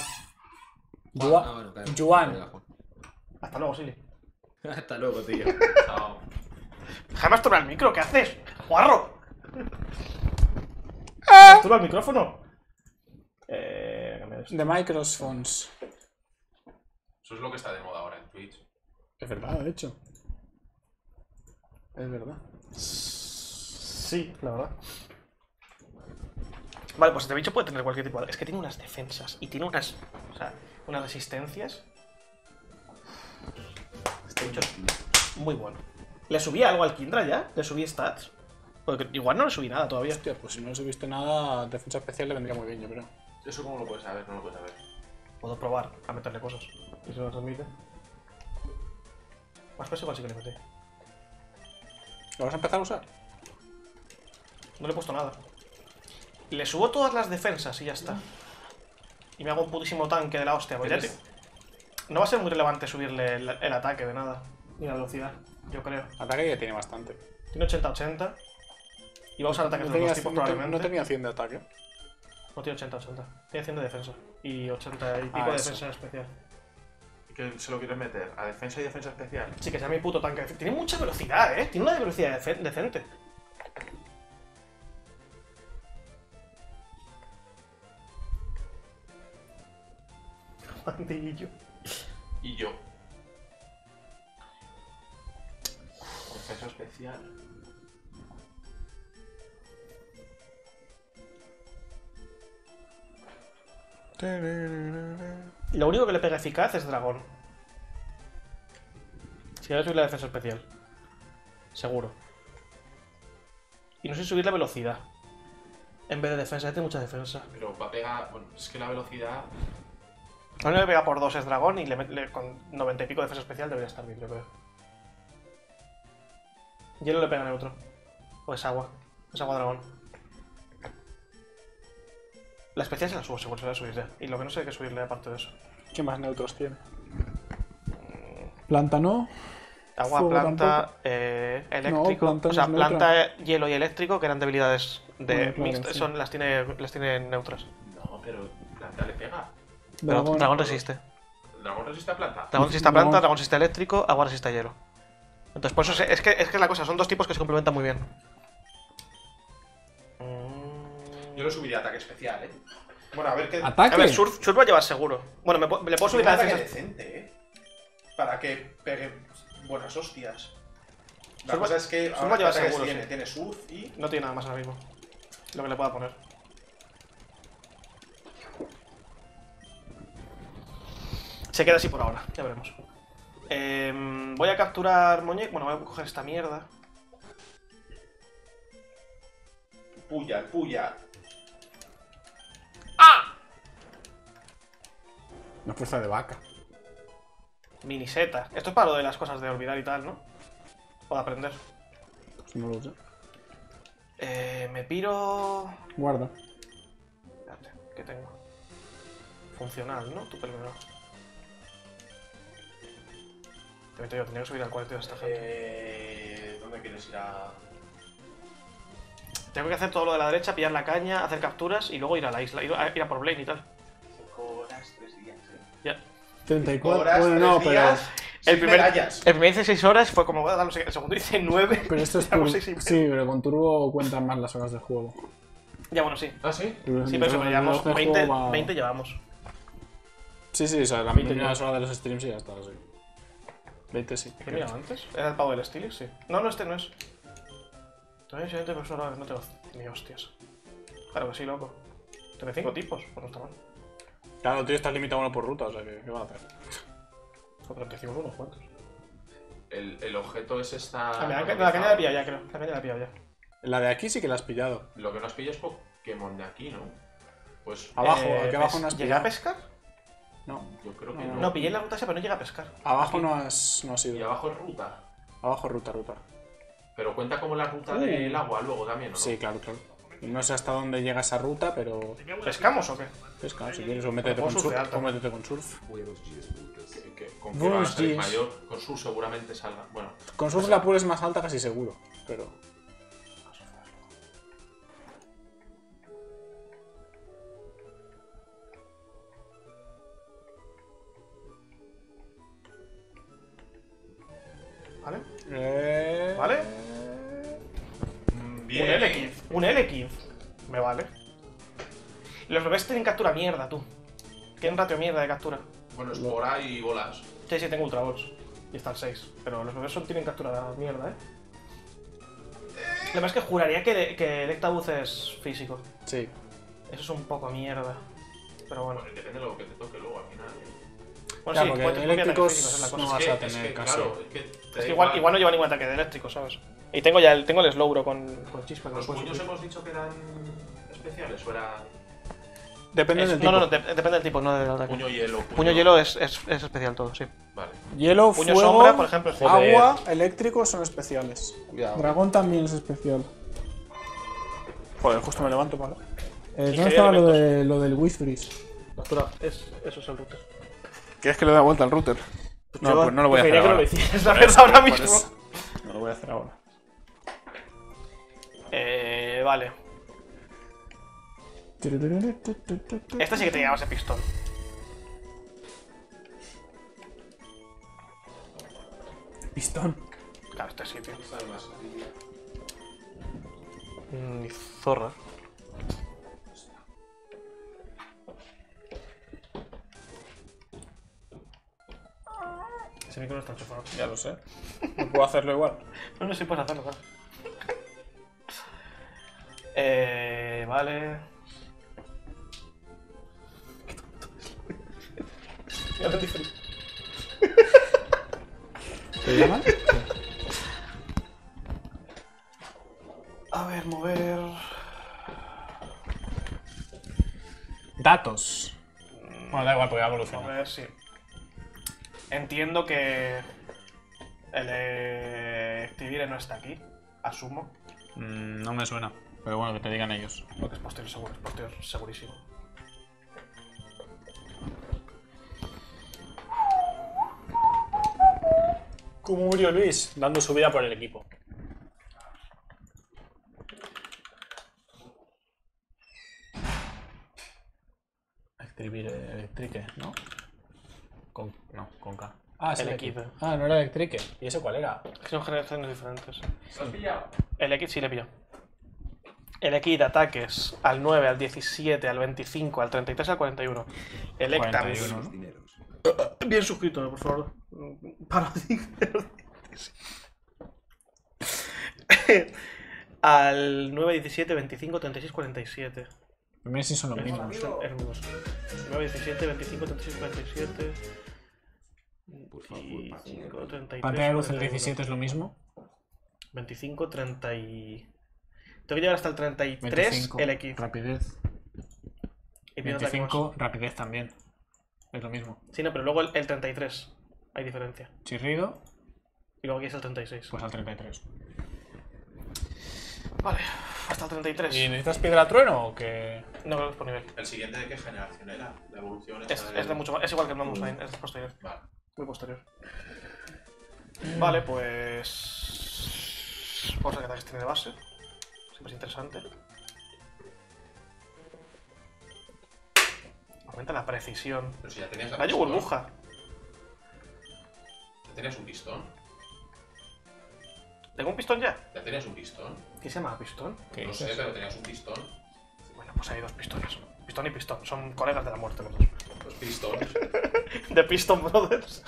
Juan, Juan. ah, bueno, claro. Juan. Venga, Juan. Hasta luego, Silly. Hasta luego, tío. Chao. Déjame masturbar el micro, ¿qué haces? ¡Guarro! Ah. ¿Masturba el micrófono? Eh. De microphones. Eso es lo que está de moda ahora en Twitch. Es verdad, de hecho. Es verdad. Sí, la verdad. Vale, pues este bicho puede tener cualquier tipo de... Es que tiene unas defensas y tiene unas... O sea, unas resistencias. Este bicho es muy bueno. ¿Le subí algo al Kindra ya? ¿Le subí stats? Porque igual no le subí nada todavía. Hostia, pues si no subiste nada, defensa especial le vendría muy bien, yo creo. ¿Eso cómo lo puedes saber? No lo puedes saber. Puedo probar a meterle cosas. Y se lo transmite. Más peso igual sí que le metí. ¿Lo vas a empezar a usar? No le he puesto nada. Le subo todas las defensas y ya está. Y me hago un putísimo tanque de la hostia. ya te- No va a ser muy relevante subirle el, el ataque de nada. Ni la velocidad, yo creo. Ataque ya tiene bastante. Tiene 80-80. Y va a usar ataques No de los tenía, dos tipos no te- probablemente. no tenía 100 de ataque. No tiene 80-80. Tiene 100 de defensa. Y 80 y pico Ah, de eso. defensa especial. ¿Que se lo quieres meter? ¿A defensa y defensa especial? Sí, que sea mi puto tanque. Tiene mucha velocidad, eh. Tiene una velocidad decente. Y yo. Defensa especial. Lo único que le pega eficaz es dragón. Si voy a subir la defensa especial. Seguro. Y no sé subir la velocidad. En vez de defensa, ya tiene mucha defensa. Pero va a pegar. Bueno, es que la velocidad. Que le pega por 2 es dragón y le, met- le- con 90 y pico de defensa especial debería estar bien, yo creo. Hielo le pega neutro. O es agua. Es agua dragón. La especial se la subo, seguro se la voy a subir ya. Y lo que no sé hay que subirle aparte de eso. ¿Qué más neutros tiene? Planta no. Agua, Fuego planta, eh, eléctrico. planta o no sea, neutra. planta, hielo y eléctrico, que eran debilidades de Bueno, claro, mixtas, sí. son, las, tiene, las tiene neutras. No, pero planta le pega. Pero Dragón. dragón, resiste. ¿El dragón resiste a planta? Dragón resiste a planta, dragón resiste a eléctrico, agua resiste a hielo. Entonces, por eso se- es que es que la cosa, son dos tipos que se complementan muy bien. Mm. Yo lo subiría a ataque especial, eh. Bueno, a ver qué. ¿Ataque? A ver, Surf, Surf va a llevar seguro. Bueno, me, le puedo subir un la ataque decente, eh. Para que pegue buenas hostias. La Surf- cosa es que Surf ahora va a llevar ¿qué ataques seguro, tiene, sí. tiene surf y. No tiene nada más ahora mismo. Lo que le pueda poner. Se queda así por ahora, ya veremos. Em, voy a capturar muñeco. Bueno, voy a coger esta mierda. Puya, puya. Una fuerza de vaca. Miniseta. Esto es para lo de las cosas de olvidar y tal, ¿no? O de aprender. Pues no lo sé. Eh, me piro. Guarda. Espérate, ¿qué tengo? Funcional, ¿no? Tu primero. Te meto yo, tenía que subir al 42 esta gente. Eh, ¿Dónde quieres ir a.? Tengo que hacer todo lo de la derecha, pillar la caña, hacer capturas y luego ir a la isla, ir a, ir a por Blaine y tal. 5 horas, 3 días, eh. Ya. 34. Horas, bueno, no, pero. días, El sin primer, medallas. el primer dice 6 horas, fue como voy a dar los- el segundo dice 9. Pero esto es turbo. Sí, pero con turbo cuentan más las horas de juego. Ya bueno, sí. ¿Ah, sí? Sí, pero pero el llevamos reloj de 20, juego va- 20 llevamos. Sí, sí, o sea, la 20 mínima ya. hora de los streams y ya está, sí. 20 sí. ¿Qué miraba antes? ¿Era el pavo del Steelix? Sí. No, no, este no es. Todavía siguiente persona, no tengo ni hostias. Claro que sí, loco. Tiene 5 tipos, pues no está mal. Claro, tío, estás limitado a uno por ruta, o sea, que, ¿qué va a hacer? O 35 unos cuantos. El, el objeto es esta. Ah, mira, la caña la he pillado ya, creo. La caña la he pillado ya. La de aquí sí que la has pillado. Lo que no has pillado es Pokémon de aquí, ¿no? Pues Abajo, Eh, aquí abajo pes- no has ¿Llega a pillado. pescar? No, yo creo que No, no. No, pillé la ruta esa, pero no llega a pescar. abajo no has, no has Y ido. abajo es ruta. Abajo ruta, ruta. Pero cuenta como la ruta del agua luego también, ¿o no? Sí, claro, claro. No sé hasta dónde llega esa ruta, pero ¿Pescamos o qué? pesca, si quieres, o métete con surf. O métete con surf. Que- que con que a mayor, con sur seguramente salga. Bueno, Con surf la pool es más alta casi seguro, pero... ¿Vale? Eh... ¿Vale? mm, Un L15. Un L15. Me vale. Los bebés tienen captura mierda, tú. Tienen ratio mierda de captura. Bueno, espora y bolas. Sí, sí, tengo Ultra Balls. Y está el 6. Pero los bebés son, tienen captura mierda, ¿eh? Lo más es que juraría que, de- que Electabuzz es físico. Sí. Eso es un poco mierda. Pero bueno. Bueno, depende de lo que te toque luego al final. Bueno, Ya, sí, porque puede- puede tener eléctricos es cosa. no Es vas que, a es tener que, casi. claro, es que, Es que igual, igual no lleva ningún ataque de eléctrico, ¿sabes? Y tengo ya el, tengo el Slowbro con, con chispa. ¿Los puños hemos dicho que eran especiales o era Depende Es- del no, tipo. no, no, de- depende del tipo, no del ataque. puño hielo? Puño hielo es, es, es especial todo, sí. Vale. Hielo, Puño fuego, sombra, por ejemplo, es agua, eléctrico son especiales. Cuidado. Dragón también es especial. Joder, justo me levanto para... Eh, ¿dónde estaba lo de- lo del Wizbreeze? Captura, es, eso es el router. ¿Quieres que le dé vuelta al router? No, Yo pues no lo voy a hacer preferiría que no ahora. lo hicieras, la verdad, ahora mismo. eso. No lo voy a hacer ahora. Eh, vale. Esta sí que te llevaba ese pistón. Pistón. Claro, este sí, tío. Mm, zorra. Ese micro no está enchufado. Ya lo sé. No puedo hacerlo igual. No, no, sí puedes hacerlo, claro. Eh, vale. Ya lo dije. ¿Te llama? A ver, mover. Datos. Bueno, da igual, porque ya evoluciona. Mover, sí. Entiendo que. El eh, Activire no está aquí. Asumo. Mm, no me suena. Pero bueno, que te digan ellos. Porque es posterior seguro, es posterior segurísimo. ¿Cómo murió Luis? Dando su vida por el equipo. Escribir electrique, ¿no? Con, no, con K. Ah, Electrique. equipo. Ah, no era electrique. ¿Y eso cuál era? Son generaciones diferentes. ¿Lo has pillado? El X sí le pillo. El X de ataques al 9, al 17, al 25, al 33, al 41. El. 41, ¿no? Bien suscrito, por favor. Para Al 9, 17, 25, 36, 47. Mira si son los mismos. Son hermosos. 9, 17, 25, 36, 47. Por favor, 25, Pachino. 33. Pantalla de luz el 41. 17 es lo mismo. 25, 30 y... Tengo que llegar hasta el 33, 25, el X. rapidez. Y pido ataque más. 25, rapidez también. Es lo mismo. Sí, no, pero luego el, el 33. Hay diferencia. Chirrido, Y luego aquí es el 36. pues al 33. Vale, hasta el 33. ¿Y necesitas piedra trueno o que.? No creo que es por nivel. ¿El siguiente de qué generación era? La evolución Es, es de mucho más. Es igual que el Line, es posterior. Vale. Posterior. Vale, pues. Vamos a ver qué ataques tiene de base. Siempre es interesante. Aumenta la precisión. Pero si ya tenías la Rayo pistón. burbuja. ¿Ya tenías un pistón? ¿Tengo un pistón ya? ¿Ya tenías un pistón? ¿Qué se llama pistón? ¿Qué No sé, pero tenías un pistón. Bueno, pues hay dos pistones. Pistón y pistón. Son colegas de la muerte los dos. Los pistones. De Piston Brothers.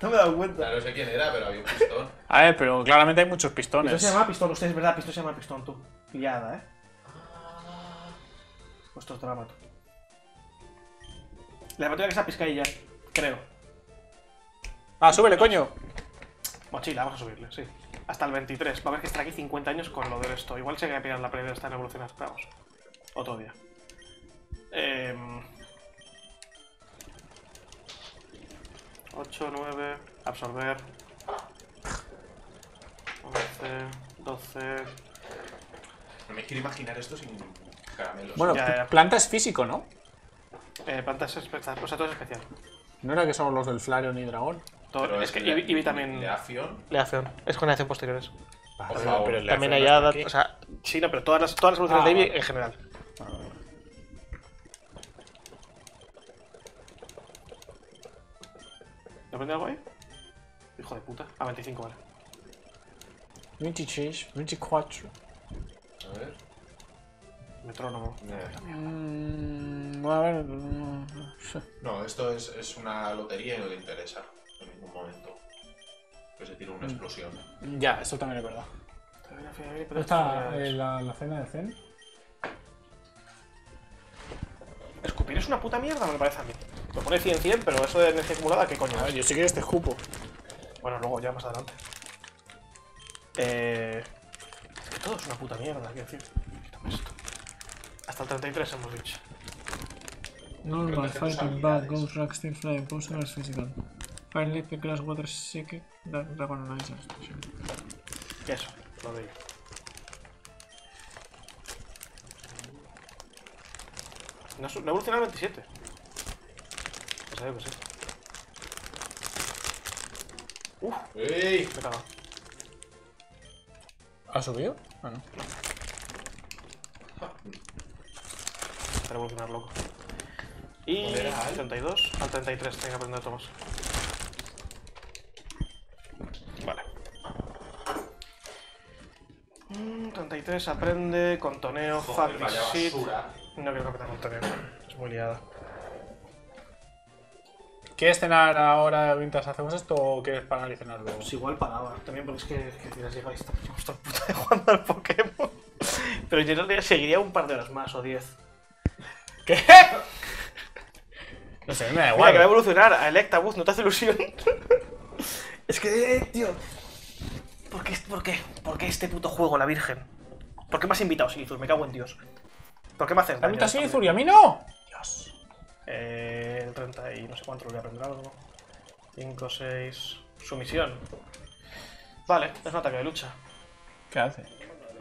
no me he dado cuenta. Ya no sé quién era, pero había un pistón. A ver, pero claramente hay muchos pistones. Pistón se llama pistón, usted es verdad, pistón se llama pistón, tú. Liada, eh. Vuestro drama, tú. La batalla que esa pizcailla, creo. Ah, súbele, coño. Mochila, vamos a subirle, sí. Hasta el 23. Va a haber que estar aquí 50 años con lo de esto. Igual se queda pillar la esta en evolucionar. Vamos. Otro día. Eh... 8, 9, absorber. 11, 12. No me quiero imaginar esto sin caramelos. Bueno, Ya, ya. planta es físico, ¿no? Eh, plantas especial. O sea, todo es especial. No era que somos los del Flareon y Dragón. Todo- Pero es que Eevee Eevee también. Leación. Leación. Es generación posteriores. Por favor. También hay hadas. O sea, sí, no, pero todas las, todas las evoluciones Ah, de Eevee vale. en general. ¿Le aprende algo ahí? Hijo de puta. A 25, vale. 26, 24. A ver. Metrónomo. Mm, a ver. mm, No, esto es, es una lotería y no te interesa en ningún momento. Que se tira una explosión. Ya, eso también es verdad. ¿Dónde está la, la cena de Zen? Escupir es una puta mierda, me parece a mí. Lo pone 100-100, pero eso de energía acumulada, ¿qué coño A ver, yo sí que este escupo. Bueno, luego ya más adelante. Eh... Es que todo es una puta mierda, quiero decir. Quítame esto. Hasta el 33 hemos dicho. Normal, Normal, fighting, bad, ghost, rock, steel, flying, poison, physical. Fire, electric, glass, water, psychic, dragon, and ice. ¿Qué eso? Lo de No, no evoluciona al 27. En serio que sí. Uf, ¡Ey! me cago. ¿Ha subido? Ah, no. Para evolucionar loco. Y ¿Cuál era, Al? 32 al 33, tengo que aprender Tomás. Vale. Mm, 33 aprende, contoneo, vaya sheet. basura. No quiero capital contoneo, es muy liada. ¿Quieres cenar ahora mientras hacemos esto o quieres parar y cenar luego? Pues igual pagaba, también porque es que, es que si las llegáis, el puta de jugando al Pokémon. Pero yo no seguiría un par de horas más o 10. ¿Qué? No sé, me da Mira, igual. que va a evolucionar a Electabuzz, ¿no te hace ilusión? es que, eh, tío. ¿Por qué, por, qué, ¿Por qué este puto juego, la Virgen? ¿Por qué me has invitado, Silithur? Me cago en Dios. ¿Por qué me haces ¿La daño? Silithur y vez? a mí no? Dios. Eh, el 30 y no sé cuánto lo voy a aprender algo. 5, 6. Sumisión. Vale, es un ataque de lucha. ¿Qué hace?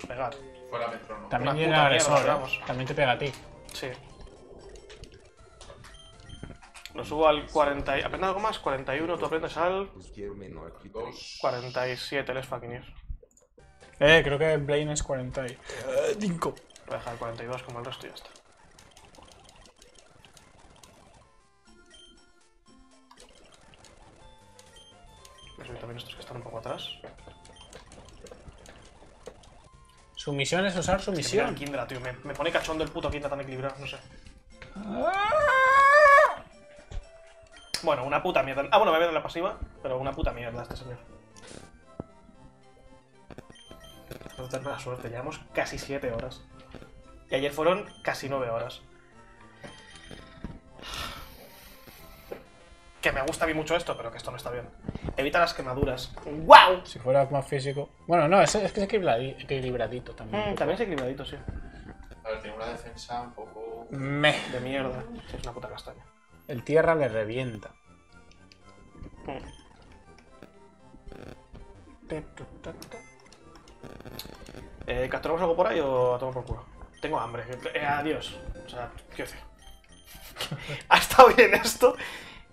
Pegar. Fuera metrónomo. También Una puta agresor, mierda, ¿eh? vamos. También te pega a ti. Sí. Lo subo al 40. y- ¿Aprende algo más? 41, tú aprendes al Cualquier menor que 3. 47, les fucking. Eh, creo que Blaine es 45. Voy a dejar el 42 como el resto y ya está. Voy a subir también estos que están un poco atrás. Su misión es usar su Es que mira el misión. Kindra, tío. Me, me pone cachondo el puto Kindra tan equilibrado, no sé. Bueno, una puta mierda. Ah, bueno, me voy a ver la pasiva, pero una puta mierda este señor. No tener mala suerte, llevamos casi 7 horas. Y ayer fueron casi 9 horas. Que me gusta a mí mucho esto, pero que esto no está bien. Evita las quemaduras. ¡Wow! Si fuera más físico. Bueno, no, es, es que es equilibradi- equilibradito también. Mm, también es equilibradito, sí. A ver, tiene una defensa un poco. Me. De mierda. Sí, es una puta castaña. El tierra le revienta. Mm. Eh, ¿Capturamos algo por ahí o a tomar por culo? Tengo hambre. Eh, adiós. O sea, ¿qué decir? ha estado bien esto.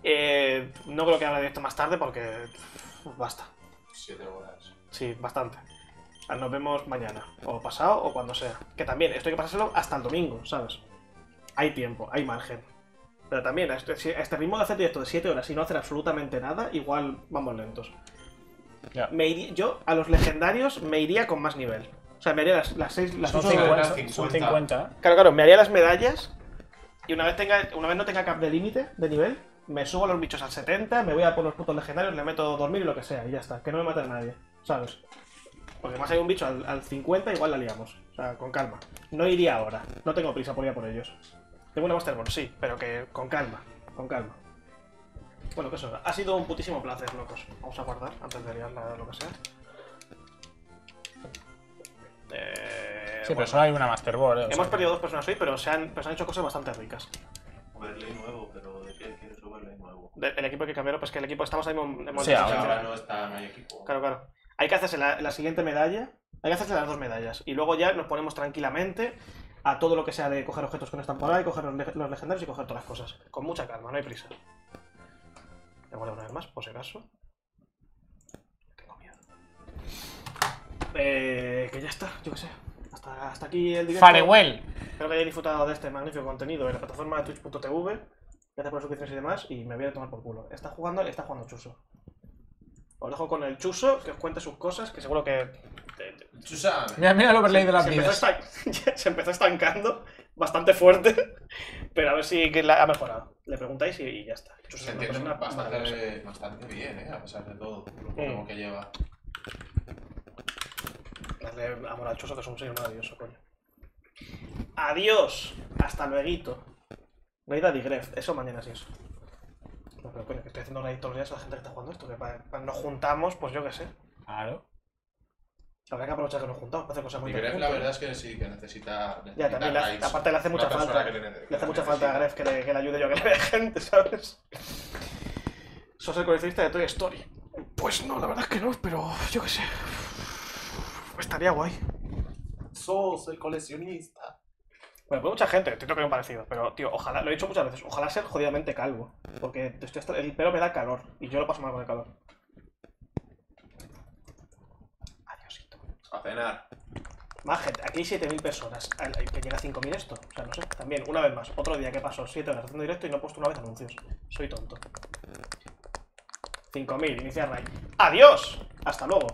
Eh, no creo que hable de esto más tarde porque. basta. 7 horas. Sí, bastante. Sea, nos vemos mañana, o pasado, o cuando sea. Que también, esto hay que pasárselo hasta el domingo, ¿sabes? Hay tiempo, hay margen. Pero también, a este, a este ritmo de hacer directo de 7 horas y no hacer absolutamente nada, igual vamos lentos. Ya. Me iría- yo a los legendarios me iría con más nivel. O sea, me haría las, las seis. Las Son ocho- 50. 50. Son 50. ¿eh? Claro, claro, me haría las medallas. Y una vez tenga, una vez no tenga cap de límite de nivel, me subo a los bichos al 70, me voy a por los putos legendarios, le meto dormir y lo que sea, y ya está. Que no me mate a nadie, ¿sabes? Porque más hay un bicho al, al 50, igual la liamos. O sea, con calma. No iría ahora. No tengo prisa por ir a por ellos. Tengo una Master Ball, sí, pero que con calma. Con calma. Bueno, que eso, ha sido un putísimo placer, locos. Vamos a guardar antes de liar la- lo que sea. Eh, Sí, pero solo hay una Master Ball, eh. Hemos sea, perdido dos personas hoy, pero se han, pero se han hecho cosas bastante ricas. Overlay nuevo, pero ¿de qué quieres overlay nuevo? De- el equipo hay que cambiarlo, pues que el equipo estamos ahí en en Sí, ahora. no está, no hay equipo. Claro, claro. Hay que hacerse la, la siguiente medalla. Hay que hacerse las dos medallas. Y luego ya nos ponemos tranquilamente a todo lo que sea de coger objetos que no están por ahí, coger los, leg- los legendarios y coger todas las cosas. Con mucha calma, no hay prisa. Voy a guardar una vez más, por si acaso. Eh, que ya está, yo qué sé. Hasta, hasta aquí el directo. Farewell. Espero que hayáis disfrutado de este magnífico contenido en la plataforma de twitch.tv. Gracias por las suscripciones y demás. Y me voy a tomar por culo. Está jugando y está jugando Chuso. Os dejo con el Chuso, que os cuente sus cosas, que seguro que. Chusame. Mira, mira el overlay de las se, empezó vidas. estan- se empezó estancando bastante fuerte. Pero a ver si que la ha mejorado. Le preguntáis y, y ya está. Chuso Se es una bastante, bastante bien, ¿eh? A pesar de todo, lo poco que lleva. Darle amor al Chuso, que es un señor maravilloso, coño. Adiós. Hasta luego. Raid a Digref. Eso mañana sí es. No, pero coño, que estoy haciendo raid todos los días a la gente que está jugando esto. Que para, para nos juntamos, pues yo qué sé. Claro. Habrá que aprovechar que nos juntamos para hacer cosas muy Y Gref, la verdad es que sí, que necesita. Ya, también raids. aparte le hace mucha falta. que Le, hace la mucha falta a. Gref que le, que le ayude yo a que le vea gente, ¿sabes? ¿Sos el coleccionista de Toy Story? Pues no, la verdad es que no, pero yo qué sé. Estaría guay. Sos el coleccionista. Bueno, pues mucha gente, entiendo que me ha parecido, pero tío, ojalá, lo he dicho muchas veces, ojalá ser jodidamente calvo. Porque estoy hasta- el pelo me da calor y yo lo paso mal con el calor. Adiosito. A cenar. Más gente, aquí hay 7.000 personas. Al Que llega a 5.000 esto. O sea, no sé. También, una vez más, otro día que pasó 7 horas haciendo directo y no he puesto una vez anuncios. Soy tonto. 5.000, iniciar raid. ¡Adiós! Hasta luego.